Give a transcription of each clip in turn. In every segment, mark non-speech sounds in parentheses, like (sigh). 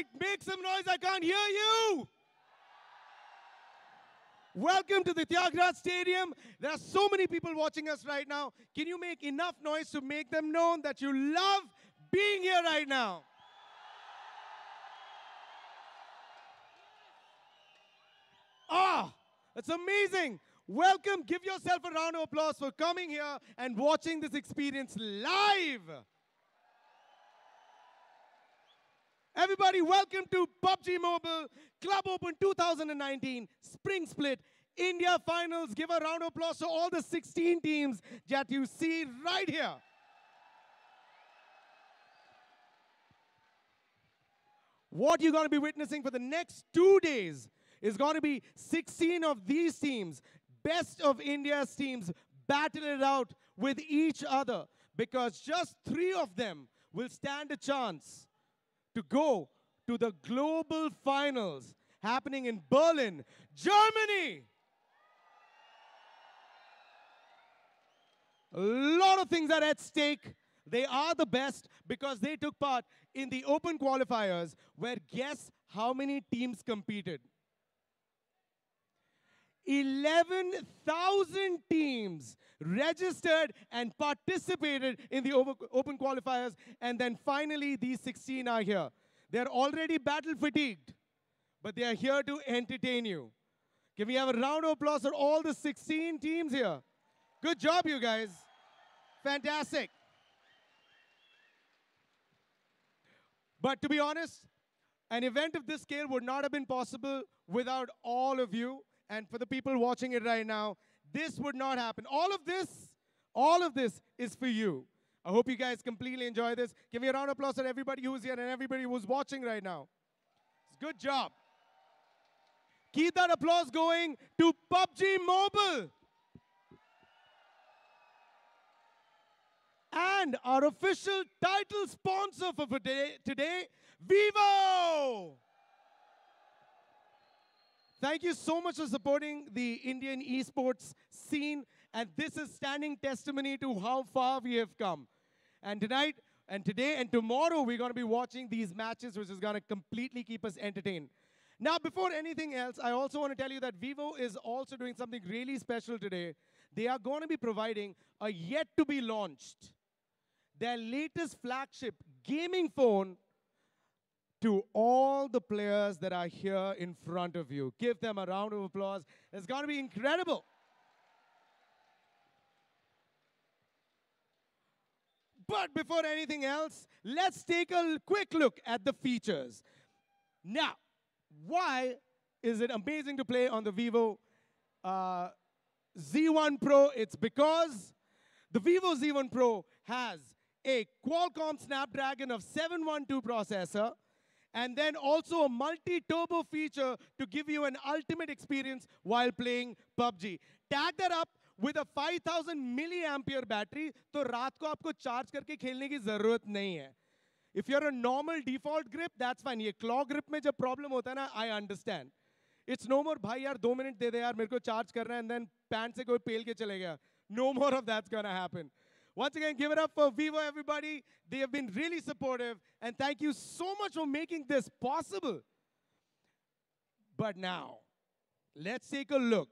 right, make some noise. I can't hear you. Welcome to the Tyagrat Stadium. There are so many people watching us right now. Can you make enough noise to make them known that you love being here right now? Ah, that's amazing. Welcome. Give yourself a round of applause for coming here and watching this experience live. Everybody, welcome to PUBG Mobile Club Open 2019 Spring Split India Finals. Give a round of applause to all the 16 teams that you see right here. What you're going to be witnessing for the next two days is going to be 16 of these teams, best of India's teams, battle it out with each other because just three of them will stand a chance to go to the global finals happening in Berlin, Germany. A lot of things are at stake. They are the best because they took part in the open qualifiers where guess how many teams competed? 11,000 teams registered and participated in the open qualifiers. And then finally, these 16 are here. They're already battle fatigued, but they are here to entertain you. Can we have a round of applause for all the 16 teams here? Good job, you guys. Fantastic. But to be honest, an event of this scale would not have been possible without all of you. And for the people watching it right now, this would not happen. All of this, all of this is for you. I hope you guys completely enjoy this. Give me a round of applause for everybody who's here and everybody who's watching right now. Good job. Keep that applause going to PUBG Mobile. And our official title sponsor for today, today Vivo. Thank you so much for supporting the Indian esports scene. And this is standing testimony to how far we have come. And tonight, and today, and tomorrow, we're going to be watching these matches, which is going to completely keep us entertained. Now, before anything else, I also want to tell you that Vivo is also doing something really special today. They are going to be providing a yet to be launched, their latest flagship gaming phone to all the players that are here in front of you. Give them a round of applause. It's going to be incredible. But before anything else, let's take a quick look at the features. Now, why is it amazing to play on the Vivo uh, Z1 Pro? It's because the Vivo Z1 Pro has a Qualcomm Snapdragon of 712 processor and then also a multi-turbo feature to give you an ultimate experience while playing PUBG. Tag that up with a 5000 milliampere battery तो रात को आपको charge करके खेलने की जरूरत नहीं है If you're a normal default grip, that's fine. ये claw grip में जब problem होता है ना, I understand. It's no more भाई यार दो मिनट दे दे यार मेरे को चार्ज करना है and then पैंट से कोई पेल के चले गया. No more of that's gonna happen. Once again, give it up for Vivo, everybody. They have been really supportive, and thank you so much for making this possible. But now, let's take a look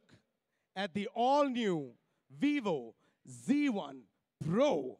at the all new Vivo Z1 Pro.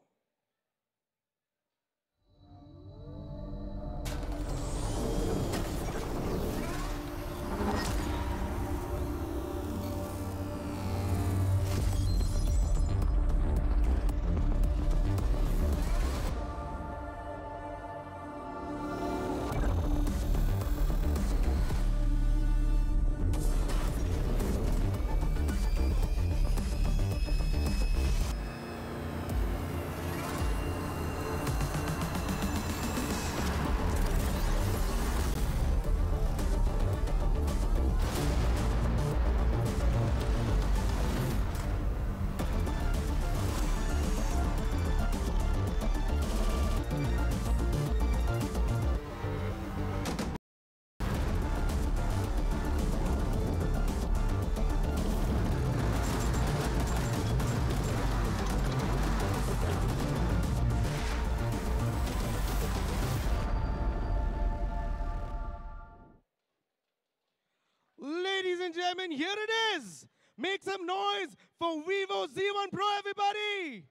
And gentlemen, here it is. Make some noise for Vivo Z1 Pro, everybody.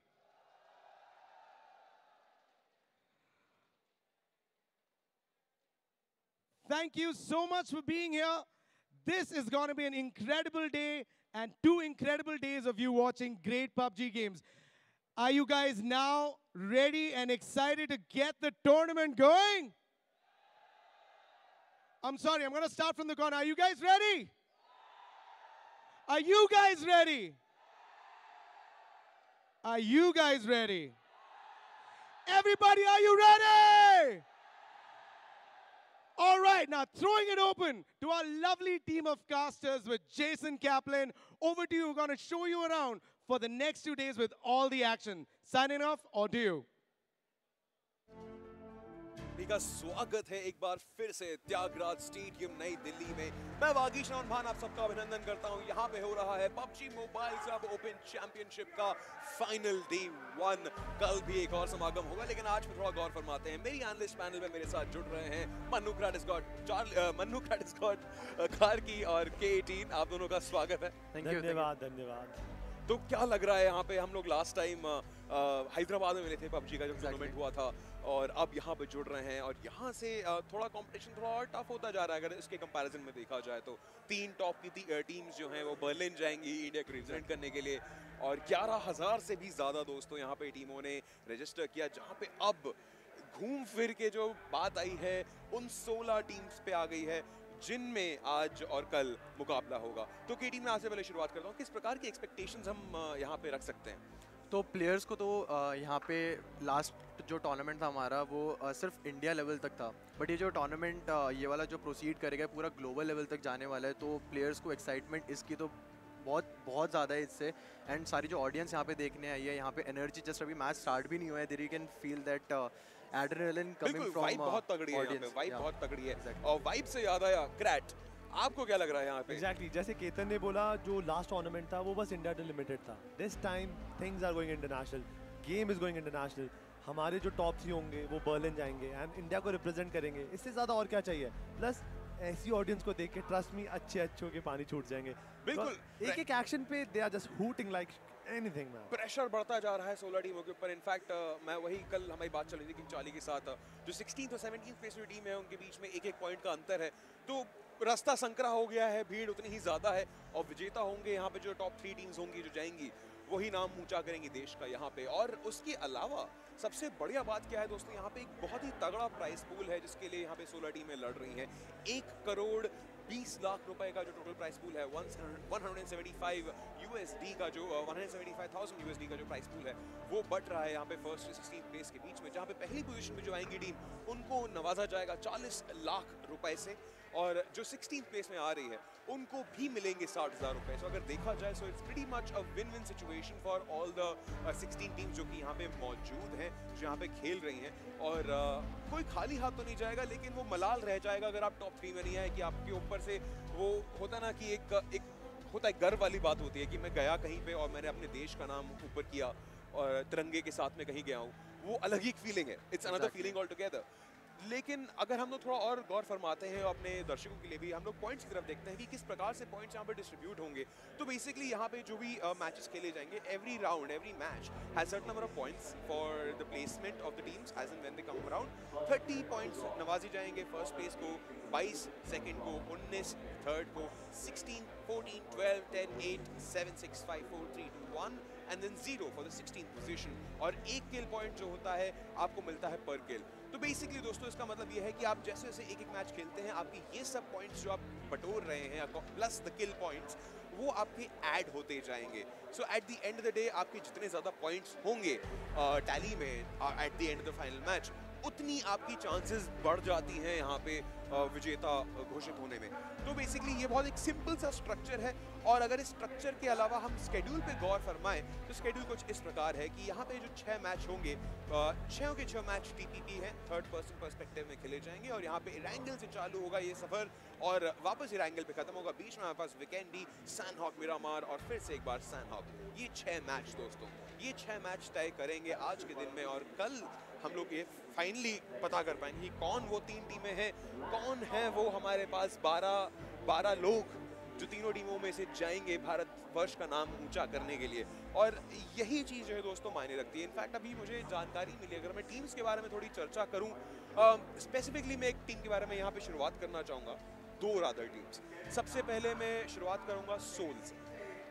Thank you so much for being here. This is going to be an incredible day and two incredible days of you watching great PUBG games. Are you guys now ready and excited to get the tournament going? I'm sorry, I'm going to start from the corner. Are you guys ready? Are you guys ready? Are you guys ready? Everybody, are you ready? All right, now throwing it open to our lovely team of casters with Jason Kaplan. Over to you. We're going to show you around for the next two days with all the action. Signing off, or do you? का स्वागत है एक बार फिर से Tyagaraja stadium नई दिल्ली में। मैं वागीश भान आप सबका अभिनंदन करता हूँ। यहाँ पे हो रहा है पबजी मोबाइल सब ओपन चैंपियनशिप का फाइनल डे वन। कल भी एक और समागम होगा लेकिन आज थोड़ा गौर फरमाते हैं। मेरी एनालिस्ट पैनल में मेरे साथ जुड़ रहे हैं मन्नू क्रेडिस्कॉट चार्ली मन्नू क्रेडिस्कॉट खारकी और के आप दोनों का स्वागत है। धन्यवाद। धन्यवाद। तो क्या लग रहा है यहाँ पे हम लोग लास्ट टाइम हैदराबाद में मिले थे पबजी का जब टूर्नामेंट हुआ था और अब यहाँ पे जुड़ रहे हैं और यहाँ से थोड़ा कंपटीशन थोड़ा और टफ होता जा रहा है अगर इसके कंपैरिजन में देखा जाए तो। तीन टॉप की ती, टीम्स जो हैं वो बर्लिन जाएँगी इंडिया को रिप्रेजेंट करने के लिए और ग्यारह हज़ार से भी ज़्यादा दोस्तों यहाँ पे टीमों ने रजिस्टर किया जहाँ पे अब घूम फिर के जो बात आई है उन सोलह टीम्स पे आ गई है। जिनमें आज और कल मुकाबला होगा। तो के टीम में आज से पहले शुरुआत करता हूँ। किस प्रकार की एक्सपेक्टेशंस हम यहाँ पे रख सकते हैं? तो प्लेयर्स को तो यहाँ पे लास्ट जो टूर्नामेंट था हमारा, वो सिर्फ़ इंडिया लेवल तक था। बट ये जो टूर्नामेंट ये वाला जो प्रोसीड करेगा पूरा ग्लोबल लेवल तक जाने वाला है तो प्लेयर्स को एक्साइटमेंट इसकी तो बहुत बहुत ज़्यादा है इससे। एंड सारी जो ऑडियंस यहाँ पे देखने आई है, यहाँ पे एनर्जी जस्ट अभी मैच स्टार्ट भी नहीं हुआ है there you can feel that adrenaline coming from vibe बहुत तगड़ी है यहाँ पे वाइब बहुत तगड़ी है। और वाइब से याद आया क्रैट आपको क्या लग रहा है यहाँ पे? एग्जैक्टली exactly, जैसे केतन ने बोला जो लास्ट टूर्नामेंट था वो बस इंडिया टू लिमिटेड था। This time things are going international game is going international हमारे जो टॉप थ्री होंगे वो बर्लिन जाएँगे एंड इंडिया को रिप्रेजेंट करेंगे। इससे ज़्यादा और क्या चाहिए? प्लस ऐसी ऑडियंस को देख के ट्रस्ट मी अच्छे अच्छों के पानी छूट जाएँगे। बिल्कुल। एक एक एक्शन पे they are just hooting like anything man pressure बढ़ता जा रहा है 16 टीमों के ऊपर. इनफैक्ट uh, मैं वही कल हमारी बात चल रही थी कि चाली के साथ uh, जो 16th और 17th प्लेस टीम है उनके बीच में एक एक पॉइंट का अंतर है. तो रास्ता संकरा हो गया है भीड़ उतनी ही ज़्यादा है और विजेता होंगे यहाँ पे जो टॉप थ्री टीम्स होंगी जो जाएँगी वही नाम ऊँचा करेंगी देश का यहाँ पे. और उसके अलावा सबसे बढ़िया बात क्या है दोस्तों यहाँ पे एक बहुत ही तगड़ा प्राइस पूल है जिसके लिए यहाँ पे सोलह टीमें लड़ रही हैं. एक करोड़ 20 लाख रुपए का जो टोटल प्राइस पूल है 175 यूएसडी का जो 175,000 यूएसडी का जो प्राइस पूल है वो बढ़ रहा है यहाँ पे फ़र्स्ट सिक्सटीन प्लेस के बीच में जहाँ पे पहली पोजीशन में जो आएँगी टीम उनको नवाजा जाएगा 40 लाख रुपए से। और जो सिक्सटीन प्लेस में आ रही है उनको भी मिलेंगे साठ हज़ार रुपए। सो अगर देखा जाए so it's pretty much a win win situation for all the sixteen teams जो कि यहाँ पे मौजूद हैं जो यहाँ पे खेल रही हैं। और uh, कोई खाली हाथ तो नहीं जाएगा लेकिन वो मलाल रह जाएगा अगर आप टॉप थ्री में नहीं आए कि आपके ऊपर से वो होता ना कि एक एक होता है गर्व वाली बात होती है कि मैं गया कहीं पे और मैंने अपने देश का नाम ऊपर किया और तिरंगे के साथ में कहीं गया हूँ। वो अलग ही फीलिंग है। It's another feeling all together लेकिन अगर हम लोग थोड़ा और गौर फरमाते हैं अपने दर्शकों के लिए भी हम लोग पॉइंट्स की तरफ़ देखते हैं कि किस प्रकार से पॉइंट्स यहाँ पर डिस्ट्रीब्यूट होंगे। तो बेसिकली यहाँ पे जो भी मैचेस uh, खेले जाएँगे every round every match has certain number of points for the placement of the teams as and when they come around 30 points नवाजे जाएँगे फ़र्स्ट प्लेस को 22 सेकंड को 19 थर्ड को 16 14 12 10 8 7 6 5 4 3 2 1 and then zero for the 16th position और एक किल point जो होता है आपको मिलता है पर किल तो बेसिकली दोस्तों, इसका मतलब ये है कि आप जैसे जैसे एक एक मैच खेलते हैं, आपकी ये सब पॉइंट्स जो आप बटोर रहे हैं प्लस द किल पॉइंट्स वो आपके ऐड होते जाएँगे। So at the end of the day आपके जितने ज़्यादा पॉइंट्स होंगे टैली में at the end of the final match उतनी आपकी चांसेस बढ़ जाती हैं यहाँ पे विजेता घोषित होने में। तो बेसिकली ये बहुत एक सिंपल सा स्ट्रक्चर है और अगर इस स्ट्रक्चर के अलावा हम स्केड्यूल पे गौर फरमाएँ तो स्केड्यूल कुछ इस प्रकार है कि यहाँ पे जो छः मैच होंगे छः के छः मैच टीपीपी हैं थर्ड पर्सन पर्सपेक्टिव में खेले जाएँगे और यहाँ पे इरेंगल से चालू होगा ये सफ़र और वापस इरेंगल पे ख़त्म होगा। बीच में हमारे पास विकेंडी सैन हॉक मिरामार और फिर से एक बार सैन हॉक ये छः मैच दोस्तों, ये छः मैच तय करेंगे आज के दिन में और कल हम लोग ये फाइनली पता कर पाएँगे कौन वो तीन टीमें हैं, कौन है वो हमारे पास बारह बारह लोग जो तीनों टीमों में से जाएँगे भारत वर्ष का नाम ऊँचा करने के लिए। और यही चीज़ जो है दोस्तों मायने रखती है। इनफैक्ट अभी मुझे जानकारी मिली, अगर मैं टीम्स के बारे में थोड़ी चर्चा करूँ स्पेसिफिकली मैं एक टीम के बारे में यहाँ पे शुरुआत करना चाहूँगा, दो रादर टीम्स सबसे पहले मैं शुरुआत करूँगा सोल से।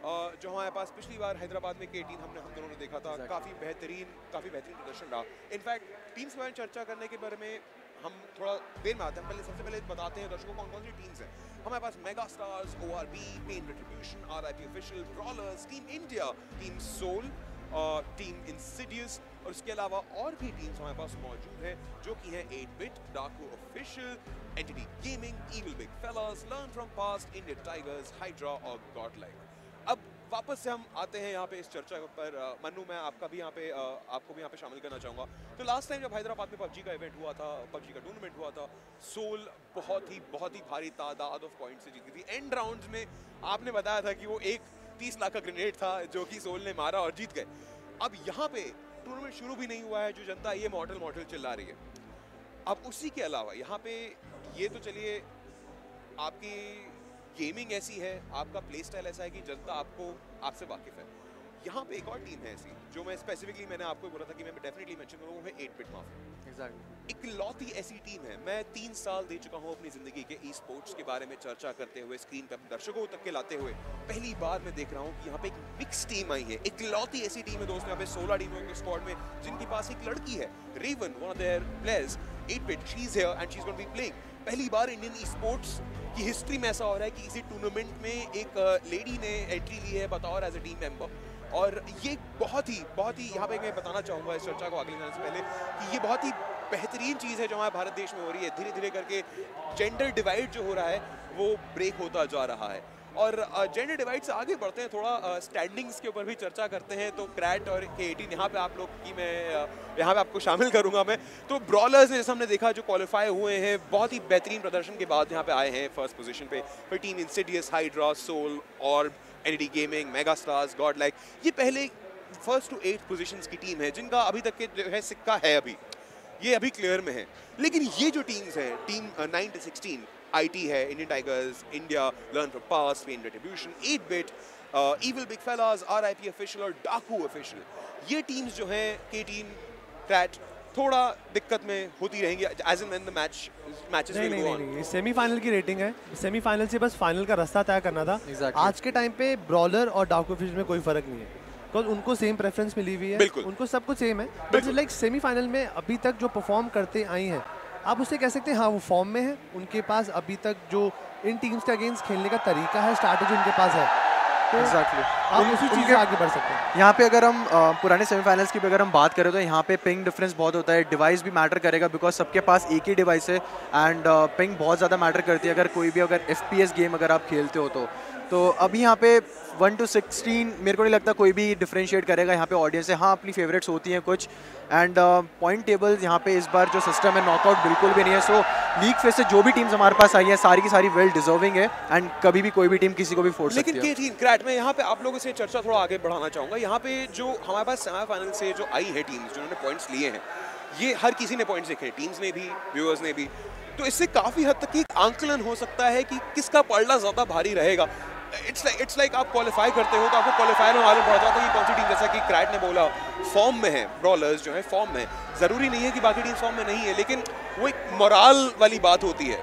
जो हमारे पास पिछली बार हैदराबाद में के टीम हमने हम दोनों ने देखा था। Exactly. काफ़ी बेहतरीन काफ़ी बेहतरीन प्रदर्शन रहा। इनफैक्ट टीम्स के बारे में चर्चा करने के बारे में हम थोड़ा देर में आते हैं। पहले सबसे पहले बताते हैं दर्शकों कौन कौन सी टीम्स हैं। हमारे पास Mega Stars O R B Pain Retribution R I P Official Brawlers Team India Team Soul Team Insidious और उसके अलावा और भी टीम्स हमारे पास मौजूद हैं जो कि हैं 8 Bit Daku Official Entity Gaming Evil Big Fellas Learn From Past Indian Tigers Hydra और गॉड लाइक अब वापस से हम आते हैं यहाँ पे इस चर्चा पर। मन्नू, मैं आपका भी यहाँ पे आपको भी यहाँ पे शामिल करना चाहूँगा। तो लास्ट टाइम जब हैदराबाद में पबजी का इवेंट हुआ था, पबजी का टूर्नामेंट हुआ था, सोल बहुत ही बहुत ही भारी तादाद ऑफ़ पॉइंट से जीती थी। एंड राउंड में आपने बताया था कि वो एक तीस लाख का ग्रेनेड था जो कि सोल ने मारा और जीत गए। अब यहाँ पे टूर्नामेंट शुरू भी नहीं हुआ है, जो जनता ये मॉडल मॉडल चिल्ला रही है। अब उसी के अलावा यहाँ पे ये तो चलिए, आपकी गेमिंग ऐसी है आपका प्ले स्टाइल ऐसा है कि जनता आपको आपसे वाकिफ है। यहाँ पे एक और टीम है ऐसी जो मैं स्पेसिफिकली मैंने आपको बोला था कि मैं डेफिनेटली मेंशन करूँ वो है 8 बिट माफिया एग्जैक्टली इकलौती ऐसी टीम है मैं तीन साल दे चुका हूँ अपनी ज़िंदगी के ई स्पोर्ट्स के बारे में चर्चा करते हुए स्क्रीन पर दर्शकों तक के लाते हुए। पहली बार मैं देख रहा हूँ कि यहाँ पे एक मिक्स टीम आई है। इकलौती ऐसी टीम है दोस्तों यहाँ पे सोलह टीमों के स्क्वाड में जिनके पास एक लड़की है Raven one of their players 8 Bit she is here and she is going be playing पहली बार इंडियन ई स्पोर्ट्स की हिस्ट्री में ऐसा हो रहा है कि किसी टूर्नामेंट में एक लेडी ने एंट्री ली है बतौर एज ए टीम मेंबर और ये बहुत ही बहुत ही, यहाँ पे मैं बताना चाहूँगा इस चर्चा को आगे जाने से पहले कि ये बहुत ही बेहतरीन चीज़ है जो हमारे भारत देश में हो रही है। धीरे धीरे करके जेंडर डिवाइड जो हो रहा है, वो ब्रेक होता जा रहा है। और जेंडर डिवाइड से आगे बढ़ते हैं, थोड़ा स्टैंडिंग्स के ऊपर भी चर्चा करते हैं तो क्रैट और के एटीन यहाँ पे आप लोग की मैं यहाँ पे आपको शामिल करूँगा मैं। तो ब्रॉलर्स ने जैसे हमने देखा, जो क्वालिफाई हुए हैं, बहुत ही बेहतरीन प्रदर्शन के बाद यहाँ पे आए हैं फ़र्स्ट पोजीशन पे। फिर टीम इंसिडियस हाइड्रा सोल और ND gaming Mega Stars God Like ये पहले फ़र्स्ट टू एट पोजीशंस की टीम है, जिनका अभी तक के जो है, सिक्का है अभी। ये अभी क्लियर में है। लेकिन ये जो टीम्स हैं team nine to sixteen IT है Indian Tigers India Learn From Past Pain Retribution Eight Bit Evil Big Fellas R I P Official और डाकू ऑफिशियल ये टीम्स जो हैं के टीम क्रैट थोड़ा दिक्कत में होती रहेंगी as in when the match matches नहीं नहीं नहीं, नहीं सेमीफाइनल की रेटिंग है. सेमीफाइनल से बस फाइनल का रास्ता तय करना था. Exactly. आज के टाइम पे ब्रॉलर और डार्क फ़िश में कोई फ़र्क नहीं है. बिकॉज़ उनको सेम प्रेफरेंस मिली हुई है. बिल्कुल। उनको सब कुछ सेम है. बट लाइक सेमीफाइनल में अभी तक जो परफॉर्म करते आई हैं आप उससे कह सकते हैं हाँ वो फॉर्म में है। उनके पास अभी तक जो इन टीम्स के अगेंस्ट खेलने का तरीका है स्ट्रैटेजी उनके पास है। तो आप उसी चीज़ आगे बढ़ सकते हैं। यहाँ पे अगर हम पुराने सेमीफाइनल्स की भी अगर हम बात करें तो यहाँ पे पिंग डिफरेंस बहुत होता है। डिवाइस भी मैटर करेगा बिकॉज़ सबके पास एक ही डिवाइस है एंड पिंग बहुत ज़्यादा मैटर करती है। अगर कोई भी अगर एफपीएस गेम अगर आप खेलते हो तो। तो अभी यहाँ पे वन टू सिक्सटीन मेरे को नहीं लगता कोई भी डिफरेंशिएट करेगा यहाँ पे ऑडियंस है हाँ अपनी फेवरेट्स होती हैं कुछ। एंड पॉइंट टेबल यहाँ पे इस बार जो सिस्टम है नॉकआउट बिल्कुल भी नहीं है। सो लीग फेस से जो भी टीम्स हमारे पास आई हैं सारी की सारी वेल डिजर्विंग है। एंड कभी भी कोई भी टीम किसी को भी सकती लेकिन के टीम क्रैट में यहाँ पे आप लोगों से चर्चा थोड़ा आगे बढ़ाना चाहूँगा। यहाँ पे जो हमारे पास सेमीफाइनल से जो आई है टीम्स जिन्होंने पॉइंट्स लिए हैं ये हर किसी ने पॉइंट्स देखे टीम्स ने भी व्यूअर्स ने भी। तो इससे काफ़ी हद तक एक आंकलन हो सकता है कि किसका पलड़ा ज़्यादा भारी रहेगा। इट्स लाइक इट्स लाइक आप क्वालिफाई करते हो तो आपको क्वालिफायर में मालूम पड़ जाता है कि कौन सी टीम जैसा कि क्रैट ने बोला फॉर्म में है ब्रॉलर्स जो है फॉर्म में ज़रूरी नहीं है कि बाकी टीम फॉर्म में नहीं है लेकिन वो एक मोराल वाली बात होती है।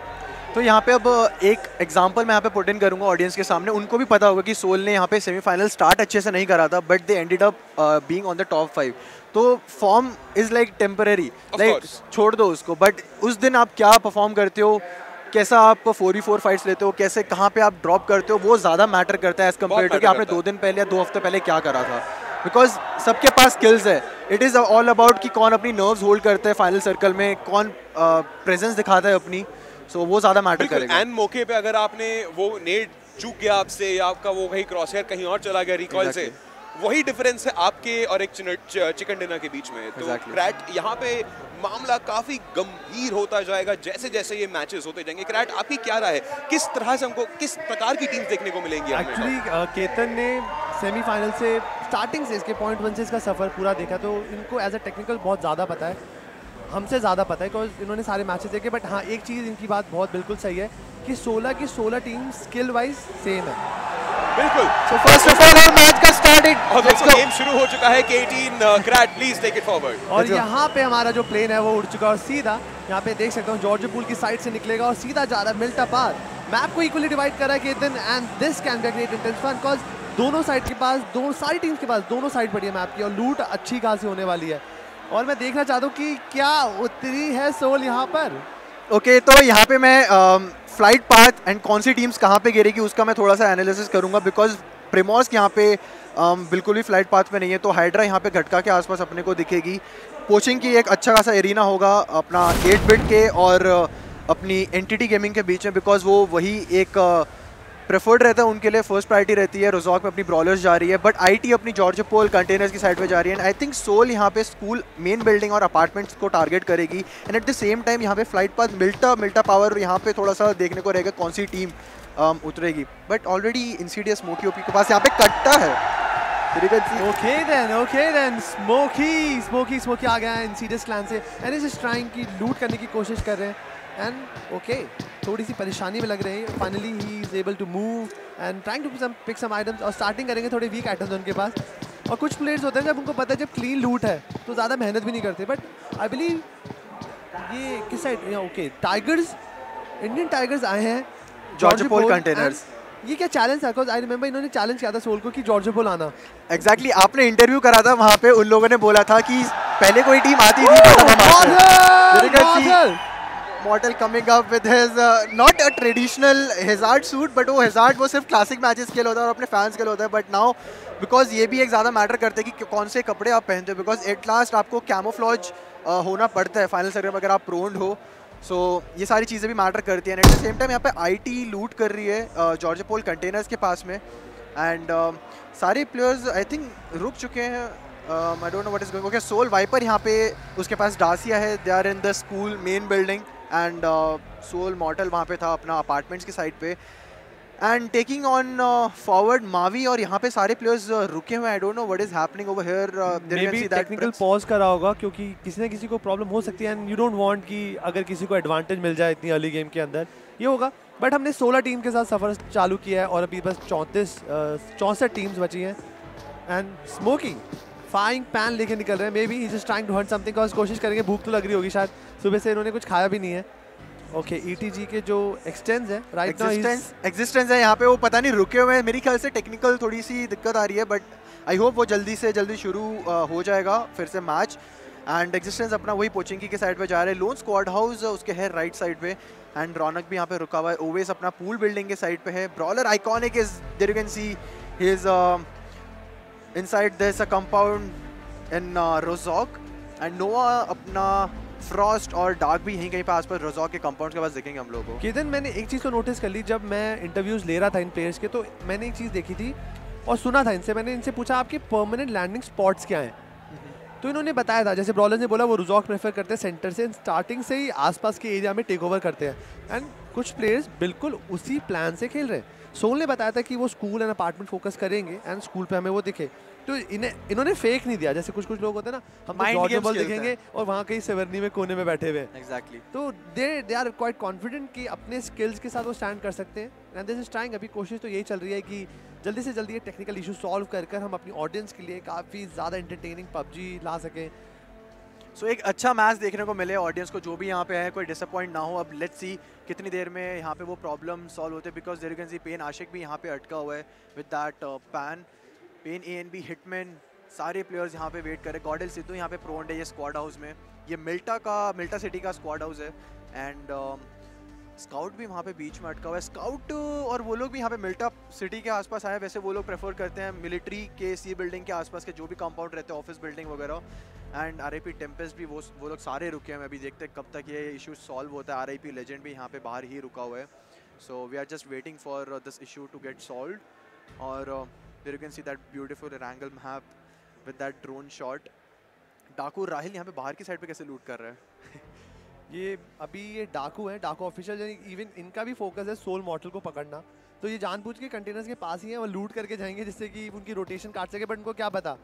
तो यहाँ पे अब एक एग्जांपल मैं यहाँ पे पुट इन करूँगा ऑडियंस के सामने। उनको भी पता होगा कि सोल ने यहाँ पे सेमीफाइनल स्टार्ट अच्छे से नहीं करा था but they ended up being on the top five तो form is like temporary like छोड़ दो उसको बट उस दिन आप क्या परफॉर्म करते हो कैसा आप फोर फोर फाइट्स लेते हो कैसे कहाँ पे आप ड्रॉप करते हो वो ज़्यादा मैटर करता है एज कंपेयर टू कि आपने दो दिन पहले या दो हफ़्ते पहले क्या करा था। बिकॉज़ सबके पास स्किल्स है। इट इज़ ऑल अबाउट कि कौन अपनी नर्व्स होल्ड करता है फाइनल सर्कल में कौन प्रेजेंस दिखाता है अपनी। सो वो ज़्यादा मैटर करेगा। एन मौके पे अगर आपने वो नेट चूक गया आपसे या आपका वो कहीं क्रॉस कहीं और चला गया रिकॉल से वही डिफरेंस है आपके और एक चिकन डिनर के बीच में। तो Exactly. क्रैट यहाँ पे मामला काफ़ी गंभीर होता जाएगा जैसे जैसे ये मैचेस होते जाएँगे। क्रैट आपकी क्या राय है? किस तरह से हमको किस प्रकार की टीम देखने को मिलेंगी हमें? एक्चुअली केतन ने सेमीफाइनल से स्टार्टिंग से इसके पॉइंट वन से इसका सफ़र पूरा देखा तो इनको एज अ टेक्निकल बहुत ज़्यादा पता है। हमसे ज़्यादा पता है बिकॉज़ इन्होंने सारे मैचेस देखे बट हाँ एक चीज़ इनकी बात बहुत बिल्कुल सही है कि 16 की 16 टीम स्किल वाइज सेम है। बिल्कुल। So first of all, our match got started. और दोस्तों गेम शुरू हो चुका है K18 क्रैट प्लीज़ टेक इट फॉरवर्ड और. यहाँ पे हमारा जो प्लेन है वो उड़ चुका है और सीधा यहाँ पे देख सकता हूँ जॉर्ज पूल की साइड से निकलेगा और सीधा जा रहा है मिल्टा पार मैप को इक्वली डिवाइड करा कि दिन and this can be great intense fun because दोनों साइड के पास दोनों सारी टीम्स के पास दोनों साइड पड़ी है मैप की और लूट अच्छी खासी होने वाली है। और मैं देखना चाहता हूँ कि क्या उतरी है सोल यहाँ पर? ओके okay, तो यहाँ पे मैं फ़्लाइट पाथ एंड कौन सी टीम्स कहाँ पे गिरेगी उसका मैं थोड़ा सा एनालिसिस करूँगा बिकॉज़ प्रेमोस यहाँ पे um, बिल्कुल भी फ़्लाइट पाथ पे नहीं है तो हाइड्रा यहाँ पे घटका के आसपास अपने को दिखेगी। पोचिंग की एक अच्छा खासा एरिना होगा अपना एट बिट के और uh, अपनी एंटिटी गेमिंग के बीच में बिकॉज़ वो वही एक प्रेफर्ड रहता है, उनके लिए फ़र्स्ट प्रायरिटी रहती है रोजॉक में अपनी ब्रॉलर्स जा रही है बट आईटी अपनी जॉर्ज पोल कंटेनर्स की साइड पे जा रही है एंड आई थिंक सोल यहाँ पे स्कूल मेन बिल्डिंग और अपार्टमेंट्स को टारगेट करेगी and at the same time यहाँ पे फ़्लाइट पास मिल्टा मिल्टा पावर यहाँ पे थोड़ा सा देखने को रहेगा कौन सी टीम उतरेगी। But already Insidious Moki OP के पास यहाँ पे कट्टा है। आ गया है Insidious clan से he's just trying की लूट करने की कोशिश कर रहे हैं। And okay, थोड़ी सी परेशानी में लग रहे हैं। Finally he is able to move and trying to some, pick some items और starting करेंगे थोड़े weak items उनके पास। और कुछ players होते हैं जब उनको पता है जब clean loot है तो ज़्यादा मेहनत भी नहीं करते। But I believe ये किस side okay Tigers Indian Tigers आए हैं। Pole containers. ये क्या चैलेंज था? आई रिमेंबर इन्होंने चैलेंज किया था सोल को कि जॉर्ज पोल आना। एग्जैक्टली exactly, आपने इंटरव्यू करा था वहाँ पे उन लोगों ने बोला था कि पहले कोई टीम आती थी Coming up with his uh, not a traditional Hazard suit but वो Hazard वो सिर्फ़ क्लासिक मैचेस के लिए होता है और अपने फैंस के लिए होता है बट नाउ बिकॉज़ ये भी एक ज़्यादा मैटर करते हैं कि कौन से कपड़े आप पहनते हो बिकॉज़ एट लास्ट आपको कैमोफ्लॉज होना पड़ता है फाइनल सर्वे में अगर आप प्रोन्ड हो सो so, ये सारी चीज़ें भी मैटर करती हैं। And at the same time यहाँ पे आईटी लूट कर रही है जॉर्ज पोल कंटेनर्स के पास में। एंड uh, सारे प्लेयर्स आई थिंक रुक चुके हैं। I don't know what is going okay Soul Viper यहाँ पे उसके पास डासिया है। They are in the school main building and Soul Model वहाँ पे था अपना अपार्टमेंट्स की साइड पे. And taking on forward Mavi और यहाँ पे सारे प्लेयर्स रुके हुए I don't know what is happening over here technical pause करा होगा क्योंकि किसी न किसी को प्रॉब्लम हो सकती है एंड यू डोंट वांट कि अगर किसी को एडवांटेज मिल जाए इतनी अर्ली गेम के अंदर ये होगा. बट हमने 16 टीम के साथ सफ़र चालू किया है और अभी बस चौंतीस चौंसठ टीम्स बची हैं. एंड स्मोकिंग फाइंग पैन लेके निकल रहे हैं। Maybe he just trying to hunt something और कोशिश करेंगे भूख तो लग रही होगी शायद। सुबह से इन्होंने कुछ खाया भी नहीं है। ओके okay, ईटीजी के जो एक्सटेंस है राइट नाउ एग्जिस्टेंस एग्जिस्टेंस है यहाँ पे वो पता नहीं रुके हुए हैं। मेरे ख्याल से टेक्निकल थोड़ी सी दिक्कत आ रही है बट आई होप वो जल्दी से जल्दी शुरू हो जाएगा फिर से मैच एंड एग्जिस्टेंस अपना वही पोचिंकी के साइड पे जा रहे हैं। लोन स्क्वाड हाउस उसके है राइट साइड पे। एंड रौनक भी यहाँ पे रुका हुआ है। ओवेस अपना पूल बिल्डिंग के साइड पे है। Brawler Iconic is there you can see his inside this a compound in Rozhok and Noah अपना फ्रॉस्ट और डार्क भी यहीं कहीं पे आसपास रोजॉक के कंपाउंड के पास दिखेंगे हम लोगों को। किदन मैंने एक चीज़ को नोटिस कर ली, जब मैं इंटरव्यूज़ ले रहा था इन प्लेयर्स के तो मैंने एक चीज़ देखी थी और सुना था इनसे। मैंने इनसे पूछा, आपके परमानेंट लैंडिंग स्पॉट्स क्या हैं? तो इन्होंने बताया था, जैसे ब्रॉलर ने बोला, वो रुजॉक प्रेफर करते हैं सेंटर से स्टार्टिंग से ही आसपास के एरिया में टेक ओवर करते हैं. एंड कुछ प्लेयर्स बिल्कुल उसी प्लान से खेल रहे हैं। सोल ने बताया था कि वो स्कूल एंड अपार्टमेंट फोकस करेंगे एंड स्कूल पे हमें वो दिखे। तो इन्हें इन्होंने फेक नहीं दिया। जैसे कुछ कुछ लोग होते हैं ना हम games बॉल दिखेंगे और वहाँ कहीं सेवर्नी में कोने में बैठे हुए। हैं एग्जैक्टली तो they they are quite confident कि अपने स्किल्स के साथ वो स्टैंड कर सकते हैं। एंड दिस इज़ ट्राइंग अभी कोशिश तो यही चल रही है कि जल्दी से जल्दी ये टेक्निकल इशू सॉल्व कर कर हम अपनी ऑडियंस के लिए काफ़ी ज़्यादा इंटरटेनिंग पबजी ला सकें। सो एक अच्छा मैच देखने को मिले ऑडियंस को, जो भी यहाँ पे है कोई डिसअपॉइंट ना हो। अब लेट्स सी कितनी देर में यहाँ पे वो प्रॉब्लम सॉल्व होते because there can see pen Ashiq भी यहाँ पे अटका हुआ है with that pan pen A N B hitman सारे प्लेयर्स यहाँ पे वेट करे गॉडल सिद्धू यहाँ पे प्रोन्ड है ये स्क्वाड हाउस में। ये मिल्टा का मिल्टा सिटी का स्क्वाड हाउस है। एंड स्काउट भी वहाँ पे बीच में अटका हुआ है। स्काउट और वो लोग भी यहाँ पे मिल्टा सिटी के आसपास आए वैसे वो लोग प्रेफर करते हैं मिलिट्री के सी बिल्डिंग के आसपास के जो भी कंपाउंड रहते हैं ऑफ़िस बिल्डिंग वगैरह। And R I P Tempest भी वो वो लोग सारे रुके हैं। अभी देखते हैं कब तक ये इशू सॉल्व होता है। आर आई पी लेजेंड भी यहाँ पे बाहर ही रुका हुआ है। So we are just waiting for this issue to get solve और you can see that beautiful Erangel map with that drone shot डाकू राहिल यहाँ पे बाहर की साइड पे कैसे लूट कर रहा है? (laughs) ये अभी ये डाकू है, डाकू ऑफिशियल इवन इनका भी फोकस है सोल मॉडल को पकड़ना। तो ये जानबूझ के कंटेनर्स के पास ही हैं, वो लूट करके जाएँगे जिससे कि उनकी रोटेशन काट सके। बट उनको क्या पता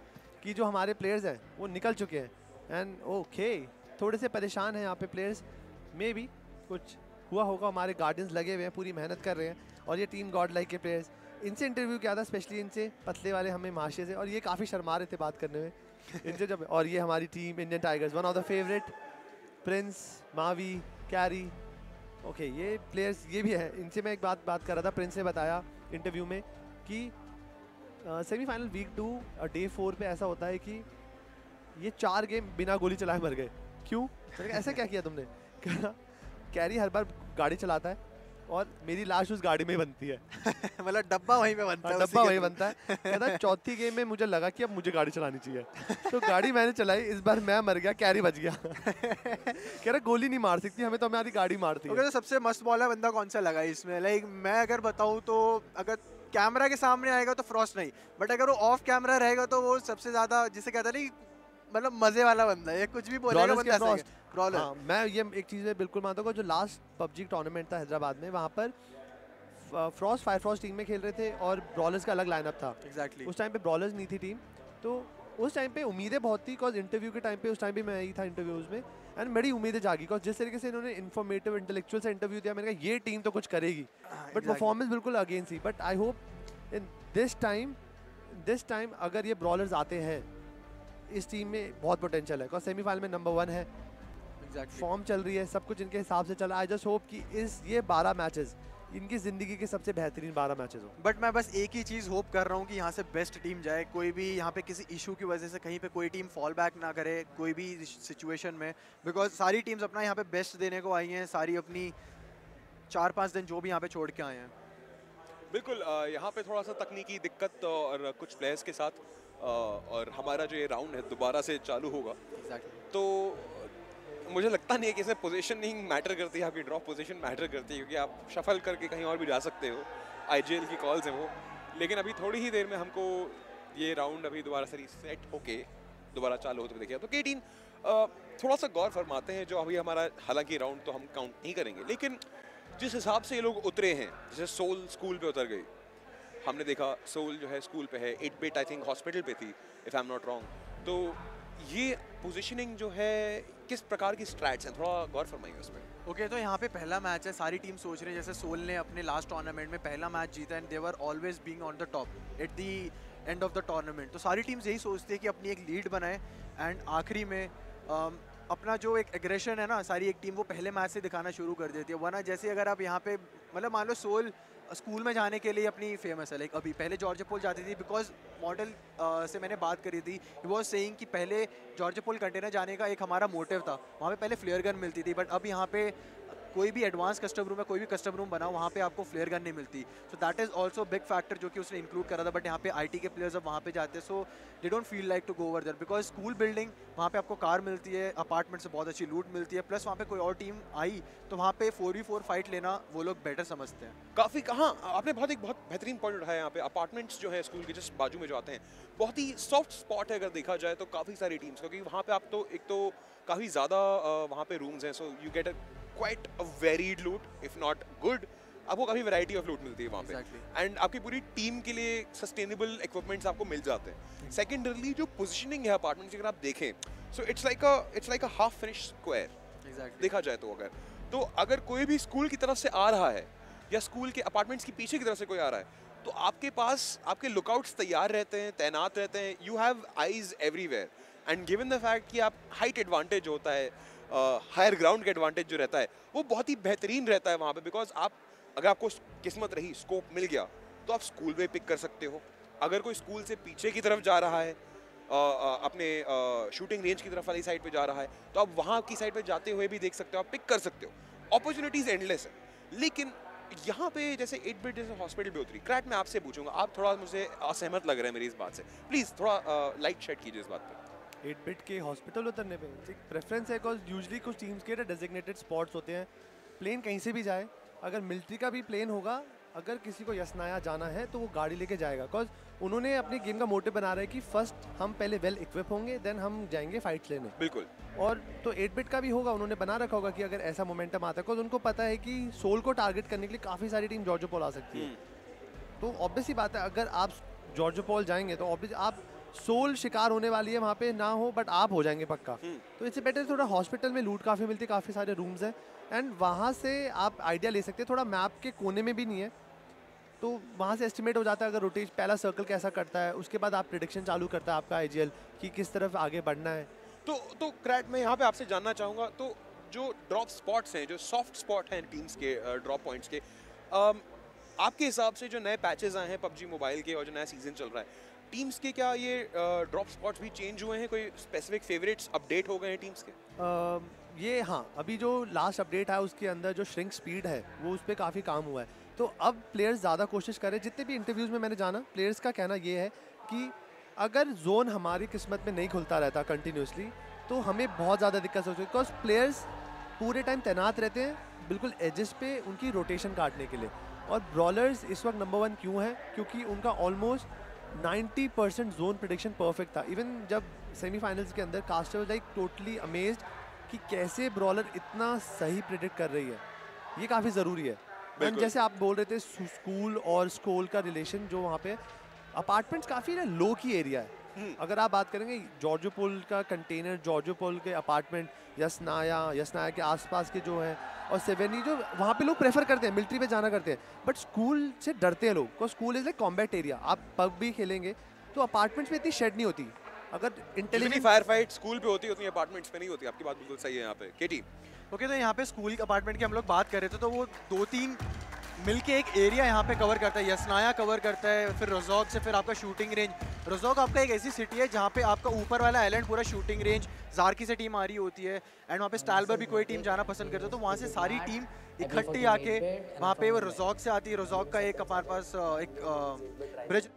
कि जो हमारे प्लेयर्स हैं, वो निकल चुके हैं। एंड ओके थोड़े से परेशान हैं यहाँ पे प्लेयर्स मे भी कुछ हुआ होगा, हमारे गार्डियंस लगे हुए हैं, पूरी मेहनत कर रहे हैं। और ये टीम गॉड लाइक के प्लेयर्स इनसे इंटरव्यू किया था स्पेशली इनसे, पतले वाले हमें महाशय से। और ये काफ़ी शर्मा रहे थे बात करने में। इनसे जब, और ये हमारी team Indian tigers one of the favourite Prince Mavi carry okay ये प्लेयर्स ये भी है। इनसे मैं एक बात बात कर रहा था प्रिंस ने बताया इंटरव्यू में कि semifinal week two day four पे ऐसा होता है कि ये चार गेम बिना गोली चलाए मर गए। क्यों? मैंने ऐसा क्या किया तुमने? (laughs) कैरी हर बार गाड़ी चलाता है। और मेरी लाश उस गाड़ी में ही बनती है। (laughs) मतलब डब्बा वहीं पे बनता हाँ, है डब्बा वही। बनता है। (laughs) कहता चौथी गेम में मुझे लगा कि अब मुझे गाड़ी चलानी चाहिए। तो गाड़ी मैंने चलाई इस बार मैं मर गया कैरी बच गया। (laughs) कह रहा गोली नहीं मार सकती हमें तो हमारी गाड़ी मारती है। तो सबसे मस्त बॉलर बंदा कौन सा लगा इसमें? लाइक मैं अगर बताऊँ तो अगर कैमरा के सामने आएगा तो फ्रॉस्ट नहीं बट अगर वो ऑफ़ कैमरा रहेगा तो वो सबसे ज़्यादा जिसे कहता हैं ना मतलब मज़े वाला बंदा है कुछ भी बोलेगा बंदा ब्रॉलर हाँ, मैं ये एक चीज़ में बिल्कुल मानता हूँ जो लास्ट पबजी टूर्नामेंट था हैदराबाद में वहाँ पर फ्रॉस्ट फायर फ्रॉस्ट टीम में खेल रहे थे और ब्रॉलर्स का अलग लाइनअप था। एग्जैक्टली उस टाइम पे ब्रॉलर्स नहीं थी टीम तो उस टाइम पे उम्मीदें बहुत थी बिकॉज़ इंटरव्यू के टाइम पे उस टाइम भी मैं ही था इंटरव्यूज़ में। एंड बड़ी उम्मीदें जागी बिकॉज़ जिस तरीके से इन्होंने इन्फॉर्मेटिव इंटेलेक्चुअल से इंटरव्यू दिया मैंने कहा ये टीम तो कुछ करेगी। बट परफॉर्मेंस बिल्कुल against he. But I hope in this time this time अगर ये ब्रॉलर्स आते हैं इस टीम में बहुत पोटेंशियल है। बिकॉज़ सेमीफाइनल में नंबर वन है। एग्जैक्टली फॉर्म चल रही है सब कुछ इनके हिसाब से चल रहा है। आई जस्ट होप कि इस ये बारह मैचेस इनकी ज़िंदगी के सबसे बेहतरीन बारह मैचेस हो। बट मैं बस एक ही चीज़ होप कर रहा हूँ कि यहाँ से बेस्ट टीम जाए। कोई भी यहाँ पे किसी इशू की वजह से कहीं पे कोई टीम फॉल बैक ना करे कोई भी सिचुएशन में। बिकॉज़ सारी टीम्स अपना यहाँ पे बेस्ट देने को आई हैं सारी अपनी चार पाँच दिन जो भी यहाँ पे छोड़ के आए हैं। बिल्कुल यहाँ पे थोड़ा सा तकनीकी दिक्कत और कुछ प्लेयर्स के साथ और हमारा जो ये राउंड है दोबारा से चालू होगा। एग्जैक्टली तो मुझे लगता नहीं है कि इसमें पोजीशन नहीं मैटर करती है आपकी ड्रॉप पोजीशन मैटर करती है क्योंकि आप शफल करके कहीं और भी जा सकते हो। आईजीएल की कॉल्स हैं वो। लेकिन अभी थोड़ी ही देर में हमको ये राउंड अभी दोबारा से रीसेट होके दोबारा चालू होते हुए देखिए। तो के टीम थोड़ा सा गौर फरमाते हैं जो अभी हमारा हालाँकि राउंड तो हम काउंट नहीं करेंगे लेकिन जिस हिसाब से ये लोग उतरे हैं जैसे सोल स्कूल पे उतर गई हमने देखा सोल जो है स्कूल पे है eight bit I think hospital पे थी if I am not wrong तो ये पोजीशनिंग जो है किस प्रकार की स्ट्रैट्स हैं? थोड़ा गौर फरमाइए उस पर ओके तो यहाँ पे पहला मैच है सारी टीम सोच रही है जैसे सोल ने अपने लास्ट टूर्नामेंट में पहला मैच जीता and they were always being on the top at the end of the tournament तो सारी टीम्स यही सोचती है कि अपनी एक लीड बनाए एंड आखिरी में um, अपना जो एक एग्रेशन है ना सारी एक टीम वो पहले मैच से दिखाना शुरू कर देती है। वरना जैसे अगर आप यहाँ पे मतलब मान लो सोल स्कूल में जाने के लिए अपनी फ़ेमस है। लाइक अभी पहले जॉर्ज पोल जाती थी बिकॉज़ मॉडल से मैंने बात करी थी। वो सेइंग कि पहले जॉर्ज पोल कंटेनर जाने का एक हमारा मोटिव था। वहाँ पे पहले फ्लेयर गन मिलती थी बट अब यहाँ पे कोई भी एडवांस कस्टम रूम है, कोई भी कस्टम रूम बनाओ, वहाँ पे आपको फ्लेयर गन नहीं मिलती। So that is also big factor जो कि उसने इंक्लूड करा था बट यहाँ पे आईटी के प्लेयर्स अब वहाँ पे जाते हैं so they don't feel like to go over there because school building वहाँ पे आपको कार मिलती है अपार्टमेंट से बहुत अच्छी लूट मिलती है प्लस वहाँ पे कोई और टीम आई तो वहाँ पे फोर वी फोर फाइट लेना वो लोग बेटर समझते हैं। काफ़ी कहाँ आपने बहुत एक बहुत बेहतरीन पॉइंट उठाया यहाँ पे अपार्टमेंट्स जो है स्कूल के जस्ट बाजू में जो आते हैं, बहुत ही सॉफ्ट स्पॉट है अगर देखा जाए तो काफ़ी सारी टीम्स क्योंकि वहाँ पे आप तो एक तो काफ़ी ज़्यादा वहाँ पे रूम्स हैं so you get quite a varied loot if not good आपको काफ़ी वैरायटी ऑफ़ लूट मिलती है वहाँ पे। Exactly. एंड आपकी पूरी टीम के लिए सस्टेनेबल इक्विपमेंट्स आपको मिल जाते हैं। सेकेंडरली जो पोजिशनिंग है अपार्टमेंट की अगर आप देखें so it's like a it's like a half finish square देखा जाए तो अगर। तो अगर कोई भी स्कूल की तरफ़ से आ रहा है या स्कूल के अपार्टमेंट्स की पीछे की तरफ़ से कोई आ रहा है तो आपके पास आपके लुकआउट्स तैयार रहते हैं तैनात रहते हैं you have eyes everywhere and given the fact कि आप हाइट एडवांटेज होता है हायर ग्राउंड का एडवांटेज जो रहता है वो बहुत ही बेहतरीन रहता है वहाँ पे बिकॉज़ आप अगर आपको किस्मत रही स्कोप मिल गया तो आप स्कूल में पिक कर सकते हो। अगर कोई स्कूल से पीछे की तरफ़ जा रहा है अ, अ, अपने शूटिंग रेंज की तरफ़ वाली साइड पे जा रहा है तो आप वहाँ की साइड पे जाते हुए भी देख सकते हो आप पिक कर सकते हो। अपॉर्चुनिटीज़ एंडलेस है। लेकिन यहाँ पे जैसे एट बिट जैसे हॉस्पिटल पे उतरी क्रैट मैं आपसे पूछूँगा आप थोड़ा मुझे असहमत लग रहे हैं मेरी इस बात से। प्लीज़ थोड़ा लाइट शेड कीजिए इस बात पर। एट बिट के हॉस्पिटल उतरने पे। एक प्रेफरेंस है बिकॉज़ यूजली कुछ टीम्स के डेजिग्नेटेड स्पॉट्स होते हैं। प्लेन कहीं से भी जाए अगर मिलिट्री का भी प्लेन होगा अगर किसी को यसनाया जाना है तो वो गाड़ी लेके जाएगा। बिकॉज़ उन्होंने अपनी गेम का मोटिव बना रहा है कि फ़र्स्ट हम पहले वेल इक्विप होंगे देन हम जाएँगे फाइट लेने। बिल्कुल। और तो एट बिट का भी होगा उन्होंने बना रखा होगा कि अगर ऐसा मोमेंटम आता है बिकॉज़ उनको पता है कि सोल को टारगेट करने के लिए काफ़ी सारी टीम जॉर्जो पोल आ सकती है। तो ऑब्वियसली बात है अगर आप जॉर्जो पॉल जाएँगे तो ऑब्वियस आप सोल शिकार होने वाली है वहाँ पे ना हो बट आप हो जाएँगे पक्का। हम्म। तो इससे बेटर थोड़ा हॉस्पिटल में लूट काफ़ी मिलती है काफ़ी सारे रूम्स हैं। एंड वहाँ से आप आइडिया ले सकते हैं थोड़ा मैप के कोने में भी नहीं है। तो वहाँ से एस्टिमेट हो जाता है अगर रोटेश पहला सर्कल कैसा करता है उसके बाद आप प्रिडिक्शन चालू करता है आपका आई कि किस तरफ़ आगे बढ़ना है। तो तो क्रैट मैं यहाँ पे आपसे जानना चाहूँगा तो जो ड्रॉप स्पॉट्स हैं जो सॉफ्ट स्पॉट हैं टीम्स के ड्रॉप पॉइंट्स के आपके हिसाब से जो नए पैचेस आए हैं पबजी मोबाइल के और जो नया सीज़न चल रहा है टीम्स के क्या ये ड्रॉप स्पॉट्स भी चेंज हुए हैं? कोई स्पेसिफिक फेवरेट्स अपडेट हो गए हैं टीम्स के? अम, ये हाँ अभी जो लास्ट अपडेट है उसके अंदर जो श्रिंक स्पीड है वो उस पर काफ़ी काम हुआ है। तो अब प्लेयर्स ज़्यादा कोशिश करें जितने भी इंटरव्यूज़ में मैंने जाना प्लेयर्स का कहना ये है कि अगर जोन हमारी किस्मत में नहीं खुलता रहता कंटिन्यूसली तो हमें बहुत ज़्यादा दिक्कत होती है। बिकॉज़ प्लेयर्स पूरे टाइम तैनात रहते हैं बिल्कुल एजेस पे उनकी रोटेशन काटने के लिए। और ब्रॉलर्स इस वक्त नंबर वन क्यों है? क्योंकि उनका almost 90 percent zone prediction perfect था. इवन जब सेमीफाइनल्स के अंदर कास्टर लाइक टोटली अमेज कि कैसे ब्रॉलर इतना सही प्रिडिक्ट कर रही है। ये काफ़ी ज़रूरी है। एंड जैसे आप बोल रहे थे स्कूल और स्कूल का रिलेशन जो वहाँ पे अपार्टमेंट्स काफ़ी ना लो की एरिया है। अगर आप बात करेंगे जॉर्जो पोल का कंटेनर जॉर्जो पोल के अपार्टमेंट यसनाया यसनाया के आसपास के जो हैं और सेवेनी जो वहाँ पे लोग प्रेफर करते हैं मिलिट्री पे जाना करते हैं। बट स्कूल से डरते हैं लोग school is like combat area आप पब भी खेलेंगे तो अपार्टमेंट्स में इतनी शेड नहीं होती। अगर इंटेलिजेंट फायर फाइट स्कूल पे होती है उतनी अपार्टमेंट्स पे नहीं होती। आपकी बात बिल्कुल सही है यहाँ पे। केटी ओके तो यहाँ पे स्कूल अपार्टमेंट की हम लोग बात कर रहे थे तो वो दो तीन मिलके एक एरिया यहाँ पे कवर करता है यसनाया कवर करता है फिर रजौक से फिर आपका शूटिंग रेंज रजौक आपका एक ऐसी सिटी है जहाँ पे आपका ऊपर वाला आइलैंड पूरा शूटिंग रेंज जारकी से टीम आ रही होती है एंड वहाँ पे स्टाइलबर भी कोई टीम जाना पसंद करता है तो वहाँ से सारी टीम इकट्ठी आके वहाँ पे वो रजौक से आती है रजौक का एक हमारे पास एक bridge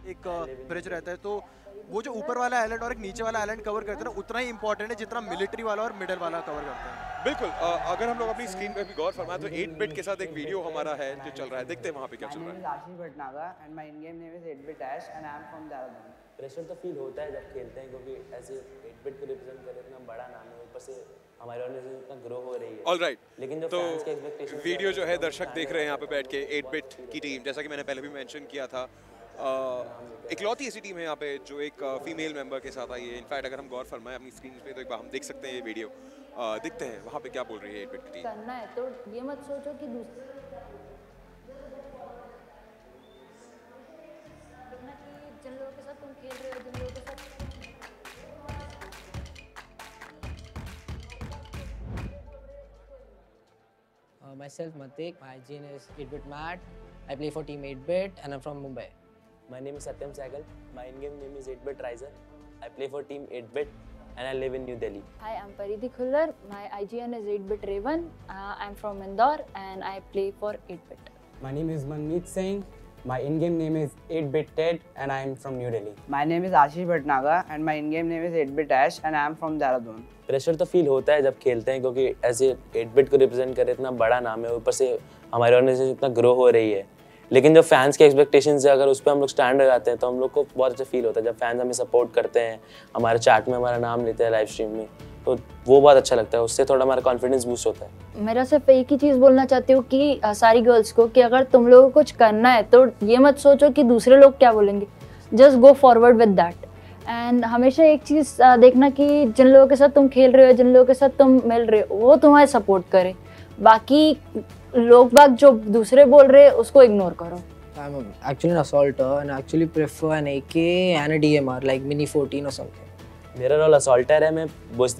I play for team 8-bit. एक ब्रिज रहता है। तो वो जो ऊपर वाला आइलैंड और एक नीचे वाला आइलैंड कवर करते हैं ना उतना ही इंपॉर्टेंट है जितना मिलिट्री वाला और मिडल वाला कवर करता है। बिल्कुल अ, अगर हम लोग अपनी स्क्रीन पे भी गौर फरमाएँ तो 8 बिट के साथ एक वीडियो हमारा है जो चल रहा है। देखते हैं वहाँ पे क्या चल रहा है। Ashish Bhatnagar and my in-game name is 8bit Ash and I am from Dehradun. Pressure तो फील होता है जब खेलते हैं क्योंकि ऐसे 8-bit को रिप्रेजेंट करे इतना बड़ा नाम है ऊपर से हमारी ऑर्गेनाइजेशन इतना ग्रो हो रही है। ऑल राइट लेकिन जो तो वीडियो जो है दर्शक देख रहे हैं यहाँ पे बैठ के 8 बिट की टीम जैसा कि मैंने पहले भी मेंशन किया था इकलौती ऐसी टीम है यहाँ पे जो एक फीमेल मेंबर के साथ आई है इनफैक्ट अगर हम गौर फरमाएँ अपनी स्क्रीन पे तो एक बार हम देख सकते हैं ये वीडियो देखते हैं वहाँ पे क्या बोल रही है 8 बिट की टीम करना है तो ये मत सोचो कि दूसरे जिन लोगों के साथ तुम खेल रहे हो जिन लोगों के साथ Uh, myself, Matik. My IGN is 8-bit Matt. I play for Team 8-bit and I'm from Mumbai. My name is Satyam Sehgal. My in-game name is 8-bit Riser. I play for team 8-bit and I live in New Delhi. Hi, I'm Paridi Khullar. My IGN is 8-bit Raven. Uh, I'm from Indore and I play for 8-bit. My name is Manmeet Singh. My in-game name is 8-bit Ted and I am from New Delhi. My name is Ashish Bhatnagar and my in-game name is 8bit Ash and I am from Dehradun. Pressure तो feel होता है जब खेलते हैं क्योंकि ऐसे 8-bit को represent करे इतना बड़ा नाम है ऊपर से हमारी ऑर्गेनाइजेशन इतना ग्रो हो रही है लेकिन जब फैंस के एक्सपेक्टेशंस है अगर उस पर हम लोग स्टैंड जाते हैं तो हम लोग को बहुत अच्छा फील होता है। जब फैंस हमें सपोर्ट करते हैं, हमारे चैट में हमारा नाम लेते हैं लाइव स्ट्रीम में तो वो बहुत अच्छा लगता है। उससे थोड़ा हमारा कॉन्फिडेंस बूस्ट होता है। मेरा सिर्फ़ एक ही चीज़ बोलना चाहती हूँ कि सारी गर्ल्स को कि अगर तुम लोगों को कुछ करना है तो ये मत सोचो कि दूसरे लोग क्या बोलेंगे। Just go forward with that and हमेशा एक चीज़ देखना कि जिन लोगों के साथ तुम खेल रहे हो, जिन लोगों के साथ तुम मिल रहे हो, वो तुम्हारे सपोर्ट करे। बाकी लोग बाग जो दूसरे बोल रहे हैं उसको इग्नोर करो I'm actually an assaulter and I actually prefer an AK and a DMR like Mini 14 or something. मेरा रोल असॉल्टर है मैं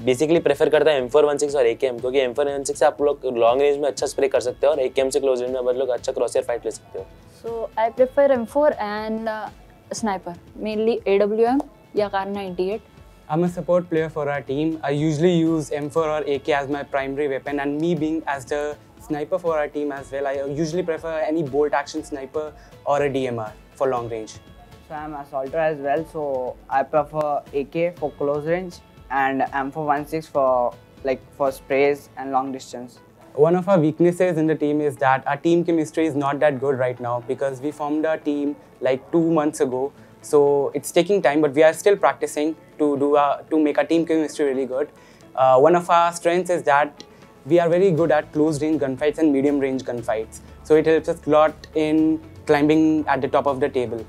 बेसिकली प्रेफर करता हूँ एम फोर वन सिक्स और ए के एम क्योंकि एम फोर वन सिक्स से आप लोग लॉन्ग रेंज में अच्छा स्प्रे कर सकते हो और ए के एम से क्लोज रेंज में आप लोग अच्छा क्रॉसर फाइट ले सकते हो So I prefer M4 and uh, sniper, mainly AWM या Kar 98. I'm a support player for our team. I usually use M4 or AK as my primary weapon and me being as the sniper for our team as well. I usually prefer any bolt action sniper or a DMR for long range. So I am assaulter as well. So I prefer AK for close range and M416 for like for sprays and long distance. One of our weaknesses in the team is that our team chemistry is not that good right now because we formed our team like two months ago. So it's taking time, but we are still practicing to do our, to make our team chemistry really good. Uh, one of our strengths is that we are very good at close range gunfights and medium range gunfights. So it helps us a lot in climbing at the top of the table.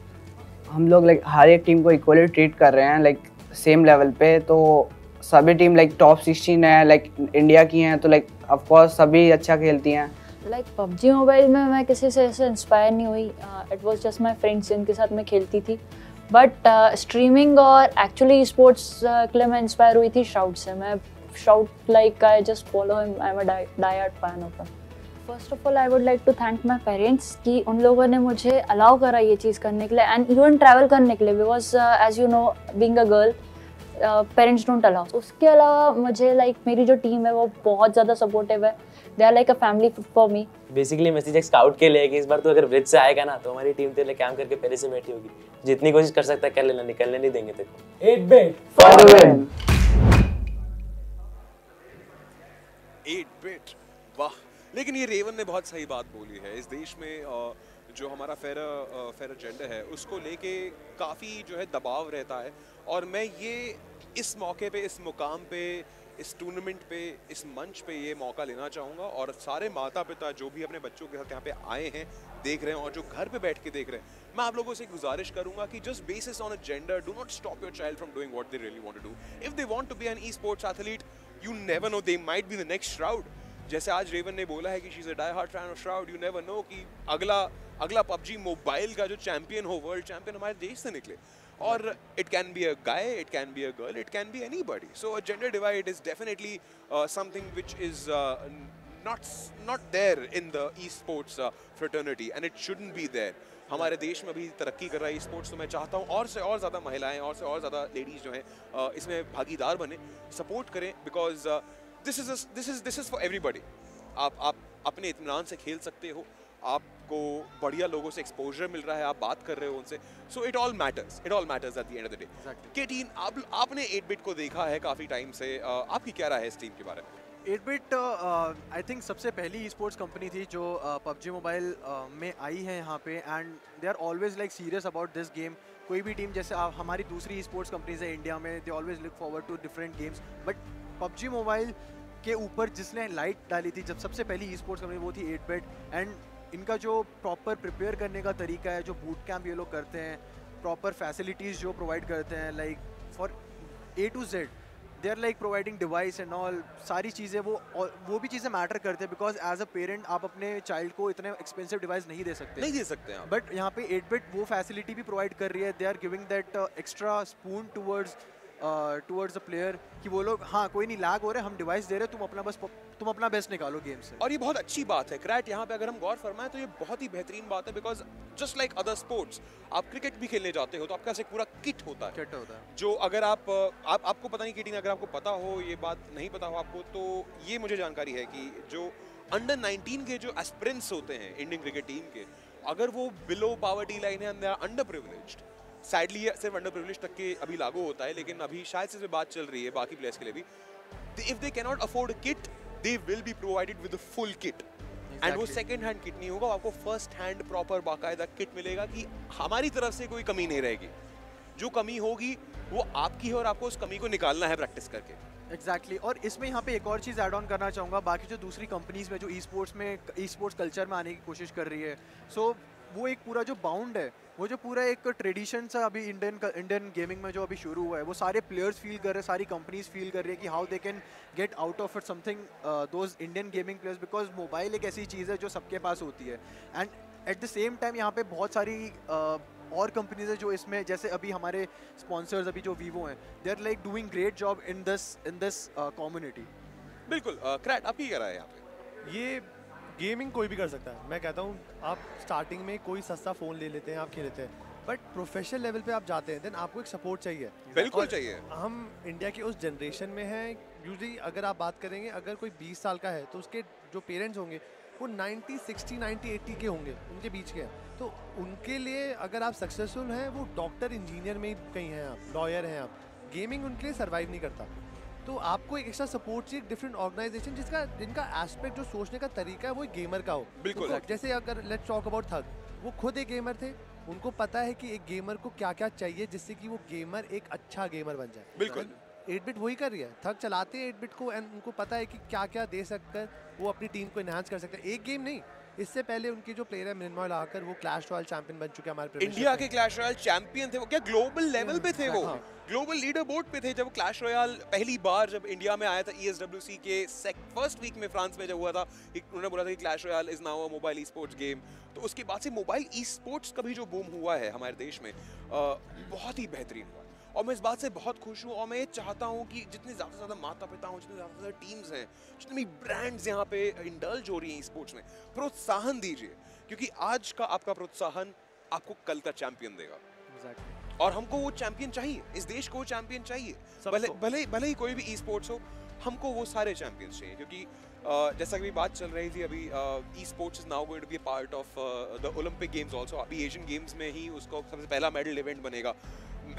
हम लोग like हर एक team को equally treat कर रहे हैं like same level पे। तो सभी टीम लाइक टॉप सिक्सटीन है लाइक इंडिया की हैं तो लाइक ऑफ़ कोर्स सभी अच्छा खेलती हैं। लाइक पबजी मोबाइल में मैं किसी से ऐसे इंस्पायर नहीं हुई। It was just my friends जिनके साथ मैं खेलती थी। बट स्ट्रीमिंग और एक्चुअली स्पोर्ट्स के लिए मैं इंस्पायर हुई थी शाउट से। मैं like I just follow him I am a diehard fan of him first of all I would like to thank my parents कि उन लोगों ने मुझे अलाउ करा ये चीज़ करने के लिए एंड इवन ट्रैवल करने के लिए because as you know being a girl parents don't allow उसके अलावा मुझे लाइक like, मेरी जो टीम है वो बहुत ज़्यादा सपोर्टिव है। They are like a family for me basically message एक स्काउट के लिए कि इस बार तो अगर ब्रिज से आएगा ना तो हमारी टीम तेरे लिए काम करके पहले से बैठी होगी। जितनी कोशिश कर सकता है कर लेना निकलने नहीं देंगे तेरे को। Eight bit. For the win eight bit वाह। लेकिन ये रेवन ने बहुत सही बात बोली है। इस देश में जो हमारा फेरा फेर जेंडर है, उसको लेके काफ़ी जो है दबाव रहता है। और मैं ये इस मौके पे, इस मुकाम पे, इस टूर्नामेंट पे, इस मंच पे ये मौका लेना चाहूँगा। और सारे माता पिता जो भी अपने बच्चों के साथ यहाँ पे आए हैं, देख रहे हैं और जो घर पे बैठ के देख रहे हैं, मैं आप लोगों से गुजारिश करूँगा कि just basis on a gender do not stop your child from doing what they really want to do if they want to be an e sports athlete you never know they might be the next Shroud जैसे आज Raven ने बोला है कि she is a die hard fan of Shroud you never know कि अगला अगला PUBG mobile का जो चैंपियन हो वर्ल्ड चैंपियन हमारे देश से निकले। और it can be a guy it can be a girl it can be anybody so gender divide is definitely something which is not not there in the esports uh, fraternity and it shouldn't be there. हमारे देश में भी तरक्की कर रहा है sports तो मैं चाहता हूँ और से और ज़्यादा महिलाएँ और से और ज़्यादा लेडीज़ जो हैं इसमें भागीदार बने सपोर्ट करें because this is this is this is for everybody आप आप अपने इतमान से खेल सकते हो आपको बढ़िया लोगों से एक्सपोजर मिल रहा है आप बात कर रहे हो उनसे so it all matters it all matters at the end of the day Exactly. केटीन आप आपने 8 बिट को देखा है काफ़ी टाइम से आपकी क्या राय है इस टीम के बारे में? 8 बिट आई थिंक सबसे पहली ई स्पोर्ट्स कंपनी थी जो पबजी uh, मोबाइल uh, में आई है यहाँ पे and they are always like serious about this game कोई भी टीम जैसे आप हमारी दूसरी ई स्पोर्ट्स कंपनीज़ है इंडिया में they always look forward to different games but PUBG mobile के ऊपर जिसने लाइट डाली थी जब सबसे पहली ई स्पोर्ट्स कंपनी वो थी 8 बिट एंड इनका जो प्रॉपर प्रिपेयर करने का तरीका है जो बूट कैंप ये लोग करते हैं प्रॉपर फैसिलिटीज़ जो प्रोवाइड करते हैं like for A to Z they are like providing device and all सारी चीज़ें वो वो भी चीज़ें मैटर करते हैं बिकॉज़ एज अ पेरेंट आप अपने चाइल्ड को इतने एक्सपेंसिव डिवाइस नहीं दे सकते। नहीं दे सकते हैं बट यहाँ पे एट बिट वो फैसिलिटी भी प्रोवाइड कर रही है they are giving that extra spoon towards towards a player कि वो लोग हाँ कोई नहीं लैग हो रहे हम डिवाइस दे रहे तुम अपना बस तुम अपना बेस्ट निकालो गेम से. और ये बहुत अच्छी बात है क्रैट यहाँ पे अगर हम गौर फरमाएँ तो ये बहुत ही बेहतरीन बात है because just like other sports आप क्रिकेट भी खेलने जाते हो तो आपका एक पूरा किट होता है। किट होता है। जो अगर आप आप आपको पता नहीं किटिंग अगर आपको पता हो ये बात नहीं पता हो आपको तो ये मुझे जानकारी है कि जो अंडर 19 के जो एस्पिरेंट्स होते हैं इंडियन क्रिकेट टीम के अगर वो बिलो पावर्टी लाइन है अंडर प्रिविलेज्ड सैडली ये सिर्फ़ अंडर प्रिविलेज तक के अभी लागू होता है लेकिन अभी शायद से बात चल रही है बाकी प्लेयर्स के लिए भी। If they can not afford kit they will be provided with full kit and वो. सेकंड हैंड किट नहीं होगा आपको फ़र्स्ट हैंड प्रॉपर बाकायदा किट मिलेगा कि हमारी तरफ़ से कोई कमी नहीं रहेगी। जो कमी होगी वो आपकी है और आपको उस कमी को निकालना है प्रैक्टिस करके। Exactly exactly. और इसमें यहाँ पे एक और चीज़ ऐड ऑन करना चाहूँगा बाकी जो दूसरी कंपनीज़ में जो ई स्पोर्ट्स में ई स्पोर्ट्स कल्चर में आने की कोशिश कर रही है। सो so, वो एक पूरा जो बाउंड है वो जो पूरा एक ट्रेडिशन सा अभी इंडियन इंडियन गेमिंग में जो अभी शुरू हुआ है वो सारे प्लेयर्स फील कर रहे हैं सारी कंपनीज़ फील कर रही है कि how they can get out of it something those Indian gaming players because mobile एक ऐसी चीज़ है जो सबके पास होती है। And at the same time यहाँ पे बहुत सारी uh, और कंपनीज़ है जो इसमें जैसे अभी हमारे स्पॉन्सर्स अभी जो वीवो हैं they are like doing great job in this in this community बिल्कुल क्रैट आपकी क्या राय है यहाँ पे? ये गेमिंग कोई भी कर सकता है। मैं कहता हूँ आप स्टार्टिंग में कोई सस्ता फ़ोन ले लेते हैं आप खेल लेते हैं। बट प्रोफेशनल लेवल पे आप जाते हैं देन आपको एक सपोर्ट चाहिए। बिल्कुल चाहिए। हम इंडिया के उस जनरेशन में हैं यूजली अगर आप बात करेंगे अगर कोई 20 साल का है तो उसके जो पेरेंट्स होंगे वो 90 60 90 80 के होंगे उनके बीच के हैं। तो उनके लिए अगर आप सक्सेसफुल हैं वो डॉक्टर इंजीनियर में ही कहीं हैं आप लॉयर हैं आप। गेमिंग उनके लिए सर्वाइव नहीं करता। तो आपको एक एक्स्ट्रा सपोर्ट चाहिए डिफरेंट ऑर्गेनाइजेशन जिसका जिनका एस्पेक्ट जो सोचने का तरीका है वो गेमर का हो। बिल्कुल। तो जैसे अगर लेट्स टॉक अबाउट थग वो खुद एक गेमर थे। उनको पता है कि एक गेमर को क्या क्या चाहिए जिससे कि वो गेमर एक अच्छा गेमर बन जाए। बिल्कुल। एट बिट वही कर रही है। थक चलाते हैं एट बिट को एंड उनको पता है कि क्या क्या दे सककर वो अपनी टीम को इन्हांस कर सकते हैं। एक गेम नहीं इससे पहले उनके जो प्लेयर है मिनमॉल आकर वो क्लैश रॉयल चैंपियन बन चुके हैं हमारे इंडिया के क्लैश रॉयल चैंपियन थे वो। क्या ग्लोबल लेवल पे थे वो। ग्लोबल लीडर बोर्ड पे थे जब क्लैश रॉयल पहली बार जब इंडिया में आया था E ईएसडब्ल्यूसी के फ़र्स्ट वीक में फ्रांस में जब हुआ था उन्होंने बोला था कि Clash Royale is now a mobile e sports game तो उसके बाद से मोबाइल ई स्पोर्ट्स का भी जो बूम हुआ है हमारे देश में बहुत ही बेहतरीन हुआ। और मैं इस बात से बहुत खुश हूँ और मैं ये चाहता हूँ कि जितने ज़्यादा से ज़्यादा माता पिता हों जितने ज़्यादा से ज़्यादा टीम्स हैं जितने भी ब्रांड्स यहाँ पे इंडल्ज हो रही हैं स्पोर्ट्स में प्रोत्साहन दीजिए। क्योंकि आज का आपका प्रोत्साहन आपको कल का चैंपियन देगा। Exactly. और हमको वो चैंपियन चाहिए इस देश को वो चैंपियन चाहिए। भले भले भले ही कोई भी ई स्पोर्ट्स हो हमको वो सारे चैंपियंस चाहिए। क्योंकि जैसा कि अभी बात चल रही थी अभी e sports is now going to be part of the Olympic games also अभी एशियन गेम्स में ही उसको सबसे पहला मेडल इवेंट बनेगा।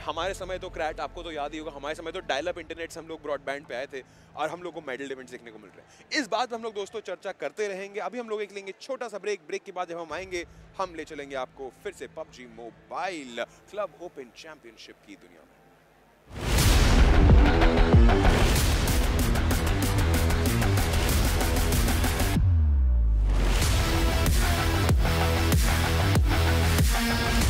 हमारे समय तो क्रैट, आपको तो याद ही होगा, हमारे समय तो डायलअप इंटरनेट से हम लोग ब्रॉडबैंड पे आए थे और हम लोग को मेडल इवेंट्स देखने को मिल रहे हैं इस बात पर हम लोग दोस्तों चर्चा करते रहेंगे अभी हम लोग एक लेंगे छोटा सा ब्रेक ब्रेक के बाद जब हम आएँगे, हम ले चलेंगे आपको फिर से PUBG mobile club open championship की दुनिया में We'll be right back.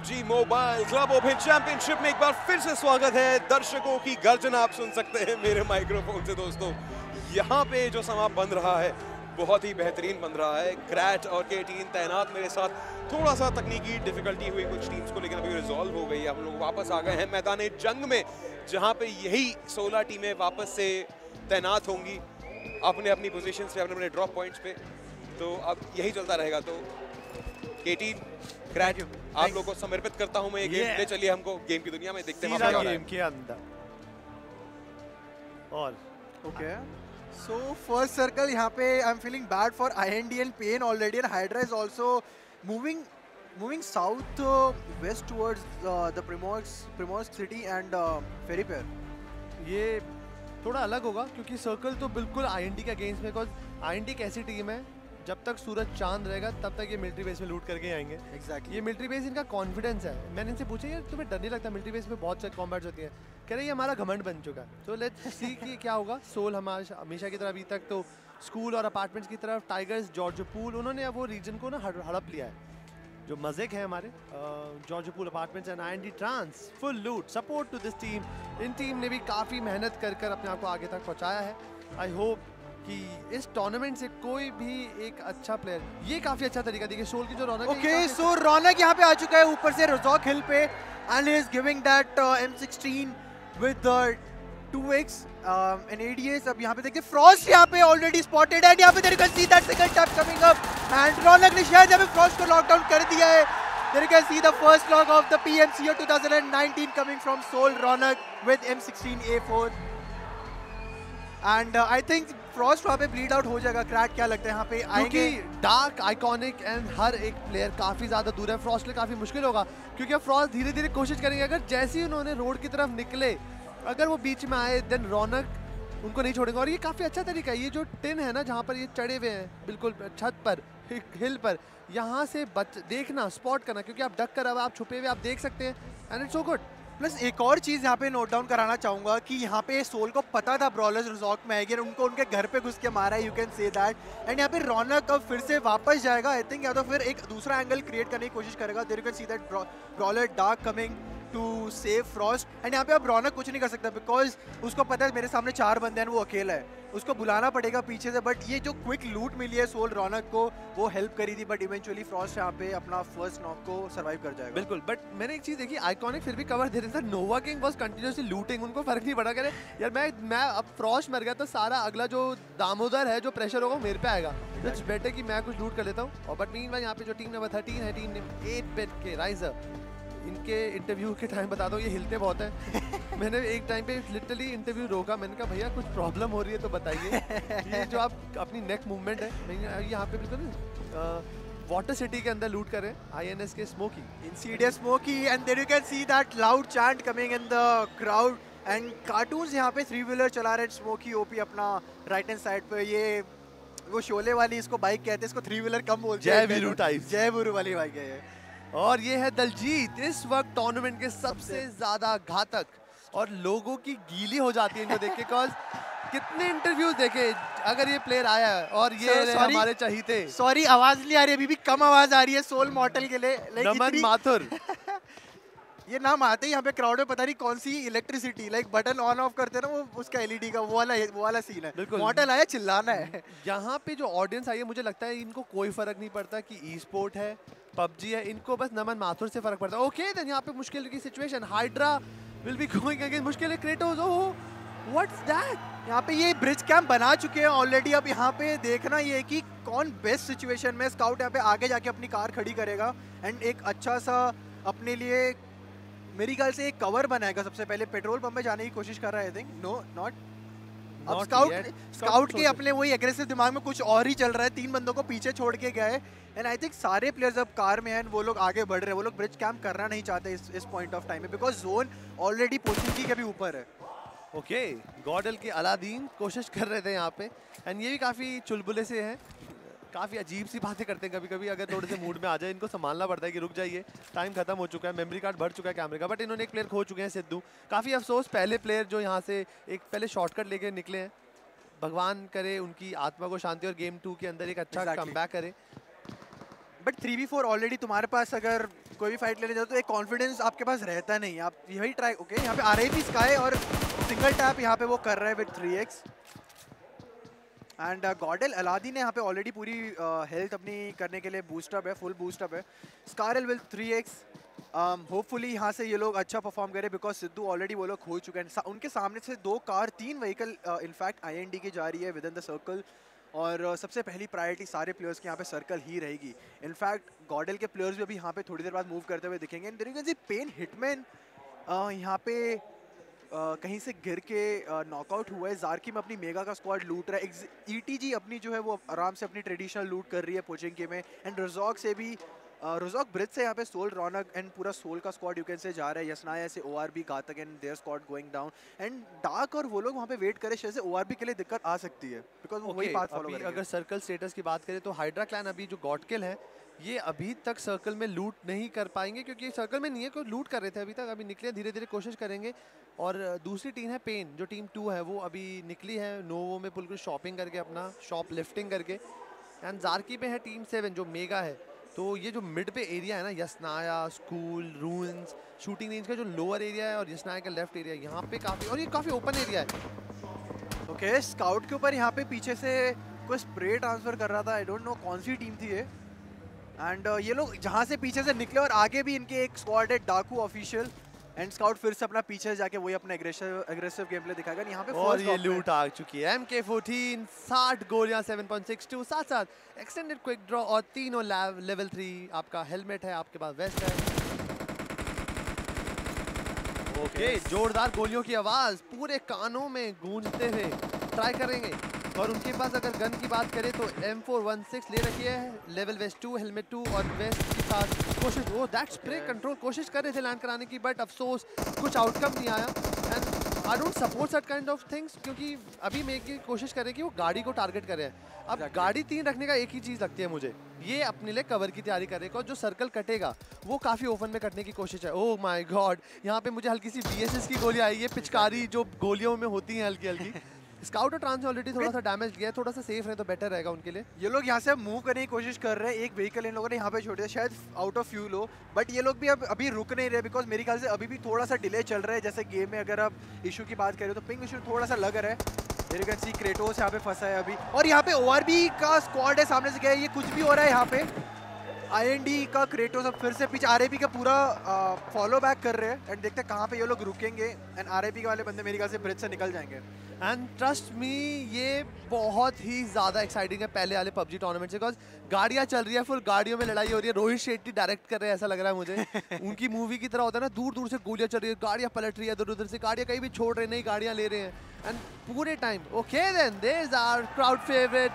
PUBG mobile club open championship में एक बार फिर से स्वागत है। दर्शकों की गर्जन आप सुन सकते हैं मेरे माइक्रोफोन से, दोस्तों। यहाँ पे जो समा बन रहा है, बहुत ही बेहतरीन बन रहा है। क्रैच और के तैनात मेरे साथ। थोड़ा सा तकनीकी डिफिकल्टी हुई कुछ टीम्स को, लेकिन अभी रिजॉल्व हो गई है। हम लोग वापस आ गए हैं मैदान जंग में, जहाँ पे यही 16 टीमें वापस से तैनात होंगी। अपने अपनी पोजीशन पे, अपने अपने ड्रॉप पॉइंट्स पे। तो अब यही चलता रहेगा। तो के आप लोगों को समर्पित करता हूँ मैं ये गेम. ले चलिए हमको गेम की दुनिया में देखते हैं क्या हो रहा है। गेम के अंदर और Okay. So first circle यहाँ पे bad for IND and Pain already and Hydra is also moving moving south uh, west towards uh, the Primorsk Primorsk city and uh, Ferry Pair. ये थोड़ा अलग होगा क्योंकि सर्कल तो बिल्कुल आईएनडी के अगेंस्ट में बिकॉज़ आईएनडी एक ऐसी टीम है जब तक सूरज चाँद रहेगा तब तक ये मिलिट्री बेस में लूट करके आएँगे। Exactly. ये मिलिट्री बेस इनका कॉन्फिडेंस है। मैंने इनसे पूछा यार तुम्हें डर नहीं लगता मिलिट्री बेस में बहुत सारे कॉम्बैट्स होती हैं? कह रहे ये हमारा घमंड बन चुका है। तो लेट्स सी कि क्या होगा। सोल हमारा हमेशा की तरह अभी तक तो स्कूल और अपार्टमेंट्स की तरफ़ टाइगर्स जॉर्ज पूल उन्होंने अब वो रीजन को ना हड़- हड़प लिया है। जो मज़ेक है हमारे Georgopol apartments and I D trans full loot support to this team in team ने भी काफ़ी मेहनत कर कर अपने आप को आगे तक पहुँचाया है। आई होप कि इस टूर्नामेंट से कोई भी एक अच्छा प्लेयर ये काफ़ी अच्छा तरीका देखिए सोल की जो रौनक ओके सो अच्छा- रौनक यहाँ पे आ चुका है ऊपर से रोजॉक हिल पे and is giving that M sixteen with two X and ADS अब यहाँ पे देखिए फ्रॉस्ट यहाँ पे ऑलरेडी स्पॉटेड एंड यहाँ पे देखिए see that second tap coming up and Raunak ने शायद यहाँ फ्रॉस्ट को लॉकडाउन कर दिया है। There can see the first log of the PMC 2019 coming from Soul Raunak with M sixteen A four and I think Frost वहाँ पे bleed out हो जाएगा क्रैक क्या लगता है यहाँ पे? आएँगे। क्योंकि डार्क आइकॉनिक एंड हर एक प्लेयर काफ़ी ज़्यादा दूर है। फ्रॉस्ट के लिए काफ़ी मुश्किल होगा क्योंकि अब फ्रॉस्ट धीरे धीरे कोशिश करेंगे अगर जैसे ही उन्होंने रोड की तरफ़ निकले अगर वो बीच में आए देन रौनक उनको नहीं छोड़ेंगे। और ये काफ़ी अच्छा तरीका है ये जो टिन है ना जहाँ पर ये चढ़े हुए हैं बिल्कुल छत पर हिल पर यहाँ से बच देखना स्पॉट करना क्योंकि आप डक कर अब आप छुपे हुए आप देख सकते हैं and it's so good plus एक और चीज़ यहाँ पे नोट डाउन कराना चाहूँगा कि यहाँ पे सोल को पता था ब्रॉलर्स रिजॉर्ट में आएगी उनको उनके घर पे घुस के मारा है you can say that and यहाँ पे रौनक अब फिर से वापस जाएगा आई थिंक या तो फिर एक दूसरा एंगल क्रिएट करने की कोशिश करेगा. There you can see that brawler dark coming to save Frost and यहाँ पे अब रौनक कुछ नहीं कर सकता बिकॉज़ उसको पता है मेरे सामने चार बंदे हैं, वो अकेला है। उसको बुलाना पड़ेगा पीछे से बट ये जो क्विक लूट मिली है सोल रौनक को, वो हेल्प करी थी बट इवेंचुअली फ्रॉस्ट यहाँ पे अपना फ़र्स्ट नॉक को सर्वाइव कर जाएगा। बिल्कुल बट मैंने एक चीज़ देखी आइकॉनिक फिर भी कवर दे रहे थे। Nova king was continuously looting उनको फ़र्क नहीं पड़ा करे यार मैं मैं अब फ्रॉस्ट मर गया तो सारा अगला जो दामोदर है, जो प्रेशर होगा मेरे पे आएगा। इट्स बेटर कि मैं कुछ लूट कर लेता हूँ। बट मीन यहाँ पे जो टीम नंबर थर्टीन है टीम एट बेट के राइजर इनके इंटरव्यू के टाइम बता दो ये हिलते बहुत हैं। (laughs) मैंने एक टाइम पे लिटरली इंटरव्यू रोका मैंने कहा भैया कुछ प्रॉब्लम हो रही है तो बताइए। ये जो आप अपनी नेक मूवमेंट है मैं यहाँ पे बिल्कुल वाटर सिटी के अंदर लूट करें आईएनएस के Smokey Insidious Smokey and there you can see that loud chant coming in the crowd and cartoons यहाँ पे थ्री व्हीलर चला रहे स्मोकी ओपी अपना राइट हैंड साइड पे। ये वो शोले वाली इसको बाइक कहते हैं इसको थ्री व्हीलर कम बोलते हैं। जय वीरू types। जय वीरू वाली बाइक है ये। और ये है दलजीत। इस वक्त टूर्नामेंट के सबसे ज़्यादा घातक और लोगों की गीली हो जाती है इनको देख के cause कितने इंटरव्यूज़ देखे अगर ये प्लेयर आया है और ये Sir, sorry. हमारे चाहिए सॉरी आवाज़ नहीं आ रही अभी भी कम आवाज़ आ रही है सोल मॉडल के लिए। नमन माथुर। (laughs) ये नाम आते ही यहाँ पे क्राउड में पता नहीं कौन सी electricity like button on off करते हैं ना वो उसका एलईडी का वो वाला वो वाला सीन है। मॉडल आया चिल्लाना है। यहाँ पे जो ऑडियंस आई है मुझे लगता है इनको कोई फ़र्क नहीं पड़ता कि ई स्पोर्ट है पबजी है, इनको बस नमन माथुर से फ़र्क पड़ता है। ओके देन यहाँ पे मुश्किल की situation Hydra will be going against मुश्किल है क्रेटोस ओह व्हाट्स दैट यहाँ पे ये ब्रिज कैंप बना चुके हैं ऑलरेडी अब यहाँ पे देखना ये है कि कौन बेस्ट सिचुएशन में स्काउट यहाँ पे आगे जाके अपनी कार खड़ी करेगा। एंड एक अच्छा सा अपने लिए, मेरी ख्याल से एक कवर बनाएगा। सबसे पहले पेट्रोल पंप में जाने की कोशिश कर रहा है आई थिंक नो नॉट अब स्काउट स्काउट के अपने वही एग्रेसिव दिमाग में कुछ और ही चल रहा है। तीन बंदों को पीछे छोड़ के गए। एंड आई थिंक सारे प्लेयर्स अब कार में हैं वो लोग आगे बढ़ रहे हैं। वो लोग ब्रिज कैम्प करना नहीं चाहते इस इस पॉइंट ऑफ़ टाइम में बिकॉज़ जोन ऑलरेडी पोस्टिंग के भी ऊपर है। ओके गॉडल के अलादीन कोशिश कर रहे थे यहाँ पे। एंड ये भी काफ़ी चुलबुले से हैं। काफ़ी अजीब सी बातें करते हैं कभी कभी अगर थोड़े से मूड में आ जाए इनको संभालना पड़ता है कि रुक जाइए टाइम खत्म हो चुका है मेमोरी कार्ड भर चुका है कैमरे का बट इन्होंने एक प्लेयर खो चुके हैं सिद्धू। काफ़ी अफसोस पहले प्लेयर जो यहाँ से एक पहले शॉर्टकट लेके निकले हैं। भगवान करे उनकी आत्मा को शांति और गेम टू के अंदर एक अच्छा Exactly. कम करे। But three v four already तुम्हारे पास अगर कोई भी फाइट लेने जाओ तो एक कॉन्फिडेंस आपके पास रहता नहीं। आप यही ट्राई ओके यहाँ पे आ रही थी स्काई और सिंगल टैप यहाँ पे वो कर रहे हैं with three x and GodL अलादी ने यहाँ पे ऑलरेडी पूरी हेल्थ अपनी करने के लिए बूस्टअप है फुल बूस्टअप है। SCARL will three x hopefully यहाँ से ये लोग अच्छा परफॉर्म करें बिकॉज़ सिद्धू ऑलरेडी वो लोग हो चुके हैं। उनके सामने से दो कार तीन vehicle in fact I N D की जा रही है विद इन द सर्कल और uh, सबसे पहली प्रायोरिटी सारे प्लेयर्स की यहाँ पे सर्कल ही रहेगी। इनफैक्ट गॉडल के प्लेयर्स भी अभी यहाँ पे थोड़ी देर बाद मूव करते हुए दिखेंगे। एंड पेन हिटमैन यहाँ पे Uh, कहीं से गिर के नॉकआउट हुआ है। जारकी में अपनी मेगा का स्क्वाड लूट रहा है। ईटीजी अपनी जो है वो आराम से अपनी ट्रेडिशनल लूट कर रही है पोचिंग के में। एंड रजॉक से भी रोजॉक ब्रिज से यहाँ पे सोल रौनक एंड पूरा सोल का स्क्वाड यू कैन से जा रहा है। यसनाया से O R B Ghatak and there squad going down and Dark और वो लोग वहाँ पे वेट करे शायद से ओ आर बी के लिए दिक्कत आ सकती है। बिकॉज़ वो वही बात फॉलो अगर सर्कल स्टेटस की बात करें तो हाइड्रा क्लैन अभी जो गॉडकिल है ये अभी तक सर्कल में लूट नहीं कर पाएँगे क्योंकि सर्कल में नहीं है, कोई लूट कर रहे थे अभी तक। अभी निकले धीरे धीरे कोशिश करेंगे। और दूसरी टीम है पेन जो टीम टू है, वो अभी निकली है नोवो में बिल्कुल शॉपिंग करके अपना शॉप लिफ्टिंग करके। एंड जारकी पे है टीम सेवन जो मेगा है। तो ये जो मिड पे एरिया है ना Yasnaya school ruins shooting range का जो लोअर एरिया है और यसनाया का लेफ़्ट एरिया यहाँ पे काफ़ी, और ये काफ़ी ओपन एरिया है। ओके स्काउट के ऊपर यहाँ पे पीछे से कोई स्प्रे ट्रांसफ़र कर रहा था आई डोंट नो कौन सी टीम थी ये। एंड uh, ये लोग जहाँ से पीछे से निकले और आगे भी इनके एक स्क्वाड है डाकू ऑफिशियल एंड स्काउट फिर से अपना पीछे जाके वही अपना एग्रेसिव एग्रेसिव गेम प्ले दिखाएगा यहाँ पे और ये लूट आ चुकी है। MK14 60 गोलियाँ 7.62 साथ साथ एक्सटेंडेड क्विक ड्रॉ और तीनों लेवल थ्री आपका हेलमेट है आपके पास वेस्ट है। ओके okay, जोरदार गोलियों की आवाज़ पूरे कानों में गूंजते हुए ट्राई करेंगे। और उनके पास अगर गन की बात करें तो M416 ले रखी है level vest two helmet two और वेस्ट के साथ कोशिश वो दैट स्प्रे कंट्रोल कोशिश कर रहे थे लैंड कराने की बट अफसोस कुछ आउटकम नहीं आया। And I don't support such kind of things क्योंकि अभी मैं की कोशिश करें कि वो गाड़ी को टारगेट करें। अब exactly. गाड़ी तीन रखने का एक ही चीज़ लगती है मुझे। ये अपने लिए कवर की तैयारी करेगा और जो सर्कल कटेगा वो काफ़ी ओपन में कटने की कोशिश है। ओह माय गॉड यहाँ पे मुझे हल्की सी बीएसएस की गोली आई है पिचकारी जो गोलियों में होती हैं हल्की हल्की (laughs) स्काउट और ट्रांस ऑलरेडी थोड़ा सा डैमेज किया है, थोड़ा सा सेफ़ रहे तो बेटर रहेगा उनके लिए। ये लोग यहाँ से मूव करने की कोशिश कर रहे हैं। एक व्हीकल इन लोगों ने यहाँ पे छोड़ दिया, शायद आउट ऑफ़ फ्यूल हो। बट ये लोग भी अब, अभी रुक नहीं रहे बिकॉज़ मेरे ख्याल से अभी भी थोड़ा सा डिले चल रहा है। जैसे गेम में अगर आप इशू की बात करें तो पिंग इशू थोड़ा सा लग रहा है। मेरे ख्याल सी क्रेटोस यहाँ पे फंसा है अभी। और यहाँ पे ओ का स्क्वाड है सामने से गया ये कुछ भी हो रहा है यहाँ पे। आई का क्रेटोस अब फिर से पीछे आर का पूरा फॉलो बैक कर रहे हैं। एंड देखते हैं कहाँ पे ये लोग रुकेंगे। एंड आर वाले बंदे मेरे ख्याल से ब्रिज से निकल जाएँगे। एंड ट्रस्ट मी ये बहुत ही ज़्यादा एक्साइटिंग है पहले वाले पबजी टूर्नामेंट से बिकॉज़ गाड़ियाँ चल रही है फुल गाड़ियों में लड़ाई हो रही है। रोहित शेट्टी डायरेक्ट कर रहे हैं ऐसा लग रहा है मुझे। (laughs) उनकी मूवी की तरह होता है ना दूर दूर से गोलियाँ चल रही है गाड़ियाँ पलट रही है इधर उधर से गाड़ियाँ कहीं भी छोड़ रहे नहीं गाड़ियाँ ले रहे हैं। एंड पूरे time okay then there are crowd favourite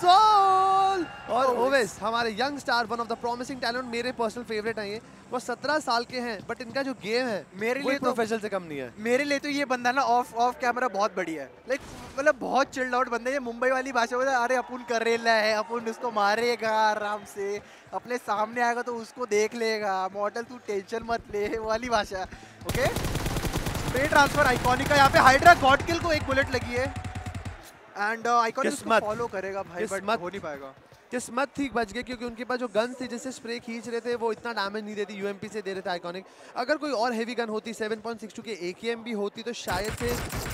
Soul. और ओवेस हमारे young star one of the promising talent मेरे पर्सनल फेवरेट हैं ये। वो सत्रह साल के हैं बट इनका जो गेम है मेरे लिए प्रोफेशनल तो, से कम नहीं है। मेरे लिए तो ये बंदा ना ऑफ़ ऑफ़ कैमरा बहुत बढ़िया है। लाइक मतलब बहुत चिल्ड आउट बंदा ये मुंबई वाली भाषा बोलता अरे अपन करेला है अपन उसको मारेगा आराम से। अपने सामने आएगा तो उसको देख लेगा। मॉडल तू टेंशन मत ले (laughs) वाली भाषा। ओके ट्रांसफ़र आइकॉनिक का यहाँ पे हाइड्रा गॉड किल को एक बुलेट लगी है। एंड आई कॉन फॉलो करेगा भाई बट हो नहीं पाएगा। किस्मत थी बच गई क्योंकि उनके पास जो गन थी, जिससे स्प्रे खींच रहे थे, वो इतना डैमेज नहीं देती यूएमपी से दे रहे थे आइकॉनिक अगर कोई और हैवी गन होती 7.62 के एकेएम भी होती तो शायद से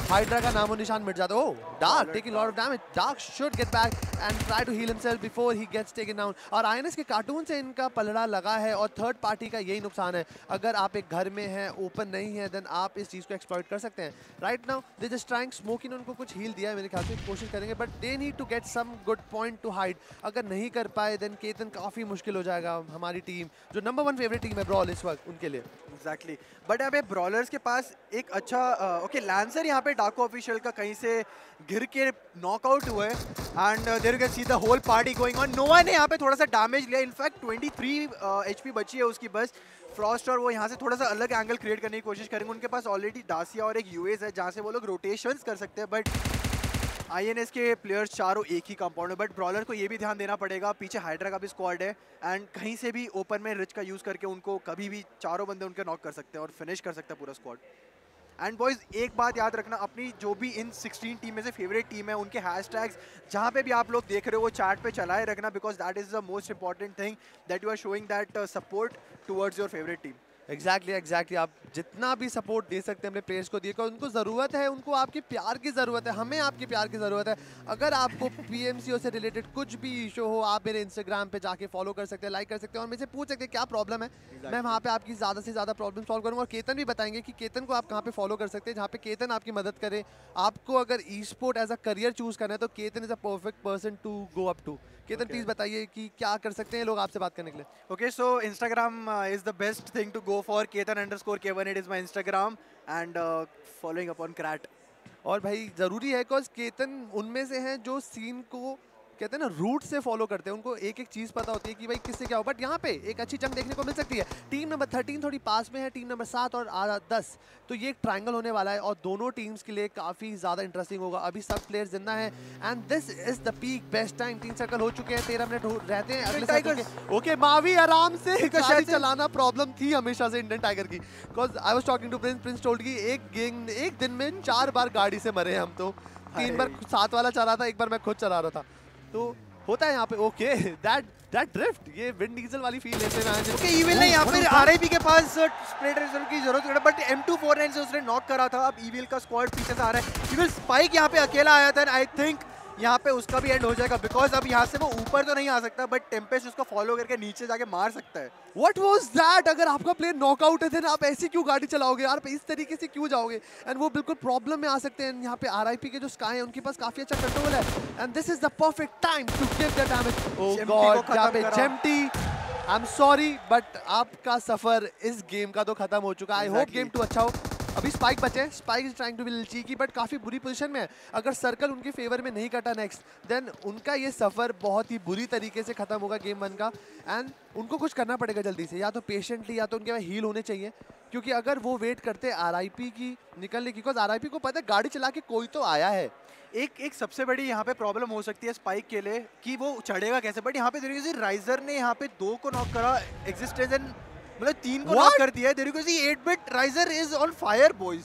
हाइड्रा का नामो निशान मिट जाता। ओ Dark taking lot of damage Dark should get back and try to heal himself before he gets taken down और आईएनएस के कार्टून से इनका पलड़ा लगा है और थर्ड पार्टी का यही नुकसान है। अगर आप एक घर में हैं ओपन नहीं है देन आप इस चीज़ को एक्सप्लॉइट कर सकते हैं। Right now they just trying smoking उनको कुछ हील दिया है, मेरे ख्याल से कोशिश करेंगे but they need to get some good point to hide अगर नहीं कर पाए देन केतन काफ़ी मुश्किल हो जाएगा हमारी टीम जो नंबर वन फेवरेट टीम है ब्रॉल इस वक्त उनके लिए। एग्जैक्टली बट पे ब्रॉलर्स के पास एक अच्छा ओके लैंसर यहाँ पे डाको ऑफिशियल का कहीं से गिर के नॉकआउट हुआ है and there can see the whole party going on Nova ने यहाँ पे थोड़ा सा डैमेज लिया. इनफैक्ट 23 एचपी बची है उसकी बस. फ्रॉस्ट और वो यहाँ से थोड़ा सा अलग एंगल क्रिएट करने की कोशिश करेंगे. उनके पास ऑलरेडी डासिया और एक यूएस है जहाँ से वो लोग रोटेशंस कर सकते हैं बट आईएनएस के प्लेयर्स चारों एक ही कंपाउंड में बट ब्रॉलर को ये भी ध्यान देना पड़ेगा। पीछे हाइड्रा का भी स्क्वाड है एंड कहीं से भी ओपन में रिच का यूज़ करके उनको कभी भी चारों बंदे उनके नॉक कर सकते हैं और फिनिश कर सकते हैं पूरा स्क्वाड एंड बॉयज़ एक बात याद रखना, अपनी जो भी इन 16 टीम में से फेवरेट टीम है, उनके हैश टैग्स जहाँ पे भी आप लोग देख रहे हो, वो चैट पे चलाए रखना because that is the most important thing that you are showing that support towards your favourite team exactly exactly, exactly exactly. आप जितना भी सपोर्ट दे सकते हैं अपने प्लेयर्स को दिए उनको ज़रूरत है उनको आपके प्यार की ज़रूरत है हमें आपके प्यार की ज़रूरत है अगर आपको पीएमसीओ से रिलेटेड कुछ भी इशू हो आप मेरे इंस्टाग्राम पे जाके फॉलो कर सकते हैं लाइक कर सकते हैं और मेरे से पूछ सकते हैं क्या प्रॉब्लम है exactly. मैं वहाँ पे आपकी ज़्यादा से ज़्यादा प्रॉब्लम सॉल्व करूँगा और केतन भी बताएँगे कि केतन को आप कहाँ पे फॉलो कर सकते हैं जहाँ पे केतन आपकी मदद करे आपको अगर esport as a career choose करना है तो Ketan is a perfect person to go up to Ketan please बताइए कि क्या कर सकते हैं लोग आपसे बात करने के लिए? Okay so Instagram is the best thing to go for Ketan underscore के one it is my Instagram and following upon crate और भाई ज़रूरी है बिकॉज़ केतन उनमें से हैं जो सीन को कहते हैं ना रूट से फॉलो करते हैं। उनको एक एक चीज़ पता होती है कि भाई किससे क्या हो। बट यहाँ पे एक अच्छी जंग देखने को मिल सकती है। टीम नंबर थर्टीन थोड़ी पास में है टीम नंबर सात और दस। तो ये एक ट्राइंगल होने वाला है और दोनों टीम्स के लिए काफ़ी ज़्यादा इंटरेस्टिंग होगा। अभी सब प्लेयर ज़िंदा है। And this is the peak best time तीन सर्कल हो चुके हैं तेरह मिनट रहते हैं अगले ओके मावी आराम से चलाना प्रॉब्लम थी हमेशा से इंडियन टाइगर की। Because I was talking to Prince Prince told की एक गेम एक दिन में चार बार गाड़ी से मरे हम तो। तीन बार सात वाला चला था एक बार मैं खुद चला रहा था। तो होता है यहाँ पे ओके दैट दैट ड्रिफ्ट ये विंड डीजल वाली फील लेते हैं ओके ईविल ने यहाँ पे आरआईपी के पास स्प्रेड रेजर की ज़रूरत है बट M249 से उसने नॉक करा था। अब ईविल का स्क्वाड पीछे से आ रहा है। ईविल स्पाइक यहाँ पे अकेला आया था आई थिंक यहाँ पे उसका भी एंड हो जाएगा बिकॉज़ अब यहाँ से वो ऊपर तो नहीं आ सकता बट टेम्पेस्ट उसको फॉलो करके नीचे जाके मार सकता है। वट वॉज़ दैट अगर आपका प्लेयर नॉकआउट है आप ऐसी क्यों गाड़ी चलाओगे यार? इस तरीके से क्यों जाओगे? एंड वो बिल्कुल प्रॉब्लम में आ सकते हैं। यहाँ पे आर के जो स्काई है उनके पास काफ़ी अच्छा कंट्रोल है। And this is the perfect time to give the damage जेम्टी I am sorry but आपका सफ़र इस गेम का तो खत्म हो चुका। है आई होप गेम टू अच्छा हो। अभी स्पाइक बचे Spike is trying to be cheeky but काफ़ी बुरी पोजीशन में है। अगर सर्कल उनके फेवर में नहीं कटा नेक्स्ट देन उनका ये सफ़र बहुत ही बुरी तरीके से ख़त्म होगा गेम वन का। एंड उनको कुछ करना पड़ेगा जल्दी से। या तो पेशेंटली या तो उनके हील होने चाहिए। क्योंकि अगर वो वेट करते आर की निकलने की बिकॉज़ आर को पता है, गाड़ी चला के कोई तो आया है। एक एक सबसे बड़ी यहाँ पे प्रॉब्लम हो सकती है स्पाइक के लिए, कि वो चढ़ेगा कैसे? बट यहाँ पे राइजर ने यहाँ पे दो को नॉक करा। एग्जिस्टेंस एंड मतलब तीन को नॉक कर दिया है there is 8 bit Riser is on fire boys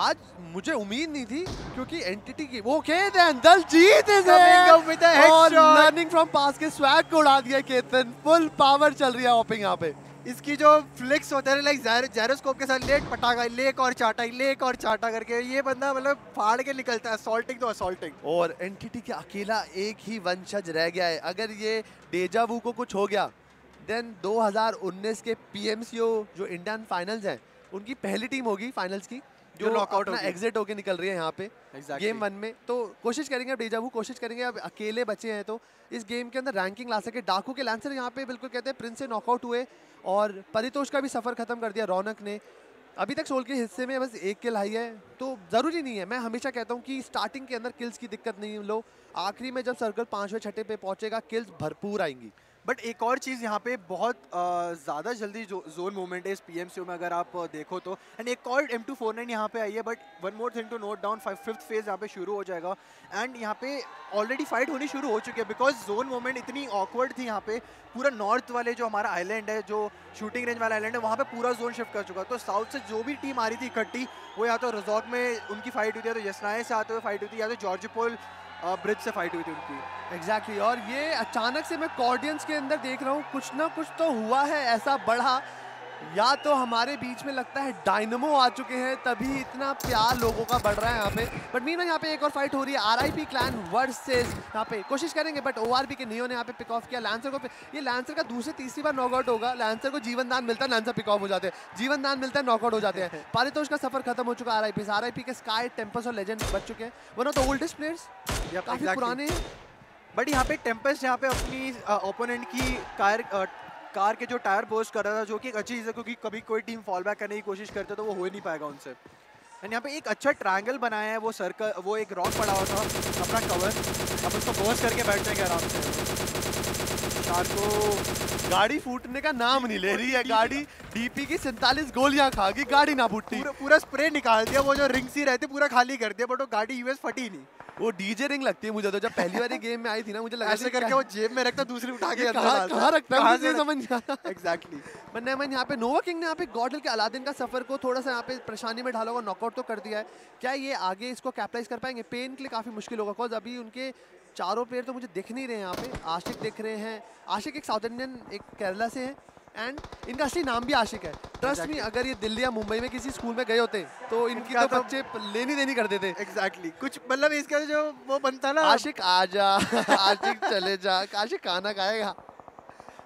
आज मुझे उम्मीद नहीं थी क्योंकि एंटिटी की वो okay then Daljeet is coming up with a headshot learning from पास के स्वैग को उड़ा दिया केतन। फुल पावर चल रही है ओपिंग यहाँ पे। इसकी जो फ्लिक्स होते हैं लाइक जैरोस्कोप के साथ लेट पटाखा लेक और चाटा लेक और चाटा करके ये बंदा मतलब फाड़ के निकलता है असॉल्टिंग तो असॉल्टिंग और एंटिटी के अकेला एक ही वंशज रह गया है। अगर ये डेजावू को कुछ हो गया देन 2019 के पीएमसीओ जो इंडियन फाइनल्स हैं उनकी पहली टीम होगी फाइनल्स की जो नॉकआउट अपना एग्जिट होके निकल रही है यहाँ पे exactly. गेम वन में। तो कोशिश करेंगे अब डेजावू कोशिश करेंगे अब अकेले बचे हैं तो। इस गेम के अंदर रैंकिंग ला सके। डाकू के लांसर यहाँ पे बिल्कुल कहते हैं प्रिंस से नॉकआउट हुए और परितोष का भी सफ़र खत्म कर दिया रौनक ने। अभी तक सोल के हिस्से में बस एक किल आई है तो ज़रूरी नहीं है। मैं हमेशा कहता हूँ कि स्टार्टिंग के अंदर किल्स की दिक्कत नहीं लो। आखिरी में जब सर्कल पाँचवें छठे पे पहुंचेगा किल्स भरपूर आएँगी। बट एक और चीज़ यहाँ पे बहुत ज़्यादा जल्दी जो जोन मूवमेंट है इस पीएमसीओ में अगर आप देखो तो। एंड एक और एम टू फोर नाइन यहाँ पे आई है but one more thing to note down five fifth phase यहाँ पे शुरू हो जाएगा। एंड यहाँ पे ऑलरेडी फाइट होनी शुरू हो चुकी है बिकॉज़ जोन मूवमेंट इतनी ऑकवर्ड थी यहाँ पे। पूरा नॉर्थ वाले जो हमारा आइलैंड है, जो शूटिंग रेंज वाला आइलैंड है, वहाँ पे पूरा जोन शिफ्ट कर चुका तो साउथ से जो भी टीम आ रही थी इकट्ठी, वो या तो रिजॉर्ट में उनकी फाइट हुई थी या तो यसनाए से आते हुए फाइट हुई थी या तो जॉर्जपोल ब्रिज से फाइट हुई थी उनकी एग्जैक्टली exactly. और ये अचानक से मैं कॉर्डियंस के अंदर देख रहा हूँ, कुछ ना कुछ तो हुआ है, ऐसा बढ़ा या तो हमारे बीच में लगता है डायनमो आ चुके हैं तभी इतना प्यार लोगों का बढ़ रहा है यहाँ पे। बट मीन यहाँ पे एक और फाइट हो रही है आरआईपी क्लैन वर्सेस यहाँ पे कोशिश करेंगे बट ओआरपी के नियो ने यहाँ पे पिक ऑफ़ किया। लैंसर को ये लैंसर का दूसरी तीसरी बार नॉकआउट होगा। लैंसर को जीवन दान मिलता है लैंसर पिक ऑफ़ हो जाते हैं। जीवन दान मिलता है नॉकआउट हो जाते हैं। (laughs) पारितोष का सफ़र खत्म हो चुका आर आई के स्काई टेम्पस और लेजेंड बच चुके हैं। One of the oldest players काफ़ी पुराने बट यहाँ पे टेम्पेस्ट यहाँ पे अपनी ओपोनेंट की कार कार के जो टायर पोस्ट कर रहा था जो कि एक अच्छी चीज़ है क्योंकि कभी कोई टीम फॉल बैक करने की कोशिश करते तो वो हो ही नहीं पाएगा उनसे। एंड यहाँ पे एक अच्छा ट्रायंगल बनाया है वो सर्कल वो एक रॉक पड़ा हुआ था अपना कवर अब उसको बर्स करके बैठ जाएँगे आराम से। शार को गाड़ी फूटने का नाम नहीं ले रही है गाड़ी डीपी की सैंतालीस गोलियाँ खा गई गाड़ी ना फूटी पूरा, पूरा स्प्रे निकाल दिया वो जो रिंग सी रहती पूरा खाली कर दिया बट वो गाड़ी यूएस फटी नहीं। वो डीजे रिंग लगती है मुझे तो। जब पहली बार गेम में आई थी ना मुझे लगा ऐसे करके वो जेब में रखता दूसरी उठा के अंदर कहाँ रखता है मुझे समझ नहीं एग्जैक्टली बट नेमन यहाँ पे नोवा किंग ने यहाँ पे गॉडल के अलादीन का सफ़र को थोड़ा सा यहाँ पे परेशानी में ढाला होगा नॉकआउट तो कर दिया है। क्या ये आगे इसको कैपिटलाइज कर पाएँगे? पेन के लिए काफ़ी मुश्किल होगा। बिकॉज़ अभी उनके चारों प्लेयर तो मुझे दिख नहीं रहे हैं यहाँ पे। आशिक दिख रहे हैं। आशिक एक साउथ इंडियन एक केरला से है। एंड इनका असली नाम भी आशिक है। ट्रस्ट मी अगर ये दिल्ली या मुंबई में किसी स्कूल में गए होते तो इनकी तो तो- बच्चे लेनी देनी करते थे एग्जैक्टली कुछ मतलब इसका जो वो बनता ना। आशिक आजा। (laughs) आशिक चले जा। आशिक खाना खाएगा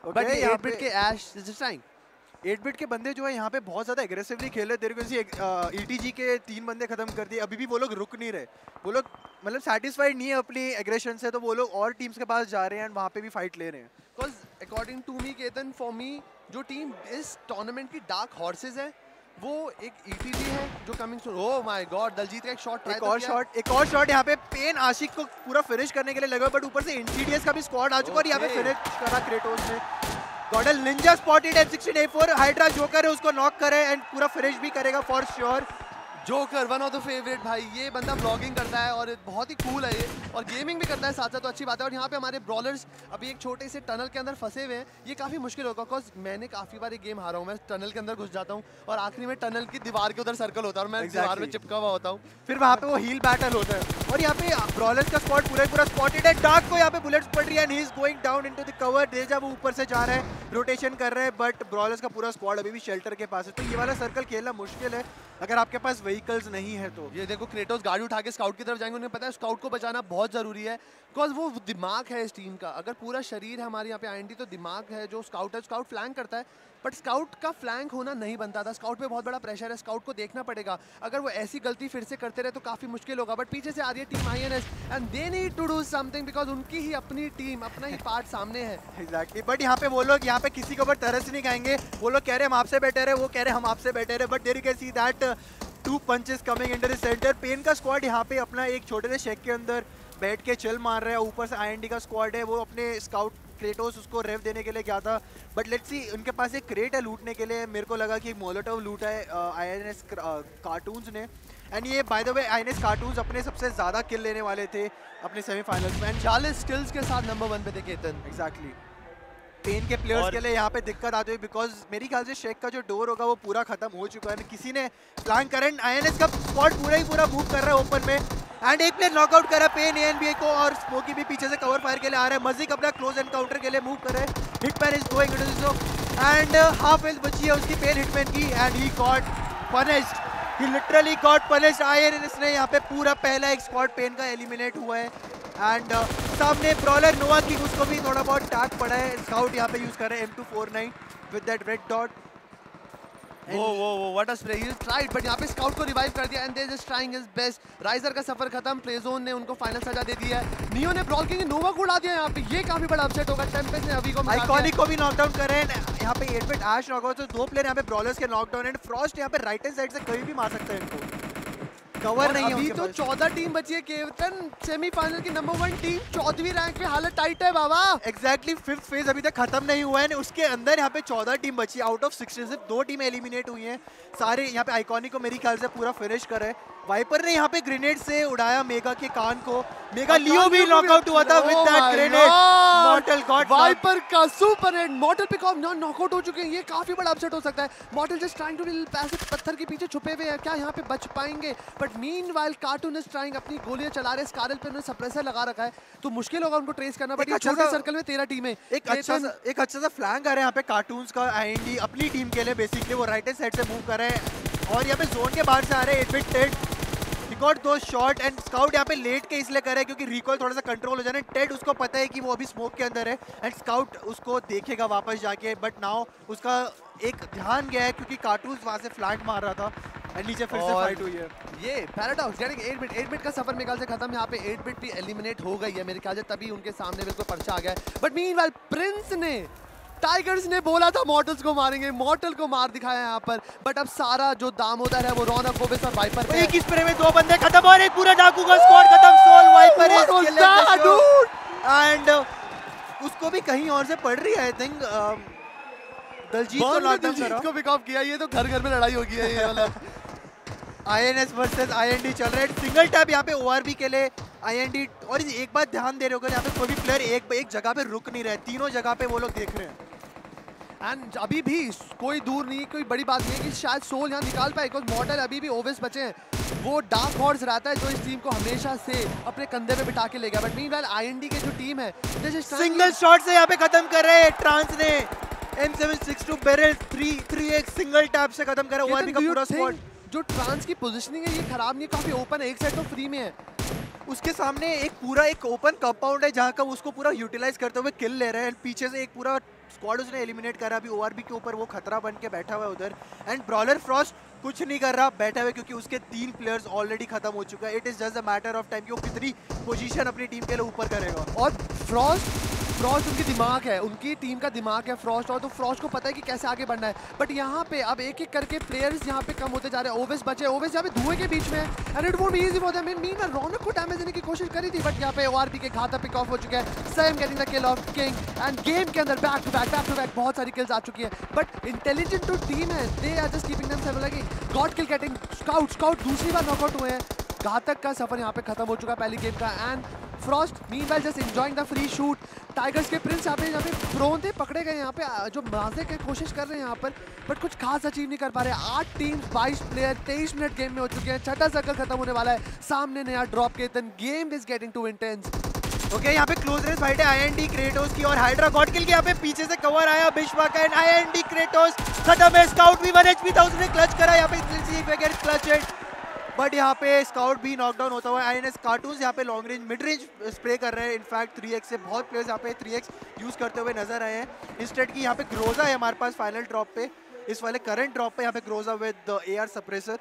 बट यहाँ 8 बिट पे- के ऐश इज़ ट्राइंग 8 बिट के बंदे जो है यहाँ पे बहुत ज़्यादा एग्रेसिवली खेल रहे तेरे को ईटीजी के तीन बंदे खत्म कर दिए। अभी भी वो लोग रुक नहीं रहे। वो लोग मतलब सेटिस्फाइड नहीं है अपनी एग्रेशन से तो वो लोग और टीम्स के पास जा रहे हैं एंड वहाँ पे भी फाइट ले रहे हैं। Because according to me Ketan for me जो टीम इस टूर्नामेंट की डार्क हॉर्सेज है वो एक ईटीजी है जो coming soon oh my God Daljeet का एक शॉट एक और शॉट एक और शॉट यहाँ पे पेन आशिक को पूरा फिनिश करने के लिए लगा बट ऊपर से इंसीडियस का भी स्क्वाड आ चुका और यहाँ पे. फिनिश करा क्रेटोस ने। GodL Ninja spotted M sixteen A four Hydra Joker है उसको नॉक करे एंड पूरा फिनिश भी करेगा for sure Joker one of the favourite भाई ये बंदा ब्लॉगिंग करता है और बहुत ही कूल है ये और गेमिंग भी करता है साथ साथ तो अच्छी बात है। और यहाँ पे हमारे ब्रॉलर्स अभी एक छोटे से टनल के अंदर फंसे हुए हैं। ये काफ़ी मुश्किल होगा बिकॉज़ मैंने काफ़ी बार ये गेम हारा हूँ। मैं टनल के अंदर घुस जाता हूँ और आखिरी में टनल की दीवार के उधर सर्कल होता है और मैं exactly. दीवार में चिपका हुआ होता हूँ। फिर वहाँ पे वो हील बैटल होता है। और यहाँ पे ब्रॉलर्स का स्पॉट पूरा पूरा स्पॉटेड है। डार्क को यहाँ पे बुलेट्स पड़ रही है and he is going down into the cover डेजा वो ऊपर से जा रहा है रोटेशन कर रहे हैं बट ब्रॉलर्स का पूरा स्क्वाड अभी भी शेल्टर के पास है। तो ये वाला सर्कल खेलना मुश्किल है। अगर आपके पास व्हीकल्स नहीं है तो। ये देखो क्रेटोस गाड़ी उठा के स्काउट की तरफ़ जाएँगे, उन्हें पता है स्काउट को बचाना बहुत ज़रूरी है बिकॉज़ वो दिमाग है इस टीम का। अगर पूरा शरीर है हमारे यहाँ पे आई तो दिमाग है, जो स्काउट है स्काउट फ्लैंग करता है। बट स्काउट का फ्लैंक होना नहीं बनता था। स्काउट पे बहुत बड़ा प्रेशर है। स्काउट को देखना पड़ेगा। अगर वो ऐसी गलती फिर से करते रहे तो काफ़ी मुश्किल होगा। बट पीछे से आ रही है team INS and they need to do something because उनकी ही अपनी टीम अपना ही पार्ट सामने है। एग्जैक्टली बट यहाँ पे वो लोग, यहाँ पे किसी के ऊपर तरस नहीं खाएँगे। वो लोग कह रहे हम आपसे बेटर है। वो कह रहे हम आपसे बेटर है। But there can see that two punches coming enter the centre Pain का स्क्वाड यहाँ पे अपना एक छोटे से शेक के अंदर बैठ के चल मार रहा है। ऊपर से आईएनडी का स्क्वाड है। वो अपने स्काउट क्रेटोस उसको रेव देने के लिए गया था बट लेट्स सी उनके पास एक क्रेट है लूटने के लिए। मेरे को लगा कि मोलोटोव लूटा है आई एन एस कार्टून्स ने। एंड ये by the way I N S Cartoons अपने सबसे ज़्यादा किल लेने वाले थे अपने सेमीफाइनल्स में। एंड चालीस स्किल्स के साथ नंबर वन पे थे केतन। एग्जैक्टली पेन के प्लेयर्स के लिए यहाँ पे दिक्कत आती है बिकॉज़ मेरी ख्याल से शेक का जो डोर होगा वो पूरा खत्म हो चुका है। किसी ने प्लान करंट आईएनएस का स्पॉट पूरा ही पूरा मूव कर रहा है ओपन में। एंड एक प्लेयर नॉकआउट कर रहा है पेन एनबीए को और स्मोकी भी पीछे से कवर फायर के लिए आ रहा है। मजिक अपना क्लोज एनकाउंटर के लिए मूव कर रहा है। Hitman is going and half health बची है उसकी पेन हिटमैन की। And he got punished he literally got punish आयर इसने यहाँ पे पूरा पहला एक स्पॉट पेन का एलिमिनेट हुआ है. एंड uh, सामने ब्रॉलर नोवा किंग उसको भी थोड़ा बहुत टैग पड़ा है. स्काउट यहाँ पे यूज़ कर रहे हैं M249 with that red dot वो वो वो what a spray he tried but यहाँ पे स्काउट को रिवाइव कर दिया and they just trying his best Riser का सफ़र खत्म प्ले जोन ने उनको फाइनल सजा दे दिया है। नियो ने ब्रॉल किंग नोवा को उड़ा दिया यहाँ पे। ये काफ़ी बड़ा अपसेट होगा। टेम्पेस्ट ने अभी को आइकॉनिक को भी नॉकडाउन कर। रहे हैं यहाँ पे 8 बिट ऐश नॉकआउट तो दो प्लेयर यहाँ पे ब्रॉलर्स के नॉकडाउन एंड फ्रॉस्ट यहाँ पे राइट हैंड साइड से कहीं भी मार सकते हैं इनको। कवर नहीं अभी तो चौदह टीम बची है केवतन सेमीफाइनल की नंबर वन टीम चौदहवीं रैंक पे हालत टाइट है बाबा। एग्जैक्टली फिफ्थ फ़ेज़ अभी तक खत्म नहीं हुआ है उसके अंदर यहाँ पे चौदह टीम बची है। आउट ऑफ़ सिक्सटीन सिर्फ़ दो टीम एलिमिनेट हुई है। सारे यहाँ पे आइकॉनिक को मेरी ख्याल से पूरा फिनिश करे वाइपर ने यहाँ पे ग्रेनेड से उड़ाया मेगा के कान को। मेगा लियो भी नॉकआउट हुआ था with that grenade Mortal got Viper का super hit Mortal pick off knockout हो चुके हैं। ये काफ़ी बड़ा अपसेट हो सकता है। मॉर्टल जस्ट ट्राइंग टू पैसे पत्थर के पीछे छुपे हुए हैं। क्या यहाँ पे बच पाएँगे? But meanwhile Cartoon is trying अपनी गोलियाँ चला रहे स्कारल पे उन्होंने सप्रेसर लगा रखा है। तो मुश्किल होगा उनको ट्रेस करना। बट अच्छा छोटे सर्कल में तेरह टीमें एक अच्छा एक अच्छा सा फ्लैंक आ रहा है यहाँ पे कार्टून्स का आईएनडी अपनी टीम के लिए बेसिकली वो राइट हैंड साइड से मूव कर रहे हैं। और यहाँ पे जोन के बाहर से आ रहे हैं। एट रिकॉर्ड दो शॉट एंड स्काउट यहाँ पे लेट के इसलिए कर रहा है क्योंकि रिकॉल थोड़ा सा कंट्रोल हो जाना टेड उसको पता है कि वो अभी स्मोक के अंदर है एंड स्काउट उसको देखेगा वापस जाके बट नाउ उसका एक ध्यान गया है क्योंकि कार्टून्स वहाँ से फ्लैट मार रहा था एंड नीचे फिर से फाइट हुई है। ये पैराडॉक्स गेटिंग 8 बिट 8 बिट का सफ़र मेरे ख्याल से खत्म यहाँ पे 8 बिट भी एलिमिनेट हो गई है मेरे ख्याल से तभी उनके सामने बिल्कुल पर्चा आ गया है। बट मीनवाइल प्रिंस ने टाइगर्स ने बोला था मॉडल्स को मारेंगे मॉडल को मार दिखाया यहाँ पर। बट अब सारा जो दामोदर है वो रौनक गोबिस और वाइपर एक ही स्प्रे में दो बंदे खत्म और एक पूरा डाकू का स्क्वाड खत्म। सोल वाइपर एंड उसको भी कहीं और से पड़ रही है आई थिंक दलजीत को दिलजीत को पिक ऑफ़ किया ये तो घर घर में लड़ाई होगी है ये वाला। आईएनएस वर्सेस आईएनडी चल रहा है। सिंगल टैप यहाँ पे ओआरबी के लिए आईएनडी और एक बात ध्यान दे रहे होगा यहाँ पे कोई भी प्लेयर एक एक जगह पे रुक नहीं रहे तीनों जगह पे वो लोग देख रहे हैं। एंड अभी भी कोई दूर नहीं कोई बड़ी बात नहीं है कि शायद सोल यहाँ निकाल पाए बिकॉज़ मॉडल अभी भी ओवेस बचे हैं। वो डार्क हॉर्स रहता है जो इस टीम को हमेशा से अपने कंधे पे बिठा के ले गया। बट मीन आईएनडी के जो टीम है सिंगल शॉट से यहाँ पे खत्म कर रहे हैं। ट्रांस ने M762 barrel 3 3x single tap से खत्म करा ओआरबी का पूरा स्क्वाड जो ट्रांस की पोजीशनिंग है ये खराब नहीं काफ़ी ओपन है एक साइड तो फ्री में है। उसके सामने एक पूरा एक ओपन कंपाउंड है जहाँ का उसको पूरा यूटिलाइज करते हुए किल ले रहे हैं। पीछे से एक पूरा स्क्वाड उसने एलिमिनेट करा, अभी ओआरबी के ऊपर वो खतरा बन के बैठा हुआ है उधर। एंड ब्रॉलर फ्रॉस्ट कुछ नहीं कर रहा, बैठा हुआ क्योंकि उसके तीन प्लेयर्स ऑलरेडी खत्म हो चुका है। It is just a matter of time कि वो कितनी पोजीशन अपनी टीम के लिए ऊपर करेगा। और फ्रॉस्ट फ्रॉस्ट उनकी दिमाग है, उनकी टीम का दिमाग है फ्रॉस्ट और तो फ्रॉस्ट को पता है कि कैसे आगे बढ़ना है। बट यहाँ पे अब एक एक करके प्लेयर्स यहाँ पे कम होते जा रहे हैं। ओवेस बचे ओवेस यहाँ पे धुएँ के बीच में and it won't be easy for them mean Raunak को डैमेज देने की कोशिश करी थी बट यहाँ पे ओआरपी के घाता पिक ऑफ़ हो चुका है। Sam getting the kill of King and game के अंदर back to back back to back बहुत सारी किल्स आ चुकी है। बट इंटेलिजेंट जो टीम है they are just keeping them seven god kill getting Scout Scout दूसरी बार नॉकआउट हुए हैं। घातक का सफ़र यहाँ पे खत्म हो चुका है पहली गेम का। And Frost mean well just enjoying the free shoot Tigers के प्रिंस यहाँ पे यहाँ पे प्रोन थे, पकड़े गए यहाँ पे जो मारने की कोशिश कर रहे हैं यहाँ पर बट कुछ खास अचीव नहीं कर पा रहे। आठ टीम बाईस प्लेयर तेईस मिनट गेम में हो चुके हैं। छठा सर्कल खत्म होने वाला है। सामने नया ड्रॉप के तन game is getting too intense okay यहाँ पे क्लोज रेस फाइट है आईएनडी क्रेटोस की और हाइड्रा गॉड किल के यहाँ पे पीछे से कवर आया बिश्वा का। एंड आईएनडी क्रेटोस खत्म है। स्काउट भी 1 एचपी था उसने क्लच करा। यहाँ पे क्लच हिट बट यहाँ पे स्काउट भी नॉकडाउन होता हुआ आई एन एस कार्टून यहाँ पे long range mid range spray कर रहे हैं। इनफैक्ट थ्री एक्स से बहुत प्लेयर्स यहाँ पे थ्री एक्स यूज़ करते हुए नज़र आए हैं। इंस्टेड की यहाँ पे ग्रोजा है हमारे पास फाइनल ड्रॉप पे। इस वाले करंट ड्रॉप पे यहाँ पे Groza with A R suppressor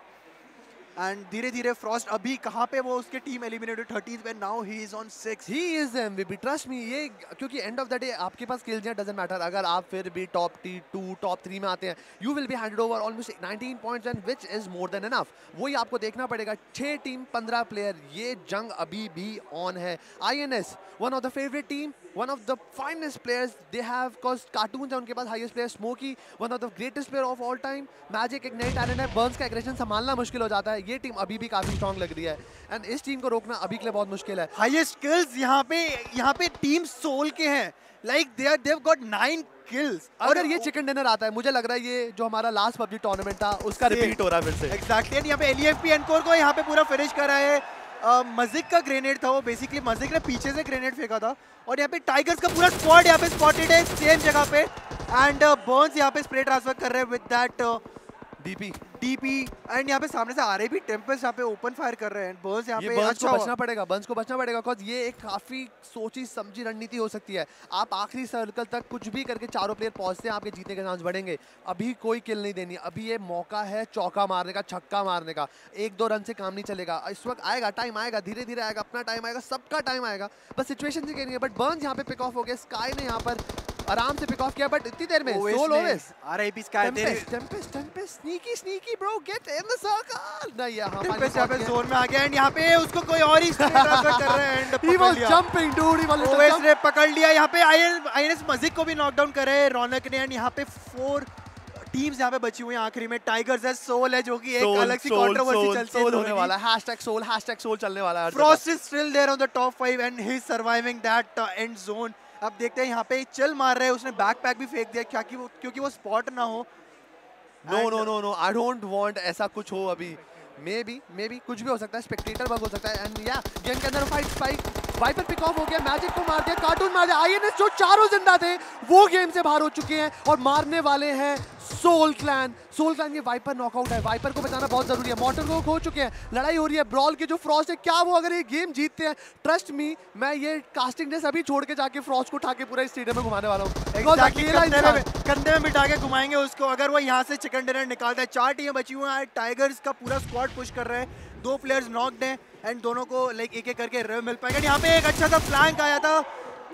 and धीरे धीरे फ्रॉस्ट अभी कहाँ पे वो उसके टीम एलिमिनेटेड थर्टीज पे now he is on six he is MVP trust me ये क्योंकि एंड ऑफ़ द डे आपके पास स्किल्स हैं डजंट मैटर अगर आप फिर भी top T two top three में आते हैं you will be handed over almost 19 points and which is more than enough वही आपको देखना पड़ेगा, छह टीम पंद्रह प्लेयर ये जंग अभी भी ऑन है. I N S one of the favourite team one of the finest players they have cause Cartoon है, उनके पास highest player Smoky one of the greatest player of all time Magic एक नई talent है Burns का aggression संभालना मुश्किल हो जाता है. ये टीम अभी भी काफ़ी स्ट्रॉन्ग लग रही है। एंड इस टीम को रोकना अभी के लिए बहुत मुश्किल है। हाईएस्ट किल्स यहाँ पे यहाँ पे टीम सोल के हैं। Like they are they've got nine kills अगर ये चिकन डिनर आता है मुझे लग रहा है ये जो हमारा लास्ट पबजी टूर्नामेंट था उसका रिपीट हो रहा है फिर से। एग्जैक्टली यहाँ पे एलिएफपी एनकोर को यहाँ पे पूरा फिनिश करा है। मजिक का ग्रेनेड था वो बेसिकली मजिक ने पीछे से ग्रेनेड फेंका था। और यहाँ पे टाइगर्स का पूरा स्क्वाड यहाँ पे स्पॉटेड है सेम जगह पे। एंड बर्न्स यहाँ पे स्प्रे ट्रांसफ़र कर रहे हैं with that DP DP and यहाँ पे सामने से आ रहे भी टेम्पल्स यहाँ पे ओपन फायर कर रहे हैं। बर्न्स यहाँ पे अच्छा को बचना पड़ेगा बर्न्स को बचना पड़ेगा बिकॉज़ ये एक काफ़ी सोची समझी रणनीति हो सकती है। आप आखिरी सर्कल तक कुछ भी करके चारों प्लेयर पहुँचते हैं आपके जीतने के चांस बढ़ेंगे। अभी कोई किल नहीं देनी अभी ये मौका है चौका मारने का छक्का मारने का। एक दो रन से काम नहीं चलेगा। इस वक्त आएगा टाइम आएगा धीरे धीरे आएगा अपना टाइम आएगा सबका टाइम आएगा। बस सिचुएशन से कह रही है बट बर्न्स यहाँ पे पिक ऑफ़ हो गया स्काई ने यहाँ पर आराम से पिक ऑफ़ किया बट इतनी देर में Soul Owais RIP sky tempest tempest tempest sneaky sneaky bro get in the circle नहीं यहाँ टेम्पेस्ट यहाँ पे जोन में आ गया एंड यहाँ पे उसको कोई और ही ट्रांसफ़र कर रहे हैं and he was jumping dude he was Owais ने पकड़ लिया। यहाँ पे आईएनएस मजिक को भी नॉक डाउन करे रौनक ने एंड यहाँ पे फोर टीम्स यहाँ पे बची हुई हैं आखिरी में। टाइगर्स है सोल है जो कि एक अलग सी कंट्रोवर्सी चलती है होने वाला है। हैशटैग सोल हैशटैग सोल चलने वाला है Frost is still there on the top 5 and he is surviving that and zone अब देखते हैं यहाँ पे चल मार रहे हैं उसने बैकपैक भी फेंक दिया क्या कि वो क्योंकि वो स्पॉट ना हो। No no no no I don't want ऐसा कुछ हो अभी। मे बी मे बी कुछ भी हो सकता है स्पेक्टेटर बग हो सकता है एंड या गेम के अंदर fight fight Viper pick off हो गया मैजिक को मार दिया कार्टून मार दिया। आई आईएनएस जो चारों ज़िंदा थे वो गेम से बाहर हो चुके हैं और मारने वाले हैं सोल क्लैन सोल क्लैन ये वाइपर नॉकआउट है। वाइपर को बताना बहुत ज़रूरी है। मॉटर को खो चुके हैं। लड़ाई हो रही है। ब्रॉल के जो फ्रॉस्ट है क्या वो अगर ये गेम जीतते हैं? ट्रस्ट मी मैं ये कास्टिंग डेस अभी छोड़ के जाके फ्रॉस्ट को उठा के पूरा स्टेडियम में घुमाने वाला हूँ। कंधे में बिठा के घुमाएँगे उसको। अगर वो यहाँ से चिकन डिनर निकालता है। चार टीमें बची हुई हैं। टाइगर्स का पूरा स्क्वाड पुश कर रहे हैं। दो प्लेयर्स नॉक्ड हैं। एंड दोनों को लाइक एक एक करके रव मिल पाएगा। यहाँ पे एक अच्छा सा फ्लैंक आया था।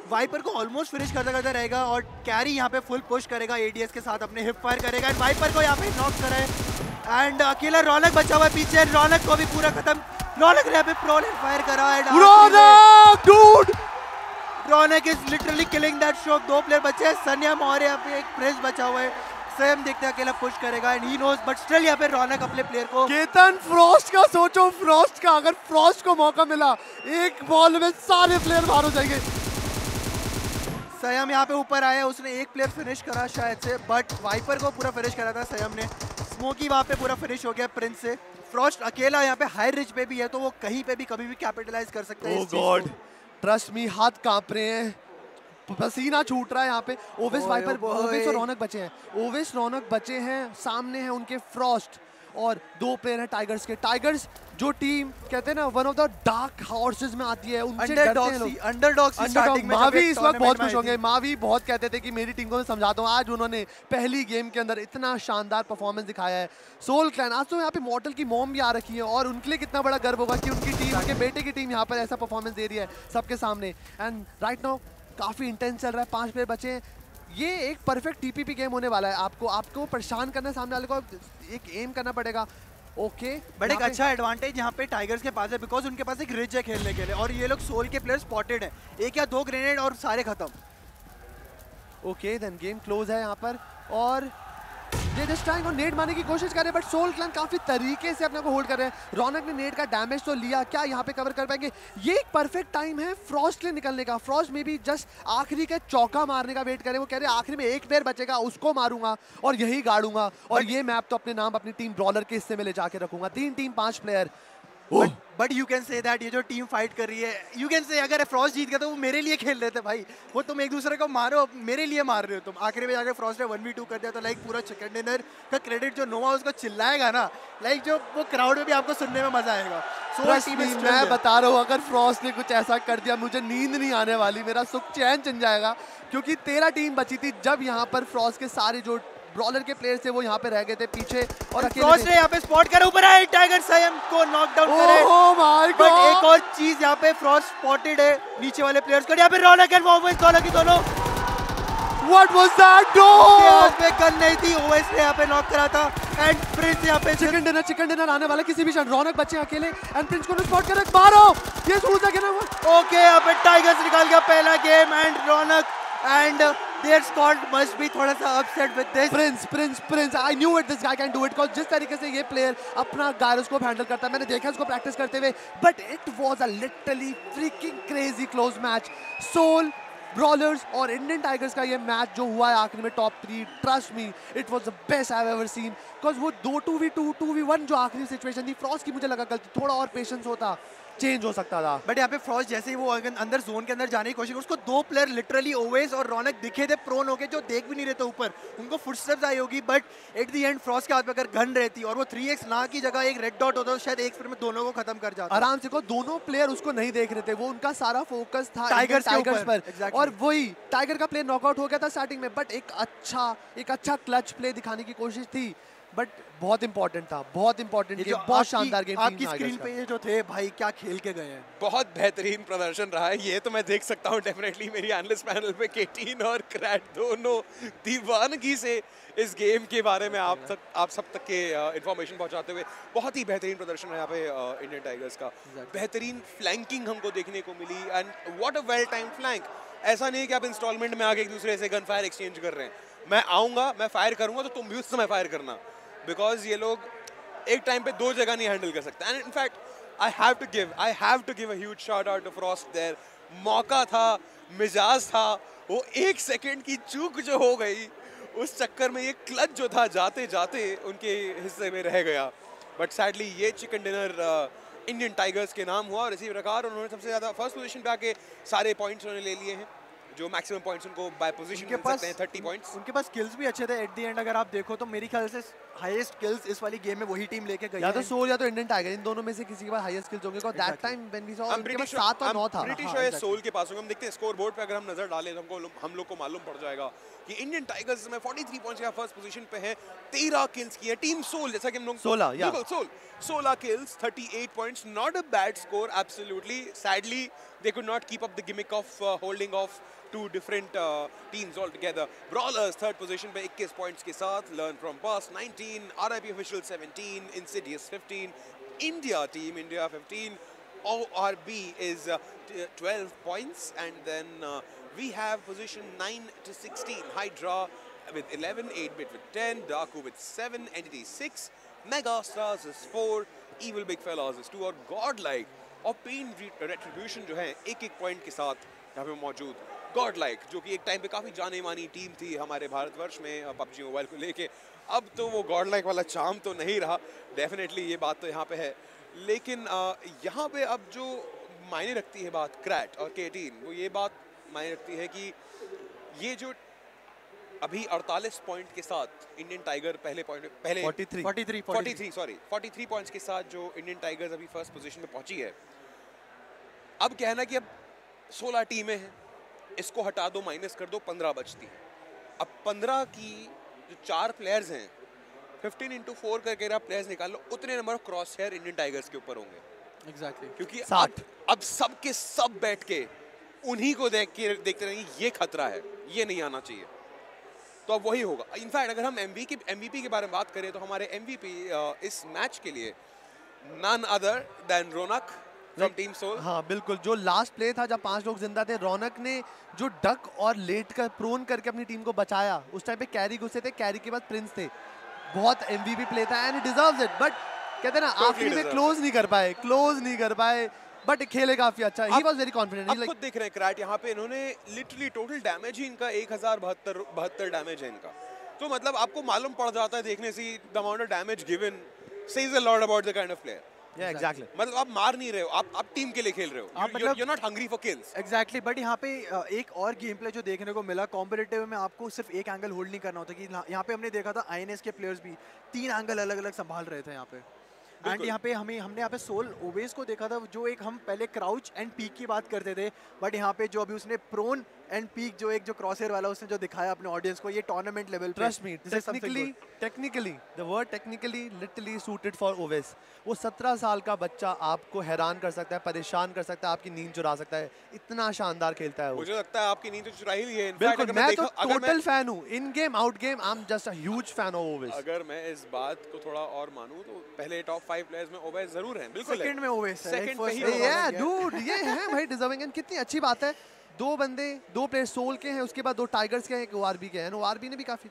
वाइपर को ऑलमोस्ट फिनिश करता करता रहेगा और कैरी यहाँ पे फुल पुश करेगा एडीएस के साथ अपने हिप फायर करेगा। एंड वाइपर को यहाँ पे नॉक करे। एंड अकेला रौनक बचा हुआ है पीछे। रौनक को भी पूरा खत्म। रौनक ने यहाँ पे प्रो फायर करा and Raunak dude Raunak is literally killing that shot दो प्लेयर बचे हैं। सन्या मौर्य यहाँ पे एक प्रेस बचा हुआ है। सैम देखते हैं अकेला पुश करेगा and he knows but still यहाँ पे रौनक अपने प्लेयर को केतन फ्रॉस्ट का सोचो फ्रॉस्ट का अगर फ्रॉस्ट को मौका मिला एक बॉल में सारे प्लेयर बाहर हो जाएँगे। सयम यहाँ पे ऊपर आया उसने एक प्लेयर फिनिश करा शायद से बट वाइपर को पूरा फिनिश करा था सयम ने। स्मोकी वहाँ पे पूरा फिनिश हो गया प्रिंस से। फ्रॉस्ट अकेला यहाँ पे हाई रिच पे भी है तो वो कहीं पे भी कभी भी कैपिटलाइज कर सकता है ओह गॉड ट्रस्ट मी हाथ काँप रहे हैं। पसीना छूट रहा है यहाँ पे। ओवेस वाइपर ओवेस और रौनक बचे हैं। ओवेस रौनक बचे हैं सामने हैं उनके फ्रॉस्ट और दो प्लेयर हैं टाइगर्स के। टाइगर्स जो टीम कहते हैं ना one of the dark horses में आती है। उनसे जब मावी इस वक्त बहुत खुश होंगे। मावी बहुत कहते थे कि मेरी टीम को मैं समझाता हूँ। आज उन्होंने पहली गेम के अंदर इतना शानदार परफॉर्मेंस दिखाया है। सोल क्लैन आज तो यहाँ पे मॉडल की मॉम भी आ रखी है और उनके लिए कितना बड़ा गर्व होगा कि उनकी टीम उनके बेटे की टीम यहाँ पर ऐसा परफॉर्मेंस दे रही है सबके सामने। एंड राइट नाउ काफ़ी इंटेंस चल रहा है पाँच प्लेयर बचे हैं। ये एक परफेक्ट टीपीपी गेम होने वाला है। आपको आपको परेशान करना है सामने वाले को एक एम करना पड़ेगा। ओके बट एक अच्छा एडवांटेज यहाँ पे टाइगर्स के पास है बिकॉज़ उनके पास एक रिच है खेलने के लिए और ये लोग सोल के प्लेयर स्पॉटेड है। एक या दो ग्रेनेड और सारे खत्म। ओके देन गेम क्लोज है यहाँ पर। और ये जस्ट ट्राइंग और नेट मारने की कोशिश कर रहे हैं बट सोल क्लैन काफ़ी तरीके से अपने को होल्ड कर रहे हैं। रौनक ने नेट का डैमेज तो लिया क्या यहाँ पे कवर कर पाएँगे? ये एक परफेक्ट टाइम है फ्रॉस्ट के निकलने का। फ्रॉस्ट में भी जस्ट आखिरी के चौका मारने का वेट करे वो कह रहे हैं आखिरी में एक प्लेयर बचेगा उसको मारूँगा और यही गाड़ूँगा और ये मैप तो अपने नाम अपनी टीम ब्रॉलर के हिस्से में ले जाके रखूँगा। तीन टीम पाँच player but you can say that ये जो टीम फाइट कर रही है यू कैन से अगर फ्रॉस्ट जीत गया तो वो मेरे लिए खेल रहे थे भाई। वो तुम एक दूसरे को मारो मेरे लिए मार रहे हो तुम। आखिरी में जाकर फ्रॉस्ट ने वन वी टू कर दिया तो लाइक पूरा चिकन डिनर का क्रेडिट जो नोवा उसको चिल्लाएगा ना। लाइक जो वो क्राउड में भी आपको सुनने में मज़ा आएगा। Still मैं बता रहा हूँ अगर फ्रॉस्ट ने कुछ ऐसा कर दिया मुझे नींद नहीं आने वाली मेरा सुख चैन चल जाएगा। क्योंकि तेरह टीम बची थी जब यहाँ पर फ्रॉस्ट के सारे जो ब्रॉलर के प्लेयर थे वो यहाँ पे रह गए थे पीछे और अकेले ने यहाँ पे स्पॉट करा ऊपर आए टाइगर सयम को नॉक डाउन करे। बट एक और चीज़ यहाँ पे फ्रॉस्ट स्पॉटेड है नीचे वाले प्लेयर्स को। यहाँ पे रौनक एंड वॉवेस दोनों की दोनों। What was that? उसके No! हाथ में गन नहीं थी ओवेस ने यहाँ पे नॉक करा था। एंड प्रिंस यहाँ पे चिकन डिनर चिकन डिनर आने वाला किसी भी क्षण। रौनक बच्चे अकेले एंड प्रिंस को स्पॉट कर। मारो! ये ना वो ओके यहाँ पे टाइगर्स निकाल गया पहला game and Raunak and their squad must be थोड़ा सा upset with this Prince Prince Prince I knew it this guy can do it because जिस तरीके से ये प्लेयर अपना गायरोस्कोप हैंडल करता है, मैंने देखा इसको प्रैक्टिस करते हुए but it was a literally freaking crazy close match Soul Brawlers और इंडियन टाइगर्स का ये मैच जो हुआ है आखिरी में top three trust me it was the best I ever seen because वो दो two v, two two v one जो आखिरी सिचुएशन थी फ्रॉस की मुझे लगा गलती थोड़ा और पेशेंस चेंज हो सकता था। बट यहाँ पे फ्रॉस्ट जैसे ही वो अंदर जोन के अंदर जाने की कोशिश उसको दो प्लेयर लिटरली ओवेस और रौनक दिखे थे प्रोन होके जो देख भी नहीं रहे थे ऊपर। उनको फुटस्टेप्स आई होगी but at the end Frost के हाथ में अगर गन रहती और वो थ्री एक्स ना की जगह एक रेड डॉट होता तो शायद एक में दोनों को खत्म कर जाता। आराम से को दोनों प्लेयर उसको नहीं देख रहे थे वो उनका सारा फोकस था के टाइगर्स पर। Exactly. और वही टाइगर का प्ले नॉकआउट हो गया था स्टार्टिंग में बट एक अच्छा एक अच्छा क्लच प्ले दिखाने की कोशिश थी। बट बहुत इंपॉर्टेंट था बहुत इंपॉर्टेंट ये गेम बहुत शानदार गेम आपकी स्क्रीन पे ये जो थे भाई क्या खेल के गए हैं? बहुत बेहतरीन प्रदर्शन रहा है ये तो मैं देख सकता हूँ डेफिनेटली मेरी एनालिस्ट पैनल पे केटीन और क्रैट दोनों दीवानगी से इस गेम के बारे में आप तक आप सब तक के इंफॉर्मेशन पहुंचाते हुए बहुत ही बेहतरीन प्रदर्शन है यहाँ पे इंडियन टाइगर्स का। बेहतरीन फ्लैंकिंग हमको देखने को मिली and what a well time flank ऐसा नहीं है कि आप इंस्टॉलमेंट में आगे एक दूसरे से गन फायर एक्सचेंज कर रहे हैं। मैं आऊँगा मैं फायर करूँगा तो तुम भी उस समय फायर करना। बिकॉज़ ये लोग एक टाइम पे दो जगह नहीं हैंडल कर सकते। And in fact I have to give I have to give a huge shout out to Frost there मौका था मिजाज था वो एक सेकेंड की चूक जो हो गई उस चक्कर में ये क्लच जो था जाते जाते उनके हिस्से में रह गया। बट सैडली ये चिकन डिनर इंडियन टाइगर्स के नाम हुआ और इसी प्रकार उन्होंने सबसे ज़्यादा फ़र्स्ट पोजीशन पे आके सारे पॉइंट्स उन्होंने ले लिए हैं जो मैक्सिमम पॉइंट्स उनको बाय पोजीशन के पास सकते हैं थर्टी पॉइंट्स उनके पास स्किल्स भी अच्छे थे। एट द एंड अगर आप देखो तो मेरे ख्याल से हाईएस्ट किल्स इस वाली गेम में वही टीम लेके गई या तो सोल या तो इंडियन टाइगर इन दोनों में से किसी के पास हाईएस्ट किल्स होंगे that time when we saw उनके पास सात और नौ था। ब्रिटिश और सोल के पास होंगे। हम देखते हैं स्कोर बोर्ड पे अगर हम नज़र डालें तो हमको हम लोग को मालूम पड़ जाएगा कि इंडियन टाइगर्स में 43 पॉइंट्स का फ़र्स्ट पोजीशन पे है। 13 किल्स की है। टीम सोल जैसा कि हम लोग 16 या Soul 16 kills 38 points not a bad score absolutely sadly they could not keep up the gimmick of holding off two different teams all together Brawlers third position पे 21 पॉइंट्स के साथ लर्न फ्रॉम पास 19 RIP official 17 insidious 15 India team India 15 ORB is uh, 12 points and then uh, we have position 9 to 16 Hydra with 11, 8-bit with 10, Daku with 7, Entity 6, Mega Stars is 4, Evil Big Fellas is 2 और Godlike और Pain Retribution जो है एक एक point के साथ यहाँ पे मौजूद गॉड लाइक जो कि एक टाइम पे काफ़ी जाने मानी टीम थी हमारे भारतवर्ष में पबजी मोबाइल को लेके अब तो वो गॉड लाइक वाला चाम तो नहीं रहा। डेफिनेटली ये बात तो यहाँ पे है। लेकिन यहाँ पे अब जो मायने रखती है बात क्रैट और केटीन वो ये बात मायने रखती है कि ये जो अभी 48 पॉइंट के साथ इंडियन टाइगर पहले पॉइंट पहले 43 43 43 सॉरी 43 पॉइंट्स के साथ जो इंडियन टाइगर्स अभी फ़र्स्ट पोजीशन में पहुँची है। अब क्या है ना कि अब 16 टीमें हैं इसको हटा दो माइनस कर दो 15 बचती हैं। अब 15 की जो चार प्लेयर्स हैं 15 इंटू फोर करके अगर आप प्लेयर्स निकाल लो उतने number of crosshair Indian Tigers के ऊपर होंगे एग्जैक्टली exactly. क्योंकि साठ। अब सब के सब बैठ के उन्हीं को देख के देखते रहेंगे ये खतरा है ये नहीं आना चाहिए तो अब वही होगा इनफैक्ट अगर हम एमवी के एमवीपी के बारे में बात करें तो हमारे एमवीपी इस मैच के लिए none other than Raunak from team Soul हाँ बिल्कुल। जो लास्ट प्ले था जब पाँच लोग ज़िंदा थे रौनक ने जो डक और लेट कर प्रोन करके अपनी टीम को बचाया उस टाइम पे कैरी घुसे थे कैरी के बाद प्रिंस थे। बहुत एमवीपी प्ले था एंड डिजर्व्स इट बट कहते हैं ना आखिरी में क्लोज नहीं कर पाए क्लोज नहीं कर पाए बट खेले काफ़ी अच्छा। ही वाज वेरी कॉन्फिडेंट अब खुद देख रहे हैं क्रैट यहाँ पे इन्होंने लिटरली टोटल डैमेज ही इनका एक हज़ार बहत्तर बहत्तर डैमेज है इनका। तो मतलब आपको मालूम पड़ जाता है देखने से the amount of damage given says a lot about the kind of player या एग्जैक्टली मतलब आप मार नहीं रहे हो आप आप टीम के लिए खेल रहे हो। आप मतलब- are not hungry for kills exactly but यहाँ पे एक और गेम प्ले जो देखने को मिला कॉम्पिटेटिव में आपको सिर्फ़ एक एंगल होल्ड नहीं करना होता कि यहाँ- यहाँ पे हमने देखा था आईएनएस के प्लेयर्स भी तीन एंगल अलग अलग संभाल रहे थे यहाँ पे। एंड यहाँ पे हमें हमने यहाँ पे सोल ओवेज को देखा था जो एक हम पहले क्राउच एंड पीक की बात करते थे बट यहाँ पे जो अभी उसने प्रोन एंड पीक जो एक जो क्रॉसर वाला उसने जो दिखाया अपने ऑडियंस को ये tournament level trust me technically technically the word technically literally suited for Owais वो 17 साल का बच्चा आपको हैरान कर सकता है परेशान कर सकता है आपकी नींद चुरा सकता है। इतना शानदार खेलता है वो। मुझे लगता है आपकी नींद तो चुरा ही। ली है बिल्कुल अगर मैं तो टोटल फ़ैन हूँ। In game out game I am just a huge fan of Owais अगर मैं इस बात को थोड़ा और मानूं तो पहले टॉप फाइव प्लेयर्स में ओवेस ज़रूर हैं बिल्कुल सेकंड में ओवेस है एक पे ही में है। डूड ये है भाई डिजर्विंग एंड कितनी अच्छी बात है। दो बंदे, दो प्लेयर सोल के हैं, उसके बाद दो टाइगर्स के हैं, एक ओआरबी के हैं। ओआरबी ने भी काफ़ी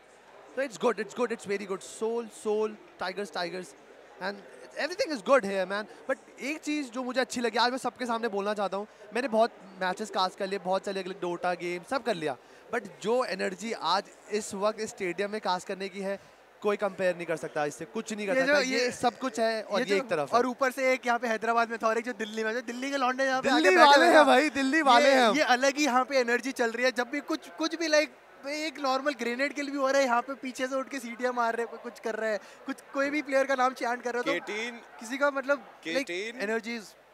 तो it's good it's good it's very good Soul Soul Tigers Tigers and everything is good है मैन बट एक चीज़ जो मुझे अच्छी लगी, आज मैं सबके सामने बोलना चाहता हूँ, मैंने बहुत मैचेस कास्ट कर लिए, बहुत सारे अलग डोटा गेम सब कर लिया। बट जो एनर्जी आज इस वक्त इस स्टेडियम में कास्ट करने की है कोई कंपेयर नहीं कर सकता इससे कुछ नहीं कर ये सकता ये ये- सब कुछ है और ये, जो- एक तरफ़ और ऊपर से एक यहाँ पे हैदराबाद में था और एक जो दिल्ली में जो दिल्ली के लौंडे यहाँ पे दिल्ली वाले हैं भाई दिल्ली वाले ये, हैं। ये अलग ही यहाँ पे एनर्जी चल रही है जब भी कुछ कुछ भी लाइक एक नॉर्मल ग्रेनेड के लिए भी हो रहा है यहाँ पे पीछे से उठ के सीटियाँ मार रहे हैं कुछ कर रहे हैं कुछ कोई भी प्लेयर का नाम चैंट कर रहा है तो किसी का मतलब केटीन एनर्जी इज़ हाई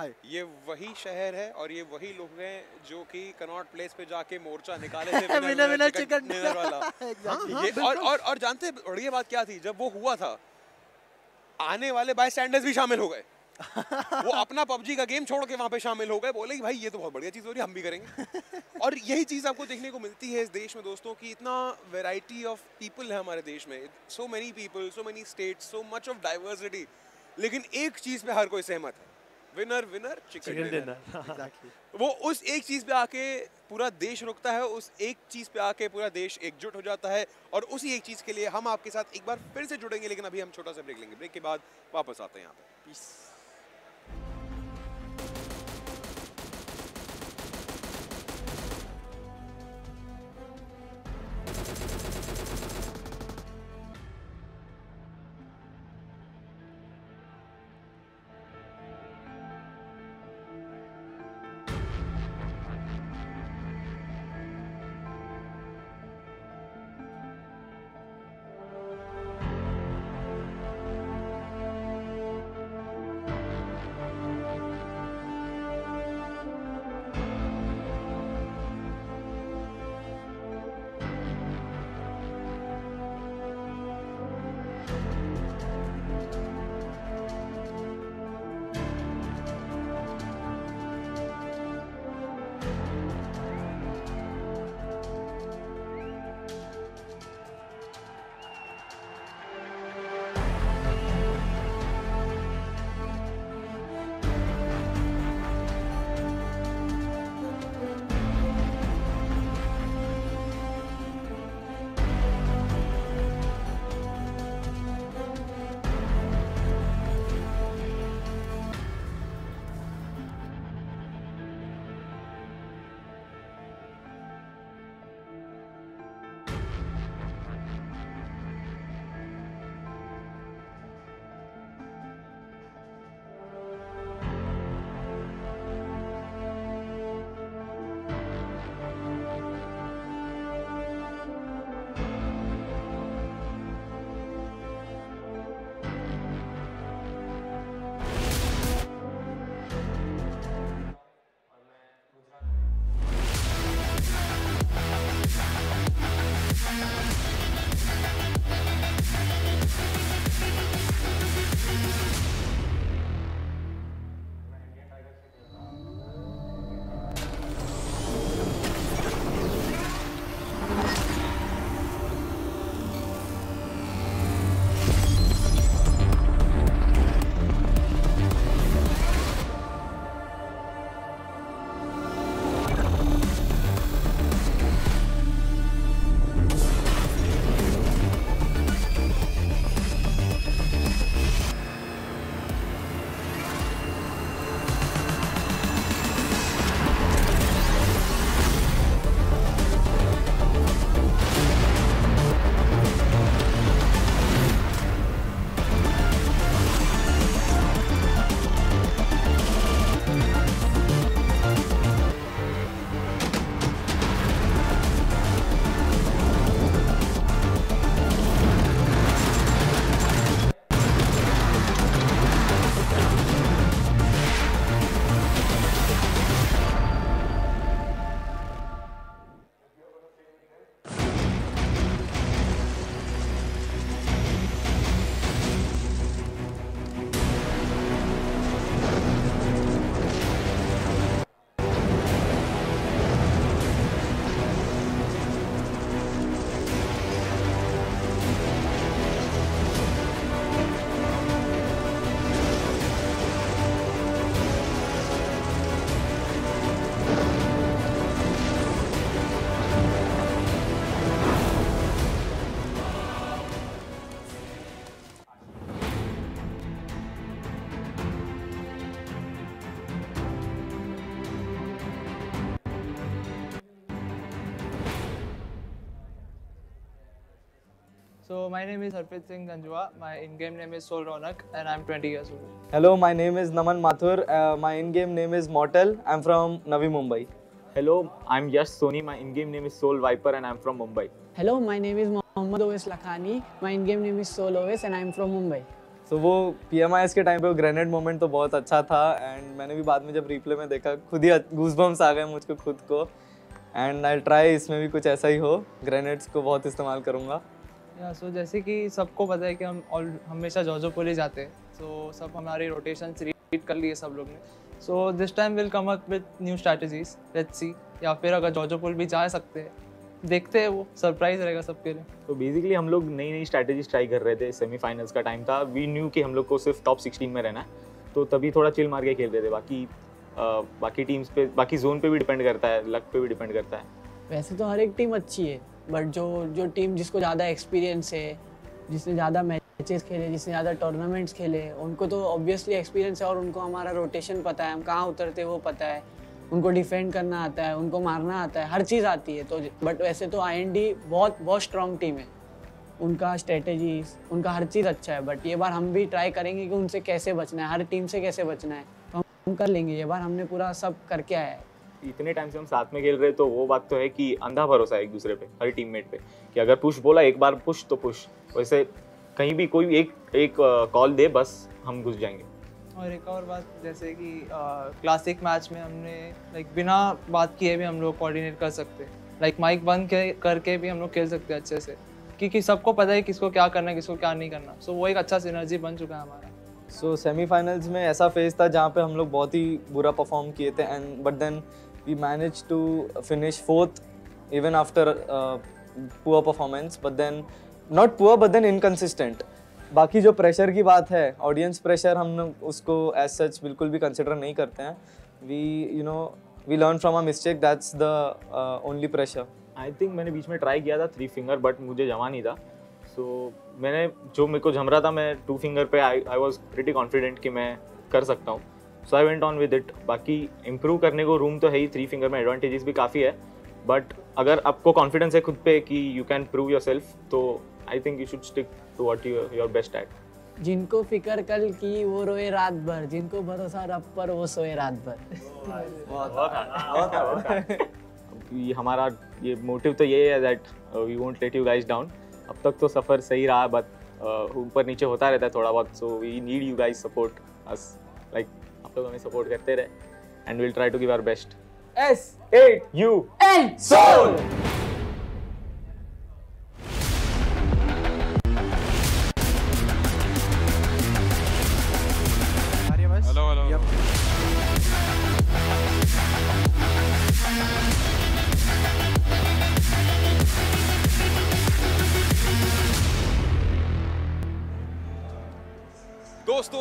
ये वही शहर है और ये वही लोग हैं जो कि कनॉट प्लेस पे जाके मोर्चा निकाले थे (laughs) विनर विनर चिकन। डिनर वाला (laughs) Exactly. हाँ, ये और और और जानते हैं बढ़िया बात क्या थी? जब वो हुआ था आने वाले बाय स्टैंडर्स भी शामिल हो गए। वो (laughs) अपना पबजी का गेम छोड़ के वहाँ पे शामिल हो गए बोले कि भाई ये तो बहुत बढ़िया चीज़ हो रही है हम भी करेंगे। और यही चीज़ आपको देखने को मिलती है इस देश में दोस्तों कि इतना वैरायटी ऑफ़ पीपल है हमारे देश में। So many people so many states so much of diversity लेकिन एक चीज़ पे हर कोई सहमत है। विनर विनर चिकन डिनर वो उस एक चीज़ पे आके पूरा देश रुकता है उस एक चीज़ पे आके पूरा देश एकजुट हो जाता है और उसी एक चीज़ के लिए हम आपके साथ एक बार फिर से जुड़ेंगे लेकिन अभी हम छोटा सा ब्रेक लेंगे। ब्रेक के बाद वापस आते हैं यहाँ पे। Peace. My name is Harpreet Singh Ganjwa. My in-game name is Sol Ronak, and I'm 20 years old. Hello, my name is Naman Mathur. Uh, my in-game name is Mortal. I'm from Navi Mumbai. Hello, I'm Yash Soni. My in-game name is Soul Viper and I'm from Mumbai. Hello, my name is Mohammad Owais Lakhani. My in-game name is Soul Owais and I'm from Mumbai. So वो P M I S के time पे वो grenade moment तो बहुत अच्छा था and मैंने भी बाद में जब रिप्ले में देखा खुद ही गूजबम्स आ गए मुझको खुद को एंड आई ट्राई इसमें भी कुछ ऐसा ही हो ग्रेनेड्स को बहुत इस्तेमाल करूँगा या सो जैसे कि सबको पता है कि हम ऑल हमेशा जोजो पुलिस जाते हैं। सो सब हमारी रोटेशन रीड कर लिए सब लोग ने। So this time will come up with new strategies let's see या फिर अगर जोजो पुल भी जा सकते हैं देखते हैं वो। सरप्राइज़ रहेगा सबके लिए। तो बेसिकली हम लोग नई नई स्ट्रैटेजीज ट्राई कर रहे थे। सेमीफाइनल्स का टाइम था। वी न्यू कि हम लोग को सिर्फ़ टॉप 16 में रहना है। तो तभी थोड़ा चिल मार के खेल रहे थे। बाकी आ, बाकी टीम्स पे बाकी जोन पे भी डिपेंड करता है। लक पे भी डिपेंड करता है। वैसे तो हर एक टीम अच्छी है। बट जो जो टीम जिसको ज़्यादा एक्सपीरियंस है, जिसने ज़्यादा मैचेस खेले, जिसने ज़्यादा टूर्नामेंट्स खेले, उनको तो ऑब्वियसली एक्सपीरियंस है और उनको हमारा रोटेशन पता है। हम कहाँ उतरते वो पता है। उनको डिफेंड करना आता है, उनको मारना आता है, हर चीज़ आती है। तो बट वैसे तो आईएनडी बहुत बहुत स्ट्रॉन्ग टीम है। उनका स्ट्रेटजीज उनका हर चीज़ अच्छा है। बट ये बार हम भी ट्राई करेंगे कि उनसे कैसे बचना है, हर टीम से कैसे बचना है। तो हम कर लेंगे। ये बार हमने पूरा सब करके आया है। इतने टाइम से हम साथ में खेल रहे तो वो बात तो है कि अंधा भरोसा है एक दूसरे पे हर टीममेट पे। कि अगर पुश बोला एक बार पुश तो पुश वैसे कहीं भी कोई एक एक कॉल दे बस हम घुस जाएँगे। और एक और बात जैसे कि क्लासिक मैच में हमने लाइक बिना बात किए भी हम लोग कोऑर्डिनेट कर सकते हैं। लाइक माइक बंद करके भी हम लोग खेल सकते हैं अच्छे से। क्योंकि सबको पता है किसको क्या करना है किसको क्या नहीं करना। सो so, वो एक अच्छा सिनर्जी बन चुका है हमारा। सो so, सेमीफाइनल्स में ऐसा फ़ेज़ था जहाँ पे हम लोग बहुत ही बुरा परफॉर्म किए थे and but then we manage to finish fourth even after poor performance but then not poor but then inconsistent बाकी जो प्रेशर की बात है ऑडियंस प्रेशर हम उसको एज सच बिल्कुल भी कंसिडर नहीं करते हैं. We you know we learn from a mistake that's the only pressure I think मैंने बीच में ट्राई किया था थ्री फिंगर बट मुझे जमा नहीं था. सो so, मैंने जो मेरे को जम रहा था मैं टू फिंगर पे I I was pretty confident कि मैं कर सकता हूँ. So I went on with it बाकी इम्प्रूव करने को रूम तो है ही थ्री फिंगर में एडवांटेजेस भी काफ़ी है. बट अगर आपको कॉन्फिडेंस है खुद पे कि you can prove yourself तो I think you should stick to what you your best at जिनको फ़िक्र कल की वो रोए रात भर. जिनको भरोसा रब पर वो सोए रात भर. (laughs) हमारा ये मोटिव तो ये है that we won't let you guys down अब तक तो सफ़र सही रहा बट uh, ऊपर नीचे होता रहता है थोड़ा बहुत. So we need you guys support us like आप लोग हमें सपोर्ट करते रहे and will try to give our best S eight U N Soul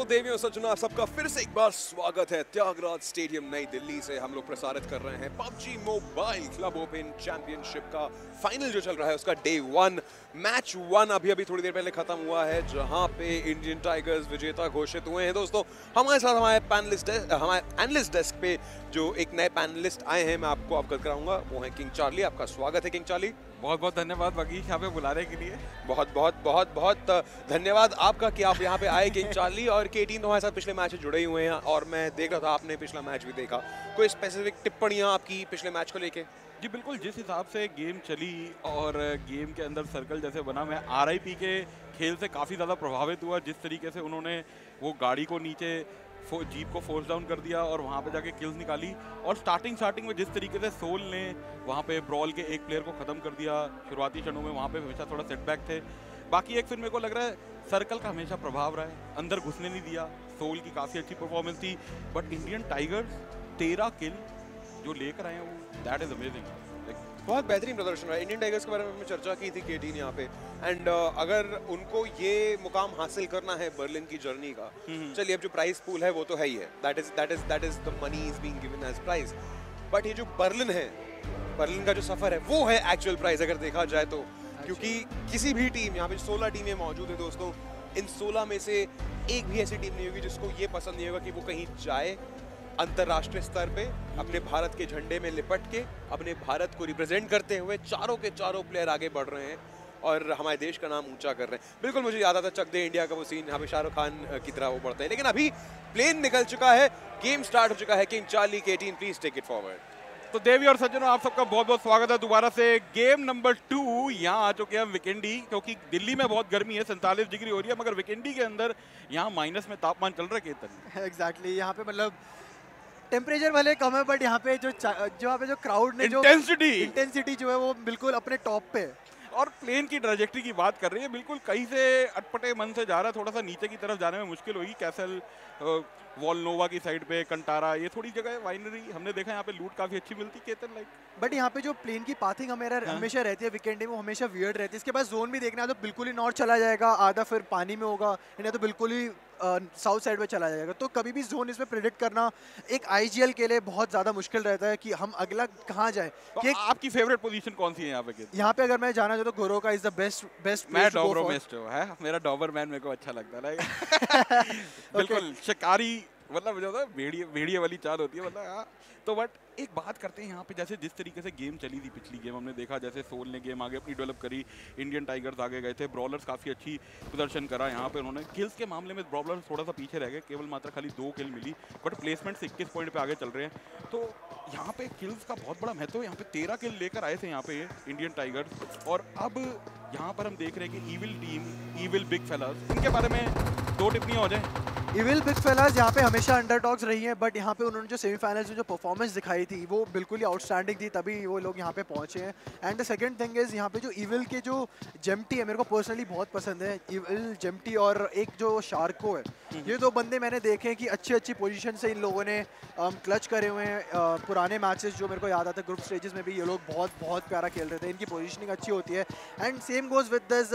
दोस्तों देवियों, सज्जनों सबका फिर से एक बार स्वागत है। त्यागराज स्टेडियम नई दिल्ली से हम लोग प्रसारित कर रहे हैं PUBG mobile club open championship का फाइनल जो चल रहा है, उसका डे वन मैच वन अभी अभी थोड़ी देर पहले खत्म हुआ है, जहाँ पे इंडियन टाइगर्स विजेता घोषित हुए हैं। दोस्तों, हमारे साथ हमारे पैनलिस्ट हमारे एनालिस्ट डेस्क पे जो एक नए पैनलिस्ट आए हैं, मैं आपको अवगत कराऊँगा, वो है किंग चार्ली आपका स्वागत है किंग चार्ली बहुत बहुत धन्यवाद वकीश यहाँ पे बुलाने के लिए। बहुत बहुत बहुत बहुत धन्यवाद आपका कि आप यहाँ पे आए किंग चार्ली और के टीम हमारे साथ पिछले मैच जुड़े हुए हैं और मैं देख रहा था आपने पिछला मैच भी देखा। कोई स्पेसिफिक टिप्पणियाँ आपकी पिछले मैच को लेके? जी बिल्कुल, जिस हिसाब से गेम चली और गेम के अंदर सर्कल जैसे बना, मैं आर के खेल से काफ़ी ज़्यादा प्रभावित हुआ। जिस तरीके से उन्होंने वो गाड़ी को नीचे जीप को फोर्स डाउन कर दिया और वहाँ पे जाके किल्स निकाली। और स्टार्टिंग स्टार्टिंग में जिस तरीके से सोल ने वहाँ पे ब्रॉल के एक प्लेयर को ख़त्म कर दिया, शुरुआती क्षणों में वहाँ पे हमेशा थोड़ा सेटबैक थे। बाकी एक फिर मेरे को लग रहा है सर्कल का हमेशा प्रभाव रहा है। अंदर घुसने नहीं दिया सोल की काफ़ी अच्छी परफॉर्मेंस थी। बट इंडियन टाइगर्स तेरह किल जो लेकर आए हैं वो दैट इज़ अमेजिंग बहुत बेहतरीन प्रदर्शन रहा इंडियन टाइगर्स के बारे में हमने चर्चा की थी केटीन यहाँ पे। एंड uh, अगर उनको ये मुकाम हासिल करना है बर्लिन की जर्नी का चलिए अब जो प्राइस पूल है वो तो है ही है। That is that is that is the money is being given as prize but ये जो बर्लिन है बर्लिन का जो सफ़र है वो है एक्चुअल प्राइस अगर देखा जाए तो। क्योंकि किसी भी टीम यहाँ पे सोलह टीमें मौजूद है दोस्तों इन सोलह में से एक भी ऐसी टीम नहीं होगी जिसको ये पसंद नहीं होगा कि वो कहीं जाए। अंतर्राष्ट्रीय स्तर पे अपने भारत के झंडे में लिपट के अपने भारत को रिप्रेजेंट करते हुए चारों के चारों प्लेयर आगे बढ़ रहे हैं और हमारे देश का नाम ऊँचा कर रहे हैं। बिल्कुल मुझे याद आता चक दे इंडिया का वो सीन यहाँ पे शाहरुख खान की तरह वो बढ़ते हैं। लेकिन अभी प्लेन निकल चुका है गेम स्टार्ट हो चुका है किंग चार्ली के team please take it forward तो देवी और सज्जनों आप सबका बहुत बहुत स्वागत है। दोबारा से गेम नंबर टू यहाँ आ चुके हैं विकेंडी क्योंकि दिल्ली में बहुत गर्मी है सैंतालीस डिग्री हो रही है मगर विकेंडी के अंदर यहाँ माइनस में तापमान चल रहा है केतन। (laughs) एग्जैक्टली यहाँ पे मतलब टेम्परेचर भले कम है बट यहाँ पे जो जो यहाँ पे जो क्राउड ने Intensity! इंटेंसिटी जो है वो बिल्कुल अपने टॉप पे और प्लेन की ट्रेजेक्ट्री की बात कर रही है बिल्कुल कहीं से अटपटे मन से जा रहा है थोड़ा सा नीचे की तरफ़ जाने में मुश्किल होगी कैसल वॉलनोवा की साइड पे कंटारा ये थोड़ी जगह है वाइनरी हमने देखा यहाँ पे लूट काफ़ी अच्छी मिलती है केतन लाइक बट यहाँ पे जो प्लेन की पाथिंग हमेरा हाँ। हमेशा रहती है वीकेंड में वो हमेशा वियर्ड रहती है इसके बाद जोन भी देखना है तो बिल्कुल ही नॉर्थ चला जाएगा आधा फिर पानी में होगा या तो बिल्कुल ही साउथ साइड में चला जाएगा। तो कभी भी जोन इसमें प्रिडिक्ट करना एक आईजीएल के लिए बहुत ज़्यादा मुश्किल रहता है कि हम अगला कहाँ जाए। तो कि आपकी फेवरेट पोजीशन कौन सी है यहाँ पे यहाँ पे अगर मैं जाना चाहूँ तो गोरो का इज़ द बेस्ट बेस्ट मैं डॉबरो बेस्ट है मेरा डॉबर मैन मेरे को अच्छा लगता है (laughs) बिल्कुल शिकारी मतलब मुझे भेड़िए भेड़िए वाली चाल होती है मतलब हाँ। तो बट एक बात करते हैं यहाँ पे, जैसे जिस तरीके से गेम चली थी पिछली गेम हमने देखा, जैसे सोल ने गेम आगे अपनी डेवलप करी इंडियन टाइगर्स आगे गए थे ब्रॉलर्स काफ़ी अच्छी प्रदर्शन करा यहाँ पे उन्होंने। किल्स के मामले में ब्रॉलर्स थोड़ा सा पीछे रह गए, केवल मात्र खाली दो किल मिली बट प्लेसमेंट से इक्कीस पॉइंट पर आगे चल रहे हैं। तो यहाँ पे किल्स का बहुत बड़ा महत्व है, यहाँ पे तेरह किल लेकर आए थे यहाँ पे इंडियन टाइगर्स और अब यहाँ पर हम देख रहे हैं कि evil team evil big fellers इनके बारे में दो टिप्पणियाँ हो। जाए इविल बिग फेलास यहाँ पे हमेशा अंडरडॉग्स रही हैं बट यहाँ पे उन्होंने जो सेमीफाइनल्स में जो परफॉर्मेंस दिखाई थी वो बिल्कुल ही आउटस्टैंडिंग थी तभी वो लोग यहाँ पे पहुँचे हैं। And the second thing is यहाँ पे जो इविल के जो जेम्टी है मेरे को पर्सनली बहुत पसंद है। इविल जेम्टी और एक जो शार्को है ये दो बंदे मैंने देखे हैं कि अच्छी अच्छी पोजिशन से इन लोगों ने क्लच करे हुए हैं। पुराने मैचेस जो मेरे को याद आता है ग्रुप स्टेजेस में भी ये लोग बहुत बहुत प्यारा खेल रहे थे। इनकी पोजिशनिंग अच्छी होती है। And same goes with this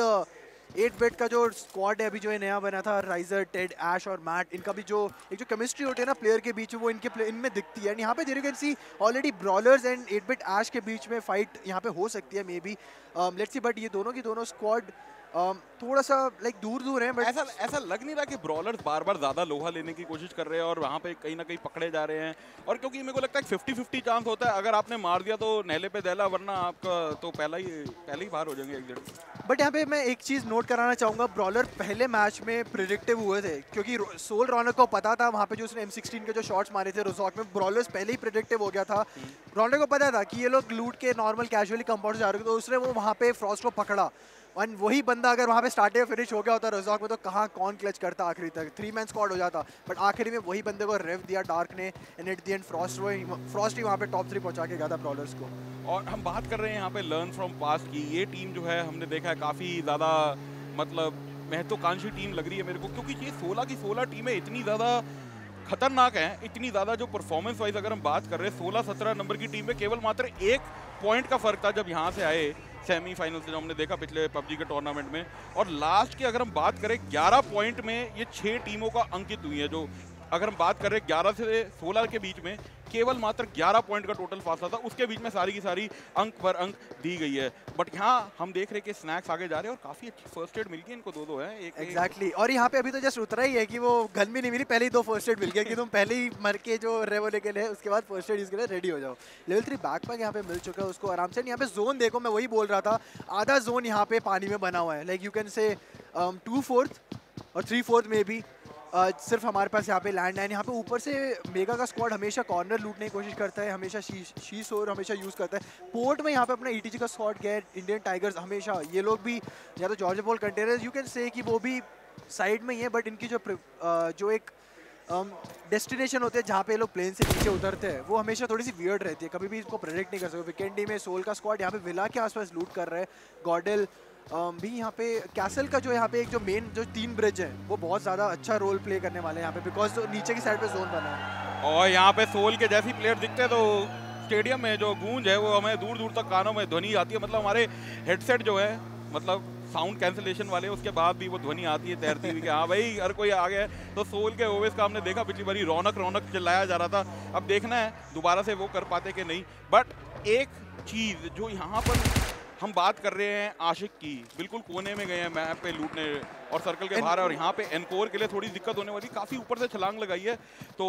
eight bit का जो स्क्वाड है, अभी जो है नया बना था राइजर टेड एश और मैट इनका भी जो, एक जो केमिस्ट्री होती है ना प्लेयर के बीच वो इनके इनमें दिखती है। एंड यहाँ पे there can see already Brawlers and eight bit Ash के बीच में फाइट यहाँ पे हो सकती है may be let's see but ये दोनों की दोनों स्क्वाड थोड़ा सा लाइक दूर दूर है बट ऐसा ऐसा लग नहीं रहा कि ब्रॉलर्स बार बार ज़्यादा लोहा लेने की कोशिश कर रहे हैं और वहाँ पे कहीं ना कहीं पकड़े जा रहे हैं? और क्योंकि मेरे को लगता है फिफ्टी फिफ्टी चांस होता है अगर आपने मार दिया तो नहले पे दहला वरना आपका तो पहला ही पहले ही बाहर हो जाएँगे एक बट यहाँ पे मैं एक चीज़ नोट कराना चाहूँगा ब्रॉलर पहले मैच में प्रिडिक्टिव हुए थे क्योंकि सोल रॉनर को पता था वहाँ पे जो उसने M16 के जो शॉट्स मारे थे रोजॉक में ब्रॉलर्स पहले ही प्रिडिक्टिव हो गया था। रौनक को पता था कि ये लोग लूट के नॉर्मल कैजुअली कंपाउंड जा रहे थे तो उसने वो वहाँ पे फ्रॉस्ट को पकड़ा। एंड वही बंदा अगर वहाँ पे स्टार्टिंग फिनिश हो गया होता रोजॉक में तो कहाँ कौन क्लच करता आखिरी तक? थ्री मैन स्क्वाड हो जाता। बट आखिरी में वही बंदे को रेव दिया डार्क ने and at the end Frost Frost ही वहाँ पे टॉप थ्री पहुँचा के गया था ब्रॉलर्स को। और हम बात कर रहे हैं यहाँ पे लर्न फ्रॉम पास्ट की। ये टीम जो है, हमने देखा है काफ़ी ज़्यादा मतलब महत्वाकांक्षी टीम लग रही है मेरे को, क्योंकि ये 16 की 16 टीमें इतनी ज़्यादा खतरनाक हैं, इतनी ज़्यादा जो परफॉर्मेंस वाइज अगर हम बात कर रहे हैं 16 17 नंबर की टीम में केवल मात्र एक पॉइंट का फ़र्क था जब यहाँ से आए। सेमीफाइनल से जो हमने देखा पिछले पबजी के टूर्नामेंट में। और लास्ट की अगर हम बात करें 11 पॉइंट में ये छह टीमों का अंकित हुई है, जो अगर हम बात करें 11 से 16 के बीच में, केवल मात्र 11 पॉइंट का टोटल फासला था। उसके बीच में सारी की सारी अंक पर अंक दी गई है। बट यहाँ हम देख रहे कि स्नैक्स आगे जा रहे हैं और काफ़ी अच्छी फ़र्स्ट एड मिल गई इनको दो दो है एक एग्जैक्टली exactly. और यहाँ पे अभी तो जस्ट उतरा ही है कि वो गन भी नहीं मिली, पहले ही दो फ़र्स्ट एड मिल गया कि तुम पहले ही मर के जो रेवो लेके ले उसके बाद फ़र्स्ट एड इसके लिए रेडी हो जाओ। लेवल थ्री बैक पैक यहाँ पे मिल चुका है उसको आराम से। यहाँ पे जोन देखो, मैं वही बोल रहा था, आधा जोन यहाँ पे पानी में बना हुआ है। Like you can say two fourth और थ्री फोर्थ में भी सिर्फ़ हमारे पास यहाँ पे लैंड है यहाँ पे ऊपर से मेगा का स्क्वाड हमेशा कॉर्नर लूटने की कोशिश करता है, हमेशा शी सोर हमेशा यूज़ करता है। पोर्ट में यहाँ पे अपना ईटीजी का स्क्वाड गया इंडियन टाइगर्स हमेशा। ये लोग भी, या तो Georgopol container you can say कि वो भी साइड में ही है बट इनकी जो जो एक डेस्टिनेशन होते हैं, जहाँ पे लोग प्लेन से नीचे उतरते हैं, वो हमेशा थोड़ी सी वियर्ड रहती है। कभी भी इसको प्रेडिक्ट नहीं कर सकते। वीकेंडी में सोल का स्क्वाड यहाँ पे विला के आसपास लूट कर रहे हैं गॉडल भी यहाँ पे कैसल का जो यहाँ पे एक जो मेन जो तीन ब्रिज है, वो बहुत ज़्यादा अच्छा रोल प्ले करने वाले यहाँ पे बिकॉज़ नीचे की साइड पे जोन बना है। और यहाँ पे सोल के जैसी प्लेयर दिखते हैं तो स्टेडियम में जो गूंज है, वो हमें दूर दूर तक कानों में ध्वनि आती है। मतलब हमारे हेडसेट जो है मतलब साउंड कैंसिलेशन वाले, उसके बाद भी वो ध्वनि आती है तैरती हुई कि हाँ भाई, हर कोई आ गया है। तो सोल के ओवेस का हमने देखा पिछली बारी, रौनक रौनक चिल्लाया जा रहा था। अब देखना है, दोबारा से वो कर पाते कि नहीं। बट एक चीज़ जो यहाँ पर हम बात कर रहे हैं आशिक की। बिल्कुल कोने में गए हैं मैप पे लूटने और सर्कल के बाहर और यहाँ पे एनकोर के लिए थोड़ी दिक्कत होने वाली काफ़ी ऊपर से छलांग लगाई है तो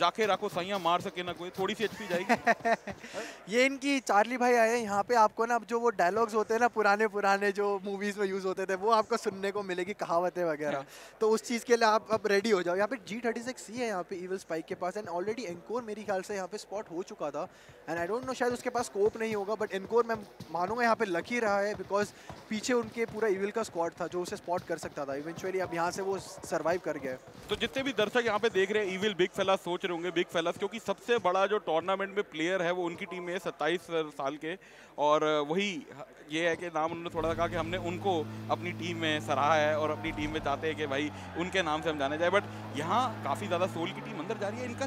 जाके रखो सैया मार सके ना कोई थोड़ी सी एचपी जाएगी। (laughs) ये इनकी चार्ली भाई आए हैं यहाँ पे आपको ना जो वो डायलॉग्स होते हैं ना पुराने पुराने जो मूवीज़ में यूज़ होते थे वो आपको सुनने को मिलेगी कहावतें वगैरह। (laughs) तो उस चीज़ के लिए आप अब रेडी हो जाओ। यहाँ पे जी थर्टी सिक्स सी है यहाँ पे ईवल स्पाइक के पास एंड ऑलरेडी एनकोर मेरे ख्याल से यहाँ पे स्पॉट हो चुका था एंड आई डोंट नो शायद उसके पास स्कोप नहीं होगा बट एनकोर मैं मानूँगा यहाँ पे लकी रहा है बिकॉज़ पीछे उनके पूरा ईविल का स्क्वाड था जो उसे स्पॉट कर सकता था। इवेंचुअली अब यहाँ से वो सर्वाइव कर गया। तो जितने भी दर्शक यहाँ पे देख रहे हैं ईविल बिग फेलास सोच रहे होंगे बिग फेलास क्योंकि सबसे बड़ा जो टूर्नामेंट में प्लेयर है वो उनकी टीम में है, सत्ताईस साल के। और वही ये है कि नाम उन्होंने थोड़ा कहा कि हमने उनको अपनी टीम में सराहा है और अपनी टीम में चाहते हैं कि भाई उनके नाम से हम जाने जाए। बट यहाँ काफ़ी ज़्यादा सोल की टीम अंदर जा रही है। इनका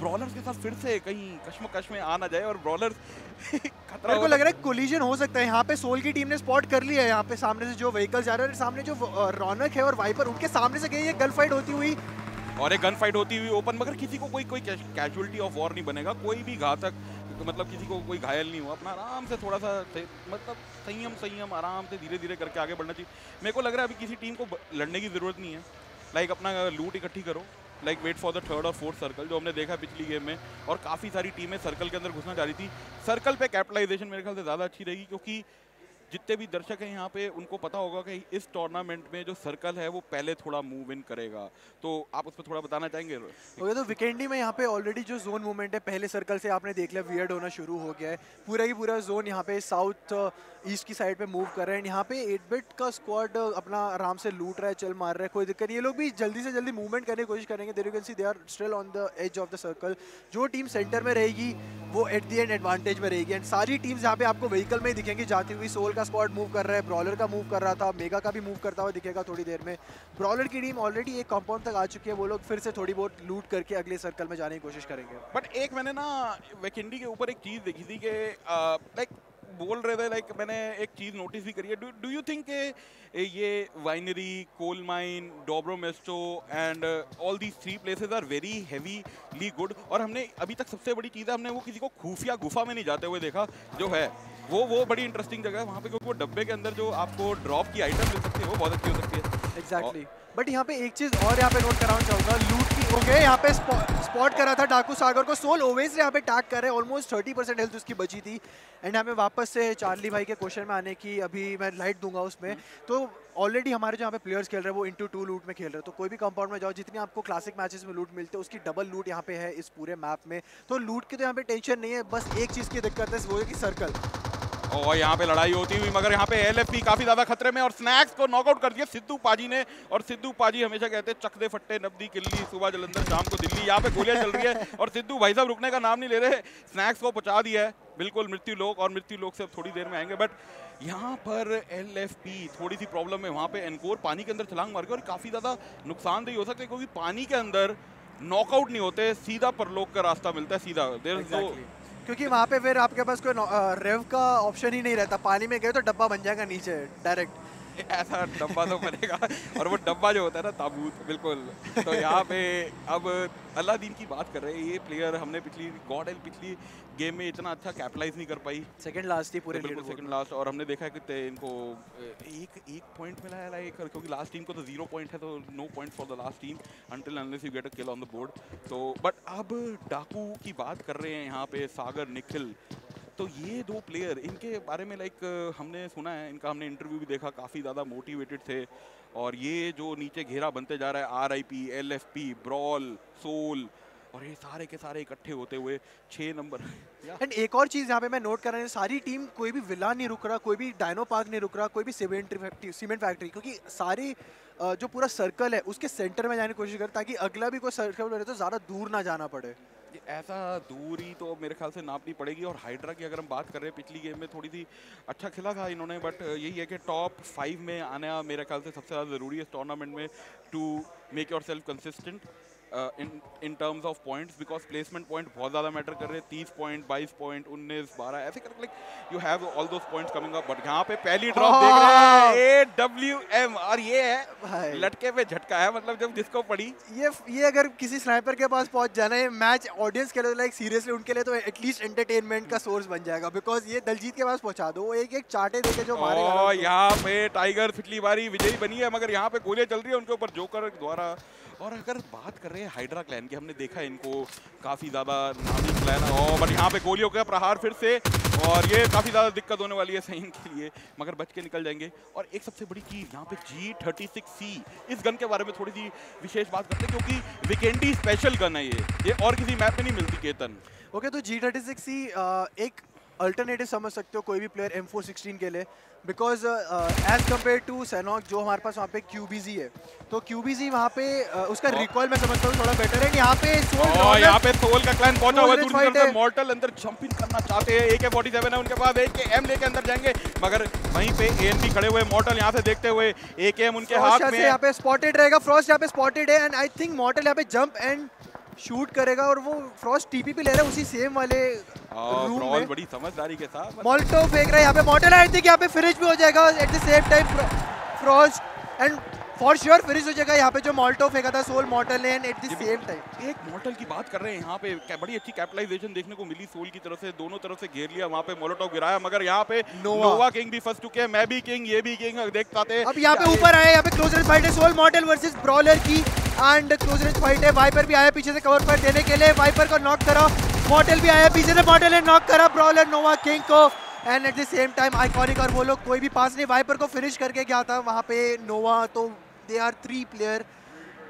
ब्रॉलर्स के साथ फिर से कहीं कश्मकश में आ ना जाए और ब्रॉलर्स (laughs) खतरा मेरे को लग रहा है कोलिजन हो सकता है। यहाँ पे सोल की टीम ने स्पॉट कर लिया है। यहाँ पे सामने से जो व्हीकल जा रहा है सामने जो रौनक है और वाइपर उनके सामने से गई है गन फाइट होती हुई। और एक गन फाइट होती हुई ओपन मगर किसी को कोई कोई कैजुअलिटी ऑफ़ वॉर नहीं बनेगा। कोई भी घातक मतलब किसी को कोई घायल नहीं हुआ। अपना आराम से थोड़ा सा मतलब संयम संयम आराम से धीरे धीरे करके आगे बढ़ना चाहिए। मेरे को लग रहा है अभी किसी टीम को लड़ने की ज़रूरत नहीं है। लाइक अपना लूट इकट्ठी करो। Like wait for the third और फोर्थ सर्कल जो हमने देखा पिछली गेम में, और काफ़ी सारी टीमें सर्कल के अंदर घुसना चाह रही थी। सर्कल पे कैपिटलाइजेशन मेरे ख्याल से ज़्यादा अच्छी रहेगी, क्योंकि जितने भी दर्शक हैं यहाँ पे, उनको पता होगा कि इस टूर्नामेंट में जो सर्कल है, वो पहले थोड़ा मूव इन करेगा। तो आप उस पर थोड़ा बताना चाहेंगे? ओके तो विकेंडी में यहाँ पे ऑलरेडी जो जोन मूवमेंट है, पहले सर्कल से आपने देख लिया वियर्ड होना शुरू हो गया है। पूरा ही पूरा जोन यहाँ पे साउथ ईस्ट की साइड पे मूव कर रहे हैं। यहाँ पे एट बिट का स्क्वाड अपना आराम से लूट रहा है, चल मार रहा है, कोई दिक्कत ये लोग भी जल्दी से जल्दी मूवमेंट करने की कोशिश करेंगे। There you can see they are still on the edge of the circle जो टीम सेंटर में रहेगी, वो एट दी एंड एडवांटेज में रहेगी। एंड सारी टीम्स यहाँ पे आपको व्हीकल में ही दिखेंगी, जाती हुई सोल का स्क्वाड मूव कर रहा है ब्रॉलर का मूव कर रहा था मेगा का भी मूव करता हुआ दिखेगा थोड़ी देर में। ब्रॉलर की टीम ऑलरेडी एक कंपाउंड तक आ चुकी है, वो लोग फिर से थोड़ी बहुत लूट करके अगले सर्कल में जाने की कोशिश करेंगे। बट एक मैंने ना वेकेंडी के ऊपर एक चीज़ देखी थी कि लाइक बोल रहे थे लाइक मैंने एक चीज़ नोटिस भी करी है। डू यू थिंक ये Winery Coal Mine Dobromesto and all these three places are very heavily good और हमने अभी तक सबसे बड़ी चीज़ है, हमने वो किसी को खुफिया गुफा में नहीं जाते हुए देखा, जो है। वो वो बड़ी इंटरेस्टिंग जगह है वहाँ पे क्योंकि वो डब्बे के अंदर जो आपको ड्रॉप की आइटम मिल सकती है वो बहुत अच्छी हो सकती है। एग्जैक्टली बट यहाँ पे एक चीज़ और यहाँ पे नोट कराना चाहूँगा लूट की गए यहाँ पे स्पॉट करा था डाकू सागर को सोल ओवेज यहाँ पे टैग कर रहे ऑलमोस्ट थर्टी परसेंट हेल्थ उसकी बची थी। एंड हमें वापस से चार्ली भाई के क्वेश्चन में आने की अभी मैं लाइट दूँगा उसमें। तो ऑलरेडी हमारे जो यहाँ पे प्लेयर्स खेल रहे हैं वो इंटू टू लूट में खेल रहे हैं। तो कोई भी कंपाउंड में जाओ जितनी आपको क्लासिक मैचेस में लूट मिलते हैं उसकी डबल लूट यहाँ पे है इस पूरे मैप में। तो लूट की तो यहाँ पे टेंशन नहीं है बस एक चीज़ की दिक्कत है वो है कि सर्कल और यहाँ पे लड़ाई होती हुई मगर यहाँ पे एलएफपी काफ़ी ज़्यादा खतरे में और स्नैक्स को नॉकआउट कर दिया सिद्धू पाजी ने। और सिद्धू पाजी हमेशा कहते हैं चक दे फट्टे नब्दी किल्ली सुबह जलंधर शाम को दिल्ली। यहाँ पे गोलियाँ चल रही है (laughs) और सिद्धू भाई साहब रुकने का नाम नहीं ले रहे। स्नैक्स को पहुँचा दिया है। बिल्कुल मृत्यु लोग और मृत्यु लोग से अब थोड़ी देर में आएँगे। बट यहाँ पर एलएफपी थोड़ी सी प्रॉब्लम है। वहाँ पे एनकोर पानी के अंदर छलांग मार के और काफ़ी ज़्यादा नुकसानदेही हो सकता है क्योंकि पानी के अंदर नॉकआउट नहीं होते सीधा परलोक का रास्ता मिलता है सीधा। देर exactly. क्योंकि वहाँ पे फिर आपके पास कोई रेव का ऑप्शन ही नहीं रहता। पानी में गए तो डब्बा बन जाएगा नीचे डायरेक्ट (laughs) ऐसा डब्बा तो बनेगा। और वो डब्बा जो होता है ना, ताबूत, बिल्कुल। तो यहाँ पे अब अल्लाह दीन की बात कर रहे हैं, ये प्लेयर हमने पिछली, गॉड एल पिछली गेम में इतना अच्छा कैपिटलाइज नहीं कर पाई। सेकंड लास्ट थी पूरे बिल्कुल सेकंड लास्ट और हमने देखा कि इनको एक एक पॉइंट मिला है लाइक क्योंकि लास्ट टीम को तो ज़ीरो पॉइंट है तो no point for the last team until unless you get a kill on the board तो बट अब डाकू की बात कर रहे हैं यहाँ पे सागर निखिल। तो ये दो प्लेयर इनके बारे में लाइक हमने सुना है इनका हमने इंटरव्यू भी देखा काफ़ी ज़्यादा मोटिवेटेड थे। और ये जो नीचे घेरा बनते जा रहा है R I P L F P brawl Soul और ये सारे के सारे इकट्ठे होते हुए छः नंबर। एंड एक और चीज़ यहाँ पे मैं नोट कर रहा हूँ सारी टीम कोई भी विला नहीं रुक रहा कोई भी डायनो पार्क नहीं रुक रहा कोई भी सीमेंट फैक्ट्री सीमेंट फैक्ट्री क्योंकि सारी जो पूरा सर्कल है उसके सेंटर में जाने की कोशिश कर ताकि अगला भी कोई सर्कल रहे तो ज़्यादा दूर ना जाना पड़े। ऐसा दूरी तो मेरे ख्याल से नापनी पड़ेगी और हाइड्रा की अगर हम बात कर रहे हैं पिछली गेम में थोड़ी सी अच्छा खेला था इन्होंने बट यही है कि टॉप फाइव में आना मेरे ख्याल से सबसे ज़्यादा ज़रूरी है इस टूर्नामेंट में to make yourself consistent in in terms of points because placement point बहुत ज़्यादा मैटर कर रहे हैं। तीस पॉइंट बाईस पॉइंट उन्नीस बारह ऐसे करके like you have all those points coming up but यहाँ पे पहली ड्रॉप देख रहे हैं ए डब्ल्यू एम और ये है लटके पे झटका है मतलब जब जिसको पड़ी। ये ये अगर किसी स्नाइपर के पास पहुँच जाना है मैच ऑडियंस के लिए लाइक सीरियसली उनके लिए तो एटलीस्ट एंटरटेनमेंट का सोर्स बन जाएगा बिकॉज़ ये दलजीत के पास पहुँचा दो वो एक एक चाटे देके जो मारेगा उसको। यहाँ पे टाइगर पिछली बारी विजयी बनी है मगर यहाँ पे गोलियाँ चल रही है उनके ऊपर जोकर द्वारा। और अगर बात कर रहे हैं हाइड्रा क्लैन की हमने देखा इनको काफ़ी ज़्यादा नामी क्लैन और बट यहाँ पे गोलियों का प्रहार फिर से और ये काफ़ी ज़्यादा दिक्कत होने वाली है सही के लिए मगर बच के निकल जाएँगे। और एक सबसे बड़ी चीज़ यहाँ पे जी थर्टी सिक्स सी इस गन के बारे में थोड़ी सी विशेष बात करते हैं क्योंकि विकेंडी स्पेशल गन है ये। ये और किसी मैप में नहीं मिलती केतन। ओके okay, तो जी थर्टी सिक्स ही एक अल्टरनेटिव समझ सकते हो कोई भी प्लेयर एम फोर सिक्सटीन के लिए। बिकॉज़ एज कंपेयर टू सैनॉक जो हमारे पास वहाँ पे क्यूबीजी है तो क्यूबीजी वहाँ पे uh, उसका रिकॉल मैं समझता हूँ थोड़ा बेटर है। यहाँ पे सोल यहाँ पे सोल का क्लैन पहुँचा हुआ है की है। मॉर्टल अंदर जंप इन करना चाहते हैं। AK 47 है उनके पास एक एम लेके अंदर जाएँगे मगर वहीं पे एएनबी खड़े हुए मॉर्टल यहाँ से देखते हुए एकेएम उनके हाथ में। यहाँ पे स्पॉटेड रहेगा फ्रॉस्ट यहाँ पे स्पॉटेड है एंड आई थिंक मॉर्टल यहाँ पे जंप एंड शूट करेगा और वो फ्रॉस्ट टीपीपी ले रहा है उसी सेम वाले रूम में। बड़ी समझदारी के साथ मॉल्टो फेंक रहा है यहाँ पे मॉडल आई थिंक यहाँ पे फिनिश भी हो जाएगा at the same time frost and for sure finish हो जाएगा यहाँ पे जो मॉल्टो फेंका था Soul Mortal and at the same time एक मॉर्टल की बात कर रहे हैं यहाँ पे। बड़ी अच्छी कैपिटलाइजेशन देखने को मिली सोल की तरफ़ से दोनों तरफ़ से घेर लिया वहाँ पे मोलोटॉव गिराया मगर यहाँ पे नोवा। नोवा किंग भी फंस चुके हैं मैं भी किंग ये भी किंग देख पाते अब यहाँ पे ऊपर आया यहाँ पे क्लोज रेंज फाइट है सोल मॉडल वर्सेस ब्रॉलर की एंड क्लोज रेंज फाइट है वाइपर भी आया पीछे से कवर फाइट देने के लिए। वाइपर को नॉक करा मॉडल भी आया पीछे से मॉडल ने नॉक करा ब्रॉलर नोवा किंग को। And at the same time iconic और वो लोग कोई भी पास नहीं वाइपर को फिनिश करके गया था वहाँ पे नोवा तो they are three player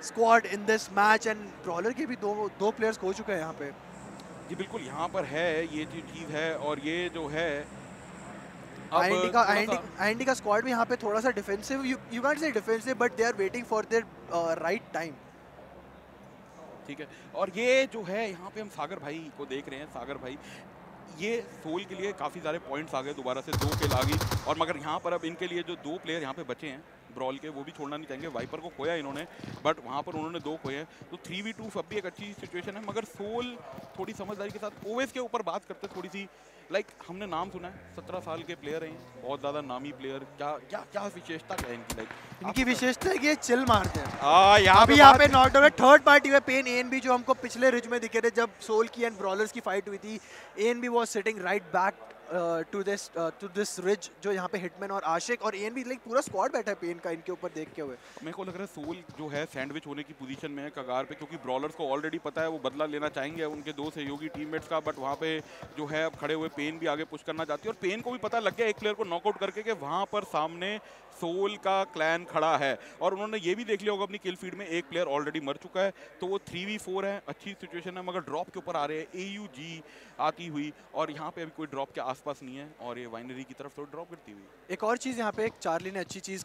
squad in this match and Brawler के भी दो दो प्लेयर्स हो चुके हैं यहाँ पे। जी बिल्कुल यहाँ पर है ये जो चीज़ है और ये जो है आईएनडी का आईएनडी का स्क्वाड भी यहाँ पे थोड़ा सा defensive you can't say defensive but they are waiting for their right time ठीक है और ये जो है यहाँ पे हम सागर भाई को देख रहे हैं सागर भाई। ये सोल के लिए काफ़ी सारे पॉइंट्स आ गए दोबारा से दो के गई और मगर यहाँ पर अब इनके लिए जो दो प्लेयर यहाँ पे बचे हैं ब्रॉल के वो भी छोड़ना नहीं चाहेंगे। वाइपर को खोया इन्होंने बट वहाँ पर उन्होंने दो खोए हैं। तो थ्री वी टू अब भी एक अच्छी सिचुएशन है मगर सोल थोड़ी समझदारी के साथ ओवेस के ऊपर बात करते थोड़ी सी लाइक हमने नाम सुना है सत्रह साल के प्लेयर हैं बहुत ज़्यादा नामी प्लेयर क्या क्या क्या विशेषता है इनकी लाइक इनकी विशेषता है कि ये चिल मारते हैं। आ, यहाँ अभी यहाँ पे नॉट डाउन थर्ड पार्टी में पेन एएनबी जो हमको पिछले रिज में दिखे थे जब सोल की एंड ब्रॉलर्स की फाइट हुई थी N B was sitting right back to this to this ridge जो यहाँ पे हिटमैन और आशिक और एन भी लाइक पूरा स्क्वाड बैठा है पेन का इनके ऊपर देखते हुए। मेरे को लग रहा है सोल जो है सैंडविच होने की पोजीशन में है कगार पे, क्योंकि ब्रॉलर्स को ऑलरेडी पता है, वो बदला लेना चाहेंगे उनके दो सहयोगी टीममेट्स का बट वहाँ पे जो है, अब खड़े हुए पेन भी आगे पुश करना चाहती है। और पेन को भी पता लग गया एक प्लेयर को नॉकआउट करके कि वहाँ पर सामने सोल का क्लैन खड़ा है। और उन्होंने ये भी देख लिया होगा अपनी किल फ़ीड में एक प्लेयर ऑलरेडी मर चुका है तो वो थ्री वी फोर है अच्छी सिचुएशन है मगर ड्रॉप के ऊपर आ रहे हैं ए यू जी आती हुई और यहाँ पे अभी कोई ड्रॉप के आसपास नहीं है और ये वाइनरी की तरफ़ थोड़ी ड्रॉप करती हुई एक और चीज़ यहाँ पे एक चार्ली ने अच्छी चीज़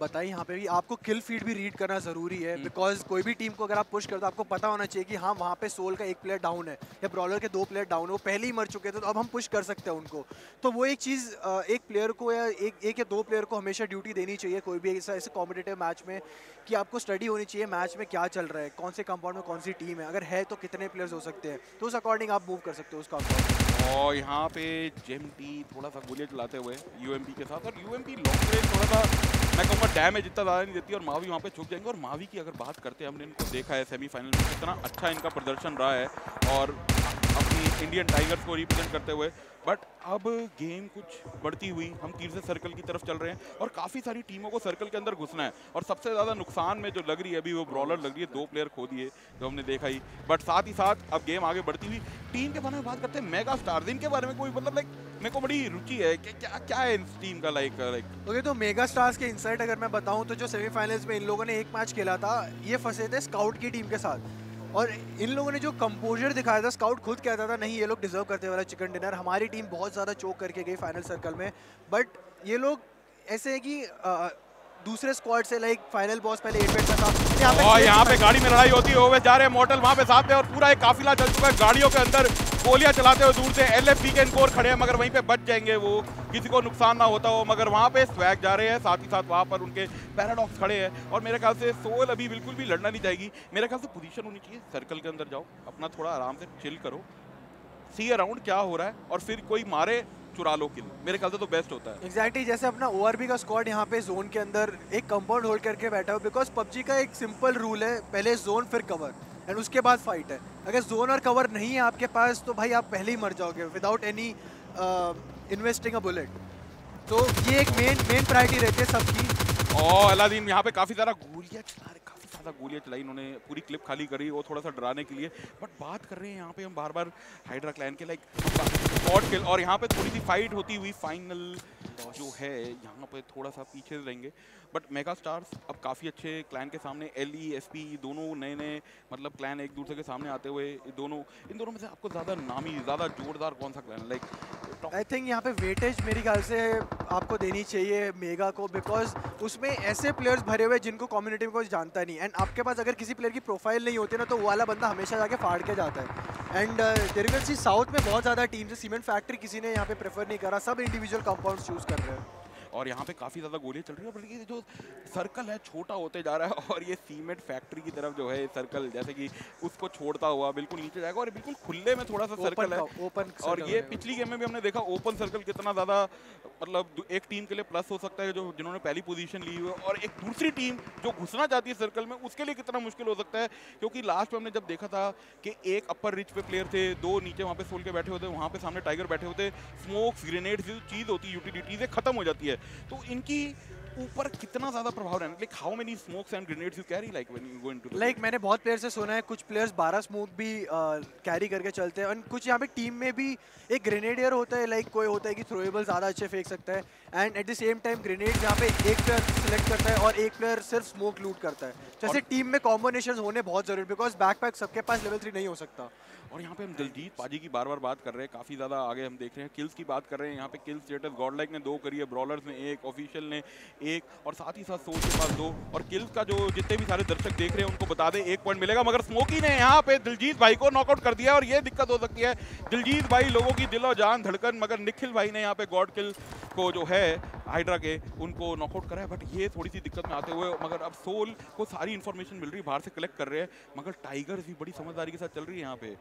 बताई यहाँ पे भी आपको किल फ़ीड भी रीड करना ज़रूरी है बिकॉज़ कोई भी टीम को अगर आप पुश करते हो आपको पता होना चाहिए कि हाँ वहाँ पे सोल का एक प्लेयर डाउन है या ब्रॉलर के दो प्लेयर डाउन है वो पहले ही मर चुके थे तो अब हम पुश कर सकते हैं उनको। तो वो एक चीज़ एक प्लेयर को या एक एक या दो प्लेयर को हमेशा ड्यूटी देनी चाहिए कोई भी ऐसा ऐसे कॉम्पिटेटिव मैच में कि आपको स्टडी होनी चाहिए मैच में क्या चल रहा है, कौन से कंपाउंड में कौन सी टीम है। अगर है तो कितने प्लेयर्स हो सकते हैं। तो उस अकॉर्डिंग आप मूव कर सकते हो उस कंपाउंड और यहाँ पे जेमटी थोड़ा सा गोलियाँ चलाते हुए यूएमपी के साथ। और यूएमपी लॉन्ग रेंज थोड़ा सा, मैं कहूँगा डैमेज इतना ज़्यादा नहीं देती, और मावी वहाँ पे छुप जाएँगे। और मावी की अगर बात करते हैं, हमने इनको देखा है सेमीफाइनल में, कितना अच्छा इनका प्रदर्शन रहा है। और अपनी इंडियन टाइगर्स को रिप्रेजेंट करते हुए बट अब गेम कुछ बढ़ती हुई, हम तीर से सर्कल की तरफ़ चल रहे हैं और काफ़ी सारी टीमों को सर्कल के अंदर घुसना है। और सबसे ज़्यादा नुकसान में जो लग रही है, अभी वो ब्रॉलर लग रही है, दो प्लेयर खो दिए, जो हमने देखा ही। बट साथ ही साथ अब गेम आगे बढ़ती हुई टीम के बारे में बात करते हैं मेगा स्टार्स इनके बारे में कोई मतलब लाइक मेरे को बड़ी रुचि है कि क्या क्या है इस टीम का लाइक लाइक ओके तो मेगा स्टार्स के इनसाइट अगर मैं बताऊँ तो जो सेमीफाइनल्स में इन लोगों ने एक मैच खेला था, ये फंसे थे स्काउट की टीम के साथ। और इन लोगों ने जो कंपोजर दिखाया था स्काउट खुद कहता था, नहीं, ये लोग डिजर्व करते वाला चिकन डिनर हमारी टीम बहुत ज़्यादा चोक करके गई फाइनल सर्कल में. बट ये लोग ऐसे है कि दूसरे स्क्वाड से लाइक फाइनल बॉस पहले एट बैट था। यहाँ पे और यहाँ पे गाड़ी में लड़ाई होती है ओवे जा रहे हैं मॉडल वहाँ पे साथ में और पूरा एक काफिला चल चुका है। गाड़ियों के अंदर गोलियाँ चलाते हुए दूर से एलएफपी के इनकोर खड़े हैं मगर वहीं पे बच जाएँगे वो। किसी को नुकसान ना होता हो मगर वहाँ पे स्वैग जा रहे हैं साथ ही साथ वहाँ पर उनके पैराडॉक्स खड़े हैं। और मेरे ख्याल से सोल अभी बिल्कुल भी लड़ना नहीं चाहेगी। मेरे ख्याल से पोजीशन होनी चाहिए सर्कल के अंदर जाओ अपना थोड़ा आराम से चिल करो। सी अराउंड क्या हो रहा है और फिर कोई मारे चुरा लो किल मेरे ख्याल से तो बेस्ट होता है। एग्जैक्टली exactly, जैसे अपना ओ का स्क्वाड यहाँ पे जोन के अंदर एक कंपाउंड होल्ड करके बैठा हो बिकॉज़ पबजी का एक सिंपल रूल है पहले जोन फिर कवर एंड उसके बाद फाइट है। अगर जोन और कवर नहीं है आपके पास तो भाई आप पहले ही मर जाओगे without any investing a bullet तो ये एक मेन मेन प्रायोरिटी रहती है सबकी। और अलादीन यहाँ पे काफ़ी सारा गोलियाँ चला सा गोलियाँ चलाई इन्होंने, पूरी क्लिप खाली करी, वो थोड़ा सा डराने के लिए। बट बात कर रहे हैं यहाँ पे, हम बार बार हाइड्रा क्लैन के लाइक स्पॉट किल और यहाँ पे थोड़ी सी फाइट होती हुई फाइनल जो है, यहाँ पे थोड़ा सा पीछे रहेंगे। बट मेगा स्टार्स अब काफ़ी अच्छे क्लैन के सामने एल ई एस पी दोनों नए नए मतलब क्लैन एक दूसरे के सामने आते हुए दोनों, इन दोनों में से आपको ज़्यादा नामी, ज़्यादा जोरदार कौन सा क्लैन लाइक आई थिंक यहाँ पे वेटेज मेरी ख्याल से आपको देनी चाहिए मेगा को बिकॉज़ उसमें ऐसे प्लेयर्स भरे हुए जिनको कम्युनिटी में कोई जानता नहीं। एंड आपके पास अगर किसी प्लेयर की प्रोफ़ाइल नहीं होती ना तो वो वाला बंदा हमेशा जाके फाड़ के जाता है। एंड डेरिगन सी साउथ में बहुत ज़्यादा टीम है सीमेंट फैक्ट्री किसी ने यहाँ पे प्रेफर नहीं करा, सब इंडिविजुअल कंपाउंड चूज़ कर रहे हैं। और यहाँ पे काफ़ी ज़्यादा गोलियाँ चल रही है बल्कि जो सर्कल है छोटा होते जा रहा है और ये सीमेंट फैक्ट्री की तरफ़ जो है सर्कल जैसे कि उसको छोड़ता हुआ बिल्कुल नीचे जाएगा और बिल्कुल खुले में थोड़ा सा सर्कल है। ओपन और ये पिछली गेम में भी हमने देखा ओपन सर्कल कितना ज़्यादा मतलब एक टीम के लिए प्लस हो सकता है जो जिन्होंने पहली पोजीशन ली हुई है और एक दूसरी टीम जो घुसना चाहती है सर्कल में उसके लिए कितना मुश्किल हो सकता है क्योंकि लास्ट में हमने जब देखा था कि एक अपर रिच पे प्लेयर थे दो नीचे वहाँ पे सोल के बैठे होते वहाँ पे सामने टाइगर बैठे होते स्मोक्स ग्रेनेड्स जो चीज़ होती है यूटिलिटीज खत्म हो जाती है। तो इनकी ऊपर कितना ज़्यादा प्रभाव रहना like how many smokes and grenades you carry like when you go into like मैंने बहुत प्लेयर से सुना है कुछ प्लेयर्स 12 स्मोक भी कैरी करके चलते हैं। और कुछ यहाँ पे टीम में भी एक ग्रेनेडियर होता है लाइक कोई होता है कि थ्रोएबल ज़्यादा अच्छे फेंक सकता है। And at the same time grenade यहाँ पे एक प्लेयर सिलेक्ट करता है और एक प्लेयर सिर्फ़ स्मोक लूट करता है। जैसे टीम में कॉम्बिनेशन होने बहुत ज़रूरी बिकॉज़ बैकपैक सबके पास लेवल थ्री नहीं हो सकता। और यहाँ पे हम दिलजीत पाजी की बार बार बात कर रहे हैं, काफ़ी ज़्यादा आगे हम देख रहे हैं, किल्स की बात कर रहे हैं, यहाँ पे किल स्टेटस गॉडलाइक ने दो करी है ब्रॉलर्स ने एक ऑफिशियल ने एक, और साथ ही साथ सोच के पास दो, और किल्स का जो जितने भी सारे दर्शक देख रहे हैं, उनको बता दें, एक पॉइंट मिलेगा, मगर स्मोकी ने यहाँ पे दिलजीत भाई को नॉकआउट कर दिया और ये दिक्कत हो सकती है, दिलजीत भाई लोगों की दिलो जान धड़कन, मगर निखिल भाई ने यहाँ पे गॉड किल को जो है हाइड्रा के, उनको नॉकआउट करा है बट ये थोड़ी सी दिक्कत में आते हुए, मगर अब सोल को सारी इन्फॉर्मेशन मिल रही है, बाहर से कलेक्ट कर रहे हैं, मगर टाइगर्स भी बड़ी समझदारी के साथ चल रही है यहाँ पे।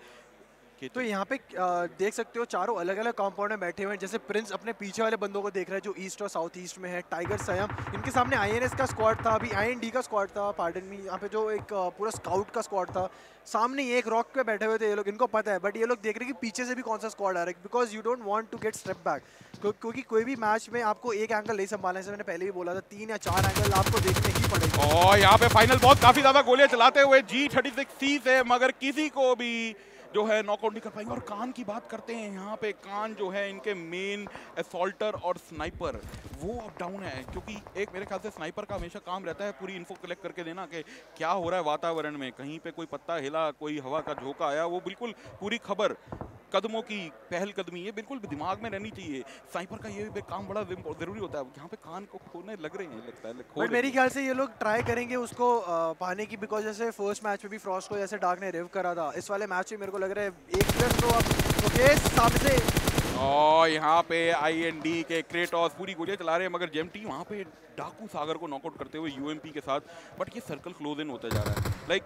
तो यहाँ पे देख सकते हो चारों अलग अलग कंपाउंड में बैठे हुए हैं। जैसे प्रिंस अपने पीछे वाले बंदों को देख रहे हैं जो ईस्ट और साउथ ईस्ट में है। टाइगर सयम इनके सामने आईएनएस का स्क्वाड था अभी आईएनडी का स्क्वाड था पार्डन में यहाँ पे जो एक पूरा स्काउट का स्क्वाड था। सामने एक रॉक पे बैठे हुए थे ये लोग इनको पता है बट ये लोग देख रहे हैं कि पीछे से भी कौन सा स्क्वाड आ रहा है because you don't want to get step back क्योंकि कोई भी मैच में आपको एक एंगल नहीं संभालना है मैंने पहले भी बोला था तीन या चार एंगल आपको देखने ही पड़ेगा। और यहाँ पे फाइनल बहुत काफ़ी ज़्यादा गोलियाँ चलाते हुए जी थर्टी सिक्स सी से मगर किसी को भी जो है नॉकआउट नहीं कर पाएँगे। और कान की बात करते हैं, यहाँ पे कान जो है इनके मेन असोल्टर और स्नाइपर वो अब डाउन है। क्योंकि एक मेरे ख्याल से स्नाइपर का हमेशा काम रहता है पूरी इन्फो कलेक्ट करके देना कि क्या हो रहा है वातावरण में। कहीं पे कोई पत्ता हिला, कोई हवा का झोंका आया, वो बिल्कुल पूरी खबर कदमों की पहल कदमी ये बिल्कुल दिमाग में रहनी चाहिए। स्नाइपर का ये भी काम बड़ा ज़रूरी होता है। यहाँ पे कान को खोने लग रहे हैं लगता है खो मेरी ख्याल से ये लोग ट्राई करेंगे उसको पाने की बिकॉज़ जैसे फ़र्स्ट मैच में भी फ्रॉस्ट को जैसे डार्क ने रिव करा था इस वाले मैच में मेरे को लग रहा है एक प्लेयर तो अब ओके सामने और यहाँ पे आई एन डी के क्रेटॉस पूरी गोलियाँ चला रहे हैं मगर जेमटी वहाँ पे डाकू सागर को नॉकआउट करते हुए यूएमपी के साथ बट ये सर्कल क्लोज इन होता जा रहा है। Like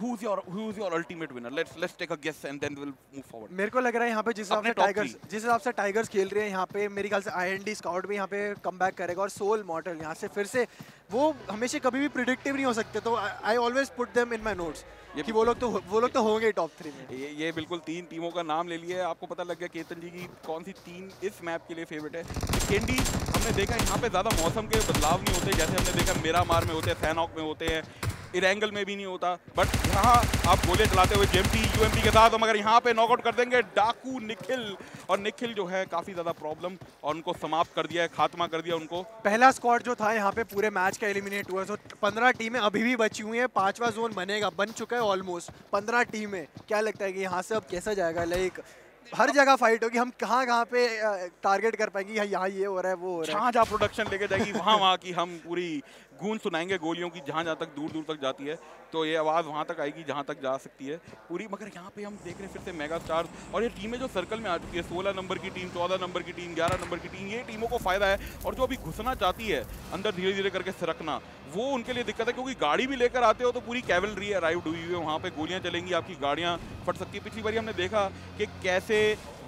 who's your who's your ultimate winner? Let's let's take a guess and then we'll move forward. मेरे को लग रहा है यहाँ पे जिस हिसाब से टाइगर्स जिस हिसाब से टाइगर्स खेल रहे हैं यहाँ पे मेरे ख्याल से आईएनडी स्काउट भी यहाँ पे कम करेगा और सोल मॉडल यहाँ से फिर से वो हमेशा कभी भी प्रिडिक्टिव नहीं हो सकते तो I always put them in my notes कि वो लोग तो वो लोग तो होंगे टॉप थ्री में। ये ये बिल्कुल तीन टीमों का नाम ले लिया है आपको पता लग गया केतन जी की कौन सी टीम इस मैप के लिए फेवरेट है। केंडी हमने देखा यहाँ पे ज़्यादा मौसम के बदलाव नहीं होते जैसे हमने देखा मेरा मार में होते हैं सैनॉक में होते हैं इरेंगल में भी नहीं होता। बट यहाँ आप गोले चलाते हुए जेएमपी यूएमपी के साथ मगर यहाँ पे नॉकआउट कर देंगे डाकू निखिल। और निखिल जो है काफ़ी ज़्यादा प्रॉब्लम और उनको समाप्त कर दिया है खात्मा कर दिया उनको। पहला स्क्वाड जो था यहाँ पे पूरे मैच का एलिमिनेट हुआ पंद्रह टीमें अभी भी बची हुई है पांचवा जोन बनेगा बन चुका है ऑलमोस्ट पंद्रह टीमें क्या लगता है कि यहाँ से अब कैसा जाएगा? लाइक हर जगह फाइट होगी हम कहाँ कहाँ पे टारगेट कर पाएँगे यहाँ ये हो रहा है वो हो रहा है। जहाँ जहाँ प्रोडक्शन लेके जाएगी वहाँ वहाँ की हम पूरी गूंज सुनाएँगे गोलियों की, जहाँ जहाँ तक दूर दूर तक जाती है तो ये आवाज़ वहाँ तक आएगी, जहाँ तक जा सकती है पूरी। मगर यहाँ पे हम देख रहे हैं फिर से मेगा स्टार और ये टीमें जो सर्कल में आ चुकी है, सोलह नंबर की टीम, चौदह नंबर की टीम, ग्यारह नंबर की टीम, ये टीमों को फ़ायदा है, और जो अभी घुसना चाहती है, अंदर धीरे धीरे करके सरकना, वो उनके लिए दिक्कत है, क्योंकि गाड़ी भी लेकर आते हो तो पूरी कैवलरी अराइव हुई हुई है, वहाँ पर गोलियाँ चलेंगी, आपकी गाड़ियाँ फट सकती है। पिछली बार हमने देखा कि कैसे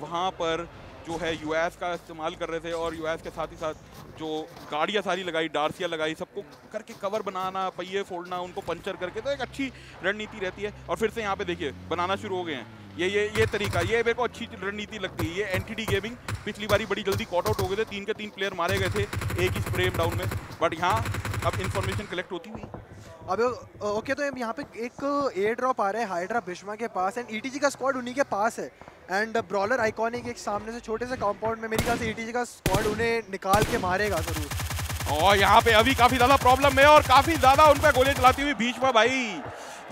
वहाँ पर जो है यूएस का इस्तेमाल कर रहे थे और यूएस के साथ ही साथ जो गाड़ियाँ सारी लगाई डार्सियाँ लगाई, सबको करके कवर बनाना, पहिए फोड़ना, उनको पंचर करके तो एक अच्छी रणनीति रहती है। और फिर से यहाँ पे देखिए, बनाना शुरू हो गए हैं। ये ये ये तरीका, ये मेरे को अच्छी रणनीति लगती है। ये एंटीडी गेमिंग पिछली बारी बड़ी जल्दी कॉट आउट हो गए थे। तीन के तीन प्लेयर मारे गए थे एक ही स्प्रे डाउन में। बट यहाँ अब इन्फॉर्मेशन कलेक्ट होती हुई। अब ओके तो यहाँ पे एक एयर ड्रॉप आ रहा है हाइड्रा बिश्मा के पास एंड ईटीजी का स्क्वाड उन्हीं के पास है। एंड ब्रॉलर आइकॉनिक एक सामने से छोटे से कंपाउंड में मेरी ख्याल से ईटीजी का स्क्वाड उन्हें निकाल के मारेगा ज़रूर। और यहाँ पे अभी काफ़ी ज़्यादा प्रॉब्लम है और काफ़ी ज़्यादा उन पर गोलियाँ चलाती हुई बीच में भाई।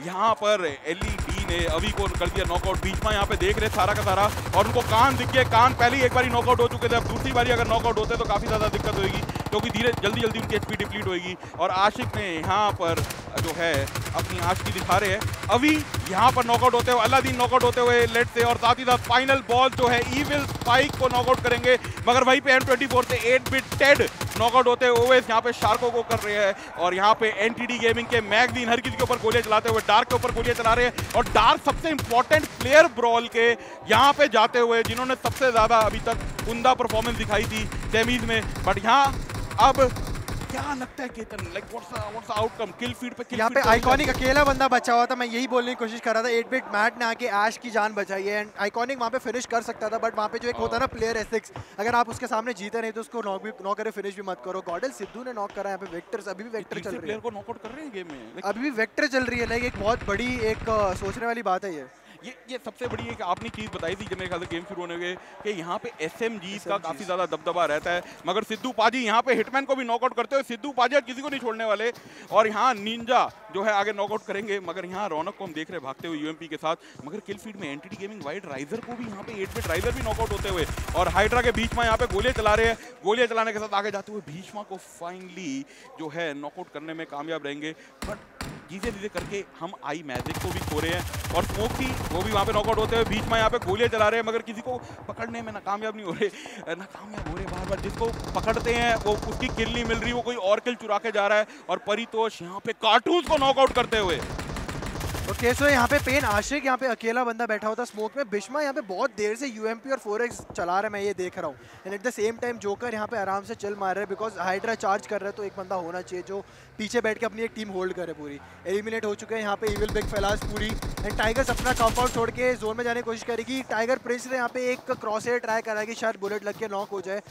यहाँ पर एलईडी ने अभी को कर दिया नॉकआउट बीच में यहाँ पे देख रहे सारा का सारा। और उनको कान दिख गए कान पहले एक बार नॉकआउट हो चुके थे। अब दूसरी बारी अगर नॉकआउट होते तो काफ़ी ज़्यादा दिक्कत होगी क्योंकि धीरे जल्दी जल्दी उनकी एचपी डिप्लीट होगी और आशिक ने यहाँ पर जो है अपनी आशिकी दिखा रहे हैं। अभी यहाँ पर नॉकआउट होते हुए, अल्लादीन नॉकआउट होते हुए लेट से और साथ ही साथ फाइनल बॉल जो है ईविल स्पाइक को नॉकआउट करेंगे। मगर वहीं पे एम ट्वेंटी फोर से एट बिट टेड नॉकआउट होते हुए यहाँ पे शार्को को कर रहे हैं और यहाँ पे एनटीडी गेमिंग के मैगजीन हर किसी के ऊपर गोलियाँ चलाते हुए डार्क के ऊपर गोलियाँ चला रहे हैं और डार्क सबसे इंपॉर्टेंट प्लेयर ब्रॉल के यहाँ पे जाते हुए जिन्होंने सबसे ज़्यादा अभी तक उमदा परफॉर्मेंस दिखाई थी सेमीज में। बट यहाँ अब क्या लगता है Ketan? Like what's what's outcome kill feed पे किल यहाँ पे आइकॉनिक अकेला बंदा बचा हुआ था मैं यही बोलने की कोशिश कर रहा था। एट बिट मैट ने आके ऐश की जान बचाई है एंड आइकॉनिक वहाँ पे फिनिश कर सकता था बट वहाँ पे जो एक होता है ना प्लेयर एसिक्स अगर आप उसके सामने जीते नहीं तो उसको नॉक भी नॉक करे फिनिश भी मत करो। गॉडल सिद्धू ने नॉक करा यहाँ पे वेक्टर्स अभी भी वेक्टर चल रही है। को नॉकआउट कर रहे हैं गेम में? अभी भी वेक्टर चल रही है लाइक एक बहुत बड़ी एक सोचने वाली बात है ये। ये ये सबसे बड़ी एक आपने चीज़ बताई थी जब मेरे ख्याल से गेम शुरू होने के कि यहाँ पे एस एम का काफ़ी ज़्यादा दबदबा रहता है। मगर सिद्धू पाजी यहाँ पे हिटमैन को भी नॉकआउट करते हो सिद्धू पाजी किसी को नहीं छोड़ने वाले। और यहाँ निंजा जो है आगे नॉकआउट करेंगे, मगर यहाँ रौनक को हम देख रहे हैं भागते हुए यूएमपी के साथ, मगर किल फ़ीड में एंटी गेमिंग वाइट राइजर को भी यहाँ पे एट बिट राइजर भी नॉकआउट होते हुए, और हाइड्रा के बीच में यहाँ पे गोलियाँ चला रहे हैं, गोलियाँ चलाने के साथ आगे जाते हुए भीष्मा को फाइनली जो है नॉकआउट करने में कामयाब रहेंगे बट धीरे धीरे करके हम आई मैजिक को भी खो रहे हैं, और स्मोक वो भी वहाँ पे नॉकआउट होते हुए बीच में यहाँ पे गोलियाँ चला रहे हैं, मगर किसी को पकड़ने में नाकामयाब नहीं हो रहे, नाकामयाब हो रहे बार बार, जिसको पकड़ते हैं, वो उसकी किल नहीं मिल रही, वो कोई और किल चुरा के जा रहा है, और परितोष यहाँ पे कार्टून को नॉकआउट करते हुए। ओके सो यहाँ पे पेन आशिक, यहाँ पे अकेला बंदा बैठा होता स्मोक में। बिश्मा, यहाँ पे बहुत देर से यूएमपी और फोर चला रहा मैं ये देख रहा हूँ। And at the same time Joker यहाँ पे आराम से चल मार रहा है बिकॉज़ हाइड्रा चार्ज कर रहा है तो एक बंदा होना चाहिए जो पीछे बैठ के अपनी एक टीम होल्ड करे पूरी। एलिमिनेट हो चुके हैं यहाँ पे इविल बिग फैलाज पूरी। एंड टाइगर्स अपना कंपाउंड छोड़ के जोन में जाने की कोशिश करेगी। टाइगर प्रिंस ने यहाँ पे एक क्रॉस एयर ट्राई करा कि शायद बुलेट लग के नॉक हो जाए।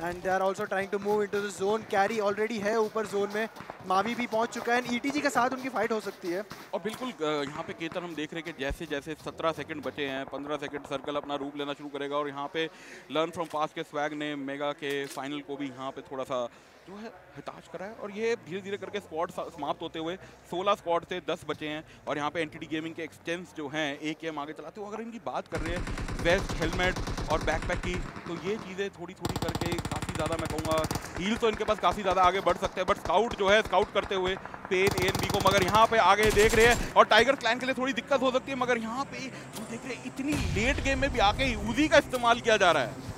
And they are also trying to move into the zone carry already है ऊपर जोन में। मावी भी पहुँच चुका है। एंड ईटीजी के साथ उनकी फाइट हो सकती है। और बिल्कुल यहाँ पे केतन हम देख रहे हैं कि जैसे जैसे 17 सेकंड बचे हैं 15 सेकंड सर्कल अपना रूप लेना शुरू करेगा। और यहाँ पे लर्न फ्रॉम पास के स्वैग ने मेगा के फाइनल को भी यहाँ पे थोड़ा सा जो है, हिताश करा है और ये धीरे धीरे करके स्क्वाड समाप्त होते हुए 16 स्क्वाड से 10 बचे हैं और यहाँ पे एंटीडी गेमिंग के एक्सटेंस जो हैं एक गेम आगे चलाते हुए, अगर इनकी बात कर रहे हैं वेस्ट हेलमेट और बैकपैक की तो ये चीज़ें थोड़ी थोड़ी करके काफ़ी ज़्यादा मैं कहूँगा हील तो इनके पास काफ़ी ज़्यादा आगे बढ़ सकते हैं बट स्काउट जो है स्काउट करते हुए पेन ए एन बी को, मगर यहाँ पे आगे देख रहे हैं और टाइगर क्लैन के लिए थोड़ी दिक्कत हो सकती है, मगर यहाँ पे जो देख रहे हैं, इतनी लेट गेम में भी आके यूजी का इस्तेमाल किया जा रहा है।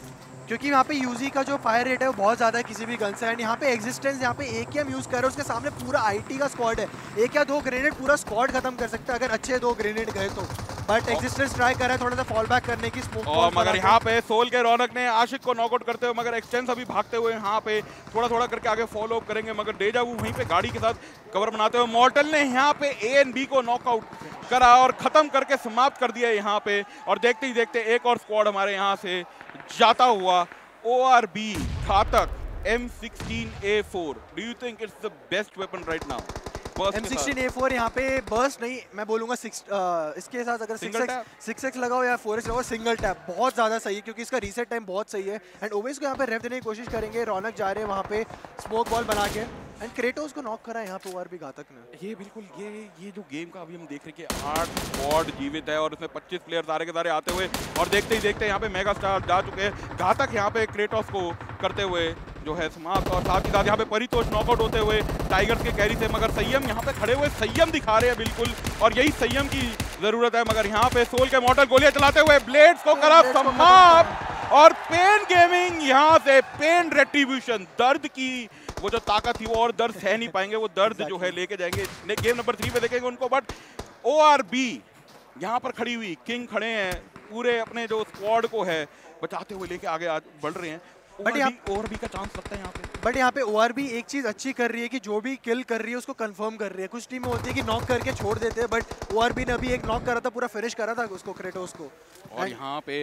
क्योंकि यहाँ पे यूजी का जो फायर रेट है वो बहुत ज़्यादा है किसी भी गन से। एंड यहाँ पे एग्जिस्टेंस यहाँ पे एक ही हम यूज़ कर रहे हैं उसके सामने पूरा आईटी का स्क्वाड है। एक या दो ग्रेनेड पूरा स्क्वाड खत्म कर सकता है अगर अच्छे दो ग्रेनेड गए तो। बट एग्जिस्टेंस ट्राई कर रहा है थोड़ा सा फॉल बैक करने की स्मोक और मगर यहाँ पे सोल के रौनक ने आशिक को नॉकआउट करते हुए मगर एक्सटेंस अभी भागते हुए यहाँ पे थोड़ा थोड़ा करके आगे फॉलो अप करेंगे। मगर डेजा वो वहीं पे गाड़ी के साथ कवर बनाते हुए मॉर्टल ने यहाँ पे ए एन बी को नॉकआउट करा और खत्म करके समाप्त कर दिया यहाँ पे। और देखते ही देखते एक और स्क्वाड हमारे यहाँ से जाता हुआ ORB Ghatak M16A4. Do you think it's the best weapon right now? M16A4 यहाँ पे बर्स्ट नहीं मैं बोलूँगा सिक्स इसके साथ अगर सिक्स एक्स सिक्स एक्स लगाओ या फोर एक्स लगाओ सिंगल टैप बहुत ज़्यादा सही है क्योंकि इसका रीसेट टाइम बहुत सही है एंड ओवेस को यहाँ पे रेफ देने की कोशिश करेंगे रौनक जा रहे हैं वहाँ पे स्मोक बॉल बना के एंड क्रेटोस को नॉक करा यहाँ पे ओआर भी घातक ने। ये बिल्कुल ये ये जो गेम का अभी हम देख रहे हैं कि आठ स्क्वाड जीवित है और उसमें 25 प्लेयर सारे के सारे आते हुए और देखते ही देखते यहाँ पे मेगा स्टार जा चुके हैं। घातक यहाँ पे क्रेटोस को करते हुए जो है समाप्त और साथ ही साथ यहाँ पे परितोष नॉकआउट होते हुए टाइगर्स के कैरी से मगर संयम यहाँ पे खड़े हुए संयम दिखा रहे हैं बिल्कुल और यही संयम की ज़रूरत है। मगर यहाँ पे सोल के मॉडल गोलियाँ चलाते हुए ब्लेड्स को करा समाप्त और पेन गेमिंग यहाँ से पेन रेट्रीब्यूशन दर्द की वो जो ताकत थी वो और दर्द सह नहीं पाएँगे वो दर्द जो है लेके जाएँगे। गेम नंबर थ्री पे देखेंगे उनको बट ओ आर बी यहाँ पर खड़ी हुई किंग खड़े हैं पूरे अपने जो स्क्वाड को है बचाते हुए लेके आगे बढ़ रहे हैं। बट यहाँ और भी का चांस लगता है यहाँ पे। बट यहाँ पे ओ एक चीज़ अच्छी कर रही है कि जो भी किल कर रही है उसको कंफर्म कर रही है। कुछ टीमें होती है कि नॉक करके छोड़ देते हैं बट ओ ने अभी एक नॉक करा था पूरा फिनिश करा था उसको क्रेटोस को। और यहाँ पे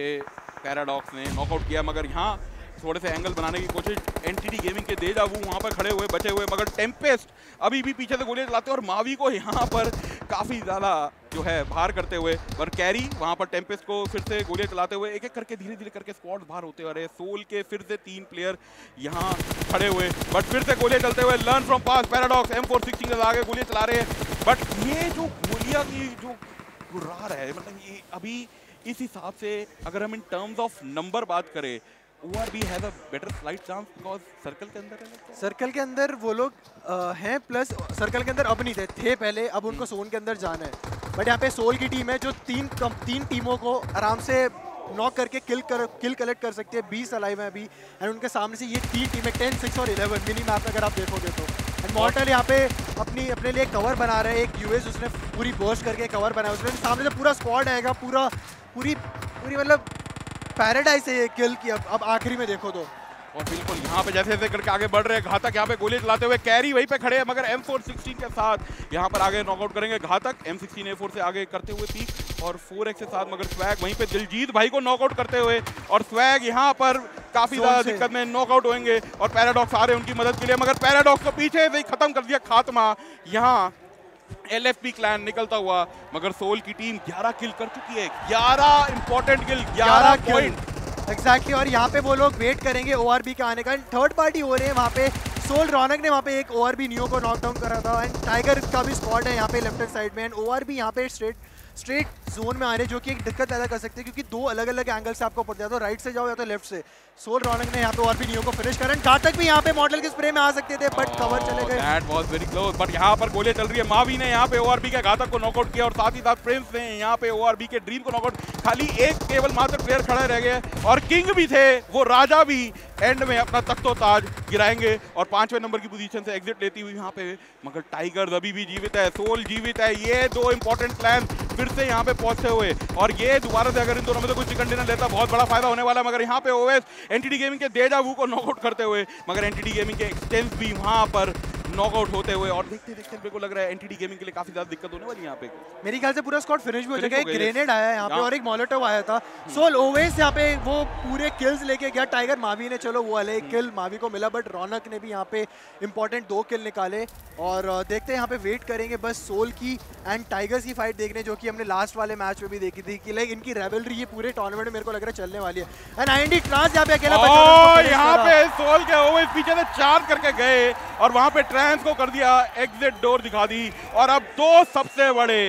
पैराडॉक्स ने नॉकआउट किया मगर यहाँ थोड़े से एंगल बनाने की कोशिश। एनटीटी गेमिंग के दे जाबू वहाँ पर खड़े हुए, बचे हुए, मगर टेम्पेस्ट अभी भी पीछे से गोलियाँ चलाते हैं और मावी को यहाँ पर काफ़ी ज़्यादा जो है बाहर करते हुए और कैरी वहाँ पर टेम्पेस्ट को फिर से गोलियाँ चलाते हुए एक एक करके धीरे धीरे करके स्पॉट बाहर होते रहे सोल के फिर से तीन प्लेयर यहाँ खड़े हुए बट फिर से गोलियाँ चलते हुए learn from past paradox M four sixteen आगे गोलियाँ चला रहे हैं। बट ये जो गोलियाँ की जो गुर्रार है मतलब ये अभी इस हिसाब से अगर हम इन टर्म्स ऑफ़ नंबर बात करें ORB has a better slight chance because circle के अंदर है सर्कल के अंदर वो लोग हैं प्लस सर्कल के अंदर अब नहीं थे थे पहले अब उनको सोन के अंदर जाना है। बट यहाँ पे सोल की टीम है जो तीन कम, तीन टीमों को आराम से नॉक करके किल कर किल कलेक्ट कर सकती है। बीस अलाइव है अभी एंड उनके सामने से ये तीन टीमें टेन सिक्स और इलेवन मिनी मैप अगर आप देखोगे तो। एंड मॉर्टल यहाँ पे अपनी अपने लिए कवर बना रहे हैं एक यूएस उसने पूरी बर्स्ट करके कवर बनाया। उसने सामने से पूरा स्क्वाड आएगा पूरा पूरी पूरी मतलब पैराडाइज है ये किल की। अब अब आखिरी में देखो तो। और बिल्कुल यहाँ पे जैसे जैसे करके आगे बढ़ रहे हैं घातक यहाँ पे गोली चलाते हुए कैरी वहीं पे खड़े हैं मगर एम फोर सिक्सटीन के साथ यहाँ पर आगे नॉकआउट करेंगे घातक। एम सिक्सटीन ए फोर से आगे करते हुए पीक और फोर एक्स के साथ मगर स्वैग वहीं पे दिलजीत भाई को नॉकआउट करते हुए और स्वैग यहाँ पर काफ़ी ज़्यादा दिक्कत में नॉकआउट होंगे और पैराडॉक्स आ रहे हैं उनकी मदद के लिए मगर पैराडॉक्स को पीछे से ही खत्म कर दिया खात्मा। यहाँ एलएफपी क्लैन निकलता हुआ मगर सोल की टीम 11 किल कर चुकी है। 11 इंपॉर्टेंट किल 11 पॉइंट एग्जैक्टली और यहाँ पे वो लोग वेट करेंगे ओ के आने का। थर्ड पार्टी हो रहे हैं वहाँ पे। सोल रौनक ने वहाँ पे एक ओ नियो को नॉकडाउन करा था। एंड टाइगर का भी स्पॉट है यहाँ पे लेफ़्ट हैंड साइड में। एंड ओ यहाँ पे स्ट्रेट स्ट्रेट जोन में आ रहे जो कि एक दिक्कत पैदा कर सकते हैं क्योंकि दो अलग अलग एंगल से आपको पड़ जाता है। राइट से जाओ या तो लेफ़्ट से। सोल रौनक ने यहाँ पे और भी नियो को फिनिश करा। घातक भी यहाँ पे मॉडल के स्प्रे में आ सकते थे बट कवर चले गए। That was very close but यहाँ पर गोलियाँ चल रही है। मावी ने यहाँ पे ओआरबी के घातक को नॉकआउट किया और साथ ही साथ प्रिंस ने यहाँ पे ओआरबी के ड्रीम को नॉकआउट खाली एक केवल मात्र प्लेयर खड़ा रह गया और किंग भी थे वो राजा भी एंड में अपना तख्तो ताज गिराएँगे और पाँचवें नंबर की पोजीशन से एग्जिट लेती हुई यहाँ पे मगर टाइगर अभी भी जीवित है सोल जीवित है। ये दो इंपॉर्टेंट प्लान फिर से यहाँ पे पहुँचते हुए। और ये दोबारा से अगर इन दोनों में से कुछ चिकन डिनर लेता बहुत बड़ा फ़ायदा होने वाला है मगर यहाँ पे ओएस एनटीडी गेमिंग के डेजा वू को नॉकआउट करते हुए मगर एनटीडी गेमिंग के एक्सटेंस भी वहाँ पर नॉकआउट होते हुए और देखते देखते मेरे को लग रहा है एनटीडी गेमिंग के लिए काफ़ी ज़्यादा दिक्कत होने वाली यहाँ पे। मेरी ख्याल से पूरा स्क्वाड फिनिश भी हो जाएगा एक ग्रेनेड आया है यहाँ पे और एक मोलोटोव आया था। सो ओवेस यहाँ पे वो पूरे किल्स लेके गया। टाइगर मावी ने चलो वो वाले किल मावी को मिला बट रौनक ने भी यहाँ पे इंपॉर्टेंट दो किल निकाले। और देखते हैं यहाँ पे वेट करेंगे बस सोल की एंड टाइगर्स की फाइट देखने जो कि हमने लास्ट वाले मैच में भी देखी थी कि लाइक इनकी रेवलरी ये पूरे टूर्नामेंट में मेरे को लग रहा है चलने वाली है। एंड आईएनडी ट्रांस यहाँ पे अकेला यहाँ पे सोल के ओवेस पीछे से चार करके गए और वहाँ पे ट्रांस को कर दिया एग्जिट डोर दिखा दी। और अब दो सबसे बड़े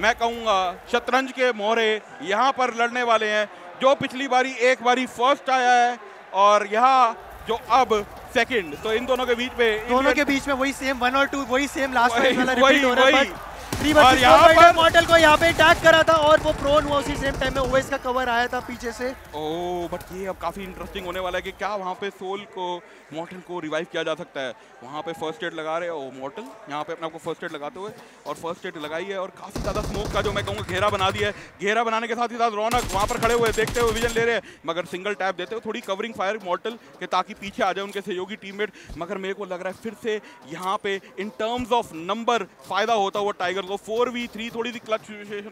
मैं कहूँगा शतरंज के मोहरे यहाँ पर लड़ने वाले हैं जो पिछली बारी एक बारी फ़र्स्ट आया है और यहाँ जो अब सेकंड तो इन दोनों के बीच में दोनों के बीच में वही सेम वन और टू वही सेम लास्ट वाला रिपीट हो रहा है और यहाँ पर मॉडल को यहाँ पे अटैक करा था और वो प्रोन हुआ उसी सेम टाइम में ओएस का कवर आया था पीछे से। ओ बट ये अब काफ़ी इंटरेस्टिंग होने वाला है कि क्या वहाँ पे सोल को मॉर्टल को रिवाइव किया जा सकता है। वहाँ पे फ़र्स्ट एड लगा रहे हो। मॉर्टल यहाँ पे अपने आपको फ़र्स्ट एड लगाते हुए और फ़र्स्ट एड लगाई है और काफ़ी ज़्यादा स्मोक का जो मैं कहूँगा घेरा बना दिया है। घेरा बनाने के साथ ही साथ रौनक वहाँ पर खड़े हुए देखते हुए विजन ले रहे हैं। मगर सिंगल टैप देते हुए थोड़ी कवरिंग फायर मॉर्टल के ताकि पीछे आ जाए उनके सहयोगी टीममेट मगर मेरे को लग रहा है फिर से यहाँ पे इन टर्म्स ऑफ़ नंबर फ़ायदा होता हुआ टाइगर को फोर वी थ्री थोड़ी सी क्लच सिचुएशन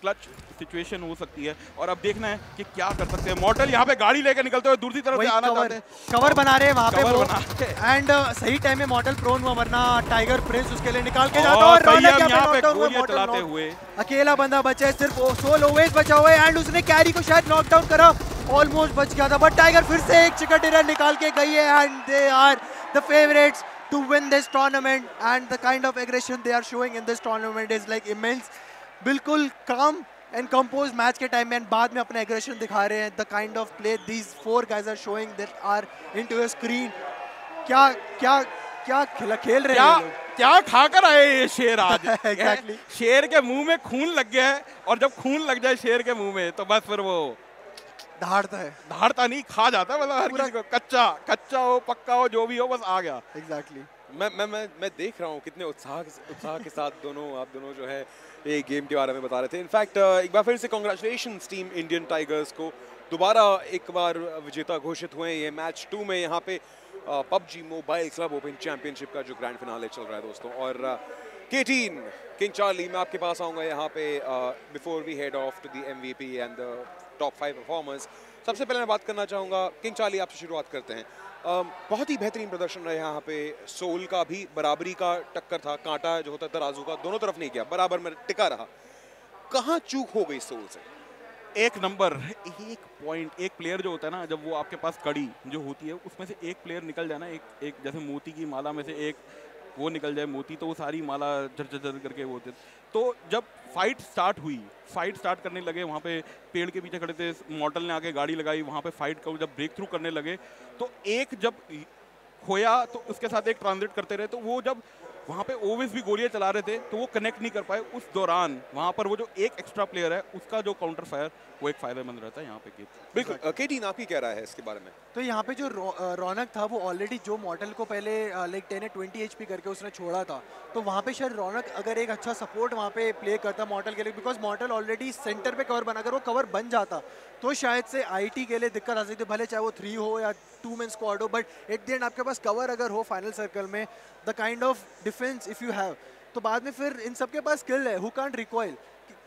क्लच सिचुएशन हो सकती है। और अब देखना है कि क्या कर सकते हैं। मॉडल यहाँ पे गाड़ी लेकर निकलते हुए दूसरी तरफ़ से आना चाहते हैं। कवर बना रहे हैं वहाँ पे एंड uh, सही टाइम में मॉडल प्रोन हुआ वरना टाइगर प्रिंस उसके लिए निकाल के जाता और यहाँ पे गोलियाँ चलाते हुए। अकेला बंदा बचा है सिर्फ़ सोल ओवेज बचा हुआ है एंड उसने कैरी को शायद नॉकडाउन करा। ऑलमोस्ट बच गया था बट टाइगर फिर से एक चिकन डिनर निकाल के गई है and they are the favourites to win this tournament and the kind of aggression they are showing in this tournament is like immense. बिल्कुल calm and composed match के time में and बाद में अपना aggression दिखा रहे हैं the kind of play these four guys are showing that are into a screen क्या क्या क्या खेल खेल रहे क्या हैं? क्या खाकर आए ये शेर आज Exactly. शेर के मुँह में खून लग गया है और जब खून लग जाए शेर के मुँह में तो बस फिर वो दहाड़ता है। धाड़ता नहीं खा जाता है मतलब हर किसी को कच्चा कच्चा हो पक्का हो जो भी हो बस आ गया। Exactly exactly. मैं मैं मैं मैं देख रहा हूँ कितने उत्साह उत्साह के साथ दोनों आप दोनों जो है ये गेम के बारे में बता रहे थे। इनफैक्ट एक बार फिर से कॉन्ग्रेचुलेशन टीम इंडियन टाइगर्स को। दोबारा एक बार विजेता घोषित हुए ये मैच टू में यहाँ पे PUBG mobile club open championship का जो ग्रैंड फिनाले चल रहा है दोस्तों। और के टीन किंग चार्ली मैं आपके पास आऊँगा यहाँ पे before we head off to the M V P and the top five performers सबसे पहले मैं बात करना चाहूँगा किंग चार्ली आपसे शुरुआत करते हैं। बहुत ही बेहतरीन प्रदर्शन रहा यहाँ पे। सोल का भी, बराबरी का टक्कर था, कांटा जो होता है, तराजू का, दोनों तरफ़ नहीं गया, बराबर में टिका रहा। कहाँ चूक हो गई सोल से? एक नंबर, एक पॉइंट एक प्लेयर जो होता है ना, जब वो आपके पास कड़ी जो होती है, उसमें से एक प्लेयर निकल जाए ना एक एक जैसे मोती की माला में से एक वो निकल जाए मोती तो वो सारी माला झरझर झर करके वो होते तो जब फाइट स्टार्ट हुई फाइट स्टार्ट करने लगे, वहाँ पे पेड़ के पीछे खड़े थे मॉडल ने आके गाड़ी लगाई, वहाँ पे फाइट को जब ब्रेक थ्रू करने लगे तो एक जब खोया तो उसके साथ एक ट्रांजिट करते रहे तो वो जब वहाँ पे ओवेस भी गोलियाँ चला रहे थे तो वो कनेक्ट नहीं कर पाए उस दौरान। वहाँ पर वो जो एक एक्स्ट्रा प्लेयर है उसका जो काउंटर फायर वो एक फ़ायदेमंद रहता है यहाँ पे बिल्कुल। के टीन आपकी क्या राय है इसके बारे में? तो यहाँ पे जो रौ- रौनक था वो ऑलरेडी जो मॉडल को पहले लाइक टेन या ट्वेंटी एच करके उसने छोड़ा था। तो वहाँ पे शायद रौनक अगर एक अच्छा सपोर्ट वहाँ पे प्ले करता मॉडल के लिए बिकॉज़ मॉडल ऑलरेडी सेंटर पे कवर बना अगर वो कवर बन जाता तो शायद से आईटी के लिए दिक्कत आ सकती है, भले चाहे वो थ्री हो या टू मैन स्क्वाड हो बट एट दी एंड आपके पास कवर अगर हो फाइनल सर्कल में the kind of defence if you have तो बाद में फिर इन सबके पास स्किल है हु कांट रिकॉयल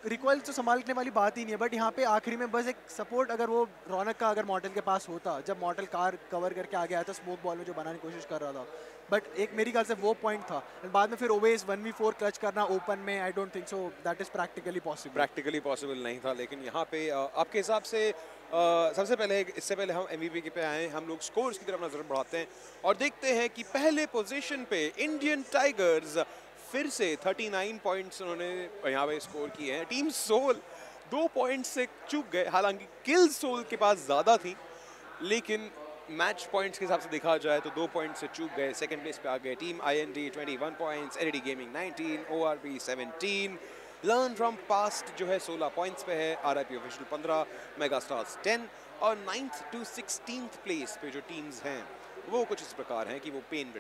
रिकॉयल तो संभालने वाली बात ही नहीं है बट यहाँ पे आखिरी में बस एक सपोर्ट अगर वो रौनक का अगर मॉडल के पास होता, जब मॉडल कार कवर करके आगे आया था स्मोक बॉल में जो बनाने की कोशिश कर रहा था। बट एक मेरी ख्याल से वो पॉइंट था। And बाद में फिर ओवेज वन वी फोर क्लच करना ओपन में I don't think so that is practically possible practically possible नहीं था, लेकिन यहाँ पे आपके हिसाब से सबसे पहले, इससे पहले हम एमवीपी के पे आए, हम लोग स्कोर्स की तरफ़ नज़र बढ़ाते हैं और देखते हैं कि पहले पोजीशन पे इंडियन टाइगर्स फिर से 39 पॉइंट्स उन्होंने यहाँ पे स्कोर किए हैं। टीम सोल दो पॉइंट से चूक गए। हालाँकि किल सोल के पास ज़्यादा थी, लेकिन मैच पॉइंट्स के हिसाब से देखा जाए तो दो पॉइंट से चूक गए। सेकंड प्लेस पे आ गए team I N D twenty one points L gaming nineteen O R B seventeen learn from past जो है सोलह पॉइंट्स पे है आर आई पी ऑफिशियल पंद्रह मेगा स्टार्स टेन और नाइन्थ टू सिक्सटीन प्लेस पे जो टीम्स हैं, वो कुछ इस प्रकार हैं कि वो पेन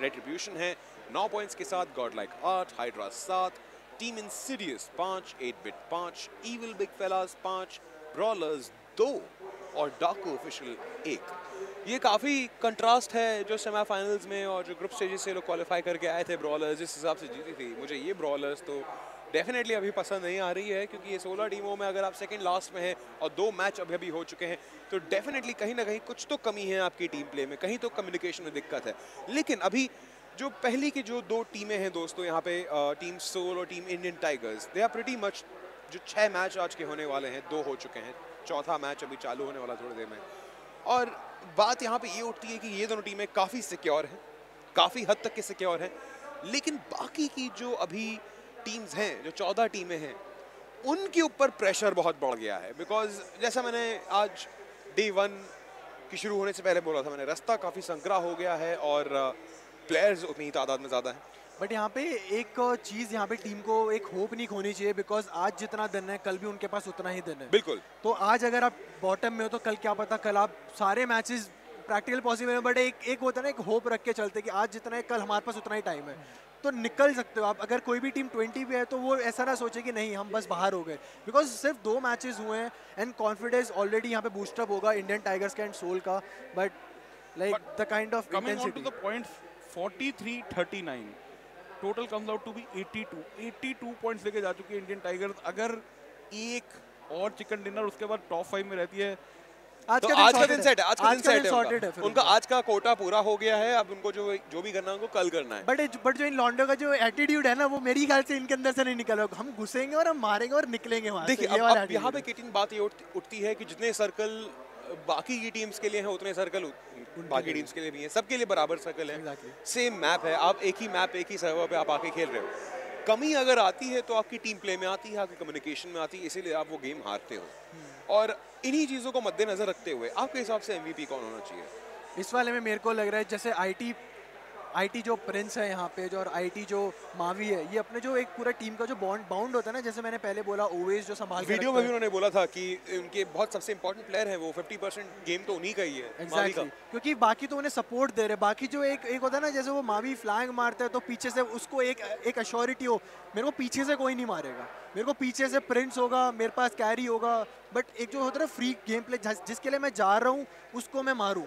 रेट्रीब्यूशन है। नौ पॉइंट्स के साथ गॉड लाइक आठ हाइड्रा सात टीम इन सीरियस पाँच एट बिट पाँच ईविल बिग फेलास पाँच ब्रॉलर्स दो और डाकू ऑफिशियल एक। ये काफ़ी कंट्रास्ट है जो सेमीफाइनल्स में और जो ग्रुप स्टेजेस से लोग क्वालिफाई करके आए थे ब्रॉलर्स जिस हिसाब से जीती थी। मुझे ये ब्रॉलर्स तो डेफिनेटली अभी पसंद नहीं आ रही है, क्योंकि ये 16 टीमों में अगर आप सेकंड लास्ट में हैं और दो मैच अभी अभी हो चुके हैं तो डेफिनेटली कहीं ना कहीं कुछ तो कमी है आपकी टीम प्ले में, कहीं तो कम्युनिकेशन में दिक्कत है। लेकिन अभी जो पहली की जो दो टीमें हैं दोस्तों, यहाँ पे टीम सोल और team Indian Tigers they are pretty much जो छः मैच आज के होने वाले हैं, दो हो चुके हैं। चौथा मैच अभी चालू होने वाला थोड़ी देर में। और बात यहाँ पे ये उठती है कि ये दोनों टीमें काफ़ी सिक्योर हैं, काफ़ी हद तक के सिक्योर हैं। लेकिन बाकी की जो अभी टीम्स हैं, जो चौदह टीमें हैं, उनके ऊपर प्रेशर बहुत बढ़ गया है। बिकॉज़ जैसा मैंने आज डे वन की शुरू होने से पहले बोला था, मैंने रास्ता काफ़ी संकरा हो गया है और प्लेयर्स उतनी ही तादाद में ज़्यादा हैं। बट यहाँ पे एक चीज़ यहाँ पे टीम को एक होप नहीं खोनी चाहिए बिकॉज़ आज जितना दिन है कल भी उनके पास उतना ही दिन है। बिल्कुल। तो आज अगर आप बॉटम में हो तो कल क्या पता कल आप सारे मैचेस प्रैक्टिकल पॉसिबल है बट एक एक होता है ना एक होप रख के चलते कि आज जितना है कल हमारे पास उतना ही टाइम है। तो निकल सकते हो आप। अगर कोई भी टीम 20 पे है तो वो ऐसा ना सोचे कि नहीं हम बस बाहर हो गए। बिकॉज़ सिर्फ़ दो मैचेस हुए हैं एंड कॉन्फिडेंस ऑलरेडी यहाँ पे बूस्टअप होगा इंडियन टाइगर्स का एंड सोल का। But like the kind of intensity the points 43 39 total comes out to be 82 82 points लेके जा चुकी है इंडियन टाइगर्स अगर एक और चिकन डिनर उसके बाद टॉप फाइव में रहती है आज, तो आज का दिन सेट है आज का दिन सेट है है उनका। आज का कोटा पूरा हो गया है अब उनको जो जो भी करना है उनको कल करना है। बट बट जो इन लॉन्डो का जो एटीट्यूड है ना वो मेरी ख्याल से इनके अंदर से नहीं निकल हम घुसेंगे और हम मारेंगे और निकलेंगे वहाँ देखिए अब, यहाँ पे किटिन बात ये उठती है कि जितने सर्कल बाकी की टीम्स के लिए हैं उतने सर्कल बाकी टीम्स के लिए भी हैं। सबके लिए बराबर सर्कल है। सेम मैप है। आप एक ही मैप एक ही सर्वर पे आप आके खेल रहे हो। कमी अगर आती है तो आपकी टीम प्ले में आती है आपकी कम्युनिकेशन में आती है इसीलिए आप वो गेम हारते हो। और इन्हीं चीज़ों को मद्देनजर रखते हुए आपके हिसाब से एमवीपी कौन होना चाहिए? इस वाले में मेरे को लग रहा है जैसे आईटी आईटी जो प्रिंस है यहाँ पे जो और आईटी जो मावी है ये अपने जो एक पूरा टीम का जो बॉन्ड बाउंड होता है ना जैसे मैंने पहले बोला ओवेस जो संभाल वीडियो में भी उन्होंने बोला था कि उनके बहुत सबसे इंपॉर्टेंट प्लेयर हैं वो 50 परसेंट गेम तो उन्हीं का ही है एग्जैक्टली का। क्योंकि बाकी तो उन्हें सपोर्ट दे रहे बाकी जो एक एक होता है ना जैसे वो मावी फ्लैंग मारता है तो पीछे से उसको एक एक अश्योरिटी हो। मेरे को पीछे से कोई नहीं मारेगा। मेरे को पीछे से प्रिंस होगा मेरे पास कैरी होगा। बट एक जो होता है ना फ्री गेम प्ले जिसके लिए मैं जा रहा हूँ उसको मैं मारूँ।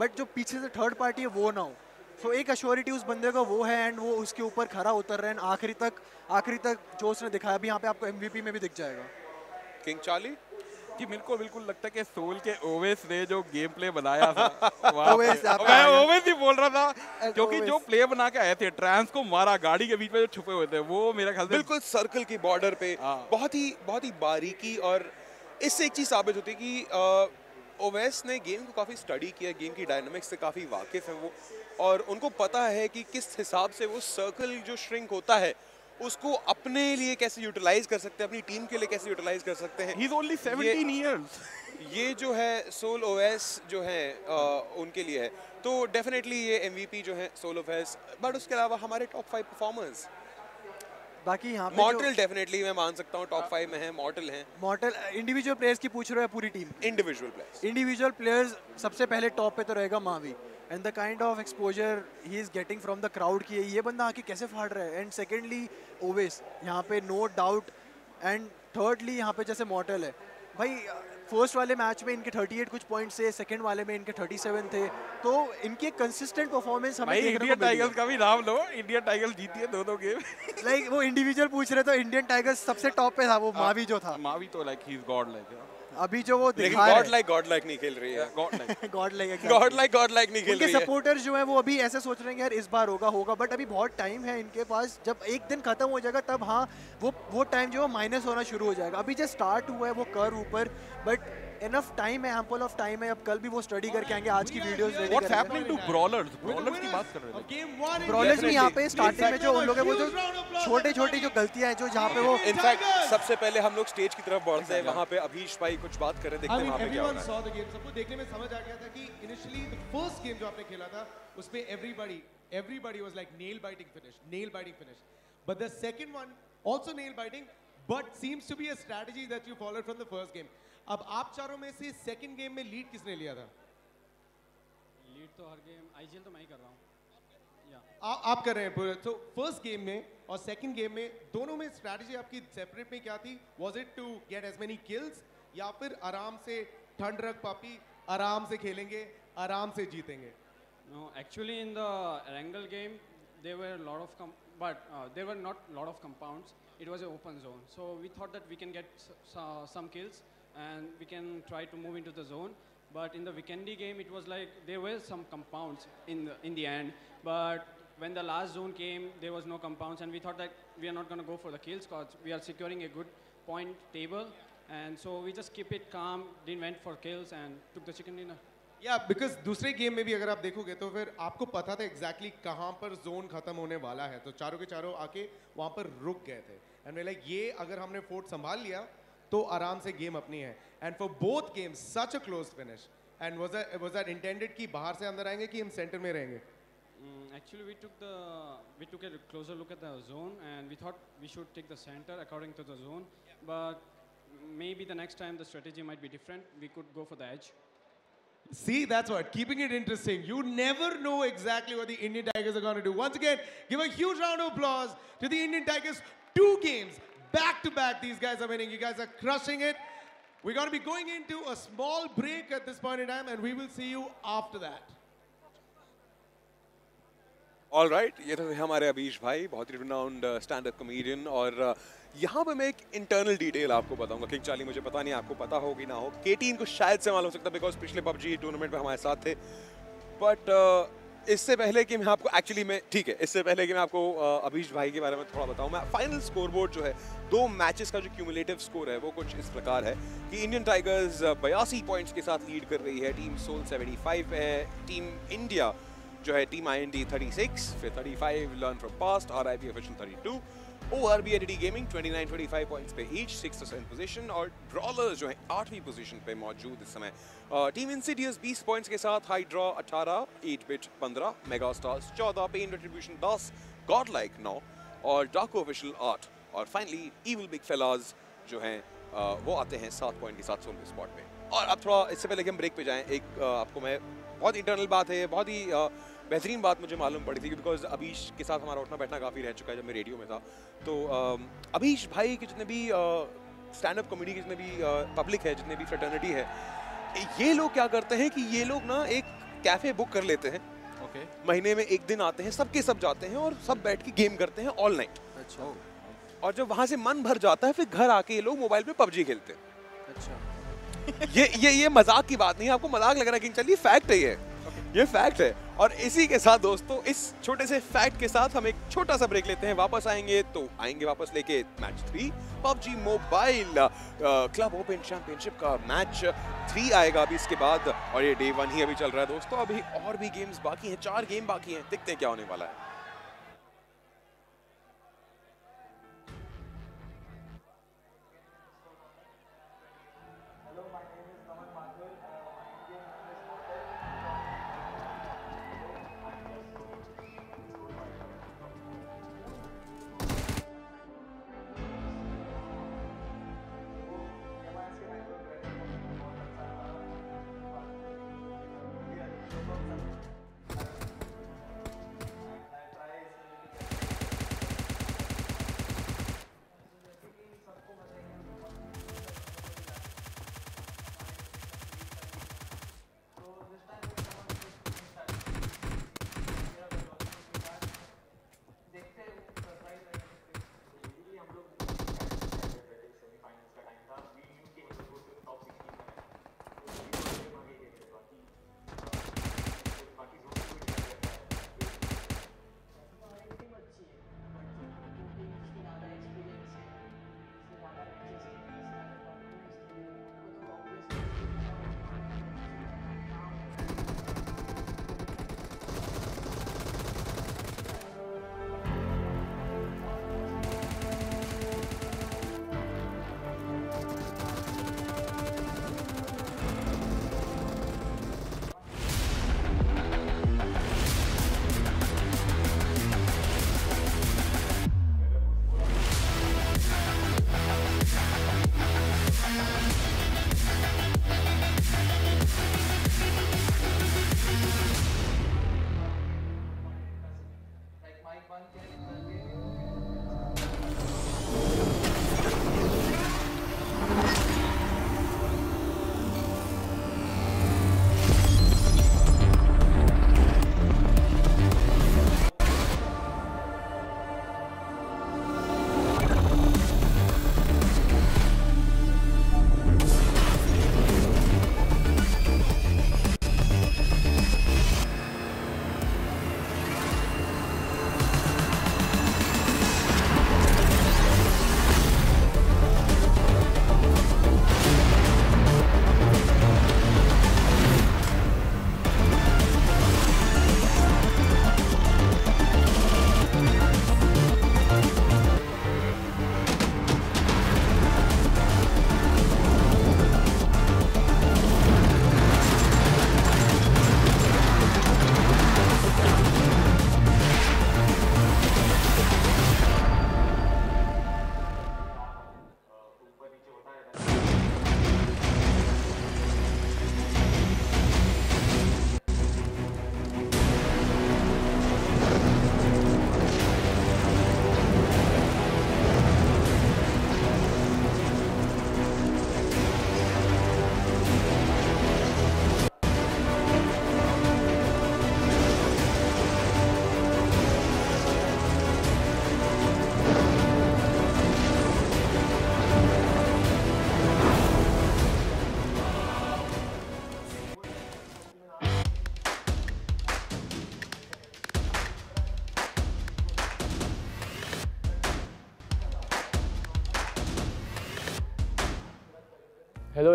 बट जो पीछे से थर्ड पार्टी है वो ना हो। सो एक अश्योरिटी उस बंदे का वो है एंड वो उसके ऊपर खरा उतर रहे हैं। आखिरी तक आखिरी तक जो उसने दिखाया अभी यहाँ पे आपको एमवीपी में भी दिख जाएगा। किंग चार्ली कि मेरे को बिल्कुल लगता है कि सोल के ओवेस ने जो गेम प्ले बनाया था (laughs) ओवेस मैं ओवेस ही बोल रहा था क्योंकि जो प्ले बना के आए थे ट्रांस को मारा गाड़ी के बीच में जो छुपे हुए थे वो मेरा ख्याल बिल्कुल सर्कल की बॉर्डर पे। बहुत ही बहुत ही बारीकी और इससे एक चीज़ साबित होती है कि ओवेस ने गेम को काफ़ी स्टडी किया गेम की डायनामिक्स से काफ़ी वाकिफ है वो। और उनको पता है कि किस हिसाब से वो सर्कल जो श्रिंक होता है उसको अपने लिए कैसे यूटिलाइज कर सकते हैं अपनी टीम के लिए कैसे यूटिलाइज कर सकते हैं। He's only 17 years. ये जो है सोल ओएस जो है अ, उनके लिए है। तो डेफिनेटली ये एमवीपी जो है सोल ओएस बट उसके अलावा हमारे टॉप फाइव परफॉर्मर्स बाकी यहाँ पे मॉर्टल डेफिनेटली मैं मान सकता हूँ टॉप फाइव में है मॉर्टल हैं। मॉर्टल इंडिविजुअल प्लेयर्स की पूछ रहे हो पूरी team individual players individual players सबसे पहले टॉप पे तो रहेगा Mavi and the kind of exposure he is getting from the crowd की ये बंदा आके कैसे फाड़ रहा है? एंड सेकेंडली ओवेस यहाँ पे नो डाउट एंड थर्डली यहाँ पे जैसे मॉर्टल है। भाई फ़र्स्ट वाले मैच में इनके 38 कुछ पॉइंट्स थे सेकंड वाले में इनके 37 थे। तो इनकी कंसिस्टेंट परफॉर्मेंस हमें देखने इंडियन टाइगर्स का भी नाम लो। इंडियन टाइगर्स जीती है दो दो गेम लाइक वो इंडिविजुअल पूछ रहे तो इंडियन टाइगर्स सबसे टॉप पे था वो मावी जो था। मावी तो like he is God Like अभी जो वो दिखा गॉड लाइक गॉड लाइक नहीं खेल रही है। God Like God Like God Like God Like नहीं खेल रही है। सपोर्टर्स जो है वो अभी ऐसे सोच रहे हैं यार इस बार होगा होगा बट अभी बहुत टाइम है इनके पास। जब एक दिन खत्म हो जाएगा तब हाँ वो वो टाइम जो है माइनस होना शुरू हो जाएगा। अभी जो स्टार्ट हुआ है वो कर ऊपर बट इनफ टाइम है एम्पल ऑफ़ टाइम है अब कल भी वो स्टडी करके आएँगे आज की videos ready what's happening to Brawlers Brawlers की बात कर रहे थे। ब्रॉलर्स भी यहाँ पे स्टार्टिंग में जो उन लोगों के वो जो छोटे छोटी जो गलतियाँ हैं जो जहाँ पे वो इनफैक्ट सबसे पहले हम लोग स्टेज की तरफ़ बढ़ते हैं। वहाँ पे अभीश भाई कुछ बात कर रहे देखते हैं वहाँ पे क्या हो everyone रहा है। saw the game. सबको देखने में समझ आ गया था कि initially the first game जो आपने खेला था उसमें everybody everybody was like nail biting finish, nail biting finish. But the second one also nail biting, but seems to be a strategy that you followed from the first game. अब आप चारों में से सेकंड गेम में lead किसने लिया था? Lead तो हर गेम आईजीएल तो मैं ही कर रहा हूँ। आप आप कर रहे हैं तो फ़र्स्ट गेम में और सेकंड गेम में दोनों में स्ट्रेटजी आपकी सेपरेट में क्या थी? Was it to get as many kills या फिर आराम से ठंड रख पापी आराम से खेलेंगे आराम से जीतेंगे? No actually in the Erangel game they were lot of but they were not lot of compounds it was a open zone so we thought that we can get some kills and we can try to move into the zone. But in the Weekendy game, it was like there were some compounds in the, in the end. But when the last zone came, there was no compounds, and we thought that we are not going to go for the kills because we are securing a good point table. And so we just keep it calm, didn't went for kills, and took the chicken dinner. या because दूसरे game में भी अगर आप देखोगे तो फिर आपको पता था एग्जैक्टली exactly कहाँ पर जोन खत्म होने वाला है तो चारों के चारों आके वहाँ पर रुक गए थे एंड लाइक ये अगर हमने फोर्ट संभाल लिया तो आराम से गेम अपनी है and for both games such a close finish and was was that intended कि बाहर से अंदर आएंगे कि हम सेंटर में रहेंगे Mm, actually, we took the we took a closer look at the zone, and we thought we should take the center according to the zone. But maybe the next time the strategy might be different. We could go for the edge. See, that's what, keeping it interesting. You never know exactly what the Indian Tigers are going to do. Once again, give a huge round of applause to the Indian Tigers. Two games back to back, these guys are winning. You guys are crushing it. We're going to be going into a small break at this point in time, and we will see you after that. All right right, ये तो थे हमारे अभीश भाई बहुत ही renowned stand up comedian और uh, यहाँ पे मैं एक इंटरनल डिटेल आपको बताऊंगा किंग चार्ली मुझे पता नहीं आपको पता हो कि ना हो के टीम को शायद से मालूम हो सकता बिकॉज पिछले पबजी टूर्नामेंट में हमारे साथ थे बट uh, इससे पहले कि मैं आपको एक्चुअली मैं, ठीक है, इससे पहले कि मैं आपको अभीश भाई के बारे में थोड़ा बताऊँ, मैं फाइनल स्कोर बोर्ड जो है, दो मैचेस का जो क्यूमुलेटिव स्कोर है, वो कुछ इस प्रकार है कि इंडियन टाइगर्स बयासी पॉइंट्स के साथ लीड कर रही है टीम सोल 75 है टीम इंडिया जो है team I N D thirty six फिर thirty five learn from past R I P official thirty two ORBND gaming 29 25 points पे ईच सिक्स सेवन पोजीशन और ड्रॉलर्स जो है, आठवीं पोजीशन पे मौजूद इस समय। टीम इंसिडियस 20 पॉइंट्स के साथ Hydra 18 8 bit 15 Mega Stars 14 Pain Retribution 10 God Like 9 और डाको ऑफिशियल 8 और फाइनली इविल बिग फेलाज जो हैं वो आते हैं सात पॉइंट के साथ सोलहवें स्पॉट पे। और अब थोड़ा, इससे पहले कि हम ब्रेक पे जाएँ, एक आपको मैं, बहुत इंटरनल बात है, बहुत ही बेहतरीन बात मुझे मालूम पड़ी थी बिकॉज़ अभीश के साथ हमारा उठना बैठना काफ़ी रह चुका है जब मैं रेडियो में था। तो अभीश भाई के जितने भी स्टैंड अप कॉमेडी के जितने भी पब्लिक है जितने भी फ्रेटर्निटी है ये लोग क्या करते हैं कि ये लोग ना एक कैफ़े बुक कर लेते हैं। ओके महीने में एक दिन आते हैं सबके सब जाते हैं और सब बैठ के गेम करते हैं ऑल नाइट अच्छा। और जब वहाँ से मन भर जाता है फिर घर आके ये लोग मोबाइल पे पबजी खेलते हैं। अच्छा। ये ये ये मज़ाक की बात नहीं है आपको मज़ाक लग रहा है कि चलिए फैक्ट है ये। Okay. ये फैक्ट है। और इसी के साथ दोस्तों, इस छोटे से फैक्ट के साथ हम एक छोटा सा ब्रेक लेते हैं। वापस आएँगे तो आएँगे वापस लेके match three PUBG mobile club open championship का मैच थ्री आएगा अभी इसके बाद और ये डे वन ही अभी चल रहा है। दोस्तों, अभी और भी गेम्स बाकी हैं, चार गेम बाकी हैं। देखते हैं क्या होने वाला है।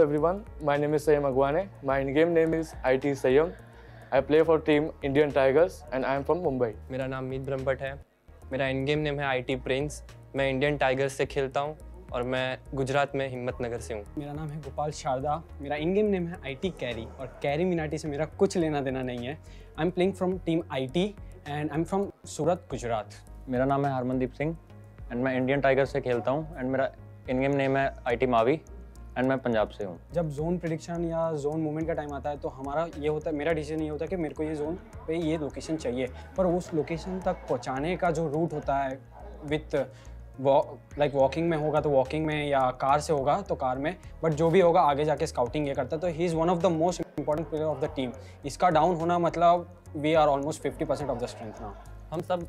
Everyone, my name is Sayam Agwane. My in-game name is IT Sayam. I play for team Indian Tigers and I am from Mumbai. मेरा नाम मीत ब्रह्मभट्ट है। मेरा इन गेम नेम है आई टी प्रिंस मैं इंडियन टाइगर्स से खेलता हूँ और मैं गुजरात में हिम्मत नगर से हूँ। मेरा नाम है गोपाल शारदा। मेरा इन गेम नेम है आईटी कैरी और कैरी मिनाटी से मेरा कुछ लेना देना नहीं है। I am playing from team IT and I am from Surat Gujarat मेरा नाम है हरमनदीप सिंह एंड मैं इंडियन टाइगर से खेलता हूँ एंड मेरा इन गेम नेम है आई टी मावी एंड मैं पंजाब से हूँ। जब जोन प्रिडिक्शन या जोन मूवमेंट का टाइम आता है तो हमारा ये होता है मेरा डिसीज़न ये होता है कि मेरे को ये जोन पे ये लोकेशन चाहिए। पर उस लोकेशन तक पहुँचाने का जो रूट होता है विथ लाइक वॉकिंग में होगा तो वॉकिंग में या कार से होगा तो कार में। बट जो भी होगा आगे जाके स्काउटिंग ये करता है। तो he is one of the most important player of the team इसका डाउन होना मतलब we are almost fifty percent of the strength ना हम सब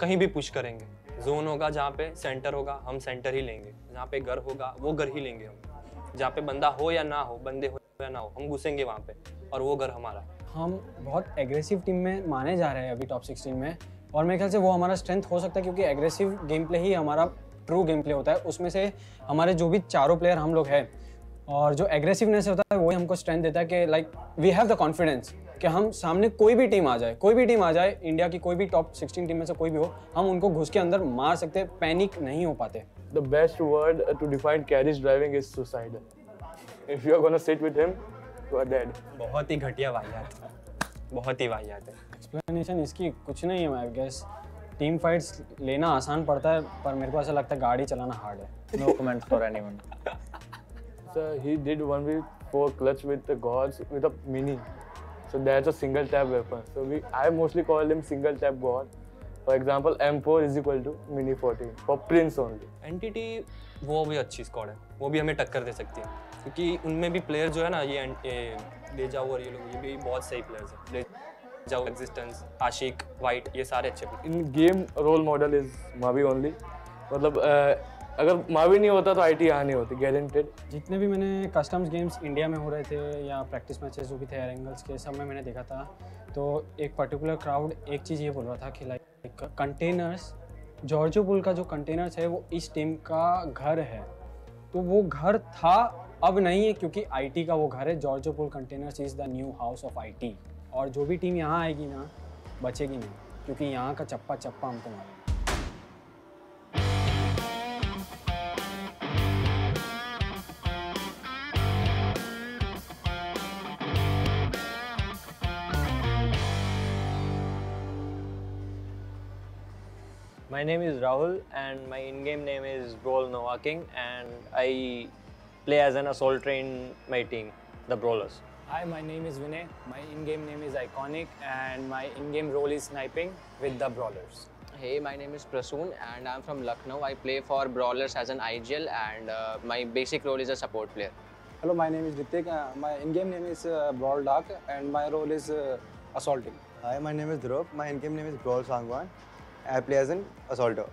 कहीं भी पुश करेंगे। जोन होगा जहाँ पे सेंटर होगा, हम सेंटर ही लेंगे। जहाँ पे घर होगा, वो घर ही लेंगे हम। जहाँ पे बंदा हो या ना हो, बंदे हो या ना हो, हम घुसेंगे वहाँ पे और वो घर हमारा हम बहुत एग्रेसिव टीम में माने जा रहे हैं अभी टॉप सिक्सटीन में और मेरे ख्याल से वो हमारा स्ट्रेंथ हो सकता है क्योंकि एग्रेसिव गेम प्ले ही हमारा ट्रू गेम प्ले होता है। उसमें से हमारे जो भी चारों प्लेयर हम लोग हैं और जो एग्रेसिवनेस होता है वही हमको स्ट्रेंथ देता है कि like we have the confidence कि हम सामने कोई भी टीम आ जाए कोई भी टीम आ जाए इंडिया की कोई भी टॉप 16 टीम में से कोई भी हो हम उनको घुस के अंदर मार सकते पैनिक नहीं हो पाते। The best word to define Carry's driving is suicide if you are gonna sit with him you are dead बहुत ही घटिया वाहियात। बहुत ही वाहियात है। एक्सप्लेनेशन इसकी कुछ नहीं है आई गेस टीम फाइट्स लेना आसान पड़ता है पर मेरे को ऐसा लगता है गाड़ी चलाना हार्ड है। No comments for anyone So he did 1v4 clutch with the gods with a mini. So that's a single tap weapon. So we I mostly call him single tap god. For example, M4 is equal to mini 14 for Prince only. Entity वो भी अच्छी squad है वो भी हमें टक्कर दे सकती है क्योंकि उनमें भी प्लेयर जो है ना ये ये ले जाओ और ये लोग ये भी बहुत सही प्लेयर्स हैं ले जाओ एग्जिस्टेंस आशिक वाइट ये सारे अच्छे In game role model is Mavi only. मतलब अगर मावी नहीं होता तो आईटी यहाँ नहीं होती गारंटेड जितने भी मैंने कस्टम्स गेम्स इंडिया में हो रहे थे या प्रैक्टिस मैचेस जो भी थे एयर एंगल्स के, सब में मैंने देखा था। तो एक पर्टिकुलर क्राउड एक चीज़ ये बोल रहा था कि लाइक कंटेनर्स जॉर्जो पुल का जो कंटेनर्स है, वो इस टीम का घर है। तो वो घर था, अब नहीं है क्योंकि आईटी का वो घर है। Georgopol containers is the new house of IT और जो भी टीम यहाँ आएगी ना, बचेगी नहीं, क्योंकि यहाँ का चप्पा चप्पा हमको मारेगा My name is Rahul and my in-game name is Brawl Nova King and I play as an assault in my team, the Brawlers. Hi, my name is Vinay. My in-game name is Iconic and my in-game role is sniping with the Brawlers. Hey, my name is Prasoon and I'm from Lucknow. I play for Brawlers as an IGL and uh, my basic role is a support player. Hello, my name is Ritik. Uh, my in-game name is uh, Brawl Dark and my role is uh, assaulting. Hi, my name is Dhruv. My in-game name is Brawl Sangwan. I play as an assaulter.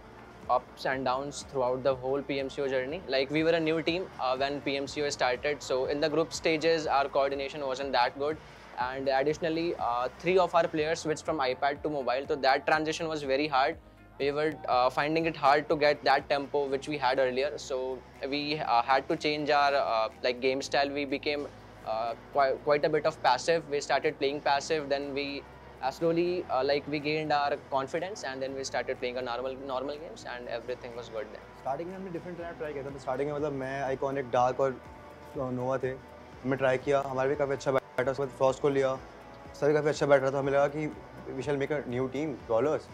Ups and downs throughout the whole PMCO journey. Like we were a new team uh, when PMCO started, so in the group stages, our coordination wasn't that good. And additionally, uh, three of our players switched from iPad to mobile, so that transition was very hard. We were uh, finding it hard to get that tempo which we had earlier. So we uh, had to change our uh, like game style. We became uh, quite, quite a bit of passive. We started playing passive. Then we uh, slowly uh, like we gained our confidence, and then we started playing a normal normal games, and everything was good then. Starting में हमने different try try किया था तो starting में मतलब मैं iconic dark और नोवा थे। हमने ट्राई किया हमारा भी काफ़ी अच्छा बैठा उसके बाद फ्रॉस्ट को लिया। सभी काफ़ी अच्छा बैठ रहा था हमें लगा कि we shall make a new team bowlers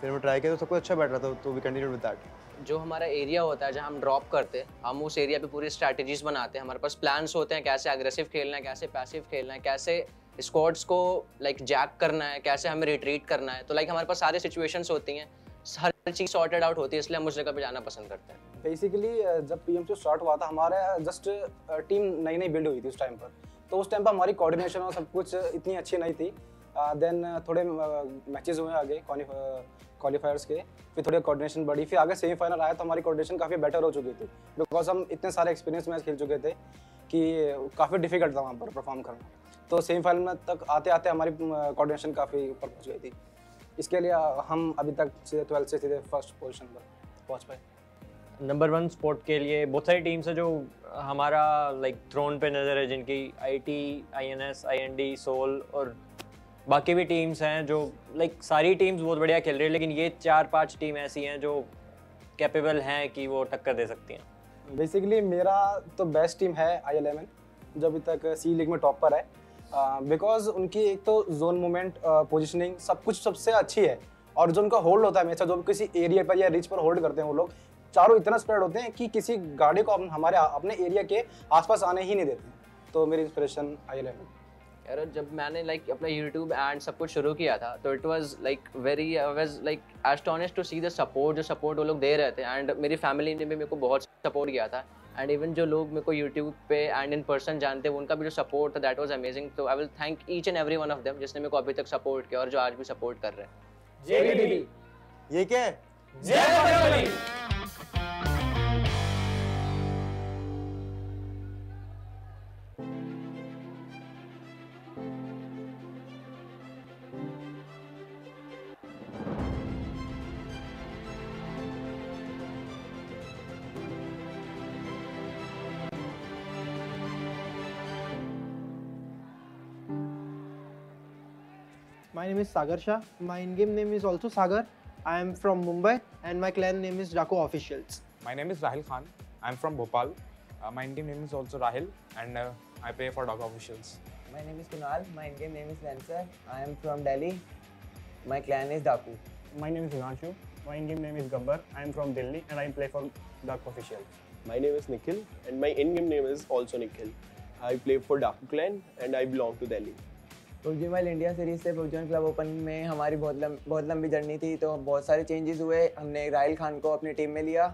फिर हमने ट्राई किया तो सब कुछ अच्छा बैठ रहा था तो वी कंटिन्यू विद दैट जो हमारा एरिया होता है जहाँ हम ड्रॉप करते हैं हम उस एरिया पे पूरी स्ट्रैटेजीज बनाते हैं हमारे पास प्लान्स होते हैं कैसे अग्रेसिव खेलना है कैसे पैसिव खेलना है कैसे स्क्वाड्स को लाइक जैक करना है, कैसे हमें रिट्रीट करना है तो लाइक हमारे पास सारे सिचुएशंस होती हैं। हर चीज़ सॉर्टेड आउट होती है, इसलिए हम उस जगह पे जाना पसंद करते हैं। बेसिकली जब पी एम स्टार्ट हुआ था, हमारे जस्ट टीम नई नई बिल्ड हुई थी उस टाइम पर। तो उस टाइम पर हमारी कोऑर्डिनेशन और सब कुछ इतनी अच्छी नहीं थी। देन थोड़े मैचेस हुए आगे क्वालिफायर्स के, फिर थोड़ी कोऑर्डिनेशन बढ़ी। फिर आगे सेमीफाइनल आया तो हमारी कोऑर्डिनेशन काफ़ी बेटर हो चुकी थी। बिकॉज़ हम इतने सारे एक्सपीरियंस मैच खेल चुके थे कि काफ़ी डिफ़िकल्ट था वहाँ पर परफॉर्म करना। तो सेमीफाइनल तक आते आते हमारी कोऑर्डिनेशन काफ़ी ऊपर पहुँच गई थी। इसके लिए हम अभी तक सीधे ट्वेल्थ से सीधे फ़र्स्ट पोजीशन पर पहुँच पाए। नंबर वन स्पोर्ट के लिए बहुत सारी टीम्स है जो हमारा लाइक थ्रोन पे नज़र है जिनकी आईटी आईएनएस आईएनडी सोल और बाकी भी टीम्स हैं जो लाइक सारी टीम्स बहुत बढ़िया खेल रही है लेकिन ये चार पाँच टीम ऐसी हैं जो कैपेबल हैं कि वो टक्कर दे सकती हैं। बेसिकली मेरा तो बेस्ट टीम है आई एल जो अभी तक सी लीग में टॉप पर है। बिकॉज़ उनकी एक तो जोन मूवमेंट पोजिशनिंग सब कुछ सबसे अच्छी है। और जो उनका होल्ड होता है हमेशा जो भी किसी एरिया पर या रिच पर होल्ड करते हैं वो लोग चारों इतना स्प्रेड होते हैं कि किसी गाड़ी को हमारे अपने एरिया के आसपास आने ही नहीं देते तो मेरी इंस्पिरेशन आई एल यार जब मैंने लाइक like, अपना यूट्यूब एंड सब कुछ शुरू किया था तो it was like very was like astonish to see the support जो सपोर्ट वो लोग दे रहे थे। एंड मेरी फैमिली ने भी मेरे को बहुत सपोर्ट किया था। एंड इवन जो लोग मेरे को यूट्यूब पे एंड इन पर्सन जानते हैं उनका भी जो सपोर्ट था दैट वाज अमेजिंग तो I will thank each and every one of them जिसने मेरे को अभी तक सपोर्ट किया और जो आज भी सपोर्ट कर रहे हैं। ये क्या है? Name is Sagar Shah. My in-game name is also Sagar. I am from Mumbai and my clan name is Jaco Officials. My name is Rahil Khan. I am from Bhopal. Uh, my in-game name is also Rahil and uh, I play for Dog Officials. My name is Kunal. My in-game name is Lancer. I am from Delhi. My clan is Daku. My name is Himanshu. My in-game name is Gabbar. I am from Delhi and I play for Duck Officials. My name is Nikhil and my in-game name is also Nikhil. I play for Daku clan and I belong to Delhi. पुलजीमल India series से पुलजीमल club open में हमारी बहुत lump, बहुत लंबी journey थी तो बहुत सारे चेंजेस हुए। हमने राहल खान को अपनी टीम में लिया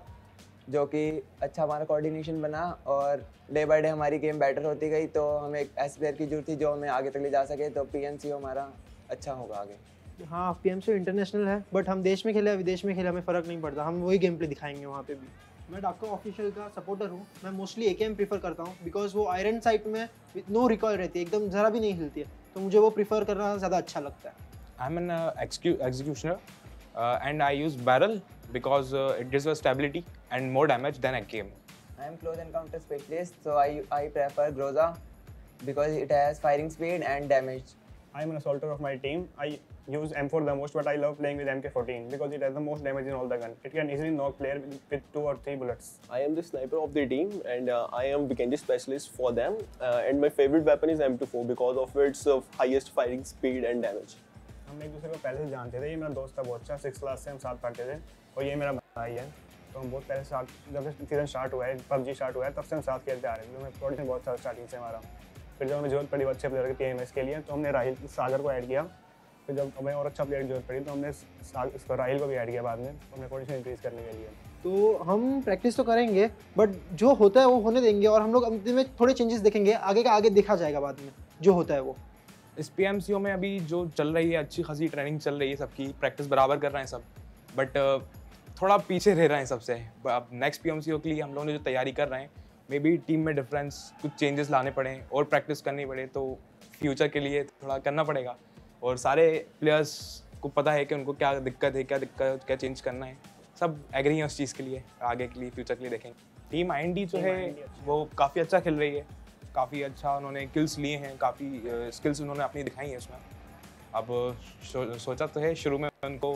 जो कि अच्छा हमारा कोऑर्डिनेशन बना और डे बाय डे हमारी गेम बेटर होती गई तो हमें एक ऐसे प्लेयर की ज़रूरत थी जो हमें आगे तक ले जा सके तो पीएमसी हमारा अच्छा होगा आगे। हाँ पी एम इंटरनेशनल है बट हम देश में खेले विदेश में खेले हमें फ़र्क नहीं पड़ता। हम वही गेम प्ले दिखाएँगे वहाँ पे भी। मैं डाको ऑफिशियल का सपोर्टर हूँ। मैं मोस्टली ए के एम प्रीफर करता हूँ बिकॉज़ वो आयरन साइट में नो रिकॉल रहती है एकदम ज़रा भी नहीं हिलती है। तो मुझे वो प्रीफर करना ज़्यादा अच्छा लगता है। I am an executioner and I use barrel because it give stability and more damage than I game I am close encounter specialist so I I prefer Groza because it has firing speed and damage I am an assaulter of my team I use M4 the most, but I love playing with MK14 because it has the most damage in all the gun. It can easily knock player with, with two or three bullets. I am the sniper of the team and uh, I am Vikendi specialist for them. Uh, and my favorite weapon is M24 because of its uh, highest firing speed and damage. हम एक दूसरे को पहले से जानते थे ये मेरा दोस्त था बहुत अच्छा सिक्स क्लास से हम साथ पढ़ते थे और ये मेरा भाई है तो हम बहुत पहले साथ जब सीजन स्टार्ट हुआ है पबजी स्टार्ट हुआ है तब से हम साथ खेलते आ रहे हैं तो मैं बहुत सारा स्टार्टिंग से हमारा फिर जब हमें जरूरत पड़ी अच्छे प्लेयर के पी के लिए तो हमने राहिल सागर को ऐड किया फिर जब हमें और अच्छा प्लेयर की ज़रूरत पड़ी तो हमने इसको राहिल को भी ऐड किया बाद में तो हमने पोजिशन इंक्रीज करने के लिए। तो हम प्रैक्टिस तो करेंगे बट जो होता है वो होने देंगे और हम लोग अंतिम में थोड़े चेंजेस देखेंगे आगे का आगे देखा जाएगा बाद में जो होता है वो। इस पीएमसीओ में अभी जो चल रही है अच्छी खासी ट्रेनिंग चल रही है सबकी प्रैक्टिस बराबर कर रहे हैं सब बट थोड़ा पीछे रह रहे हैं सबसे। अब नेक्स्ट पीएमसीओ के लिए हम लोग ने जो तैयारी कर रहे हैं मे बी टीम में डिफरेंस कुछ चेंजेस लाने पड़े और प्रैक्टिस करनी पड़े तो फ्यूचर के लिए थोड़ा करना पड़ेगा। और सारे प्लेयर्स को पता है कि उनको क्या दिक्कत है क्या दिक्कत है क्या चेंज करना है। सब एग्री हैं उस चीज़ के लिए आगे के लिए फ्यूचर के लिए देखेंगे। टीम आई जो है वो काफ़ी अच्छा खेल रही है। काफ़ी अच्छा उन्होंने किल्स लिए हैं काफ़ी स्किल्स उन्होंने अपनी दिखाई हैं उसमें। अब सोचा तो है शुरू में उनको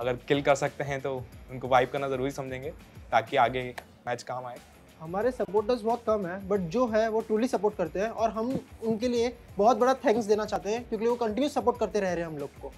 अगर किल कर सकते हैं तो उनको वाइप करना ज़रूरी समझेंगे ताकि आगे मैच काम आए। हमारे सपोर्टर्स बहुत कम है बट जो है वो ट्रूली सपोर्ट करते हैं और हम उनके लिए बहुत बड़ा थैंक्स देना चाहते हैं, क्योंकि वो कंटिन्यू सपोर्ट करते रह रहे हैं हम लोग को।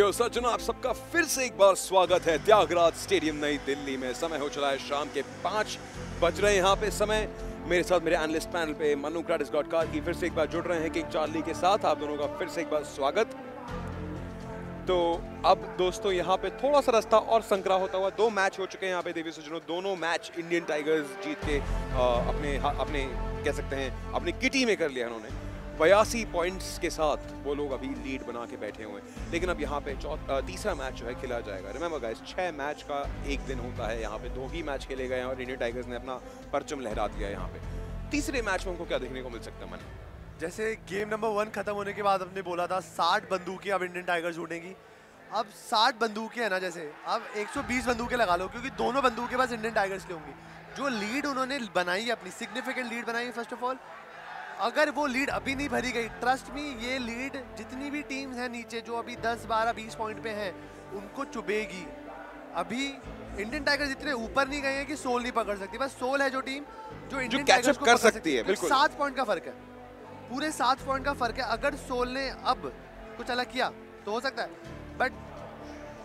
देवियों सज्जन आप सबका फिर से एक बार स्वागत है। त्यागराज स्टेडियम नई दिल्ली में। समय हो चला है शाम के पाँच बज रहे हैं। यहाँ पे समय। मेरे साथ मेरे एनालिस्ट पैनल पे मनु क्राटिस गॉड कार की फिर से एक बार जुड़ रहे हैं किंग चार्ली के साथ। आप दोनों का फिर से एक बार स्वागत। तो अब दोस्तों यहाँ पे थोड़ा सा रास्ता और संकरा होता हुआ दो मैच हो चुके हैं यहाँ पे देवी सज्जनों। दोनों मैच इंडियन टाइगर्स जीत के आ, अपने अपने कह सकते हैं अपनी किटी में कर लिया उन्होंने बयासी पॉइंट्स के साथ वो लोग अभी लीड बना के बैठे हुए हैं। लेकिन अब यहाँ पे तीसरा मैच जो है खेला जाएगा। रिमेंबर गाइस छह मैच का एक दिन होता है। यहाँ पे दो ही मैच खेले गए हैं और इंडियन टाइगर्स ने अपना परचम लहरा दिया है यहाँ पे। तीसरे मैच में हमको क्या देखने को मिल सकता है, मन? जैसे गेम नंबर वन खत्म होने के बाद हमने बोला था, साठ बंदूकें अब इंडियन टाइगर्स उड़ेंगी अब साठ बंदूकें हैं ना जैसे, अब 120 बंदूकें लगा लो, क्योंकि दोनों बंदूकें बस इंडियन टाइगर्स की होंगी। जो लीड उन्होंने बनाई है अपनी सिग्निफिकेंट लीड बनाई है फ़र्स्ट ऑफ़ ऑल अगर वो लीड अभी नहीं भरी गई ट्रस्ट में ये लीड जितनी भी टीम्स हैं नीचे जो अभी 10 12 20 पॉइंट पे हैं उनको चुभेगी। अभी इंडियन टाइगर्स इतने ऊपर नहीं गए हैं कि सोल नहीं पकड़ सकती। बस सोल है जो टीम जो इंडियन टाइगर्स को कर सकती है बिल्कुल। सात पॉइंट का फ़र्क है। पूरे सात पॉइंट का फ़र्क है। अगर सोल ने अब कुछ अलग किया तो हो सकता है।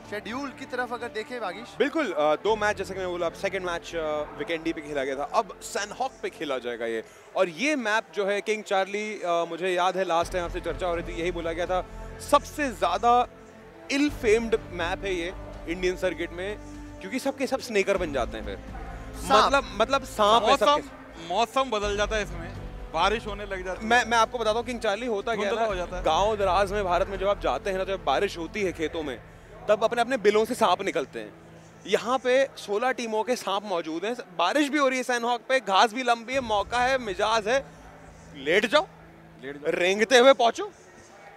शेड्यूल की तरफ़ अगर देखें बागिश बिल्कुल आ, दो मैच जैसे कि मैं बोला सेकंड मैच विकेंडी पे खेला गया था अब सैनहॉक पे खेला जाएगा ये। और ये मैप जो है किंग चार्ली आ, मुझे याद है लास्ट टाइम आपसे चर्चा हो रही थी यही बोला गया था सबसे ज़्यादा इल फेम्ड मैप है ये इंडियन सर्किट में क्योंकि सबके सब स्नेकर बन जाते हैं फिर। मतलब मतलब सांप मौसम मौसम बदल जाता है इसमें बारिश होने लग जाती है। मैं मैं आपको बताता हूँ किंग चार्ली होता क्या हो है जाता है। गाँव दराज में भारत में जब आप जाते हैं ना जब बारिश होती है खेतों में तब अपने अपने बिलों से सांप निकलते हैं। यहाँ पे 16 टीमों के सांप मौजूद हैं। बारिश भी हो रही है सैनहॉक पे घास भी लंबी है मौका है मिजाज है। लेट जाओ लेट जाओ। रेंगते हुए पहुंचो।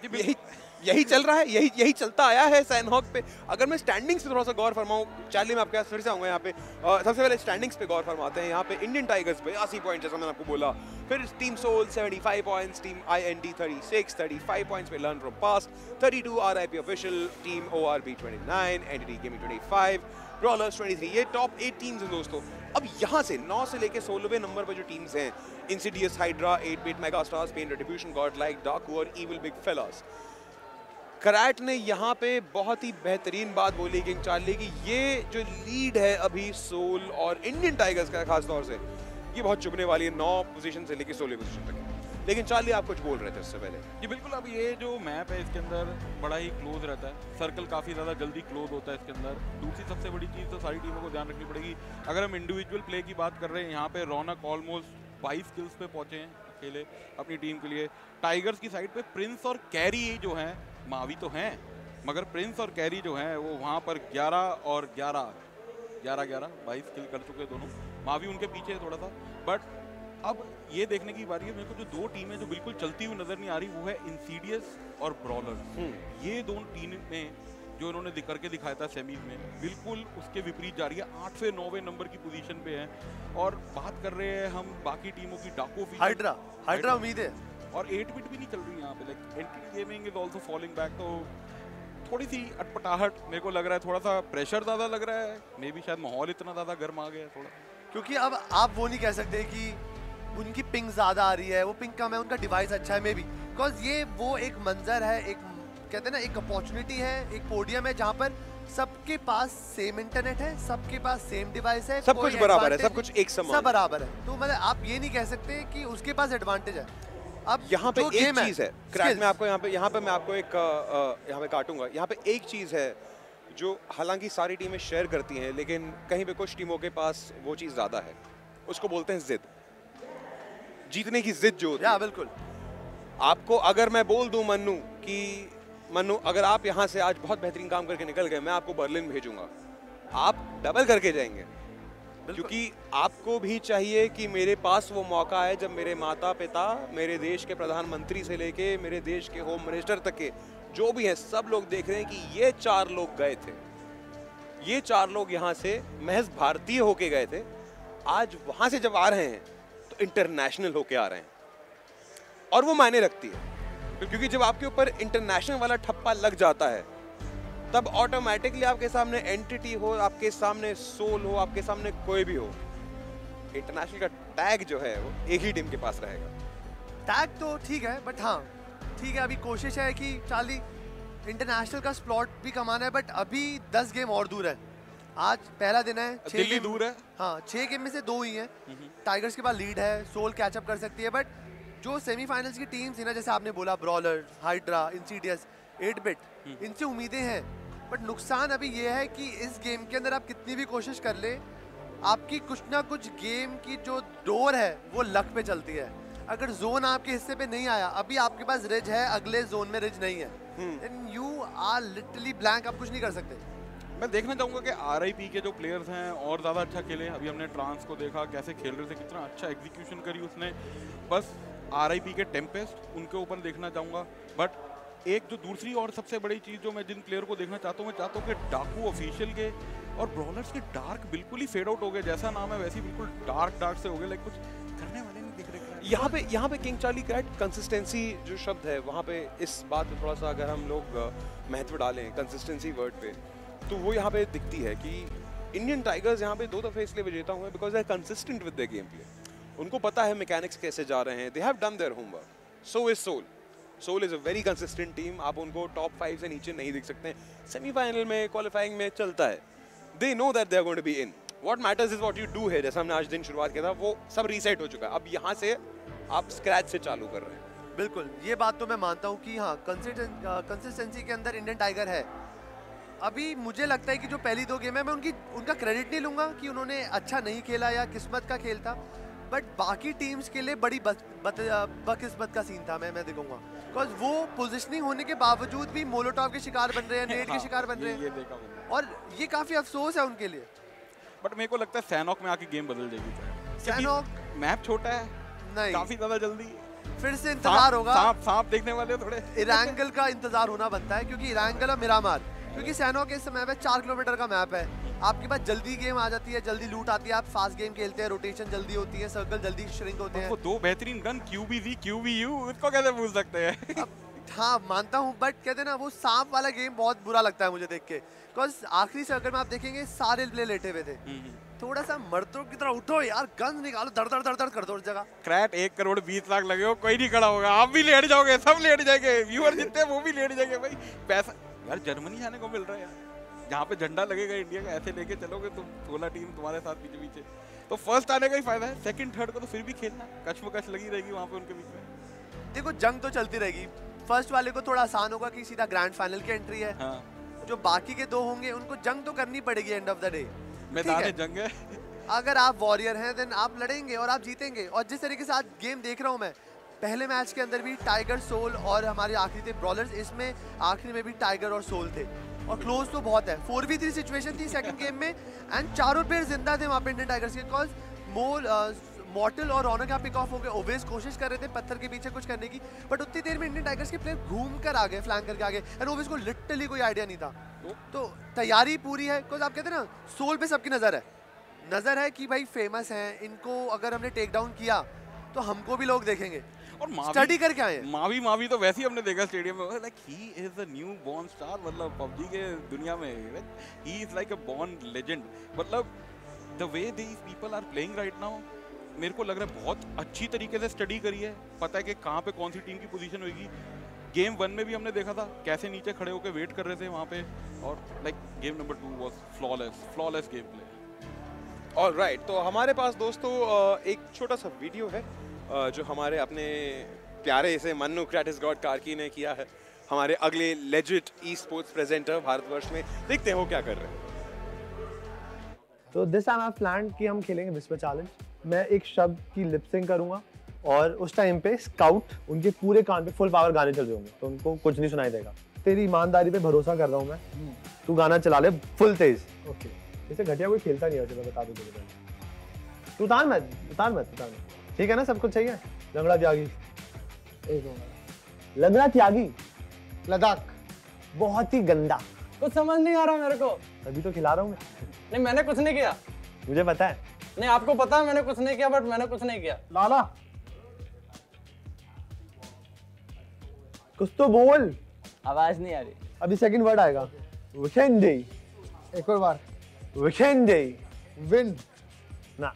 यही यही चल रहा है, यही यही चलता आया है सैनहॉक पे। अगर मैं स्टैंडिंग्स पे थोड़ा सा गौर फरमाऊँ चार्ली मैं आपके पास फिर से आऊँगा यहाँ पे। सबसे पहले स्टैंडिंग्स पे गौर फरमाते हैं यहाँ पे। इंडियन टाइगर्स बयासी पॉइंट जैसा मैंने आपको बोला। फिर team Soul 75 points team I N D thirty six thirty five points पे learn from thirty two R I P official team O R B twenty nine N D Gaming twenty five Brawlers twenty three ये top eight teams हैं दोस्तों। अब यहाँ से नौ से लेके सोलहवें नंबर पर जो टीम्स हैं Insidious Hydra Eight Bit Mega Stars Pain Retribution God Like Daku और इविल बिग फेलास करैट ने यहाँ पे बहुत ही बेहतरीन बात बोली किंग चार्ली, की ये जो लीड है अभी सोल और इंडियन टाइगर्स का, खास तौर से, ये बहुत चुभने वाली है, नौ पोजीशन से लेके सोलह पोजीशन तक। लेकिन चार्ली, आप कुछ बोल रहे थे उससे पहले? जी, बिल्कुल, अब ये जो मैप है इसके अंदर बड़ा ही क्लोज रहता है। सर्कल काफ़ी ज़्यादा जल्दी क्लोज होता है इसके अंदर। दूसरी सबसे बड़ी चीज़ तो सारी टीमों को ध्यान रखनी पड़ेगी। अगर हम इंडिविजुअल प्ले की बात कर रहे हैं, यहाँ पे रौनक ऑलमोस्ट बाईस किल्स पे पहुँचे हैं अकेले अपनी टीम के लिए। टाइगर्स की साइड पे प्रिंस और कैरी जो हैं मावी तो हैं मगर प्रिंस और कैरी जो हैं वो वहाँ पर 11 और 11 11 11 22 किल कर चुके दोनों। मावी उनके पीछे है थोड़ा सा बट अब ये देखने की बारी है मेरे को जो दो टीमें जो बिल्कुल चलती हुई नज़र नहीं आ रही वो है इंसीडियस और ब्रॉलर ये दोनों टीमें जो इन्होंने दिख करके दिखाया था सेमीज में। बिल्कुल उसके विपरीत जा रही है आठवें नौवें नंबर की पोजीशन पे है। और बात कर रहे हैं हम बाकी टीमों की डाको हाइड्रा हाइड्रा उम्मीद है। और एट बिट भी नहीं चल रही यहाँ पे like Entity Gaming is also falling back तो थोड़ी सी अटपटाहट मेरे को लग रहा है थोड़ा सा प्रेशर ज़्यादा लग रहा है मे भी शायद माहौल इतना ज़्यादा गर्म आ गया है थोड़ा। क्योंकि अब आप वो नहीं कह सकते कि उनकी पिंग ज़्यादा आ रही है वो पिंग कम है उनका डिवाइस अच्छा है मे बी बिकॉज़ ये वो एक मंजर है एक कहते हैं ना एक अपॉर्चुनिटी है एक पोडियम है जहाँ पर सबके पास सेम इंटरनेट है सबके पास सेम डिवाइस है सब कुछ बराबर है, सब कुछ एक समान सब बराबर है। तो मतलब आप ये नहीं कह सकते कि उसके पास एडवांटेज है। अब यहाँ पे एक चीज़ है। क्रैक में आपको यहाँ पे यहाँ पे मैं आपको एक यहाँ पे काटूँगा। यहाँ पे एक चीज़ है जो हालाँकि सारी टीमें शेयर करती हैं लेकिन कहीं पे कुछ टीमों के पास वो चीज़ ज़्यादा है। उसको बोलते हैं जिद। जीतने की जिद जो होती है। बिल्कुल। आपको अगर मैं बोल दूँ मन्नू कि मन्नू अगर आप यहाँ से आज बहुत बेहतरीन काम करके निकल गए मैं आपको बर्लिन भेजूँगा। आप डबल करके जाएँगे। क्योंकि आपको भी चाहिए कि मेरे पास वो मौका है जब मेरे माता पिता मेरे देश के प्रधानमंत्री से लेके मेरे देश के होम मिनिस्टर तक के जो भी हैं, सब लोग देख रहे हैं कि ये चार लोग गए थे। ये चार लोग यहाँ से महज भारतीय होके गए थे। आज वहाँ से जब आ रहे हैं तो इंटरनेशनल होके आ रहे हैं। और वो मायने रखती है। क्योंकि जब आपके ऊपर इंटरनेशनल वाला ठप्पा लग जाता है तब ऑटोमेटिकली आपके सामने एंटिटी हो आपके सामने सोल हो आपके सामने कोई भी हो। इंटरनेशनल का टैग जो है वो एक ही टीम के पास रहेगा। टैग तो ठीक है बट हाँ ठीक है अभी कोशिश है कि चार्ली इंटरनेशनल का स्लॉट भी कमाना है बट अभी 10 गेम और दूर है। आज पहला दिन है दिल्ली दूर है। हाँ छह गेम में से दो ही हैं। टाइगर्स के पास लीड है सोल कैचअप कर सकती है बट जो सेमीफाइनल्स की टीम्स थी ना जैसे आपने बोला Brawler Hydra Insidious Eight Bit इनसे उम्मीदें हैं। बट नुकसान अभी ये है कि इस गेम के अंदर आप कितनी भी कोशिश कर ले आपकी कुछ ना कुछ गेम की जो डोर है वो लक पे चलती है। अगर जोन आपके हिस्से पे नहीं आया अभी आपके पास रिज है अगले जोन में रिज नहीं है। Then you are literally blank आप कुछ नहीं कर सकते। मैं देखना चाहूँगा कि आर के जो प्लेयर्स हैं और ज़्यादा अच्छा खेले। अभी हमने ट्रांस को देखा कैसे खेल रहे थे कितना अच्छा एग्जीक्यूशन करी उसने। बस आरआईपी के टेम्पेस्ट उनके ऊपर देखना चाहूँगा। बट एक जो दूसरी और सबसे बड़ी चीज़ जो मैं जिन प्लेयर को देखना चाहता हूँ, मैं चाहता हूँ कि डाकू ऑफिशियल के और ब्रॉलर्स के डार्क बिल्कुल ही फेड आउट हो गए, जैसा नाम है वैसे बिल्कुल डार्क डार्क से हो गए लाइक कुछ करने वाले नहीं दिख रहे यहाँ पे यहाँ पे किंग चार्ली क्रैट कंसिस्टेंसी जो शब्द है, वहाँ पे इस बात पे थोड़ा सा अगर हम लोग महत्व डालें कंसिस्टेंसी वर्ड पे तो वो यहाँ पे दिखती है कि इंडियन टाइगर्स यहाँ पे दो दफे इसलिए विजेता हुए because they consistent with the game play उनको पता है मैकेनिक्स कैसे जा रहे हैं they have done their homework so is Soul Soul is a very consistent team आप उनको टॉप फाइव से नीचे नहीं दिख सकते। सेमीफाइनल में क्वालिफाइंग में चलता है। They know that they are going to be in what matters is what you do है जैसा हमने आज दिन शुरुआत किया था, वो सब रीसेट हो चुका है। अब यहाँ से आप स्क्रैच से चालू कर रहे हैं। बिल्कुल। ये बात तो मैं मानता हूँ कि हाँ कंसिस्टेंसी के अंदर इंडियन टाइगर है। अभी मुझे लगता है कि जो पहली दो गेम है, मैं उनकी, उनका क्रेडिट नहीं लूँगा कि उन्होंने अच्छा नहीं खेला या किस्मत का खेल था। बट बाकी टीम्स के लिए बड़ी बकिस्मत का सीन था मैं मैं देखूँगा बिकॉज़ वो पोजिशनिंग होने के बावजूद भी मोलोटॉव के शिकार बन रहे हैं नेट के हाँ, शिकार बन रहे हैं ये देखा और ये काफ़ी अफसोस है उनके लिए। बट मेरे को लगता है सैनॉक में आके गेम बदल जाएगी। सैनॉक मैप छोटा है। नहीं। काफ़ी ज़्यादा जल्दी। फिर से इंतज़ार होगा। सांप सांप देखने वाले थोड़े। इरांगल का इंतज़ार होना बनता है क्योंकि इरांगल और मिरामार क्योंकि सैनो के इस मैप है चार किलोमीटर का मैप है। आपके पास जल्दी गेम आ जाती है जल्दी लूट आती है आप फास्ट गेम खेलते हैं रोटेशन जल्दी होती है सर्कल जल्दी श्रिंक होते हैं। दो बेहतरीन गन क्यूबीजी क्यूबीयू इसको कैसे भूल सकते हैं? हाँ मानता हूँ बट कहते ना वो सांप वाला गेम बहुत बुरा लगता है मुझे देख के। बिकॉज़ आखिरी सर्कल में आप देखेंगे सारे प्ले लेटे हुए थे। थोड़ा सा मर्दों की तरह उठो यार गन निकालो दर दर दर दर कर दो उस जगह। क्रैट एक करोड़ बीस लाख लगे हो कोई नहीं खड़ा होगा। आप भी लेट जाओगे सब लेट जाएँगे। व्यूअर जितने वो भी लेट जाएँगे। भाई पैसा यार जर्मनी जाने को मिल रहा है यार। जहाँ पे झंडा लगेगा इंडिया का ऐसे लेके चलोगे तुम सोलह टीम तुम्हारे साथ पीछे पीछे तो फ़र्स्ट आने का ही फ़ायदा है सेकंड थर्ड को तो फिर भी खेलना। कश्मकश लगी रहेगी वहाँ पे उनके बीच में। देखो जंग तो चलती रहेगी। फ़र्स्ट वाले को थोड़ा आसान होगा कि सीधा ग्रैंड फाइनल की एंट्री है। हाँ। जो बाकी के दो होंगे उनको जंग तो करनी पड़ेगी एंड ऑफ़ द डे मैदान जंग है। अगर आप वॉरियर हैं देन आप लड़ेंगे और आप जीतेंगे। और जिस तरीके से आज गेम देख रहा हूँ मैं पहले मैच के अंदर भी टाइगर सोल और हमारे आखिरी थे ब्रॉलर्स इसमें आखिरी में भी टाइगर और सोल थे। और क्लोज तो बहुत है। फोर वी थ्री सिचुएशन थी सेकंड गेम में। एंड चारों प्लेयर ज़िंदा थे वहाँ पे इंडियन टाइगर्स के। बिकॉज़ मोल मॉटल और रौनक यहाँ पिक ऑफ़ हो गए। ओवेस कोशिश कर रहे थे पत्थर के पीछे कुछ करने की। बट उतनी देर में इंडियन टाइगर्स के प्लेयर घूम कर आ गए फ्लैंग करके आ गए। एंड ओवेस को लिटरली कोई आइडिया नहीं था। तो तैयारी पूरी है। बिकॉज़ आप कहते हैं ना सोल पे सबकी नज़र है। नज़र है कि भाई फ़ेमस हैं। इनको अगर हमने टेक डाउन किया तो हमको भी लोग देखेंगे। और मावी- स्टडी करके आए मावी मावी तो वैसे ही हमने देखा स्टेडियम में like he is a new born star मतलब पबजी के दुनिया में he is like a born legend मतलब the way these people are playing right now मेरे को लग रहा है बहुत अच्छी तरीके से स्टडी करी है। पता है कि कहाँ पे कौन सी टीम की पोजीशन होगी। गेम वन में भी हमने देखा था कैसे नीचे खड़े होकर वेट कर रहे थे वहाँ पे और like game number two was flawless flawless game play और राइट तो हमारे पास दोस्तों एक छोटा सा वीडियो है। जो हमारे अपने प्यारे से मन्नू क्रैटिस गॉड कार्की ने किया है हमारे अगले legit e sports presenter Bharatvarsh में देखते हैं वो क्या कर रहे हैं। तो दिस टाइम आई प्लान कि हम खेलेंगे विस्पर चैलेंज मैं एक शब्द की लिपसिंग करूँगा और उस टाइम पे स्काउट उनके पूरे कान पे फुल पावर गाने चल रहे होंगे तो उनको कुछ नहीं सुनाई देगा। तेरी ईमानदारी पे भरोसा कर रहा हूँ मैं। तू गाना चला ले फुल तेज। Okay okay. जैसे घटिया कोई खेलता नहीं है बता दूँ तुझे तू उतार मत उतार मत उतार मत। ठीक है ना? सब कुछ सही है? लंगड़ा त्यागी। एक लंगड़ा त्यागी? लद्दाख। बहुत ही गंदा। कुछ समझ नहीं आ रहा मेरे को। अभी तो खिला रहा हूँ मैं। नहीं मैंने कुछ नहीं किया। मुझे पता है। नहीं आपको पता है मैंने कुछ नहीं किया बट मैंने कुछ नहीं किया। लाला। कुछ तो बोल। आवाज़ नहीं आ रही। अभी सेकंड वर्ड आएगा। वीकेंड डे एक और बार। वीकेंड डे विन ना।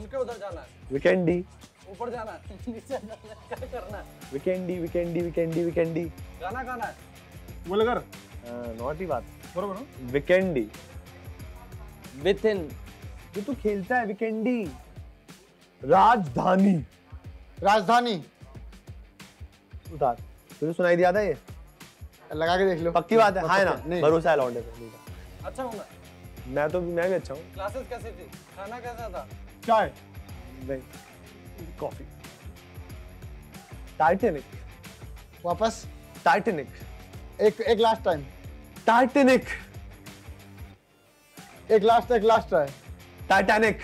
उनके उधर जाना है। वीकेंड ऊपर जाना है। (laughs) नीचे जाना है, क्या करना है? विकेंडी विकेंडी विकेंडी विकेंडी गाना गाना है। नॉटी बात। बरोबर विकेंडी विथ इन जो तू खेलता है विकेंडी राजधानी। राजधानी। उतार। तुझे सुनाई दिया था ये? लगा के देख लो। पक्की बात है। हाँ ना। नहीं। भरोसा है लौंडे पे। अच्छा हूँ मैं। मैं तो मैं भी अच्छा हूँ। क्लासेस कैसी थी? खाना कैसा था? चाय। नहीं। कॉफ़ी। टाइटेनिक वापस। टाइटेनिक एक एक लास्ट टाइम टाइटेनिक एक लास्ट एक लास्ट ट्राई टाइटैनिक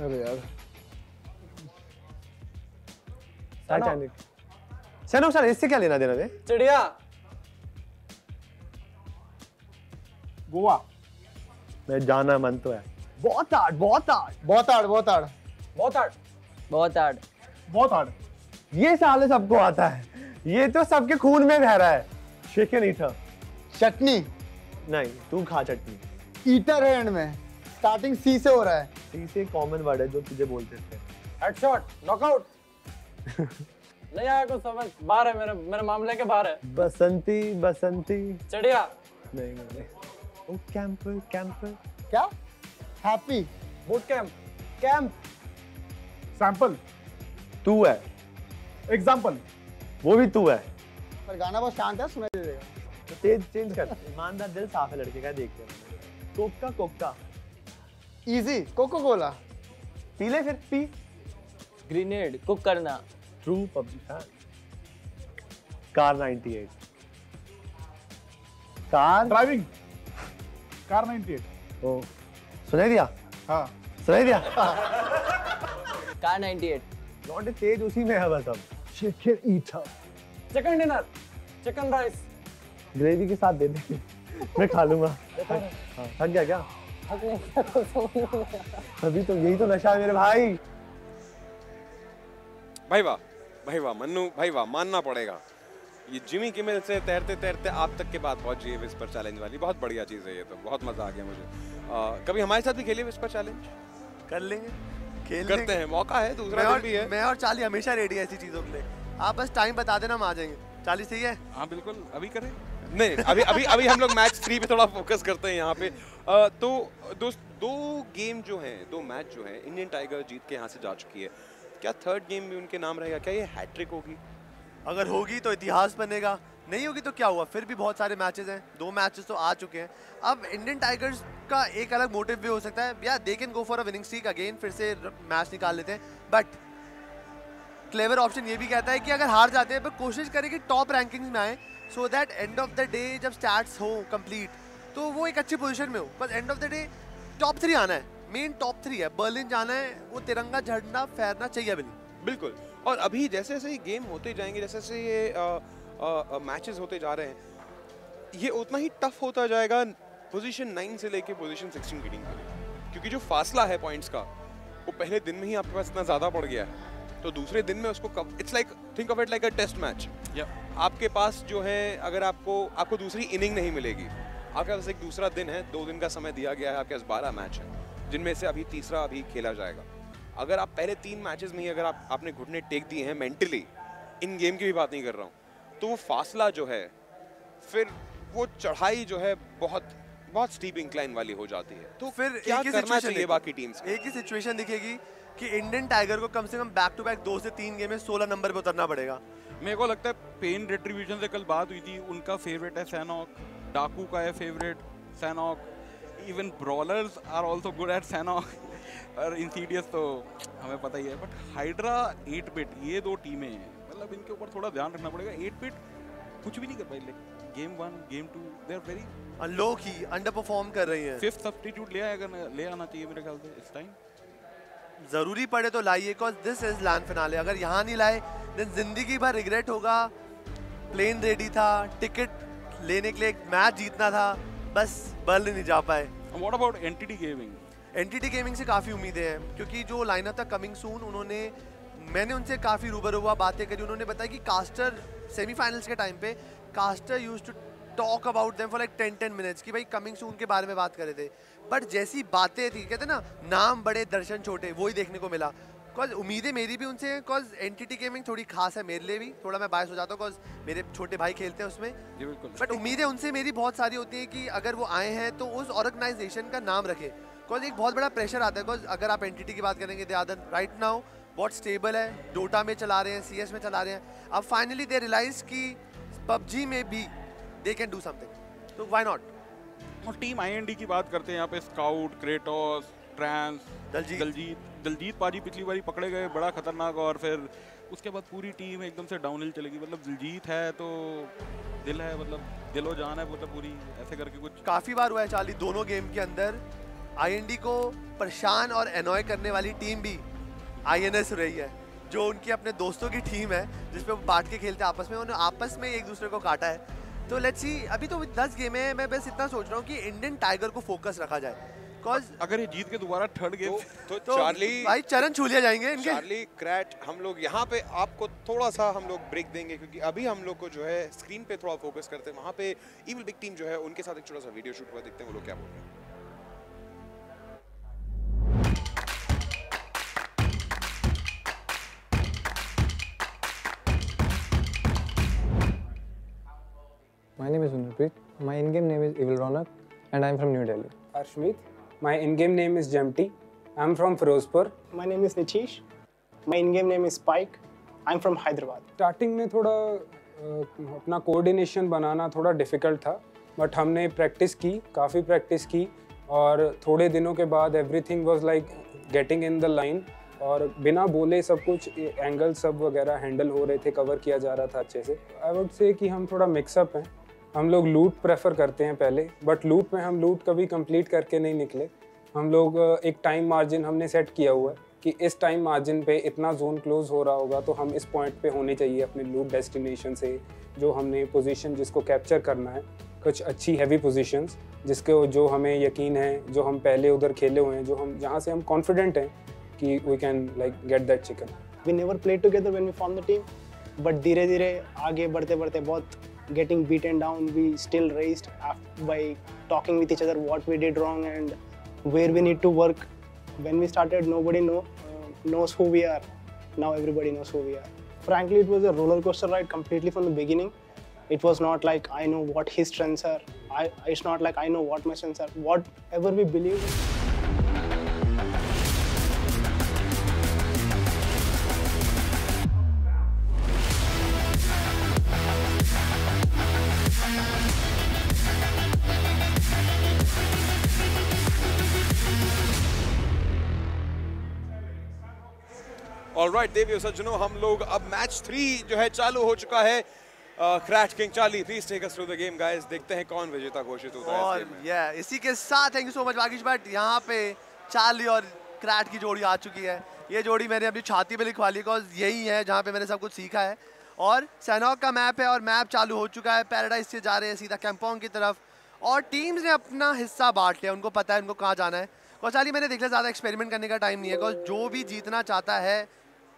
अरे यार। टाइटैनिक सैनो सर इससे क्या लेना देना दे चिड़िया। गोवा। मैं जाना मन तो है। बहुत हार्ड बहुत हार्ड बहुत हार्ड बहुत हार्ड बहुत हार्ड बहुत हार्ड बहुत हार्ड ये साले सबको आता है। ये तो सबके खून में बह रहा है। चिकन ईटर चटनी। नहीं तू खा चटनी। ईटर है एंड में। स्टार्टिंग सी से हो रहा है। सी से कॉमन वर्ड है जो तुझे बोलते थे। हेडशॉट नॉकआउट नहीं आया कुछ समझ। बाहर है मेरे मेरे मामले के बाहर है। बसंती बसंती। नहीं नहीं नहीं। ओ कैंपर कैंपर क्या? Happy boot camp camp sample तू है। एग्ज़ाम्पल वो भी तू है। पर गाना बहुत शांत है सुनाई दे देगा। तो तेज चेंज कर। ईमानदार दिल साफ़ है लड़के का देखते हैं Coca Coca. Easy Coca Cola P ले फिर पी। ग्रेनेड कुक करना। True PUBG fan car 98 car driving car 98 oh. सुनाई दिया हाँ सुनाई दिया कार 98 लौंडे तेज उसी में है बस अब। Chicken eater chicken dinner chicken rice gravy के साथ दे दे मैं खा लूँगा। हाँ, थक गया क्या? अभी तो यही तो नशा है मेरे भाई। भाई वाह भाई वाह मन्नू भाई वाह मानना पड़ेगा। ये जिमी किमेल से तैरते तैरते आप तक के बात पहुँची है विस्पर चैलेंज वाली बहुत बढ़िया चीज़ है ये तो बहुत मज़ा आ गया मुझे। आ, कभी हमारे साथ भी खेलिए विस्पर चैलेंज कर लेंगे। खेल करते। हैं मौका है दूसरा मैं दिन भी है। मैं और चार्ली हमेशा रेडी है ऐसी चीज़ों के लिए। आप बस टाइम बता देना हम आ जाएँगे। चार्ली सही है? हाँ बिल्कुल अभी करें। नहीं अभी अभी अभी हम लोग मैच थ्री पे थोड़ा फोकस करते हैं यहाँ पे। आ, तो दोस्त दो गेम जो हैं दो मैच जो हैं इंडियन टाइगर जीत के यहाँ से जा चुकी है। क्या थर्ड गेम भी उनके नाम रहेगा? क्या ये हैट्रिक होगी? अगर होगी तो इतिहास बनेगा। नहीं होगी तो क्या हुआ? फिर भी बहुत सारे मैचेस हैं। दो मैचेस तो आ चुके हैं। अब इंडियन टाइगर्स का एक अलग मोटिव भी हो सकता है। या they can go for a winning streak again फिर से मैच निकाल लेते हैं। बट क्लेवर ऑप्शन ये भी कहता है कि अगर हार जाते हैं, पर कोशिश करें कि टॉप रैंकिंग्स में आए so that end of the day जब स्टार्ट हो कंप्लीट तो वो एक अच्छी पोजिशन में हो। बस end of the day top three आना है। मेन टॉप थ्री है। बर्लिन जाना है, वो तिरंगा झंडा फहरना चाहिए बिल्कुल। और अभी जैसे जैसे ये गेम होते जाएँगे जैसे जैसे ये मैचेस होते जा रहे हैं। ये उतना ही टफ होता जाएगा पोजीशन नाइन से लेके पोजीशन सिक्सटीन की टीम के लिए। क्योंकि जो फासला है पॉइंट्स का वो पहले दिन में ही आपके पास इतना ज़्यादा पड़ गया है। तो दूसरे दिन में उसको कब it's like think of it like a test match आपके पास जो है अगर आपको आपको दूसरी इनिंग नहीं मिलेगी। आपके पास एक दूसरा दिन है दो दिन का समय दिया गया है आपके पास बारह मैच है जिनमें से अभी तीसरा अभी खेला जाएगा। अगर आप पहले तीन मैचेस में ही अगर आप आपने घुटने टेक दिए हैं मेंटली इन गेम की भी बात नहीं कर रहा हूँ। तो वो फासला जो है फिर वो चढ़ाई जो है बहुत बहुत स्टीप इंक्लाइन वाली हो जाती है। तो फिर क्या एक ही करना चाहिए बाकी टीम्स एक ही सिचुएशन दिखेगी कि इंडियन टाइगर को कम से कम बैक टू बैक दो से तीन गेम में सोलह नंबर पे उतरना पड़ेगा। मेरे को लगता है पेन रेट्रीब्यूशन से कल बात हुई थी उनका फेवरेट है सैनॉक डाकू का है favourite Sanhok even Brawlers are also good at Sanhok और इंसीडियस तो हमें पता ही है बट हाइड्रा एट बिट ये दो टीमें हैं। मतलब इनके ऊपर थोड़ा ध्यान रखना पड़ेगा। 8 बिट कुछ भी नहीं कर पाई like game one game two they are very low key underperform कर रही हैं। फिफ्थ सब्स्टिट्यूट ले आएगा ले आना चाहिए मेरे ख्याल से इस टाइम ज़रूरी पड़े तो लाइए because this is land finale अगर यहाँ नहीं लाए देन ज़िंदगी भर रिग्रेट होगा। प्लेन रेडी था टिकट लेने के लिए एक मैच जीतना था। बस बर्लिन नहीं जा पाए। What about Entity Gaming Entity Gaming से काफ़ी उम्मीदें हैं क्योंकि जो लाइनअप था कमिंग सून उन्होंने मैंने उनसे काफ़ी रूबरू हुआ बातें करी। उन्होंने बताया कि कास्टर सेमीफाइनल्स के टाइम पे caster use to talk about them for like ten ten minutes कि भाई कमिंग सून के बारे में बात कर रहे थे। बट जैसी बातें थी कहते ना नाम बड़े दर्शन छोटे वही देखने को मिला। बिकॉज़ उम्मीदें मेरी भी उनसे हैं बिकॉज़ एनटीटी गेमिंग थोड़ी खास है मेरे लिए भी। थोड़ा मैं बायस हो जाता हूँ बिकॉज़ मेरे छोटे भाई खेलते हैं उसमें। बट उम्मीदें उनसे मेरी बहुत सारी होती हैं कि अगर वो आए हैं तो उस ऑर्गेनाइजेशन का नाम रखें। बिकॉज़ एक बहुत बड़ा प्रेशर आता है बिकॉज़ अगर आप एनटीटी की बात करेंगे दयादन राइट नाउ बहुत स्टेबल है डोटा में चला रहे हैं सीएस में चला रहे हैं। अब फाइनली दे रियलाइज़ कि पबजी में भी दे कैन डू समथिंग तो वाई नॉट और टीम आईएनडी की बात करते हैं यहाँ पे Scout Kratos trans Daljeet Daljeet Daljeet पाजी पिछली बारी पकड़े गए बड़ा खतरनाक और फिर उसके बाद पूरी टीम एकदम से डाउनहिल चलेगी। मतलब दिलजीत है तो दिल है मतलब दिलो जान है मतलब पूरी ऐसे करके कुछ। काफ़ी बार हुआ है चार्ली दोनों गेम के अंदर आईएनडी को परेशान और एनॉय करने वाली टीम भी आईएनएस रही है जो उनकी अपने दोस्तों की टीम है जिसपे वो बांट के खेलते हैं आपस में उन्होंने आपस में एक दूसरे को काटा है। तो लेट्स सी अभी तो दस गेम है मैं बस इतना सोच रहा हूँ कि इंडियन टाइगर को फोकस रखा जाए। बिकॉज़ अगर ये जीत के दोबारा थर्ड गेम (laughs) तो, तो चार्ली भाई चरण छू लिया जाएँगे इनके। चार्ली क्रैट हम लोग यहाँ पे आपको थोड़ा सा हम लोग ब्रेक देंगे क्योंकि अभी हम लोग को जो है स्क्रीन पे थोड़ा फोकस करते हैं। वहाँ पे इविल बिग टीम जो है उनके साथ एक छोटा सा वीडियो शूट हुआ देखते हैं वो लोग क्या बोल रहे हैं। My name is Unarpreet. My in-game name is Evil Ronak, and I'm from New Delhi. Arshmeet. My in-game name is Jemti. I'm from Firozpur. My name is Nichish. My in-game name is Spike. I'm from Hyderabad. Starting में थोड़ा अ, अपना coordination बनाना थोड़ा difficult था but हमने practice की काफ़ी practice की और थोड़े दिनों के बाद everything was like getting in the line और बिना बोले सब कुछ एंगल सब वगैरह हैंडल हो रहे थे कवर किया जा रहा था अच्छे से आई वुड से कि हम थोड़ा मिक्सअप हैं हम लोग लूट प्रेफर करते हैं पहले बट लूट में हम लूट कभी कंप्लीट करके नहीं निकले। हम लोग एक टाइम मार्जिन हमने सेट किया हुआ है कि इस टाइम मार्जिन पे इतना जोन क्लोज हो रहा होगा तो हम इस पॉइंट पे होने चाहिए अपने लूट डेस्टिनेशन से जो हमने पोजीशन जिसको कैप्चर करना है कुछ अच्छी हैवी पोजीशंस जिसके जो हमें यकीन है जो हम पहले उधर खेले हुए हैं जो हम जहाँ से हम कॉन्फिडेंट हैं कि we can like get that chicken We never played together when we formed the team, but धीरे धीरे आगे बढ़ते बढ़ते बहुत getting beaten down, we still raised by talking with each other what we did wrong and where we need to work. When we started, nobody know, uh, knows who we are. Now everybody knows who we are. Frankly, it was a roller coaster ride completely from the beginning. It was not like I know what his strengths are. I, it's not like I know what my strengths are. Whatever we believe. Alright देवियो सज्जनों हम लोग अब match three जो है चालू हो चुका है। Crash King Charlie please take us through the game guys देखते हैं कौन विजेता घोषित होता है और में। इसी के साथ thank you so much Bagish but यहाँ पे चार्ली और क्रैट की जोड़ी आ चुकी है। ये जोड़ी मैंने अपनी छाती पे लिखवा ली बिकॉज़ यही है जहाँ पे मैंने सब कुछ सीखा है। और सैनॉक का मैप है और मैप चालू हो चुका है। पैराडाइज से जा रहे हैं सीधा कैंपोंग की तरफ़। और टीम्स ने अपना हिस्सा बांट लिया उनको पता है उनको कहाँ जाना है। और चार्ली मैंने देख लिया ज़्यादा एक्सपेरिमेंट करने का टाइम नहीं है बिकॉज़ जो भी जीतना चाहता है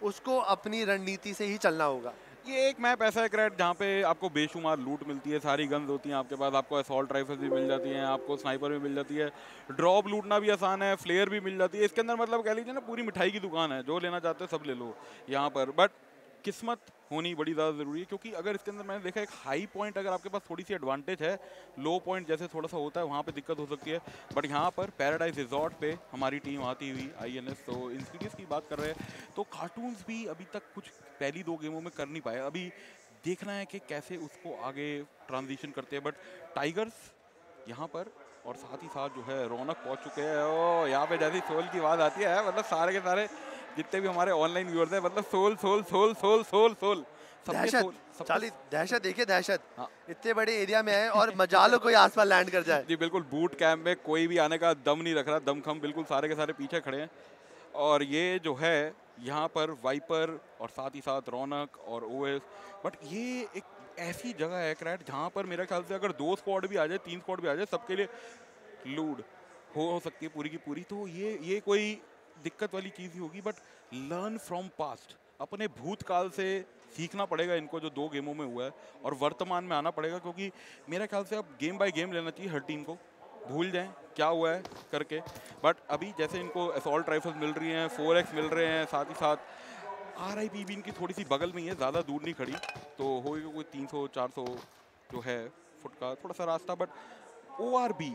उसको अपनी रणनीति से ही चलना होगा। ये एक मैप ऐसा है क्रेड जहाँ पे आपको बेशुमार लूट मिलती है, सारी गन्स होती हैं आपके पास, आपको असॉल्ट राइफल्स भी मिल जाती हैं, आपको स्नाइपर भी मिल जाती है ड्रॉप लूटना भी आसान है फ्लेयर भी मिल जाती है, इसके अंदर मतलब कह लीजिए ना, पूरी मिठाई की दुकान है, जो लेना चाहते हो सब ले लो यहाँ पर बट किस्मत होनी बड़ी ज़्यादा ज़रूरी है, क्योंकि अगर इसके अंदर मैंने देखा एक हाई पॉइंट अगर आपके पास थोड़ी सी एडवांटेज है लो पॉइंट जैसे थोड़ा सा होता है, वहाँ पे दिक्कत हो सकती है बट यहाँ पर पैराडाइज रिजॉर्ट पे हमारी टीम आती हुई आईएनएस तो इंसीडियस की बात कर रहे हैं तो कार्टून्स भी अभी तक कुछ पहली दो गेमों में कर नहीं पाए। अभी देखना है कि कैसे उसको आगे ट्रांजिशन करते हैं बट टाइगर्स यहाँ पर, और साथ ही साथ जो है, रौनक पहुँच चुके हैं। ओ यहाँ पे जैसी सोल की आवाज़ आती है मतलब सारे के सारे जितने भी हमारे ऑनलाइन व्यूअर्स हैं मतलब Soul Soul Soul Soul Soul Soul. दहशत। चार्ली दहशत देखिए दहशत। इतने बड़े एरिया में है और मज़ा लो कोई आसपास लैंड कर जाए। जी बिल्कुल बूट कैंप में कोई भी आने का दम नहीं रख रहा दम खम बिल्कुल सारे के सारे पीछे खड़े हैं। और ये जो है यहाँ पर वाइपर और साथ ही साथ रौनक और ओएस बट ये एक ऐसी जगह है क्रैट जहाँ पर मेरे ख्याल से अगर दो स्क्वाड भी आ जाए तीन स्क्वाड भी आ जाए सबके लिए लूड हो, हो सकती है पूरी की पूरी। तो ये ये कोई दिक्कत वाली चीज़ ही होगी बट लर्न फ्रॉम पास्ट अपने भूतकाल से सीखना पड़ेगा इनको जो दो गेमों में हुआ है, और वर्तमान में आना पड़ेगा, क्योंकि मेरे ख्याल से अब गेम बाय गेम लेना चाहिए हर टीम को। भूल जाएँ क्या हुआ है करके। बट अभी जैसे इनको असॉल्ट राइफल्स मिल रही हैं फोर एक्स मिल रहे हैं, साथ ही साथ आर आई पी भी इनकी थोड़ी सी बगल में ही है, ज़्यादा दूर नहीं खड़ी। तो होएगा कोई तीन सौ, चार सौ जो है फुट का थोड़ा सा रास्ता बट ओ आर बी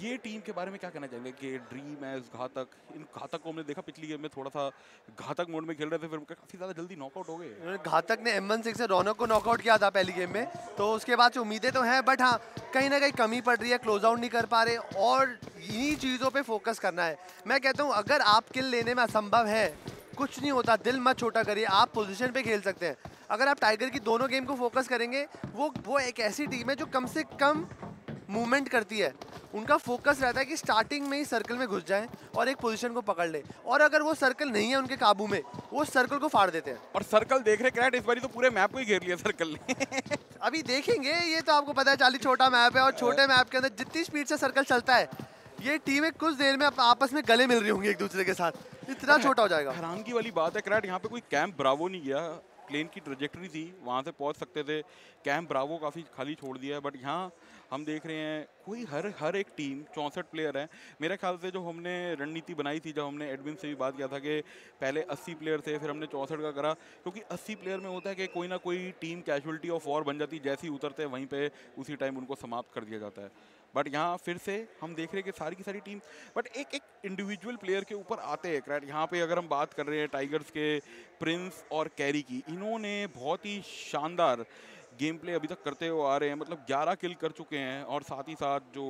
ये टीम के बारे में क्या कहना चाहेंगे कि ड्रीम एज घातक? इन घातक को हमने देखा पिछली गेम में थोड़ा सा घातक मोड में खेल रहे थे, फिर काफ़ी ज़्यादा जल्दी नॉकआउट हो गए। घातक ने एम सिक्स से रौनक को नॉकआउट किया था पहली गेम में। तो उसके बाद उम्मीदें तो हैं बट हाँ कहीं ना कहीं कमी पड़ रही है क्लोज आउट नहीं कर पा रहे, और इन्हीं चीज़ों पर फोकस करना है। मैं कहता हूँ, अगर आप किल लेने में असंभव है, कुछ नहीं होता, दिल मत छोटा करिए, आप पोजीशन पे खेल सकते हैं। अगर आप टाइगर की दोनों गेम को फोकस करेंगे, वो वो एक ऐसी टीम है जो कम से कम मूवमेंट करती है। उनका फोकस रहता है कि स्टार्टिंग में ही सर्कल में घुस जाएँ और एक पोजीशन को पकड़ ले। और अगर वो सर्कल नहीं है उनके काबू में वो सर्कल को फाड़ देते हैं। और सर्कल देख रहे क्रैट इस बारी तो पूरे मैप को ही घेर लिया सर्कल ने। (laughs) अभी देखेंगे ये तो आपको पता है चाली छोटा मैप है और छोटे मैप के अंदर जितनी स्पीड से सर्कल चलता है ये टीमें कुछ देर में आपस में गले मिल रही होंगी एक दूसरे के साथ। इतना छोटा हो जाएगा। हैरानगी वाली बात है क्रैट यहाँ पे कोई कैंप ब्रावो नहीं गया। प्लेन की ट्रेजेक्टरी थी वहाँ से पहुँच सकते थे। कैंप ब्रावो काफ़ी खाली छोड़ दिया है बट यहाँ हम देख रहे हैं, कोई हर हर एक टीम चौंसठ प्लेयर है। मेरे ख्याल से जो हमने रणनीति बनाई थी, जब हमने एडमिन से भी बात किया था कि पहले 80 प्लेयर थे, फिर हमने चौंसठ का करा, क्योंकि 80 प्लेयर में होता है कि कोई ना कोई टीम कैजुअलिटी ऑफ़ वॉर बन जाती, जैसे ही उतरते हैं, वहीं पर उसी टाइम उनको समाप्त कर दिया जाता है। बट यहाँ फिर से हम देख रहे हैं कि सारी की सारी टीम बट एक एक इंडिविजुअल प्लेयर के ऊपर आते हैं क्रैट यहाँ पे अगर हम बात कर रहे हैं टाइगर्स के प्रिंस और कैरी की, इन्होंने बहुत ही शानदार गेम प्ले अभी तक करते हुए आ रहे हैं मतलब 11 किल कर चुके हैं और साथ ही साथ जो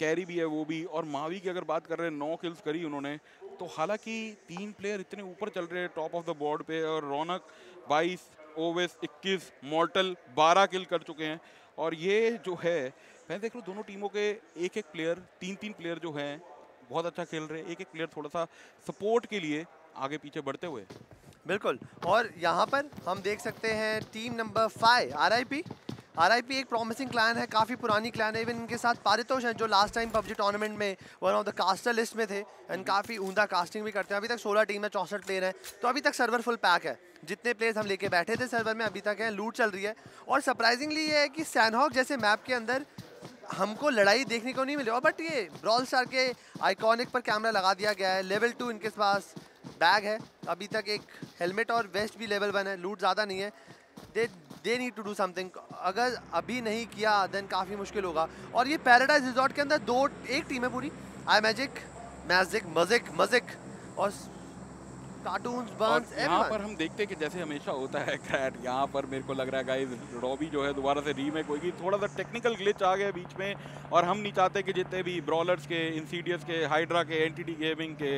कैरी भी है वो भी, और मावी की अगर बात कर रहे हैं, नौ किल्स करी उन्होंने। तो हालाँकि तीन प्लेयर इतने ऊपर चल रहे हैं टॉप ऑफ़ द बोर्ड पे, और रौनक 22 ओवेस 21 मॉर्टल 12 किल कर चुके हैं। और ये जो है, मैं देख रहा हूँ दोनों टीमों के एक एक प्लेयर तीन तीन प्लेयर जो हैं, बहुत अच्छा खेल रहे हैं। एक एक प्लेयर थोड़ा सा सपोर्ट के लिए आगे पीछे बढ़ते हुए। बिल्कुल। और यहाँ पर हम देख सकते हैं team number five R I P R I P एक प्रॉमिसिंग क्लैन है, काफ़ी पुरानी क्लैन है। इवन इनके साथ पारितोष हैं, जो लास्ट टाइम पबजी टूर्नामेंट में one of the caster list में थे। एंड काफ़ी ऊंधा कास्टिंग भी करते हैं। अभी तक 16 टीम है चौंसठ प्लेयर हैं। तो अभी तक सर्वर फुल पैक है। जितने प्लेयर्स हम लेके बैठे थे सर्वर में, अभी तक हैं लूट चल रही है। और सरप्राइजिंगली ये है कि सैनहॉक जैसे मैप के अंदर हमको लड़ाई देखने को नहीं मिली। और बट ये ब्रॉल स्टार के आइकॉनिक पर कैमरा लगा दिया गया है। लेवल टू इनके पास बैग है। अभी तक एक हेलमेट और वेस्ट भी लेवल वन है। लूट ज़्यादा नहीं है। They they need to do something अगर अभी नहीं किया देन काफ़ी मुश्किल होगा। और ये पैराडाइज रिजॉर्ट के अंदर दो एक टीम है पूरी। आई मैजिक मैजिक मजिक मजिक और कार्टून्स बर्न्स यहाँ पर हम देखते हैं कि जैसे हमेशा होता है क्रैट यहाँ पर मेरे को लग रहा है गाइस रॉबी जो है दोबारा से रीमेक होगी। थोड़ा सा टेक्निकल ग्लिच आ गया बीच में और हम नहीं चाहते कि जितने भी ब्रॉलर्स के इंसीडियस के हाइड्रा के एंटिटी गेमिंग के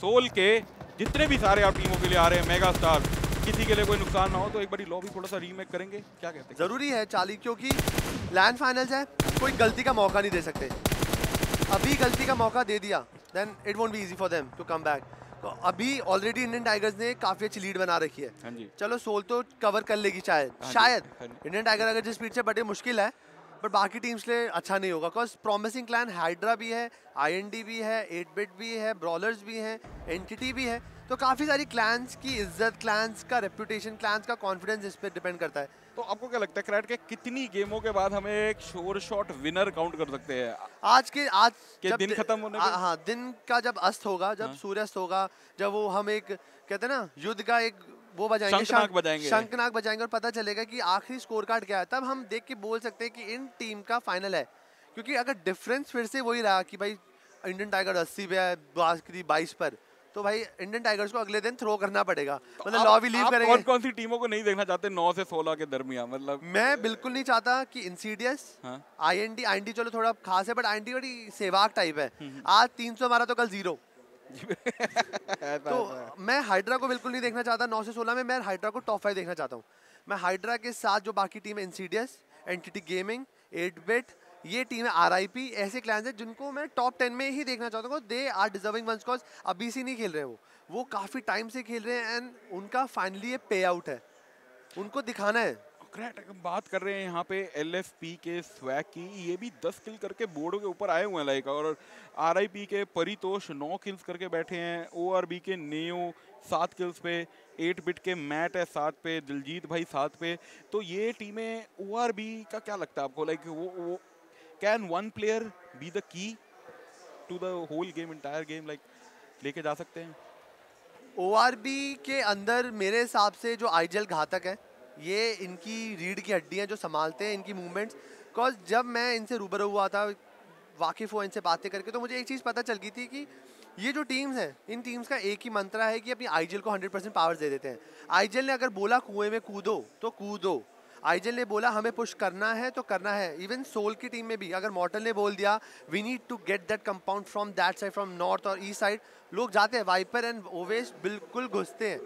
सोल के जितने भी सारे आप टीमों के लिए आ रहे हैं मेगा स्टार किसी के लिए कोई नुकसान ना हो तो एक बारी लॉबी थोड़ा सा रीमेक करेंगे। क्या कहते हैं? ज़रूरी है चाली क्योंकि लैंड फाइनल्स है कोई गलती का मौका नहीं दे सकते। अभी गलती का मौका दे दिया then it won't be easy for them to come back तो अभी ऑलरेडी इंडियन टाइगर्स ने काफ़ी अच्छी लीड बना रखी है। हाँ जी। चलो सोल तो कवर कर लेगी शायद। हाँ शायद। हाँ इंडियन टाइगर अगर जिस स्पीड से बटे मुश्किल है। बट बाकी टीम्स के लिए अच्छा नहीं होगा बिकॉज़ प्रॉमिसिंग क्लैन हाइड्रा भी है आईएनडी भी है एट बिट भी है ब्रॉलर्स भी हैं एंटिटी भी है तो काफ़ी सारी क्लैंस की इज़्ज़त क्लैंस का रेपुटेशन क्लैंस का कॉन्फिडेंस इस पर डिपेंड करता है। तो आपको क्या लगता है क्रैट के कितनी गेमों के बाद हमें एक शोर शॉट विनर काउंट कर सकते हैं? आज के आज के दिन खत्म होने आ- हाँ दिन का जब अस्त होगा जब हाँ। सूर्यास्त होगा जब वो हम एक कहते हैं ना युद्ध का एक वो बजाएँगे शंखनाक बजाएँगे। शंखनाक बजाएँगे और पता चलेगा कि आखिरी स्कोर कार्ड क्या है। तब हम देख के बोल सकते हैं कि इन टीम का फाइनल है। क्योंकि अगर डिफरेंस फिर से वही रहा कि भाई इंडियन टाइगर अस्सी पे है बाईस पर तो भाई इंडियन टाइगर्स को अगले दिन थ्रो करना पड़ेगा। मतलब आप- लॉबी लीव करेंगे। कौन कौन सी टीमों को नहीं देखना चाहते नौ से सोलह के दरमियान? मतलब मैं बिल्कुल नहीं चाहता कि इंसीडियस हाँ। आईएनडी आईएनडी चलो थोड़ा खास है बट आईएनडी बड़ी सेवाग टाइप है। आज तीन सौ हमारा तो कल ज़ीरो तो मैं हाइड्रा को बिल्कुल नहीं देखना चाहता नौ से 16 में मैं हाइड्रा को टॉप फाइव देखना चाहता हूँ। मैं हाइड्रा के साथ जो बाकी टीम है insidious entity gaming eight bit ये टीम है आर ऐसे क्लैंस हैं जिनको मैं टॉप टेन में ही देखना चाहता हूँ। They are deserving ones cause अभी से नहीं खेल रहे वो। वो काफ़ी टाइम से खेल रहे हैं एंड उनका फाइनली ये पे आउट है। उनको दिखाना है। ग्रेट बात कर रहे हैं यहाँ पे एल के स्वैग की। ये भी 10 किल करके बोर्डों के ऊपर आए हुए हैं लाइक और आरआईपी के परितोष 9 किल्स करके बैठे हैं। ओआरबी के नेओ सात किल्स पे एट बिट के मैट है सात पे, दिलजीत भाई सात पे। तो ये टीमें ओआरबी का क्या लगता है आपको? लाइक वो वो can one player be the key to the whole game entire game like लेके जा सकते हैं? ओआरबी के अंदर मेरे हिसाब से जो आईजल घातक है ये इनकी रीढ़ की हड्डियाँ जो संभालते हैं, इनकी मूवमेंट्स बिकॉज़ जब मैं इनसे रूबरू हुआ था, वाकिफ़ हुआ इनसे बातें करके तो मुझे एक चीज़ पता चल गई थी कि ये जो टीम्स हैं, इन टीम्स का एक ही मंत्रा है कि अपनी आईजल को 100 परसेंट पावर दे देते हैं। आईजल ने अगर बोला, कुएँ में कूदो तो कूदो। आईजल ने बोला, हमें पुश करना है तो करना है। इवन सोल की टीम में भी, अगर मॉर्टल ने बोल दिया we need to get that compound from that side from north और ईस्ट साइड लोग जाते हैं वाइपर एंड ओवेश बिल्कुल घुसते हैं।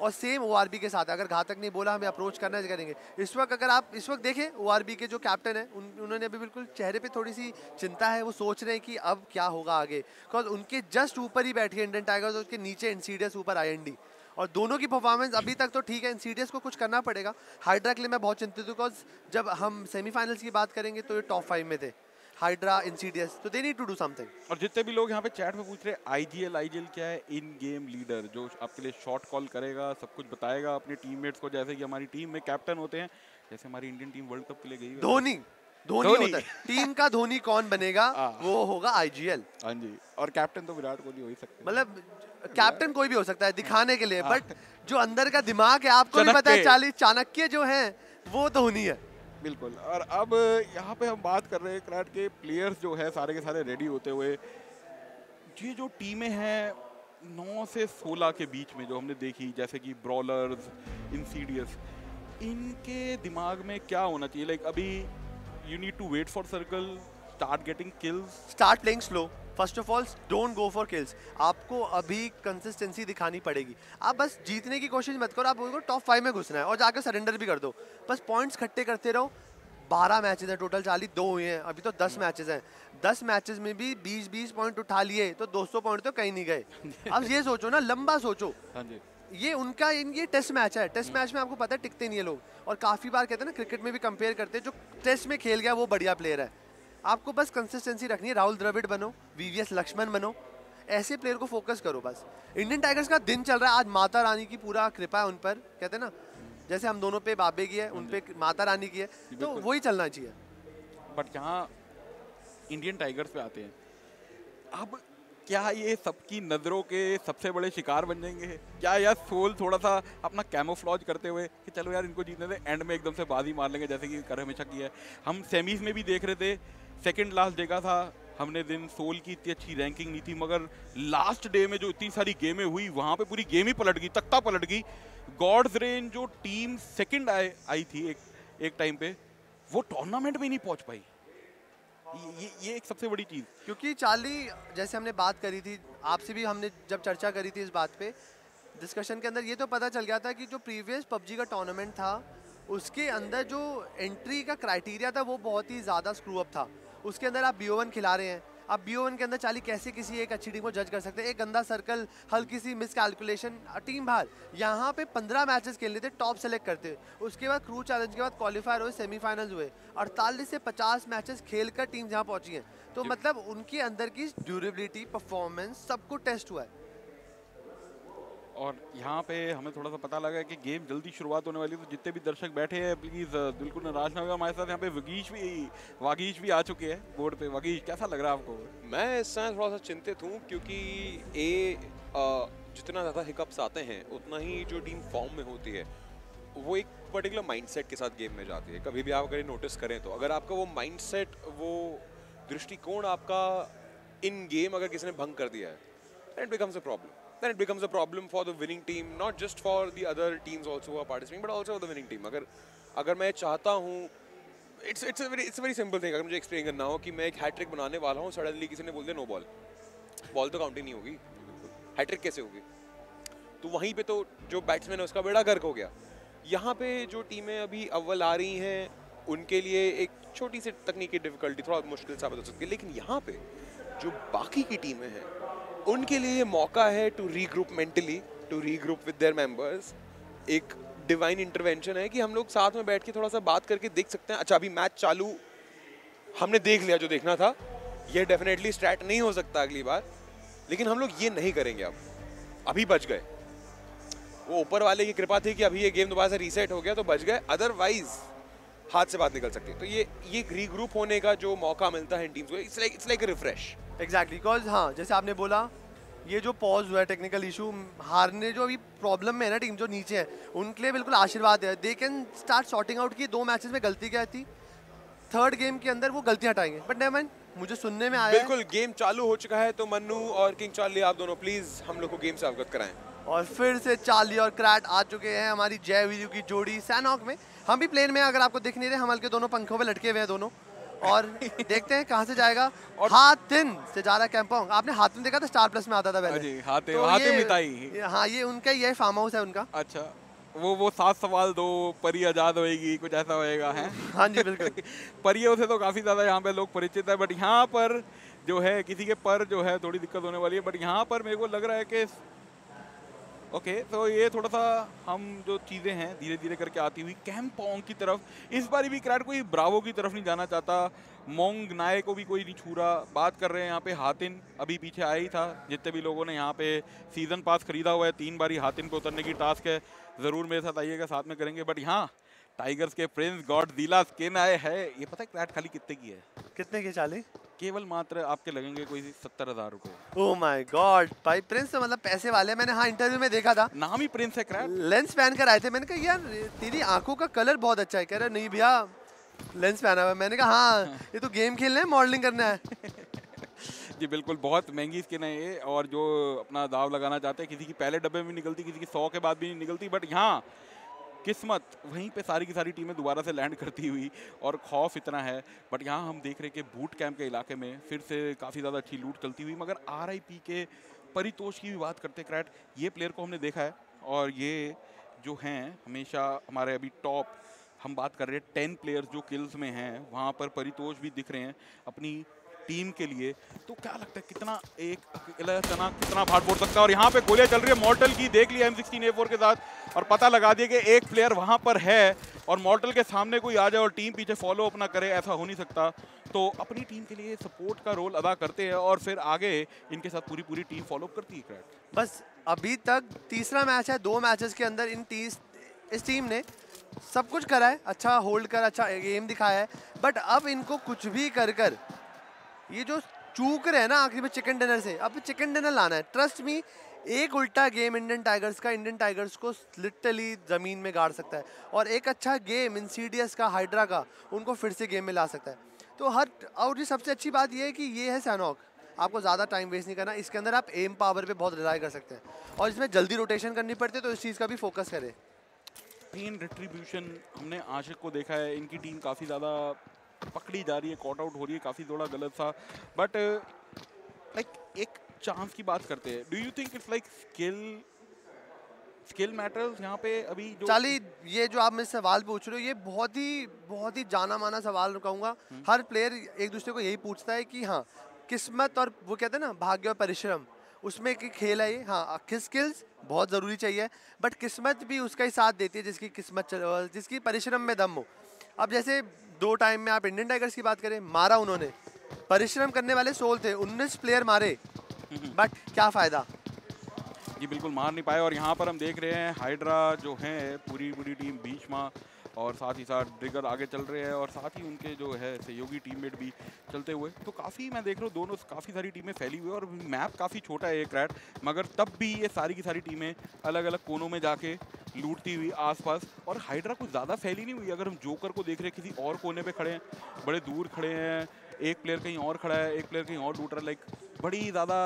और सेम ओआरबी के साथ। अगर घातक नहीं बोला हमें अप्रोच करना है करेंगे। इस वक्त अगर आप इस वक्त देखें ओआरबी के जो कैप्टन है उन, उन्होंने अभी बिल्कुल चेहरे पे थोड़ी सी चिंता है। वो सोच रहे हैं कि अब क्या होगा आगे। बिकॉज़ उनके जस्ट ऊपर ही बैठी इंडियन टाइगर्स और उसके नीचे इंसीडियस ऊपर आईएनडी और दोनों की परफॉर्मेंस अभी तक तो ठीक है। इंसीडियस को कुछ करना पड़ेगा। हाइड्रा के लिए मैं बहुत चिंतित हूँ। बिकॉज़ जब हम सेमीफाइनल्स की बात करेंगे तो ये टॉप फाइव में थे। हाइड्रा इंसीडियस तो they need to do something और जितने भी लोग यहाँ पे चैट में पूछ रहे हैं आईजीएल आईजीएल क्या है? इन गेम लीडर जो आपके लिए शॉट कॉल करेगा सब कुछ बताएगा अपने टीममेट्स को जैसे कि हमारी टीम में कैप्टन होते हैं जैसे हमारी इंडियन टीम वर्ल्ड कप के लिए गई धोनी धोनी। होता है। टीम का धोनी कौन बनेगा? आ, (laughs) वो होगा आईजीएल हाँ जी और कैप्टन तो विराट कोहली हो ही सकते हैं। मतलब कैप्टन कोई भी हो सकता है दिखाने के लिए हाँ। बट जो अंदर का दिमाग है आपको भी पता है। चालीस चाणक्य जो है वो धोनी है। बिल्कुल। और अब यहाँ पे हम बात कर रहे हैं कराट के प्लेयर्स जो है, सारे के सारे रेडी होते हुए। ये जो टीमें हैं, नौ से सोलह के बीच में जो हमने देखी, जैसे कि ब्रॉलर्स इंसीडियस इनके दिमाग में क्या होना चाहिए? लाइक अभी you need to wait for circle start getting kills start playing slow first of all don't go for kills आपको अभी कंसिस्टेंसी दिखानी पड़ेगी। आप बस जीतने की कोशिश मत करो आप बोलो टॉप फाइव में घुसना है और जाकर सरेंडर भी कर दो। बस पॉइंट्स खट्टे करते रहो। बारह मैचेस हैं टोटल चालीस दो हुए हैं। अभी तो दस मैचेस हैं। दस मैचेस में भी बीस बीस पॉइंट उठा लिए तो दो सौ पॉइंट तो कहीं नहीं गए। (laughs) अब ये सोचो ना लंबा सोचो। हाँ जी। ये उनका इन ये टेस्ट मैच है। टेस्ट मैच में आपको पता है टिकते नहीं है लोग। और काफ़ी बार कहते हैं ना क्रिकेट में भी कंपेयर करते हैं जो टेस्ट में खेल गया वो बढ़िया प्लेयर है। आपको बस कंसिस्टेंसी रखनी है। राहुल द्रविड़ बनो वीवीएस लक्ष्मण बनो। ऐसे प्लेयर को फोकस करो बस। इंडियन टाइगर्स का दिन चल रहा है। आज माता रानी की पूरा कृपा है उन पर कहते हैं ना जैसे हम दोनों पे बाबे की है उन पे माता रानी की है तो वही चलना चाहिए। बट यहाँ इंडियन टाइगर्स पे आते हैं अब क्या ये सबकी नज़रों के सबसे बड़े शिकार बन जाएँगे? क्या यार सोल थोड़ा सा अपना कैमोफ्लॉज करते हुए कि चलो यार इनको जीतने दे एंड में एकदम से बाजी मार लेंगे जैसे कि कर हमेशा किया है। हम सेमीज में भी देख रहे थे सेकंड लास्ट देखा था हमने दिन सोल की इतनी अच्छी रैंकिंग नहीं थी मगर लास्ट डे में जो इतनी सारी गेमें हुई वहाँ पे पूरी गेम ही पलट गई तख्ता पलट गई। गॉड्स रेन जो टीम सेकंड आई आई थी एक एक टाइम पे वो टूर्नामेंट में नहीं पहुँच पाई। ये ये, एक सबसे बड़ी चीज़। क्योंकि चार्ली जैसे हमने बात करी थी आपसे भी हमने जब चर्चा करी थी इस बात पे डिस्कशन के अंदर ये तो पता चल गया था कि जो प्रीवियस पबजी का टूर्नामेंट था उसके अंदर जो एंट्री का क्राइटेरिया था वो बहुत ही ज़्यादा स्क्रू अप था। उसके अंदर आप बी खिला रहे हैं। आप बी के अंदर चाली कैसे किसी एक अच्छी टीम को जज कर सकते हैं? एक गंदा सर्कल हल्की सी मिस कैलकुलेशन टीम बाहर। यहाँ पे पंद्रह मैचेस खेल लेते टॉप सेलेक्ट करते उसके बाद क्रू चैलेंज के बाद क्वालिफायर हुए सेमीफाइनल्स हुए। अड़तालीस से पचास मैचेस खेल कर टीम जहाँ पहुँची है। तो मतलब उनके अंदर की ड्यूरेबिलिटी परफॉर्मेंस सबको टेस्ट हुआ है। और यहाँ पे हमें थोड़ा सा पता लगा कि गेम जल्दी शुरुआत होने वाली है तो जितने भी दर्शक बैठे हैं प्लीज़ बिल्कुल नाराज़ ना होगा हमारे साथ यहाँ पे वगीश भी, वागीश भी आ चुके हैं बोर्ड पे। वगीश, कैसा लग रहा है आपको? मैं इस समय थोड़ा सा चिंतित हूँ, क्योंकि ए जितना ज़्यादा हिकअप्स आते हैं, उतना ही जो टीम फॉर्म में होती है, वो एक पर्टिकुलर माइंडसेट के साथ गेम में जाती है। कभी भी आप अगर नोटिस करें तो। अगर आपका वो माइंडसेट वो दृष्टिकोण आपका इन गेम अगर किसी ने भंग कर दिया है it becomes a problem then it becomes a problem for the winning team, not just for the other teams also who are participating, but also for the winning team. अगर अगर मैं चाहता हूँ it's it's very it's very simple thing अगर मुझे explain करना हो कि मैं एक हैट्रिक बनाने वाला हूँ सडनली किसी ने बोल दिया नो बॉल बॉल तो काउंटिंग नहीं होगी हैट्रिक कैसे होगी तो वहीं पे तो जो बैट्समैन है, उसका बेड़ा गर्क हो गया। यहाँ पे जो टीमें अभी अव्वल आ रही हैं, उनके लिए एक छोटी सी तकनीकी डिफिकल्टी थोड़ा मुश्किल साबित हो सकती है। लेकिन यहाँ पे जो बाकी की टीमें हैं उनके लिए ये मौका है to regroup mentally to regroup with their members एक डिवाइन इंटरवेंशन है कि हम लोग साथ में बैठ के थोड़ा सा बात करके देख सकते हैं। अच्छा अभी मैच चालू हमने देख लिया जो देखना था। ये डेफिनेटली स्ट्रैट नहीं हो सकता अगली बार। लेकिन हम लोग ये नहीं करेंगे अब। अभी बच गए। वो ऊपर वाले की कृपा थी कि अभी ये गेम दोबारा से रीसेट हो गया तो बच गए। अदरवाइज़ हाथ से बात निकल सकती है। तो ये ये रीग्रुप होने का जो मौका मिलता है इन टीम्स को it's like it's like refresh exactly because हाँ जैसे आपने बोला ये जो पॉज हुआ है टेक्निकल इशू हारने जो अभी प्रॉब्लम में है ना टीम जो नीचे है उनके लिए बिल्कुल आशीर्वाद है। They can start sorting out की दो मैचेस में गलती क्या थी। थर्ड गेम के अंदर वो गलतियाँ हटाएँगे। बट नेवर माइंड मुझे सुनने में आया बिल्कुल गेम चालू हो चुका है तो मन्नू और किंग चार्ली आप दोनों प्लीज़ हम लोग को गेम से अवगत कराएँ। और फिर से चार्ली और क्रैट आ चुके हैं हमारी जय वीरू की जोड़ी सैनॉक में। हम भी प्लेन में अगर आपको दिख नहीं रहे हम हल्के दोनों पंखों पे लटके हुए हैं दोनों। और (laughs) देखते हैं कहाँ से जाएगा। और हातिन से जा रहा है कैंपोंग आपने हातिन देखा था? स्टार प्लस में आता था पहले। जी, हातिन- तो हातिन मिताई। हाँ ये उनका ही है फार्म हाउस है उनका। अच्छा वो वो सात सवाल दो परी आज़ाद होएगी कुछ ऐसा होएगा है? हाँ जी बिल्कुल। (laughs) परियों से तो काफ़ी ज़्यादा यहाँ पे लोग परिचित है बट यहाँ पर जो है किसी के पर जो है थोड़ी दिक्कत होने वाली है बट यहाँ पर मेरे को लग रहा है कि ओके तो ये थोड़ा सा हम जो चीज़ें हैं धीरे धीरे करके आती हुई कैम्पोंग की तरफ़, इस बार भी क्रैट कोई ब्रावो की तरफ़ नहीं जाना चाहता। मोंग नाय को भी कोई नहीं छू रहा। बात कर रहे हैं यहाँ पे हातिन, अभी पीछे आया ही था। जितने भी लोगों ने यहाँ पे सीज़न पास खरीदा हुआ है, तीन बारी हातिन पे उतरने की टास्क है। ज़रूर मेरे साथ आइएगा, साथ में करेंगे। बट यहाँ टाइगर्स के प्रिंस गॉड दिला स्किन आए है। ये पता है क्रैट खाली कितने की है? कितने के चाली? केवल मात्र आपके लगेंगे कोई सत्तर हज़ार रुपए। ओ माय गॉड भाई प्रिंस तो मतलब पैसे वाले मैंने हाँ इंटरव्यू में देखा था। नाम ही प्रिंस है क्रैट लेंस पहन कर आए थे मैंने कहा यार तेरी आँखों का कलर बहुत अच्छा है। कह रहा नहीं भैया लेंस पहना हुआ मैंने कहा हाँ ये तो गेम खेलना है मॉडलिंग करना है। (laughs) जी बिल्कुल बहुत महँगी स्किन है ये और जो अपना दाव लगाना चाहते हैं किसी की पहले डब्बे में निकलती किसी की सौ के बाद भी नहीं निकलती बट यहाँ किस्मत वहीं पे सारी की सारी टीमें दोबारा से लैंड करती हुई, और खौफ इतना है। बट यहाँ हम देख रहे कि बूट कैंप के इलाके में फिर से काफ़ी ज़्यादा अच्छी लूट चलती हुई, मगर आरआईपी के परितोष की भी बात करते क्रैट ये प्लेयर को हमने देखा है, और ये जो हैं, हमेशा हमारे अभी टॉप हम बात कर रहे हैं टेन प्लेयर्स जो किल्स में हैं, वहाँ पर परितोष भी दिख रहे हैं, अपनी टीम के लिए। तो क्या लगता है कितना एक अकेला तना, कितना भाट फोड़ सकता है? और यहाँ पे गोलियाँ चल रही है। मॉर्टल की देख लिया एम सिक्सटीन के साथ और पता लगा दिया कि एक प्लेयर वहाँ पर है और मॉर्टल के सामने कोई आ जाए और टीम पीछे फॉलो अप ना करे, ऐसा हो नहीं सकता। तो अपनी टीम के लिए सपोर्ट का रोल अदा करते हैं और फिर आगे इनके साथ पूरी पूरी टीम फॉलो अप करती है बस अभी तक तीसरा मैच है, दो मैचेस के अंदर इन तीस, इस टीम ने सब कुछ करा है। अच्छा होल्ड कर अच्छा गेम दिखाया है। बट अब इनको कुछ भी कर कर ये जो चूक रहे हैं ना आखिर में चिकन डिनर से, अब चिकन डिनर लाना है। ट्रस्ट मी एक उल्टा गेम इंडियन टाइगर्स का इंडियन टाइगर्स को लिटरली ज़मीन में गाड़ सकता है। और एक अच्छा गेम इंसीडियस का हाइड्रा का, उनको फिर से गेम में ला सकता है। तो हर, और ये सबसे अच्छी बात ये है कि ये है सैनॉक आपको ज़्यादा टाइम वेस्ट नहीं करना, इसके अंदर आप एम पावर पे बहुत रिलाई कर सकते हैं। और इसमें जल्दी रोटेशन करनी पड़ती है तो इस चीज़ का भी फोकस करें। पेन रिट्रीब्यूशन हमने आशिक को देखा है, इनकी टीम काफ़ी ज़्यादा पकड़ी जा रही है कॉट आउट हो रही है काफ़ी थोड़ा गलत था। बट लाइक एक चांस की बात करते हैं। Do you think it's like skill skill matters यहाँ पे अभी जो चाली ये जो आप मुझसे सवाल पूछ रहे हो ये बहुत ही बहुत ही जाना माना सवाल कहूँगा। हर प्लेयर एक दूसरे को यही पूछता है कि हाँ किस्मत और वो कहते हैं ना भाग्य और परिश्रम उसमें एक खेल है ये। हाँ स्किल्स बहुत ज़रूरी चाहिए बट किस्मत भी उसका ही साथ देती है जिसकी किस्मत जिसकी परिश्रम में दम हो। अब जैसे दो टाइम में आप इंडियन टाइगर्स की बात करें मारा उन्होंने। परिश्रम करने वाले सोल थे उन्नीस प्लेयर मारे। बट क्या फ़ायदा? जी बिल्कुल मार नहीं पाए और यहाँ पर हम देख रहे हैं हाइड्रा जो है पूरी पूरी टीम भीष्मा और साथ ही साथ ट्रिगर आगे चल रहे हैं और साथ ही उनके जो है सहयोगी टीममेट भी चलते हुए। तो काफ़ी मैं देख रहा हूँ दोनों काफ़ी सारी टीमें फैली हुई है और मैप काफ़ी छोटा है ये क्रैट मगर तब भी ये सारी की सारी टीमें अलग अलग कोनों में जाके लूटती हुई आसपास और हाइड्रा कुछ ज़्यादा फैली नहीं हुई। अगर हम जोकर को देख रहे हैं, किसी और कोने पे खड़े हैं, बड़े दूर खड़े हैं, एक प्लेयर कहीं और खड़ा है, एक प्लेयर कहीं और लूट रहा है लाइक बड़ी ज़्यादा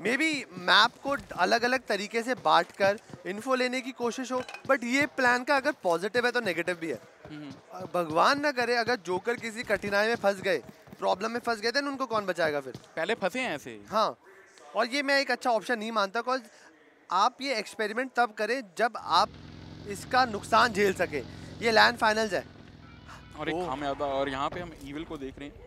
मे बी मैप को अलग अलग तरीके से बांट कर इन्फो लेने की कोशिश हो बट ये प्लान का अगर पॉजिटिव है तो नेगेटिव भी है। भगवान ना करे अगर जोकर किसी कठिनाई में फंस गए प्रॉब्लम में फंस गए थे उनको कौन बचाएगा फिर? पहले फंसे हैं ऐसे हाँ। और ये मैं एक अच्छा ऑप्शन नहीं मानता बिकॉज़ आप ये एक्सपेरिमेंट तब करें जब आप इसका नुकसान झेल सके। ये लैंड फाइनल्स है। और एक और यहाँ पे हम ईविल को देख रहे हैं।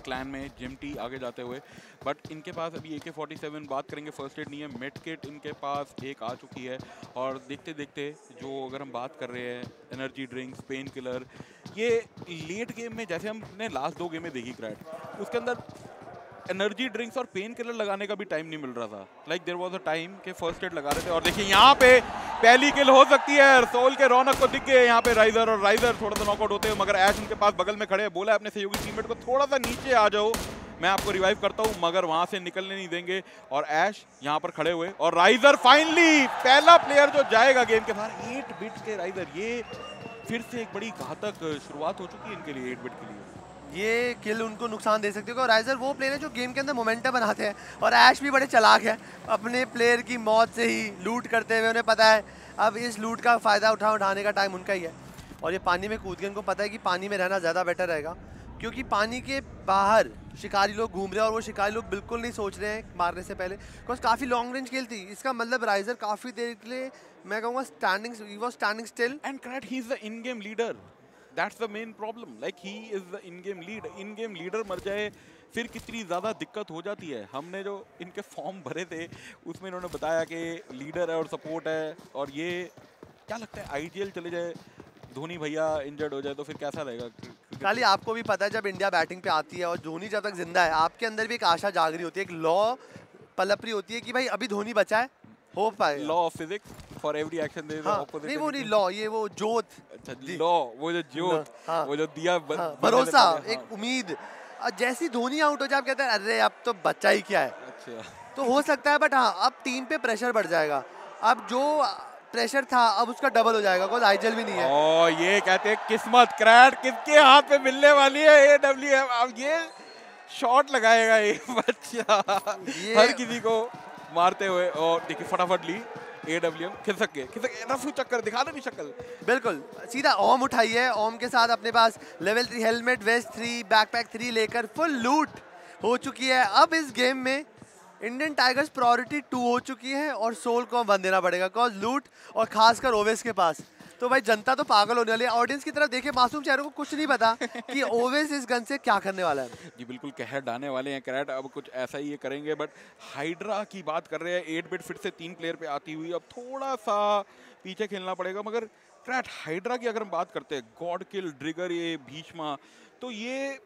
क्लैन में जिम टी आगे जाते हुए। बट इनके पास अभी ए के फोर्टी सेवन बात करेंगे फ़र्स्ट एड नहीं है। मेड किट इनके पास एक आ चुकी है। और देखते देखते जो अगर हम बात कर रहे हैं एनर्जी ड्रिंक्स पेन किलर ये लेट गेम में जैसे हमने लास्ट दो गेमें देखी क्रैट उसके अंदर एनर्जी ड्रिंक्स और पेन किलर लगाने का भी टाइम नहीं मिल रहा था। Like there was a time के फ़र्स्ट एड लगा रहे थे। और देखिए, यहाँ पे पहली किल हो सकती है। सोल के रौनक को दिख गए यहाँ पे राइजर और राइजर थोड़ा सा नॉकआउट होते हैं मगर ऐश उनके पास बगल में खड़े बोला अपने सहयोगी टीममेट को, थोड़ा सा नीचे आ जाओ, मैं आपको रिवाइव करता हूँ, मगर वहाँ से निकलने नहीं देंगे। और ऐश यहाँ पर खड़े हुए। और राइजर फाइनली पहला प्लेयर जो जाएगा गेम के बाहर एट बिट के राइजर ये फिर से एक बड़ी घातक शुरुआत हो चुकी है इनके लिए एट बिट के लिए। ये किल उनको नुकसान दे सकती है। और राइजर वो प्लेयर है जो गेम के अंदर मोमेंटम बनाते हैं और ऐश भी बड़े चलाक है। अपने प्लेयर की मौत से ही लूट करते हुए उन्हें पता है। अब इस लूट का फ़ायदा उठा उठाने का टाइम उनका ही है। और ये पानी में कूद के उनको पता है कि पानी में रहना ज़्यादा बेटर रहेगा। क्योंकि पानी के बाहर शिकारी लोग घूम रहे हैं और वो शिकारी लोग बिल्कुल नहीं सोच रहे हैं मारने से पहले। बिकॉज़ काफ़ी लॉन्ग रेंज खेल थी। इसका मतलब राइजर काफ़ी देर के लिए, मैं कहूँगा standing standing still and correct he is the in game leader that's the main problem like he is the in game lead in game leader मर जाए, फिर कितनी ज़्यादा दिक्कत हो जाती है? हमने जो इनके फॉर्म भरे थे, उसमें इन्होंने बताया कि लीडर है और सपोर्ट है, और ये क्या लगता है आईजीएल चले जाए? धोनी भैया इंजर्ड हो जाए तो फिर कैसा रहेगा? खाली आपको भी पता है, जब इंडिया बैटिंग पे आती है और धोनी जब तक ज़िंदा है, आपके अंदर भी एक आशा जाग रही होती है, एक लॉ पलप रही होती है कि भाई अभी धोनी बचा है हो पाए law of physics for every action there is हाँ, ऑपोजिट नहीं वो नहीं लॉ ये वो जोत। अच्छा लॉ वो जो जोत हाँ, वो जो दिया ब- हाँ, भरोसा एक उम्मीद। और जैसी धोनी आउट हो जाए आप कहते हैं अरे अब तो बच्चा ही क्या है? अच्छा। तो हो सकता है बट हाँ अब टीम पे प्रेशर बढ़ जाएगा। अब जो प्रेशर था अब उसका डबल हो जाएगा बिकॉज़ आईजीएल भी नहीं है। ओ ये कहते हैं किस्मत क्रैट किसके हाथ पे मिलने वाली है ए डब्ल्यू अब ये शॉट लगाएगा ये (laughs) बच्चा। हर किसी को मारते हुए और देखिए फटाफट ली ए डब्ल्यू एम खिसक गए, खिसक रफू चक्कर, दिखा दे शक्ल। बिल्कुल, सीधा ओम उठाई है। ओम के साथ अपने पास level three helmet vest three backpack three लेकर फुल लूट हो चुकी है। अब इस गेम में इंडियन टाइगर्स प्रायोरिटी टू हो चुकी है और सोल को बंद देना पड़ेगा। कॉज लूट और खासकर ओवेस के पास। तो भाई जनता तो पागल होने वाली है। ऑडियंस की तरफ़ देखे मासूम चेहरों को कुछ नहीं पता कि ओवेस इस गन से क्या करने वाला है। जी बिल्कुल, कहर डालने वाले हैं क्रैट अब कुछ ऐसा ही ये करेंगे बट हाइड्रा की बात कर रहे हैं एट बिट फिर से तीन प्लेयर पे आती हुई, अब थोड़ा सा पीछे खेलना पड़ेगा, मगर क्रैट हाइड्रा की अगर हम बात करते हैं गॉड किल ड्रिगर ये भीष्मा तो ये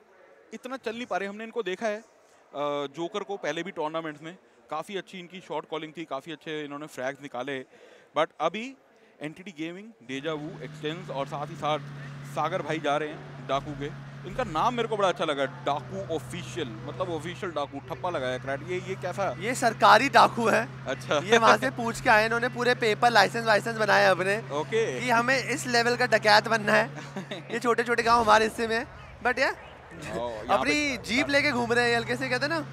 इतना चल नहीं पा रहे, हमने इनको देखा है जोकर को पहले भी टूर्नामेंट्स में, काफ़ी अच्छी इनकी शॉट कॉलिंग थी, काफ़ी अच्छे इन्होंने फ्रैग्स निकाले बट अभी Entity Gaming Deja Vu Xtense और साथ ही साथ सागर भाई जा रहे हैं डाकू के। इनका नाम मेरे को बड़ा अच्छा लगा डाकू ऑफिशियल मतलब ऑफिशियल डाकू ठप्पा लगाया क्रैट। ये ये कैसा? ये सरकारी डाकू है। अच्छा। ये वहाँ से पूछ के आए इन्होंने पूरे पेपर लाइसेंस वाइसेंस बनाए अपने। ओके। कि हमें इस लेवल का डकैत बनना है। ये छोटे छोटे गाँव हमारे हिस्से में। बट यार अपनी जीप लेके घूम रहे हैं हल्के से कहते हैं ना।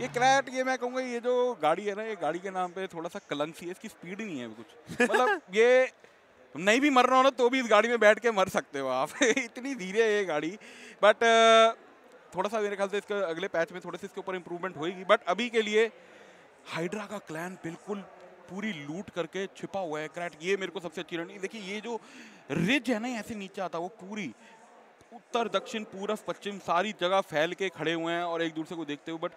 ये क्रैट ये मैं कहूँगा ये जो गाड़ी है ना ये गाड़ी के नाम पे थोड़ा सा कलंक सी है इसकी स्पीड ही नहीं है कुछ। (laughs) मतलब ये नहीं भी मर रहा हो ना तो भी इस गाड़ी में बैठ के मर सकते हो आप। (laughs) इतनी धीरे है ये गाड़ी। बट थोड़ा सा मेरे ख्याल से इसके अगले पैच में थोड़े से इसके ऊपर इम्प्रूवमेंट होगी बट अभी के लिए हाइड्रा का क्लैन बिल्कुल पूरी लूट करके छिपा हुआ है। क्रैट ये मेरे को सबसे अच्छी रणनीति देखिए ये जो रिज है ना ऐसे नीचे आता है वो पूरी उत्तर दक्षिण पूर्व पश्चिम सारी जगह फैल के खड़े हुए हैं और एक दूसरे को देखते हुए। बट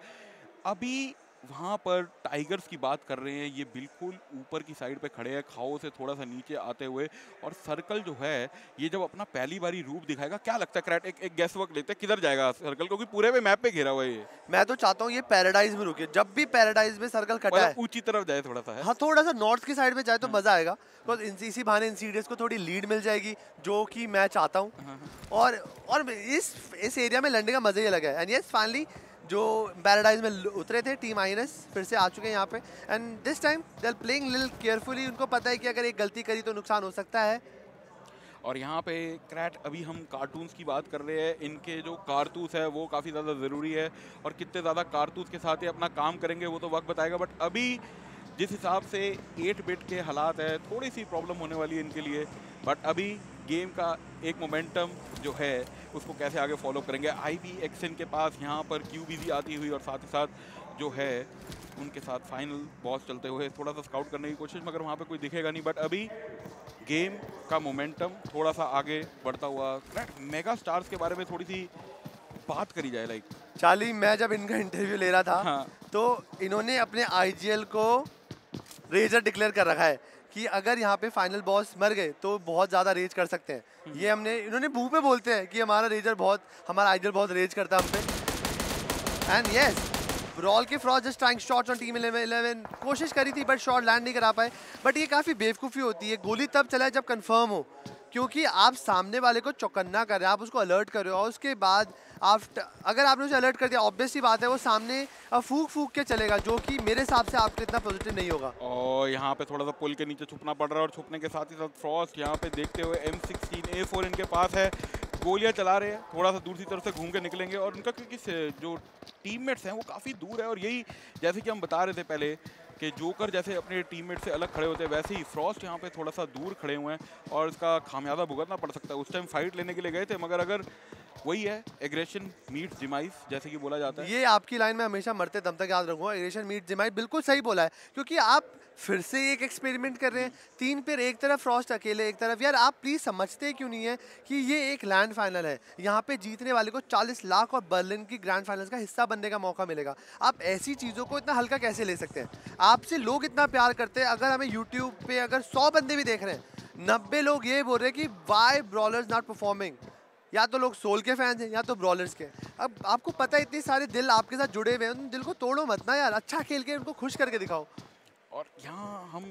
अभी वहाँ पर टाइगर्स की बात कर रहे हैं ये बिल्कुल ऊपर की साइड पे खड़े हैं खाओ से थोड़ा सा नीचे आते हुए और सर्कल जो है ये जब अपना पहली बारी रूप दिखाएगा क्या लगता है क्रैट एक एक गैस वर्क लेते हैं किधर जाएगा सर्कल? क्योंकि पूरे पे मैप पे घेरा हुआ है ये। मैं तो चाहता हूँ ये पैराडाइज में रुके जब भी पैराडाइज में सर्कल कटा है। ऊँची तरफ़ जाए थोड़ा सा हाँ? थोड़ा सा नॉर्थ की साइड में जाए तो मज़ा आएगा बिकॉज़ इसी बहाने इंसीडियस को थोड़ी लीड मिल जाएगी जो कि मैं चाहता हूँ। और और इस इस एरिया में लड़ने का मज़ा ही अलग है। एंड यस फाइनली जो पैराडाइज में उतरे थे, टीम आईएनएस फिर से आ चुके हैं यहाँ पे। And this time they are playing little carefully उनको पता है कि अगर एक गलती करी तो नुकसान हो सकता है। और यहाँ पे क्रैट, अभी हम कार्टून्स की बात कर रहे हैं। इनके जो कारतूस है, वो काफ़ी ज़्यादा ज़रूरी है। और कितने ज़्यादा कारतूस के साथ ये अपना काम करेंगे, वो तो वक्त बताएगा। बट अभी जिस हिसाब से एट बिट के हालात है, थोड़ी सी प्रॉब्लम होने वाली है इनके लिए। बट अभी गेम का एक मोमेंटम जो है उसको कैसे आगे फॉलो करेंगे आई बी एक्सन के पास यहाँ पर क्यू बी आती हुई और साथ ही साथ जो है उनके साथ फाइनल बॉस चलते हुए थोड़ा सा स्काउट करने की कोशिश मगर वहाँ पे कोई दिखेगा नहीं बट अभी गेम का मोमेंटम थोड़ा सा आगे बढ़ता हुआ मेगा स्टार्स के बारे में थोड़ी सी बात करी जाए लाइक चाली मैं जब इनका इंटरव्यू ले रहा था हाँ। तो इन्होंने अपने आईजीएल को रेजर डिक्लेयर कर रखा है कि अगर यहाँ पे फाइनल बॉस मर गए तो बहुत ज़्यादा रेज कर सकते हैं। ये हमने इन्होंने मुँह पे बोलते हैं कि हमारा रेजर बहुत हमारा आइडियल बहुत रेज करता है हम पे। एंड येस रॉल के fraud just trying shots on team 11 कोशिश करी थी बट शॉट लैंड नहीं करा पाए। बट ये काफ़ी बेवकूफ़ी होती है। गोली तब चला जब कन्फर्म हो। क्योंकि आप सामने वाले को चौकन्ना कर रहे हैं, आप उसको अलर्ट कर रहे हो और उसके बाद आप अगर आपने उसे अलर्ट कर दिया ऑब्वियसली बात है, वो सामने फूक फूक के चलेगा, जो कि मेरे हिसाब से आपके इतना पॉजिटिव नहीं होगा। और यहाँ पे थोड़ा सा पुल के नीचे छुपना पड़ रहा है और छुपने के साथ ही साथ फ्रॉस्ट यहाँ पे देखते हुए एम सिक्सटीन ए फोर इनके पास है। गोलियाँ चला रहे हैं, थोड़ा सा दूसरी तरफ़ से घूम के निकलेंगे और उनका क्योंकि जो टीममेट्स हैं, वो काफ़ी दूर है और यही जैसे कि हम बता रहे थे पहले कि जोकर जैसे अपने टीममेट से अलग खड़े होते हैं, वैसे ही फ्रॉस्ट यहाँ पे थोड़ा सा दूर खड़े हुए हैं और इसका खामियाजा भुगतना पड़ सकता है। उस टाइम फाइट लेने के लिए गए थे, मगर अगर वही है एग्रेशन मीट जिमाइस जैसे कि बोला जाता है। ये आपकी लाइन में हमेशा मरते दम तक याद रखूँगा एग्रेशन मीट जिमाइस बिल्कुल सही बोला है, क्योंकि आप फिर से एक एक्सपेरिमेंट कर रहे हैं। तीन पर एक तरफ़ फ्रॉस्ट अकेले, एक तरफ़, यार, आप प्लीज़ समझते क्यों नहीं है कि ये एक लैंड फाइनल है? यहाँ पे जीतने वाले को 40 लाख और बर्लिन की ग्रैंड फाइनल्स का हिस्सा बनने का मौका मिलेगा। आप ऐसी चीज़ों को इतना हल्का कैसे ले सकते हैं? आपसे लोग इतना प्यार करते हैं। अगर हमें यूट्यूब पर अगर सौ बंदे भी देख रहे हैं, नब्बे लोग ये बोल रहे हैं कि वाई ब्रॉलर्स नॉट परफॉर्मिंग या तो लोग सोल के फैंस हैं या तो ब्रॉलर्स के अब आपको पता है, इतने सारे दिल आपके साथ जुड़े हुए हैं। उन दिल को तोड़ो मत ना यार। अच्छा खेल के उनको खुश करके दिखाओ। और यहाँ हम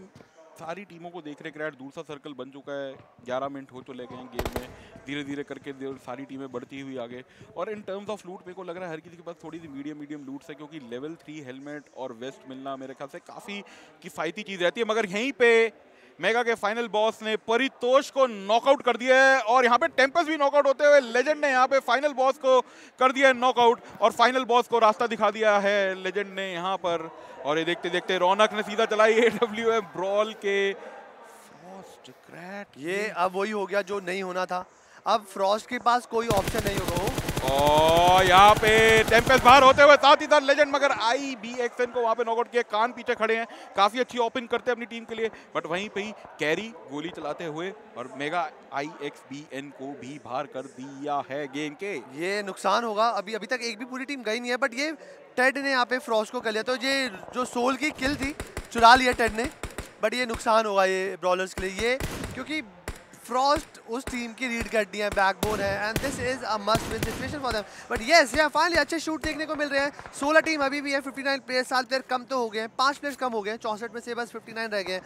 सारी टीमों को देख रहे हैं। क्रैट दूसरा सर्कल बन चुका है। 11 मिनट हो चले गए हैं गेम में। धीरे धीरे करके सारी टीमें बढ़ती हुई आगे। और इन टर्म्स ऑफ़ लूट मेरे को लग रहा है हर किसी के पास थोड़ी सी मीडियम मीडियम लूट्स है, क्योंकि लेवल थ्री हेलमेट और वेस्ट मिलना मेरे ख्याल से काफ़ी किफ़ायती चीज़ रहती है। मगर यहीं पे मेगा के फाइनल बॉस ने परितोष को नॉकआउट कर दिया है और यहाँ पे टेम्पस भी नॉकआउट होते हुए लेजेंड ने यहाँ पे फाइनल बॉस को कर दिया है नॉकआउट और फाइनल बॉस को रास्ता दिखा दिया है लेजेंड ने यहाँ पर। और ये देखते देखते रौनक ने सीधा चलाई ए डब्ल्यू ब्रॉल के। ये अब वही हो गया जो नहीं होना था। अब फ्रॉस्ट के पास कोई ऑप्शन नहीं होगा। और यहाँ पे टेम्पेस बाहर होते हुए साथ ही साथ लेजेंड मगर आई बी एक्सन को वहाँ पे नॉकआउट किया कान पीछे खड़े हैं। काफ़ी अच्छी ओपनिंग करते हैं अपनी टीम के लिए बट वहीं पे ही कैरी गोली चलाते हुए और Mega I X B N को भी बाहर कर दिया है गेम के। ये नुकसान होगा। अभी अभी तक एक भी पूरी टीम गई नहीं है बट ये टेड ने यहाँ पे फ्रॉस्ट को कर लिया। तो ये जो सोल की किल थी चुरा लिया टेड ने बट ये नुकसान होगा ये ब्रॉलर्स के लिए। ये क्योंकि फ्रॉस्ट उस टीम की रीड करती है बैकबोन है and this is a must win situation for them but yes या फाइनली अच्छे शूट देखने को मिल रहे हैं। 16 टीम अभी भी है 59 प्लेयर सात प्लेयर कम तो हो गए हैं पाँच प्लेयर्स कम हो गए हैं चौंसठ में से बस 59 रह गए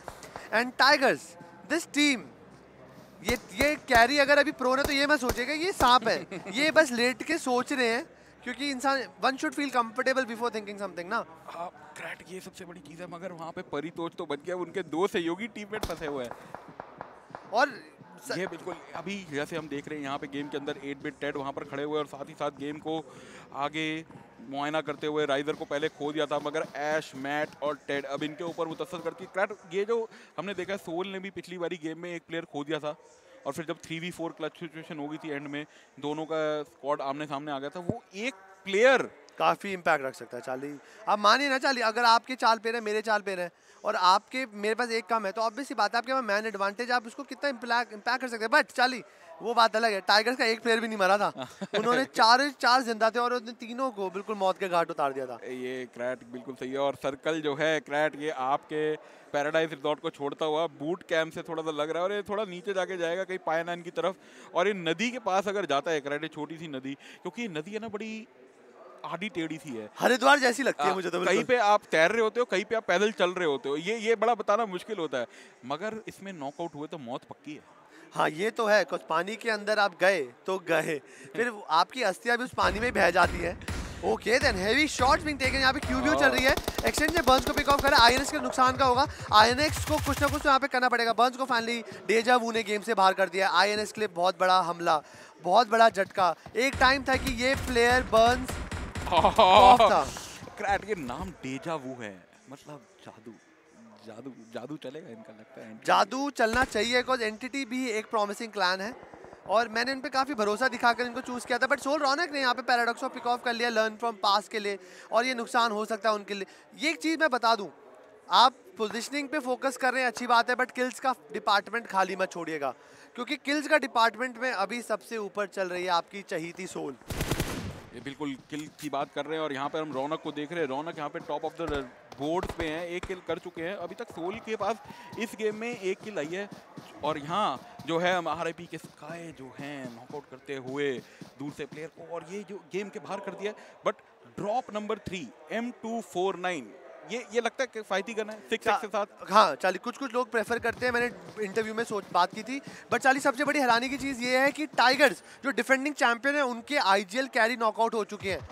एंड टाइगर्स दिस टीम ये ये कैरी अगर अभी प्रो है तो ये मैं सोचेगा ये सांप है। ये बस लेट के सोच रहे हैं क्योंकि इंसान one should feel comfortable before thinking something ना? हाँ क्रैट ये सबसे बड़ी चीज़ है मगर वहाँ पे परितोष तो बच गया उनके दो सहयोगी टीममेट फंसे हुए हैं। और ये बिल्कुल अभी जैसे हम देख रहे हैं यहाँ पे गेम के अंदर 8 बिट टेड वहाँ पर खड़े हुए और साथ ही साथ गेम को आगे मुआयना करते हुए राइजर को पहले खो दिया था मगर ऐश मैट और टेड अब इनके ऊपर मुतसर करती क्रैट ये जो हमने देखा है, सोल ने भी पिछली बारी गेम में एक प्लेयर खो दिया था और फिर जब three v four clutch situation हो गई थी एंड में दोनों का स्क्वाड आमने सामने आ गया था वो एक प्लेयर काफ़ी इम्पैक्ट रख सकता है चाली। आप मानिए ना चाली अगर आपके चाल पे है मेरे चाल पे है और आपके मेरे पास एक कम है तो ऑब्वियसली बात है आपके पास मैन एडवांटेज आप उसको कितना इम्पैक्ट कर सकते हैं। बट चाली वो बात अलग है टाइगर्स का एक प्लेयर भी नहीं मरा था। (laughs) उन्होंने चार चार ज़िंदा थे और उन्होंने तीनों को बिल्कुल मौत के घाट उतार दिया था। ये क्रैट बिल्कुल सही है और सर्कल जो है क्रैट ये आपके पैराडाइज रिजॉर्ट को छोड़ता हुआ बूट कैम्प से थोड़ा सा लग रहा है और ये थोड़ा नीचे जाके जाएगा कहीं पायनान की तरफ़। और ये नदी के पास अगर जाता है क्रैट छोटी सी नदी क्योंकि ये नदी है ना बड़ी आड़ी टेढ़ी सी है। हरिद्वार जैसी लगती आ, है मुझे तो कहीं पे आप तैर रहे होते हो कहीं पे आप पैदल चल रहे होते हो ये ये बड़ा बताना मुश्किल होता है। मगर इसमें नॉकआउट हुए तो मौत पक्की है। हाँ ये तो है कुछ पानी के अंदर आप गए तो गए। फिर आपकी अस्थियाँ भी उस पानी में बह जाती है। Okay then heavy shots being taken यहाँ पे क्यूबीओ चल रही है। एक्सचेंज ने बर्न्स को पिक ऑफ़ करा आईएनएक्स के नुकसान का होगा। आईएनएक्स को कुछ ना कुछ तो यहाँ पे करना पड़ेगा। बर्न्स को फाइनली डेजा वू ने गेम से बाहर कर दिया। आईएनएक्स के लिए बहुत बड़ा हमला बहुत बड़ा झटका। एक टाइम था कि ये प्लेयर बर्न्स था क्रैट ये नाम डेजा वू है। मतलब जादू। जादू जादू चलेगा इनका लगता है। जादू चलना चाहिए बिकॉज़ एंटिटी भी एक प्रॉमिसिंग क्लैन है। और मैंने इन पे काफ़ी भरोसा दिखाकर इनको चूज़ किया था बट सोल रौनक ने यहाँ पे पैराडॉक्स को पिक ऑफ़ कर लिया लर्न फ्रॉम पास के लिए और ये नुकसान हो सकता है उनके लिए। ये एक चीज़ मैं बता दूँ आप पोजिशनिंग पे फोकस कर रहे हैं अच्छी बात है बट किल्स का डिपार्टमेंट खाली मत छोड़िएगा क्योंकि किल्स का डिपार्टमेंट में अभी सबसे ऊपर चल रही है आपकी चहीती सोल ये बिल्कुल किल की बात कर रहे हैं और यहाँ पर हम रौनक को देख रहे हैं। रौनक यहाँ पे टॉप ऑफ़ द बोर्ड पे हैं, एक किल कर चुके हैं। अभी तक सोल के पास इस गेम में एक किल आई है और यहाँ जो है हम आर के स्काई जो हैं नॉकआउट करते हुए दूर से प्लेयर को और ये जो गेम के बाहर कर दिया but drop number three M two four nine ये ये लगता है कि गन करना है सिक्स के साथ। हाँ चाली कुछ कुछ लोग प्रेफर करते हैं मैंने इंटरव्यू में सोच बात की थी। बट चाली सबसे बड़ी हैरानी की चीज़ ये है कि टाइगर्स जो डिफेंडिंग चैंपियन है उनके आईजीएल कैरी नॉकआउट हो चुके हैं।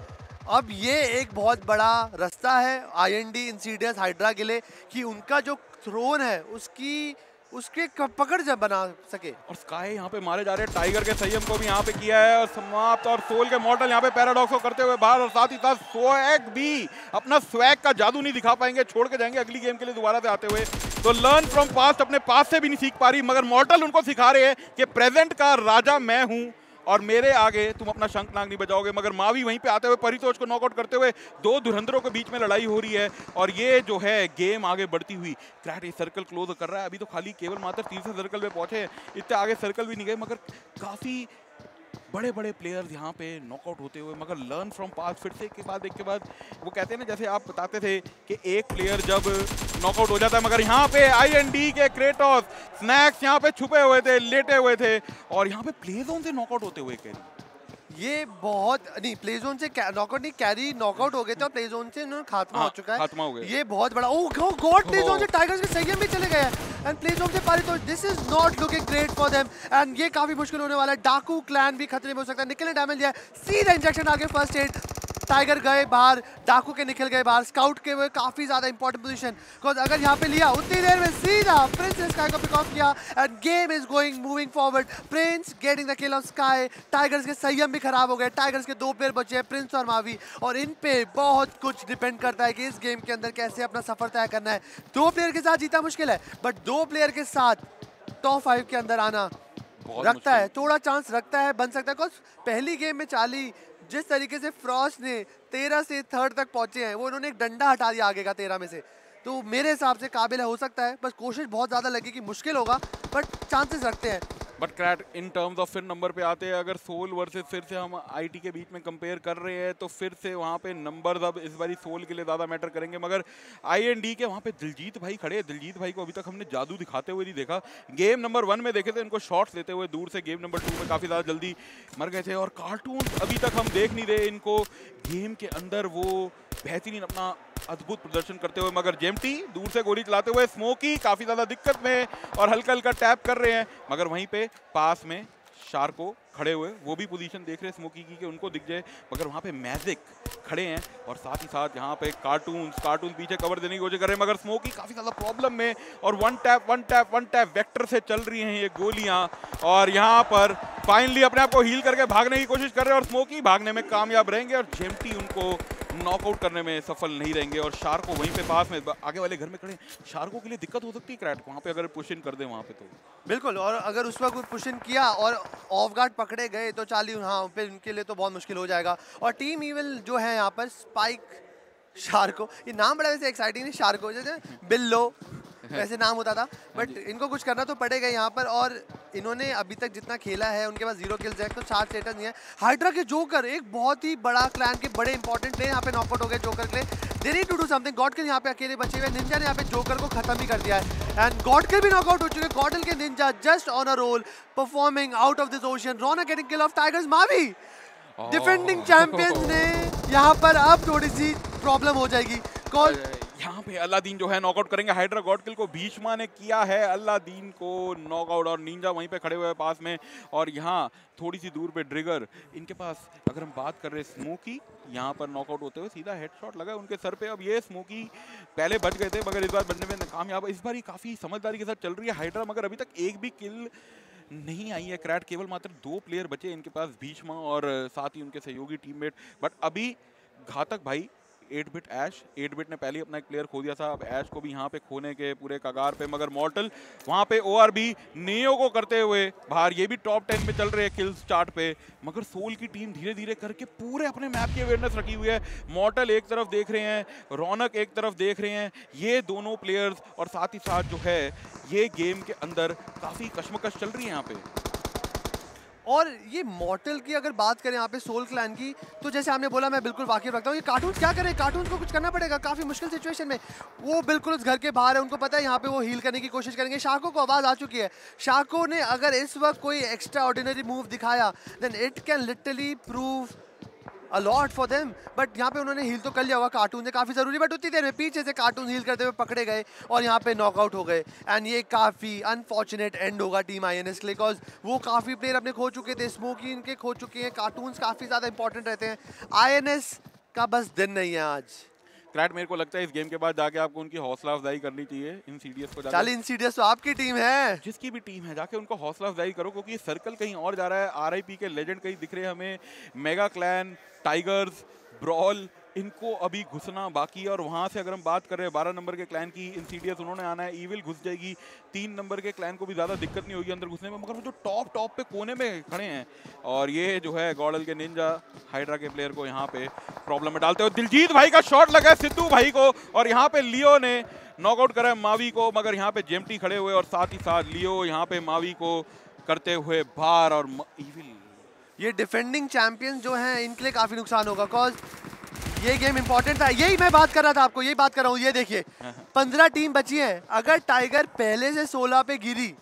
अब ये एक बहुत बड़ा रास्ता है आई आईएनडी इंसीडियस हाइड्रा के लिए कि उनका जो थ्रोन है उसकी उसके पकड़ जब बना सके। और स्काई यहाँ पे मारे जा रहे हैं। टाइगर के संयम को भी यहाँ पे किया है और समाप्त और सोल के मॉडल यहाँ पे पैराडॉक्स को करते हुए बाहर और साथ ही साथ स्वैग भी अपना स्वैग का जादू नहीं दिखा पाएँगे। छोड़ के जाएँगे अगली गेम के लिए दोबारा से आते हुए। तो लर्न फ्रॉम पास्ट अपने पास से भी नहीं सीख पा रही, मगर मॉडल उनको सिखा रहे हैं कि प्रेजेंट का राजा मैं हूँ। और मेरे आगे तुम अपना शंखनाग नहीं बजाओगे, मगर मावी वहीं पे आते हुए परितोष को नॉकआउट करते हुए दो धुरंधरों के बीच में लड़ाई हो रही है और ये जो है गेम आगे बढ़ती हुई क्रैट ये सर्कल क्लोज कर रहा है। अभी तो खाली केवल मात्र तीसरे सर्कल पे पहुँचे हैं इतने आगे सर्कल भी नहीं गए, मगर काफ़ी बड़े बड़े प्लेयर्स यहाँ पे नॉकआउट होते हुए, मगर लर्न फ्रॉम पास फिर से एक के बाद एक के बाद वो कहते हैं ना, जैसे आप बताते थे कि एक प्लेयर जब नॉकआउट हो जाता है, मगर यहाँ पे आई एन डी के क्रेटॉस स्नैक्स यहाँ पे छुपे हुए थे, लेटे हुए थे, और यहाँ पे प्ले जोन से नॉकआउट होते हुए कह ये बहुत नहीं प्ले जोन से नॉकआउट नहीं कैरी नॉकआउट हो गए थे और प्ले जोन से इन्होंने खात्मा हाँ, हो चुका है। खात्मा हो गया। ये बहुत बड़ा ओ गॉड प्ले जोन से टाइगर्स के सैयम भी चले गए हैं। एंड प्ले जोन से पारी तो this is not looking great for them and ये काफ़ी मुश्किल होने वाला है। डाकू क्लैन भी खतरे में हो सकता है। निकले डैमेज है। सीधा इंजेक्शन आगे फ़र्स्ट एड टाइगर गए बाहर डाकू के निकल गए बाहर स्काउट के हुए काफ़ी ज़्यादा इंपॉर्टेंट पोजीशन बिकॉज़ अगर यहाँ पे लिया उतनी देर में सीधा प्रिंस ने स्काई को पिक ऑफ़ किया and game is going moving forward Prince getting the kill of Sky Tigers के संयम भी खराब हो गए टाइगर्स के दो प्लेयर बचे हैं प्रिंस और मावी। और इन पे बहुत कुछ डिपेंड करता है कि इस गेम के अंदर कैसे अपना सफ़र तय करना है। दो प्लेयर के साथ जीता मुश्किल है बट दो प्लेयर के साथ टॉप फाइव के अंदर आना रखता है थोड़ा चांस रखता है बन सकता है। बिकॉज़ पहली गेम में चाली जिस तरीके से फ्रॉस्ट ने तेरह से थर्ड तक पहुँचे हैं, वो उन्होंने एक डंडा हटा दिया आगे का तेरह में से। तो मेरे हिसाब से काबिल है, हो सकता है। बस कोशिश बहुत ज़्यादा लगेगी मुश्किल होगा बट चांसेस रखते हैं। But crate in terms of फिर नंबर पे आते हैं, अगर सोल वर्सेस फिर से हम आईटी के बीच में कंपेयर कर रहे हैं तो फिर से वहाँ पे नंबर्स अब इस बारी सोल के लिए ज़्यादा मैटर करेंगे। मगर आईएनडी के वहाँ पे दिलजीत भाई खड़े हैं। दिलजीत भाई को अभी तक हमने जादू दिखाते हुए नहीं देखा। गेम नंबर वन में देखे थे, इनको शॉट्स देते हुए दूर से गेम नंबर टू में काफ़ी ज़्यादा जल्दी मर गए थे। और कार्टून अभी तक हम देख नहीं रहे, इनको गेम के अंदर वो बेहतरीन अपना अद्भुत प्रदर्शन करते हुए, मगर जेमटी दूर से गोली चलाते हुए, स्मोकी काफ़ी ज़्यादा दिक्कत में और हल्का हल्का टैप कर रहे हैं, मगर वहीं पे पास में शार्को खड़े हुए वो भी पोजीशन देख रहे हैं स्मोकी की कि उनको दिख जाए। मगर वहाँ पे मैजिक खड़े हैं और साथ ही साथ यहाँ पे कार्टून कार्टून पीछे कवर देने की कोशिश कर रहे हैं। मगर स्मोकी काफ़ी ज़्यादा प्रॉब्लम में और one tap one tap one tap vector से चल रही हैं ये गोलियाँ। और यहाँ पर फाइनली अपने आप को हील करके भागने की कोशिश कर रहे हैं और स्मोकी भागने में कामयाब रहेंगे और जेमटी उनको नॉकआउट करने में सफल नहीं रहेंगे। और शार्को वहीं पे पास में आगे वाले घर में खड़े। शार्को के लिए दिक्कत हो सकती है क्रैट वहाँ पे अगर पुश कर दें वहाँ पे तो। बिल्कुल, और अगर उस वक्त पुश किया और ऑफ़ गार्ड पकड़े गए तो चाली हाँ फिर उनके लिए तो बहुत मुश्किल हो जाएगा। और टीम ईविल जो है यहाँ पर, स्पाइक, शार्को, ये नाम बड़ा वैसे एक्साइटिंग है शार्को, जैसे बिल्लो (laughs) वैसे नाम होता था बट इनको कुछ करना तो पड़ेगा यहाँ पर और इन्होंने अभी तक जितना खेला है उनके पास ज़ीरो किल्स है तो चार स्टेटस नहीं है। हाइड्रा के जोकर एक बहुत ही बड़ा क्लैन के बड़े इंपॉर्टेंट प्लेयर यहाँ पे नॉकआउट हो गए जोकर के लिए। They need to do something god kill यहाँ पे अकेले बचे हुए निंजा ने यहाँ पे जोकर को खत्म ही कर दिया है। एंड गॉड किल भी नॉकआउट हो चुके हैं। गॉडल के Ninja just on a roll performing out of this ocean रोना गेटिंग किल ऑफ़ टाइगर्स मावी डिफेंडिंग चैंपियंस ने यहाँ पर अब थोड़ी सी प्रॉब्लम हो जाएगी। कॉल पे अल्लादीन जो है नॉकआउट करेंगे। हाइड्रा गॉड किल को भीष्मा ने किया है। अल्लादीन को नॉकआउट और निंजा वहीं पे खड़े हुए हैं पास में। और यहाँ थोड़ी सी दूर पे ड्रिगर, इनके पास अगर हम बात कर रहे हैं स्मोकी, यहाँ पर नॉकआउट होते हुए सीधा हेडशॉट लगा उनके सर पे। अब ये स्मोकी पहले बच गए थे, मगर इस बार बनने में कामयाब इस बार ही काफ़ी समझदारी के साथ चल रही है हाइड्रा, मगर अभी तक एक भी किल नहीं आई है क्रैट। केवल मात्र दो प्लेयर बचे इनके पास, भीष्मा और साथ ही उनके सहयोगी टीममेट। बट अभी घातक भाई eight bit Ash eight bit ने पहले अपना एक प्लेयर खो दिया था। अब ऐश को भी यहाँ पे खोने के पूरे कगार पे, मगर मॉर्टल वहाँ पे आर बी नियो को करते हुए बाहर, ये भी टॉप टेन में चल रहे हैं किल्स चार्ट पे। मगर सोल की टीम धीरे धीरे करके पूरे अपने मैप की अवेयरनेस रखी हुई है। मॉर्टल एक तरफ़ देख रहे हैं रौनक एक तरफ़ देख रहे हैं। ये दोनों प्लेयर्स और साथ ही साथ जो है, ये गेम के अंदर काफ़ी कश्मकश चल रही है यहाँ पे। और ये मॉर्टल की अगर बात करें यहाँ पे सोल क्लैन की तो जैसे आपने बोला, मैं बिल्कुल वाकिफ रखता हूँ। ये कार्टून क्या करें? कार्टून को कुछ करना पड़ेगा काफ़ी मुश्किल सिचुएशन में। वो बिल्कुल उस घर के बाहर है, उनको पता है यहाँ पे वो हील करने की कोशिश करेंगे। शाको को आवाज़ आ चुकी है। शाको ने अगर इस वक्त कोई एक्स्ट्रा ऑर्डिनरी मूव दिखाया then it can literally prove a lot for them but यहाँ पे उन्होंने हील तो कर लिया हुआ। कार्टून से काफ़ी ज़रूरी बट उतनी देर में पीछे से कार्टून हील करते हुए पकड़े गए और यहाँ पे नॉकआउट हो गए। एंड ये काफ़ी अनफॉर्चुनेट एंड होगा टीम आई एन एस के बिकॉज़ वो काफ़ी प्लेयर अपने खो चुके थे। स्मोकी इनके खो चुके हैं। कार्टून काफ़ी ज़्यादा इंपॉर्टेंट रहते हैं। आई एन एस का बस दिन नहीं है आज। क्रैट मेरे को लगता है इस गेम के बाद जाके आपको उनकी हौसला अफजाई करनी चाहिए इन सीडीएस को जाके। इंसीडियस तो आपकी टीम है। जिसकी भी टीम है जाके उनको हौसला अफजाई करो क्योंकि सर्कल कहीं और जा रहा है आरआईपी के लेजेंड कहीं दिख रहे हैं हमें मेगा क्लैन टाइगर्स ब्रॉल इनको अभी घुसना बाकी है और वहाँ से अगर हम बात करें, बारह नंबर के क्लैन की इंसीडियस उन्होंने आना है ईविल घुस जाएगी। तीन नंबर के क्लैन को भी ज़्यादा दिक्कत नहीं होगी अंदर घुसने में, मगर वो जो टॉप टॉप पे कोने में खड़े हैं, और ये जो है गॉडल के निंजा हाइड्रा के प्लेयर को यहाँ पे प्रॉब्लम में डालते हुए दिलजीत भाई का शॉट लगा है सिद्धू भाई को, और यहाँ पे लियो ने नॉकआउट करा है मावी को, मगर यहाँ पे जेमटी खड़े हुए और साथ ही साथ लियो यहाँ पे मावी को करते हुए बाहर और ईविल ये डिफेंडिंग चैंपियंस जो हैं, इनके लिए काफ़ी नुकसान होगा बिकॉज़ ये गेम इंपॉर्टेंट था। यही मैं बात कर रहा था आपको, यही बात कर रहा हूँ। ये देखिए, पंद्रह टीम बची है। अगर टाइगर पहले से सोलह पे गिरी,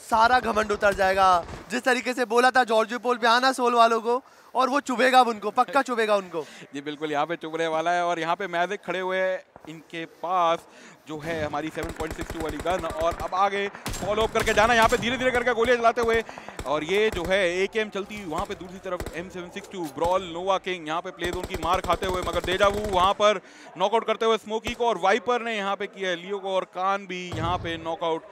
सारा घमंड उतर जाएगा। जिस तरीके से बोला था जॉर्ज पोल पे आना सोल वालों को और वो चुभेगा उनको, पक्का चुभेगा उनको। (laughs) जी, बिल्कुल, यहाँ पे चुभने वाला है और यहाँ पे मैजिक खड़े हुए हैं इनके पास। जो है हमारी 7.62 वाली गन और अब आगे फॉलो अप करके जाना यहाँ पे धीरे धीरे करके गोलियाँ चलाते हुए और ये जो है ए के एम चलती हुई वहाँ पे दूसरी तरफ़ M seven six two brawl Nova King यहाँ पे प्ले जोन की मार खाते हुए, मगर देजावू वहाँ पर नॉकआउट करते हुए स्मोकी को और वाइपर ने यहाँ पे किया है। लियो को और कान भी यहाँ पे नॉकआउट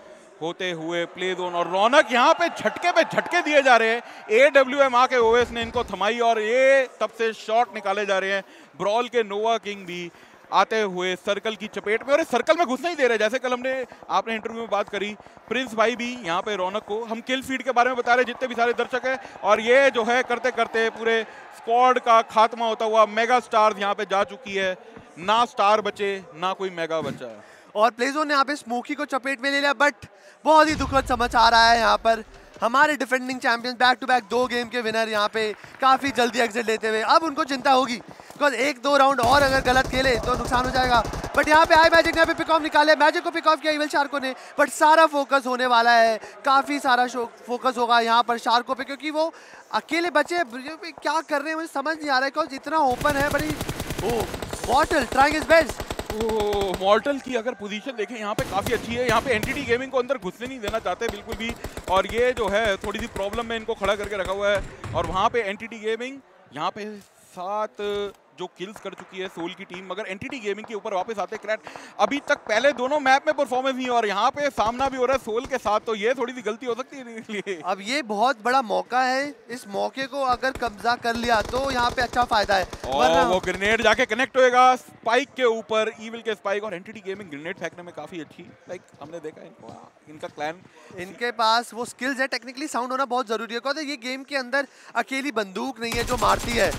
होते हुए प्ले जोन और रौनक यहाँ पे झटके पे झटके दिए जा रहे हैं। ए डब्ल्यू एम आके ओएस ने इनको थमाई और ये तब से शॉट निकाले जा रहे हैं। ब्रॉल के नोवा किंग भी आते हुए सर्कल की चपेट में और इस सर्कल में घुसना ही दे रहे जैसे कल हमने, आपने इंटरव्यू में बात करी, प्रिंस भाई भी यहाँ पे रौनक को, हम किल फ़ीड के बारे में बता रहे हैं, जितने भी सारे दर्शक हैं, और ये जो है करते करते पूरे स्क्वाड का खात्मा होता हुआ मेगा स्टार यहाँ पे जा चुकी है। ना स्टार बचे, ना कोई मेगा बचा और प्लेजोन ने यहाँ पे स्मोकी को चपेट में ले लिया बट बहुत ही दुखद समाचार आया है यहाँ पर। हमारे defending champions back to back दो गेम के विनर यहाँ पे काफ़ी जल्दी एग्जिट लेते हुए। अब उनको चिंता होगी बिकॉज़ एक दो राउंड और अगर गलत खेले तो नुकसान हो जाएगा। बट यहाँ पे आए मैजिक ने यहाँ पे पिक ऑफ़ निकाले। मैजिक को पिक ऑफ़ किया इवल शार्को ने बट सारा फोकस होने वाला है। काफ़ी सारा फोकस होगा यहाँ पर शार्को पे, क्योंकि वो अकेले बचे। क्या कर रहे हैं मुझे समझ नहीं आ रहा है बिकॉज़ इतना ओपन है, बड़ी ओ bottle trying is best Mortal की अगर पोजीशन देखें, यहाँ पे काफ़ी अच्छी है। यहाँ पे एंटिटी गेमिंग को अंदर घुसने नहीं देना चाहते बिल्कुल भी। और ये जो है थोड़ी सी प्रॉब्लम में इनको खड़ा करके रखा हुआ है। और वहाँ पे एंटिटी गेमिंग यहाँ पे सात जो किल्स कर चुकी है सोल की टीम मगर एंटिटी गेमिंग के ऊपर वापस आते क्रैट अभी तक पहले दोनों मैप में परफॉर्मेंस नहीं और यहाँ पे सामना भी हो रहा है सोल के साथ तो ये थोड़ी सी गलती हो सकती है अब ये बहुत बड़ा मौका है। इस मौके को अगर कब्जा कर लिया तो यहाँ पे अच्छा फ़ायदा है। और वो ग्रेनेड जाके कनेक्ट होएगा स्पाइक के ऊपर ईविल के स्पाइक और एंटिटी गेमिंग ग्रेनेड फेंकने में काफ़ी अच्छी लाइक हमने देखा इनको। इनका क्लैन इनके पास वो स्किल्स है। टेक्निकली साउंड होना बहुत ज़रूरी है। क्योंकि ये गेम के अंदर अकेली बंदूक नहीं है जो मारती है।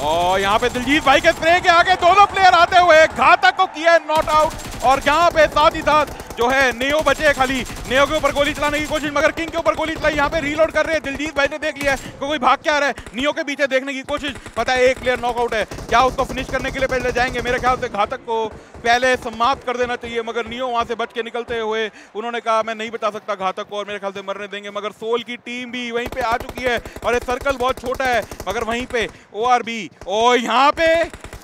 और यहाँ पे दिलजीत भाई के स्प्रे के आगे दोनों प्लेयर आते हुए घातक को किया नॉट आउट और यहाँ पे साथ ही साथ जो है नेओ बचे खाली। नेओ के ऊपर गोली चलाने की कोशिश, मगर किंग के ऊपर गोली चलाई। यहाँ पे रीलोड कर रहे हैं। दिलजीत भाई ने देख लिया है कोई भाग क्या रहा है। नियो के पीछे देखने की कोशिश। पता है एक प्लेयर नॉकआउट है। क्या उसको फिनिश करने के लिए पहले जाएँगे? मेरे ख्याल से घातक को पहले समाप्त कर देना चाहिए, मगर नियो वहाँ से बच के निकलते हुए उन्होंने कहा, मैं नहीं बता सकता घातक को और मेरे ख्याल से मरने देंगे। मगर सोल की टीम भी वहीं पे आ चुकी है और ये सर्कल बहुत छोटा है, मगर वहीं पे ओ आर बी ओ यहाँ पे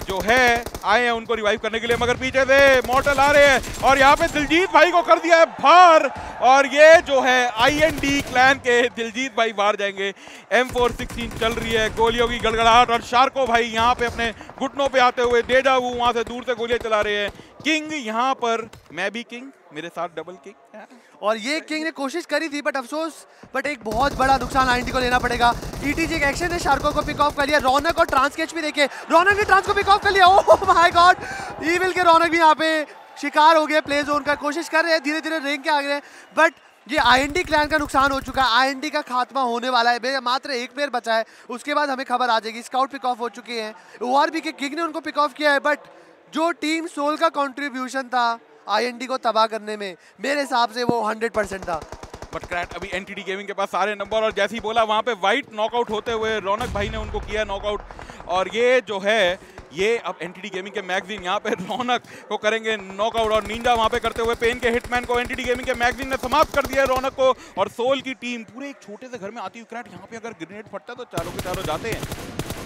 जो है, आए हैं उनको रिवाइव करने के लिए, मगर पीछे से मॉडल आ रहे हैं। और यहाँ पे दिलजीत भाई को कर दिया है बाहर और ये जो है आईएनडी क्लैन के दिलजीत भाई बाहर जाएँगे। एम फोर सिक्सटीन चल रही है, गोलियों की गड़गड़ाहट। और शार्को भाई यहाँ पे अपने घुटनों पे आते हुए दे जाऊ वहाँ से दूर से गोलियाँ चला रहे हैं। किंग यहाँ पर, मैं भी किंग, मेरे साथ डबल किंग और ये किंग ने कोशिश करी थी बट अफसोस बट एक बहुत बड़ा नुकसान आईएनटी को लेना पड़ेगा। ईटीजी एक एक्शन ने शार्को को पिक ऑफ़ कर लिया रौनक और ट्रांस कैच भी देखे। रौनक ने ट्रांस को पिक ऑफ़ कर लिया। ओह माय गॉड ईविल के रौनक भी यहाँ पे शिकार हो गए प्ले जोन का, कोशिश कर रहे हैं धीरे धीरे रेंग के आ गए बट ये आईएनडी क्लैन का नुकसान हो चुका है आईएनडी का खात्मा होने वाला है। मात्र एक प्लेयर बचा है, उसके बाद हमें खबर आ जाएगी स्काउट पिक ऑफ़ हो चुके हैं। ओ के किंग ने उनको पिक ऑफ़ किया है बट जो टीम सोल का कंट्रीब्यूशन था आईएनडी को तबाह करने में, मेरे हिसाब से वो 100 परसेंट था। बट क्रैट अभी एनटीडी गेमिंग के पास सारे नंबर और जैसे ही बोला, वहाँ पे वाइट नॉकआउट होते हुए रौनक भाई ने उनको किया नॉकआउट और ये जो है, ये अब एनटीडी गेमिंग के मैगजीन यहाँ पे रौनक को करेंगे नॉकआउट और निंजा वहाँ पे करते हुए पेन के हिटमैन को एनटीडी गेमिंग के मैगजीन ने समाप्त कर दिया रौनक को। और सोल की टीम पूरे एक छोटे से घर में आती हुई क्रैट यहाँ पे अगर ग्रेनेड फटता है तो चारों के चारों जाते हैं।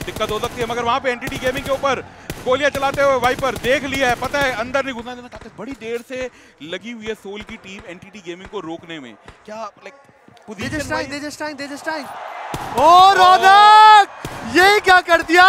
दिक्कत हो सकती है, मगर वहाँ पे एनटीटी गेमिंग के ऊपर गोलियाँ चलाते हुए वाइपर देख लिया है। पता है अंदर नहीं घुसना देना चाहते बड़ी देर से लगी हुई है सोल की टीम एनटीटी गेमिंग को रोकने में। क्या लाइक. ओ रौनक! ये क्या कर दिया?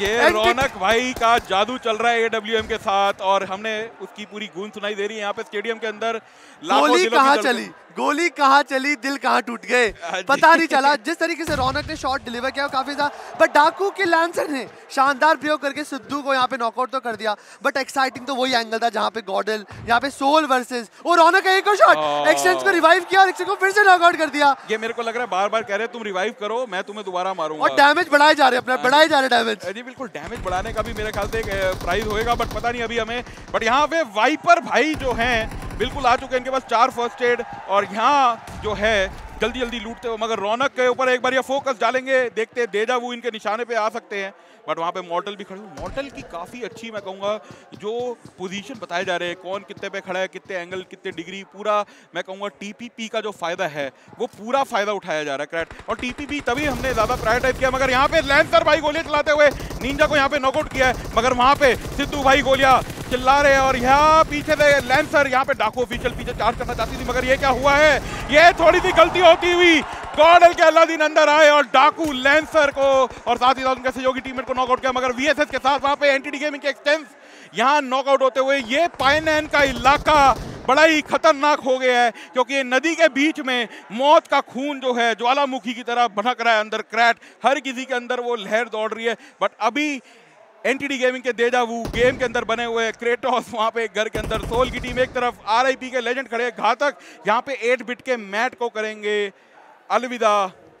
ये रौनक भाई का जादू चल रहा है एडब्ल्यूएम के साथ और हमने उसकी पूरी गूंज सुनाई दे रही है। यहाँ पे स्टेडियम के अंदर लाखों गोली दिलों की कहाँ। चली? गोली कहाँ चली दिल कहाँ टूट गए? पता नहीं चला जिस तरीके से रौनक ने शॉट डिलीवर किया काफ़ी ज़्यादा बट डाकू के लैंसर ने शानदार प्रयोग करके सिद्धू को यहाँ पे नॉकआउट तो कर दिया बट एक्साइटिंग तो वही एंगल था जहाँ पे गॉडल यहाँ पे सोल वर्सेस वो रौनक का एक और शॉट. एक्सचेंज को रिवाइव किया और एक्सचेंज को फिर से नॉकआउट कर दिया। ये मेरे को लग रहा है बार बार कह रहे तुम रिवाइव करो मैं तुम्हें दोबारा मारूँगा। और डैमेज बढ़ाए जा रहे हैं अपना बढ़ाए जा। रहे डैमेज जी बिल्कुल डैमेज बढ़ाने का भी मेरे ख्याल से एक प्राइस होएगा बट पता नहीं अभी हमें। बट यहाँ पे वाइपर भाई जो है बिल्कुल आ चुके हैं इनके पास चार फ़र्स्ट एड और यहाँ जो है जल्दी जल्दी लूटते हो मगर रौनक के ऊपर एक बार ये फोकस डालेंगे, देखते हैं डेजा वो इनके निशाने पे आ सकते हैं। बट वहाँ पे मॉडल भी खड़े मॉर्टल की काफ़ी अच्छी, मैं कहूँगा, जो पोजीशन बताए जा रहे हैं, कौन कितने पे खड़ा है, कितने एंगल कितने डिग्री पूरा, मैं कहूँगा टीपीपी का जो फ़ायदा है, वो पूरा फ़ायदा उठाया जा रहा है क्रैट और टीपीपी तभी हमने ज़्यादा प्रायोरिटाइज किया, मगर यहाँ पे लैंसर भाई गोलियाँ चलाते हुए निंजा को यहाँ पे नॉकआउट किया है, मगर वहाँ पे सिद्धू भाई गोलियाँ चिल्ला रहे और यहाँ पीछे से लैंसर यहाँ पे डाकू ऑफिशियल पीछे चार्ज करना चाहती थी, मगर ये क्या हुआ है? ये थोड़ी सी गलती होती हुई गॉडल के अल्लादीन अंदर आए, और डाकू लैंसर को, और साथ ही साथ उनके सहयोगी टीममेट नॉकआउट किया, मगर वीएसएस के साथ वहाँ पे एंटीडी गेमिंग के एक्सटेंस यहाँ नॉकआउट होते हुए ये पाइनैन का इलाका बड़ा ही खतरनाक हो गया है, क्योंकि ये नदी के बीच में मौत का खून जो है, ज्वालामुखी की तरह भड़क रहा है अंदर क्रैट। हर किसी के अंदर वो लहर दौड़ रही है बट अभी एनटीडी गेमिंग के देजावू गेम के अंदर बने हुए क्रेटोस वहाँ पे घर के अंदर सोल की टीम एक तरफ़ आरआईपी के लेजेंड खड़े घातक। यहाँ पे 8 बिट के मैट को करेंगे। अलविदा।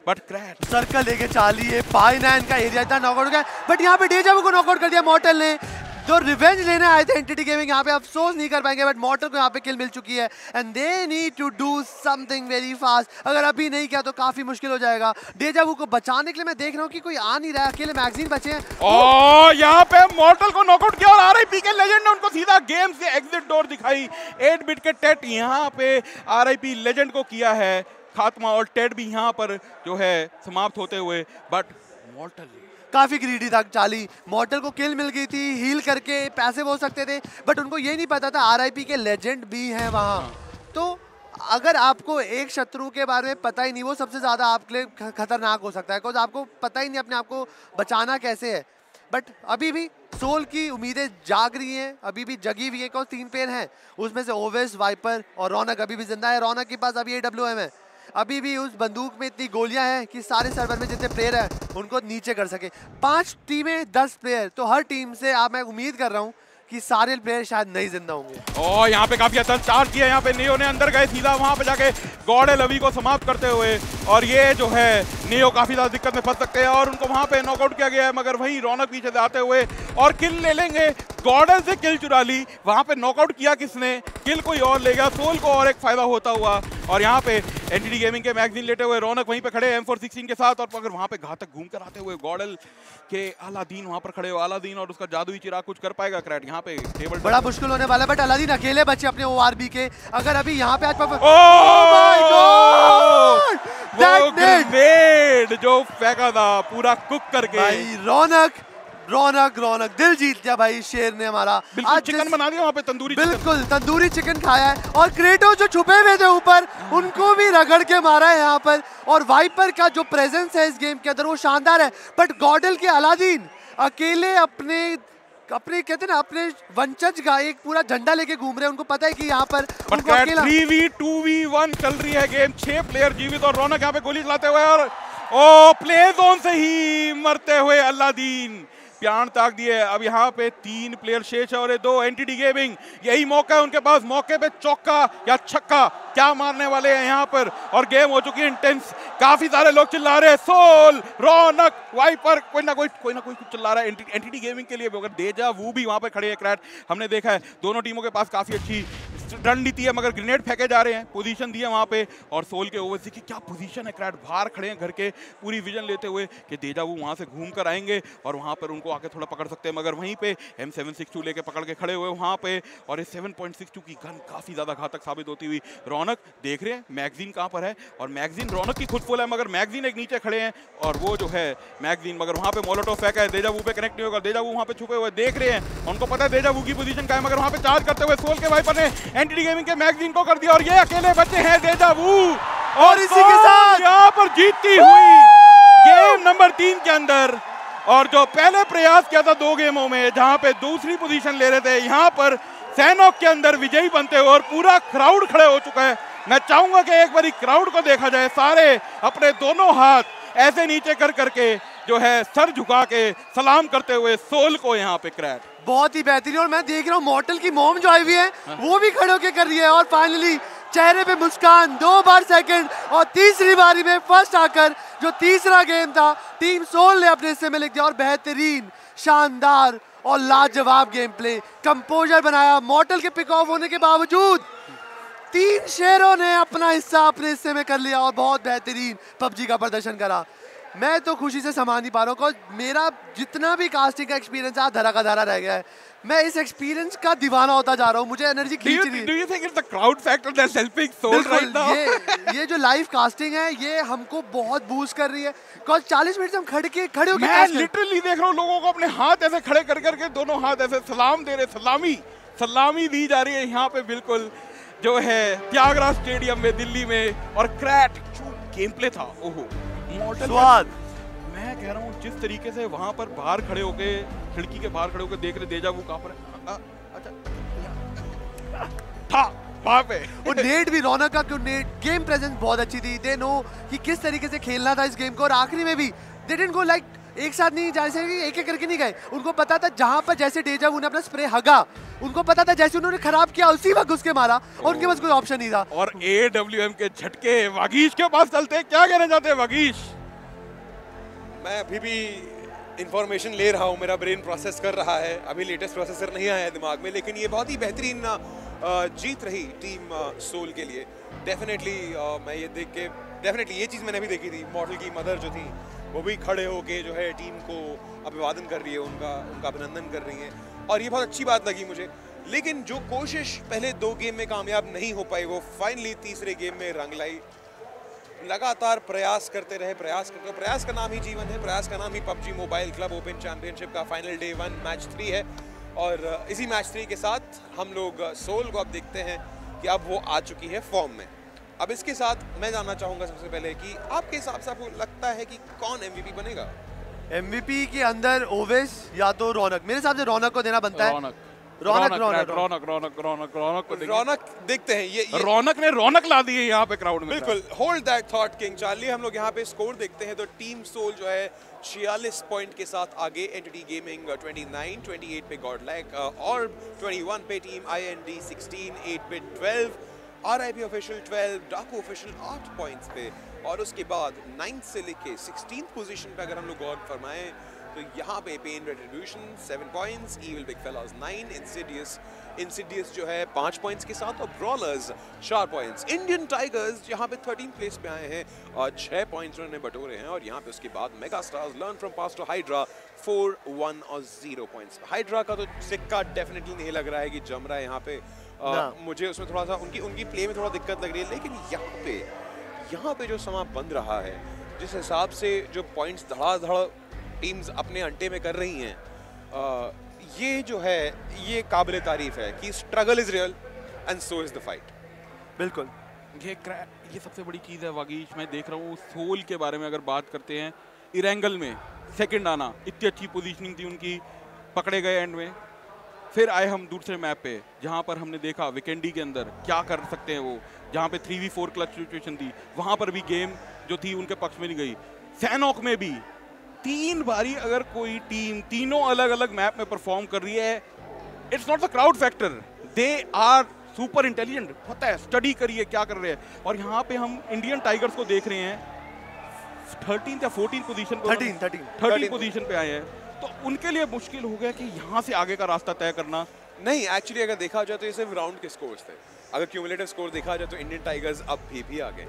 बट क्रैट सर्कल लेके चालिए पाई नाइन का एरिया था नॉकआउट हो गया बट यहाँ पे डेजावू को नॉकआउट कर दिया मॉर्टल ने। जो रिवेंज लेने आए थे एंटिटी गेमिंग यहाँ पे अफसोस नहीं कर पाएँगे बट मॉर्टल को यहाँ पे किल मिल चुकी है। And they need to do something very fast अगर अभी नहीं किया तो काफ़ी मुश्किल हो जाएगा। डेजावू को बचाने के लिए मैं देख रहा हूँ कि कोई आ नहीं रहा है अकेले मैगजीन बचे हैं। और यहाँ पे मॉर्टल को नॉकआउट किया और आरआईपी के लेजेंड ने उनको सीधा गेम से एग्जिट डोर दिखाई। 8 बिट के टेट यहाँ पे आरआईपी लेजेंड को किया है। खात्मा और टेड भी यहाँ पर जो है समाप्त होते हुए बट मॉर्टल काफ़ी ग्रीडी था चाली। मॉर्टल को किल मिल गई थी हील करके पैसे हो सकते थे बट उनको ये नहीं पता था आरआईपी के लेजेंड भी हैं वहाँ। तो अगर आपको एक शत्रु के बारे में पता ही नहीं वो सबसे ज़्यादा आपके लिए खतरनाक हो सकता है बिकॉज़ आपको पता ही नहीं अपने आप को बचाना कैसे है। बट अभी भी सोल की उम्मीदें जाग रही हैं अभी भी जगी हुई है बिकॉज़ तीन पेड़ हैं। उसमें से ओवेस वाइपर और रौनक अभी भी ज़िंदा है। रौनक के पास अभी ए डब्ल्यू एम है। अभी भी उस बंदूक में इतनी गोलियाँ हैं कि सारे सर्वर में जितने प्लेयर हैं, उनको नीचे कर सके। पाँच टीमें, दस प्लेयर तो हर टीम से आप, मैं उम्मीद कर रहा हूँ कि सारे प्लेयर शायद नहीं ज़िंदा होंगे। और यहाँ पे काफ़ी अच्छा चार्ज किया, यहाँ पे नियो ने अंदर गए, सीधा वहाँ पे जाके गौड़े लवी को समाप्त करते हुए, और ये जो है नियो काफ़ी ज़्यादा दिक्कत में फंस सकते हैं, और उनको वहाँ पे नॉकआउट किया गया है, मगर वहीं रौनक पीछे आते हुए, और किल ले लेंगे गॉडल से किल चुरा ली, वहाँ पे नॉकआउट किया किसने, किल कोई और ले गया, सोल को और एक फ़ायदा होता हुआ, और यहाँ पे एनटीडी गेमिंग के मैगजीन लेते हुए रौनक वहीं पे खड़े एम फोर सिक्सटीन के साथ, और अगर वहाँ पे घातक घूम कर आते हुए गॉडल के अलादीन वहाँ पर खड़े हो, आलादीन और उसका जादुई चिराग कुछ कर पाएगा क्रैट यहाँ पे टेबल बड़ा मुश्किल होने वाला है बट अलादीन अकेले बचे अपने ओ के। अगर अभी यहाँ पे आज परफॉर्म वो ग्रेनेड जो फेंका था पूरा कुक करके। भाई रौनक रौनक रौनक। दिल जीत लिया भाई शेर ने हमारा। बिल्कुल चिकन बना दिया वहाँ पे तंदूरी चिकन। बिल्कुल तंदूरी चिकन खाया है। और क्रेटो जो छुपे हुए थे ऊपर उनको भी रगड़ के मारा है यहाँ पर। और वाइपर का जो प्रेजेंस है इस गेम के अंदर वो शानदार है। बट गॉडल के अलादीन अकेले अपने अपने कहते ना अपने वंचज का एक पूरा झंडा लेके घूम रहे हैं। उनको पता है कि यहाँ पर three v two v one चल रही है गेम। छह प्लेयर जीवित और रौनक यहाँ पे गोली चलाते हुए और ओ प्ले जोन से ही मरते हुए अल्लादीन। प्याण ताक दिए अब यहाँ पे तीन प्लेयर शेष है और ये दो एंटिटी गेमिंग यही मौका है उनके पास। मौके पे चौका या छक्का क्या मारने वाले हैं यहाँ पर? और गेम हो चुकी है इंटेंस काफ़ी सारे लोग चिल्ला रहे हैं। सोल रौनक वाइपर कोई ना कोई कोई ना कोई कुछ चिल्ला रहा है। एंटिटी गेमिंग के लिए भी, अगर देजा वो भी वहाँ पे खड़े हैं क्रैट हमने देखा है। दोनों टीमों के पास काफ़ी अच्छी रणनीति है, मगर ग्रेनेड फेंके जा रहे हैं, पोजीशन दी है वहाँ पे, और सोल के ओवरसी की क्या पोजीशन है क्रैट बाहर खड़े हैं घर के, पूरी विजन लेते हुए कि देजा वो वहाँ से घूम कर आएँगे, और वहाँ पर उनको आके थोड़ा पकड़ सकते हैं, मगर वहीं पे एम सेवन सिक्स टू लेके पकड़ के खड़े हुए वहाँ पे, और ये सेवन पॉइंट सिक्स टू की गन काफ़ी ज़्यादा घातक साबित होती हुई रौनक देख रहे हैं, मैगजीन कहाँ पर है, और मैगजीन रौनक की खुद फुल है, मगर मैगजीन एक नीचे खड़े हैं, और वो जो है मैगजीन, मगर वहाँ पे मोलोटो फेंका है देजा वू पे कनेक्ट नहीं होगा देजा वू वहाँ पे छुपे हुए देख रहे हैं, उनको पता है देजा वू की पोजीशन का है, मगर वहाँ पे चार्ज करते हुए सोल के वाइपर ने एंटी गेमिंग के मैगजीन को कर दिया और ये अकेले बचे हैं देजा वू और इसी के साथ यहाँ पर जीतती हुई गेम नंबर तीन के अंदर? और जो पहले प्रयास किया था दो गेमों में जहाँ पे दूसरी पोजीशन ले रहे थे यहाँ पर सैनोक के अंदर विजयी बनते हुए और पूरा क्राउड खड़े हो चुका है। मैं चाहूँगा कि एक बार क्राउड को देखा जाए सारे अपने दोनों हाथ ऐसे नीचे कर करके जो है सर झुका के सलाम करते हुए सोल को यहाँ पे क्रैट बहुत ही बेहतरीन और मैं देख रहा हूँ मॉडल की मोम जो आई हुई है, वो भी खड़े होकर कर रही है और फाइनली चेहरे पे मुस्कान, दो बार सेकंड और तीसरी बारी में फ़र्स्ट आकर जो तीसरा गेम था टीम सोल ने अपने हिस्से में लिख दिया और बेहतरीन, शानदार और लाजवाब गेम प्ले कंपोजर बनाया मॉडल के पिक ऑफ़ होने के बावजूद तीन शेरों ने अपना हिस्सा अपने हिस्से में कर लिया और बहुत बेहतरीन पबजी का प्रदर्शन करा। मैं तो खुशी से संभाल नहीं पा रहा हूँ मेरा जितना भी कास्टिंग का एक्सपीरियंस है धरा का धरा रह गया है। मैं इस एक्सपीरियंस का दीवाना होता जा रहा हूँ मुझे एनर्जी खींच रही है। you think it's the crowd factor that's helping Soul बिल्कुल, right now? ये ये जो लाइव कास्टिंग है ये हमको बहुत बूस्ट कर रही है। बिकॉज़ 40 मिनट से हम खड़े के खड़े होकर मैं लिटरली देख रहा हूँ लोगों को अपने हाथ ऐसे खड़े कर करके दोनों हाथ ऐसे सलाम दे रहे सलामी सलामी दी जा रही है यहाँ पे बिल्कुल जो है त्यागराज स्टेडियम में दिल्ली में और क्रैट गेम प्ले था ओहो। स्वाद। मैं कह रहा हूँ जिस तरीके से वहाँ पर बाहर खड़े होके खिड़की के बाहर खड़े होके देख रहे देजा वो कहाँ पर अच्छा। पे। (laughs) वो नेट भी रौनक का क्यों नेट? गेम प्रेजेंस बहुत अच्छी थी। दे नो कि किस तरीके से खेलना था इस गेम को और आखिरी में भी दे डिडंट गो लाइक एक साथ नहीं जैसे कि एक एक करके नहीं गए। उनको पता था जहाँ पर जैसे डेजा उन्हें अपना स्प्रे हगा उनको पता था जैसे उन्होंने खराब किया उसी वक्त घुस के मारा और उनके पास कोई ऑप्शन नहीं था। और ए डब्ल्यू एम के झटके वागीश के पास चलते क्या कहना चाहते हैं वागीश? मैं अभी भी इंफॉर्मेशन ले रहा हूँ मेरा ब्रेन प्रोसेस कर रहा है। अभी लेटेस्ट प्रोसेसर नहीं आया है दिमाग में लेकिन ये बहुत ही बेहतरीन जीत रही टीम सोल के लिए। डेफिनेटली मैं ये देख के डेफिनेटली ये चीज़ मैंने भी देखी थी मॉडल की मदर जो थी वो भी खड़े होके जो है टीम को अभिवादन कर रही है, उनका उनका अभिनंदन कर रही है। और ये बहुत अच्छी बात लगी मुझे। लेकिन जो कोशिश पहले दो गेम में कामयाब नहीं हो पाई, वो फाइनली तीसरे गेम में रंग लाई। लगातार प्रयास करते रहे, प्रयास करते रहे। प्रयास का नाम ही जीवन है, प्रयास का नाम ही PUBG mobile club open championship का final day one match three है। और, इसी मैच थ्री के साथ हम लोग, सोल को अब देखते हैं कि अब वो आ चुकी है फॉर्म में। अब इसके साथ मैं जानना चाहूँगा सबसे पहले कि आपके हिसाब से आपको लगता है कि कौन एमवीपी बनेगा? एमवीपी के अंदर ओवेस या तो रौनक। मेरे हिसाब से रौनक को देना बनता है। रौनक। रौनक रौनक रौनक रौनक रौनक। रौनक को रौनक देखते हैं। ये, ये रौनक ने रौनक ला दी है यहाँ पे क्राउड में। बिल्कुल। Hold that thought King Charlie हम लोग यहाँ पे स्कोर देखते हैं। तो टीम सोल जो है 46 पॉइंट के साथ आगे एंटिटी गेमिंग 29 28 पे गॉड लाइक और 21 पे टीम आईएनडी 16 8 पे 12 आरआईपी ऑफिशियल 12 डाकू ऑफिशियल 8 पॉइंट्स पे। और उसके बाद नाइन्थ से लेके 16th पोजीशन पे अगर हम लोग गौर फरमाएँ तो यहाँ पे pain retribution 7 points Evil Big Fellows 9 insidious insidious जो है 5 पॉइंट्स के साथ, और ब्रॉलर्स 4 पॉइंट्स इंडियन टाइगर्स यहाँ पे 13 प्लेस पे आए हैं, और 6 पॉइंट्स उन्होंने बटोरे हैं, और यहाँ पे उसके बाद Mega Stars learn from pass to Hydra 4 1 और ज़ीरो पॉइंट्स हाइड्रा का तो सिक्का डेफिनेटली नहीं लग रहा है कि जम रहा है यहाँ पे। मुझे उसमें थोड़ा सा उनकी उनकी प्ले में थोड़ा दिक्कत लग रही है लेकिन यहाँ पे यहाँ पे जो समा बन रहा है जिस हिसाब से जो पॉइंट्स धड़ाधड़ टीम्स अपने अंटे में कर रही हैं ये जो है ये काबिल तारीफ़ है कि struggle is real and so is the fight बिल्कुल। ये ये सबसे बड़ी चीज़ है वागीश मैं देख रहा हूँ सोल के बारे में अगर बात करते हैं इरेंगल में सेकंड आना इतनी अच्छी पोजीशनिंग थी उनकी पकड़े गए एंड में। फिर आए हम दूसरे मैप पे जहाँ पर हमने देखा विकेंडी के अंदर क्या कर सकते हैं वो। जहाँ पे three v four clutch situation थी वहाँ पर भी गेम जो थी उनके पक्ष में नहीं गई। सैनॉक में भी तीन बारी अगर कोई टीम तीनों अलग अलग मैप में परफॉर्म कर रही है it's not the crowd factor they are super intelligent पता है स्टडी करिए क्या कर रहे हैं। और यहाँ पे हम इंडियन टाइगर्स को देख रहे हैं। थर्टीन या फोर्टीन पोजीशन पर 13, 13, थर्टीन पोजीशन पे आए हैं। तो उनके लिए मुश्किल हो गया कि यहाँ से आगे का रास्ता तय करना? नहीं एक्चुअली अगर देखा जाए तो ये सिर्फ़ राउंड के स्कोर्स थे। अगर क्यूमुलेटिव स्कोर देखा जाए तो इंडियन टाइगर्स अब भी भी आगे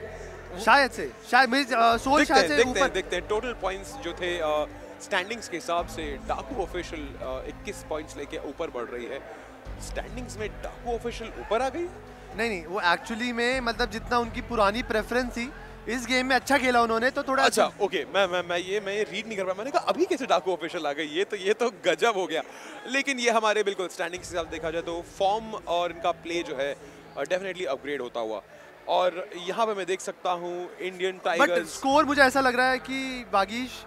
शायद से शायद मेरी सोच शायद हैं से दिखते हैं दिखते हैं। टोटल पॉइंट्स जो थे स्टैंडिंग्स के हिसाब से डाकू ऑफिशियल 21 पॉइंट्स लेके ऊपर बढ़ रही है। स्टैंडिंग्स में डाकू ऑफिशियल ऊपर आ गई? नहीं नहीं वो एक्चुअली में मतलब जितना उनकी पुरानी प्रेफरेंस थी इस गेम में अच्छा खेला उन्होंने तो थोड़ा अच्छा ओके मैं मैं मैं ये मैं ये रीड नहीं कर पाया। मैंने कहा अभी कैसे डाकू ऑफिशियल आ गई? ये तो ये तो गजब हो गया। लेकिन ये हमारे बिल्कुल स्टैंडिंग्स के हिसाब से देखा जाए तो फॉर्म और इनका प्ले जो है डेफिनेटली अपग्रेड होता हुआ। और यहाँ पे मैं देख सकता हूँ इंडियन बट स्कोर मुझे ऐसा लग रहा है कि बागिश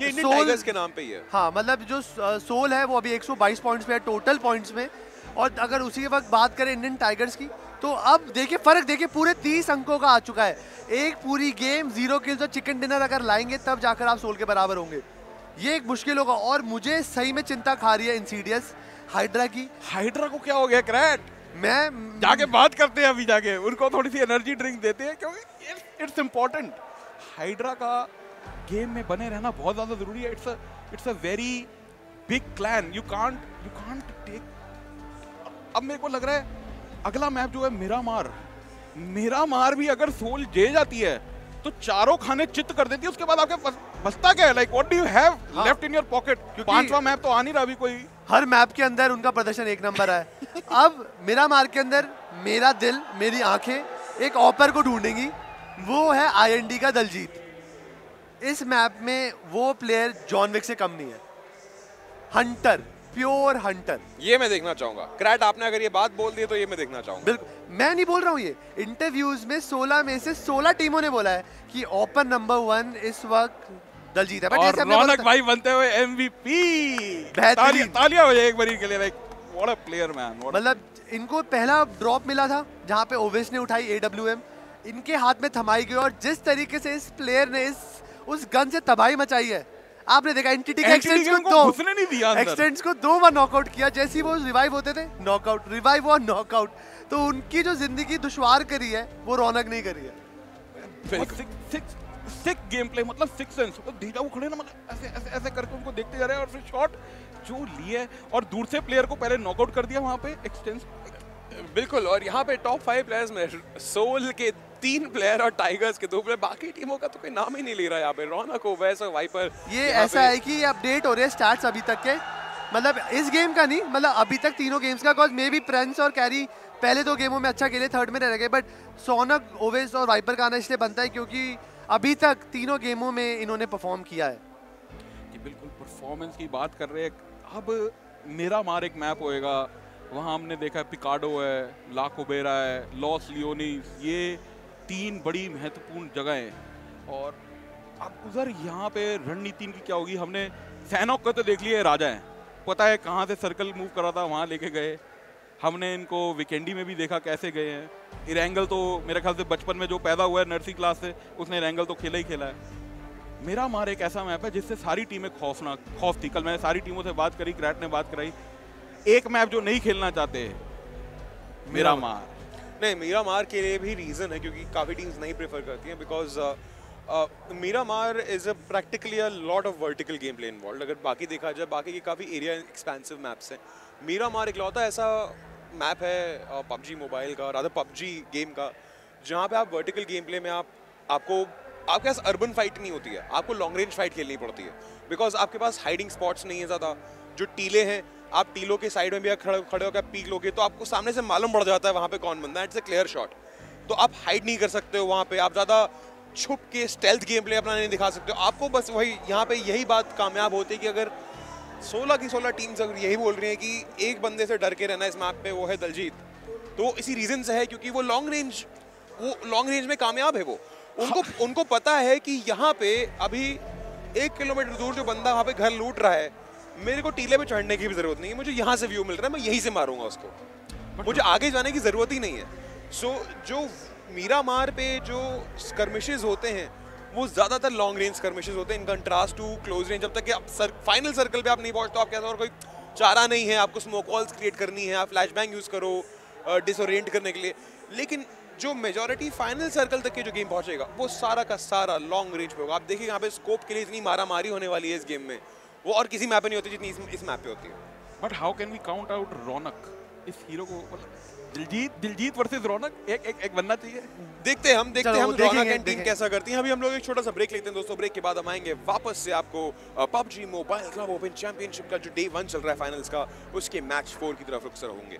ये इंडियन टाइगर्स के नाम पे ही है। हाँ मतलब जो सोल है वो अभी 122 पॉइंट्स पे है टोटल पॉइंट्स में। और अगर उसी के वक्त बात करें इंडियन टाइगर्स की तो अब देखिए फ़र्क देखिए पूरे 30 अंकों का आ चुका है। एक पूरी गेम ज़ीरो किल्स और चिकन डिनर अगर लाएँगे तब जाकर आप सोल के बराबर होंगे। ये एक मुश्किल होगा और मुझे सही में चिंता खा रही है इंसीडियस हाइड्रा की। हाइड्रा को क्या हो गया क्रैट मैं जाके बात करते हैं अभी जाके। उनको थोड़ी सी एनर्जी ड्रिंक देते हैं क्योंकि इट्स इम्पोर्टेंट हाइड्रा का गेम में बने रहना बहुत ज़्यादा ज़रूरी है। It's it's a very big clan you can't you can't take अब मेरे को लग रहा है अगला मैप जो है मेरा मार। मेरा मार भी अगर सोल जे जाती है तो चारों खाने चित्त कर देती है उसके बाद आपके बचता क्या है? Like what do you have left in your pocket पांचवा मैप तो आ नहीं रहा अभी कोई। हर मैप के अंदर उनका प्रदर्शन एक नंबर है। अब मेरा मार के अंदर मेरा दिल मेरी आँखें एक ऑपर को ढूंढेंगी। वो है आईएनडी का दलजीत। इस मैप में वो प्लेयर जॉन विक से कम नहीं है। Hunter pure hunter. ये मैं देखना चाहूँगा। क्रैट आपने अगर ये बात बोल दी तो ये मैं देखना चाहूँगा। बिल्कुल। मैं नहीं बोल रहा हूँ ये। इंटरव्यूज़ में 16 में से 16 टीमों ने बोला है कि ओपन नंबर वन इस वक्त दलजीत है। और रौनक भाई बनते हुए एमवीपी बेहतरीन। तालियाँ तालियाँ हो जाए एक बारी के लिए like what a player man मतलब इनको पहला ड्रॉप मिला था जहाँ पे ओवेस ने उठाई ए इनके हाथ में थमाई गई और जिस तरीके से इस प्लेयर ने इस उस गन से तबाही मचाई है आपने देखा एंटिटी के NTT एक्सटेंट्स को दो। घुसने नहीं दिया अंदर। एक्सटेंट्स को दो बार नॉकआउट किया जैसे ही वो रिवाइव होते थे नॉकआउट रिवाइव और नॉकआउट तो उनकी जो ज़िंदगी दुश्वार करी है वो रौनक नहीं करी है। सिक गेम प्ले मतलब सिक्स सेंस मतलब डीजा वो खड़े ना मतलब ऐसे ऐसे ऐसे करके उनको देखते जा रहे हैं और फिर शॉट जो लिए और दूर से प्लेयर को पहले नॉकआउट कर दिया वहाँ पे एक्सटेंस बिल्कुल और यहाँ पे टॉप फाइव प्लेयर्स में सोल के तीन प्लेयर और टाइगर्स के दो प्लेयर बाकी टीमों का तो कोई नाम ही नहीं ले रहा यहाँ पे। रौनक हो वैस और वाइपर ये ऐसा है कि अपडेट हो रहे हैं स्टार्ट्स अभी तक के। मतलब इस गेम का नहीं मतलब अभी तक तीनों गेम्स का कॉज मे बी प्रेंस और कैरी पहले दो गेमों में अच्छा खेले थर्ड में रह गए बट सोनक ओवेस और वाइपर का आना इसलिए बनता है क्योंकि अभी तक तीनों गेमों में इन्होंने परफॉर्म किया है। कि बिल्कुल परफॉर्मेंस की बात कर रहे हैं। अब मेरा मार एक मैप होएगा। वहाँ हमने देखा है पिकाडो है ला कुबेरा है लॉस लियोनी ये तीन बड़ी महत्वपूर्ण जगह और अब उधर यहाँ पे रणनीति इनकी क्या होगी? हमने सैनॉक का तो देख लिया है राजा है। पता है कहाँ से सर्कल मूव करा था, वहाँ लेके गए। हमने इनको विकेंडी में भी देखा कैसे गए हैं। इरेंगल तो मेरे ख्याल से बचपन में जो पैदा हुआ है नर्सरी क्लास से, उसने इरेंगल तो खेला ही खेला है। मेरा मार एक ऐसा मैप है जिससे सारी टीमें खौफना खौफ थी कल मैंने सारी टीमों से बात करी क्रैट ने बात कराई। एक मैप जो नहीं खेलना चाहते, मेरा मार। नहीं मीरा मार के लिए भी रीज़न है, क्योंकि काफ़ी टीम्स नहीं प्रेफर करती हैं because Miramar is a practically a lot of vertical game play involve अगर बाकी देखा जाए, बाकी के काफ़ी एरिया एक्सपेंसिव मैप्स हैं। मीरा मार एक लौता ऐसा मैप है पबजी मोबाइल का राधा पबजी गेम का, जहाँ पे आप वर्टिकल गेम प्ले में आप, आपको, आपके पास अर्बन फाइट नहीं होती है, आपको लॉन्ग रेंज फाइट खेलनी पड़ती है बिकॉज़ आपके पास हाइडिंग स्पॉट्स नहीं है ज़्यादा, जो टीले हैं आप टीलों के साइड में भी खड़े खड़े होकर पीक लोगे तो आपको सामने से मालूम पड़ जाता है वहाँ पे कौन बंदा है। इट्स अ क्लियर शॉट तो आप हाइड नहीं कर सकते हो वहाँ पे। आप ज़्यादा छुप के स्टेल्थ गेम प्ले अपना नहीं दिखा सकते हो। आपको बस वही, यहाँ पे यही बात कामयाब होती है कि अगर 16 की 16 टीम्स अगर यही बोल रही हैं कि एक बंदे से डर के रहना इस मैप पे, वो है दलजीत। तो इसी रीजन से है क्योंकि वो लॉन्ग रेंज वो लॉन्ग रेंज में कामयाब है वो। उनको उनको पता है कि यहाँ पे अभी एक किलोमीटर दूर जो बंदा वहाँ पे घर लूट रहा है मेरे को टीले पे चढ़ने की भी ज़रूरत नहीं है मुझे यहाँ से व्यू मिल रहा है मैं यहीं से मारूँगा उसको। मुझे आगे जाने की ज़रूरत ही नहीं है। सो so, जो मीरा मार पे जो स्कर्मिशेज होते हैं वो ज़्यादातर लॉन्ग रेंज स्कर्मिशेज होते हैं in contrast to close range जब तक कि आप सर, फाइनल सर्कल पे आप नहीं पहुँचते तो आपके पास और कोई चारा नहीं है आपको स्मोक वॉल्स क्रिएट करनी है आप फ्लैश बैंग यूज़ करो डिसोरिएंट करने के लिए। लेकिन जो मेजोरिटी फाइनल सर्कल तक के जो गेम पहुंचेगा वो सारा का सारा लॉन्ग रेंज पे होगा। आप देखिए यहाँ पे स्कोप के लिए इतनी मारा मारी होने वाली है इस गेम में। वो और किसी मैप पे नहीं होती जितनी इस, इस मैप पे होती है। But how can we count out Raunak इस हीरो को मतलब दिलजीत दिलजीत वर्सेस रौनक एक एक एक बनना चाहिए। देखते हैं हम देखते हैं हम देखेंगे, रौनक एंड टीम कैसा करती हैं। अभी हम लोग एक छोटा सा ब्रेक लेते हैं दोस्तों ब्रेक के बाद हम आएँगे वापस से आपको PUBG mobile club open championship का जो डे वन चल रहा है फाइनल्स का उसके मैच फोर की तरफ़ रुखसर होंगे।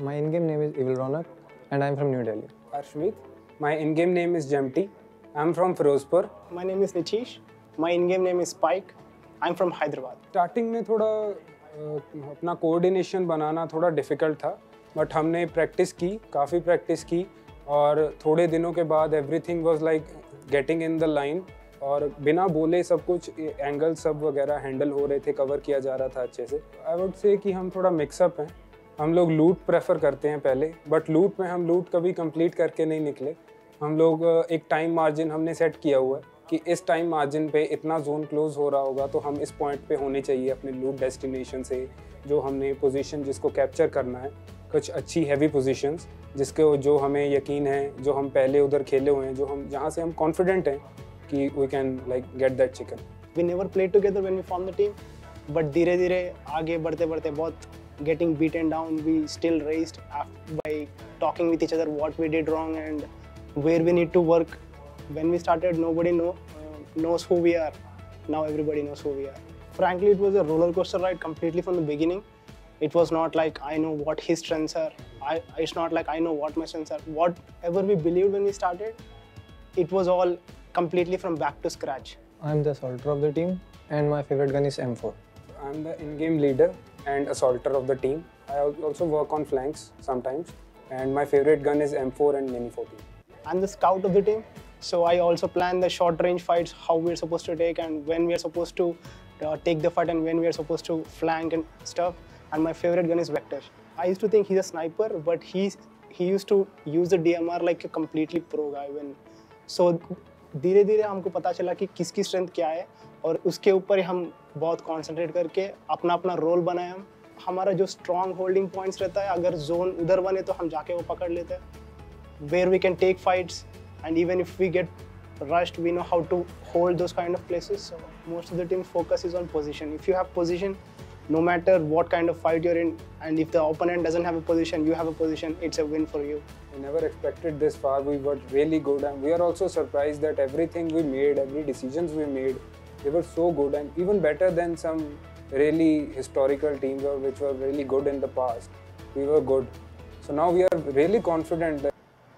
My in-game name is Evil Ronak, and I'm from New Delhi. Arshmeet. My in-game name is Jemty. I'm from Firozpur. My name is Nichish. My in-game name is Spike. I'm from Hyderabad. Starting में थोड़ा अपना coordination बनाना थोड़ा difficult था but हमने practice की काफ़ी practice की और थोड़े दिनों के बाद everything was like getting in the line और बिना बोले सब कुछ एंगल सब वगैरह हैंडल हो रहे थे कवर किया जा रहा था अच्छे से आई वुड से कि हम थोड़ा मिक्सअप हैं हम लोग लूट प्रेफर करते हैं पहले बट लूट में हम लूट कभी कंप्लीट करके नहीं निकले। हम लोग एक टाइम मार्जिन हमने सेट किया हुआ है कि इस टाइम मार्जिन पे इतना जोन क्लोज हो रहा होगा तो हम इस पॉइंट पे होने चाहिए अपने लूट डेस्टिनेशन से, जो हमने पोजीशन जिसको कैप्चर करना है। कुछ अच्छी हैवी पोजीशंस जिसके जो हमें यकीन है, जो हम पहले उधर खेले हुए हैं, जो हम, जहाँ से हम कॉन्फिडेंट हैं कि we can like get that chicken we never played together when we formed the team, but धीरे धीरे आगे बढ़ते बढ़ते बहुत getting beaten down we still raised by talking with each other what we did wrong and where we need to work. When we started nobody know, uh, knows who we are. Now everybody knows who we are. Frankly it was a roller coaster ride completely from the beginning. It was not like i know what his strengths are. I, it's not like i know what my strengths are. Whatever we believed when we started it was all completely from back to scratch. I'm the soldier of the team, and my favorite gun is M4. I'm the in-game leader and assaulter of the team. I al- also work on flanks sometimes, and my favorite gun is M4 and Mini 14. I'm the scout of the team, so I also plan the short range fights, how we're supposed to take, and when we're supposed to uh, take the fight, and when we're supposed to flank and stuff. And my favorite gun is Vector. I used to think he's a sniper, but he's he used to use the DMR like a completely pro guy. When so धीरे धीरे हमको पता चला कि किसकी strength क्या है और उसके ऊपर हम बहुत कॉन्सेंट्रेट करके अपना अपना रोल बनाए हम। हमारा जो स्ट्रॉन्ग होल्डिंग पॉइंट्स रहता है, अगर जोन उधर बने तो हम जाके वो पकड़ लेते हैं। Where we can take fights and even if we get rushed we know how to hold those kind of places most of the team focus is on position if you have position no matter what kind of fight you're in and if the opponent doesn't have a position you have a position it's a win for you I never expected this far we were really good and we are also surprise that everything we made every decision we made they were so good and even better than some really historical teams or which were really good in the past. We were good. So now we are really confident that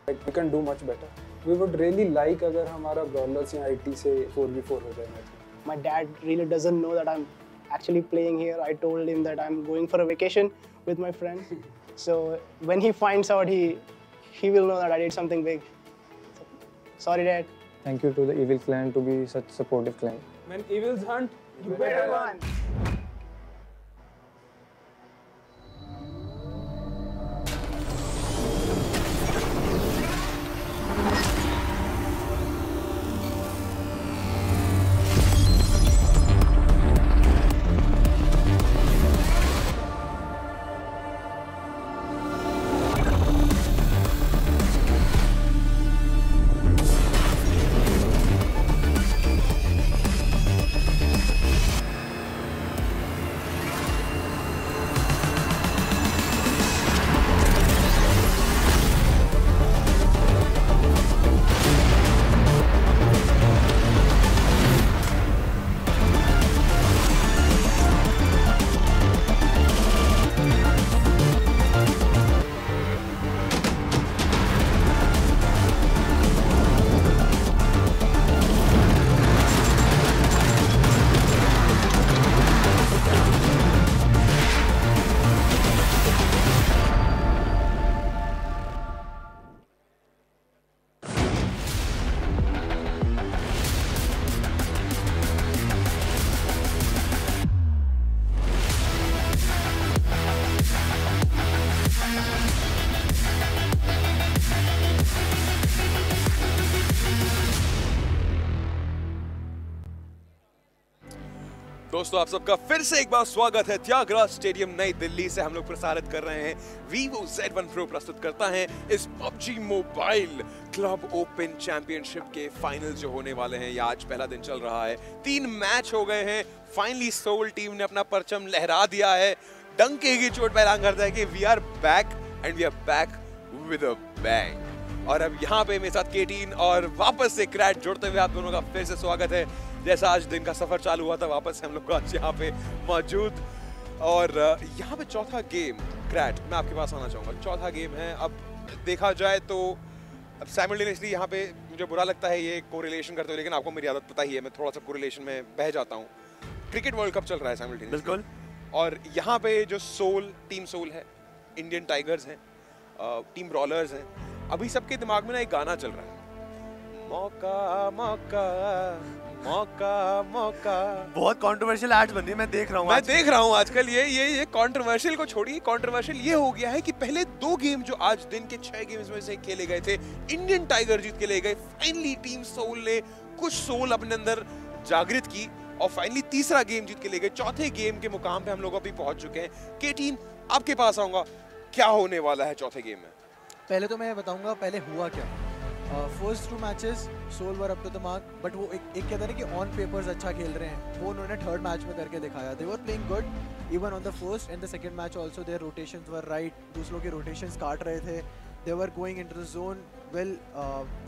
like, we can do much better. We would really like अगर हमारा brawlers या IT से 4v4 हो जाए match. my dad really doesn't know that i'm actually playing here i told him that i'm going for a vacation with my friends (laughs) so when he finds out he he will know that i did something big sorry dad Thank you to the Evil Clan to be such supportive clan. When evils hunt, you better run दोस्तों, आप सबका फिर से एक बार स्वागत है Tyagaraja stadium नई दिल्ली से हम लोग प्रसारित कर रहे हैं। Vivo Z1 Pro प्रस्तुत करता है इस PUBG mobile club open championship के फाइनल जो होने वाले हैं। आज पहला दिन चल रहा है। तीन मैच हो गए हैं। फाइनली सोल टीम ने अपना परचम लहरा दिया है। डंके की चोट पर ऐलान करता कि we are back and we are back with a bang और अब यहाँ पे मेरे साथ केटीन और वापस से क्रैट जुड़ते हुए आप दोनों का फिर से स्वागत है। जैसा आज दिन का सफ़र चालू हुआ था वापस से हम लोग आज यहाँ पे मौजूद। और यहाँ पे चौथा गेम क्रैट मैं आपके पास आना चाहूँगा। चौथा गेम है अब देखा जाए तो अब साइमल्टेनियसली यहाँ पे मुझे बुरा लगता है ये कोरिलेशन करते हुए लेकिन आपको मेरी आदत पता ही है मैं थोड़ा सा कोरिलेशन में बह जाता हूँ। क्रिकेट वर्ल्ड कप चल रहा है साइमल्टेनियसली बिल्कुल। और यहाँ पे जो सोल टीम सोल है इंडियन टाइगर्स हैं टीम ब्रॉलर्स हैं अभी सबके दिमाग में ना एक गाना चल रहा है। मौका मौका। मौका मौका। बहुत कंट्रोवर्शियल एड्स बन रही है मैं देख रहा हूँ मैं देख रहा हूँ आजकल ये ये ये कंट्रोवर्शियल को छोड़िए कंट्रोवर्शियल ये हो गया है कि पहले दो गेम जो आज दिन के छह गेम्स में से खेले गए थे इंडियन टाइगर जीत के ले गए फाइनली टीम सोल ने कुछ सोल अपने अंदर जागृत की और फाइनली तीसरा गेम जीत के ले गए। चौथे गेम के मुकाम पे हम लोग अभी पहुँच चुके हैं। के टीम आपके पास आऊँगा। क्या होने वाला है चौथे गेम में? पहले तो मैं बताऊँगा पहले हुआ क्या? First two matches Soul were up to the mark but वो एक एक कहते हैं कि ऑन पेपर्स अच्छा खेल रहे हैं। वो उन्होंने थर्ड मैच में करके दिखाया। They were playing good even on the first and the second match also their rotations were right दूसरों के रोटेशंस काट रहे थे। They were going into the zone well